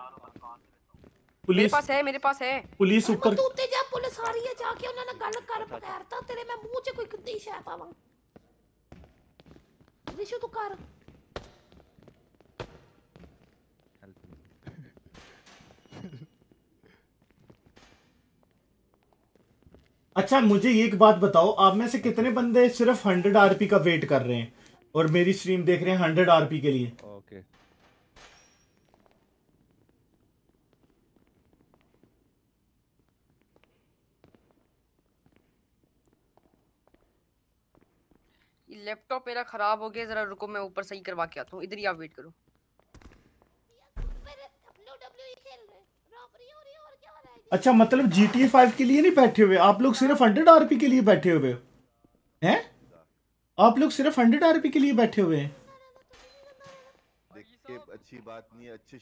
पुलिस पास है मेरे पास है पुलिस ऊपर ਤੂੰ ਉੱਤੇ ਜਾ ਪੁਲਿਸ ਆ ਰਹੀ ਹੈ ਜਾ ਕੇ ਉਹਨਾਂ ਨਾਲ ਗੱਲ ਕਰ ਬਗੈਰ ਤਾਂ ਤੇਰੇ ਮੈਂ ਮੂੰਹ 'ਚ ਕੋਈ ਗੰਦੀ ਸ਼ੈ ਪਾਵਾਂ ਰਿਸ਼ੂ ਤੂੰ ਕਰ अच्छा मुझे एक बात बताओ आप में से कितने बंदे सिर्फ़ हंड्रेड आरपी का वेट कर रहे हैं? और मेरी स्ट्रीम देख रहे हैं हंड्रेड आरपी के लिए। ओके ये लैपटॉप मेरा खराब हो गया जरा रुको मैं ऊपर सही करवा के आता हूँ। इधर ही आप वेट करो। अच्छा मतलब जी टी फाइव के लिए नहीं बैठे हुए? आप लोग सिर्फ़ हंड्रेड आरपी के लिए बैठे हुए हैं? आप लोग सिर्फ़ हंड्रेड आरपी के लिए बैठे हुए हैं? अच्छी बात नहीं है अच्छी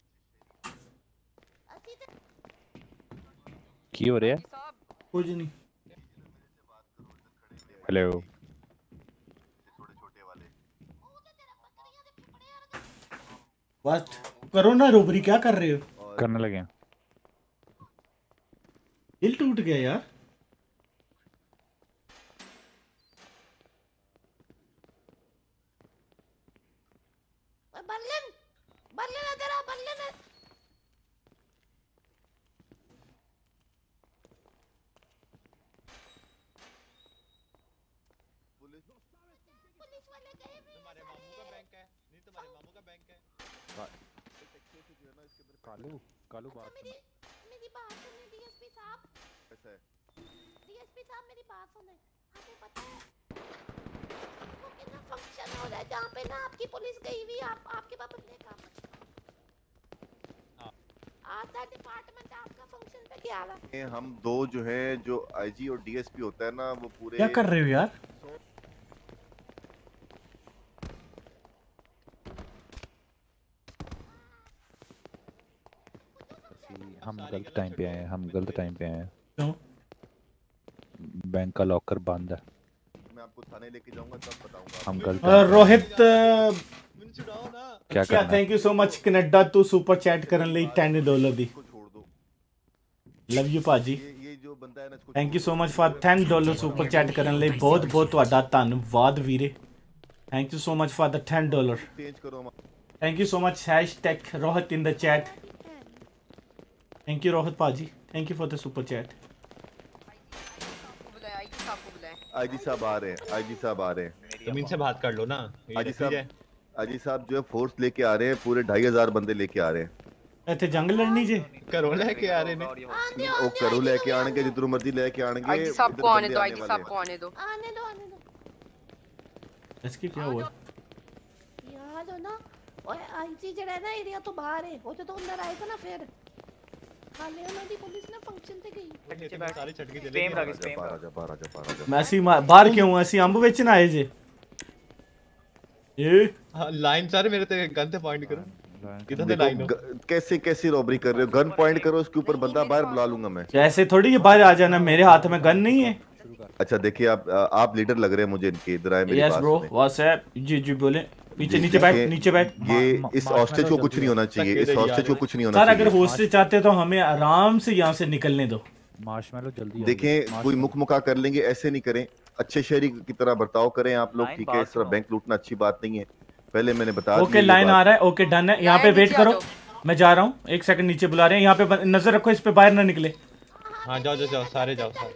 की हो रहा है? कुछ नहीं। हेलो बस करो ना रोबरी क्या कर रहे हो? करने लगे हैं। दिल टूट गया यार। कालू कालू बात तो मेरी मेरी बात सुनिए डीएसपी साहब। ऐसा है डीएसपी साहब मेरी बात सुने। आपको पता है वो कितना फ़ंक्शन हो रहा है जहाँ पे ना आपकी पुलिस गई हुई आप आपके पास बंदे काम आता डिपार्टमेंट आपका फ़ंक्शन पे क्या रहा हम दो जो है जो आईजी और डीएसपी होता है ना वो पूरे क्या कर रहे हो यार? हम गलत टाइम पे आए हैं हम गलत टाइम पे आए हैं। जाऊँ बैंक का लॉकर बंद है। हम गलत रोहित क्या क्या thank you so much Canada तू सुपर चैट करने लिए 10 डॉलर दी। लव यू पाजी thank you so much for 10 dollar super chat करने लिए बहुत-बहुत ਤੁਹਾਡਾ ਧੰਨਵਾਦ ਵੀਰੇ thank you so much for the 10 dollar thank you so much #rohit in the chat. Thank you Rohit पाजी thank you for the super chat IG साहब आ रहे हैं आईजी साहब आ रहे हैं तुम इनसे बात कर लो ना ये आईजी रखी जाए। साहब आईजी साहब जो है फोर्स लेके आ रहे हैं पूरे ढाई हजार बंदे लेके आ रहे हैं ਇੱਥੇ ਜੰਗ ਲੜਨੀ ਜੇ ਘਰੋਂ ਲੈ ਕੇ ਆ ਰਹੇ ਨੇ ਉਹ ਘਰੋਂ ਲੈ ਕੇ ਆਣਗੇ ਜਿੱਧਰੋਂ ਮਰਜ਼ੀ ਲੈ ਕੇ ਆਣਗੇ आईजी साहब इधर को आने बंदे दो आने आईजी वाले साहब हैं। को आने दो आने दो आने दो इसके क्या हुआ ਯਾਦ ਹੋ ਨਾ ਓਏ ਆਈਜੀ ਜਿਹੜਾ ਹੈ ਨਾ ਏਰੀਆ ਤੋਂ ਬਾਹਰ ਹੈ ਉਹ ਜਦੋਂ ਅੰਦਰ ਆਏਗਾ ਨਾ बार क्यों अंब आए जे लाइन मेरे ते गन पॉइंट करो। हाँ, कैसे रॉबरी कर रहे हो? गन पॉइंट करो उसके ऊपर बंदा बाहर बुला लूँगा मैं। तो थोड़ी ये बाहर आ जाना मेरे हाथ में गन नहीं है। अच्छा देखिए आप आप लीडर लग रहे हैं मुझे इनके इधर आए मेरे पास यस ब्रो व्हाट्सएप जी जी बोले। जी, नीचे बैठ नीचे बैठ। ये इस हॉस्टेज को कुछ नहीं होना चाहिए इस हॉस्टेज को कुछ नहीं होना सर अगर हॉस्टेज चाहते तो हमें आराम से यहाँ से निकलने दो। मार्शमैलो जल्दी देखें कोई मुख मुखा कर लेंगे ऐसे नहीं करें। अच्छे शहरी की तरह बर्ताव करें आप लोग ठीक है? बात इस तरह बैंक लूटना अच्छी बात नहीं है। पहले मैंने बताया ओके लाइन आ रहा है। ओके डन है। यहाँ पे वेट करो। मैं जा रहा हूँ। एक सेकंड नीचे बुला रहे हैं। यहाँ पे नज़र रखो इस पे बाहर ना निकले। हाँ जाओ जाओ जाओ सारे जाओ सारे।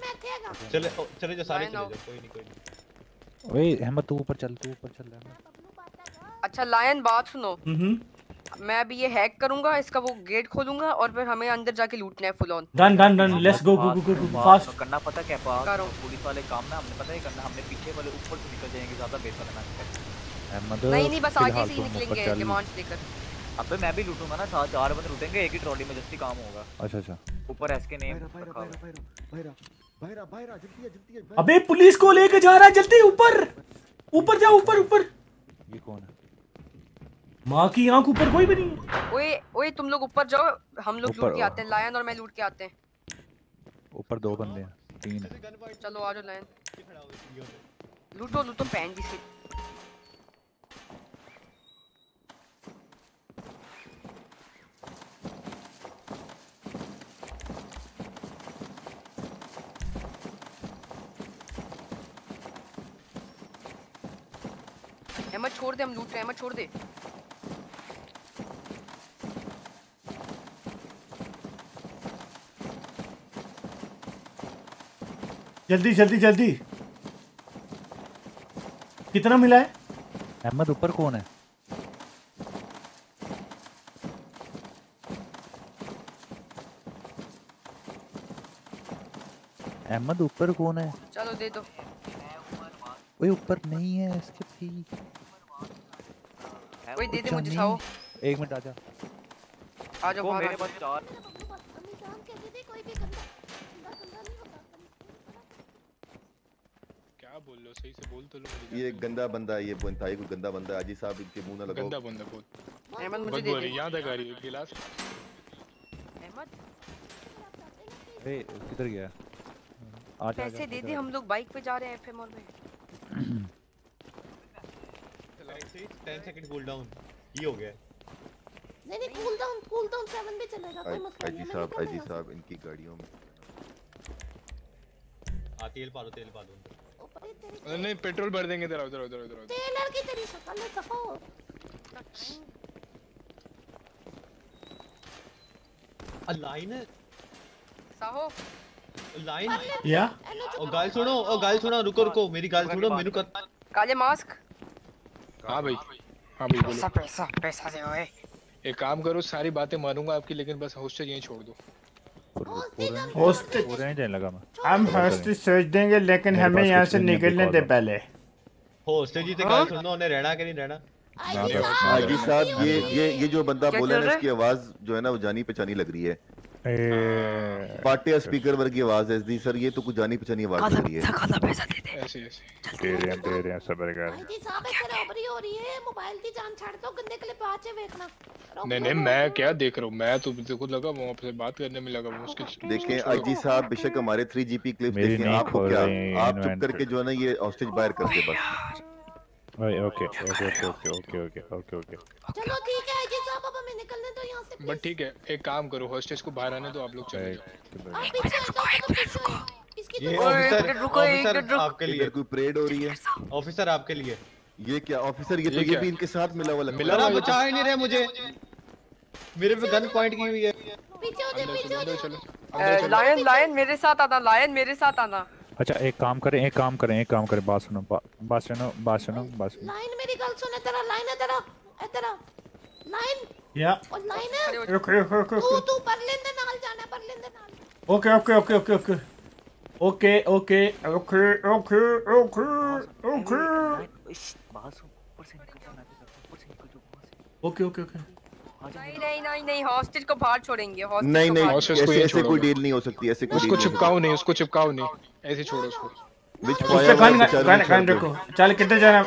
चले चले जाओ सारे चले जाओ कोई नहीं कोई नहीं। ओए अहमद तू ऊपर चल तू ऊपर चल अहमद। अच्छा लायन बात सुनो। हम्म। मैं अभी ये हैक करूँगा इसका वो गेट खोलूँगा और फिर हमें अंदर जाके लूटना है full on done done done let's go go go go fast करना पता क्या पास करो। पुलिस वाले काम ना हमने पता है करना हमने पीछे वाले ऊपर से निकल जाएँगे ज़्यादा बेहतर है अहमद नहीं नहीं बस आगे से ही निकलेंगे चल। डिमांड्स लेकर अबे मैं भी लूटूँगा ना सात चार बंदे लूटेंगे एक ही ट्रॉली में जस्ती काम होगा। अच्छा अच्छा। ऊपर एसके नेम। अबे पुलिस को लेके जा रहा है जल्दी ऊपर। ऊपर जा ऊपर ऊपर। ये कौन है? माँ की आँख ऊपर कोई भी नहीं है। ओए ओए तुम लोग ऊपर जाओ। हम लोग लूट के आते हैं लायन और मैं लूट के आते हैं। ऊपर दो बंदे हैं तीन है। चलो आ जाओ लायन। लूटो लूटो पैन जी से। अहमद छोड़ दे हम लूट रहे हैं अहमद छोड़ दे। जल्दी जल्दी जल्दी। कितना मिला है? अहमद ऊपर कौन है? अहमद ऊपर कौन है? चलो दे दो। ओए ऊपर नहीं है इसके भी। ओए दे दे अच्छा, मुझे साओ एक मिनट आजा। आ जाओ बाहर मेरे पास चार क्या बोल रहे हो सही से बोल तो लो ये गंदा बंदा है ये इंतहाई को गंदा बंदा है अजी साहब इनके मुँह ना लगाओ। गंदा बंदा बोल अहमद मुझे दे दे। है, यहाँ तक आ रही है गिलास। अहमद? ए किधर गया? आ पैसे दे दे हम लोग बाइक पे जा रहे हैं एफएम और में। 10 सेकंड कूल डाउन ये हो गया। नहीं नहीं कूल डाउन कूल डाउन 7 पे चलेगा कोई मसला नहीं अजी साहब अजी साहब इनकी गाड़ियों में। आ तेल पा तेल पा दो अरे नहीं पेट्रोल भर देंगे इधर आओ, इधर आओ। टेलर की तेरी शक्ल है दफ़ा हो। लाइन साहो। लाइन या? ओ गाल सुनो ओ गाल सुनो रुको रुको मेरी गाल सुनो मेनू कर काले मास्क? हाँ भाई हाँ भाई। बोलो। पैसा पैसा दे ओए एक काम करो सारी बातें मानूँगा आपकी लेकिन बस हॉस्टेज यहीं छोड़ दो। लगा मैं। हम होस्टेज सोच देंगे लेकिन हमें यहाँ से है, निकलने दे पहले। होस्टेज जी ते सुनो उन्हें रहना कि नहीं रहना? हाजी साहब ये ये ये जो बंदा बोला है? इसकी आवाज़ जो है ना वो जानी पहचानी लग रही है। हाँ। पार्टी स्पीकर वर्ग की आवाज़ है। दी सर ये तो कुछ जानी पहचानी आवाज़ आ रही है। खासा पैसा दे दे? ऐसे ऐसे। दे रहे हैं दे रहे हैं सबर कर। जी साहब ऐसे रॉबरी हो रही है। मोबाइल की जान छाड़ दो गंदे क्लिप आचे देखना नहीं नहीं मैं क्या देख रहा हूँ? मैं तो देखो लगा वहाँ पे बात करने में लगा उसके देखिए आईजी साहब बेशक हमारे 3GP क्लिप्स देखें। आपको क्या? आप चुप करके जो है ना ये हॉस्टेज बाहर कर दे बस। Okay okay okay okay okay okay okay. चलो ठीक है आईजी हमें निकलने दो यहाँ से बट ठीक है एक काम करो हॉस्टेज को बाहर आने दो आप लोग चले जाओ। आप पीछे आ जाओ चलो पीछे इसकी ये तो ऑफिसर रुको, एक मिनट रुको। आपके लिए। कोई परेड हो रही है? ऑफिसर आपके लिए। ये क्या ऑफिसर ये तो ये भी इनके साथ मिला हुआ लगता मिला है। हुआ बचा ही नहीं रहे मुझे। मेरे पे गन पॉइंट की हुई है। पीछे हो जाओ पीछे हो जाओ। लायन लायन मेरे साथ आना लायन मेरे साथ आना। अच्छा एक काम करें एक काम करें एक काम करें बात सुनो बात सुनो बात सुनो बात सुनो। लाइन मेरी गल सुन इधर लाइन इधर आ इधर आ। लाइन या और लाइन है रुक रुक रुक तू रुक तू पर लेंदे नाल जाना पर लेंदे नाल okay okay okay okay okay okay okay okay okay okay okay okay okay okay नहीं नहीं नहीं नहीं हॉस्टेज को बाहर छोड़ेंगे हॉस्टेज नहीं नहीं बाहर को ऐसे कोई डील नहीं हो सकती ऐसे कोई उसको हो चिपकाओ नहीं उसको चिपकाओ नहीं ऐसे छोड़ो उसको। Which fire gun the gun Charlie gun Chaplin? रखो चल किधर जाना?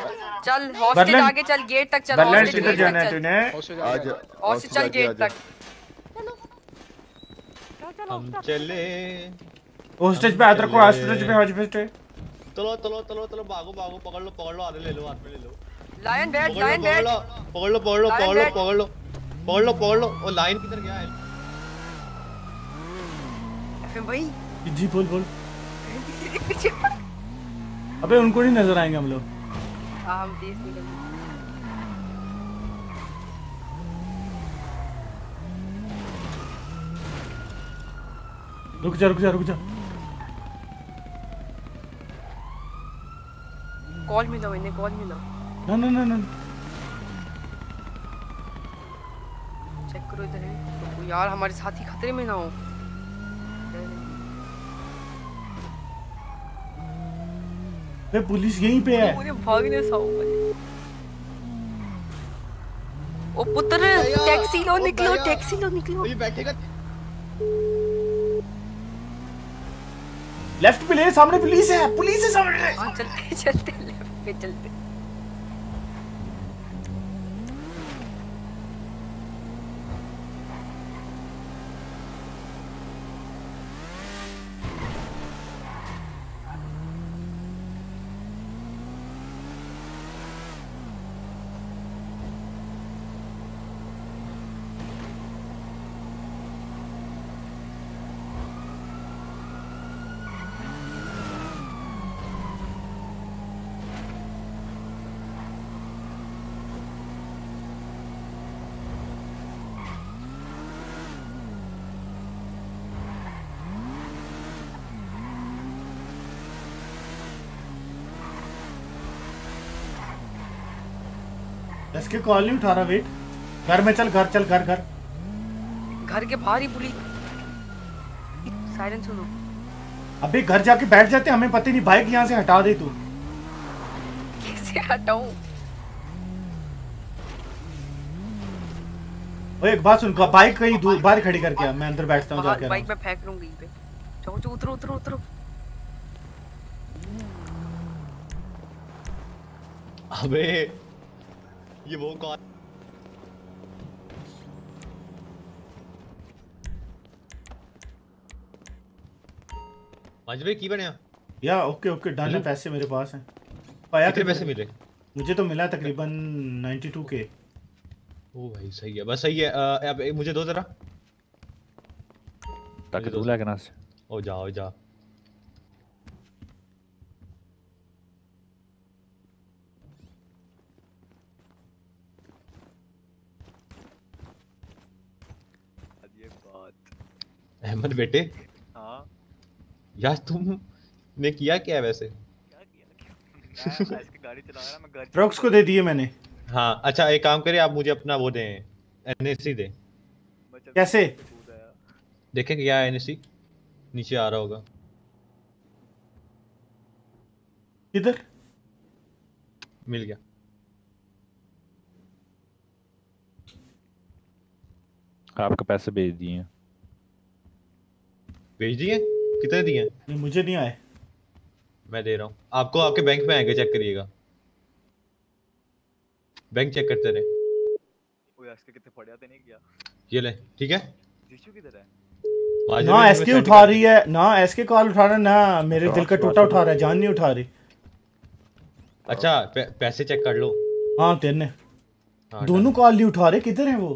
चल हॉस्टेज आगे चल गेट तक चल हॉस्टेज किधर जाना है तूने? आज आगे हॉस्टेज चल गेट तक। हम चले होस्टेज पे हाथ रखो हॉस्टेज पे हॉस्टेज पे चलो चलो चलो चलो भागो भागो पकड़ लो पकड़ लो आधे ले लो हाथ में ले लो। लायन बैठ लायन बैठ। पकड़ लो पकड़ लो पकड़ लो पकड़ लो पकड़ लो पकड़ लो। वो लाइन किधर गया है? एफएम भाई। जी बोल बोल। पीछे पड़। अबे उनको नहीं नज़र आएँगे हम लोग। रुक जा रुक जा रुक जा। कॉल मिला इन्हें कॉल मिला। ना ना ना ना। चेक करो इधर है। तो यार हमारे साथी खतरे में ना हो। बे पुलिस यहीं पे है। मुझे भागने सा ओ पुत्र टैक्सी लो निकलो टैक्सी लो निकलो। ये बैठेगा। लेफ़्ट पे ले सामने पुलिस है पुलिस है सामने। हाँ चलते चलते लेफ़्ट पे चलते। इसके कॉल नहीं उठा रहा वेट। घर में चल घर चल घर घर। घर के बाहर ही बुली। साइलेंस सुनो अबे घर जाके बैठ जाते हमें पता नहीं बाइक यहाँ से हटा दे तू। कैसे हटाऊं? ओए एक बात सुन का बाइक कहीं दूर बाहर खड़ी करके आ मैं अंदर बैठता हूँ जाके बाइक में फेंक लूँगी यहीं पे। जाओ जाओ उतरो उतरो उतरो। अबे ये वो कौन भाई की बनया या ओके ओके डन है पैसे मेरे पास हैं। पाया कितने? पैसे मिले? मुझे तो मिला तकरीबन 92 के। ओ भाई सही है बस सही है अब मुझे दो जरा। ताकि तू लेके ना से। ओ जाओ जा ये बात अहमद बेटे। हाँ। यार तुम ने किया क्या वैसे मैं इसकी गाड़ी चला रहा मैं घर ड्रग्स को दे दिए मैंने। हाँ अच्छा एक काम करिए आप मुझे अपना वो दें एनएससी दें। कैसे? देखें क्या है एनएससी नीचे आ रहा होगा। किधर मिल गया। आपके पैसे भेज दिए हैं। भेज दिए? कितने दिए? नहीं मुझे नहीं आए। मैं दे रहा हूँ। आपको आपके बैंक में आएँगे चेक करिएगा। बैंक चेक करते रहे। ओए इसके कितने पड़ जाते नहीं किया? ये ले ठीक है? जीशु किधर है? ना एसके उठा रही है। ना एसके कॉल उठा रहा ना मेरे दिल का टूटा उठा रहा है जान नहीं उठा रही। अच्छा पै, पैसे चेक कर लो। हाँ तेरे हाँ, दोनों कॉल नहीं उठा रहे किधर है वो?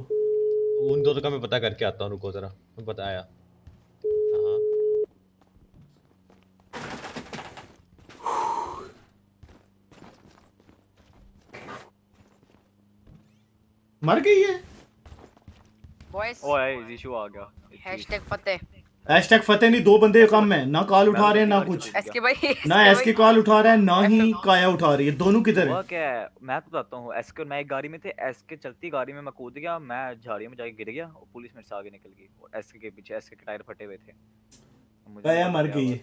उन दोनों का मैं पता करके आता हूँ रुको जरा। मैं बताया हाँ मर गई है। बॉयज़ ओए आ गया। हैशटैग फतेह हैशटैग फतेह नहीं दो बंदे कम है। ना कॉल उठा रहे हैं ना कुछ। एसके भाई ना एसके कॉल उठा रहा है ना ही काया उठा रही है। दोनों किधर है? क्या है। मैं तो बताता हूँ एसके मैं एक गाड़ी में थे। एसके चलती गाड़ी में मैं कूद गया। मैं झाड़ियों में जाके गिर गया और पुलिस मेरे से आगे निकल गई। और एसके के पीछे एसके के टायर फटे हुए थे। मुझे काया मर गई है।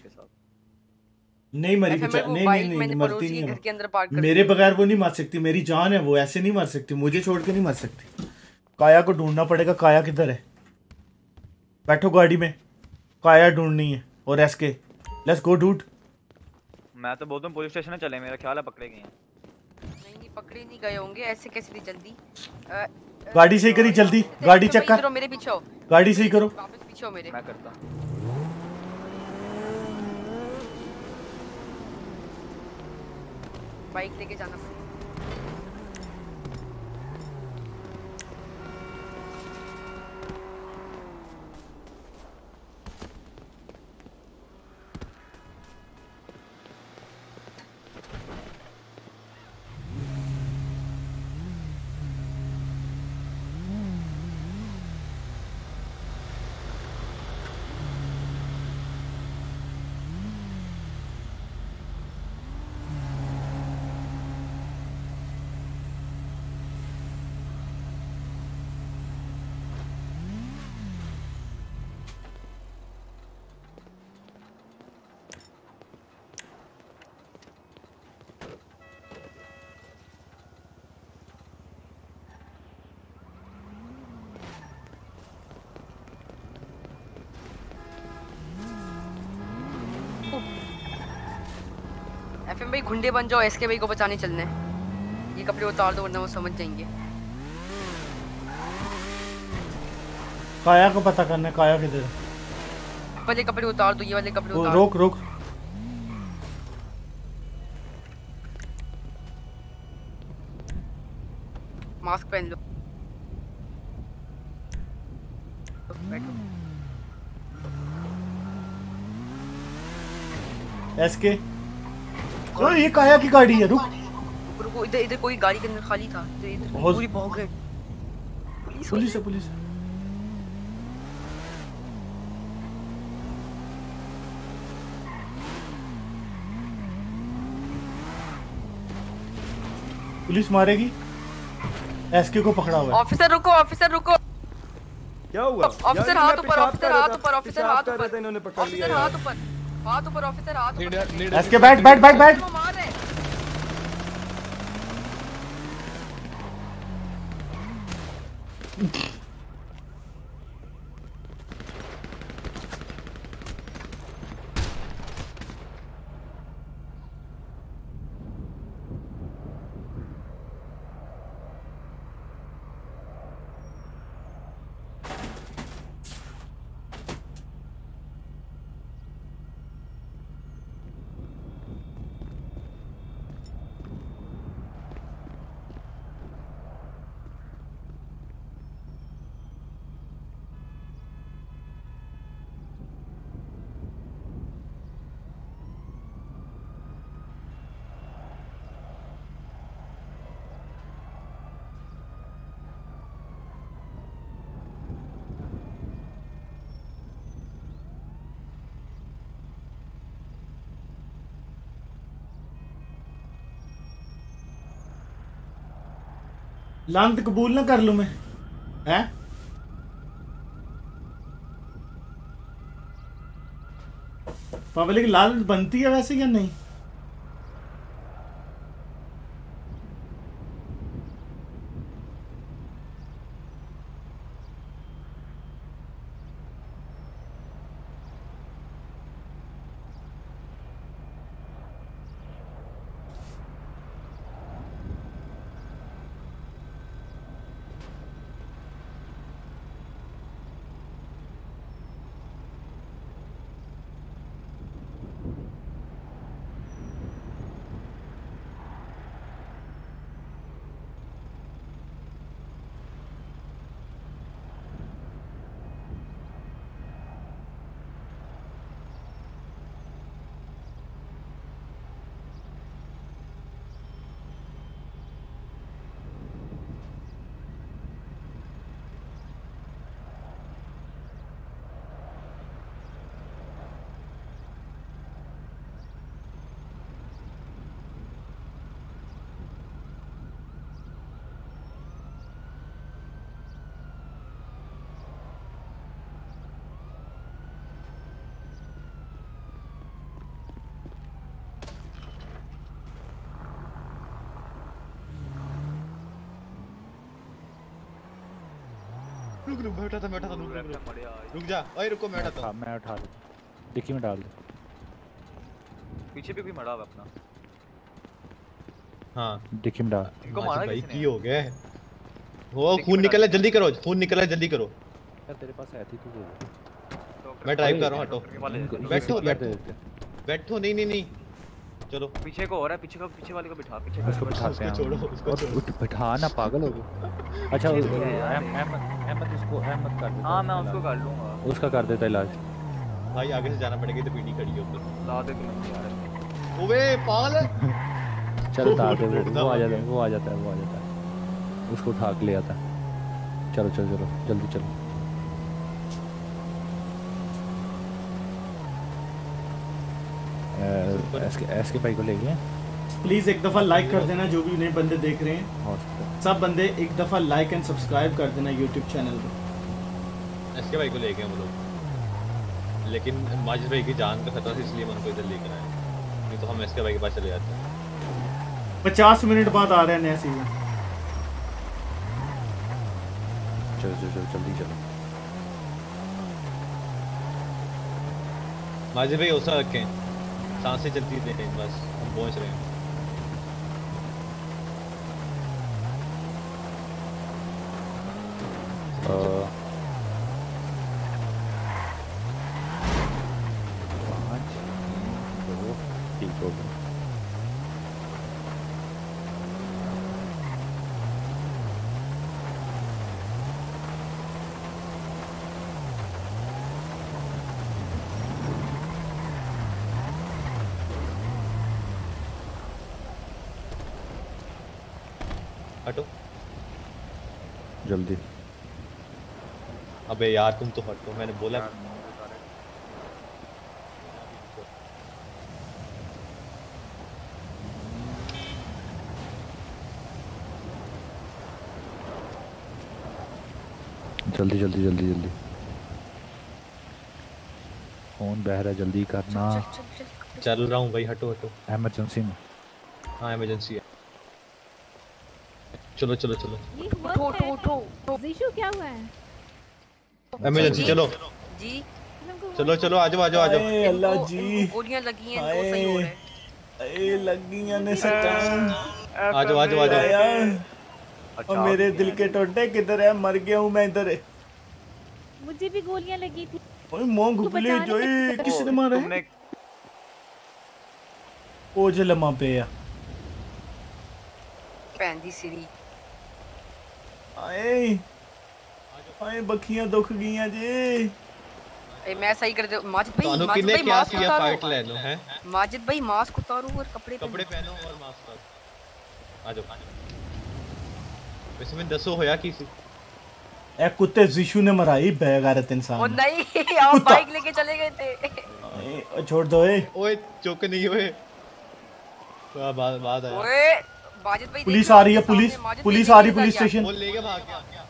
नहीं मरी बेचारा नहीं नहीं नहीं मरती नहीं के घर के अंदर पार्क मेरे बगैर वो नहीं मर सकती मेरी जान है वो ऐसे नहीं मर सकती मुझे छोड़ के नहीं मर सकती। काया को ढूंढना पड़ेगा काया किधर है? बैठो गाड़ी में काया ढूंढनी है और एसके लेट्स गो डूड मैं तो बोलता हूँ पुलिस स्टेशन चले मेरा ख्याल है पकड़े गए हैं। नहीं नहीं पकड़े नहीं गए होंगे ऐसे कैसे नहीं जल्दी। गाड़ी सही करी जल्दी। गाड़ी चेक भाई, कर मेरे पीछे आओ। गाड़ी सही करो। वापस पीछे आओ मेरे। मैं करता बाइक लेके जाना पड़ेगा। गुंडे बन जाओ एसके भाई को बचाने चलने। ये कपड़े उतार दो वरना वो समझ जाएँगे। काया को पता करना है काया किधर वाले कपड़े उतार दो ये वाले कपड़े उतार रोक रोक। मास्क पहन लो। बैठो। एसके ओ ये काया की गाड़ी है रुक। रुको, रुको इधर इधर कोई गाड़ी के अंदर खाली था। इधर इधर पूरी भाग गए पुलिस है पुलिस है। पुलिस मारेगी। एसके को पकड़ा हुआ है। ऑफिसर रुको ऑफिसर रुको। क्या हुआ? ऑफिसर हाथ ऊपर ऑफिसर हाथ ऊपर ऑफिसर हाथ ऊपर। इन्होंने पकड़ लिया ऑफिसर हाथ ऊपर। हाथ ऊपर ऑफिसर हाथ ऊपर एसके बैठ बैठ बैठ बैठ। लानत कबूल ना कर लू मैं। हैं? पब्लिक लालच बनती है वैसे या नहीं रुक रुक मैं उठाता मैं उठाता रुक रुक रुक। रुक जा। ओए रुको मैं उठाता हाँ। मैं उठा लूँ डिक्की में डाल दो। पीछे भी कोई मरा हुआ अपना। हाँ। डिक्की में डाल इनको मारा भाई की हो गया वो खून निकला जल्दी करो खून निकला जल्दी करो। यार तेरे पास है थी तू दे दे। मैं ड्राइव कर रहा हूँ हटो बैठो बैठो। बैठो नहीं नहीं नहीं। चलो। पीछे को हो रहा है पीछे का पीछे वाले को बिठा पीछे का। उसको बिठाते हैं छोड़ो, उसको छोड़ो। उठ बिठा ना पागल हो गए। अच्छा भी है यार। अहम- अहमद उसको अहमद कर देता हाँ मैं उसको कर लूँगा। उसका कर देता इलाज। भाई आगे से जाना पड़ेगा तो पीटी खड़ी है ऊपर ला दे तुम्हें यार। ओवे पागल चल उतार दे वो वो आ जाता है वो आ जाता है वो आ जाता है। उसको उठा के ले आता है। चलो चलो चलो जल्दी चलो। एस के एस के भाई को ले गए। प्लीज़ एक दफ़ा लाइक कर देना जो भी नए बंदे देख रहे हैं। सब बंदे एक दफ़ा लाइक एंड सब्सक्राइब कर देना यूट्यूब चैनल को एसके भाई को ले गए हम लोग। लेकिन माजिद भाई की जान का खतरा था इसलिए मैं उनको इधर लेकर आया। नहीं तो हम एसके भाई के पास चले जाते पचास मिनट बाद आ रहे हैं नया सीज़न चलो चलो चलो जल्दी चलो। माजिद भाई हौसला रखें। साँसें चलती रहें बस हम पहुँच रहे हैं अ, पाँच तीन दो ठीक हो गया हटो जल्दी अबे यार तुम तो हटो मैंने बोला जल्दी जल्दी जल्दी जल्दी। फ़ोन बह रहा है जल्दी करना। चल रहा हूँ भाई हटो हटो। एमरजेंसी में। हाँ एमरजेंसी है। चलो चलो चलो। ये हुआ उठो उठो है? उठो जीशु क्या हुआ है? इमरजेंसी चलो जी चलो चलो आ जाओ आ जाओ आ जाओ अरे अल्लाह जी गोलियां लगी हैं इनको सही हो रहा है अरे लगियां ने सटान आ जाओ आ जाओ आ जाओ और मेरे दिल के टोटे किधर है मर गया हूँ मैं इधर मुझे भी गोलियां लगी थी ओए मोंग तू गुपली बचाने जोई के- किसने मारा है तुमने ओ जे लम्मा पे आ ਭੈਣ ਦੀ ਸਿਰੀ ਆਏ ਆਏ ਬੱਖੀਆਂ ਦੁਖ ਗਈਆਂ ਜੀ ए मैं सही कर दे माजिद भाई ਤੁਹਾਨੂੰ माजिद किन्ने भाई क्या मास्क किया उतारो फाइट ले लो हैं माजिद भाई मास्क उतारो और कपड़े कपड़े पहनो और मास्क उतारो आ जाओ वैसे मैं दसो होया की सी ਇਹ ਕੁੱਤੇ जिशु ने मराई बेगैरत ओ इंसान नहीं आप बाइक लेके चले गए थे आए, ओ छोड़ दो ए ओए चुक नहीं ओए वाह बाद बाद आया ओए माजिद भाई पुलिस देख लो आ रही है आपके पुलिस सामने, माजिद पुलिस भाई आ रही है देख पुलिस लो स्टेशन वो लेके भाग गया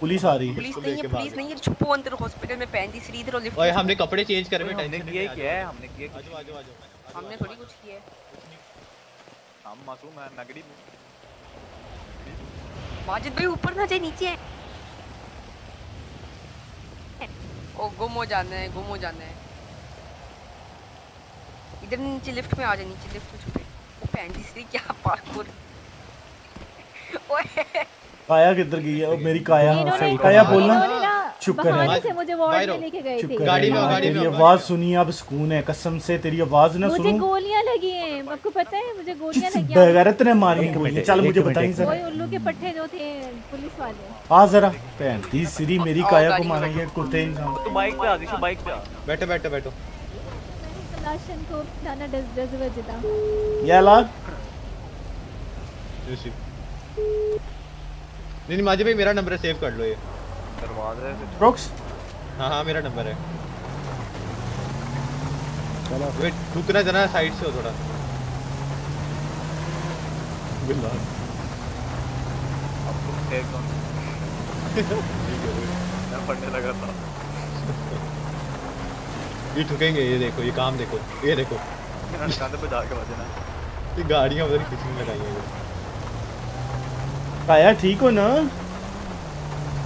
पुलिस आ रही है। पुलिस नहीं है पुलिस नहीं है। छुपो अंदर हॉस्पिटल में पैन दी इधर और लिफ्ट ओए हमने कपड़े चेंज करे में हमने किया क्या है? हमने किया आ जाओ आ जाओ आ जाओ हमने थोड़ी कुछ किया है। हम मासूम है नगड़ी में माजिद भाई ऊपर ना जाए नीचे। ओ गुम हो जाना है गुम हो जाना है। इधर नीचे लिफ्ट में आ जा नीचे लिफ्ट में छुपे। ओ पैन दी सिरी क्या पार्कोर ओए। काया किधर गई है? मेरी काया। काया बोलना। चुप कर। मुझे वार्ड में लेके गए चुप थे कर। गाड़ी में गाड़ी तेरी में आवाज़ सुनी अब सुकून है कसम से तेरी आवाज़ ना मुझे सुनूं। गोलियाँ लगी हैं। आपको पता है मुझे गोलियाँ लगी हैं। बेगैरत ने मारी गोली चल मुझे बताई वो जरा। उल्लू के पट्टे जो थे पुलिस वाले। आ जरा। दी सिरी मेरी काया को मारेंगे कुत्ते इंसान। तू बाइक पे आ दिशु बाइक पे बैठो बैठो बैठो। कलाशन को जाना डस डस बजता ये लाग नहीं माजी भाई मेरा नंबर है सेव कर लो ये। ब्रोक्स हाँ हाँ मेरा नंबर है। वेट रुकना जरा साइड से हो थोड़ा। मैं पढ़ने लगा था। ये ठुकेंगे ये देखो ये काम देखो ये देखो। पे जाके बजना ये गाड़ियाँ उधर किसी में लगाई हैं। काया ठीक हो ना?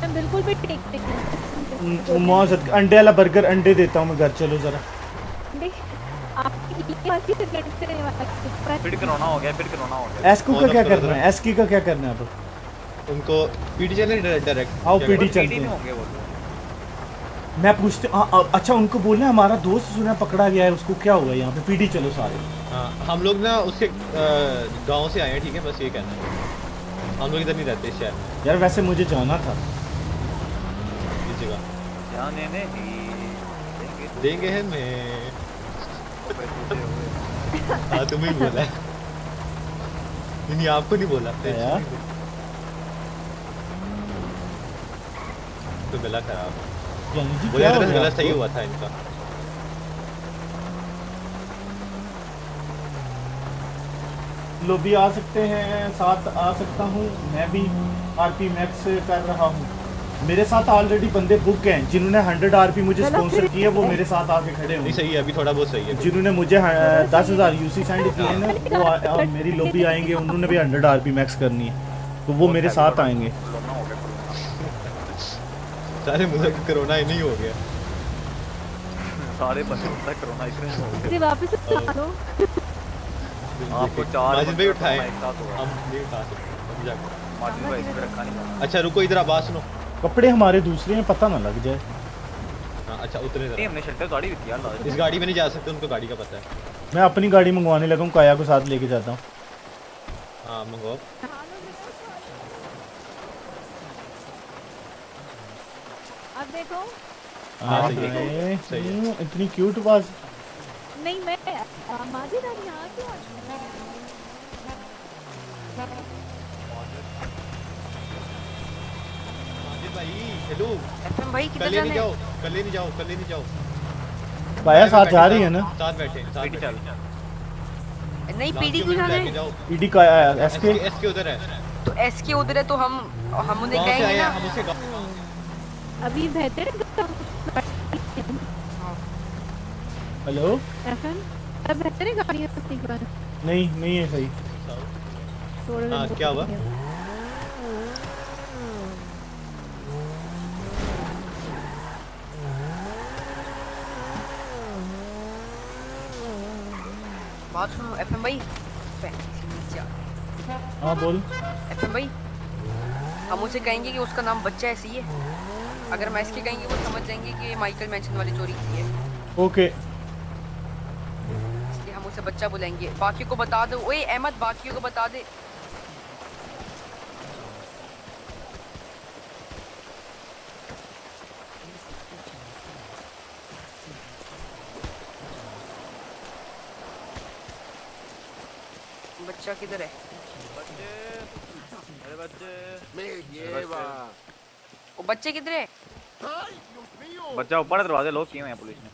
मैं बिल्कुल भी टिक टिक मौत अंडे वाला बर्गर अंडे देता हूँ मैं घर चलो जरा। हैं फिट कराना हो गया फिट कराना हो गया। एसको का क्या करना है? एसकी का क्या करना है अब? उनको पीटी चलने डायरेक्ट आओ पीटी चलते हैं। होंगे वो तो। मैं पूछते हाँ हाँ, अच्छा उनको बोलना हमारा दोस्त सुना पकड़ा गया है उसको क्या हुआ यहाँ पे? पीटी चलो सारे। हाँ हम लोग ना उसके गाँव से आए हैं ठीक है? बस ये कहना है। हम लोग इधर नहीं रहते शहर यार वैसे मुझे जाना था। इस जगह। जाने ने देंगे हैं मैं हाँ तुम ही बोला। नहीं आपको नहीं बोला क्या? तो गला खराब वो यार गला सही हुआ था इनका। लोबी आ सकते हैं साथ आ सकता हूँ। मैं भी आरपी मैक्स कर रहा हूँ। मेरे साथ ऑलरेडी बंदे बुक हैं जिन्होंने 100 आरपी मुझे स्पॉन्सर किए वो मेरे साथ आके खड़े नहीं हुए सही है अभी थोड़ा बहुत सही है। जिन्होंने मुझे दस हज़ार यूसी सेंड किए हैं ना वो आ, आ, मेरी लॉबी आएँगे उन्होंने भी 100 आरपी मैक्स करनी है। तो वो मेरे साथ आएँगे। सारे मुझे कोरोना ही नहीं हो गया। सारे तक कोरोना इतने हो मुझे वापस आपको चार माजिद भाई उठाए हम नहीं उठा सकते माजिद भाई इसमें रखा नहीं अच्छा रुको इधर आवाज़ सुनो। कपड़े हमारे दूसरे हैं पता ना लग जाए। हाँ अच्छा उतरे नहीं जरा हमने शटर गाड़ी भी किया इस गाड़ी में नहीं जा सकते उनको गाड़ी का पता है। मैं अपनी गाड़ी मंगवाने लगा हूँ काया को साथ लेके जाता हूँ। हाँ मंगवाओ। अब देखो। हाँ, सही है, सही है। इतनी क्यूट आवाज़। नहीं मैं आ, माजिद आप यहाँ क्यों भाई हेलो भाई कल नहीं जाओ है? कल नहीं जाओ कल नहीं जाओ। काया साथ जा रही है ना? साथ बैठे साथ चल। नहीं पीडी क्यों जाना है? ईडी काया एसके एसके? उधर है। तो एस के उधर है तो हम हम उन्हें कहेंगे ना। हम गाँव- अभी बेहतर हेलो? एफएम? अब बेहतर है के पास नहीं नहीं है सही। हाँ, क्या हुआ? बात सुनो एफएम भाई? हाँ बोल। भाई? हम उसे कहेंगे कि उसका नाम बच्चा ऐसी है अगर हम एसके कहेंगे वो समझ जाएँगे कि ये माइकल मेंशन वाली चोरी की है। ओके। इसलिए हम उसे बच्चा बुलाएँगे। बाकी को बता दो। ओए अहमद बाकियों को बता दे। बच्चा किधर है अरे बच्चे मैं वो बच्चे किधर है बच्चा ऊपर दरवाजे लोग किए हुए हैं पुलिस ने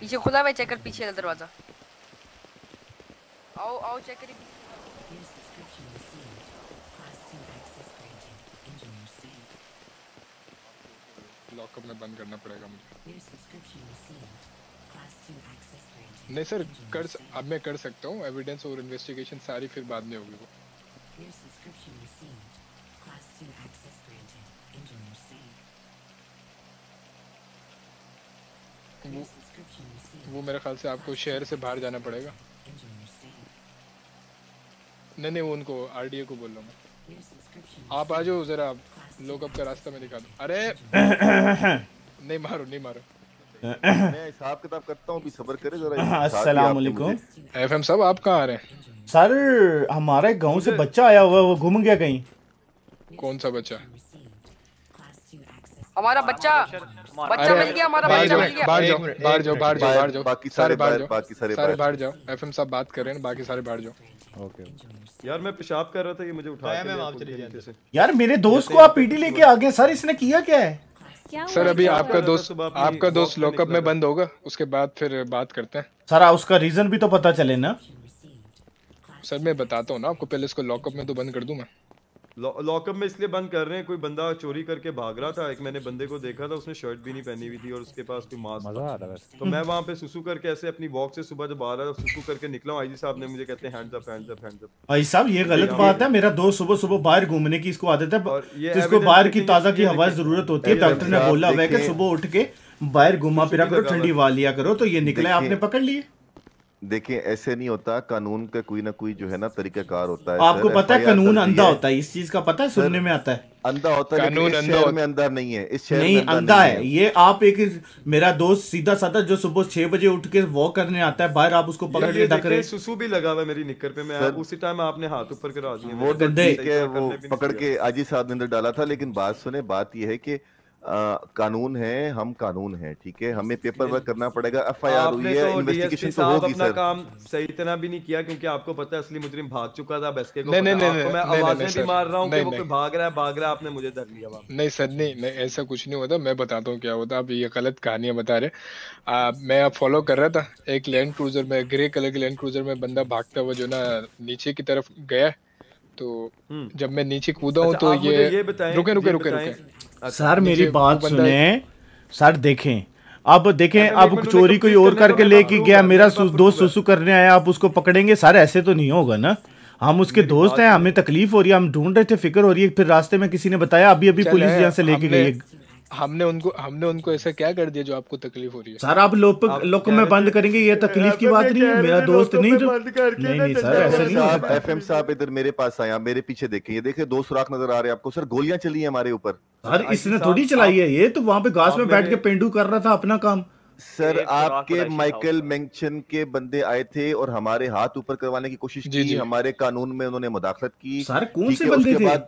पीछे खुला हुआ है चेक कर पीछे दरवाज़ा आओ आओ चेक करिए लॉकअप में बंद करना पड़ेगा मुझे नहीं सर कर अब मैं कर सकता हूँ एविडेंस और इन्वेस्टिगेशन सारी फिर बाद में होगी वो। वो वो मेरे ख्याल से आपको शहर से बाहर जाना पड़ेगा। नहीं नहीं वो उनको आरडीए को बोल रहा हूँ। आप आ जाओ जरा लोकअप का रास्ता में दिखा दो। अरे! नहीं मारो नहीं मारो। मैं हिसाब किताब करता हूँ भी करे जरा हाँ, साथ ही अस्सलाम वालेकुम। एफएम साहब आप कहाँ आ रहे हैं? सर हमारे गाँव से बच्चा आया हुआ है वो घूम गया कहीं? कौन सा बच्चा? हमारा बच्चा बच्चा मिल गया हमारा बाहर बच्चा जाओ, मिल गया। बाहर जाओ बाहर जाओ बाहर जाओ बाहर- जाओ। बाकी सारे बाहर जाओ बाकी सारे सारे बाहर। जाओ। एफएम साहब बात कर रहे हैं बाकी सारे बाहर जाओ। ओके। यार मैं पेशाब कर रहा था ये मुझे उठा के यार मेरे दोस्त को आप पीटी लेके आ गए सर इसने किया क्या है? क्या सर अभी आपका दोस्त आपका दोस्त लॉकअप में बंद होगा उसके बाद फिर बात करते हैं। सर उसका रीजन भी तो पता चले ना? सर मैं बताता हूँ ना आपको पहले इसको लॉकअप में तो बंद कर दूँ मैं। लॉकअप में इसलिए बंद कर रहे हैं कोई बंदा चोरी करके भाग रहा था एक मैंने बंदे को देखा था उसने शर्ट भी नहीं पहनी हुई थी और उसके पास कोई मास्क मज़ा आ रहा है तो मैं वहाँ पे सुसु करके ऐसे अपनी वॉक से सुबह जब आ रहा था सुसु करके निकला हूँ आईजी साहब ने मुझे कहते हैं hands up hands up hands up भाई साहब ये गलत बात है मेरा दोस्त सुबह सुबह बाहर घूमने की इसको आदत है जिसको बाहर की ताज़ा की हवा। ज़रूरत होती है डॉक्टर ने बोला है देखें। सुबह उठ के बाहर घुमा फिरा करो ठंडी। हवा लिया करो तो ये निकले आपने पकड़ लिए देखिए ऐसे नहीं होता। कानून का कोई ना कोई जो है ना तरीकाकार होता है आपको पता है कानून अंधा होता है? इस चीज़ का पता है? सुनने में आता है। अंधा होता है कानून अंधा होता- में अंधा नहीं है। इस शहर नहीं अंधा है। ये आप एक मेरा दोस्त सीधा साधा जो सुबह छह बजे उठ के वॉक करने आता है बाहर आप उसको पकड़ के ढक रहे सुसु भी लगा हुआ मेरी निक्कर पे। मैं उसी टाइम आपने हाथ ऊपर करा दिया। वो तो गंदे। ठीक है वो पकड़ के आजी साहब ने अंदर डाला था लेकिन बात सुने बात ये है कि आ, कानून है हम कानून है ठीक है? हमें पेपर वर्क करना पड़ेगा। एफ़ आई आर हुई है तो इन्वेस्टिगेशन तो होगी सर काम सही तरह भी नहीं किया क्योंकि आपको पता है असली मुजरिम भाग चुका था बेस्के को नहीं, नहीं, नहीं, मैं आवाज़ें भी मार रहा हूँ कि वो भाग रहा है भाग रहा है आपने मुझे धर लिया नहीं सर नहीं ऐसा कुछ नहीं होता। मैं बताता हूँ क्या होता। आप ये गलत कहानियाँ बता रहे आ, मैं अब फॉलो कर रहा था। एक लैंड क्रूजर में ग्रे कलर के लैंड क्रूजर में बंदा भागता हुआ जो ना नीचे की तरफ़ गया तो जब मैं नीचे कूदा हूँ अच्छा, तो ये ये रुके रुके रुके रुके। सर मेरी बात सुने। सर देखें अब देखें अब चोरी कोई और करके लेके गया मेरा दोस्त सुसु करने आया आप उसको पकड़ेंगे? सर ऐसे तो नहीं होगा ना। हम उसके दोस्त हैं हमें तकलीफ़ हो रही है हम ढूंढ रहे थे फ़िक्र हो रही है फिर रास्ते में किसी ने बताया अभी अभी पुलिस यहाँ से लेके गई हमने उनको हमने उनको ऐसा क्या कर दिया जो आपको तकलीफ़ हो रही है? सर आप लोग लोग में बंद करेंगे ये तकलीफ़ की बात नहीं है मेरा दोस्त नहीं जो नहीं नहीं सर ऐसा नहीं साहब सकता एफएम साहब इधर मेरे पास आए आप मेरे पीछे देखें। ये देखे दो सुराख नज़र आ रहे हैं आपको। सर गोलियाँ चली हैं हमारे ऊपर। सर इसने थोड़ी चलाई है ये तो वहाँ पे घास में बैठ के पेंडू कर रहा था अपना काम। सर आपके माइकल मेंशन के बंदे आए थे और हमारे हाथ ऊपर करवाने की कोशिश की हमारे कानून में उन्होंने मुदाखलत की। सर कौन से बंदे थे?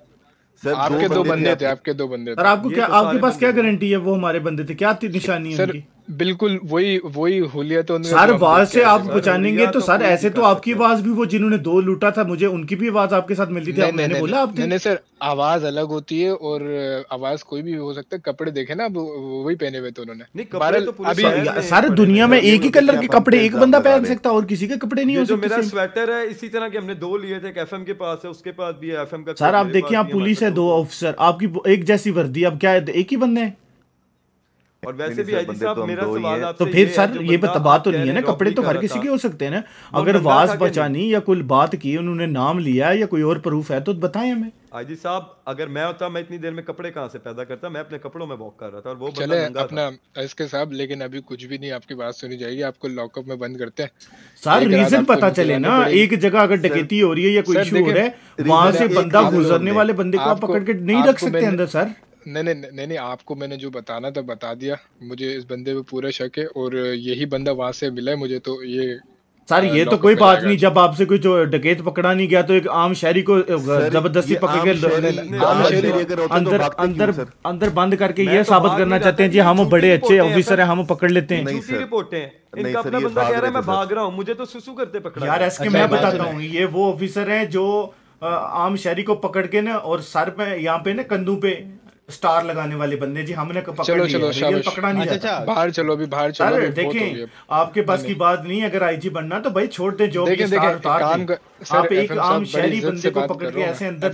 सर आपके दो बंदे थे आपके- दो बंदे सर थे। आपको क्या तो आपके पास क्या गारंटी है। वो हमारे बंदे थे। क्या थी निशानी है सर बिल्कुल वही वही हुलियत तो सर आवाज़ से आप पहचानेंगे तो, तो सर ऐसे तो आपकी आवाज़ भी वो जिन्होंने दो लूटा था मुझे उनकी भी आवाज़ आपके साथ मिलती थी मैंने बोला आप नहीं सर आवाज़ अलग होती है और आवाज़ कोई भी हो सकता है कपड़े देखे ना वही पहने हुए थे उन्होंने। सारे तो दुनिया में एक ही कलर के कपड़े एक बंदा पहन सकता और किसी के कपड़े नहीं हो सकते मेरा स्वेटर है इसी तरह के हमने दो लिए थे एफ़ के पास है उसके पास भी एफएम का सर आप देखिए आप पुलिस है दो ऑफिसर आपकी एक जैसी वर्दी आप क्या एक ही बंदे हैं? और वैसे भी आई साहब तो मेरा सवाल आपसे तो फिर सर ये तो तबाह तो नहीं है ना कपड़े तो हर किसी के हो सकते हैं ना। अगर वाज बचानी या कोई बात की उन्होंने नाम लिया या कोई और प्रूफ है तो बताएँ हमें। आजी साहब अगर मैं होता मैं इतनी देर में कपड़े कहाँ से पैदा करता? मैं अपने कपड़ों में वॉक कर रहा था और वो चले अपना इसके साहब लेकिन अभी कुछ भी नहीं आपकी बात सुनी जाएगी आपको लॉकअप में बंद करते हैं। सर रीजन पता चले ना एक जगह अगर डकैती हो रही है या कोई इशू हो रहा है वहाँ से बंदा गुजरने वाले बंदे को आप पकड़ के नहीं रख सकते अंदर सर। नहीं नहीं नहीं नहीं आपको मैंने जो बताना था बता दिया। मुझे इस बंदे पे पूरा शक है और यही बंदा वहाँ से मिला है मुझे तो ये सर ये तो कोई बात नहीं जब आपसे कोई डकैत पकड़ा नहीं गया तो एक आम शहरी को ज़बरदस्ती पकड़ के अंदर अंदर अंदर बंद करके ये साबित करना चाहते हैं जी हम बड़े अच्छे ऑफिसर हैं हम पकड़ लेते हैं। मुझे तो सुसु करते पकड़ा यार मैं बताता हूँ ये वो ऑफिसर है जो आम शहरी को पकड़ के ना और सर पे यहाँ पे ना कंधों पे स्टार लगाने वाले बंदे जी हमने पकड़ चलो, चलो, रियल पकड़ा नहीं अच्छा, अच्छा, बाहर चलो अभी बाहर चलो देखें आपके पास की बात नहीं अगर आईजी बनना तो भाई छोड़ दे जो देखें, देखें, आप एक आम शहरी बंदे को पकड़ के ऐसे अंदर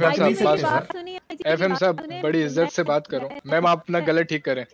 एफ़ एम साहब बड़ी इज़्ज़त से बात करो। मैम आप अपना गलत ठीक करें।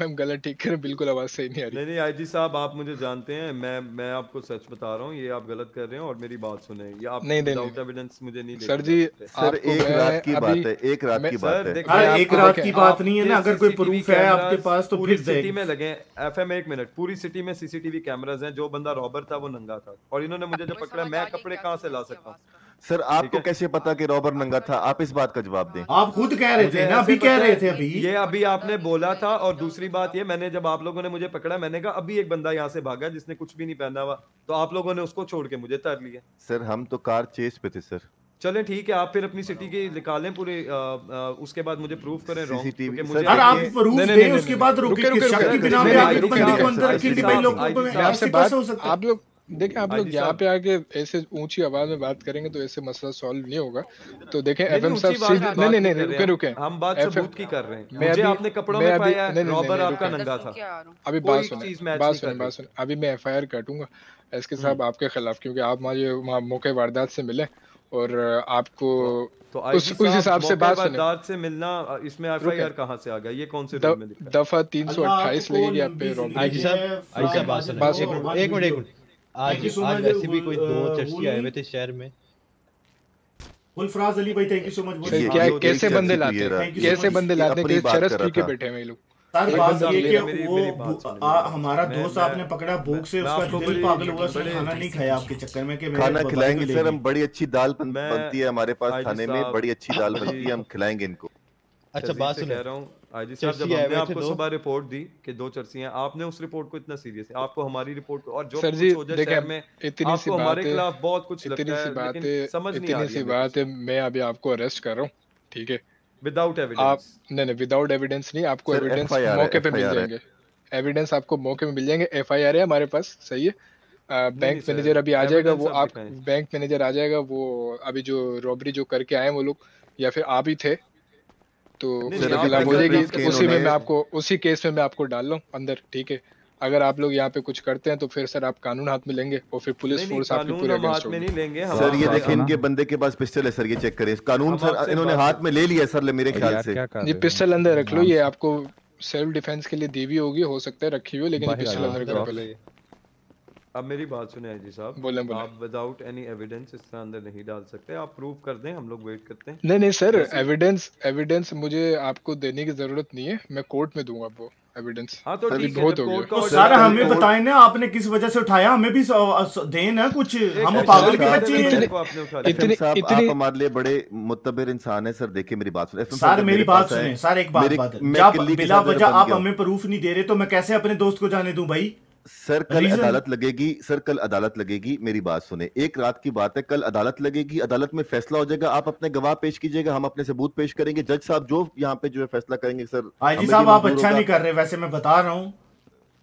मैम गलत ठीक कर बिल्कुल आवाज़ सही नहीं आ रही। नहीं नहीं आईजी साहब आप मुझे जानते हैं मैं मैं आपको सच बता रहा हूँ ये आप गलत कर रहे हैं और मेरी बात सुने। ये आप नहीं दे विदाउट एविडेंस मुझे नहीं सर जी सर एक रात की बात है एक रात की बात है। हाँ, एक रात की बात नहीं है ना अगर कोई प्रूफ है आपके पास तो पूरी सिटी में लगे एफ़ एम एक मिनट पूरी सिटी में सीसीटीवी कैमराज है जो बंदा रॉबर था वो नंगा था। और इन्होंने मुझे जब पकड़ा मैं कपड़े कहाँ से ला सकता हूँ। सर आपको कैसे पता कि रॉबर नंगा था आप इस बात का जवाब दें आप खुद कह रहे थे ना अभी कह रहे थे अभी ये अभी आपने बोला था और दूसरी बात ये मैंने जब आप लोगों ने मुझे पकड़ा मैंने कहा अभी एक बंदा यहाँ से भागा जिसने कुछ भी नहीं पहना हुआ तो आप लोगों ने उसको छोड़ के मुझे तर लिया सर हम तो कार चेस पे थे सर चलें ठीक है आप फिर अपनी सिटी की निकालें पूरे उसके बाद मुझे प्रूफ करें सर आप प्रूफ दें उसके बाद आप लोग देखें आप हाँ लोग यहाँ पे आके ऐसे ऊँची आवाज़ में बात करेंगे तो ऐसे मसला सॉल्व नहीं होगा। तो देखें एफएम साहब सीधे नहीं नहीं नहीं रुके रुके। हम बात सबूत की कर रहे हैं। मुझे आपने कपड़ों में पाया रॉबर आपका नंगा था। अभी बात सुन। बात सुन बात सुन। अभी मैं एफआईआर काटूँगा। एसके हम्म। साहब आपके खिलाफ क्योंकि आप मुझे मौके वारदात से मिले और आपको तो, तो उस उस हिसाब से बात सुने। से मिलना इसमें एफआईआर कहाँ से आ गया? ये कौन से दफ़ा 328 लगेगी आप पे रॉबरी आईजी साहब आईजी साहब बात सुने। एक मिनट एक मिनट। आज आज वैसे भी uh, कोई दो चर्ची आए हुए थे शहर में। गुलफराज अली भाई थैंक यू सो मच क्या कैसे बंदे लाते हैं? कैसे बंदे लाते हैं? चरस पी के बैठे हैं ये लोग। सर बात ये कि वो हमारा दोस्त आपने पकड़ा भूख से उसका दिल पागल हुआ उसने खाना नहीं खाया आपके चक्कर में कि खाना खिलाएँगे सर हम बड़ी अच्छी दाल बनती है हमारे पास खाने में बड़ी अच्छी दाल बनती है हम खिलाएँगे इनको। अच्छा बात सुन। रहा हूँ हाँ आईजी साहब जब हमने आपको सुबह रिपोर्ट दी कि दो आपने उस रिपोर्ट को इतना सीरियस आपको हमारी रिपोर्ट को और जो में आपको हमारे खिलाफ बहुत कुछ है नहीं सी बात है मैं अभी आपको अरेस्ट कर रहा हूँ ठीक है? विदाउट एविडेंस आप नहीं नहीं विदाउट एविडेंस नहीं आपको एविडेंस मौके पे मिल जाएँगे। एविडेंस आपको मौके में मिल जाएँगे है हमारे पास सही है? बैंक मैनेजर अभी आ जाएगा वो आप बैंक मैनेजर आ जाएगा वो अभी जो रॉबरी जो करके आए वो लोग या फिर आप ही थे तो, तो उसी में मैं आपको उसी केस में मैं आपको डाल लूँ अंदर ठीक है? अगर आप लोग यहाँ पे कुछ करते हैं तो फिर सर आप कानून हाथ में लेंगे और फिर पुलिस फोर्स आपके पूरे हाथ में नहीं लेंगे सर ये देखिए इनके बंदे के पास पिस्टल है सर ये चेक करें कानून सर इन्होंने हाथ में ले लिया सर मेरे ख्याल से। ये पिस्टल अंदर रख लो ये आपको सेल्फ डिफेंस के लिए दी हुई होगी हो सकता है रखी हुई लेकिन पिस्टल अंदर करो पहले अब मेरी बात सुने जी साहब। बोले, आप विदाउट एनी एविडेंस इस तरह अंदर नहीं डाल सकते। आप प्रूव कर दें हम लोग वेट करते हैं। नहीं नहीं सर एविडेंस एविडेंस मुझे आपको देने की ज़रूरत नहीं है। मैं कोर्ट में दूँगा आपको एविडेंस हाँ तो ठीक है तो सर हमें बताएँ ना आपने किस वजह से उठाया? हमें भी दें ना कुछ। हम पागल के बच्चे हैं। इतने हमारे लिए बड़े मुतबिर इंसान है सर देखिए मेरी बात सुने। सर मेरी बात सुने। सर एक बात बात जब वजह आप हमें प्रूफ नहीं दे रहे तो मैं कैसे अपने दोस्त को जाने दूँ भाई? सर कल Reason? अदालत लगेगी। सर कल अदालत लगेगी। मेरी बात सुने। एक रात की बात है कल अदालत लगेगी। अदालत में फैसला हो जाएगा। आप अपने गवाह पेश कीजिएगा। हम अपने सबूत पेश करेंगे। जज साहब जो यहाँ पे जो है फैसला करेंगे सर आई जी साहब आप अच्छा नहीं कर रहे वैसे मैं बता रहा हूँ।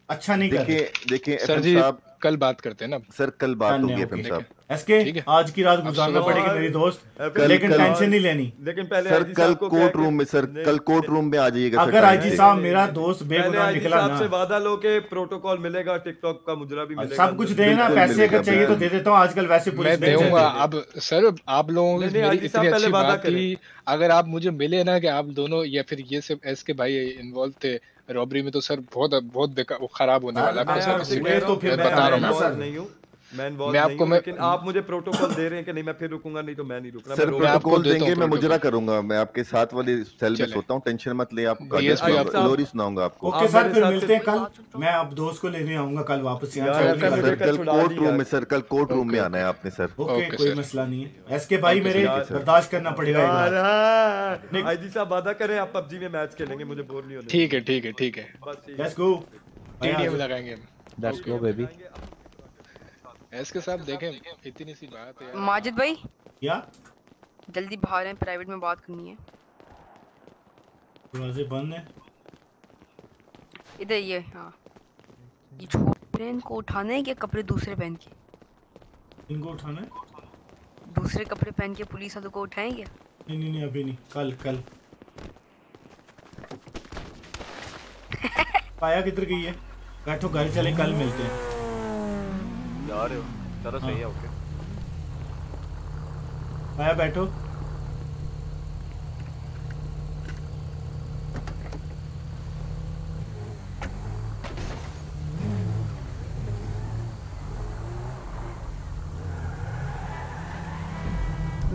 अच्छा नहीं देखिए देखिए सर एफएम जी साहब कल बात करते हैं ना सर कल बात होगी एफएम साहब। एसके आज की रात गुजारना पड़ेगी मेरी दोस्त लेकिन टेंशन नहीं लेनी। लेकिन पहले सर कल को कोर्ट रूम में सर कल कोर्ट रूम में आ जाइएगा अगर आईजी साहब मेरा दोस्त बेगुनाह निकला साहब से ना वादा लो के प्रोटोकॉल मिलेगा टिकटॉक का मुजरा भी मिलेगा सब कुछ देना पैसे अगर चाहिए तो दे देता हूँ आजकल वैसे पुलिस बेच दूँगा अब सर आप लोगों की मेरी इतनी पहले अच्छी बात करें। थी अगर आप मुझे मिले ना कि आप दोनों या फिर ये सब एस के भाई इन्वॉल्व थे रॉबरी में तो सर बहुत बहुत खराब होने हाँ, वाला है। इसलिए कह तो फिर बता रहा हूँ। मैं। मैं आपको मैं लेकिन आप मुझे प्रोटोकॉल दे रहे हैं कि नहीं मैं फिर रुकूँगा नहीं तो मैं नहीं रुकना सर मैं प्रोटोकॉल देता देंगे मैं मुजरा करूँगा। मैं आपके साथ वाले सेल में सोता हूँ टेंशन मत ले आपको आपको- लोरी सुनाऊँगा आपको। ओके सर फिर मिलते हैं कल। मैं अब दोस्त को लेने आऊँगा कल वापस यहाँ। सर कल कोर्ट रूम में सर कल कोर्ट रूम में आना है आपने सर। ओके कोई मसला नहीं है। एसके भाई मेरे बर्दाश्त करना पड़ेगा हाँ, आईजी साहब वादा करें आप पबजी में मैच खेलेंगे मुझे बोर नहीं होने ठीक है ठीक है ठीक है। ठीक है। लेट्स गो टीडीएम लगाएँगे। हम लेट्स गो बेबी एस के साहब देखें इतनी सी बात है यार। माजिद भाई? क्या? जल्दी बाहर हैं प्राइवेट में बात करनी है। दरवाजे बंद है। इधर ये हाँ। ये छोड़ इनको उठाने हैं क्या कपड़े दूसरे पहन के? इनको उठाना है? दूसरे कपड़े पहन के पुलिस वालों को उठाएँगे? नहीं नहीं नहीं अभी नहीं। कल कल। पाया किधर गई है? बैठो घर चले कल मिलते हैं। जा रहे हो? चलो सही है ओके पाया बैठो।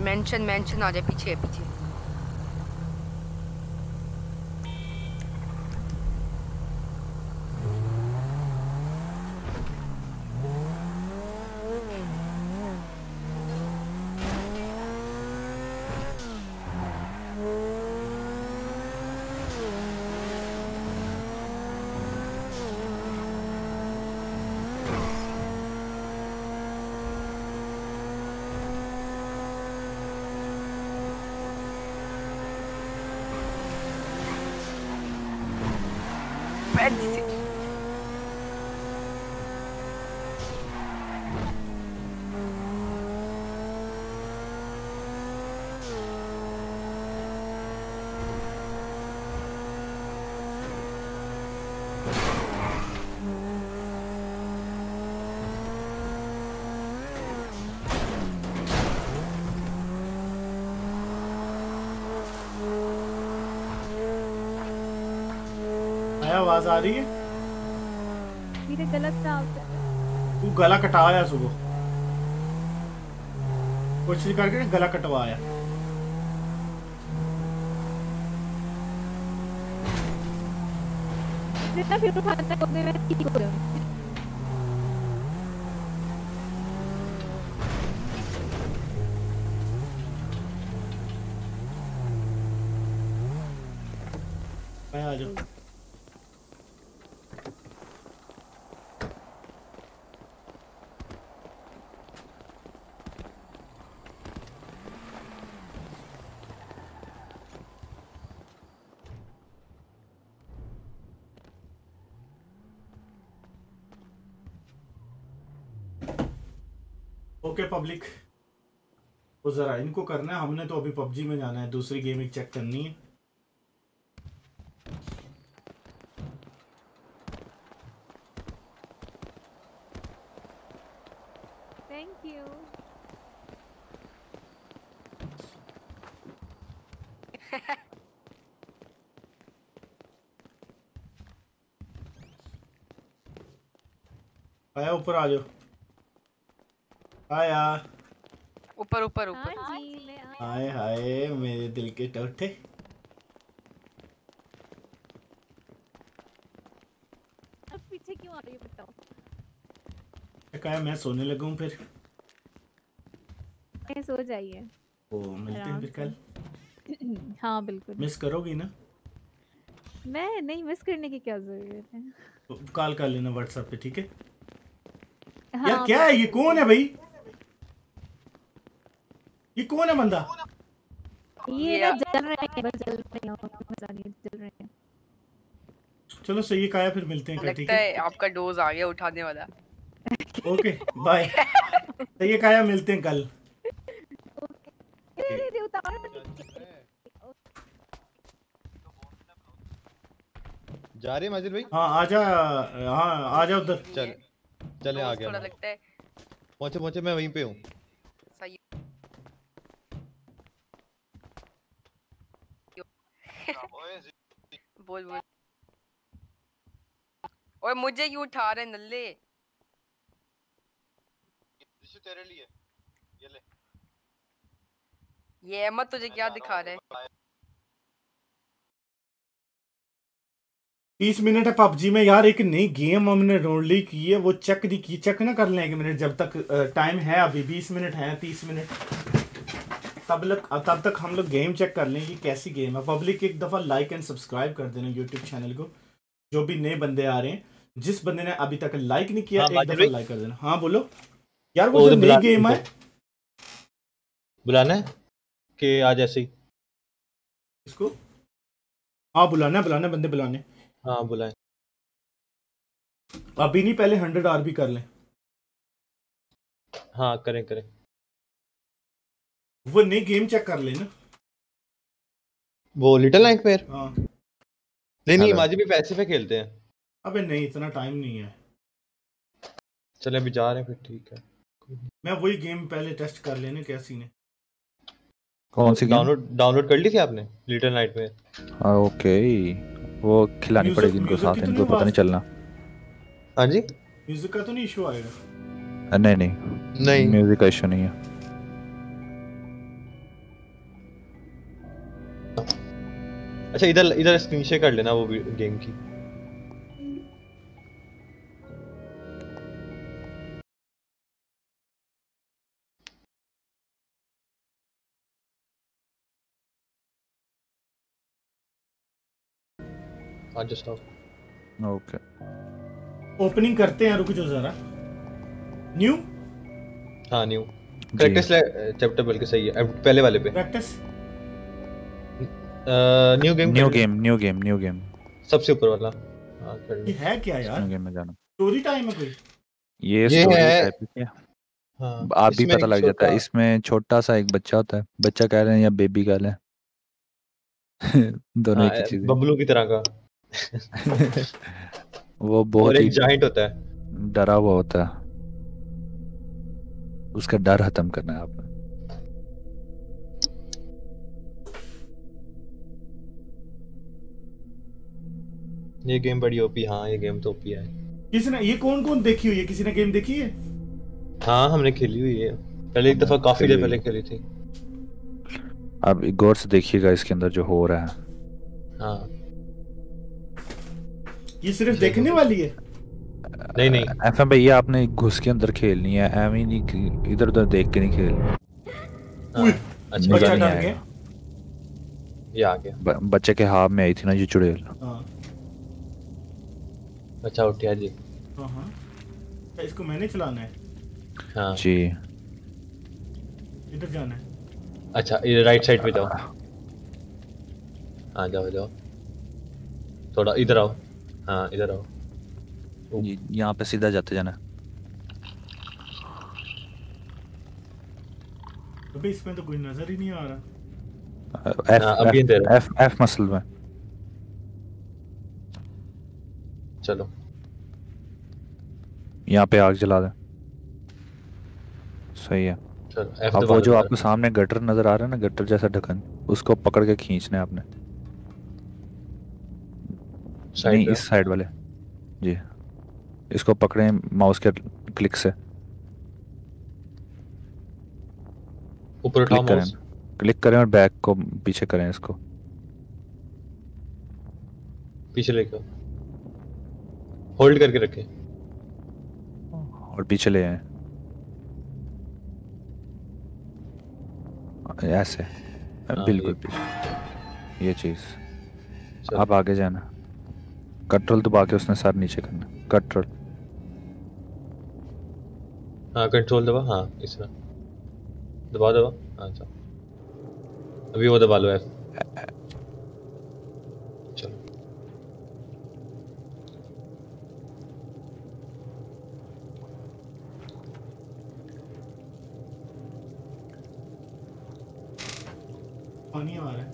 मेंशन मेंशन आ जाए पीछे पीछे पैंतीस से आया आवाज़ आ रही है? मेरे गलत था तू गला कटाया सुबह। कोशिश करके गला कटवाया। जितना फिर उठाता है उतने में ठीक हो जाऊँ आया आ जाओ ओके पब्लिक वो जरा इनको करना है। हमने तो अभी पबजी में जाना है। दूसरी गेम एक चेक करनी है। थैंक यू आया ऊपर आ जाओ आया ऊपर ऊपर ऊपर हाँ जी मैं आ- हाय हाय अब पीछे क्यों आ रही है बताओ कहा मैं सोने लगा हूँ फिर। मैं सो जाइए। ओ मिलते हैं फिर कल। हाँ बिल्कुल। मिस करोगी ना? मैं नहीं मिस करने की क्या ज़रूरत है? तो कॉल कर लेना व्हाट्सएप पे ठीक है? हाँ, यार क्या है? ये कौन है भाई? ये कौन है बंदा? ये ना जल रहे हैं बस जल रहे हैं मज़ा नहीं जल रहे हैं। चलो सही है काया फिर मिलते हैं ठीक लगता है? आपका डोज आ गया उठाने वाला। ओके बाय सही है काया मिलते हैं कल। जा रहे हैं माजिद भाई? हाँ आजा हाँ आजा उधर। चल चले आ गया थोड़ा लगता है। पहुँचे पहुँचे मैं वहीं पे हूँ सही बोल बोल ओए मुझे क्यों उठा रहे नल्ले। तेरे लिए। ये ले। ये अहमद तुझे क्या दिखा रहे हैं? तीस मिनट है पबजी में यार एक नई गेम हमने ढूंढ ली की है वो चेक दी की चेक ना कर लें एक मिनट जब तक टाइम है अभी बीस मिनट है तीस मिनट। तब लग तब तक हम लोग गेम चेक कर लें कि कैसी गेम है। पब्लिक एक दफ़ा लाइक एंड सब्सक्राइब कर देना यूट्यूब चैनल को जो भी नए बंदे आ रहे हैं। जिस बंदे ने अभी तक लाइक नहीं किया हाँ, एक दफ़ा लाइक कर देना। हाँ बोलो। यार वो जो तो नई गेम है। बुलाना कि आज ऐसे ही। इसको हाँ बुलाना बुलाना बंदे बुलाने। हाँ बुलाएँ। अभी नहीं पहले हंड्रेड आर भी कर लें। हाँ करें करें। वो नई गेम चेक कर लेना वो लिटिल नाइट फेयर हाँ। नहीं नहीं। माजिद भी पैसे पे खेलते हैं। अबे नहीं इतना टाइम नहीं है। चले अभी जा रहे हैं फिर ठीक है। मैं वही गेम पहले टेस्ट कर लेने कैसी ने कौन सी डाउनलोड डाउनलोड कर ली थी आपने लिटिल नाइट में? हाँ, ओके वो खिलानी पड़ेगी इनको साथ इनको पता नहीं चलना। हाँ जी? म्यूज़िक का तो नहीं इशू आएगा। अ, नहीं नहीं। नहीं। म्यूज़िक का इशू नहीं है। अच्छा इधर इधर स्क्रीन शेयर कर लेना वो गेम की। हाँ जस्ट आओ ओके ओपनिंग करते हैं रुक जाओ जरा। न्यू हाँ न्यू प्रैक्टिस चैप्टर बल्कि सही है पहले वाले पे। Practice new game new game new game new game सबसे ऊपर वाला। हाँ ये है क्या यार? न्यू गेम में जाना। स्टोरी टाइम है कोई? ये ये स्टोरी है- हाँ, आप भी पता लग जाता है। इसमें छोटा सा एक बच्चा होता है। बच्चा कह रहे हैं या बेबी कह रहे हैं। दोनों ही हाँ, चीज़ बबलू की तरह का। वो बहुत ही एक जाइंट होता है। डरा हुआ होता है। उसका डर खत्म करना है आपने ये गेम बड़ी ओपी हाँ ये गेम तो ओपी है। किसी ने ये कौन कौन देखी हुई है? किसी ने गेम देखी है? हाँ हमने खेली हुई है। पहले एक दफ़ा काफ़ी देर पहले खेली थी। अब गौर से देखिएगा इसके अंदर जो हो रहा है। हाँ। ये सिर्फ़ देखने वाली है। नहीं नहीं। एफएम भैया आपने घुस के अंदर खेलनी है। एम ही नहीं इधर उधर देख के नहीं खेलनी उई, अच्छा मज़ा बच्चा नहीं आएगा। ये आ गया। बच्चे के हाथ में आई थी ना ये चुड़ैल। हाँ। अच्छा उठिया जी हाँ हाँ। इसको मैंने चलाना है। हाँ। जी। इधर जाना है। अच्छा इधर राइट साइड पे जाओ। हाँ जाओ जाओ। थोड़ा इधर आओ। हाँ इधर आओ। यहाँ पे सीधा जाते जाना। अबे इसमें तो कोई नज़र ही नहीं आ रहा। एफ़ अभी इधर एफ़ एफ़ एफ़ मसल में। चलो। यहाँ पे आग जला दे। सही है। चलो अब वो जो। आपको सामने गटर नज़र आ रहा है ना गटर जैसा ढक्कन उसको पकड़ के खींचना है आपने। नहीं इस साइड वाले। जी। इसको पकड़े माउस के क्लिक से। ऊपर क्लिक करें। क्लिक करें और बैक को पीछे करें इसको। पीछे लेके आओ। होल्ड करके रखे। और पीछे ले आए। ऐसे। हाँ, बिल्कुल। पीछे। ये चीज़। आप आगे जाना। कंट्रोल दबा के उसने सर नीचे करना। कंट्रोल। हाँ कंट्रोल दबा। हाँ इस तरह। दबा दबा। हाँ चलो अभी वो दबा लो एफ़ चलो। पानी आ रहा है।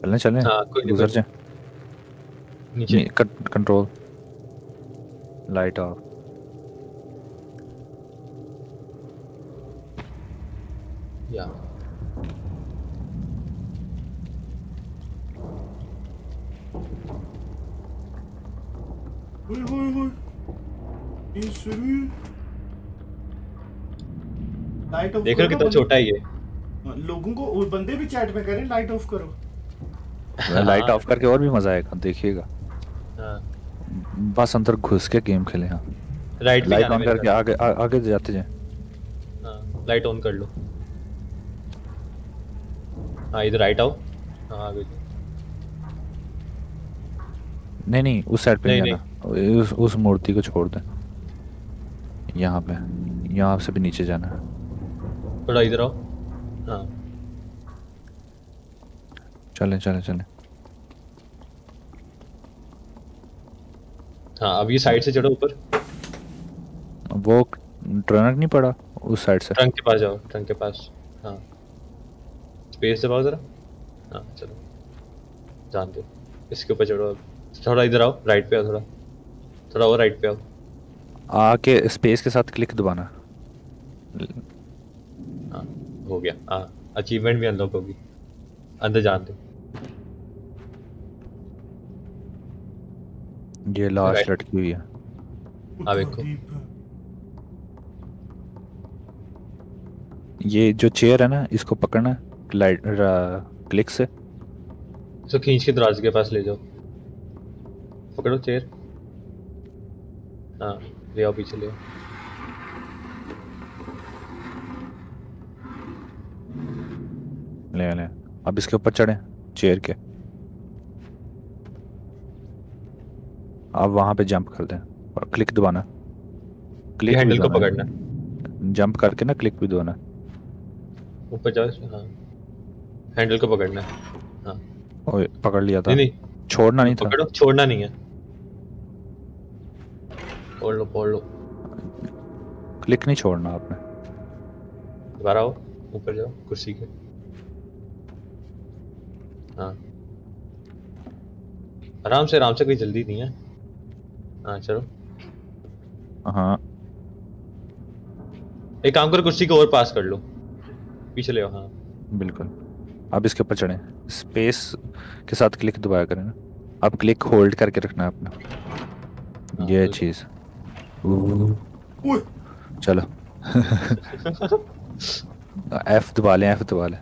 चलें चलें हाँ, कोई नहीं, गुजर जाए। नीचे। कंट्रोल लाइट ऑफ़ या लाइट ऑफ़ देख रहे कितना छोटा है ये। लोगों को वो बंदे भी चैट में करें लाइट ऑफ़ करो. लाइट ऑफ़ करके और भी मज़ा आएगा देखिएगा। हाँ बस अंदर घुस के गेम खेले हाँ। राइट लाइट ऑन करके आगे आ, आगे जाते जाए। हाँ लाइट ऑन कर लो। हाँ इधर राइट आओ। हाँ आगे नहीं नहीं उस साइड पे नहीं, नहीं, जाना। उस, उस मूर्ति को छोड़ दें। यहाँ पे। यहाँ से भी नीचे जाना। है थोड़ा इधर आओ। हाँ। चलें चलें चलें। हाँ अब ये साइड से चढ़ो ऊपर। वो ट्रनक नहीं पड़ा उस साइड से? ट्रंक के पास जाओ ट्रंक के पास। हाँ। स्पेस दबाओ जरा। हाँ चलो। जान दो। इसके ऊपर चढ़ो अब। थोड़ा इधर आओ राइट पे आओ थोड़ा। थोड़ा और राइट पे आओ। आके स्पेस के साथ क्लिक दबाना। हाँ हो गया। हाँ अचीवमेंट भी अनलॉक होगी। अंदर जान दो। ये लाश लटकी हुई है। हाँ देखो। ये जो चेयर है ना इसको पकड़ना लाइट क्लिक से। इसको खींच के दरवाजे के पास ले जाओ। पकड़ो चेयर हाँ ले आओ पीछे ले आओ। ले ले। अब इसके ऊपर चढ़े चेयर के। अब वहाँ पे जंप कर दें और क्लिक दबाना। क्लिक हैंडल को पकड़ना। जंप करके ना क्लिक भी दबाना। ऊपर जाओ हाँ। हैंडल को पकड़ना है। हाँ ओए पकड़ लिया था। नहीं नहीं। छोड़ना नहीं था। पकड़ो छोड़ना नहीं है। पकड़ लो पकड़ लो। क्लिक नहीं छोड़ना आपने। दोबारा आओ ऊपर जाओ कुर्सी के। हाँ। आराम से आराम से कोई जल्दी नहीं है। हाँ चलो। हाँ। एक काम करो कुर्सी को और पास कर लो। पीछे ले हाँ। बिल्कुल। अब इसके ऊपर चढ़े। स्पेस के साथ क्लिक दबाया करें ना। अब क्लिक होल्ड करके रखना है अपना। ये चीज़। चलो। एफ़ दबा लें एफ़ दबा लें।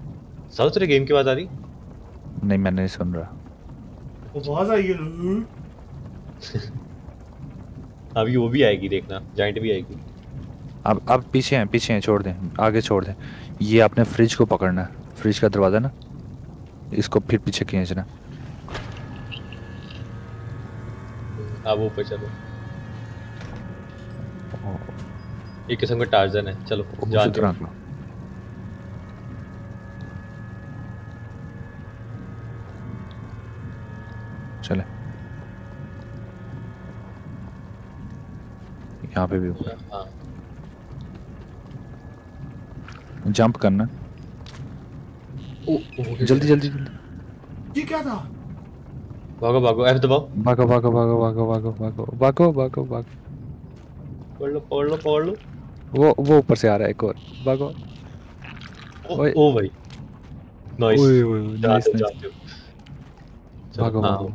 साउथ तेरे गेम की बात आ रही? नहीं मैंने नहीं सुन रहा। आवाज़ आई है। अभी वो भी आएगी देखना जाइंट भी आएगी। अब अब पीछे हैं पीछे हैं छोड़ दें आगे छोड़ दें। ये आपने फ्रिज को पकड़ना है फ्रिज का दरवाज़ा ना? इसको फिर पीछे खींचना। अब ऊपर चलो। एक किस्म का टार्जन है चलो जान यहाँ पे भी हाँ। जंप करना। जल्दी जल्दी जल्दी। ये क्या था? भागो भागो एफ़ दबाओ। भागो भागो भागो भागो भागो भागो भागो भागो भागो। पढ़ लो पढ़ लो पढ़ लो। वो वो ऊपर से आ रहा है एक और। भागो। ओ, ओए। ओ भाई। नाइस ओए, ओए, नाइस, नाइस। भागो हाँ, भागो।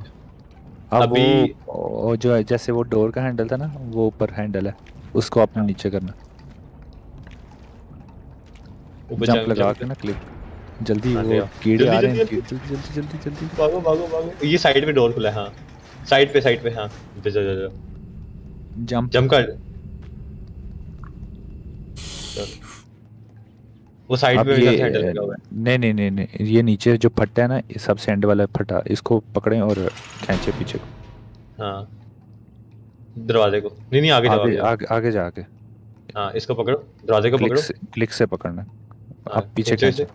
अब अभी- वो जो है जैसे वो डोर का हैंडल था ना वो ऊपर हैंडल है। उसको आपने नीचे करना। जंप लगा के ना क्लिक। जल्दी वो कीड़े आ रहे हैं जल्दी, जल्दी जल्दी जल्दी भागो भागो भागो। ये साइड पे डोर खुला है हाँ। साइड पे साइड पे हाँ। जा जा जा जा। जंप। जंप कर चलो। वो साइड पे नहीं नहीं नहीं नहीं ये नीचे जो फट्टा है ना ये सबसे एंड वाला फटा इसको पकड़ें और खींचे पीछे को। हाँ दरवाजे को। नहीं नहीं आगे जाओ आगे आगे जाओ। आगे आगे हाँ इसको पकड़ो दरवाजे को पकड़ो। क्लिक से पकड़ना हाँ, आप पीछे खींचो।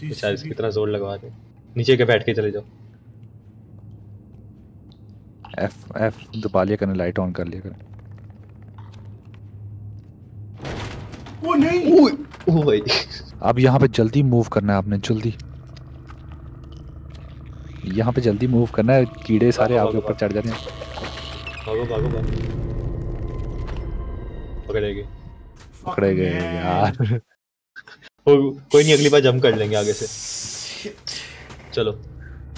बेचारे कितना ज़ोर लगवा दे। नीचे के बैठ के चले जाओ। एफ़ एफ़ दबा लिया करना लाइट ऑन कर लिया करना वो नहीं। ओ भाई अब यहाँ पे जल्दी मूव करना है आपने जल्दी। यहाँ पे जल्दी मूव करना है कीड़े सारे आपके ऊपर चढ़ जाते हैं। भागो भागो भागो। पकड़ेगी। पकड़े गए यार। वो कोई नहीं अगली बार जम कर लेंगे आगे से। चलो।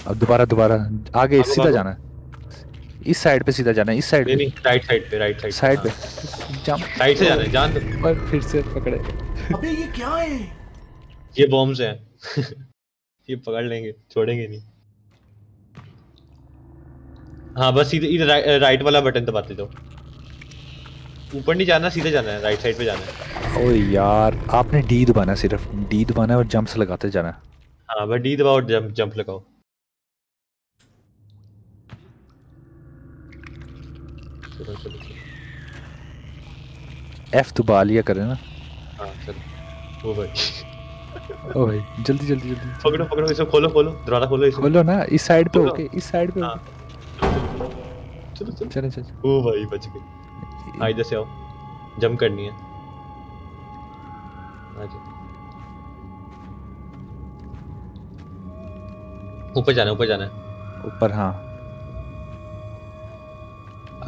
अब दोबारा दोबारा। आगे सीधा जाना है। इस साइड पे सीधा जाना है इस साइड नहीं पे। नहीं राइट साइड पे राइट साइड साइड पे। जंप साइड से जाना है जान दो। और फिर से पकड़े। अबे ये क्या है? ये बॉम्ब्स हैं। ये पकड़ लेंगे छोड़ेंगे नहीं। हाँ बस सीधे इधर राइ- राइट वाला बटन दबाते जाओ। ऊपर नहीं जाना सीधे जाना है राइट साइड पे जाना है। ओ यार आपने डी दबाना सिर्फ़। डी दबाना है और जंप्स लगाते जाना है। हाँ बस डी दबाओ और जंप जंप लगाओ चलो चलो चलो एफ़ दबा लिया करे ना। हाँ चलो। वो भाई। ओ भाई जल्दी जल्दी जल्दी पकड़ो पकड़ो इसे खोलो खोलो। दरवाज़ा खोलो इसे। खोलो ना इस साइड पे। होके इस साइड पे हाँ। चलो चलो। चले चले। ओ भाई बच गए। हाँ इधर से आओ। जंप करनी है। आ जाओ। ऊपर जाना है ऊपर जाना है। ऊपर हाँ।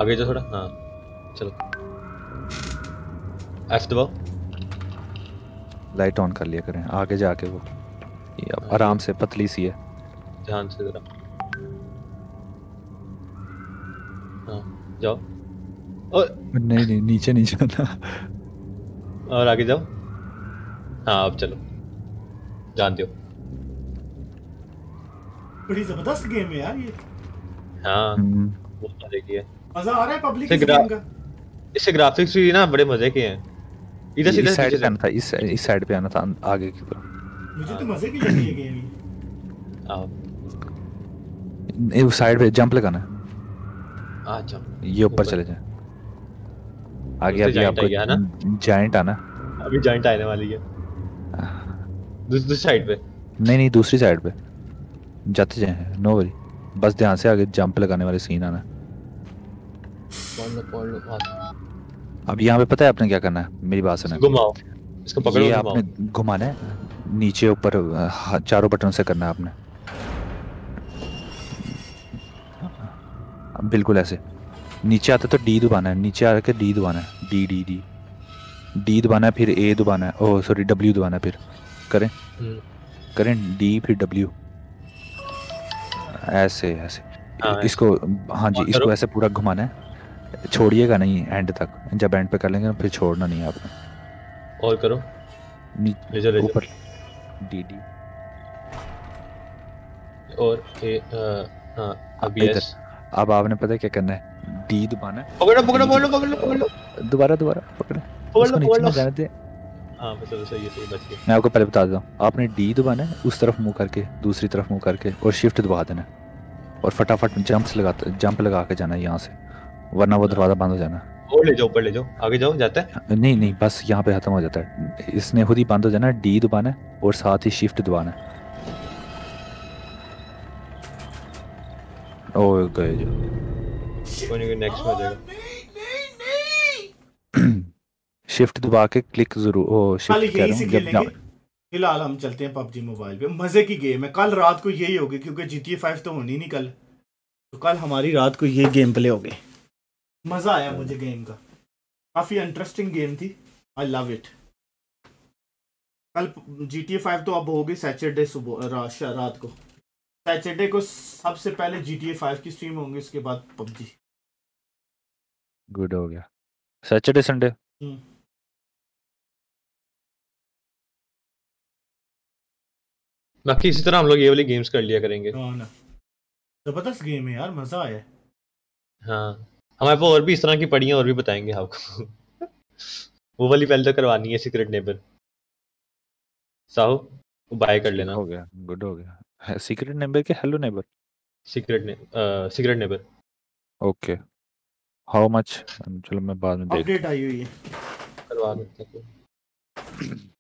आगे जाओ थोड़ा। हाँ चलो। एफ़ दबाओ। लाइट ऑन कर लिया करें आगे जाके वो। ये अब आराम से पतली सी है। ध्यान से जरा। हाँ जाओ। और नहीं नहीं नीचे नहीं जाना। और आगे जाओ। हाँ अब चलो। जान दो बड़ी ज़बरदस्त गेम है यार ये। हाँ हम्म, बहुत मज़े की है मज़ा आ रहा है पब्लिक इस गेम का। इससे ग्राफिक्स भी ना बड़े मज़े के हैं। इधर से इस इधर साइड पे आना था इस इस साइड पे आना था आगे की तरफ़। मुझे तो मज़े की लगी है गेम आओ। नहीं, साइड पे जंप लगाना है। आ जाओ ये ऊपर चले जाए। आगे अभी है आपको जाइंट आना। अभी जॉइंट आने वाली है। दूस- दूसरी साइड पे। नहीं नहीं दूसरी साइड पे। जाते जाए नो वरी बस ध्यान से आगे जंप लगाने वाले सीन आना। है लो पकड़ लो हाँ। अब यहाँ पे पता है आपने क्या करना है? मेरी बात सुना। घुमाओ। इसको पकड़ो ये आपने घुमाना है? नीचे ऊपर चारों बटन से करना है आपने। बिल्कुल ऐसे। नीचे आते तो डी दबाना है। नीचे आके डी दबाना है। D D D. डी दबाना है फिर ए दबाना है। ओह सॉरी डब्ल्यू दबाना है फिर। करें। हम्म, करें डी फिर डब्ल्यू ऐसे ऐसे। हाँ, इसको हाँ जी इसको ऐसे पूरा घुमाना है। छोड़िएगा नहीं एंड तक। जब एंड पे कर लेंगे फिर छोड़ना नहीं है आपने। और करो। नी- ले जाओ ले जाओ ऊपर। डी डी और ए हाँ अब इधर। अब आपने पता है क्या करना है? डी दबाना है। पकड़ो पकड़ो पकड़ पकड़ पकड़। दोबारा दोबारा पकड़े। पकड़ नीचे पकड़। जाने दे। हाँ बस सही है सही बच गए मैं आपको पहले बता देता हूँ। आपने डी दबाना है उस तरफ़ मुँह करके दूसरी तरफ़ मुँह करके और शिफ्ट दबा देना है। और फटाफट जंप्स लगाते जंप लगा के जाना है यहाँ से। वरना वो दरवाज़ा बंद हो जाना। और ले जाओ ऊपर ले जाओ। आगे जाओ जाता है? नहीं नहीं बस यहाँ पे खत्म हो जाता है। इसने खुद ही बंद हो जाना डी दबाना है और साथ ही शिफ्ट दबाना है। ओ गए जो। कोई नहीं नेक्स्ट में हो जाएगा। शिफ्ट दबा के क्लिक ज़रूर ओ शिफ्ट यही रहा हूँ जब फ़िलहाल हम चलते हैं पबजी मोबाइल पे। मज़े की गेम है। कल रात को यही होगी क्योंकि जी टी फाइव तो होनी नहीं कल। तो कल हमारी रात को ये गेम प्ले हो गई मज़ा आया मुझे गेम का। काफ़ी इंटरेस्टिंग गेम थी। आई लव इट कल जी टी फाइव तो अब होगी सैटरडे सुबह रा, रात को। सैटरडे को सबसे पहले जी टी फाइव की स्ट्रीम होंगी उसके बाद पबजी गुड हो गया। सैटरडे संडे बाकी इसी तरह हम लोग ये वाली गेम्स कर लिया करेंगे। हाँ ना। ज़बरदस्त गेम है यार मज़ा आया। हाँ। हमारे पास और भी इस तरह की पड़ी हैं और भी बताएँगे आपको। वो वाली पहले तो करवानी है सीक्रेट नेबर साहू वो बाय कर लेना। हो गया गुड हो गया। सीक्रेट नेबर के हेलो नेबर सीक्रेट ने secret neighbour okay how much चलो मैं बाद में देख अपडेट आई हुई है। करवा देते हैं।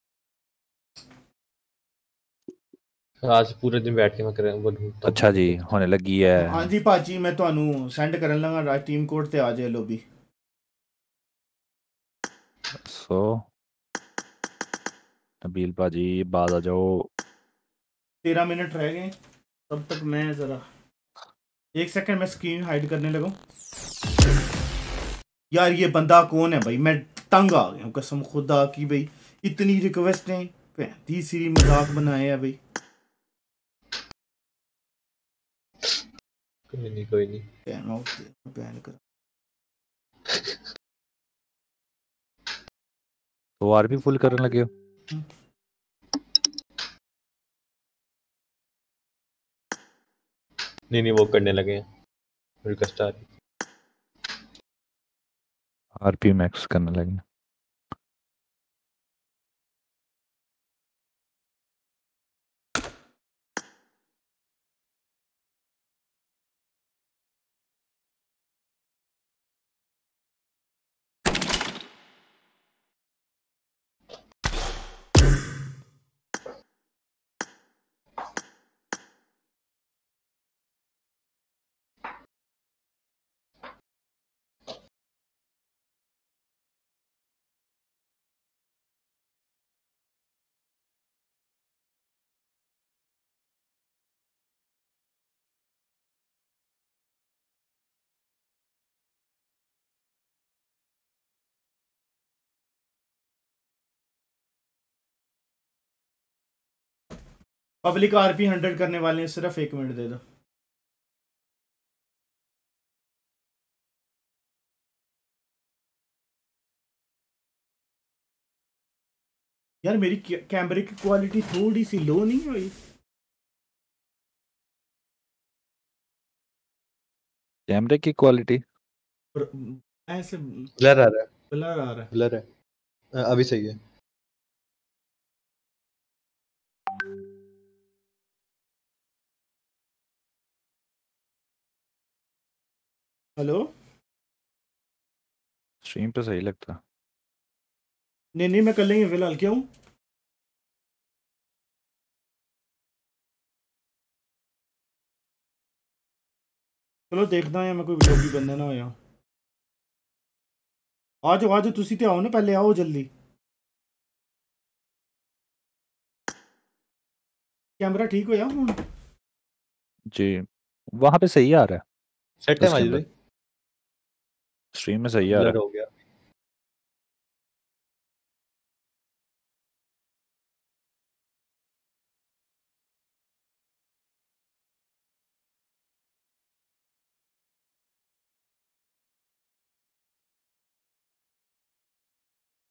आज पूरे दिन बैठ के मैं कर वो ढूंढता हूँ। अच्छा जी होने लगी है ਹਾਂਜੀ ਭਾਜੀ ਮੈਂ ਤੁਹਾਨੂੰ ਸੈਂਡ ਕਰਨ ਲੱਗਾ ਰਾਜ ਟੀਮ ਕੋਡ ਤੇ ਆ ਜਾਏ ਲੋਬੀ सो नबील पाजी बाद आ जाओ 13 मिनट रह गए तब तक मैं जरा एक सेकंड मैं स्क्रीन हाइड करने लगा यार ये बंदा कौन है भाई मैं तंग आ गया हूँ कसम खुदा की भाई इतनी रिक्वेस्टें तीसरी मजाक बनाए हैं भाई कोई नहीं कोई नहीं। बैन आउट बैन कर। तो फुल करने लगे हो? नहीं नहीं वो करने लगे हैं। रिक्वेस्ट आरपी मैक्स करने लगे पब्लिक आरपी हंड्रेड करने वाले हैं सिर्फ़ एक मिनट दे दो। यार मेरी कैमरे की क्वालिटी थोड़ी सी लो नहीं हुई। कैमरे की क्वालिटी? ऐसे ब्लर आ रहा है। ब्लर आ रहा है। ब्लर है। अभी सही है। हेलो स्ट्रीम पे सही लगता नहीं नहीं मैं कर लेंगे फिलहाल क्यों ਚਲੋ ਦੇਖਦਾ ਹਾਂ ਮੈਂ ਕੋਈ ਵਲੋਗੀ ਬੰਦਾ ਨਾ ਹੋਇਆ ਆ ਜਾਓ ਆ ਜਾਓ ਤੁਸੀਂ ਤੇ ਆਓ ਨਾ ਪਹਿਲੇ ਆਓ ਜਲਦੀ कैमरा ठीक होया ਹੁਣ जी वहां पे सही आ रहा है सेट है उसके माजिद अंदर। भाई स्ट्रीम में सही आ ब्लर रहा हो गया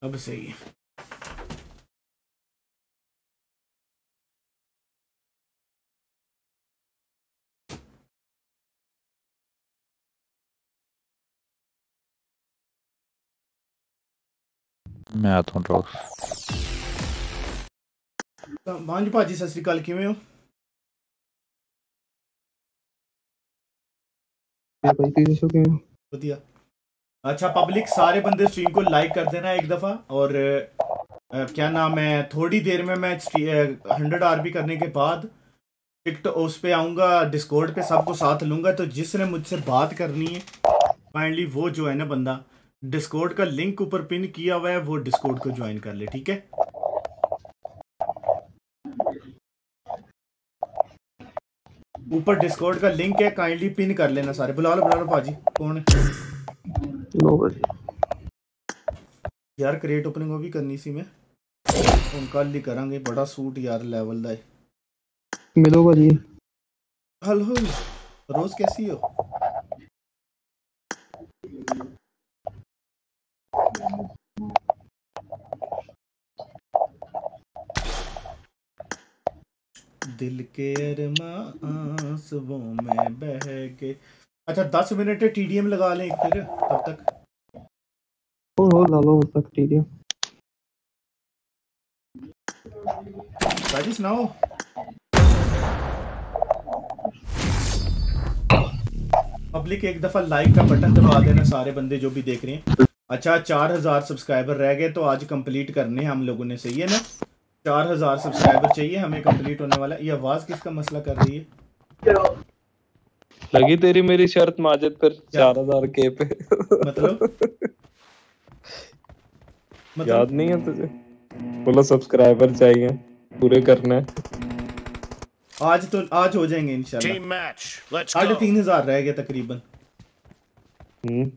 अब सही है है मैं आता हूँ ड्रॉप ਤਾਂ ਬਾਂਝ ਭਾਜੀ ਸਤਿ ਸ੍ਰੀ ਅਕਾਲ ਕਿਵੇਂ ਹੋ भाई तीन सौ क्यों ਵਧੀਆ अच्छा पब्लिक सारे बंदे स्ट्रीम को लाइक कर देना एक दफ़ा और अ, क्या नाम है थोड़ी देर में मैं हंड्रेड आर करने के बाद टिकट उस पे आऊँगा डिस्कोर्ड पे सबको साथ लूँगा तो जिसने मुझसे बात करनी है फाइनली वो जो है ना बंदा डिस्कोर्ड का लिंक ऊपर पिन किया हुआ है वो डिस्कोर्ड को ज्वाइन कर ले ठीक है ऊपर डिस्कोर्ड का लिंक है काइंडली पिन कर लेना सारे बुला लो बुला लो भाजी कौन है लो भाई ਯਾਰ ਕ੍ਰੀਏਟ ਓਪਨਿੰਗ ਉਹ ਵੀ ਕਰਨੀ ਸੀ ਮੈਂ ਹੁਣ ਕੱਲ ਹੀ ਕਰਾਂਗੇ ਬੜਾ ਸੂਟ ਯਾਰ ਲੈਵਲ ਦਾ ਹੈ मिलो भाजी हेलो रोज कैसी हो दिल के अरमा आंसुओं में बह के अच्छा दस मिनट टीडीएम लगा लें फिर तब तक। हो हो ला लो तक टीडीएम भाई सुनाओ पब्लिक एक दफ़ा लाइक का बटन दबा देना सारे बंदे जो भी देख रहे हैं। अच्छा चार हज़ार सब्सक्राइबर रह गए तो आज कंप्लीट करने हैं हम लोगों ने सही है ना? चार हज़ार सब्सक्राइबर चाहिए हमें कंप्लीट होने वाला। ये आवाज़ किसका मसला कर रही है? लगी तेरी मेरी शर्त माजिद पर चार हज़ार के पे। मतलब? याद नहीं है तुझे? बोला सब्सक्राइबर चाहिए पूरे करने। हैं। आज तो आज हो जाएँगे इंशाल्लाह। साढ़े तीन हज़ार रह गए तकरीबन। हम्म।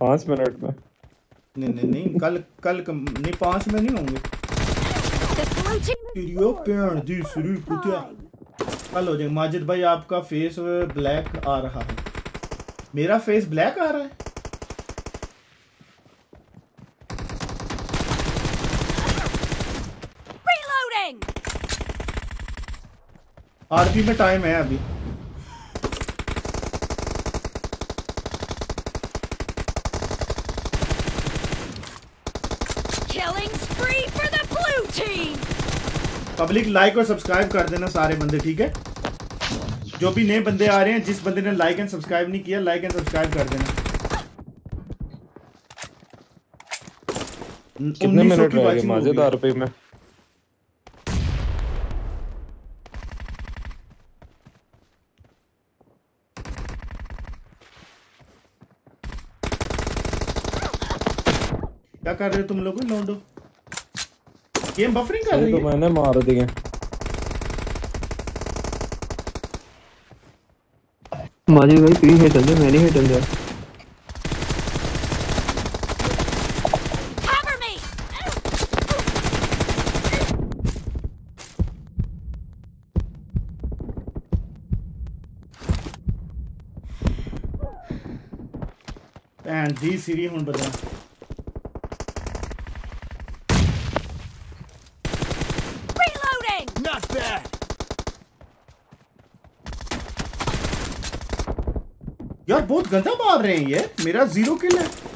पाँच मिनट में। नहीं नहीं नहीं कल कल कम, नहीं पाँच में नहीं होंगे। तेरी ओ पेड़ दी सुरी कुतिया। कल हो जाएगा। माजिद भाई आपका फेस ब्लैक आ रहा है। मेरा फेस ब्लैक आ रहा है! आरपी में टाइम है अभी Killing spree for the blue team! Public like और सब्सक्राइब कर देना सारे बंदे ठीक है? जो भी नए बंदे आ रहे हैं जिस बंदे ने लाइक एंड सब्सक्राइब नहीं किया लाइक एंड सब्सक्राइब कर देना। कितने मिनट रह गए watching माजिद गई। आरपी में? क्या कर रहे हो तुम लोग? लौंडो। गेम बफरिंग कर रही है। तो मैंने मार दिए माजी भाई तू ही चल दे मैं नहीं चल जा। जी सीरी हूँ बता गजब मार रहे हैं ये। मेरा ज़ीरो किल है।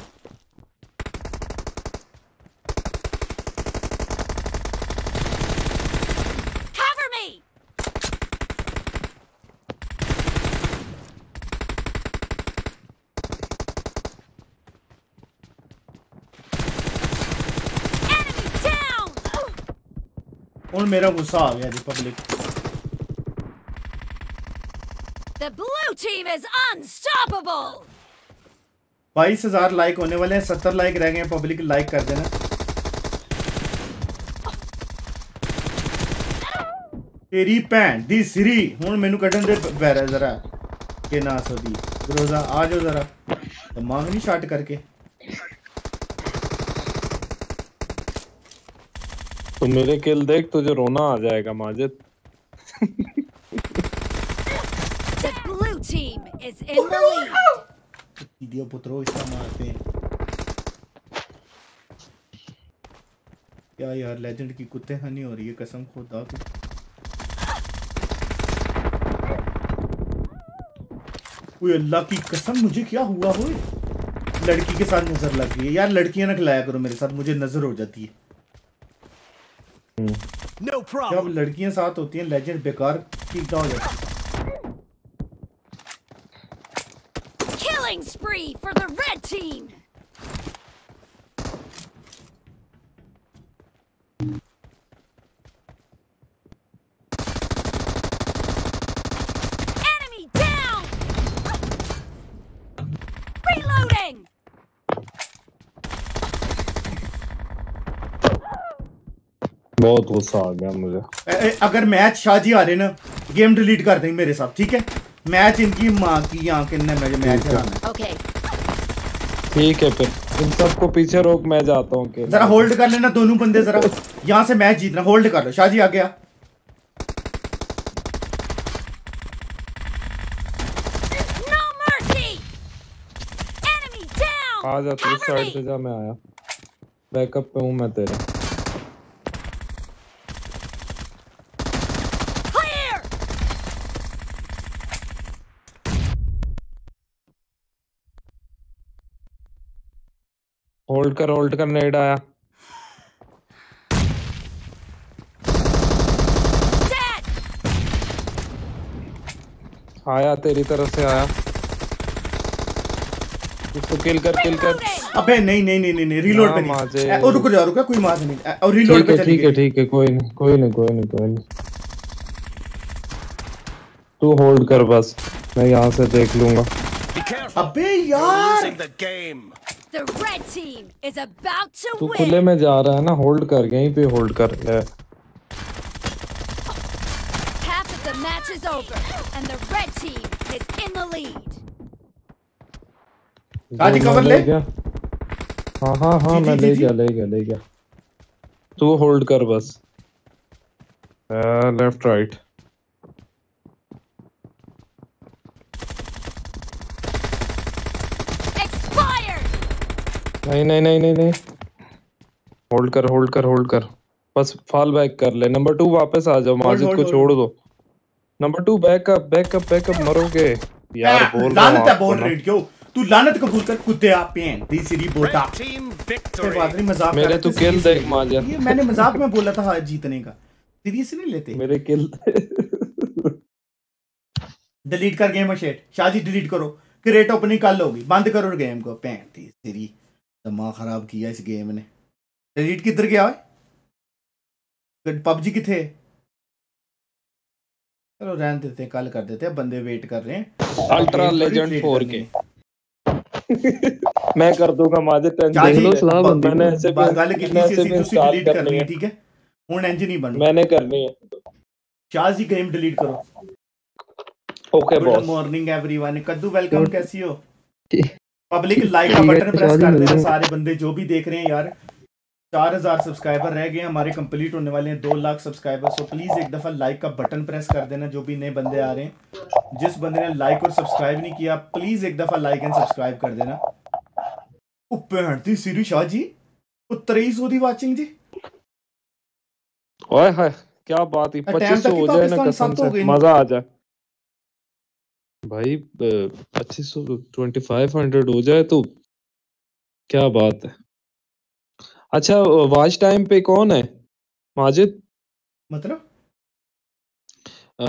मेरा गुस्सा आ गया republic. The blue team is unstoppable. 22000 like होने वाले हैं 70 लाइक रह गए हैं पब्लिक लाइक कर देना। तेरी भैन दी सिरी हूँ मैनू कटन दे पैर जरा। के ना सोदी रोजा आ जाओ जरा। तो मांग नहीं शॉट करके। तो मेरे किल देख तुझे रोना आ जाएगा Majid. In the lead! Video पुत्रो इसका मारते हैं क्या यार लेजेंड की कुत्ते हनी हो रही है कसम खुदा की ओए अल्लाह की कसम मुझे क्या हुआ हो लड़की के साथ नज़र लग गई है यार लड़कियाँ ना खिलाया करो मेरे साथ मुझे नज़र हो जाती है No. जब लड़कियाँ साथ होती हैं लेजेंड बेकार की क्या हो जाती है Killing spree for the red team! Enemy down! Reloading! बहुत गुस्सा आ गया मुझे ए- ए, अगर मैच शाजी आ रहे ना गेम डिलीट कर देंगे मेरे साथ ठीक है मैच इनकी माँ की आँखें ने मुझे मैच हराना है Okay. ठीक है फिर। तुम सबको पीछे रोक मैं जाता हूँ जरा होल्ड कर लेना दोनों बंदे जरा। यहाँ से मैच जीतना। होल्ड कर लो। शाजी आ गया! आ जा तू साइड से जा मैं आया। बैकअप पे हूँ मैं तेरे। होल्ड कर होल्ड कर नेड आया। आया तेरी तरफ़ से आया। इसको किल कर किल कर। अबे नहीं नहीं नहीं नहीं, नहीं रीलोड पे नहीं। ओ रुको जा रुक कोई मार नहीं। और रीलोड पे ठीक है ठीक है कोई नहीं कोई नहीं कोई नहीं कोई नहीं। तू होल्ड कर बस मैं यहाँ से देख लूँगा। अबे यार! the game. The red team is about to तू win. खुले में जा रहा है ना होल्ड कर यहीं पे होल्ड कर ले Half of the match is over, and the red team is in the lead. राजी जो cover मैं ले। गया हाँ हाँ हाँ जी, मैं जी, ले जी, गया ले गया ले गया तू होल्ड कर बस लेफ्ट राइट नहीं नहीं नहीं नहीं नहीं। होल्ड कर होल्ड कर होल्ड कर। बस फॉल बैक कर ले। नंबर टू वापस आ जाओ माजिद को छोड़ दो। Number two backup backup backup मरोगे। यार बोल लानत है बोल रेड क्यों? तू लानत कबूल कर कुत्ते आप पेन तीसरी बोटा. बात नहीं मज़ाक मेरे कर तू किल देख नहीं। माजिद ये मैंने मज़ाक में बोला था जीतने का। सीरियस नहीं लेते? मेरे किल डिलीट कर गेम शेट शाजी डिलीट करो। क्रिएट ओपनिंग कल होगी बंद करो गेम को। पैन तेरी दिमाग ख़राब किया इस गेम ने। रेडिट किधर गया है? पबजी कितने चलो रहन देते हैं कल कर देते हैं बंदे वेट कर रहे हैं। अल्ट्रा लेजेंड 4 के मैं कर दूँगा माजे टेंशन देख लो सलाह बंदे ने ऐसे बात गल कितनी सी तुसी डिलीट कर है ठीक है? हुन इंजन ही बन। मैंने करनी है। शाह जी गेम डिलीट करो। Okay boss good morning everyone कद्दू वेलकम कैसी हो? पब्लिक लाइक का बटन प्रेस कर देना सारे बंदे जो भी देख रहे हैं यार। चार हज़ार सब्सक्राइबर रह गए हमारे कंप्लीट होने वाले हैं दो लाख सब्सक्राइबर सो प्लीज़ एक दफ़ा लाइक का बटन प्रेस कर देना जो भी नए बंदे आ रहे हैं। जिस बंदे ने लाइक और सब्सक्राइब नहीं किया प्लीज़ एक दफ़ा लाइक एंड सब्सक्राइब कर देना। ओ भैंती सिरी शाह जी ओ 2300 दी वाचिंग जी। ओए हाय क्या बात है टाइम पच्चीस तक सौ ही हो जाए ना भाई पच्चीस सौ ट्वेंटी फाइव हंड्रेड हो जाए तो क्या बात है। अच्छा वॉच टाइम पे कौन है? माजिद? मतलब? अ,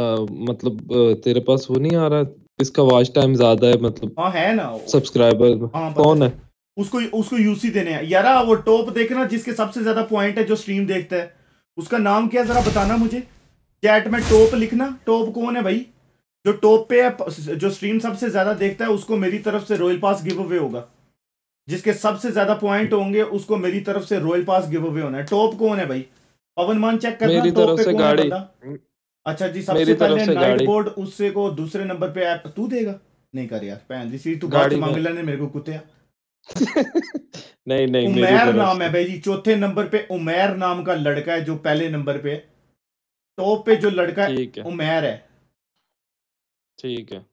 मतलब तेरे पास वो नहीं आ रहा? इसका वॉच टाइम ज़्यादा है मतलब हाँ है ना सब्सक्राइबर हाँ, कौन है? उसको उसको यूसी देने हैं। यार वो टॉप देखना जिसके सबसे ज़्यादा पॉइंट है जो स्ट्रीम देखता है। उसका नाम क्या है जरा बताना मुझे। चैट में टॉप लिखना। टॉप कौन है भाई? जो टॉप पे है जो स्ट्रीम सबसे ज़्यादा देखता है उसको मेरी तरफ़ से रॉयल पास गिव अवे होगा। जिसके सबसे ज़्यादा पॉइंट होंगे उसको मेरी तरफ़ से रॉयल पास गिव अवे होना है। टॉप कौन है भाई? पवन मान चेक करना मेरी तरफ़ से गाड़ी। अच्छा जी सबसे पहले नाइट बोर्ड उससे को दूसरे नंबर पे ऐप तू देगा? नहीं कर यार भैन जी सी तू गाड़ी मांग में- लेने मेरे को कुत्ते। नहीं नहीं मेरी उमैर नाम है भाई जी चौथे नंबर पे उमैर नाम का लड़का है जो पहले नंबर पे है। टॉप पे जो लड़का है। उमैर है। ठीक है।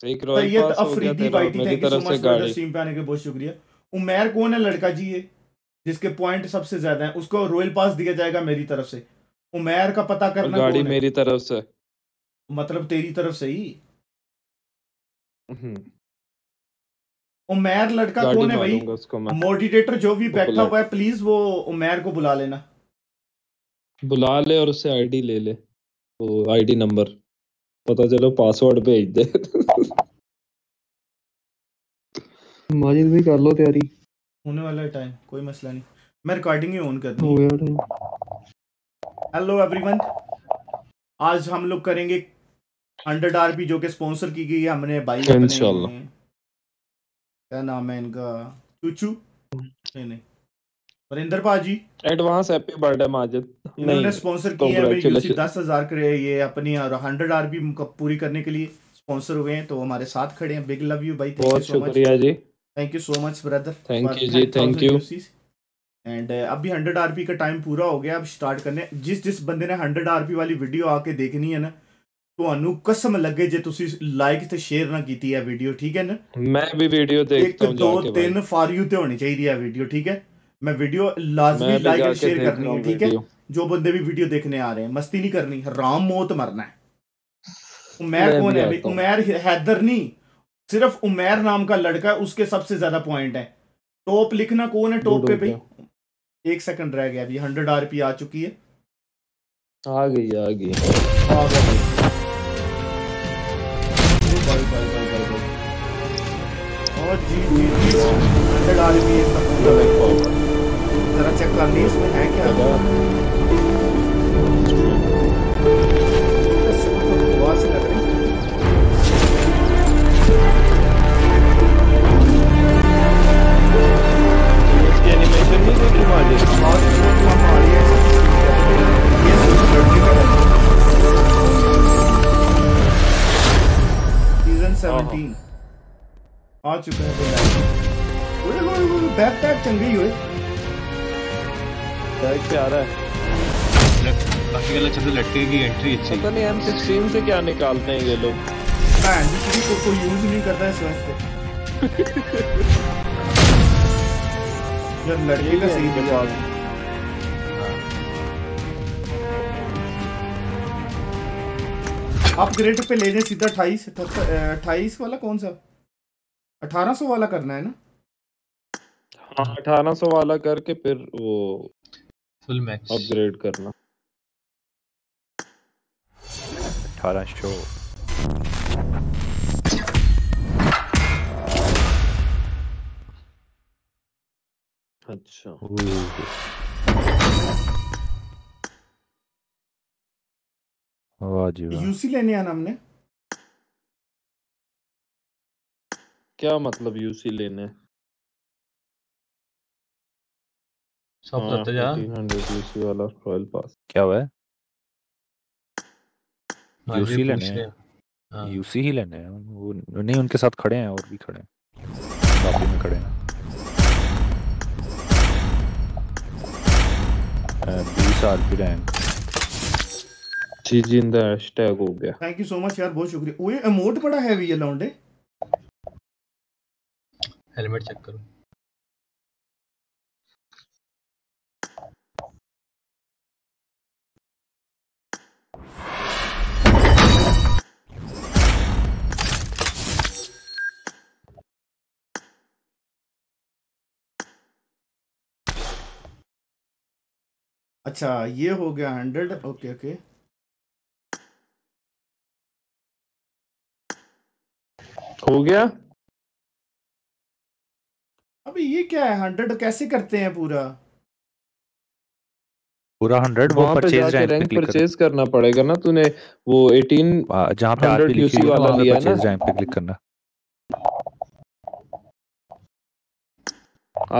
एक रॉयल सैयद पास हो गया अफरीदी तेरा वाइटी मेरी थैंक यू सो तरफ़ से मच ब्रदर गाड़ी। स्ट्रीम पे आने के बहुत शुक्रिया। उमैर कौन है लड़का जी ये जिसके पॉइंट सबसे ज़्यादा है? उसको रॉयल पास दिया जाएगा मेरी तरफ़ से। उमैर का पता करना गाड़ी मेरी तरफ़ से। मतलब तेरी तरफ़ से ही। हम्म, उमैर लड़का कौन है भाई? मारूँगा उसको मैं। मोडिटेटर जो भी बैठा हुआ है प्लीज़ वो उमैर को बुला लेना। बुला ले और उससे आईडी ले ले। वो आईडी नंबर पता चलो पासवर्ड भेज दे। माजिद भी कर लो तैयारी। होने वाला है टाइम कोई मसला नहीं। मैं रिकॉर्डिंग ही ऑन कर हो दूँ गया टाइम हेलो एवरीवन आज हम लोग करेंगे हंड्रेड आरपी जो कि स्पॉन्सर की गई है हमने भाई इंशाल्लाह। क्या नाम है इनका? चूचू? नहीं नहीं। वरिंदर पाजी एडवांस हैप्पी बर्थडे माजिद इन्होंने स्पॉन्सर किए हैं हमें यूसी congratulations। दस हजार करे ये अपनी हंड्रेड आरपी पूरी करने के लिए स्पॉन्सर हुए हैं तो हमारे साथ खड़े हैं बिग लव यू भाई थैंक यू बहुत सो मच शुक्रिया जी thank you so much brother Thank you ji, thank you. And अभी हंड्रेड आरपी का टाइम पूरा हो गया अब स्टार्ट करने जिस जिस बंदे ने हंड्रेड ਆਰਪੀ ਵਾਲੀ ਵੀਡੀਓ ਆ ਕੇ ਦੇਖਣੀ ਹੈ ਨਾ ਤੁਹਾਨੂੰ ਕਸਮ ਲੱਗੇ ਜੇ ਤੁਸੀਂ ਲਾਈਕ ਤੇ ਸ਼ੇਅਰ ਨਾ ਕੀਤੀ ਹੈ ਵੀਡੀਓ ਠੀਕ ਹੈ ਨਾ मैं भी वीडियो ਇੱਕ देखता हूँ ਦੋ जाके भाई ਤਿੰਨ ਫਾਰ ਯੂ ਤੇ ਹੋਣੀ ਚਾਹੀਦੀ ਹੈ ਵੀਡੀਓ ਠੀਕ ਹੈ मैं वीडियो लाजमी लाइक और शेयर करनी है ठीक है? जो बंदे भी वीडियो देखने आ रहे हैं मस्ती नहीं करनी राम मौत मरना है। उमैर कौन है उमैर हैदर नहीं सिर्फ़ उमैर नाम का लड़का उसके सबसे ज़्यादा पॉइंट है। टॉप लिखना कौन है टॉप पे भाई? एक सेकंड रह गया अभी हंड्रेड आरपी आ चुकी है। आ गई आ गई। आ गई जी जी जी हंड्रेड आरपी तक पूरा जरा चेक कर ली इसमें है क्या? इसमें तो लग रही एनिमेशन नहीं देखी माजिद सीज़न 17 आ चुका है ओए ओए ओए बैक टैग चंगी हुई बैग पे आ रहा है? बाकी वाला चंद्र लटके की एंट्री अच्छी। पता नहीं M16 से क्या निकालते हैं ये लोग? को कोई यूज़ नहीं करता है लड़के का सही अपग्रेड पे ले जाए सीधा अट्ठाईस अट्ठाईस वाला कौन सा? अठारह सौ वाला करना है ना? हाँ अठारह सौ वाला करके फिर वो फुल मैक्स अपग्रेड करना। अठारह शो। अच्छा। वाह जी वाह। यूसी लेने आना हमने। क्या मतलब यूसी लेने? सब करते जा हंड्रेड यूसी वाला रॉयल पास क्या हुआ है? हाँ, यूसी लेने हैं। हैं। हाँ। यूसी ही लेने हैं। वो नहीं उनके साथ खड़े हैं और भी खड़े हैं। लॉबी में खड़े हैं। बीस आरपी रैंक जी जी इन द हैशटैग हो गया। थैंक यू सो मच यार बहुत शुक्रिया। ओए अमाउंट बड़ा हैवी है लौंडे। हेलमेट चेक करो। अच्छा ये हो गया हंड्रेड ओके ओके। हो गया? अबे ये क्या है हंड्रेड कैसे करते हैं पूरा? पूरा हंड्रेड वो वहाँ पे परचेज रैंक रैंक परचेज करना पड़ेगा ना तूने वो 18 जहाँ पे आरपी लिखी हुई है वाला वहाँ पे लिया है ना? परचेज रैंक पे क्लिक करना।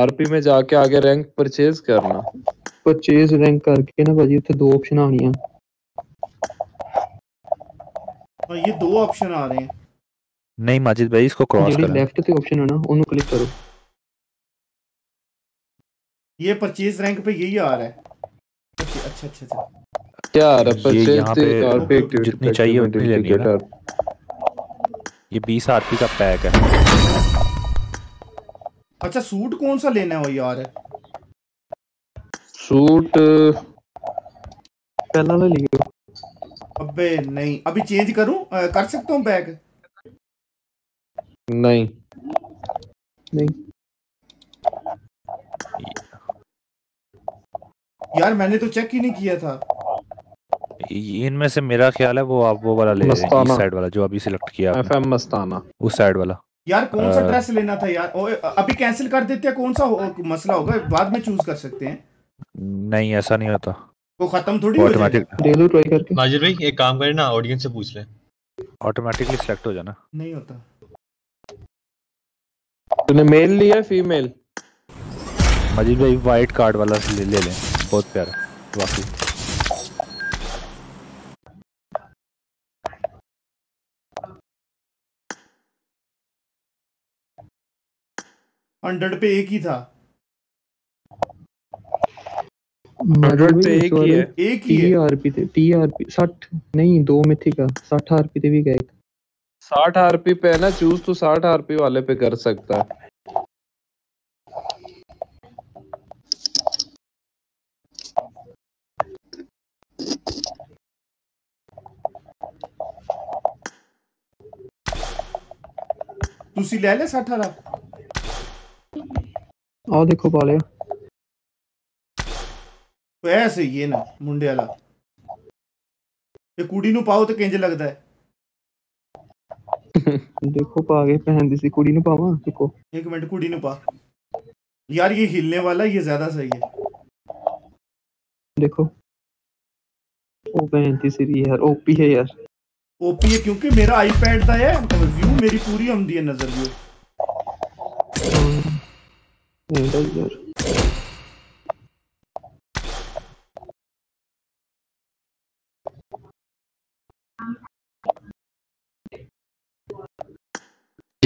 आरपी में जाके आगे रैंक परचेज करना। परचेज रैंक करके ना भाजी ਉੱਥੇ ਦੋ ਆਪਸ਼ਨ ਆਣੀਆਂ और ये दो ऑप्शन आ रहे हैं नहीं माजिद भाई इसको क्रॉस ਜਿਹੜੀ करें ਲੈਫਟ ਤੇ ਆਪਸ਼ਨ ਹੈ ਨਾ ਉਹਨੂੰ ਕਲਿੱਕ ਕਰੋ ये परचेज रैंक पे यही आ रहा है अच्छा अच्छा अच्छा अच्छा क्या आ रहा है ये परचेज यहाँ the पे आरपी एक्टिविटी जितनी चाहिए उतनी लेनी है ना ये बीस आरपी का पैक है अच्छा सूट कौन सा लेना है वो यार सूट पहला ले लियो अबे नहीं। अभी चेंज करूँ? आ, कर सकता हूँ बैग नहीं। नहीं। यार मैंने तो चेक ही नहीं किया था। इनमें से मेरा ख्याल है वो आप वो वाला ले इस साइड वाला जो अभी सिलेक्ट किया एफएम मस्ताना। उस साइड वाला। यार कौन सा ड्रेस लेना था यार? अभी कैंसिल कर देते हैं कौन सा हो, मसला होगा? बाद में चूज़ कर सकते हैं। नहीं ऐसा नहीं होता। वो खत्म थोड़ी हो ऑटोमेटिक ले लो ट्राई करके। माजिद भाई एक काम करें ना ऑडियंस से पूछ लें। ऑटोमेटिकली सिलेक्ट हो जाना। नहीं होता। तूने मेल लिया फीमेल मजीद भाई वाइट कार्ड वाला ले, ले लें। बहुत प्यारा। वाकई। हंड्रेड पे एक ही था। हंड्रेड पे एक ही है एक ही है 30 आरपी ਤੇ 30 आरपी 60 नहीं दो में थी का 60 आरपी ਤੇ भी गए साठ आरपी पे है ना चूज तो साठ आरपी वाले पे कर सकता है ਤੁਸੀਂ ਲੈ ਲਿਆ 60 ਵਾਲਾ ਆਹ ਦੇਖੋ ਪਾ ਲਿਆ तो ऐसे ही है ना मुंडे वाला ये कुड़ी नु पाओ तो किंज लगदा है ਦੇਖੋ ਪਾ ਕੇ ਭੈਣ ਦੀ ਸੀ ਕੁੜੀ ਨੂੰ ਪਾਵਾਂ ਦੇਖੋ एक मिनट कुड़ी ने पा यार ये हिलने वाला ये ज्यादा सही है देखो ਉਹ ਭੈਣ ਦੀ ਸੀ ਯਾਰ ਓਪੀ ਹੈ ਯਾਰ ओपी है क्योंकि मेरा आईपैड का है व्यू मेरी पूरी आंदी है नजर व्यू ਇਹਦਾ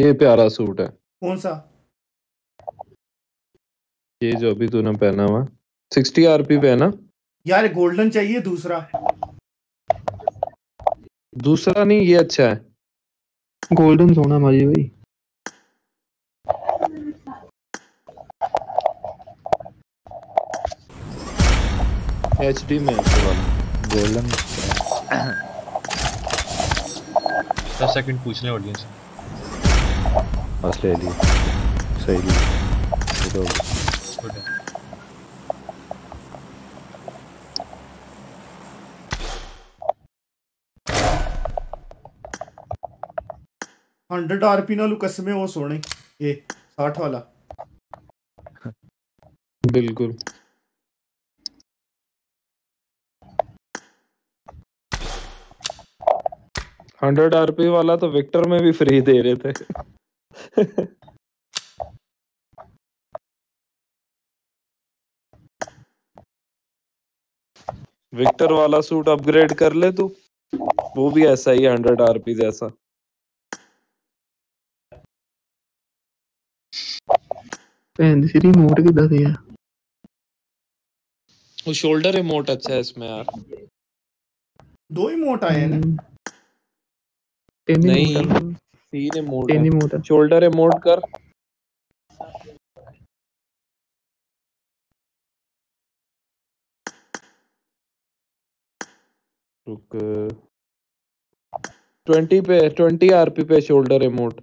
ये प्यारा सूट है। कौन सा? ये जो अभी तूने पहना हुआ सिक्सटी आरपी पे है ना? यार गोल्डन चाहिए दूसरा। दूसरा नहीं ये अच्छा है। गोल्डन सोना माजी भाई। एच डी में गोल्डन। दस सेकंड पूछ लें ऑडियंस बस ले ली। सही ली। तो गुड हंड्रेड आरपी नालू कसमे वो सोने। ये साठ वाला। बिल्कुल। हंड्रेड आरपी वाला तो विक्टर में भी फ्री दे रहे थे। विक्टर वाला सूट अपग्रेड कर ले तू वो भी ऐसा ही हंड्रेड आरपी जैसा ਭੈਣ ਦੀ ਸਿਰੀ ਮੋੜ ਕਿੱਦਾਂ ਦੇ ਆ वो शोल्डर रिमोट अच्छा है इसमें यार दो ही मोट आए हैं ना ਤਿੰਨ ਹੀ नहीं ਮੋੜ ਆ। तीन इमोट तीन इमोट शोल्डर इमोट कर। रुक। ट्वेंटी पे ट्वेंटी आरपी पे शोल्डर इमोट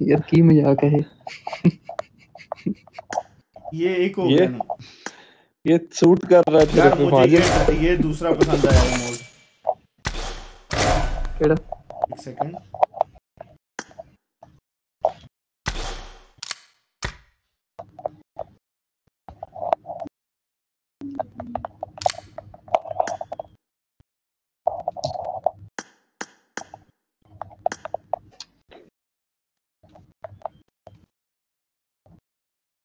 यार की मज़ाक है ये? एक हो गया ना। ये सूट कर रहा है तेरे को मुझे ये, ये दूसरा पसंद आया है मोड केड़ा? एक सेकंड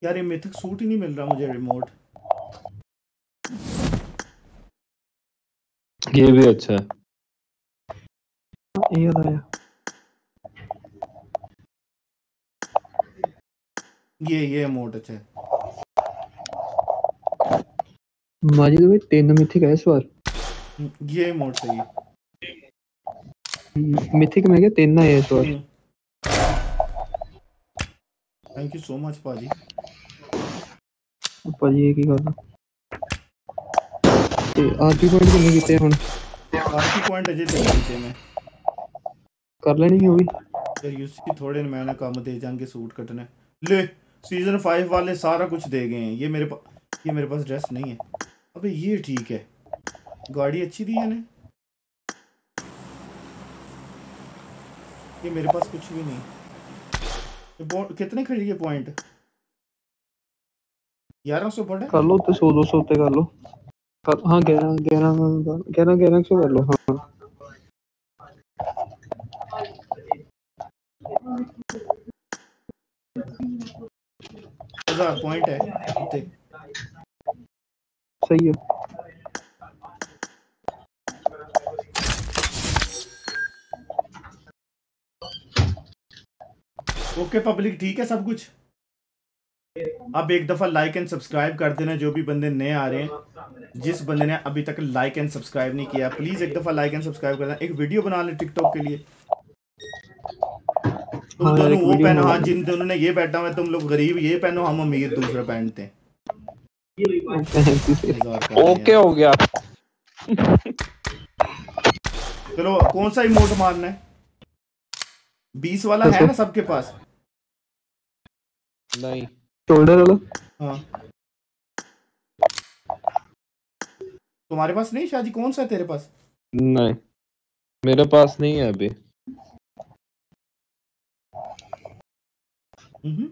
यार ये मिथिक सूट ही नहीं मिल रहा मुझे रिमोट ये भी अच्छा है। ये ये ये मोड अच्छा है। माजी तो भाई तीन मिथिक है इस बार ये मोड सही है। मिथिक में क्या तीन ना है इस बार थैंक यू सो मच पाजी। पाजी एक ही कर दो ਆਰਪੀ ਪੁਆਇੰਟ ਕਿੰਨੇ ਕੀਤੇ ਹੁਣ आरपी पॉइंट अजय दे दिते मैं ਕਰ ਲੈਣੀ ਸੀ ਉਹ ਵੀ यार यूसी थोड़े मैं ना काम दे जाएंगे सूट कटने ले सीजन फाइव वाले सारा कुछ दे गए हैं ये मेरे पास ये मेरे पास ड्रेस नहीं है अबे ये ठीक है गाड़ी अच्छी दी है ने ये मेरे पास कुछ भी नहीं ये बो- कितने खड़ी है पॉइंट ग्यारह सौ पड़े ਕਰ ਲਓ ਤੇ 100 200 ਉੱਤੇ ਕਰ ਲਓ हाँ ग्यारह ग्यारह ग्यारह ग्यारह सौ कर लो? हाँ। पॉइंट है सही है। ओके पब्लिक ठीक है सब कुछ? अब एक दफ़ा लाइक एंड सब्सक्राइब कर देना जो भी बंदे नए आ रहे हैं। जिस बंदे ने अभी तक लाइक एंड सब्सक्राइब नहीं किया प्लीज़ एक दफ़ा लाइक एंड सब्सक्राइब करना एक वीडियो बना ले टिकटॉक के लिए। तुम हाँ दोनों वो पहनो हाँ जिन दोनों ने ये पहना हुआ है तुम लोग गरीब ये पहनो हम अमीर दूसरा पहनते हैं ओके हो गया। चलो कौन सा इमोट मारना है? बीस वाला है ना सबके पास? नहीं। शोल्डर वाला? हाँ। तुम्हारे पास नहीं शाजी कौन सा है तेरे पास? नहीं। मेरे पास नहीं है अभी। हम्म।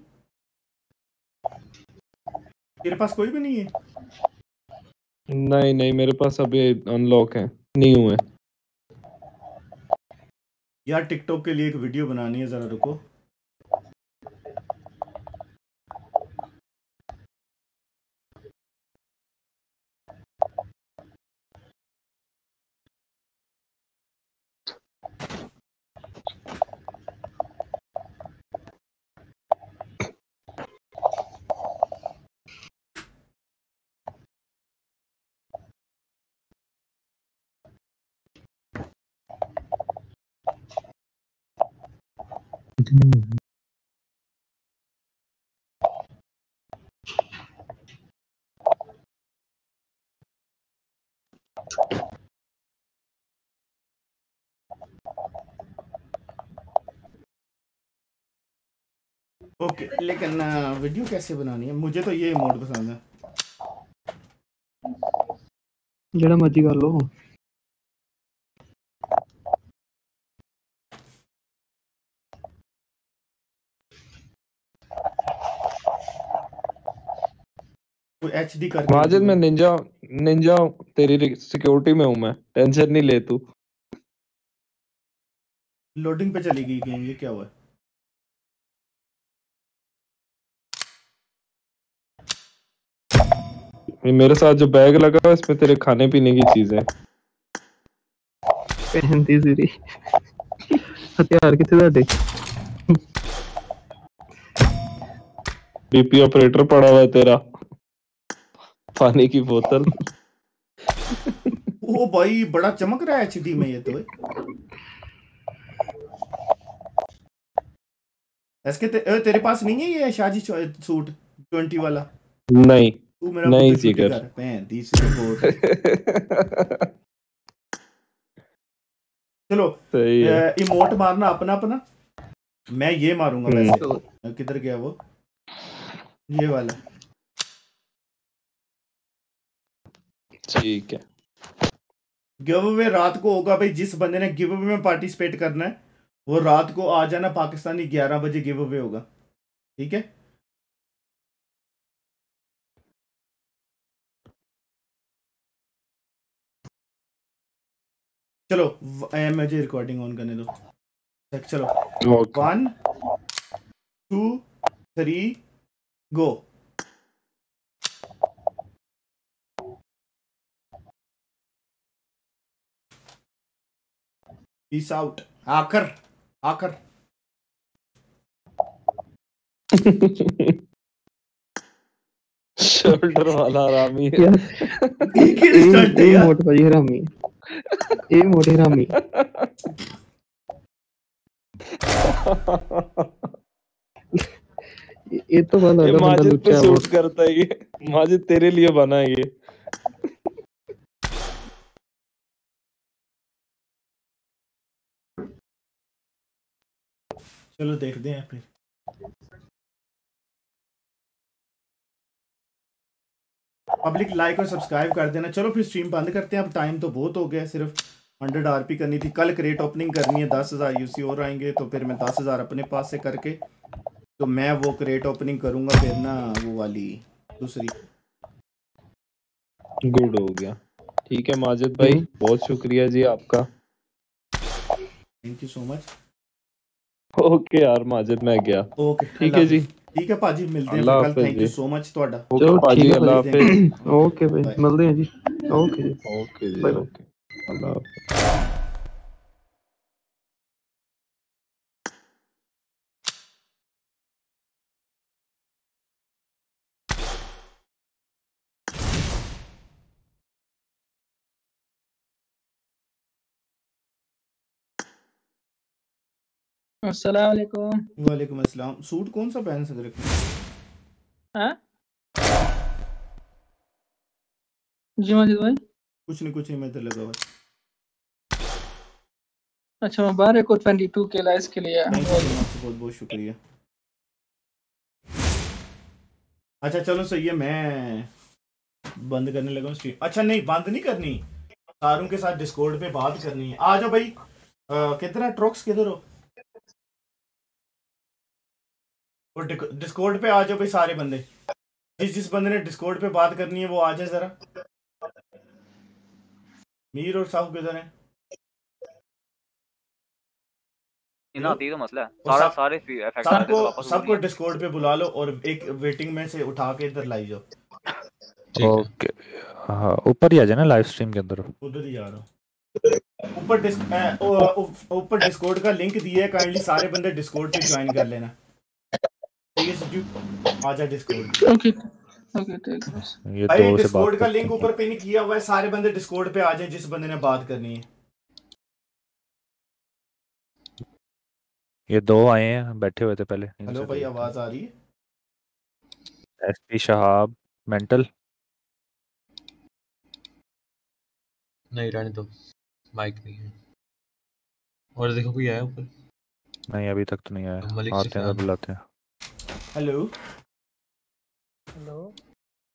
तेरे पास कोई भी नहीं है? नहीं नहीं मेरे पास अभी अनलॉक है। न्यू है। यार टिकटॉक के लिए एक वीडियो बनानी है जरा रुको। ओके लेकिन वीडियो कैसे बनानी है? मुझे तो ये मोड पसंद है। जेड़ा मर्ज़ी कर लो। एचडी कर माजिद मैं निंजा निंजा तेरी सिक्योरिटी में हूँ मैं। टेंशन नहीं ले तू। लोडिंग पे चली गई गेम ये क्या हुआ? है? मेरे साथ जो बैग लगा हुआ है इसमें तेरे खाने पीने की चीजें हैं ਪਹਿਨਦੀ ਸੀਰੀ ਹਥਿਆਰ ਕਿੱਥੇ ਤੁਹਾਡੇ बीपी ऑपरेटर पड़ा हुआ है तेरा पानी की बोतल ओ भाई बड़ा चमक रहा है एचडी में ये तो एसके ते, ए, तेरे पास नहीं है ये शाजी च- सूट ट्वेंटी वाला नहीं तू मेरा नहीं चलो इमोट मारना अपना अपना। मैं ये मारूँगा हम्म। वैसे। किधर गया वो? ये वाला। ठीक है। गिव अवे रात को होगा भाई जिस बंदे ने गिव अवे में पार्टिसिपेट करना है वो रात को आ जाना पाकिस्तानी 11 बजे गिव अवे होगा। ठीक है? चलो मुझे रिकॉर्डिंग ऑन करने दो। चलो। One two three go peace out आकर आकर शोल्डर वाला रामी। यार। मोट पर ये रामी। है ए मोटेरामी ये तो बना ये माजिद पे सूट करता है ये माजिद तेरे लिए बना है ये. चलो देखते हैं फिर. पब्लिक लाइक और सब्सक्राइब कर देना। चलो फिर स्ट्रीम बंद करते हैं। अब टाइम तो बहुत हो गया सिर्फ़ हंड्रेड आरपी करनी थी। कल क्रेट ओपनिंग करनी है। दस हज़ार यूसी और आएँगे। तो फिर मैं दस हज़ार अपने पास से करके तो मैं वो क्रेट ओपनिंग करूँगा। फिर ना वो वाली दूसरी। गुड हो गया। ठीक है माजिद भाई। बहुत शुक्रिया जी आपका। Thank you so much okay यार माजिद मैं गया। ओके ठीक है जी। ਠੀਕ ਹੈ ਭਾਜੀ ਮਿਲਦੇ ਹਾਂ ਕੱਲ ਥੈਂਕ ਯੂ ਸੋ ਮਚ ਤੁਹਾਡਾ। ਚਲੋ ਭਾਜੀ ਅੱਲਾ ਹਾਫਿਜ਼। ਓਕੇ ਭਾਈ ਮਿਲਦੇ ਹਾਂ ਜੀ। ਓਕੇ ਓਕੇ ਜੀ ਓਕੇ। ਅੱਲਾ ਹਾਫਿਜ਼। अस्सलाम वालेकुम अस्सलाम। सूट कौन सा पहन सक रखे हाँ? जी माजिद भाई। कुछ नहीं कुछ नहीं मैं इधर लगा हुआ। अच्छा मुबारक हो 22 के लाइस के लिए। बहुत बहुत शुक्रिया। अच्छा चलो सही है मैं बंद करने लगा हूँ स्ट्रीम अच्छा नहीं बंद नहीं करनी। सारों के साथ डिस्कॉर्ड पे बात करनी है। आ जाओ भाई। किधर है? ट्रॉक्स किधर हो? और डिस्कॉर्ड पे आ जाओ भाई सारे बंदे। जिस जिस बंदे ने डिस्कॉर्ड पे बात करनी है वो आ जाए जरा। मीर और साहू किधर हैं? तो मसला सारा सारे आ सबको वापस सबको डिस्कॉर्ड पे बुला लो और एक वेटिंग में से उठा के इधर लाई जाओ। ओके। हाँ ऊपर ही आ जाना लाइव स्ट्रीम के अंदर। उधर ही जा रहा हूँ। ऊपर ऊपर डिस्कॉर्ड का लिंक दिया है काइंडली सारे बंदे डिस्कॉर्ड पे ज्वाइन कर लेना। डिस्कॉर्ड ओके ओके ठीक ये दो से बात का लिंक ऊपर पिन किया हुआ है सारे बंदे डिस्कॉर्ड पे आ जाए जिस बंदे ने बात करनी है। ये दो आए हैं बैठे हुए थे पहले। हेलो भाई आवाज़ आ रही है? एस पी शहाब मेंटल नहीं रहने दो। माइक नहीं है। और देखो कोई आया ऊपर? नहीं अभी तक तो नहीं आया। आते हैं बुलाते हैं। हेलो हेलो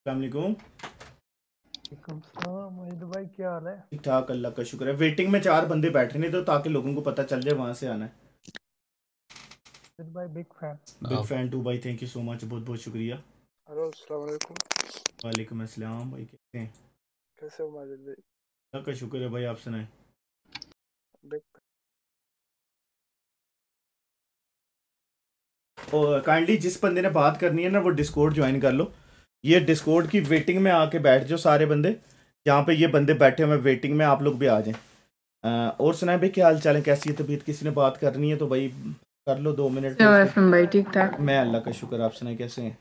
वालेकुम वालेकुम सलाम मोहित भाई क्या हाल है? ठीक ठाक अल्लाह का शुक्र है। वेटिंग में चार बंदे बैठे नहीं तो ताकि लोगों को पता चल जाए वहाँ से आना है। मोहित भाई big fan big fan too भाई थैंक यू सो मच बहुत बहुत शुक्रिया। हेलो अस्सलाम वालेकुम वालेकुम अस्सलाम भाई कैसे हैं? कैसे हो माजिद भाई अल्लाह का शुक्र है भाई आप सुनाएँ। बिग और काइंडली जिस बंदे ने बात करनी है ना वो डिस्कॉर्ड ज्वाइन कर लो। ये डिस्कॉर्ड की वेटिंग में आके बैठ जाओ सारे बंदे। जहाँ पे ये बंदे बैठे हुए वेटिंग में आप लोग भी आ जाएँ। और सुनाए भाई क्या हाल चाल है? कैसी है तबीयत? किसी ने बात करनी है तो भाई कर लो दो मिनट। भाई ठीक ठाक। मैं अल्लाह का शुक्र आप सुनाए कैसे हैं?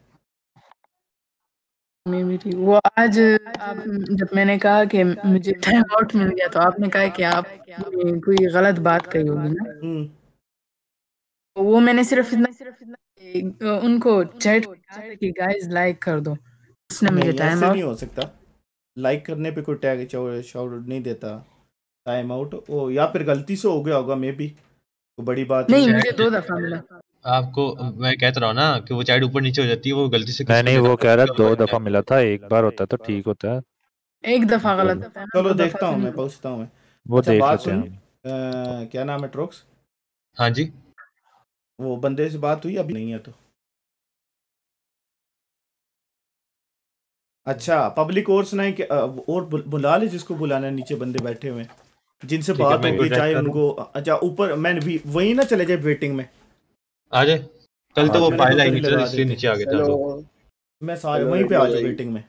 मैं भी ठीक। वो आज आप जब मैंने कहा कि मुझे टाइम आउट मिल गया तो आपने कहा कि आप कोई गलत बात कही होगी ना? तो वो मैंने सिर्फ़ इतना सिर्फ़ इतना उनको चैट कि गाइस लाइक कर दो। उसने मुझे टाइम आउट नहीं हो सकता। लाइक करने पे कोई टैग शाउट नहीं देता। टाइम आउट ओ या फिर गलती से हो गया होगा मे बी तो बड़ी बात नहीं मुझे दो दफ़ा मिला। आपको मैं कहता रहा हूँ ना कि वो चैट ऊपर नीचे हो जाती है वो गलती से नहीं नहीं वो कह रहा दो दफ़ा मिला था एक बार होता है तो ठीक होता। है एक दफ़ा गलत होता है। चलो देखता हूँ मैं। पूछता हूँ मैं। वो अच्छा देख लेते हैं। क्या नाम है ट्रोक्स हाँ जी। वो बंदे से बात हुई अभी नहीं है तो। अच्छा पब्लिक और सुनाए कि और बुला ले जिसको बुलाना नीचे बंदे बैठे हुए जिनसे बात होगी चाहे उनको अच्छा ऊपर मैंने भी वही ना चले जाए वेटिंग में। आ जाए। कल तो वो मैंने फ़ाइल आई नहीं इसलिए नीचे आ गए थे मैं सारे वहीं पे आ जाओ वेटिंग में।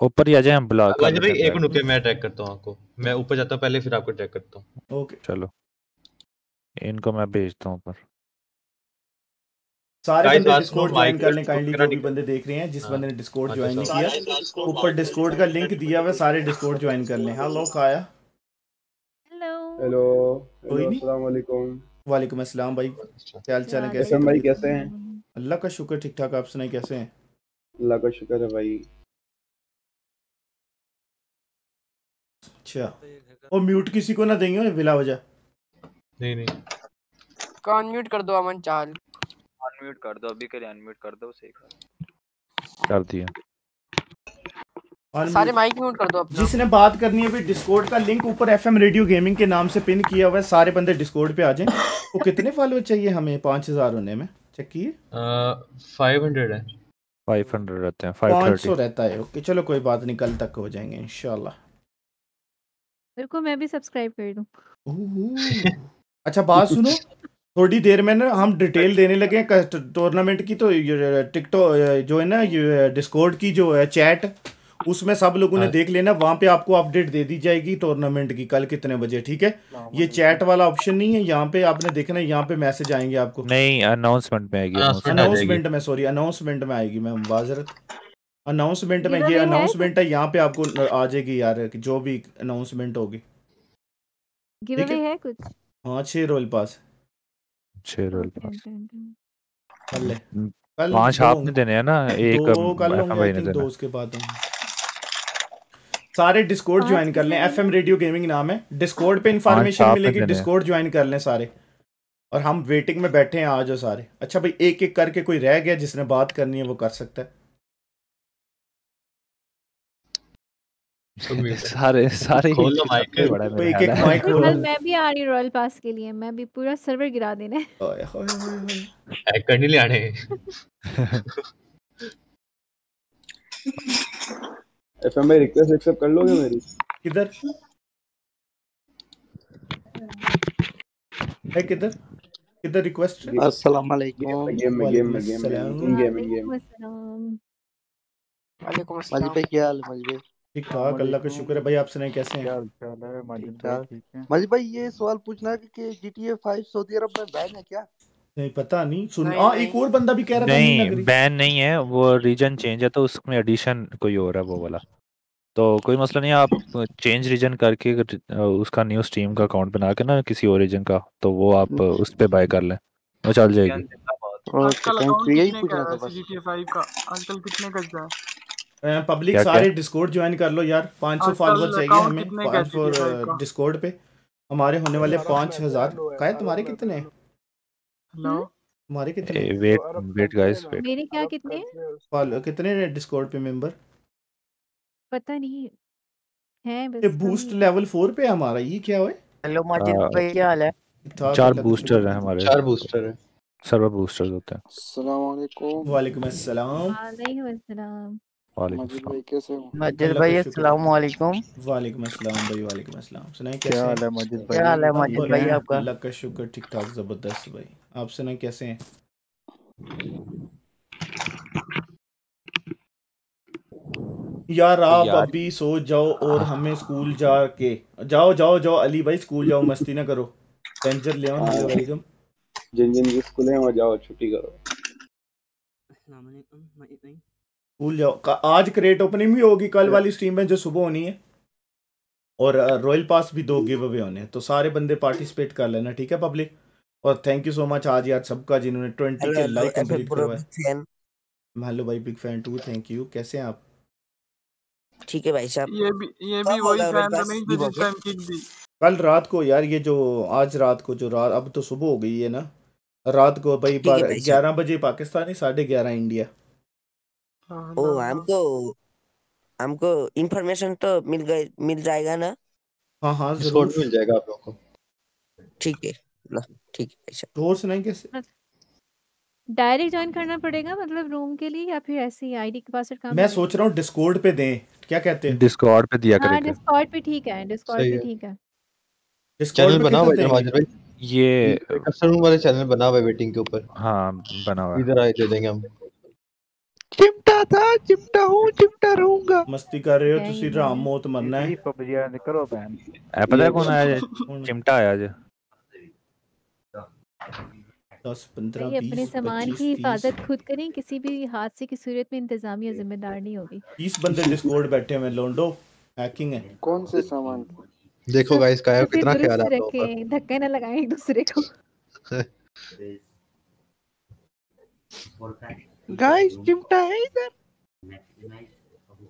ऊपर ही आ जाए हम बुला कर आज भाई एक मिनट रुकिए मैं ट्रैक करता हूँ आपको। मैं ऊपर जाता हूँ पहले फिर आपको ट्रैक करता हूँ। ओके चलो। इनको मैं भेजता हूँ ऊपर। सारे बंदे डिस्कॉर्ड ज्वाइन कर लें काइंडली जो भी बंदे देख रहे हैं जिस हाँ। बंदे ने डिस्कॉर्ड अच्छा, ज्वाइन नहीं किया ऊपर डिस्कॉर्ड का लिंक दिया हुआ है सारे डिस्कॉर्ड ज्वाइन कर लें। हेलो काया हेलो हेलो कोई नहीं। अस्सलाम वालेकुम वालेकुम अस्सलाम भाई। क्या हाल चाल है कैसे एफएम भाई कैसे हैं? अल्लाह का शुक्र ठीक ठाक आप सुनाए कैसे हैं? अल्लाह का शुक्र है भाई। अच्छा। और म्यूट किसी को ना देंगे बिला वजह। नहीं नहीं। कान म्यूट कर दो अमन चाल। अनम्यूट कर दो अभी के लिए अनम्यूट कर दो सही कर दिया। सारे माइक म्यूट कर दो अपना। जिसने बात करनी है भी डिस्कॉर्ड का लिंक ऊपर एफएम रेडियो गेमिंग के नाम से पिन किया हुआ है सारे बंदे डिस्कॉर्ड पे आ जाएँ। वो कितने फॉलोअर चाहिए हमें पाँच हज़ार होने में? चेक किए? फाइव हंड्रेड है। फाइव हंड्रेड रहते हैं फाइव पाँच सौ थर्टी रहता है ओके चलो कोई बात नहीं कल तक हो जाएँगे इंशाल्लाह। मेरे को मैं भी सब्सक्राइब कर दूँ। अच्छा बात सुनो थोड़ी देर में ना हम डिटेल देने लगे टूर्नामेंट की तो टिकटॉक जो है ना डिस्कॉर्ड की जो है चैट उसमें सब लोगों ने हाँ। देख लेना वहाँ पे आपको अपडेट दे दी जाएगी टूर्नामेंट की कल कितने बजे ठीक है? ये चैट वाला ऑप्शन नहीं है यहाँ पे आपने देखना यहाँ पे मैसेज आएँगे आपको। नहीं अनाउंसमेंट में आएगी आ अनाउंसमेंट में सॉरी अनाउंसमेंट में आएगी मैं बाजरत। अनाउंसमेंट में ये अनाउंसमेंट है यहाँ पे आपको आ जाएगी यार जो भी अनाउंसमेंट होगी। ठीक है? कुछ? हाँ छह रोल पास छह रोल पास कर ले। हम्म, कल पाँच आपने देने हैं ना एक दो कल होंगे आई दो उसके बाद सारे डिस्कॉर्ड ज्वाइन कर लें। एफएम रेडियो गेमिंग नाम है। डिस्कॉर्ड पे इंफॉर्मेशन मिलेगी डिस्कॉर्ड ज्वाइन कर लें सारे। और हम वेटिंग में बैठे हैं आज जाओ सारे। अच्छा भाई एक एक करके कोई रह गया जिसने बात करनी है वो कर सकता है। सारे सारे खोल लो mic। सबसे बड़ा मेरा एक एक है। माइक खोल। मैं भी आ रही रॉयल पास के लिए। मैं भी पूरा सर्वर गिरा देने ओए होए होए होए। हैक करने ले आने। एफएम भाई रिक्वेस्ट एक्सेप्ट कर लोगे मेरी? किधर? है किधर? किधर रिक्वेस्ट अस्सलाम वालेकुम गेम में गेम में गेम में गेम इन गेम वालेकुम वालेकुम माजिद भाई क्या हाल है भाई? ठीक ठाक अल्लाह का शुक्र है भाई आप सुनाए कैसे हैं? है? माजिद भाई ठीक है? माजिद भाई ये सवाल पूछना है कि जीटीए 5 सऊदी अरब में बैन है क्या? नहीं पता नहीं सुन नहीं, हाँ नहीं। एक और बंदा भी कह रहा था नहीं बैन नहीं है वो रीजन चेंज है तो उसमें एडिशन कोई और है वो वाला। तो कोई मसला नहीं आप चेंज रीजन करके उसका न्यू स्ट्रीम का अकाउंट बना के ना किसी और रीजन का तो वो आप उस पे बाय कर लें वो चल जाएगी। आजकल अकाउंट कितने का है GTA 5 का? आजकल कितने का जा पब्लिक सारे क्या? डिस्कॉर्ड ज्वाइन कर लो यार। 500 आजकल फॉलोअर चाहिए हमें पाँच फॉर GTA डिस्कॉर्ड पे। हमारे होने वाले पाँच हज़ार। का तुम्हारे कितने हैं। तुम्हारे कितने वेट वेट गाइस वेट मेरे क्या कितने हैं? फॉलो कितने डिस्कॉर्ड पे मेंबर पता नहीं। है बस ये बूस्ट लेवल फोर पे हमारा ये क्या है? हेलो माजिद आ, भाई क्या हाल है? चार बूस्टर हैं हमारे। चार बूस्टर है। सर्वर बूस्टर्स होते हैं। अस्सलाम वालेकुम। वालेकुम अस्सलाम। वालेकुम अस्सलाम। माजिद अस्सलाम भाई हो? अस्सलाम वालेकुम वालेकुम अस्सलाम भाई वालेकुम अस्सलाम। सुनाए कैसे क्या हाल है माजिद भाई? क्या हाल है माजिद भाई आपका? अल्लाह का शुक्र ठीक ठाक ज़बरदस्त भाई। आप सुनाए कैसे हैं? यार आप यार। अभी सो जाओ और हमें स्कूल जाके। जाओ जाओ जाओ अली भाई स्कूल जाओ मस्ती ना करो। टेंजर ले हाँ। वालेकुम जिन जिन की स्कूल है वहाँ जाओ छुट्टी करो। स्कूल जाओ। आज क्रेट ओपनिंग भी होगी कल वाली स्ट्रीम में जो सुबह होनी है। और रॉयल पास भी दो गिव अवे होने हैं। तो सारे बंदे पार्टिसिपेट कर लेना ठीक है पब्लिक और थैंक यू सो मच आज यार सबका जिन्होंने ट्वेंटी के लाइक कंप्लीट करवाए हेलो भाई big fan too thank you कैसे हैं आप? ठीक है भाई साहब। ये भी ये भी वही फ़ैन बस नहीं थे जिस टाइम किक दी कल रात को यार ये जो आज रात को जो रात अब तो सुबह हो गई है ना। रात को भाई ग्यारह बजे पाकिस्तानी साढ़े ग्यारह इंडिया। हाँ ओ ना हमको हमको इंफॉर्मेशन तो मिल गए मिल जाएगा ना? हाँ हाँ डिस्कॉर्ड ज़रूर। मिल जाएगा आप लोगों को। ठीक है लो ठीक है भाई साहब और सुनाए कैसे डायरेक्ट ज्वाइन करना पड़ेगा मतलब रूम के लिए या फिर ऐसे ही आईडी के पासवर्ड कहाँ मैं सोच रहा हूँ डिस्कॉर्ड पे दें क्या कहते हैं? डिस्कॉर्ड पे दिया हाँ करेगा। डिस्कॉर्ड पे ठीक है डिस्कॉर्ड सही पे है। ठीक है। डिस्कॉर्ड चैनल पे बना किधर हुआ है देंगे? माजिद भाई? ये कस्टमर वाले चैनल बना हुआ है वेटिंग के ऊपर। हाँ बना हुआ है। इधर आए दे देंगे हम। चिमटा था चिमटा हूँ चिमटा रहूँगा। मस्ती कर रहे हो क्या तुसी है राम मौत मरना है। पता है ये कौन आया आज? कौन? चिमटा आया आज। दस पंद्रह भाई अपने सामान की हिफाजत खुद करें किसी भी हादसे की सूरत में इंतजामिया जिम्मेदार नहीं होगी। तीस बंदे डिस्कॉर्ड बैठे हुए हैं, लोंडो हैकिंग है। कौन से सामान? देखो गाइस का कितना ख्याल है रखें धक्के न लगाएँ एक दूसरे को। गाइस चिमटा है इधर।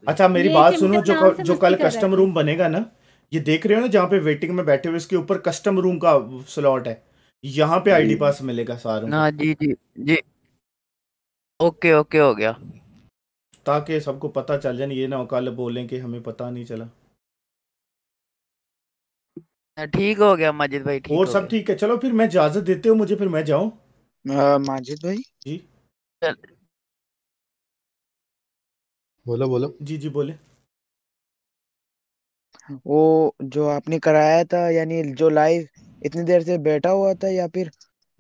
अच्छा मेरी बात सुनो जो कल जो कल कस्टम रूम बनेगा ना ये देख रहे हो ना जहाँ पे वेटिंग में बैठे हुए इसके ऊपर कस्टम रूम का स्लॉट है। यहाँ पे आईडी पास मिलेगा सारों ना जी जी जी। ओके ओके हो गया। ताकि सबको पता चल जाए ये ना हो कल बोलें कि हमें पता नहीं चला। ठीक हो गया माजिद भाई ठीक और सब ठीक है? चलो फिर मैं इजाज़त देते हो मुझे फिर मैं जाऊँ। माजिद भाई? जी। चल बोलो बोलो। जी जी बोले। वो जो आपने कराया था यानी जो लाइव इतनी देर से बैठा हुआ था या फिर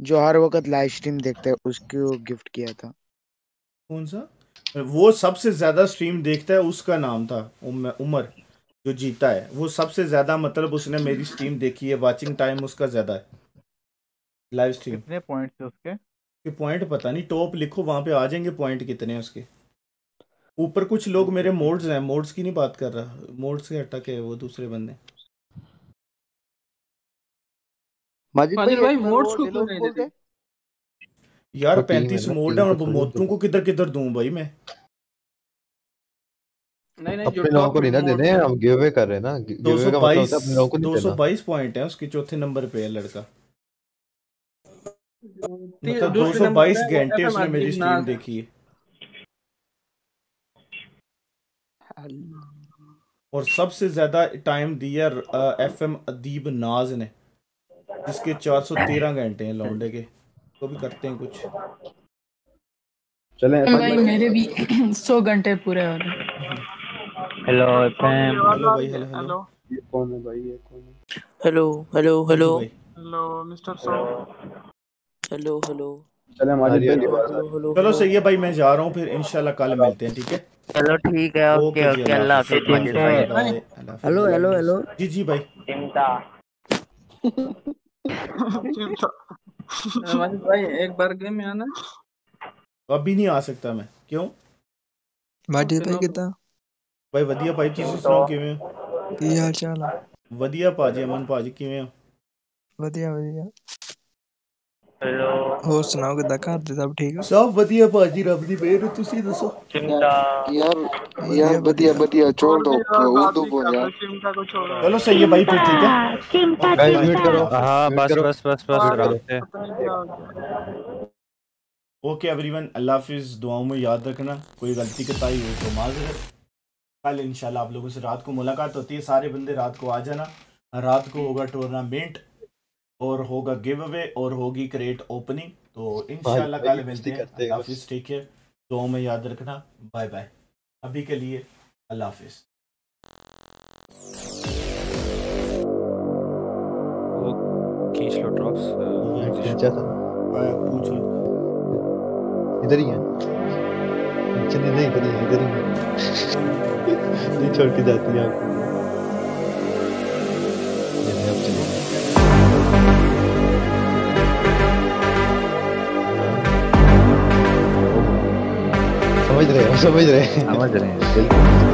जो हर वक्त लाइव स्ट्रीम देखता है उसको गिफ्ट किया था? कौन सा? वो सबसे ज़्यादा स्ट्रीम देखता है उसका नाम था उम- उमर जो जीता है। वो सबसे ज़्यादा मतलब उसने मेरी स्ट्रीम देखी है वाचिंग टाइम उसका ज़्यादा है। लाइव स्ट्रीम कितने पॉइंट्स थे उसके? के पॉइंट पता नहीं टॉप लिखो वहाँ पे आ जाएँगे पॉइंट कितने हैं उसके। ऊपर कुछ लोग मेरे मोड्स हैं मोड्स की नहीं बात कर रहा। मोड्स के अटक है वो दूसरे बंदे। माजिद माजिद भाई भाई मोड्स को क्यों नहीं देते? यार है पैंतीस मोड है और थोड़ी को किधर किधर दूँ भाई मैं? नहीं नहीं जो अपने लोगों को नहीं ना देने हम गिव अवे कर रहे हैं ना। गिव अवे का मतलब बाईस अपने लोगों को नहीं दो सौ देना बाईस पॉइंट है उसके चौथे नंबर पे है लड़का। मतलब दो दूसरे सौ नंबर बाईस पे वो घंटे उसने मेरी स्ट्रीम देखी है। और सबसे ज़्यादा टाइम दिया एफ़ एम अदीब नाज ने जिसके 413 घंटे हैं लौंडे के। तो भी करते हैं कुछ। चलें भाई मेरे भी सौ घंटे पूरे हो रहे हेलो एफएम हेलो भाई हेलो हेलो ये कौन है भाई ये कौन है? Hello hello hello hello mister so चलें माजिद भाई। हेलो चलो सही है भाई मैं जा रहा हूँ फिर इंशाल्लाह कल मिलते हैं ठीक है? चलो ठीक है ओके जी, ओके अल्लाह हाफिज हाफिज, माजिद भाई बाय, बाय, अल्लाह हाफिज, hello bye, hello bye. Hello जी जी भाई माजिद भाई एक बार गेम में आना अभी नहीं आ सकता मैं क्यों ਮਾਜੀ ਭਾਈ ਕਿਦਾਂ ਭਾਈ ਵਧੀਆ ਭਾਈ ਤੁਸੀਂ ਸੁਣਾਓ ਕਿਵੇਂ ਹੋ ਕੀ ਹਾਲ ਚਾਲ ਆ ਵਧੀਆ ਭਾਜੀ ਅਮਨ ਭਾਜੀ ਕਿਵੇਂ ਹੋ ਵਧੀਆ ਵਧੀਆ हेलो ਹੋਰ ਸੁਣਾਓ ਕਿਦਾਂ ਘਰ ਦੇ ਸਭ ਠੀਕ ਆ ਸਭ ਵਧੀਆ ਭਾਜੀ ਰੱਬ ਦੀ ਮਿਹਰ ਤੁਸੀਂ ਦੱਸੋ चिमटा ਯਾਰ ਯਾਰ ਵਧੀਆ ਵਧੀਆ छोड़ दो उर्दू बोल यार चिमटा को छोड़ो चलो सही है भाई फिर ठीक है चिमटा Guys, चिमटा mute करो हाँ बस बस बस बस आराम से ओके एवरीवन अल्लाह हाफिज दुआओं में याद रखना कोई गलती कताई हो तो माजरत कल इंशाल्लाह आप लोगों से रात को मुलाकात होती है सारे बंदे रात को आ जाना रात को होगा टूर्नामेंट और होगा गिव अवे और होगी क्रेट ओपनिंग तो इंशाल्लाह कल मिलते हैं। अल्लाह हाफिज ठीक है? दुआओं में याद रखना। Bye bye. अभी के लिए अल्लाह हाफिज। खींच लो ड्रॉप्स खींचा था। पूछ लो। इधर ही है। नहीं इधर ही इधर ही नहीं छोड़ के जाती है आपको? समझ रहे हो समझ रहे हैं। समझ रहे हैं बिल्कुल।